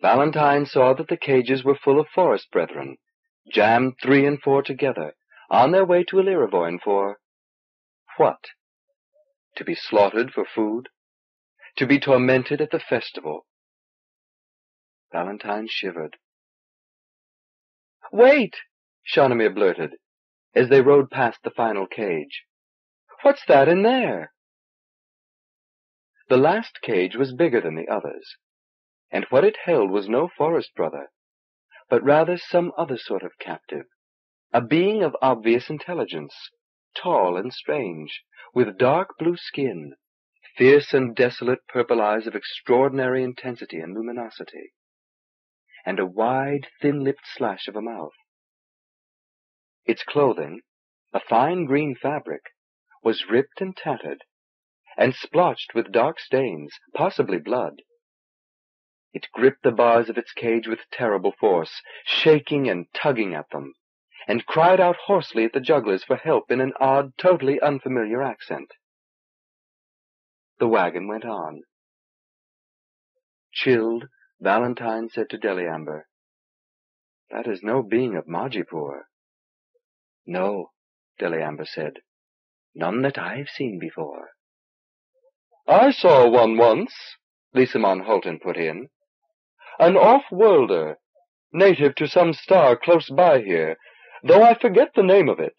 Speaker 1: Valentine saw that the cages were full of forest brethren, jammed three and four together,
Speaker 2: on their way to Ilirivoyne for what? To be slaughtered for food? To be tormented at the festival, Valentine shivered. "Wait!" Shanamir blurted, as they rode past the final cage. "What's that in there?" The last cage was bigger than the others, and what it held was no forest brother, but rather some other sort of captive,
Speaker 1: a being of obvious intelligence, tall and strange, with dark blue skin, fierce and desolate purple eyes of extraordinary intensity and luminosity
Speaker 2: and a wide, thin lipped slash of a mouth. Its clothing, a fine green fabric, was ripped and tattered,
Speaker 1: and splotched with dark stains, possibly blood. It gripped the bars of its cage with terrible force, shaking and tugging at them, and
Speaker 2: cried out hoarsely at the jugglers for help in an odd, totally unfamiliar accent. The wagon went on. Chilled Valentine said to Deliamber, That is no being of Majipoor. No, Deliamber said, none that I've seen before. I saw one once, Lisamon Hultin put in.
Speaker 1: An off-worlder, native to some star close by here, though I forget the name of it.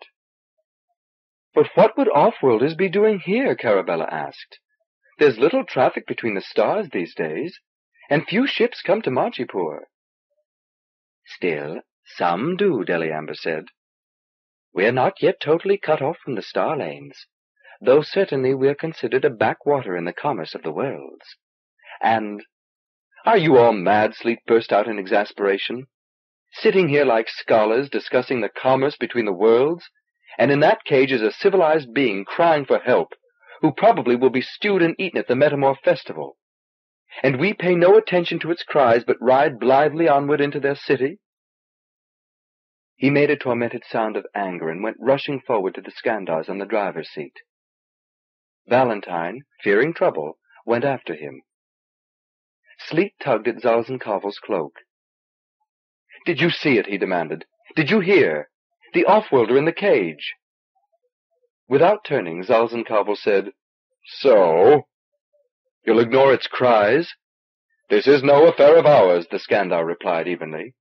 Speaker 1: But what would off-worlders be doing here? Carabella asked. There's little traffic between the stars these days and few ships come to Majipoor." "Still, some do," Deliamber said. "We're not yet totally cut off from the star lanes, though certainly we're considered a backwater in the commerce of the worlds. And "Are you all mad?" Sleet burst out in exasperation. "Sitting here like scholars discussing the commerce between the worlds, and in that cage is a civilized being crying for help, who probably will be stewed and eaten at the Metamorph festival and we pay no attention to its cries, but ride blithely onward into their city?" He made a tormented sound of anger, and went rushing forward to the Skandars on the driver's seat. Valentine, fearing trouble, went after him. Sleet tugged at Zalzan Kavol's cloak. "Did you see it?" he demanded. "Did you hear? The offworlder in the cage!" Without turning, Zalzan Kavol said, "So?" You'll ignore its cries? This is no affair of ours, the Skandar replied evenly.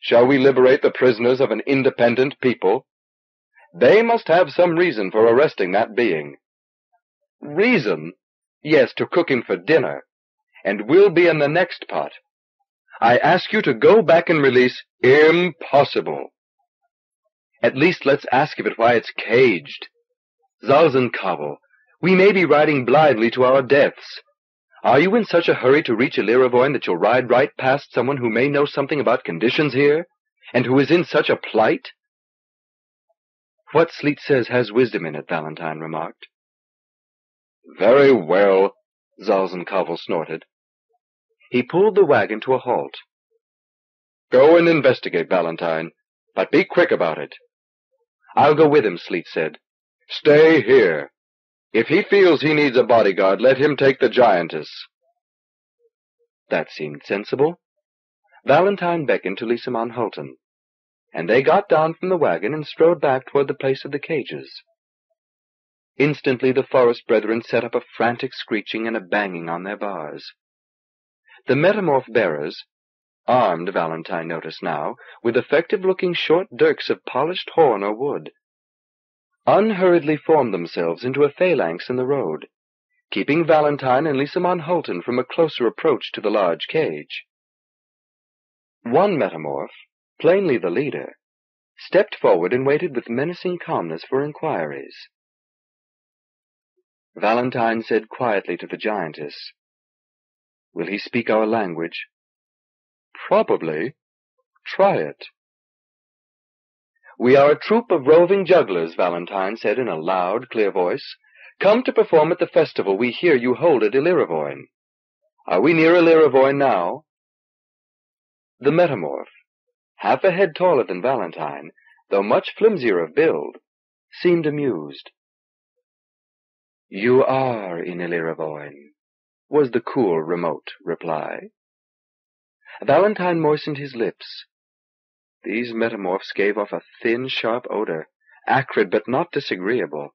Speaker 1: Shall we liberate the prisoners of an independent people? They must have some reason for arresting that being. Reason? Yes, to cook him for dinner. And we'll be in the next pot. I ask you to go back and release impossible. At least let's ask of it why it's caged. Zalzan Kavol, we may be riding blithely to our deaths. Are you in such a hurry to reach Ilirivoyne that you'll ride right past someone who may know something about conditions here, and who is in such a plight?
Speaker 2: What Sleet says has wisdom in it, Valentine remarked. Very well, Zalzan Kavol snorted. He pulled the wagon
Speaker 1: to a halt. Go and investigate, Valentine, but be quick about it. I'll go with him, Sleet said. Stay here. If he feels he needs a bodyguard, let him take the giantess. That seemed sensible. Valentine beckoned to Lisa Van and they got down from the wagon and strode back toward the place of the cages. Instantly the forest brethren set up a frantic screeching and a banging on their bars. The metamorph bearers, armed, Valentine noticed now, with effective-looking short dirks of polished horn or wood, unhurriedly formed themselves into a phalanx in the road, keeping Valentine and Lisamon Hultin from a closer approach to the large cage.
Speaker 2: One metamorph, plainly the leader, stepped forward and waited with menacing calmness for inquiries. Valentine said quietly to the giantess, Will he speak our language? Probably. Try it. "We are
Speaker 1: a troupe of roving jugglers," Valentine said in a loud, clear voice, "come to perform at the festival we hear you hold at Ilirivoyne. Are we near Ilirivoyne now?"
Speaker 2: The metamorph, half a head taller than Valentine, though much flimsier of build, seemed amused. "You are in Ilirivoyne," was the cool, remote reply.
Speaker 1: Valentine moistened his lips. These metamorphs gave off a thin, sharp odor, acrid but not disagreeable.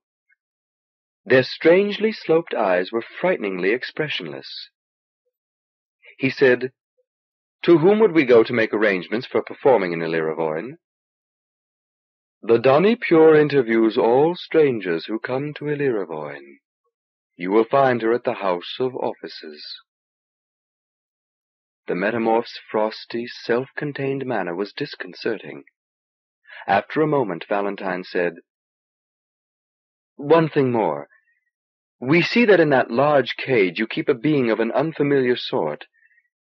Speaker 1: Their strangely sloped
Speaker 2: eyes were frighteningly expressionless. He said, To whom would we go to make arrangements for performing in Ilirivoyne?
Speaker 1: The Danipiur interviews all strangers who come to Ilirivoyne. You will find her at the House of Offices. The metamorph's frosty, self contained manner was disconcerting. After a moment Valentine said, "One thing more. We see that in that large cage you keep a being of an unfamiliar sort.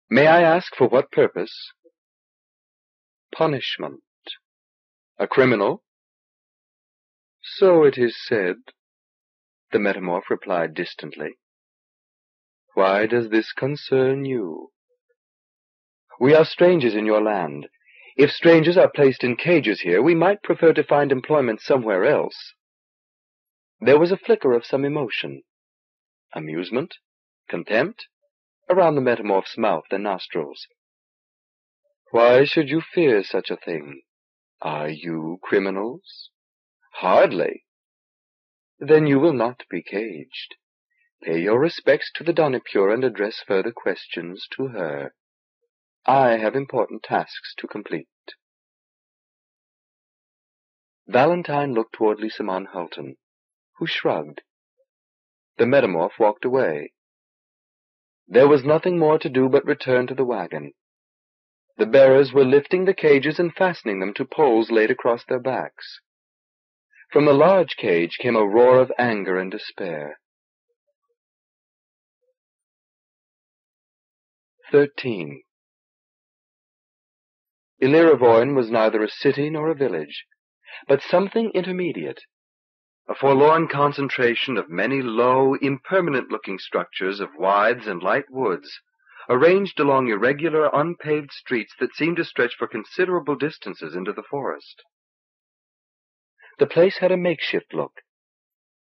Speaker 1: May I ask for
Speaker 2: what purpose?" "Punishment." "A criminal?" "So it is said," the metamorph replied distantly. "Why does this concern you?"
Speaker 1: We are strangers in your land. If strangers are placed in cages here, we might prefer to find employment somewhere else. There was a flicker of some emotion.
Speaker 2: Amusement? Contempt? Around the metamorph's mouth and nostrils. Why should you fear such a thing? Are you criminals? Hardly. Then you will not be caged. Pay your respects to the Danipiur and address further questions to her. I have important tasks to complete." Valentine looked toward Lisamon Hultin, who shrugged. The
Speaker 1: metamorph walked away. There was nothing more to do but return to the wagon. The bearers were lifting the cages and fastening them to poles laid across their backs.
Speaker 2: From the large cage came a roar of anger and despair. Thirteen. Illirivoyne was neither a city nor a village,
Speaker 1: but something intermediate, a forlorn concentration of many low, impermanent looking structures of withes and light woods, arranged along irregular, unpaved streets that seemed to stretch for considerable distances into the forest. The place had a makeshift look,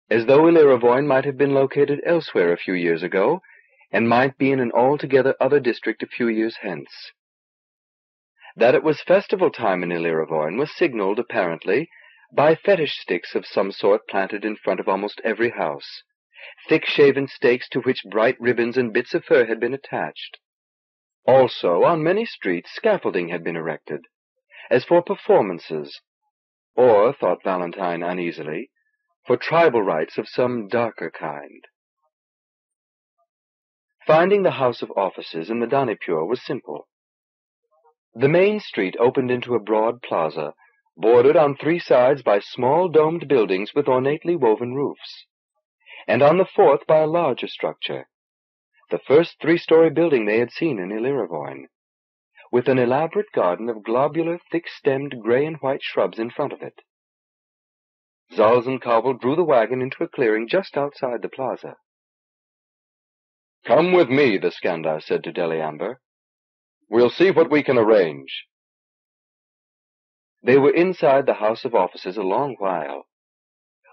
Speaker 1: as though Illirivoyne might have been located elsewhere a few years ago, and might be in an altogether other district a few years hence. That it was festival time in Illirivoyne was signalled, apparently, by fetish sticks of some sort planted in front of almost every house, thick shaven stakes to which bright ribbons and bits of fur had been attached. Also, on many streets scaffolding had been erected, as for performances, or, thought Valentine uneasily, for tribal rites of some darker kind. Finding the house of offices in the Danipiur was simple. The main street opened into a broad plaza, bordered on three sides by small domed buildings with ornately woven roofs, and on the fourth by a larger structure, the first three story building they had seen in Illirivoyne, with an elaborate garden of globular, thick stemmed gray and white shrubs in front of it.
Speaker 2: Zalzan Kavol drew the wagon into a clearing just outside the plaza. "Come with me," the Skandar said to Deliamber. We'll see what we can arrange. They were inside the House of
Speaker 1: Offices a long while.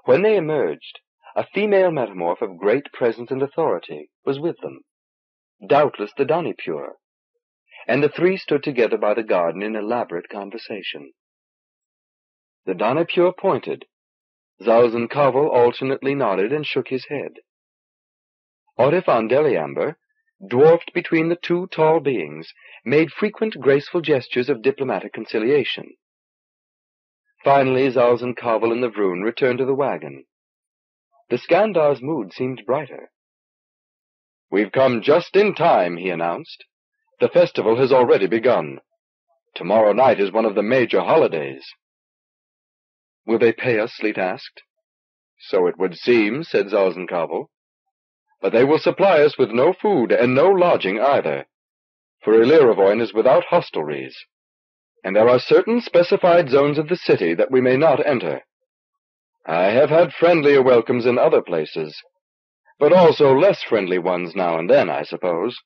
Speaker 1: When they emerged, a female metamorph of great presence and authority was with them, doubtless the Danipiur, and the three stood together by the garden in elaborate conversation. The Danipiur pointed. Zalzan Kavol alternately nodded and shook his head. Autifon Deliamber dwarfed between the two tall beings, made frequent graceful gestures of diplomatic conciliation. Finally Zalzan Kavol and the Vroon returned to the wagon. The Skandar's mood seemed brighter.
Speaker 2: We've come just in time, he announced. The festival has already begun. Tomorrow night is one of the major holidays. Will they pay us? Sleet asked. So it would seem, said Zalzan Kavol
Speaker 1: but they will supply us with no food and no lodging either, for Illirivoyne is without hostelries, and there are certain specified zones of the city that we may not
Speaker 2: enter. I have had friendlier welcomes in other places, but also less friendly ones now and then, I suppose.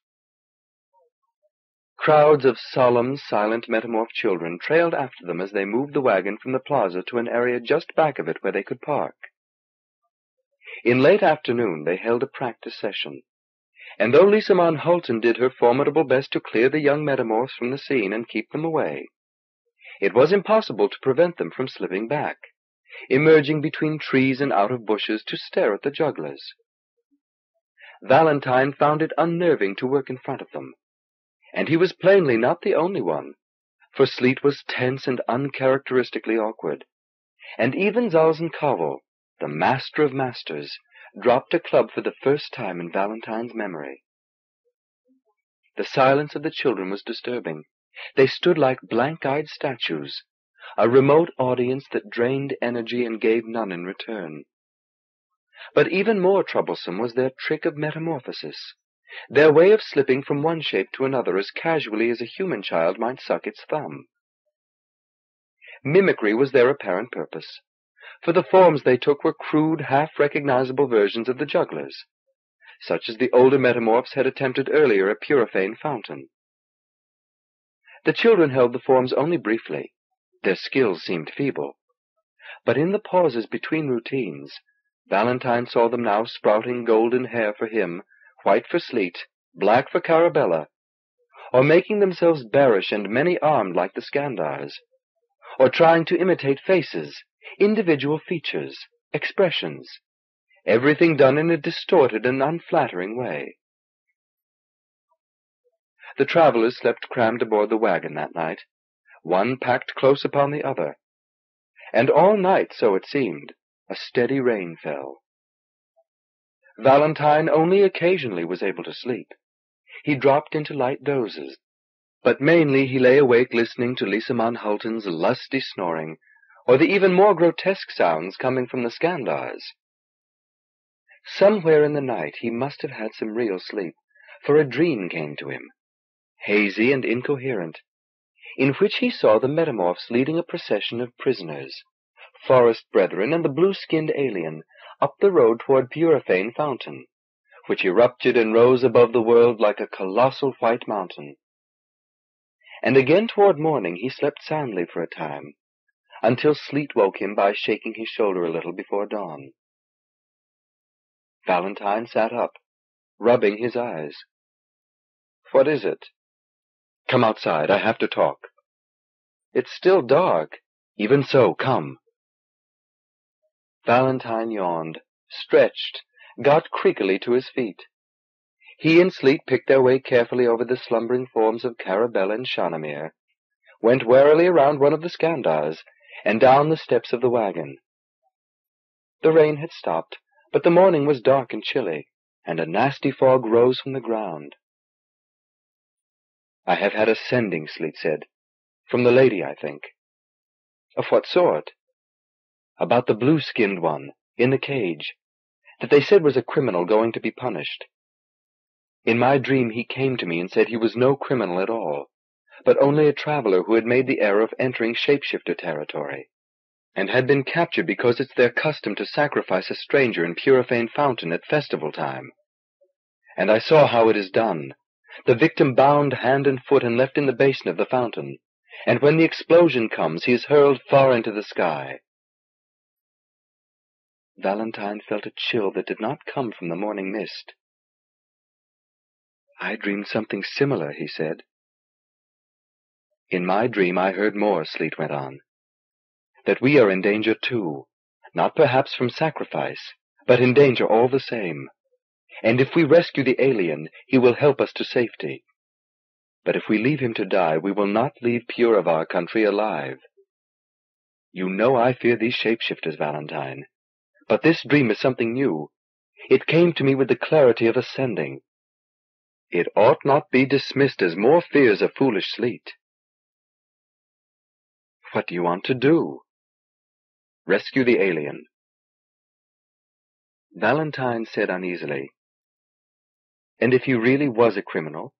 Speaker 2: Crowds
Speaker 1: of solemn, silent metamorph children trailed after them as they moved the wagon from the plaza to an area just back of it where they could park. In late afternoon they held a practice session, and though Lisamon Hultin did her formidable best to clear the young metamorphs from the scene and keep them away, it was impossible to prevent them from slipping back, emerging between trees and out of bushes to stare at the jugglers. Valentine found it unnerving to work in front of them, and he was plainly not the only one, for Sleet was tense and uncharacteristically awkward, and even Zalzan Kavol, the master of masters, dropped a club for the first time in Valentine's memory. The silence of the children was disturbing. They stood like blank eyed statues, a remote audience that drained energy and gave none in return. But even more troublesome was their trick of metamorphosis, their way of slipping from one shape to another as casually as a human child might suck its thumb. Mimicry was their apparent purpose, for the forms they took were crude, half recognizable versions of the jugglers, such as the older metamorphs had attempted earlier at Piurifayne Fountain. The children held the forms only briefly. Their skills seemed feeble. But in the pauses between routines, Valentine saw them now sprouting golden hair for him, white for Sleet, black for Carabella, or making themselves bearish and many-armed like the Skandars or trying to imitate faces, individual features, expressions, everything done in a distorted and
Speaker 2: unflattering way. The travelers slept crammed aboard the wagon that night, one packed close upon the other. And all
Speaker 1: night, so it seemed, a steady rain fell. Valentine only occasionally was able to sleep. He dropped into light dozes, but mainly he lay awake listening to Lisamon Hultin's lusty snoring, or the even more grotesque sounds coming from the Skandars. Somewhere in the night he must have had some real sleep, for a dream came to him, hazy and incoherent, in which he saw the metamorphs leading a procession of prisoners, forest brethren and the blue-skinned alien, up the road toward Piurifayne Fountain, which erupted and rose above the world like a colossal white mountain. And again toward morning he slept soundly for a time, until sleet woke him
Speaker 2: by shaking his shoulder a little before dawn. Valentine sat up, rubbing his eyes. What is it? Come outside, I have to talk. It's still dark. Even so, come.
Speaker 1: Valentine yawned, stretched, got creakily to his feet. He and Sleet picked their way carefully over the slumbering forms of Carabella and Shanamir, went warily around one of the skandars, and down the steps of the
Speaker 2: wagon. The rain had stopped, but the morning was dark and chilly, and a nasty fog rose from the ground. I have had a sending, Sleet said. From the lady, I think. Of what sort?
Speaker 1: About the blue-skinned one, in the cage, that they said was a criminal going to be punished. In my dream he came to me and said he was no criminal at all, but only a traveler who had made the error of entering shapeshifter territory, and had been captured because it's their custom to sacrifice a stranger in Piurifayne Fountain at festival time. And I saw how it is done. The victim bound hand and foot and left in the basin of the fountain, and when the explosion comes he is hurled far into the sky.
Speaker 2: Valentine felt a chill that did not come from the morning mist. I dreamed something similar, he said. In my dream I heard more, Sleet went on. That we are in danger
Speaker 1: too, not perhaps from sacrifice, but in danger all the same. And if we rescue the alien, he will help us to safety. But if we leave him to die, we will not leave Piurivar country alive. You know I fear these shapeshifters, Valentine. But this dream is something new. It came to me with the
Speaker 2: clarity of ascending. It ought not be dismissed as more fear's of foolish sleet. What do you want to do? Rescue the alien. Valentine said uneasily, And if he really was a criminal,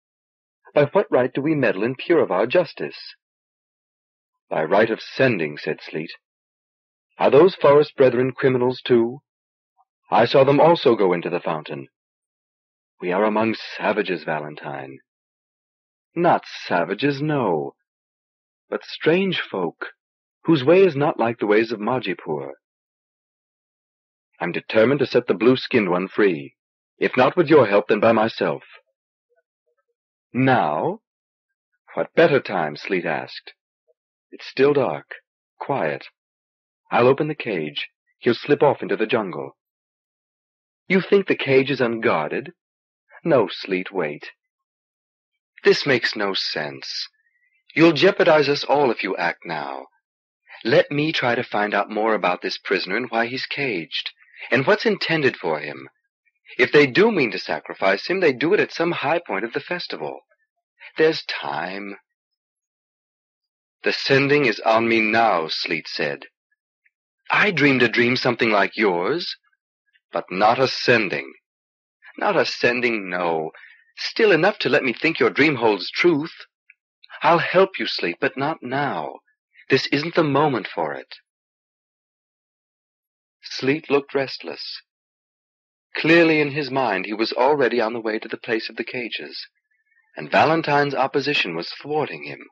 Speaker 2: by what right do we meddle in our justice? By right of sending, said Sleet.
Speaker 1: Are those forest brethren criminals too? I saw them also go into the fountain. We are among savages, Valentine. Not savages,
Speaker 2: no, but strange folk, whose way is not like the ways of Majipoor. I'm determined to set the blue-skinned one free, if not with your help, then by myself. Now? What better time? Sleet asked. It's still dark. Quiet. I'll open the cage. He'll slip off into the jungle. You think the cage is
Speaker 1: unguarded? No, Sleet, wait. This makes no sense. You'll jeopardize us all if you act now. Let me try to find out more about this prisoner and why he's caged, and what's intended for him. If they do mean to sacrifice him, they do it at some high point of the festival. There's time. The sending is on me now, Sleet said. I dreamed a dream something like yours, but not a sending. Not ascending, no. Still enough to let me think your dream holds truth.
Speaker 2: I'll help you sleep, but not now. This isn't the moment for it. Sleet looked restless. Clearly in his mind he
Speaker 1: was already on the way to the place of the cages, and Valentine's opposition was thwarting
Speaker 2: him.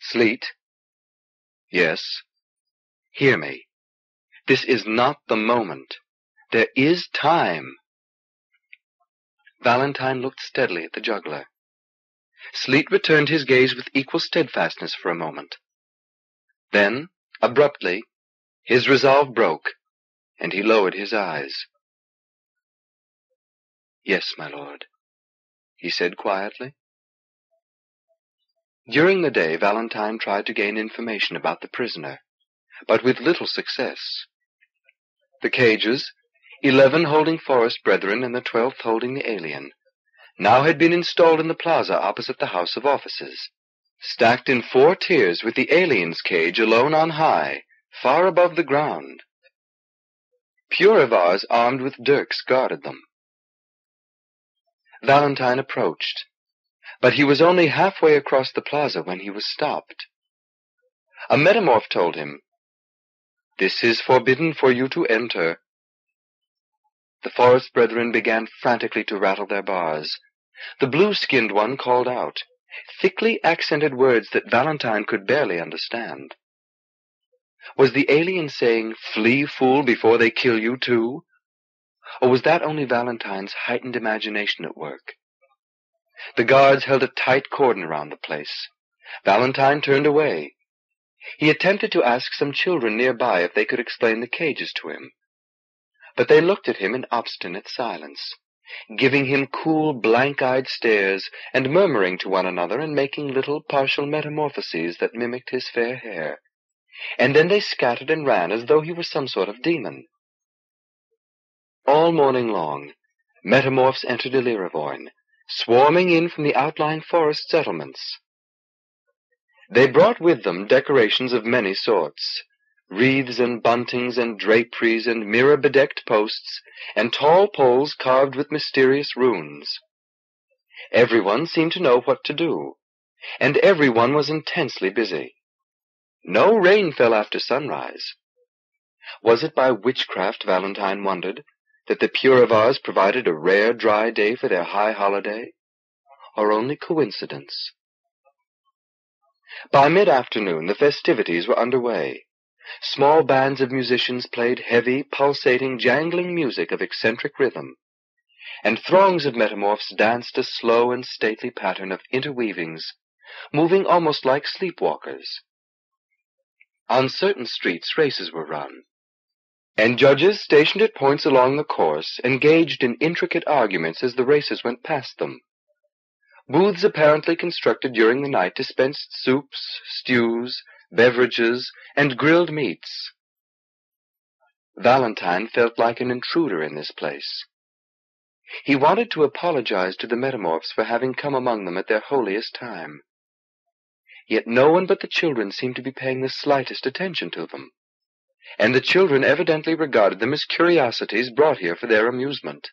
Speaker 2: Sleet. Yes. Hear me. This is not the moment. There is time. Valentine looked steadily at the juggler. Sleet
Speaker 1: returned his gaze with equal steadfastness for a moment. Then, abruptly,
Speaker 2: his resolve broke, and he lowered his eyes. Yes, my lord, he said quietly. During the day, Valentine tried to gain information about the prisoner,
Speaker 1: but with little success. The cages, eleven holding Forest Brethren and the twelfth holding the alien, now had been installed in the plaza opposite the House of Offices. Stacked in four tiers with the alien's cage alone on high,
Speaker 2: far above the ground. Piurivars armed with dirks guarded them. Valentine approached, but he was only
Speaker 1: halfway across the plaza when he was stopped. A metamorph told him, This is forbidden for you to enter. The forest brethren began frantically to rattle their bars. The blue skinned one called out, thickly accented words that Valentine could barely understand. Was the alien saying, Flee, fool, before they kill you too? Or was that only Valentine's heightened imagination at work? The guards held a tight cordon around the place. Valentine turned away. He attempted to ask some children nearby if they could explain the cages to him, but they looked at him in obstinate silence, giving him cool, blank eyed stares, and murmuring to one another and making little partial metamorphoses that mimicked his fair hair. And then they scattered and ran as though he were some sort of demon. All morning long, metamorphs entered Illirivoyne, swarming in from the outlying forest settlements. They brought with them decorations of many sorts, Wreaths and buntings and draperies and mirror bedecked posts and tall poles carved with mysterious runes. Everyone seemed to know what to do, and everyone was intensely busy. No rain fell after sunrise. Was it by witchcraft, Valentine wondered, that the Piurivars provided a rare dry day for their high holiday, or only coincidence? By mid-afternoon the festivities were under way. Small bands of musicians played heavy, pulsating, jangling music of eccentric rhythm, and throngs of metamorphs danced a slow and stately pattern of interweavings, moving almost like sleepwalkers. On certain streets races were run, and judges stationed at points along the course engaged in intricate arguments as the races went past them. Booths apparently constructed during the night dispensed soups, stews, beverages, and grilled meats. Valentine felt like an intruder in this place. He wanted to apologize to the metamorphs for having come among them at their holiest time. Yet no one but the children seemed to be paying the slightest attention to them, and the children evidently regarded them as curiosities brought here for their amusement.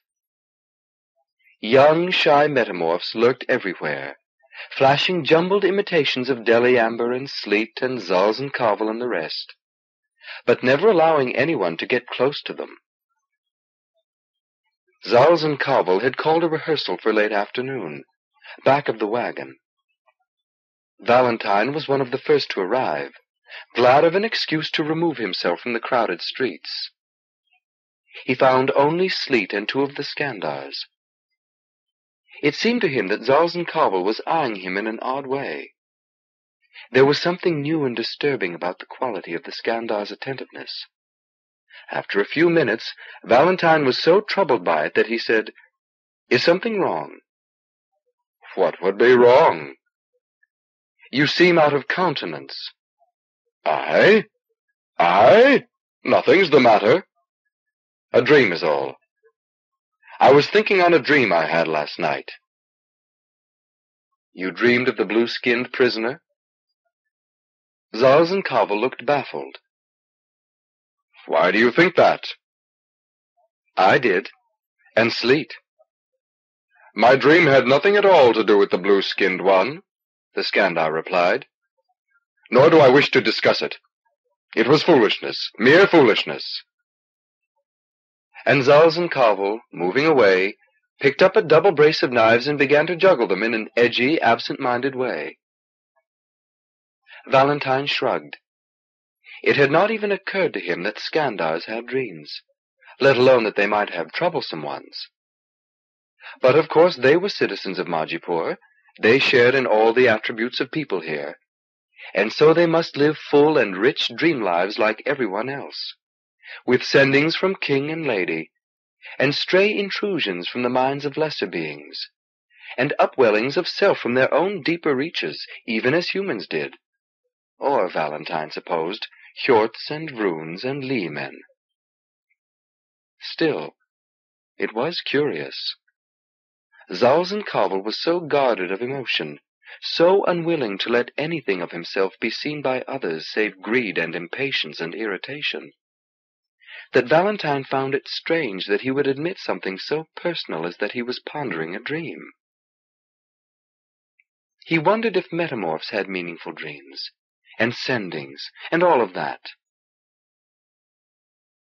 Speaker 1: Young, shy metamorphs lurked everywhere, flashing jumbled imitations of Deliamber and sleet and Zalzan Kavol and the rest, but never allowing anyone to get close to them. Zalzan Kavol had called a rehearsal for late afternoon, back of the wagon. Valentine was one of the first to arrive, glad of an excuse to remove himself from the crowded streets. He found only Sleet and two of the Skandars, it seemed to him that Zalzan Kavol was eyeing him in an odd way. There was something new and disturbing about the quality of the Skandar's attentiveness. After a few minutes, Valentine was so troubled by it that
Speaker 2: he said, Is something wrong? What would be wrong? You seem out of countenance. I? I? Nothing's the matter. A dream is all. I was thinking on a dream I had last night. You dreamed of the blue-skinned prisoner? Zalzan Kavol looked baffled. Why do you think that? I did. And Sleet. My dream had nothing at all to do with the blue-skinned one,
Speaker 1: the Skandar replied. Nor do I wish to discuss it. It was foolishness, mere foolishness and Zales and moving away, picked up a double brace of knives and began to juggle them in an edgy, absent-minded way. Valentine shrugged. It had not even occurred to him that Skandars had dreams, let alone that they might have troublesome ones. But of course they were citizens of Majipoor, they shared in all the attributes of people here, and so they must live full and rich dream lives like everyone else with sendings from king and lady, and stray intrusions from the minds of lesser beings, and upwellings of self from their own deeper
Speaker 2: reaches, even as humans did, or, Valentine supposed, Hjorts and Vroons and Liimen. Still, it was curious. Zalzan Kavol was so guarded of emotion,
Speaker 1: so unwilling to let anything of himself be seen by others save greed and impatience and irritation that Valentine found it strange that he would admit something so personal as that he was pondering a dream. He wondered
Speaker 2: if metamorphs had meaningful dreams, and sendings, and all of that.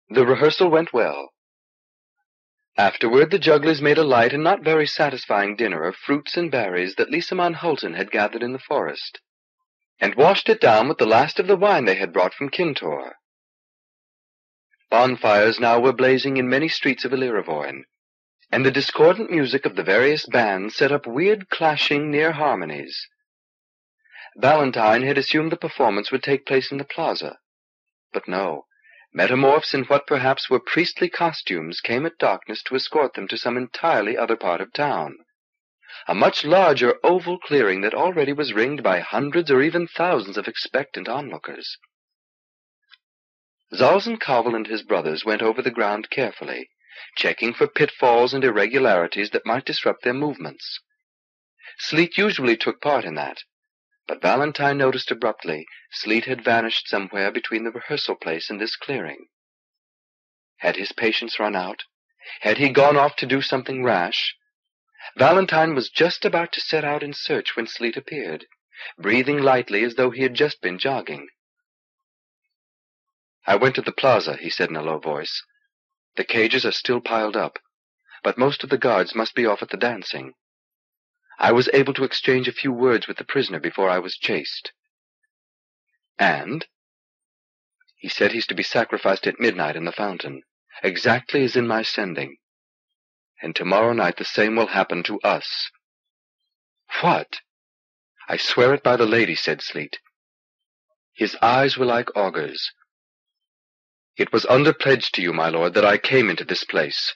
Speaker 2: The rehearsal went well. Afterward
Speaker 1: the jugglers made a light and not very satisfying dinner of fruits and berries that Lisamon Hultin had gathered in the forest, and washed it down with the last of the wine they had brought from Khintor. Bonfires now were blazing in many streets of Illirivoyne, and the discordant music of the various bands set up weird clashing near harmonies. Valentine had assumed the performance would take place in the plaza. But no, metamorphs in what perhaps were priestly costumes came at darkness to escort them to some entirely other part of town. A much larger oval clearing that already was ringed by hundreds or even thousands of expectant onlookers. Zalzan Kavol and his brothers went over the ground carefully, checking for pitfalls and irregularities that might disrupt their movements. Sleet usually took part in that, but Valentine noticed abruptly Sleet had vanished somewhere between the rehearsal place and this clearing. Had his patience run out? Had he gone off to do something rash? Valentine was just about to set out in search when Sleet appeared, breathing lightly as though he had just been jogging. I went to the plaza, he said in a low voice. The cages are still piled up, but most of the guards must be off at the dancing. I was able to exchange a few words with the prisoner before I was chased. And? He said he's to be sacrificed at midnight in the fountain, exactly as in my sending. And tomorrow night the same will happen to us. What? I swear it by the lady, said Sleet. His eyes were like augers, it was under pledge to you, my lord, that I came into this place.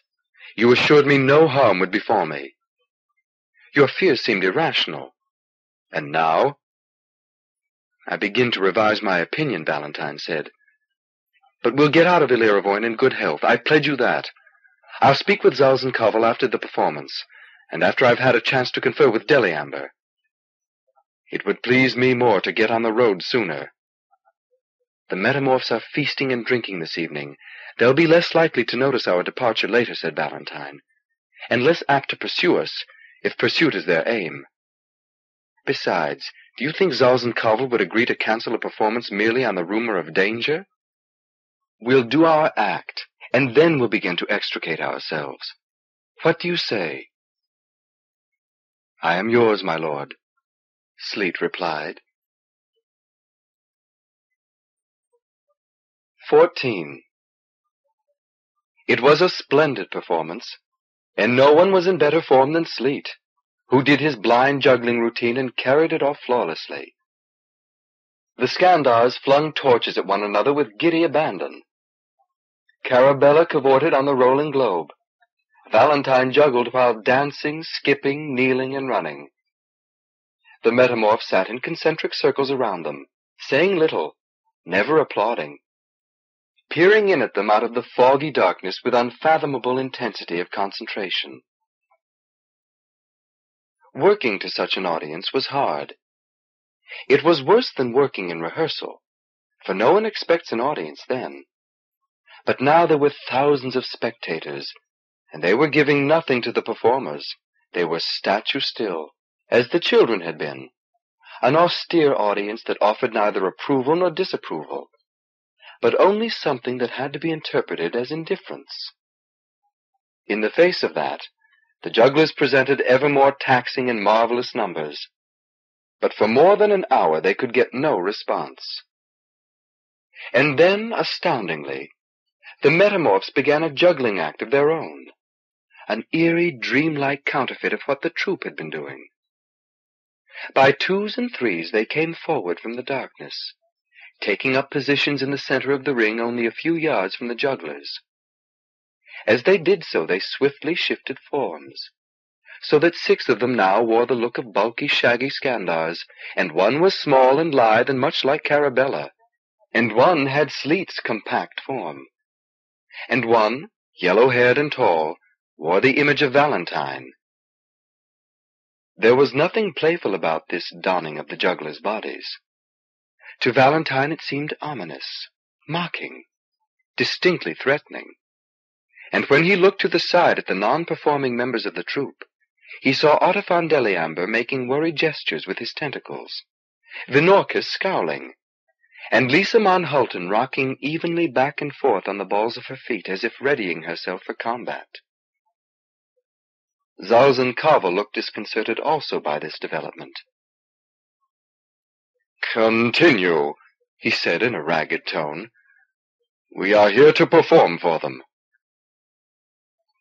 Speaker 1: You assured me
Speaker 2: no harm would befall me. Your fears seemed irrational. And now? I begin to revise my opinion, Valentine said.
Speaker 1: But we'll get out of Illirivoyne in good health. I pledge you that. I'll speak with Zalzan Kavol after the performance, and after I've had a chance to confer with Deliamber. It would please me more to get on the road sooner. The metamorphs are feasting and drinking this evening. They'll be less likely to notice our departure later, said Valentine, and less apt to pursue us, if pursuit is their aim. Besides, do you think Zalzan Kavol would agree to cancel a performance merely on the rumor of danger?
Speaker 2: We'll do our act, and then we'll begin to extricate ourselves. What do you say? I am yours, my lord, Sleet replied. 14. It was a splendid performance,
Speaker 1: and no one was in better form than Sleet, who did his blind juggling routine and carried it off flawlessly. The Skandars flung torches at one another with giddy abandon. Carabella cavorted on the rolling globe. Valentine juggled while dancing, skipping, kneeling, and running. The metamorph sat in concentric circles around them, saying little, never applauding, peering in at them out of the foggy darkness with unfathomable intensity of concentration.
Speaker 2: Working to such an audience was hard. It was worse than working in rehearsal, for no one expects an audience
Speaker 1: then. But now there were thousands of spectators, and they were giving nothing to the performers. They were statue still, as the children had been, an austere audience that offered neither approval nor disapproval, but only something that had to be interpreted as indifference. In the face of that, the jugglers presented ever more taxing and marvelous numbers, but for more than an hour they could get no response. And then, astoundingly, the metamorphs began a juggling act of their own, an eerie, dreamlike counterfeit of what the troupe had been doing. By twos and threes they came forward from the darkness, taking up positions in the center of the ring only a few yards from the jugglers. As they did so, they swiftly shifted forms, so that six of them now wore the look of bulky, shaggy Skandars, and one was small and lithe and much like Carabella, and one had Sleet's compact form, and one, yellow-haired and tall, wore the image of Valentine. There was nothing playful about this donning of the jugglers' bodies. To Valentine it seemed ominous, mocking, distinctly threatening. And when he looked to the side at the non-performing members of the troupe, he saw Autifon Deliamber making worried gestures with his tentacles, Vinorkis scowling, and Lisamon Hultin rocking evenly back and forth on the balls of her feet as if readying herself for combat.
Speaker 2: Zalzan Kavol looked disconcerted also by this development. "Continue," he said in a ragged tone. "We are here to perform for them."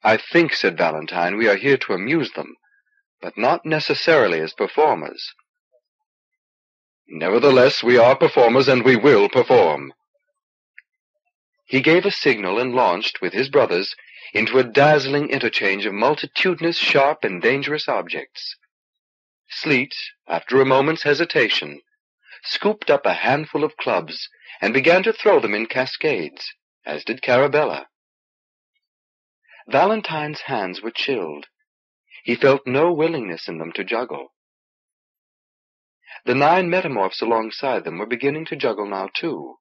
Speaker 2: "I think," said
Speaker 1: Valentine, "we are here to amuse them, but not necessarily as performers." "Nevertheless, we are performers, and we will perform." He gave a signal and launched, with his brothers, into a dazzling interchange of multitudinous, sharp, and dangerous objects. Sleet, after a moment's hesitation, scooped up a handful of clubs, and began to throw them in cascades,
Speaker 2: as did Carabella. Valentine's hands were chilled. He felt no willingness in them to juggle.
Speaker 1: The nine metamorphs alongside them were beginning to juggle now, too.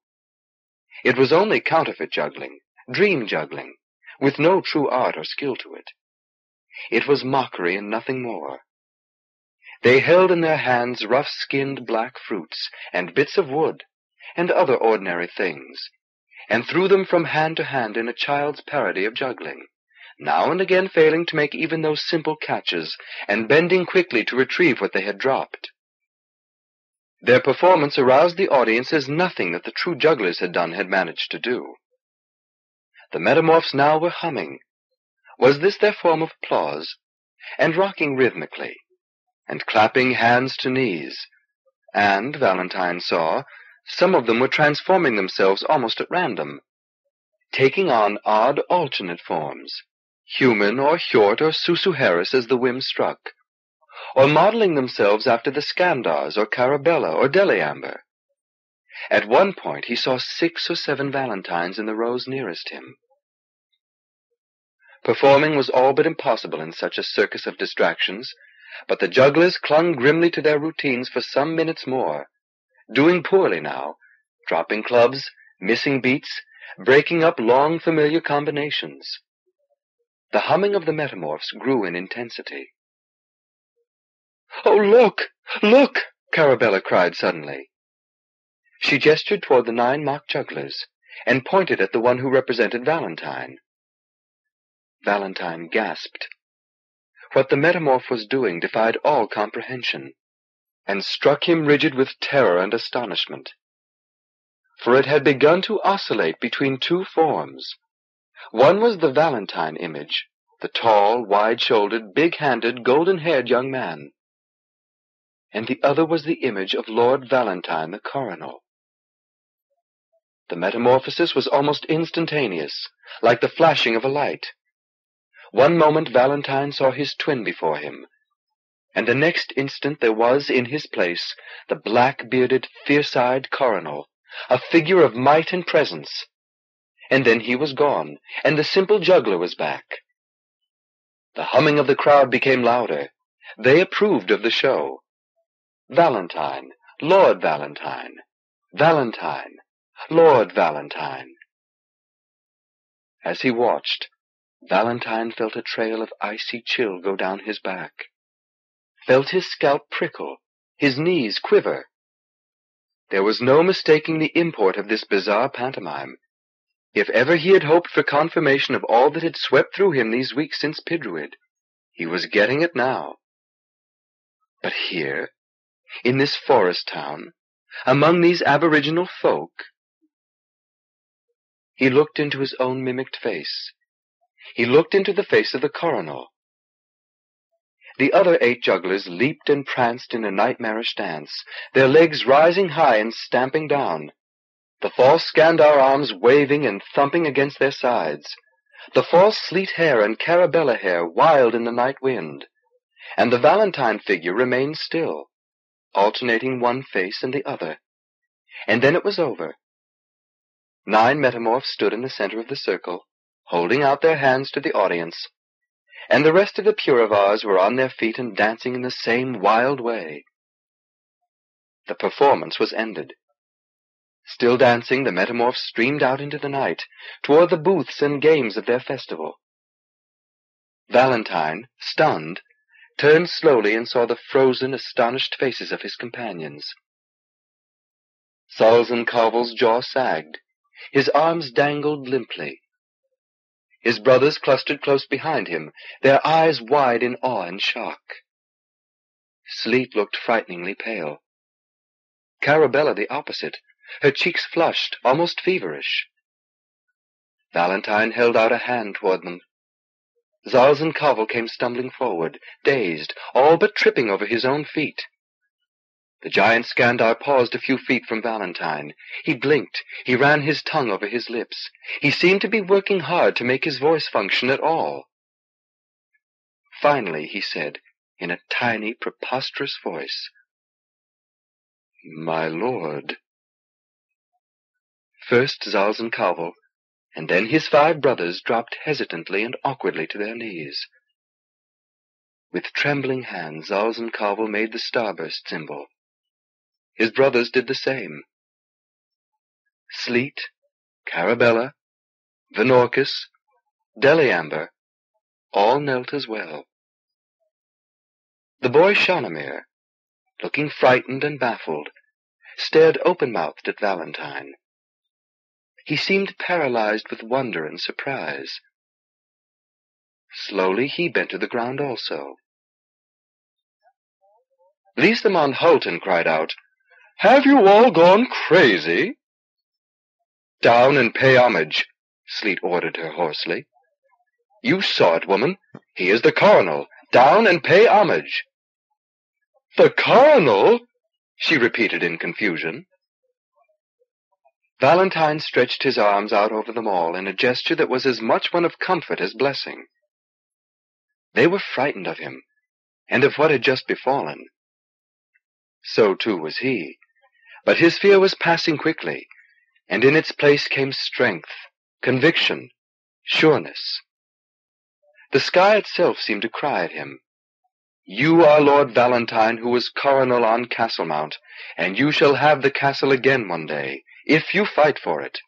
Speaker 1: It was only counterfeit juggling, dream juggling, with no true art or skill to it. It was mockery and nothing more. They held in their hands rough skinned black fruits, and bits of wood, and other ordinary things, and threw them from hand to hand in a child's parody of juggling, now and again failing to make even those simple catches, and bending quickly to retrieve what they had dropped. Their performance aroused the audience as nothing that the true jugglers had done had managed to do. The metamorphs now were humming. Was this their form of applause? And rocking rhythmically and clapping hands to knees, and, Valentine saw, some of them were transforming themselves almost at random, taking on odd alternate forms, human or Hjort or Su-Suheris as the whim struck, or modeling themselves after the Skandars or Carabella or Deliamber. At one point he saw six or seven Valentines in the rows nearest him. Performing was all but impossible in such a circus of distractions, but the jugglers clung grimly to their routines for some minutes more, doing poorly now, dropping clubs, missing beats, breaking up long familiar combinations. The humming of the metamorphs grew in intensity. Oh, look! Look! Carabella cried suddenly. She gestured toward the nine mock jugglers and pointed at the one who represented Valentine. Valentine gasped. What the metamorph was doing defied all comprehension, and struck him rigid with terror and astonishment. For it had begun to oscillate between two forms. One was the Valentine image, the tall, wide-shouldered, big-handed, golden-haired young man. And the other was the image of Lord Valentine the Coronal. The metamorphosis was almost instantaneous, like the flashing of a light. One moment Valentine saw his twin before him, and the next instant there was in his place the black bearded, fierce eyed Coronal, a figure of might and presence. And then he was gone, and the simple juggler was back. The humming of the crowd became louder. They approved of the show. Valentine, Lord Valentine, Valentine, Lord Valentine.
Speaker 2: As he watched, Valentine felt a trail of icy chill go down his back, felt his scalp prickle, his knees
Speaker 1: quiver. There was no mistaking the import of this bizarre pantomime. If ever he had hoped for confirmation of all that had swept through him these weeks since Pidruid,
Speaker 2: he was getting it now. But here, in this forest town, among these aboriginal folk...
Speaker 1: He looked into his own mimicked face. He looked into the face of the Coronal. The other eight jugglers leaped and pranced in a nightmarish dance, their legs rising high and stamping down, the false Skandar arms waving and thumping against their sides, the false sleet hair and carabella hair wild in the night wind, and the valentine figure remained still, alternating one face and the other. And then it was over. Nine metamorphs stood in the center of the circle, holding out their hands to the audience, and the rest of the Piurivars were on their feet and dancing in the same wild way. The performance was ended. Still dancing, the metamorphs streamed out into the night, toward the booths and games of their festival. Valentine, stunned, turned slowly and saw the frozen, astonished faces of his companions. and Carvel's jaw sagged. His arms dangled limply. His brothers clustered close behind him, their eyes wide in awe and shock. Sleet looked frighteningly pale. Carabella the opposite, her cheeks flushed, almost feverish. Valentine held out a hand toward them. Zalzan Kavol came stumbling forward, dazed, all but tripping over his own feet. The giant Skandar paused a few feet from Valentine. He blinked, he ran his tongue over his lips. He seemed to be working hard to make his voice function at all.
Speaker 2: Finally he said, in a tiny, preposterous voice, My lord. First Zalzan Kavol,
Speaker 1: and then his five brothers dropped hesitantly and awkwardly to their knees.
Speaker 2: With trembling hands Zalzan Kavol made the starburst symbol. His brothers did the same. Sleet, Carabella, Vinorkis, Deliamber, all knelt as well. The boy Shanamir, looking frightened and baffled, stared open-mouthed at Valentine. He seemed paralyzed with wonder and surprise. Slowly he bent to the ground also. Lise de cried out, have you all gone crazy? Down and pay
Speaker 1: homage, Sleet ordered her hoarsely. You saw it, woman. He is the Coronal. Down and pay homage. The Coronal? she repeated in confusion. Valentine stretched his arms out over them all in a gesture that was as much one of comfort as blessing. They were frightened of him, and of what had just befallen. So too was he. But his fear was passing quickly, and in its place came strength, conviction, sureness. The sky itself seemed to cry at him. You are Lord Valentine, who was Coronal on Castle Mount, and you shall have the castle again one day, if you fight for it.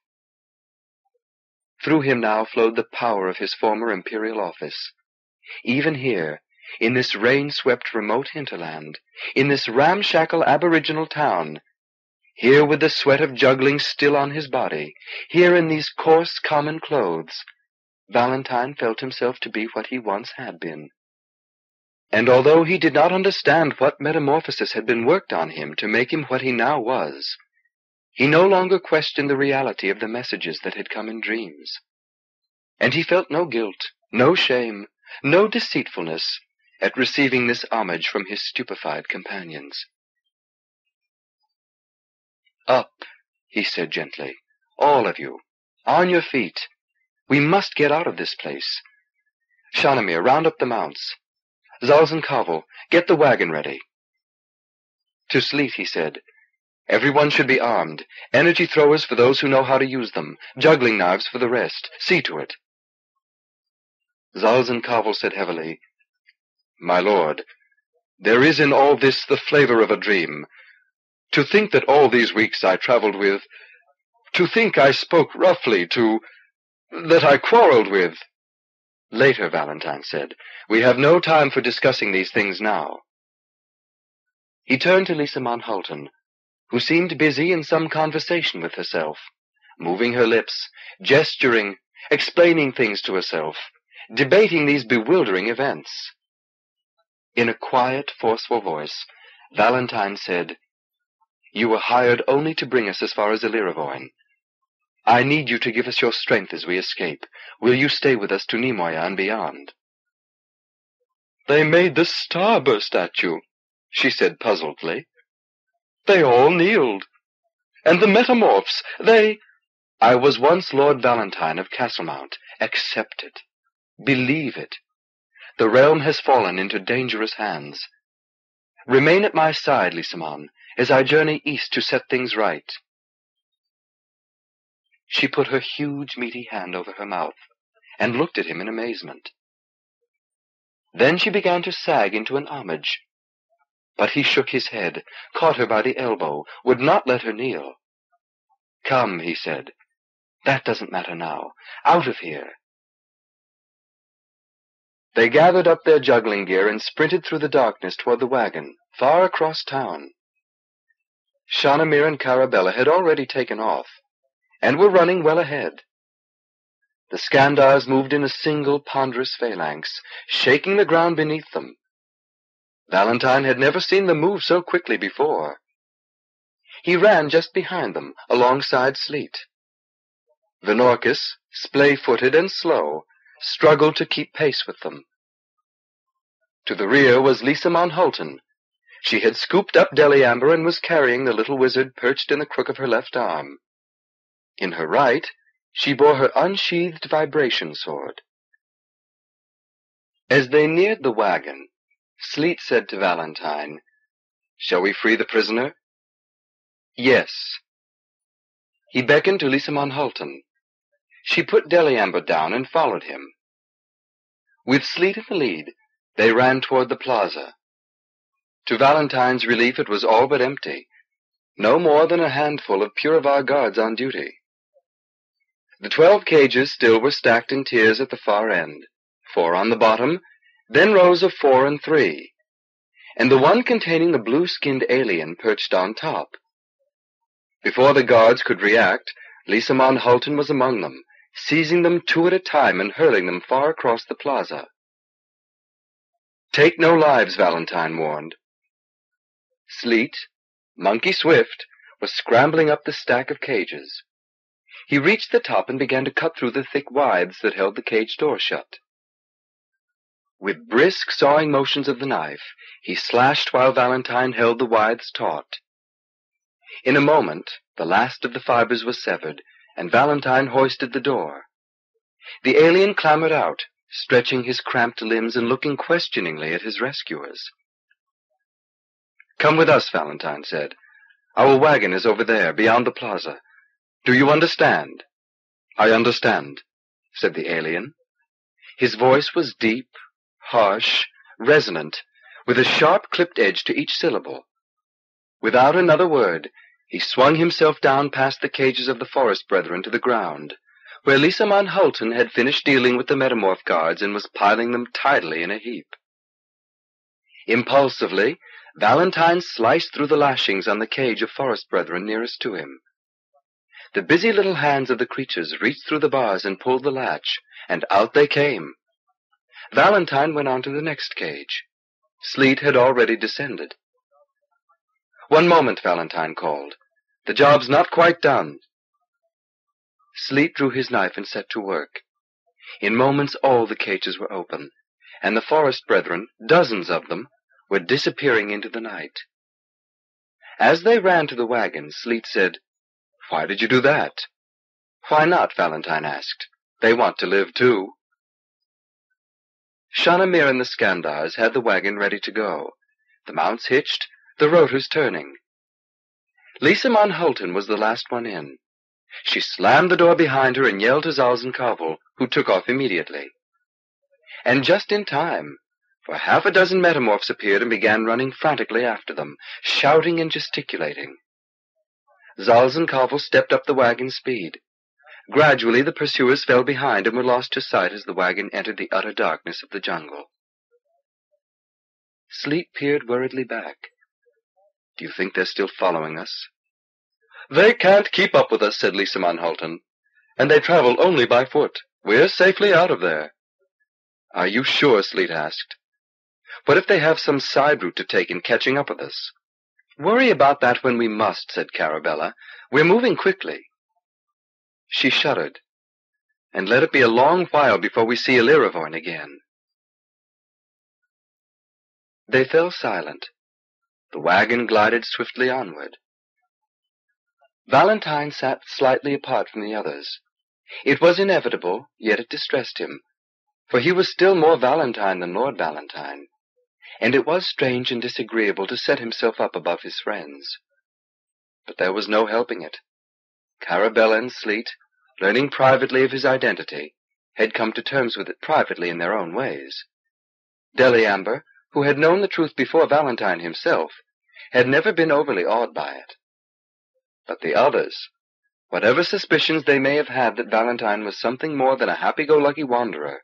Speaker 1: Through him now flowed the power of his former imperial office. Even here, in this rain-swept remote hinterland, in this ramshackle aboriginal town, here with the sweat of juggling still on his body, here in these coarse, common clothes, Valentine felt himself to be what he once had been. And although he did not understand what metamorphosis had been worked on him to make him what he now was, he no longer questioned the reality of the messages that had come in dreams. And he felt no guilt, no shame, no deceitfulness at receiving this homage from his stupefied companions. "Up," he said gently,
Speaker 2: "all of you.
Speaker 1: On your feet. We must get out of this place. Shanamir, round up the mounts. Zalzan Kavol, get the wagon ready." To Sleet he said, "Everyone should be armed. Energy throwers for those who know how to use them. Juggling knives for the rest. See to it." Zalzan Kavol said heavily, "My lord, there is in all this the flavor of a dream. To think that all these weeks I traveled with, to think I spoke roughly to, that I quarreled with. Later, Valentine said. We have no time for discussing these things now. He turned to Lisamon Hultin, who seemed busy in some conversation with herself, moving her lips, gesturing, explaining things to herself, debating these bewildering events. In a quiet, forceful voice, Valentine said, you were hired only to bring us as far as Ilirivoyne. I need you to give us your strength as we escape. Will you stay with us to Ni-moya and beyond? They made the starburst at you, she said puzzledly. They all kneeled. And the metamorphs, they... I was once Lord Valentine of Castlemount. Accept it. Believe it. The realm has fallen into dangerous hands. Remain at my side, Lisamon as I
Speaker 2: journey east to set things right. She put her huge meaty hand over her mouth and looked at him in amazement.
Speaker 1: Then she began to sag into an homage. But he shook his head, caught her by the
Speaker 2: elbow, would not let her kneel. Come, he said. That doesn't matter now. Out of here. They gathered up their juggling gear and sprinted through the darkness toward the wagon, far across town.
Speaker 1: Shanamir and Carabella had already taken off, and were running well ahead. The Skandars moved in a single ponderous phalanx, shaking the ground beneath them. Valentine had never seen them move so quickly before. He ran just behind them, alongside Sleet. Vinorkis, splay-footed and slow, struggled to keep pace with them. To the rear was Lisamon Hultin, she had scooped up Deliamber and was carrying the little wizard perched in the crook of her left arm. In her right, she bore her unsheathed vibration sword. As they neared
Speaker 2: the wagon, Sleet said to Valentine, Shall we free the prisoner? Yes. He beckoned to Lisamon Hultin. She put Deliamber down and followed him. With Sleet in the lead,
Speaker 1: they ran toward the plaza. To Valentine's relief, it was all but empty. No more than a handful of Piurivar guards on duty. The twelve cages still were stacked in tiers at the far end, four on the bottom, then rows of four and three, and the one containing the blue-skinned alien perched on top. Before the guards could react, Lisamon was among them,
Speaker 2: seizing them two at a time and hurling them far across the plaza. Take no lives, Valentine warned. Sleet, Monkey
Speaker 1: Swift, was scrambling up the stack of cages. He reached the top and began to cut through the thick withes that held the cage door shut. With brisk, sawing motions of the knife, he slashed while Valentine held the withes taut. In a moment, the last of the fibers was severed, and Valentine hoisted the door. The alien clambered out, stretching his cramped limbs and looking questioningly at his rescuers. Come with us, Valentine said. Our wagon is over there, beyond the plaza. Do you understand? I understand, said the alien. His voice was deep, harsh, resonant, with a sharp clipped edge to each syllable. Without another word, he swung himself down past the cages of the forest brethren to the ground, where Lisa Hulton had finished dealing with the metamorph guards and was piling them tidily in a heap. Impulsively, Valentine sliced through the lashings on the cage of forest brethren nearest to him. The busy little hands of the creatures reached through the bars and pulled the latch, and out they came. Valentine went on to the next cage. Sleet had already descended. One moment, Valentine called. The job's not quite done. Sleet drew his knife and set to work. In moments all the cages were open, and the forest brethren, dozens of them, were disappearing into the night. As they ran to the wagon, Sleet said, Why did you do that? Why not? Valentine asked. They want to live too. Shanamir and the Skandars had the wagon ready to go, the mounts hitched, the rotors turning. Lisamon was the last one in. She slammed the door behind her and yelled to Zalzan Kavol, who took off immediately. And just in time, for half a dozen metamorphs appeared and began running frantically after them, shouting and gesticulating. Zalzan Kavol stepped up the wagon's speed. Gradually the pursuers fell behind and were lost to sight as the wagon entered the utter darkness of the jungle. Sleet peered worriedly back. Do you think they're still following us? They can't keep up with us, said Lisamon Hultin, and they travel only by foot. We're safely out of there. Are you sure? Sleet asked. What if they have some side route to take in catching up with us?" "Worry about that when we must," said Carabella. "We're moving quickly." She shuddered.
Speaker 2: "And let it be a long while before we see Ilirivoyne again." They fell silent. The wagon glided swiftly onward. Valentine sat slightly apart from the others. It
Speaker 1: was inevitable, yet it distressed him, for he was still more Valentine than Lord Valentine and it was strange and disagreeable to set himself up above his friends. But there was no helping it. Carabella and Sleet, learning privately of his identity, had come to terms with it privately in their own ways. Deliamber, who had known the truth before Valentine himself, had never been overly awed by it. But the others, whatever suspicions they may have had that Valentine was something more than a happy-go-lucky wanderer,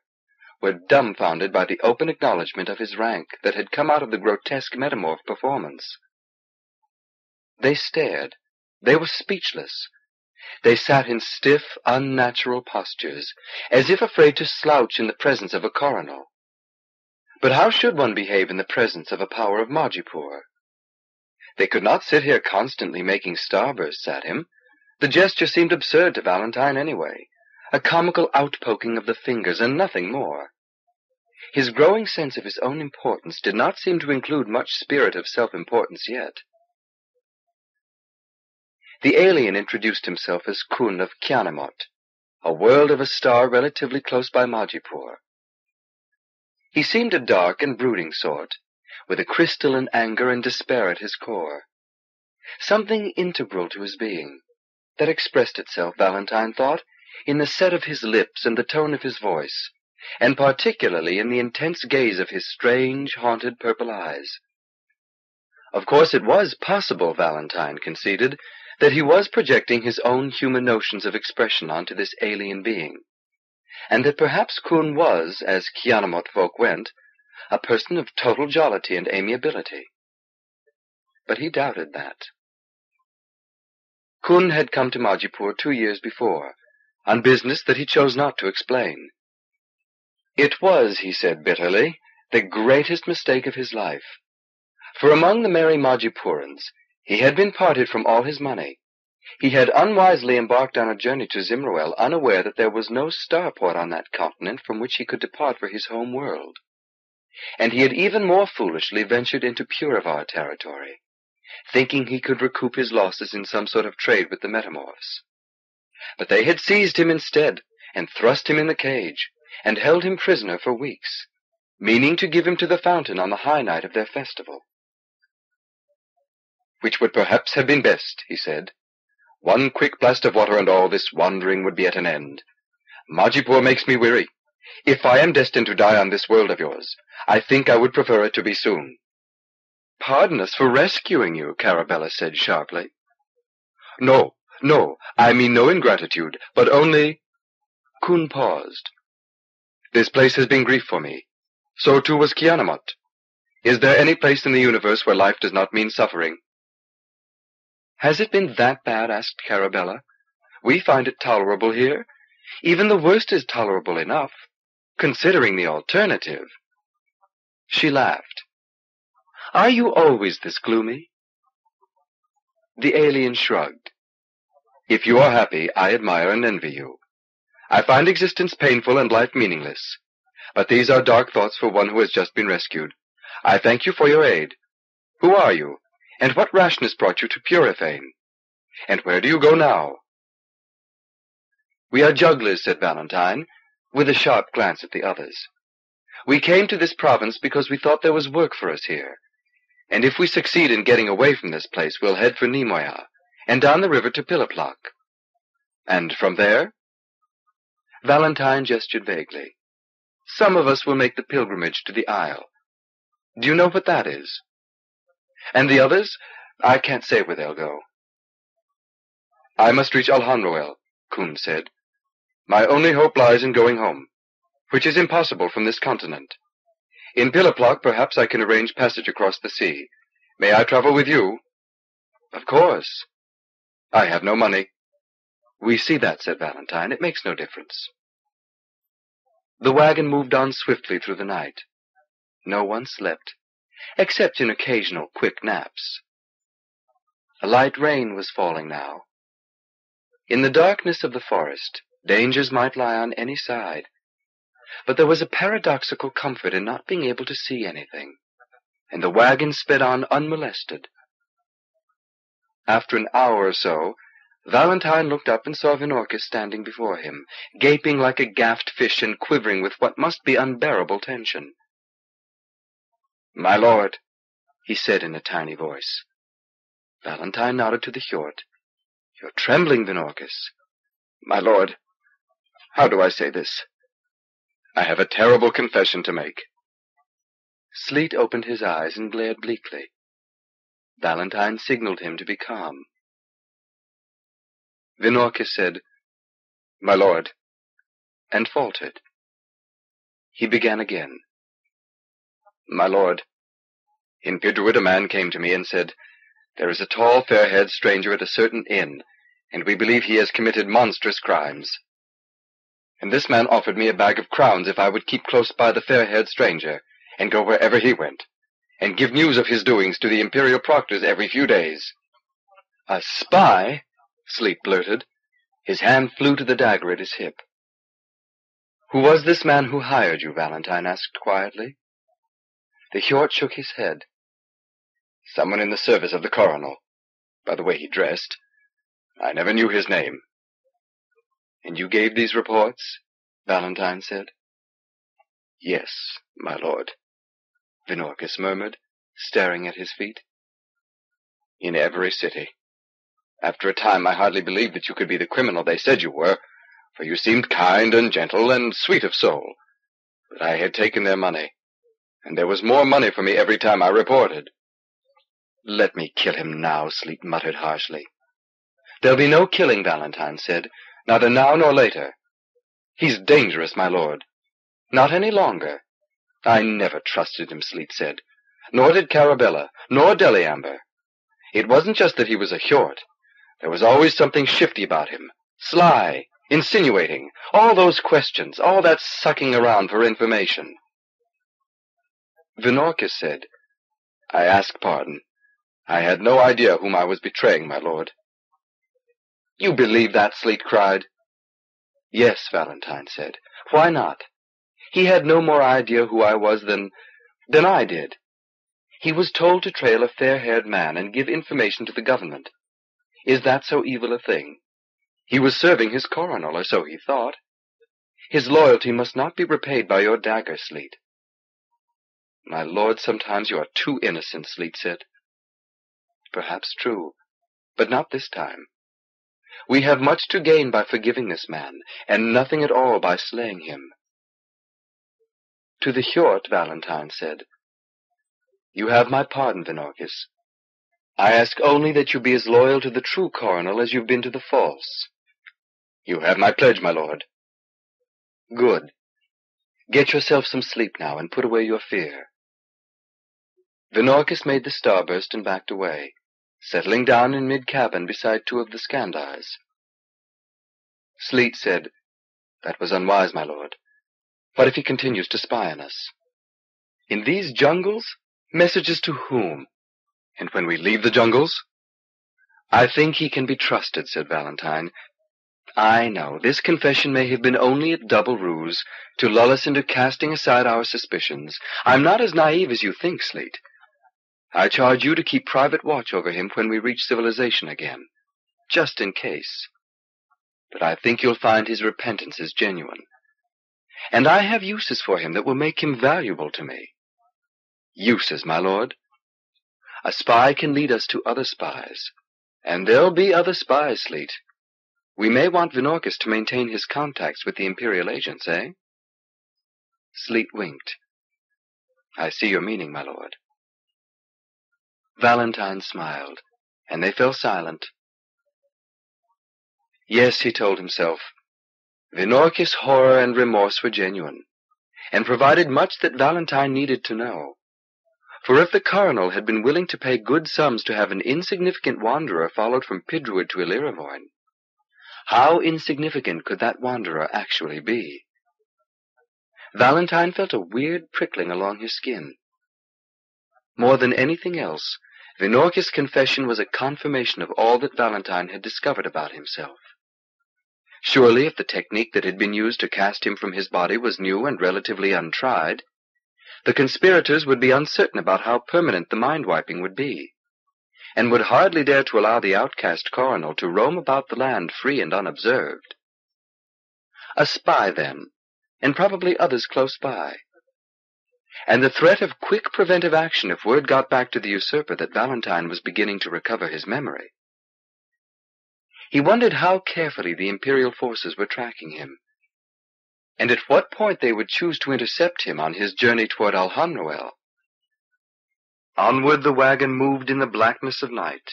Speaker 1: were dumbfounded by the open acknowledgment of his rank that had come out of the grotesque metamorph performance. They stared. They were speechless. They sat in stiff, unnatural postures, as if afraid to slouch in the presence of a coronal. But how should one behave in the presence of a power of Majipoor? They could not sit here constantly making starbursts at him. The gesture seemed absurd to Valentine anyway a comical outpoking of the fingers and nothing more. His growing sense of his own importance did not seem to include much spirit of self-importance yet. The alien introduced himself as Khun of Kianimot, a world of a star relatively close by Majipoor. He seemed a dark and brooding sort, with a crystalline anger and despair at his core. Something integral to his being, that expressed itself, Valentine thought, in the set of his lips and the tone of his voice, and particularly in the intense gaze of his strange, haunted purple eyes. Of course it was possible, Valentine conceded, that he was projecting his own human notions of expression onto this alien being, and that perhaps Khun was, as Kianimot folk went, a person of total jollity and amiability. But he doubted that. Khun had come to Majipoor two years before, on business that he chose not to explain. It was, he said bitterly, the greatest mistake of his life. For among the merry Majipoorans, he had been parted from all his money. He had unwisely embarked on a journey to Zimroel, unaware that there was no starport on that continent from which he could depart for his home world. And he had even more foolishly ventured into Piurivar territory, thinking he could recoup his losses in some sort of trade with the metamorphs. But they had seized him instead, and thrust him in the cage, and held him prisoner for weeks, meaning to give him to the fountain on the high night of their festival. Which would perhaps have been best, he said. One quick blast of water and all this wandering would be at an end. Majipoor makes me weary. If I am destined to die on this world of yours, I think I would prefer it to be soon. Pardon us for rescuing you, Carabella said sharply. No, no, I mean no ingratitude, but only... Khun paused. This place has been grief for me. So too was Kianimot. Is there any place in the universe where life does not mean suffering? Has it been that bad? asked Carabella. We find it tolerable here. Even the worst is tolerable enough, considering the alternative. She laughed. Are you always this gloomy? The alien shrugged. If you are happy, I admire and envy you. I find existence painful and life meaningless. But these are dark thoughts for one who has just been rescued.
Speaker 2: I thank you for your aid. Who are you? And what rashness brought you to Piurifayne? And where do you go now? We are jugglers,
Speaker 1: said Valentine, with a sharp glance at the others. We came to this province because we thought there was work for us here. And if we succeed in getting away from this place, we'll head for Ni-moya and down the river to Piliplok. And from there? Valentine gestured vaguely. Some of us will make the pilgrimage to the Isle.
Speaker 2: Do you know what that is? And the others? I can't say where they'll go. I must reach Alhanroel, Khun said. My
Speaker 1: only hope lies in going home, which is impossible from this continent. In Piliplok, perhaps I can arrange passage across the sea. May I travel with you? Of course.
Speaker 2: I have no money. We see that, said Valentine. It makes no difference. The wagon moved on swiftly through the night. No one slept, except in occasional quick naps. A light
Speaker 1: rain was falling now. In the darkness of the forest, dangers might lie on any side, but there was a paradoxical comfort in not being able to see anything, and the wagon sped on unmolested after an hour or so, Valentine looked up and saw Vinorkis standing before him, gaping like a gaffed fish and quivering with what must be unbearable tension.
Speaker 2: "My lord," he said in a tiny voice. Valentine nodded to the curate. "You're trembling, Vinorkis." "My lord, how do I say this? I have a terrible confession to make." Sleet opened his eyes and glared bleakly. Valentine signaled him to be calm. Vinorkis said, My lord, and faltered. He began again. My lord, in Pidruid a man came to me and said, There is a tall, fair-haired
Speaker 1: stranger at a certain inn, and we believe he has committed monstrous crimes. And this man offered me a bag of crowns if I would keep close by the fair-haired stranger, and go wherever he went and give news of his doings to the imperial proctors every few days. A spy? Sleet blurted. His hand flew to the dagger at his hip.
Speaker 2: Who was this man who hired you, Valentine asked quietly. The Hjort shook his head. Someone in the service of the coronal. By the way he dressed. I never knew his name. And you gave these reports? Valentine said. Yes, my lord. Vinorkis murmured, staring at his feet. In every city.
Speaker 1: After a time I hardly believed that you could be the criminal they said you were, for you seemed kind and gentle and sweet of soul. But I had taken their money, and there was more money for me every time I reported. Let me kill him now, Sleet muttered harshly. There'll be no killing, Valentine said, neither now nor later. He's dangerous, my lord. Not any longer. I never trusted him, Sleet said. Nor did Carabella, nor Deliamber. It wasn't just that he was a Hewett. There was always something shifty about him. Sly, insinuating, all those questions, all that sucking around for information. Vinorkis said, I ask pardon. I had no idea whom I was betraying, my lord. You believe that, Sleet cried. Yes, Valentine said. Why not? He had no more idea who I was than than I did. He was told to trail a fair haired man and give information to the government. Is that so evil a thing? He was serving his coronal, or so he thought. His loyalty must not be repaid by your dagger, Sleet. My lord, sometimes you are too innocent, Sleet said. Perhaps true, but not this time. We have much to gain by forgiving this man, and nothing at
Speaker 2: all by slaying him. To the short, Valentine said, You have my pardon, Vinorkis. I ask only that you be as loyal
Speaker 1: to the true coronal as you've been to the false. You have my pledge, my lord. Good. Get yourself some sleep now and put away your fear.
Speaker 2: Vinorkis made the starburst and backed away, settling down in mid-cabin beside two of the Scandis. Sleet said, That was unwise, my lord. What if he continues to spy on us? In these jungles? Messages to whom? And when we leave the jungles?
Speaker 1: I think he can be trusted, said Valentine. I know, this confession may have been only a double ruse to lull us into casting aside our suspicions. I'm not as naive as you think, Sleet. I charge you to keep private watch over him when we reach civilization again, just in case. But I think you'll find his repentance is genuine and I have uses for him that will make him valuable to me. Uses, my lord. A spy can lead us to other spies, and there'll be other spies, Sleet. We may want Vinorkis to maintain his contacts with the
Speaker 2: Imperial agents, eh? Sleet winked. I see your meaning, my lord. Valentine smiled, and they fell silent. Yes, he told himself, Vinorkis's
Speaker 1: horror and remorse were genuine, and provided much that Valentine needed to know. For if the coronal had been willing to pay good sums to have an insignificant wanderer followed from Pidruid to Illyravoine, how insignificant could that wanderer actually be? Valentine felt a weird prickling along his skin. More than anything else, Vinorkis's confession was a confirmation of all that Valentine had discovered about himself. Surely, if the technique that had been used to cast him from his body was new and relatively untried, the conspirators would be uncertain about how permanent the mind wiping would be, and would hardly dare to allow the outcast coronal to roam about the land free and unobserved. A spy, then, and probably others close by. And the threat of quick preventive action if word got back to the usurper that Valentine was beginning to recover his memory. He wondered how carefully the Imperial forces were tracking him, and at what point they would choose to intercept him on his journey toward Alhanroel. Onward the wagon moved in the blackness of night.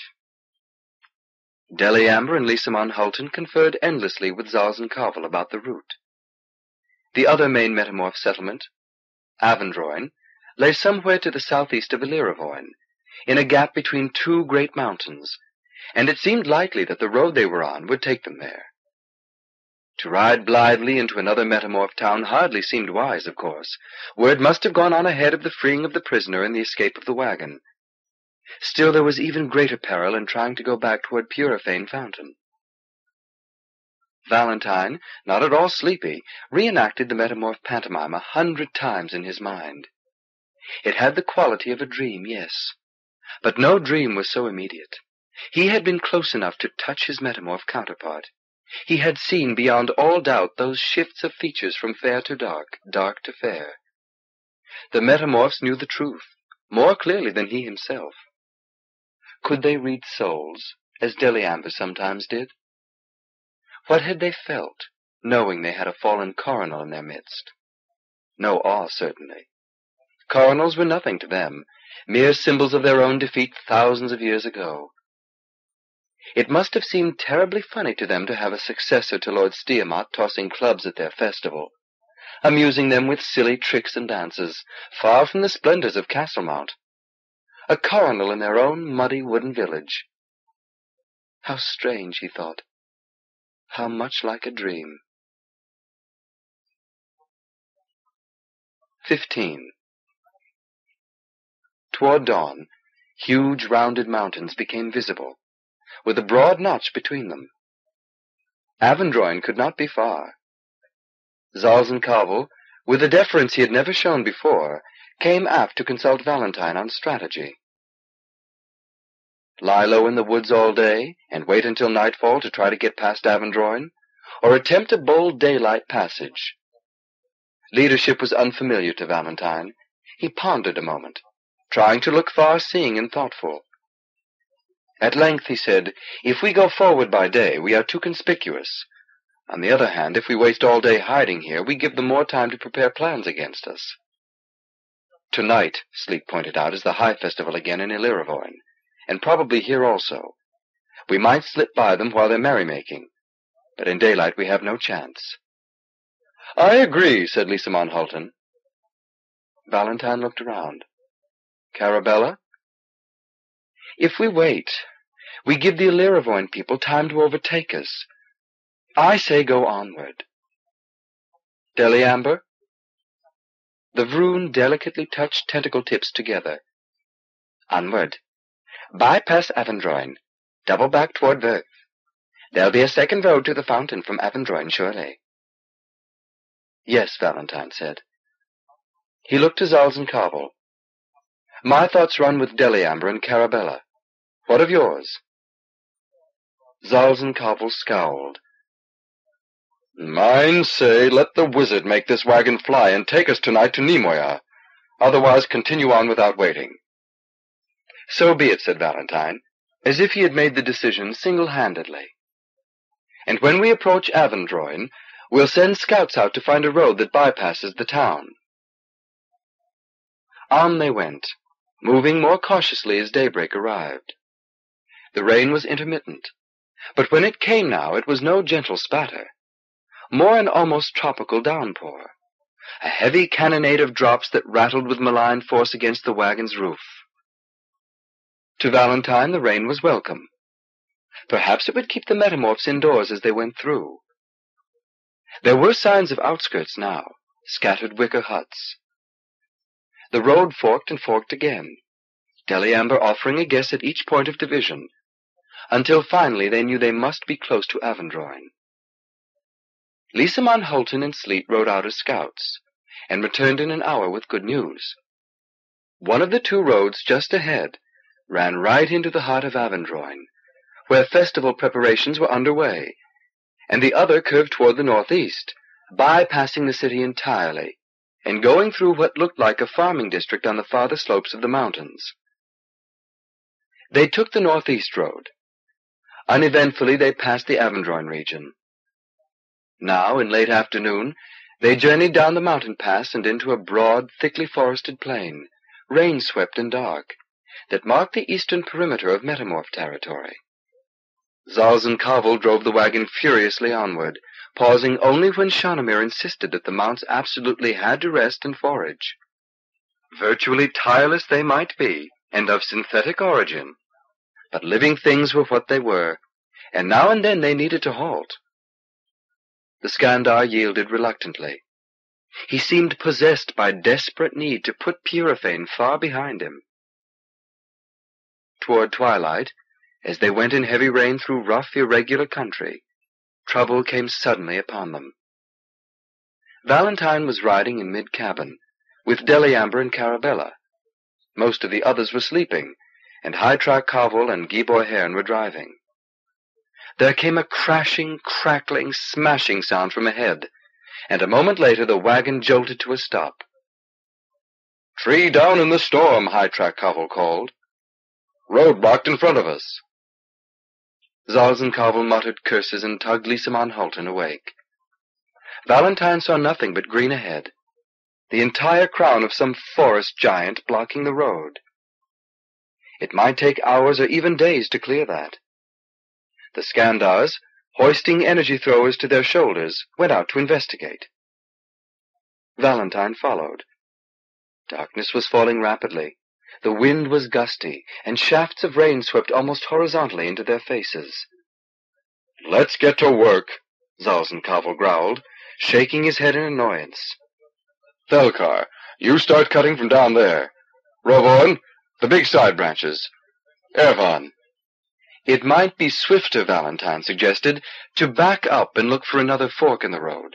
Speaker 1: Deliamber and Lisamon Hultin conferred endlessly with Zalzan Kavol about the route. The other main metamorph settlement, Avendroyne, lay somewhere to the southeast of Ilirivoyne, in a gap between two great mountains, and it seemed likely that the road they were on would take them there. To ride blithely into another metamorph town hardly seemed wise, of course. Word must have gone on ahead of the freeing of the prisoner and the escape of the wagon. Still, there was even greater peril in trying to go back toward Piurifayne Fountain. Valentine, not at all sleepy, reenacted the metamorph pantomime a hundred times in his mind. It had the quality of a dream, yes, but no dream was so immediate. He had been close enough to touch his metamorph counterpart. He had seen beyond all doubt those shifts of features from fair to dark, dark to fair. The metamorphs knew the truth, more clearly than he himself. Could they read souls, as Deliamber sometimes did? What had they felt, knowing they had a fallen coronal in their midst? No awe, certainly. Coronals were nothing to them, mere symbols of their own defeat thousands of years ago. It must have seemed terribly funny to them to have a successor to Lord Stiamot tossing clubs at their festival, amusing them with silly tricks and dances, far from the splendors of
Speaker 2: Castlemount. A coronal in their own muddy wooden village. How strange, he thought. How much like a dream. 15. Toward dawn, huge rounded mountains became visible, with
Speaker 1: a broad notch between them. Avendroyne could not be far. Zalzan Kavol, with a deference he had never shown before, came aft to consult Valentine on strategy. Lie low in the woods all day, and wait until nightfall to try to get past Avendroyne, or attempt a bold daylight passage. Leadership was unfamiliar to Valentine. He pondered a moment, trying to look far-seeing and thoughtful. At length he said, If we go forward by day, we are too conspicuous. On the other hand, if we waste all day hiding here, we give them more time to prepare plans against us. Tonight, Sleet pointed out, is the High Festival again in Ilirivoyne, and probably here also. We might slip by them while they're merrymaking, but in daylight we have no chance. I agree, said Lisa Halton.
Speaker 2: Valentine looked around. Carabella? If we wait, we give the Ilirivoyne people time to overtake us. I say go onward. Deliamber? The vroon delicately touched tentacle tips together. Onward. Bypass Avendroyne, Double back toward Verve. There'll be a second road to the fountain from Avendroyne surely. Yes, Valentine said. He looked to Zalzan Kavol. My thoughts run with Deliamber and Carabella. What of yours? Zalzan Kavol scowled. Mine say,
Speaker 1: let the wizard make this wagon fly and take us tonight to Ni-moya, Otherwise, continue on without waiting. So be it, said Valentine, as if he had made the decision single-handedly. And when we approach Avendroyne, we'll send scouts out to find a road that bypasses the town. On they went, moving more cautiously as daybreak arrived. The rain was intermittent, but when it came now it was no gentle spatter. More an almost tropical downpour. A heavy cannonade of drops that rattled with malign force against the wagon's roof. To Valentine the rain was welcome. Perhaps it would keep the metamorphs indoors as they went through. There were signs of outskirts now, scattered wicker huts. The road forked and forked again, Deliamber offering a guess at each point of division, until finally they knew they must be close to Avendroyne. Lisamon Hultin and Sleet rode out as scouts, and returned in an hour with good news. One of the two roads just ahead ran right into the heart of Avendroyne, where festival preparations were under way, and the other curved toward the northeast, bypassing the city entirely, and going through what looked like a farming district on the farther slopes of the mountains. They took the northeast road, Uneventfully they passed the Avendroyne region. Now, in late afternoon, they journeyed down the mountain pass and into a broad, thickly forested plain, rain-swept and dark, that marked the eastern perimeter of metamorph territory. Zalzan Kavol drove the wagon furiously onward, pausing only when Shanamir insisted that the mounts absolutely had to rest and forage. Virtually tireless they might be, and of synthetic origin, but living things were what they were, and now and then they needed to halt. The Skandar yielded reluctantly. He seemed possessed by desperate need to put Piurifayne far behind him. Toward twilight, as they went in heavy rain through rough, irregular country, trouble came suddenly upon them. Valentine was riding in mid-cabin, with Deliamber and Carabella. Most of the others were sleeping, and Heitrag Kavol and Gibor Haern were driving. There came a crashing, crackling, smashing sound from ahead, and
Speaker 2: a moment later the wagon jolted to a stop. Tree down in the storm, Heitrag Kavol called. Road blocked in front of us.
Speaker 1: Zalzan Kavol muttered curses and tugged Lisa Halton awake. Valentine saw nothing but green ahead, the entire crown of some forest giant blocking the road. It might take hours or even days to clear that. The Skandars, hoisting energy throwers to their shoulders, went out to investigate. Valentine followed. Darkness was falling rapidly. The wind was gusty, and shafts of rain swept almost horizontally into their faces. Let's get to work, Zalzan Kavol growled, shaking his head in annoyance. Thelkar, you start cutting from down there. Rovorn, the big side branches. Erfon. It might be swifter, Valentine suggested, to back up and look for another fork in the road.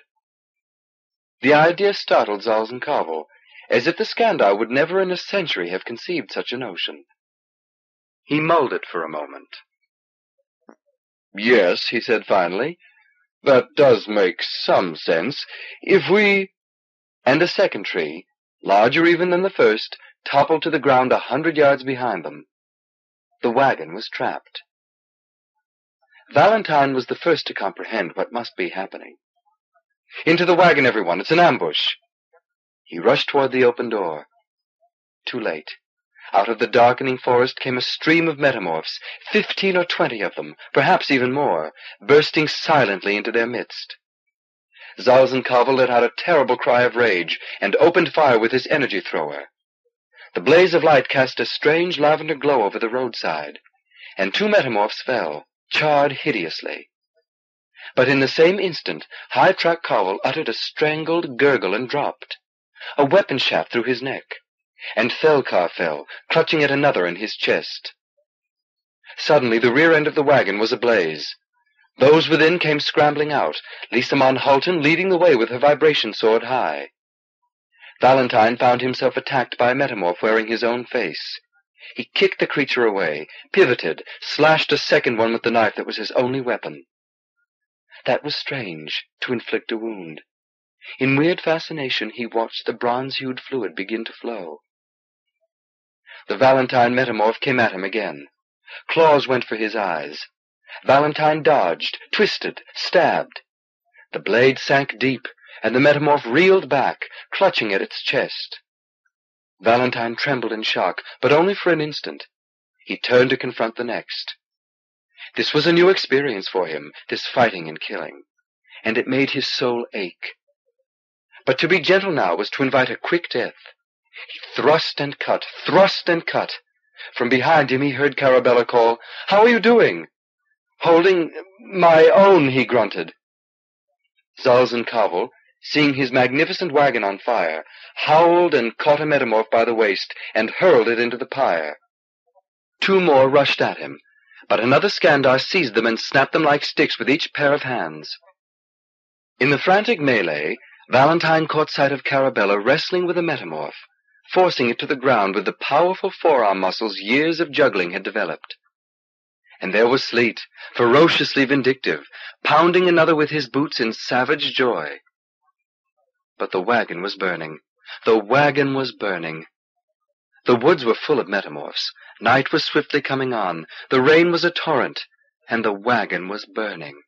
Speaker 1: The idea startled Zalzan Kavol, as if the Skandar would never in a century have conceived such a notion. He mulled it for a moment. Yes, he said finally, that does make some sense. If we... And a second tree, larger even than the first, toppled to the ground a hundred yards behind them. The wagon was trapped. Valentine was the first to comprehend what must be happening. Into the wagon, everyone! It's an ambush! He rushed toward the open door. Too late. Out of the darkening forest came a stream of metamorphs, fifteen or twenty of them, perhaps even more, bursting silently into their midst. Zalzan Kavol let out a terrible cry of rage and opened fire with his energy thrower. The blaze of light cast a strange lavender glow over the roadside, and two metamorphs fell, charred hideously. But in the same instant, Heitrag Kavol uttered a strangled gurgle and dropped, a weapon shaft through his neck, and Thelkar fell, clutching at another in his chest. Suddenly the rear end of the wagon was ablaze. Those within came scrambling out, Lisamon Hultin leading the way with her vibration sword high. Valentine found himself attacked by a metamorph wearing his own face. He kicked the creature away, pivoted, slashed a second one with the knife that was his only weapon. That was strange, to inflict a wound. In weird fascination he watched the bronze-hued fluid begin to flow. The Valentine metamorph came at him again. Claws went for his eyes. Valentine dodged, twisted, stabbed. The blade sank deep, and the metamorph reeled back, clutching at its chest. Valentine trembled in shock, but only for an instant. He turned to confront the next. This was a new experience for him, this fighting and killing, and it made his soul ache. But to be gentle now was to invite a quick death. He thrust and cut, thrust and cut. From behind him he heard Carabella call, How are you doing? Holding my own, he grunted. Zalzan Kavol, seeing his magnificent wagon on fire, howled and caught a metamorph by the waist and hurled it into the pyre. Two more rushed at him, but another Skandar seized them and snapped them like sticks with each pair of hands. In the frantic melee, Valentine caught sight of Carabella wrestling with a metamorph, forcing it to the ground with the powerful forearm muscles years of juggling had developed. And there was Sleet, ferociously vindictive, pounding another with his boots in savage joy. But the wagon was burning. The wagon was burning. The woods were full of metamorphs. Night was swiftly coming on. The rain was a torrent. And the wagon was burning.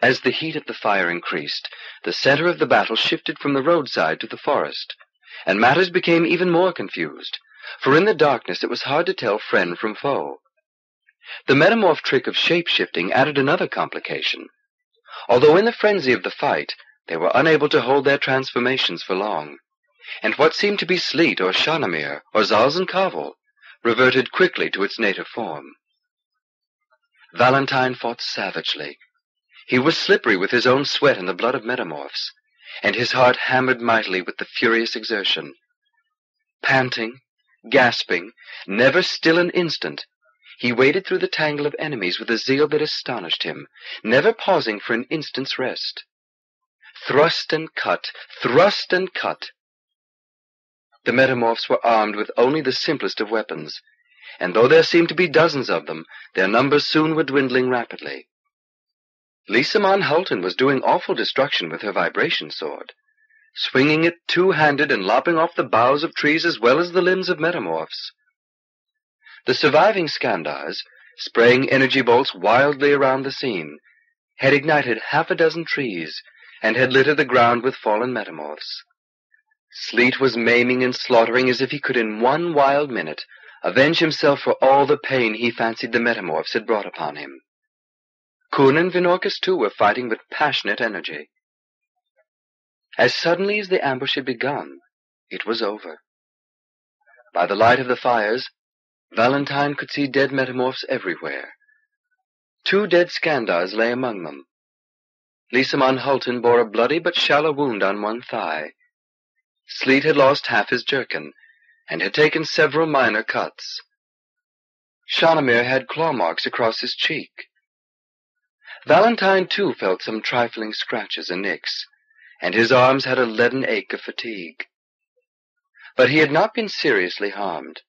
Speaker 1: As the heat of the fire increased, the center of the battle shifted from the roadside to the forest, and matters became even more confused, for in the darkness it was hard to tell friend from foe. The metamorph trick of shape-shifting added another complication. Although in the frenzy of the fight, they were unable to hold their transformations for long, and what seemed to be Sleet or Shanamir or Zalzan Kavol reverted quickly to its native form. Valentine fought savagely. He was slippery with his own sweat and the blood of metamorphs, and his heart hammered mightily with the furious exertion. Panting, gasping, never still an instant, he waded through the tangle of enemies with a zeal that astonished him, never pausing for an instant's rest thrust and cut, thrust and cut. The metamorphs were armed with only the simplest of weapons, and though there seemed to be dozens of them, their numbers soon were dwindling rapidly. Lisamon Hultin was doing awful destruction with her vibration sword, swinging it two-handed and lopping off the boughs of trees as well as the limbs of metamorphs. The surviving Skandars, spraying energy bolts wildly around the scene, had ignited half a dozen trees and had littered the ground with fallen metamorphs. Sleet was maiming and slaughtering as if he could in one wild minute avenge himself for all the pain he fancied the metamorphs had brought upon
Speaker 2: him. Khun and Vinorkis, too, were fighting with passionate energy. As suddenly as the ambush had begun, it was over.
Speaker 1: By the light of the fires, Valentine could see dead metamorphs everywhere. Two dead Skandars lay among them, Lisamon Hultin bore a bloody but shallow wound on one thigh. Sleet had lost half his jerkin, and had taken several minor cuts. Shanamir had claw marks across his cheek. Valentine, too, felt some trifling scratches and nicks, and his arms had a leaden ache of fatigue. But he had not been seriously harmed.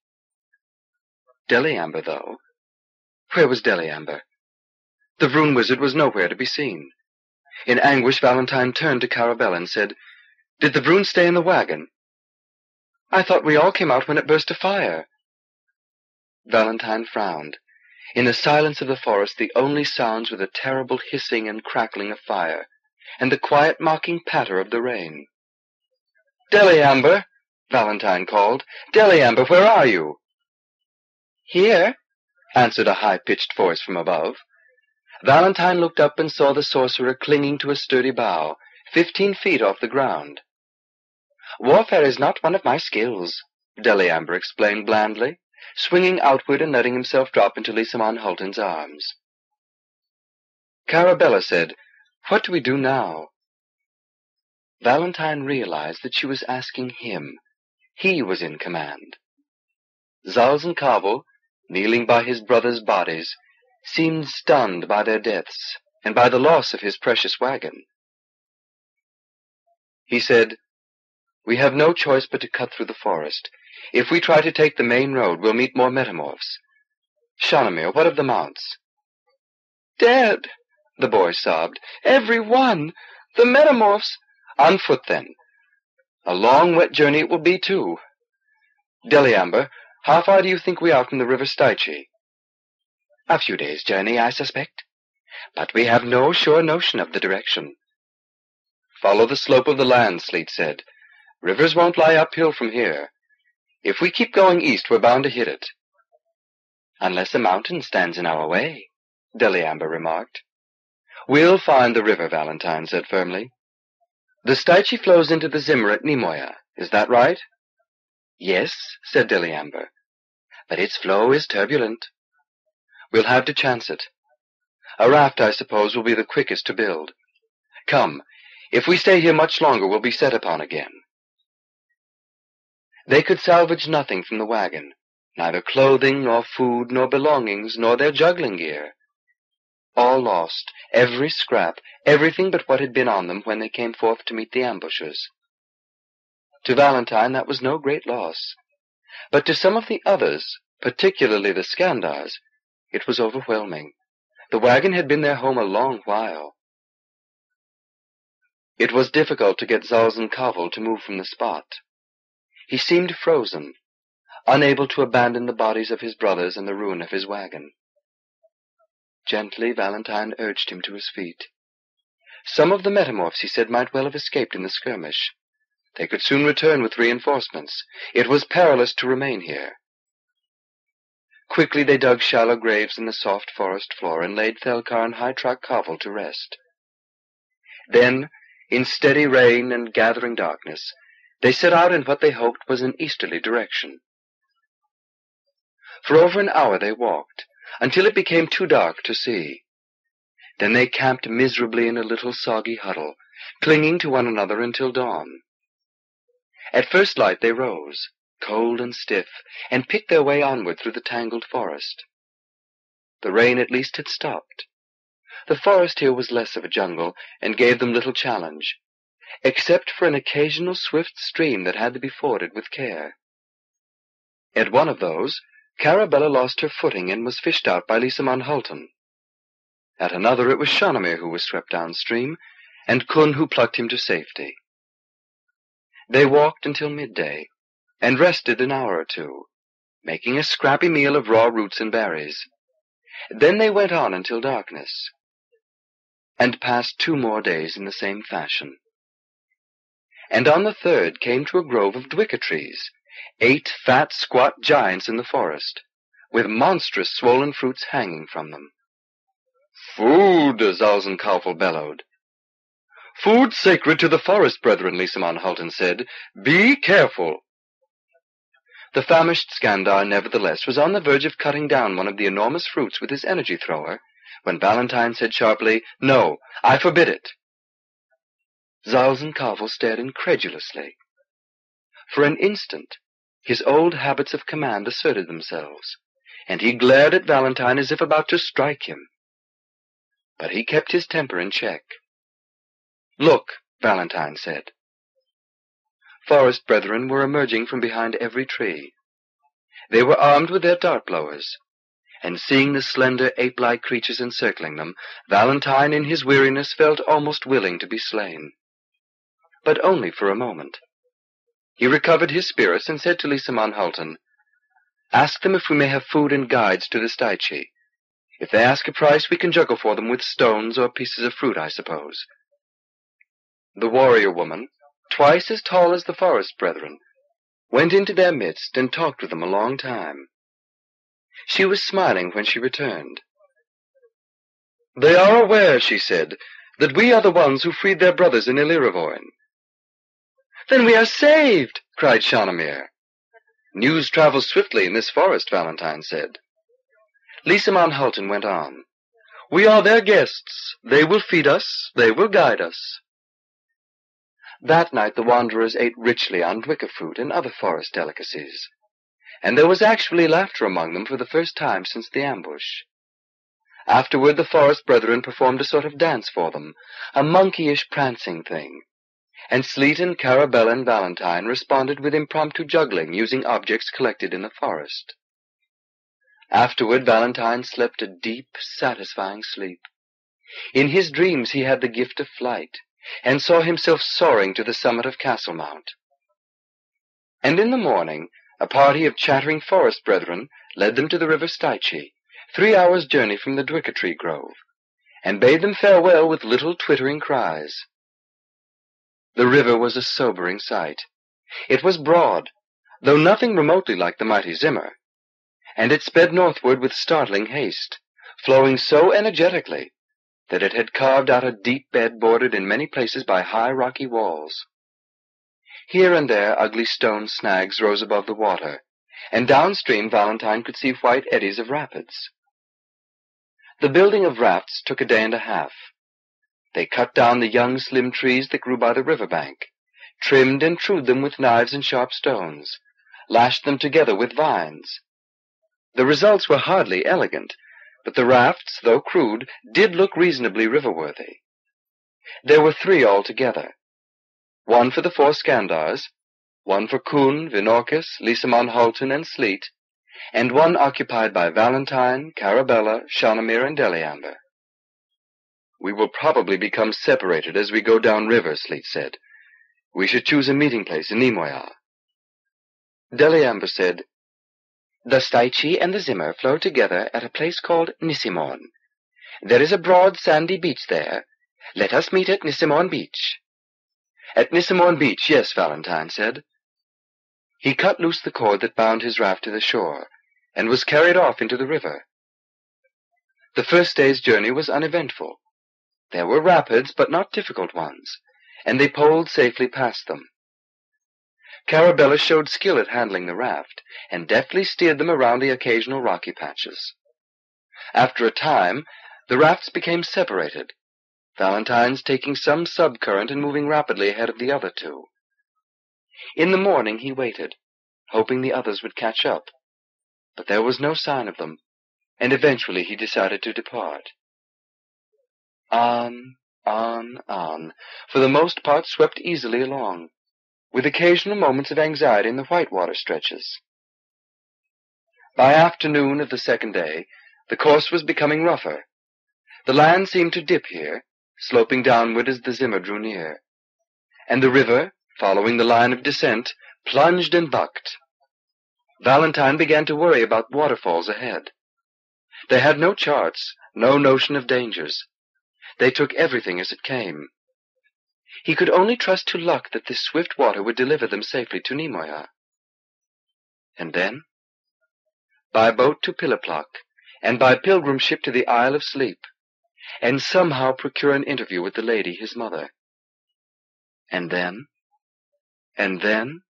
Speaker 1: Deliamber, though. Where was Deliamber? The Vroon Wizard was nowhere to be seen. In anguish, Valentine turned to Clarabel and said, Did the Vroon stay in the wagon? I thought we all came out when it burst a fire. Valentine frowned. In the silence of the forest, the only sounds were the terrible hissing and crackling of fire, and the quiet mocking patter of the rain. Deliamber, Valentine called. Deliamber, where are you? Here, answered a high-pitched voice from above. Valentine looked up and saw the sorcerer clinging to a sturdy bough, fifteen feet off the ground. Warfare is not one of my skills, Deliamber explained blandly, swinging outward and letting himself drop into Lisamon arms.
Speaker 2: Carabella said, What do we do now? Valentine realized that she was asking him. He was in command.
Speaker 1: Zalzan Kavol, kneeling by his brothers' bodies, seemed stunned by their deaths and by the loss of his precious wagon. He said, We have no choice but to cut through the forest. If we try to take the main road, we'll meet more metamorphs. Shanamir, what of the mounts? Dead, the boy sobbed. Every one. The metamorphs. On foot, then. A long, wet journey it will be, too. Deliamber, how far do you think we are from the river Steiche? A few days' journey, I suspect. But we have no sure notion of the direction. Follow the slope of the land, Sleet said. Rivers won't lie uphill from here. If we keep going east, we're bound to hit it. Unless a mountain stands in our way, Deliamber remarked. We'll find the river, Valentine said firmly. The Steiche flows into the Zimr at Ni-moya. is that right? Yes, said Deliamber, but its flow is turbulent. We'll have to chance it. A raft, I suppose, will be the quickest to build. Come, if we stay here much longer, we'll be set upon again. They could salvage nothing from the wagon, neither clothing, nor food, nor belongings, nor their juggling gear. All lost, every scrap, everything but what had been on them when they came forth to meet the ambushers. To Valentine that was no great loss, but to some of the others, particularly the Skandars, it was overwhelming.
Speaker 2: The wagon had been their home a long while. It was difficult to get Zalzan Kavol to move from the spot. He seemed frozen,
Speaker 1: unable to abandon the bodies of his brothers and the ruin of his wagon. Gently Valentine urged him to his feet. Some of the metamorphs, he said, might well have escaped in the skirmish. They could soon return with reinforcements. It was perilous to remain here. Quickly they dug shallow graves in the soft forest floor and laid Thelkar and Hytrak Trog to rest. Then, in steady rain and gathering darkness, they set out in what they hoped was an easterly direction. For over an hour they walked, until it became too dark to see. Then they camped miserably in a little soggy huddle, clinging to one another until dawn. At first light they rose cold and stiff, and picked their way onward through the tangled forest. The rain at least had stopped. The forest here was less of a jungle, and gave them little challenge, except for an occasional swift stream that had to be forded with care. At one of those, Carabella lost her footing and was fished out by Lisamon Hultin. At another it was Shanamir who was swept downstream, and Khun who plucked him to safety. They walked until midday, and rested an hour or two, making a scrappy meal of raw roots and berries. Then they went on until darkness, and passed two more days in the same fashion. And on the third came to a grove of dwikka trees, eight fat, squat giants in the forest, with monstrous swollen fruits hanging from them. Food, Zalzan Kavol bellowed. Food sacred to the forest, brethren, Lisamon Hultin said. Be careful. The famished Skandar, nevertheless, was on the verge of cutting down one of the enormous fruits with his energy thrower, when Valentine said sharply, No, I forbid it. Zalzan Kavol stared incredulously. For an instant, his old habits of command asserted themselves, and he glared at Valentine as if about to strike him.
Speaker 2: But he kept his temper in check. Look, Valentine said forest brethren were emerging from behind every tree.
Speaker 1: They were armed with their dart blowers, and seeing the slender ape-like creatures encircling them, Valentine in his weariness felt almost willing to be slain. But only for a moment. He recovered his spirits and said to Lisamon Hultin, Ask them if we may have food and guides to the Steiche. If they ask a price, we can juggle for them with stones or pieces of fruit, I suppose. The warrior woman, twice as tall as the forest brethren, went into their midst and talked with them a long time. She was smiling when she returned. They are aware, she said, that we are the ones who freed their brothers in Ilirivoyne. Then we are saved, cried Shanamir. News travels swiftly in this forest, Valentine said. Lisamon Hultin went on. We are their guests. They will feed us. They will guide us. That night the wanderers ate richly on dwikka fruit and other forest delicacies, and there was actually laughter among them for the first time since the ambush. Afterward the forest brethren performed a sort of dance for them, a monkeyish prancing thing, and and Carabella, and Valentine responded with impromptu juggling using objects collected in the forest. Afterward Valentine slept a deep, satisfying sleep. In his dreams he had the gift of flight and saw himself soaring to the summit of Castle Mount. And in the morning a party of chattering forest brethren led them to the river Steiche, three hours' journey from the dwikka tree grove, and bade them farewell with little twittering cries. The river was a sobering sight. It was broad, though nothing remotely like the mighty Zimr, and it sped northward with startling haste, flowing so energetically that it had carved out a deep bed bordered in many places by high rocky walls. Here and there ugly stone snags rose above the water, and downstream Valentine could see white eddies of rapids. The building of rafts took a day and a half. They cut down the young slim trees that grew by the river bank, trimmed and trued them with knives and sharp stones, lashed them together with vines. The results were hardly elegant, but the rafts, though crude, did look reasonably river-worthy. There were three altogether. One for the four Skandars, one for Khun, Vinorkis, Lisamon Hultin, and Sleet, and one occupied by Valentine, Carabella, Shanamir, and Deliamber. We will probably become separated as we go down river, Sleet said. We should choose a meeting place in Ni-moya. Deliamber said, the Steiche and the Zimr flow together at a place called Nisemon. There is a broad sandy beach there. Let us meet at Nisemon Beach. At Nisemon Beach, yes, Valentine said. He cut loose the cord that bound his raft to the shore, and was carried off into the river. The first day's journey was uneventful. There were rapids, but not difficult ones, and they poled safely past them. Carabella showed skill at handling the raft, and deftly steered them around the occasional rocky patches. After a time the rafts became separated, Valentine's taking some sub current and moving rapidly ahead of the other two. In the morning he waited, hoping the others would catch up, but there was no sign of them, and eventually he decided to depart. On, on, on, for the most part swept easily along with occasional moments of anxiety in the whitewater stretches. By afternoon of the second day, the course was becoming rougher. The land seemed to dip here, sloping downward as the Zimr drew near. And the river, following the line of descent, plunged and bucked. Valentine began to worry about waterfalls ahead. They had no charts, no notion of dangers. They took everything as it came. He could only trust to luck that this swift water would deliver them safely to Ni-moya. And then? By boat to Piliplok, and by pilgrim ship to the Isle of Sleep, and somehow procure an interview with the lady, his mother. And then? And then?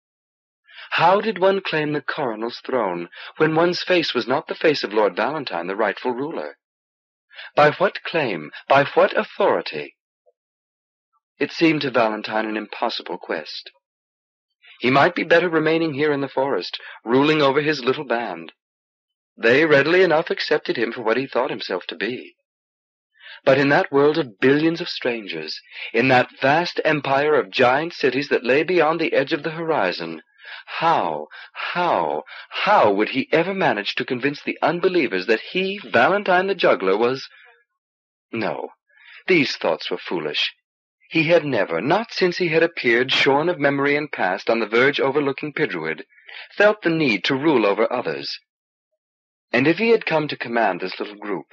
Speaker 1: How did one claim the coronal's throne when one's face was not the face of Lord Valentine, the rightful ruler? By what claim, by what authority? It seemed to Valentine an impossible quest. He might be better remaining here in the forest, ruling over his little band. They readily enough accepted him for what he thought himself to be. But in that world of billions of strangers, in that vast empire of giant cities that lay beyond the edge of the horizon, how, how, how would he ever manage to convince the unbelievers that he, Valentine the juggler, was... No, these thoughts were foolish. He had never, not since he had appeared shorn of memory and past on the verge overlooking Pidgewood, felt the need to rule over others. And if he had come to command this little group,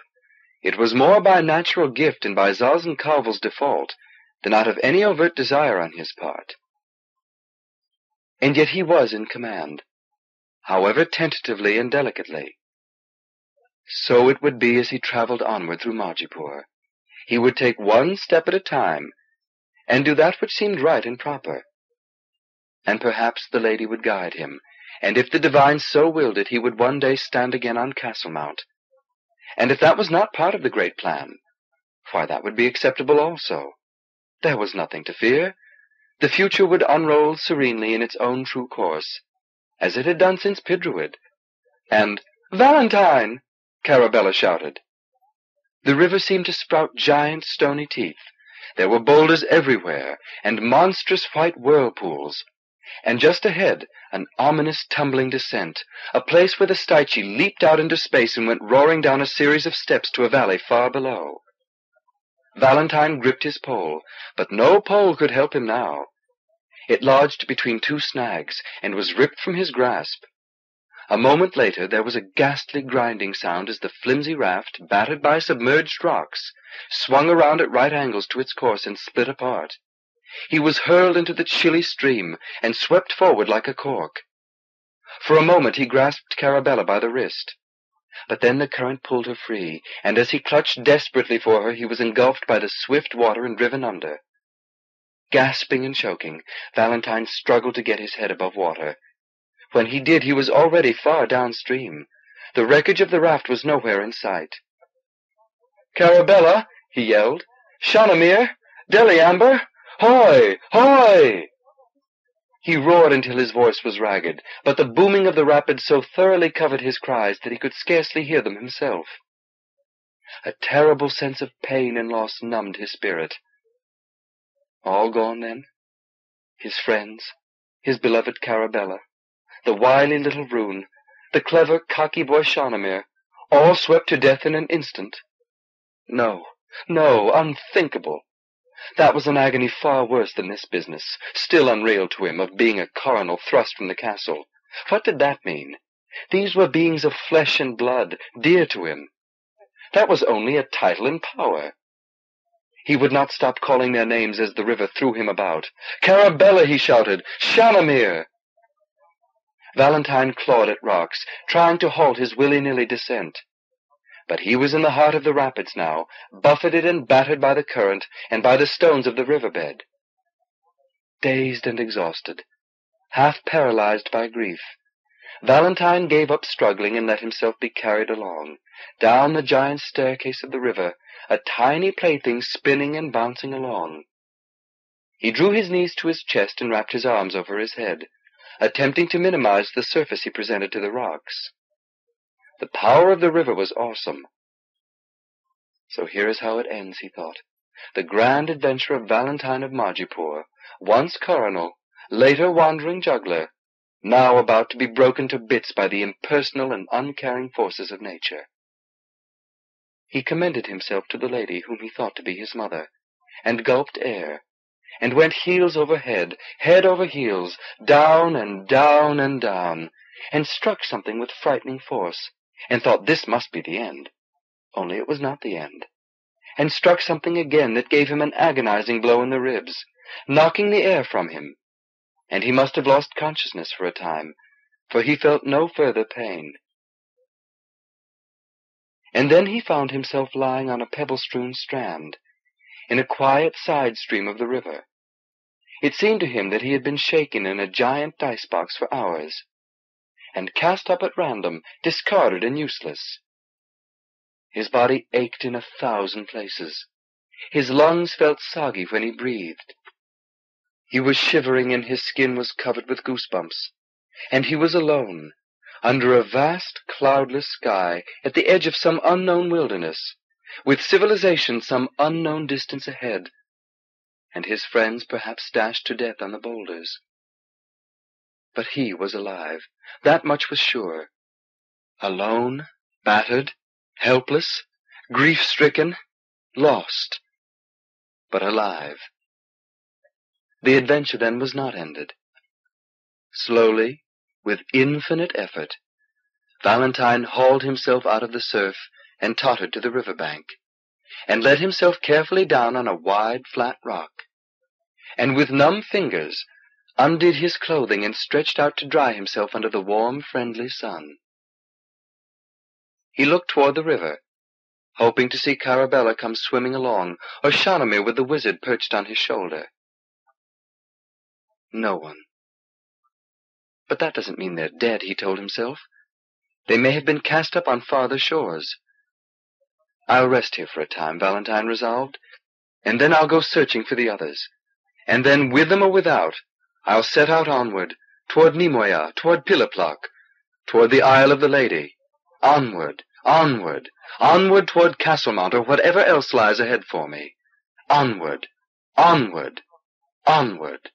Speaker 1: it was more by natural gift and by Zazen default than out of any overt desire on his part. And yet he was in command, however tentatively and delicately. So it would be as he traveled onward through Majipoor. He would take one step at a time, and do that which seemed right and proper. And perhaps the lady would guide him, and if the divine so willed it, he would one day stand again on Castle Mount. And if that was not part of the great plan, why that would be acceptable also. There was nothing to fear. The future would unroll serenely in its own true course, as it had done since Pidruid. And Valentine! Carabella shouted. The river seemed to sprout giant stony teeth, there were boulders everywhere, and monstrous white whirlpools, and just ahead an ominous tumbling descent, a place where the Steiche leaped out into space and went roaring down a series of steps to a valley far below. Valentine gripped his pole, but no pole could help him now. It lodged between two snags, and was ripped from his grasp. A moment later there was a ghastly grinding sound as the flimsy raft, battered by submerged rocks, swung around at right angles to its course and split apart. He was hurled into the chilly stream and swept forward like a cork. For a moment he grasped Carabella by the wrist. But then the current pulled her free, and as he clutched desperately for her he was engulfed by the swift water and driven under. Gasping and choking, Valentine struggled to get his head above water. When he did, he was already far downstream. The wreckage of the raft was nowhere in sight. "Carabella!" he yelled. "Shanamir! Deliamber! Hoy! Hoy!" He roared until his voice was ragged, but the booming of the rapids so thoroughly covered his cries that he could scarcely hear them himself. A terrible sense of pain and loss numbed his spirit. All gone, then? His friends, his beloved Carabella the wily little Vroon, the clever, cocky boy Shanamir, all swept to death in an instant? No, no, unthinkable! That was an agony far worse than this business, still unreal to him, of being a Coronal thrust from the castle. What did that mean? These were beings of flesh and blood, dear to him. That was only a title and power. He would not stop calling their names as the river threw him about. Carabella, he shouted. Shanamir! Valentine clawed at rocks, trying to halt his willy nilly descent. But he was in the heart of the rapids now, buffeted and battered by the current and by the stones of the river bed. Dazed and exhausted, half paralyzed by grief, Valentine gave up struggling and let himself be carried along, down the giant staircase of the river, a tiny plaything spinning and bouncing along. He drew his knees to his chest and wrapped his arms over his head attempting to minimize the surface he presented to the rocks. The power of the river was awesome. So here is how it ends, he thought. The grand adventure of Valentine of Majipoor, once Coronal, later wandering juggler, now about to be broken to bits by the impersonal and uncaring forces of nature. He commended himself to the lady whom he thought to be his mother, and gulped air, and went heels over head, head over heels, down and down and down, and struck something with frightening force, and thought this must be the end. Only it was not the end. And struck something again that gave him an agonizing blow in the ribs, knocking the air from
Speaker 2: him. And he must have lost consciousness for a time, for he felt no further pain.
Speaker 1: And then he found himself lying on a pebble-strewn strand, in a quiet side stream of the river. It seemed to him that he had been shaken in a giant dice box for hours, and cast up at random, discarded and useless. His body ached in a thousand places. His lungs felt soggy when he breathed. He was shivering and his skin was covered with goosebumps. And he was alone, under a vast cloudless sky, at the edge of some unknown wilderness, with civilization some unknown distance ahead, and his friends perhaps dashed to death
Speaker 2: on the boulders. But he was alive, that much was sure. Alone, battered, helpless, grief stricken, lost, but alive. The adventure then was not ended. Slowly, with infinite effort,
Speaker 1: Valentine hauled himself out of the surf and tottered to the river bank, and let himself carefully down on a wide, flat rock, and with numb fingers undid his clothing and stretched out to dry himself under the warm, friendly sun.
Speaker 2: He looked toward the river, hoping to see Carabella come swimming along, or Shanamir with the wizard perched on his shoulder. No one. But that doesn't mean they're dead, he told himself.
Speaker 1: They may have been cast up on farther shores, I'll rest here for a time, Valentine resolved, and then I'll go searching for the others. And then, with them or without, I'll set out onward, toward Ni-moya, toward Piliplok, toward the Isle of the Lady, onward, onward, onward toward Castle Mount or whatever else
Speaker 2: lies ahead for me. Onward, onward, onward.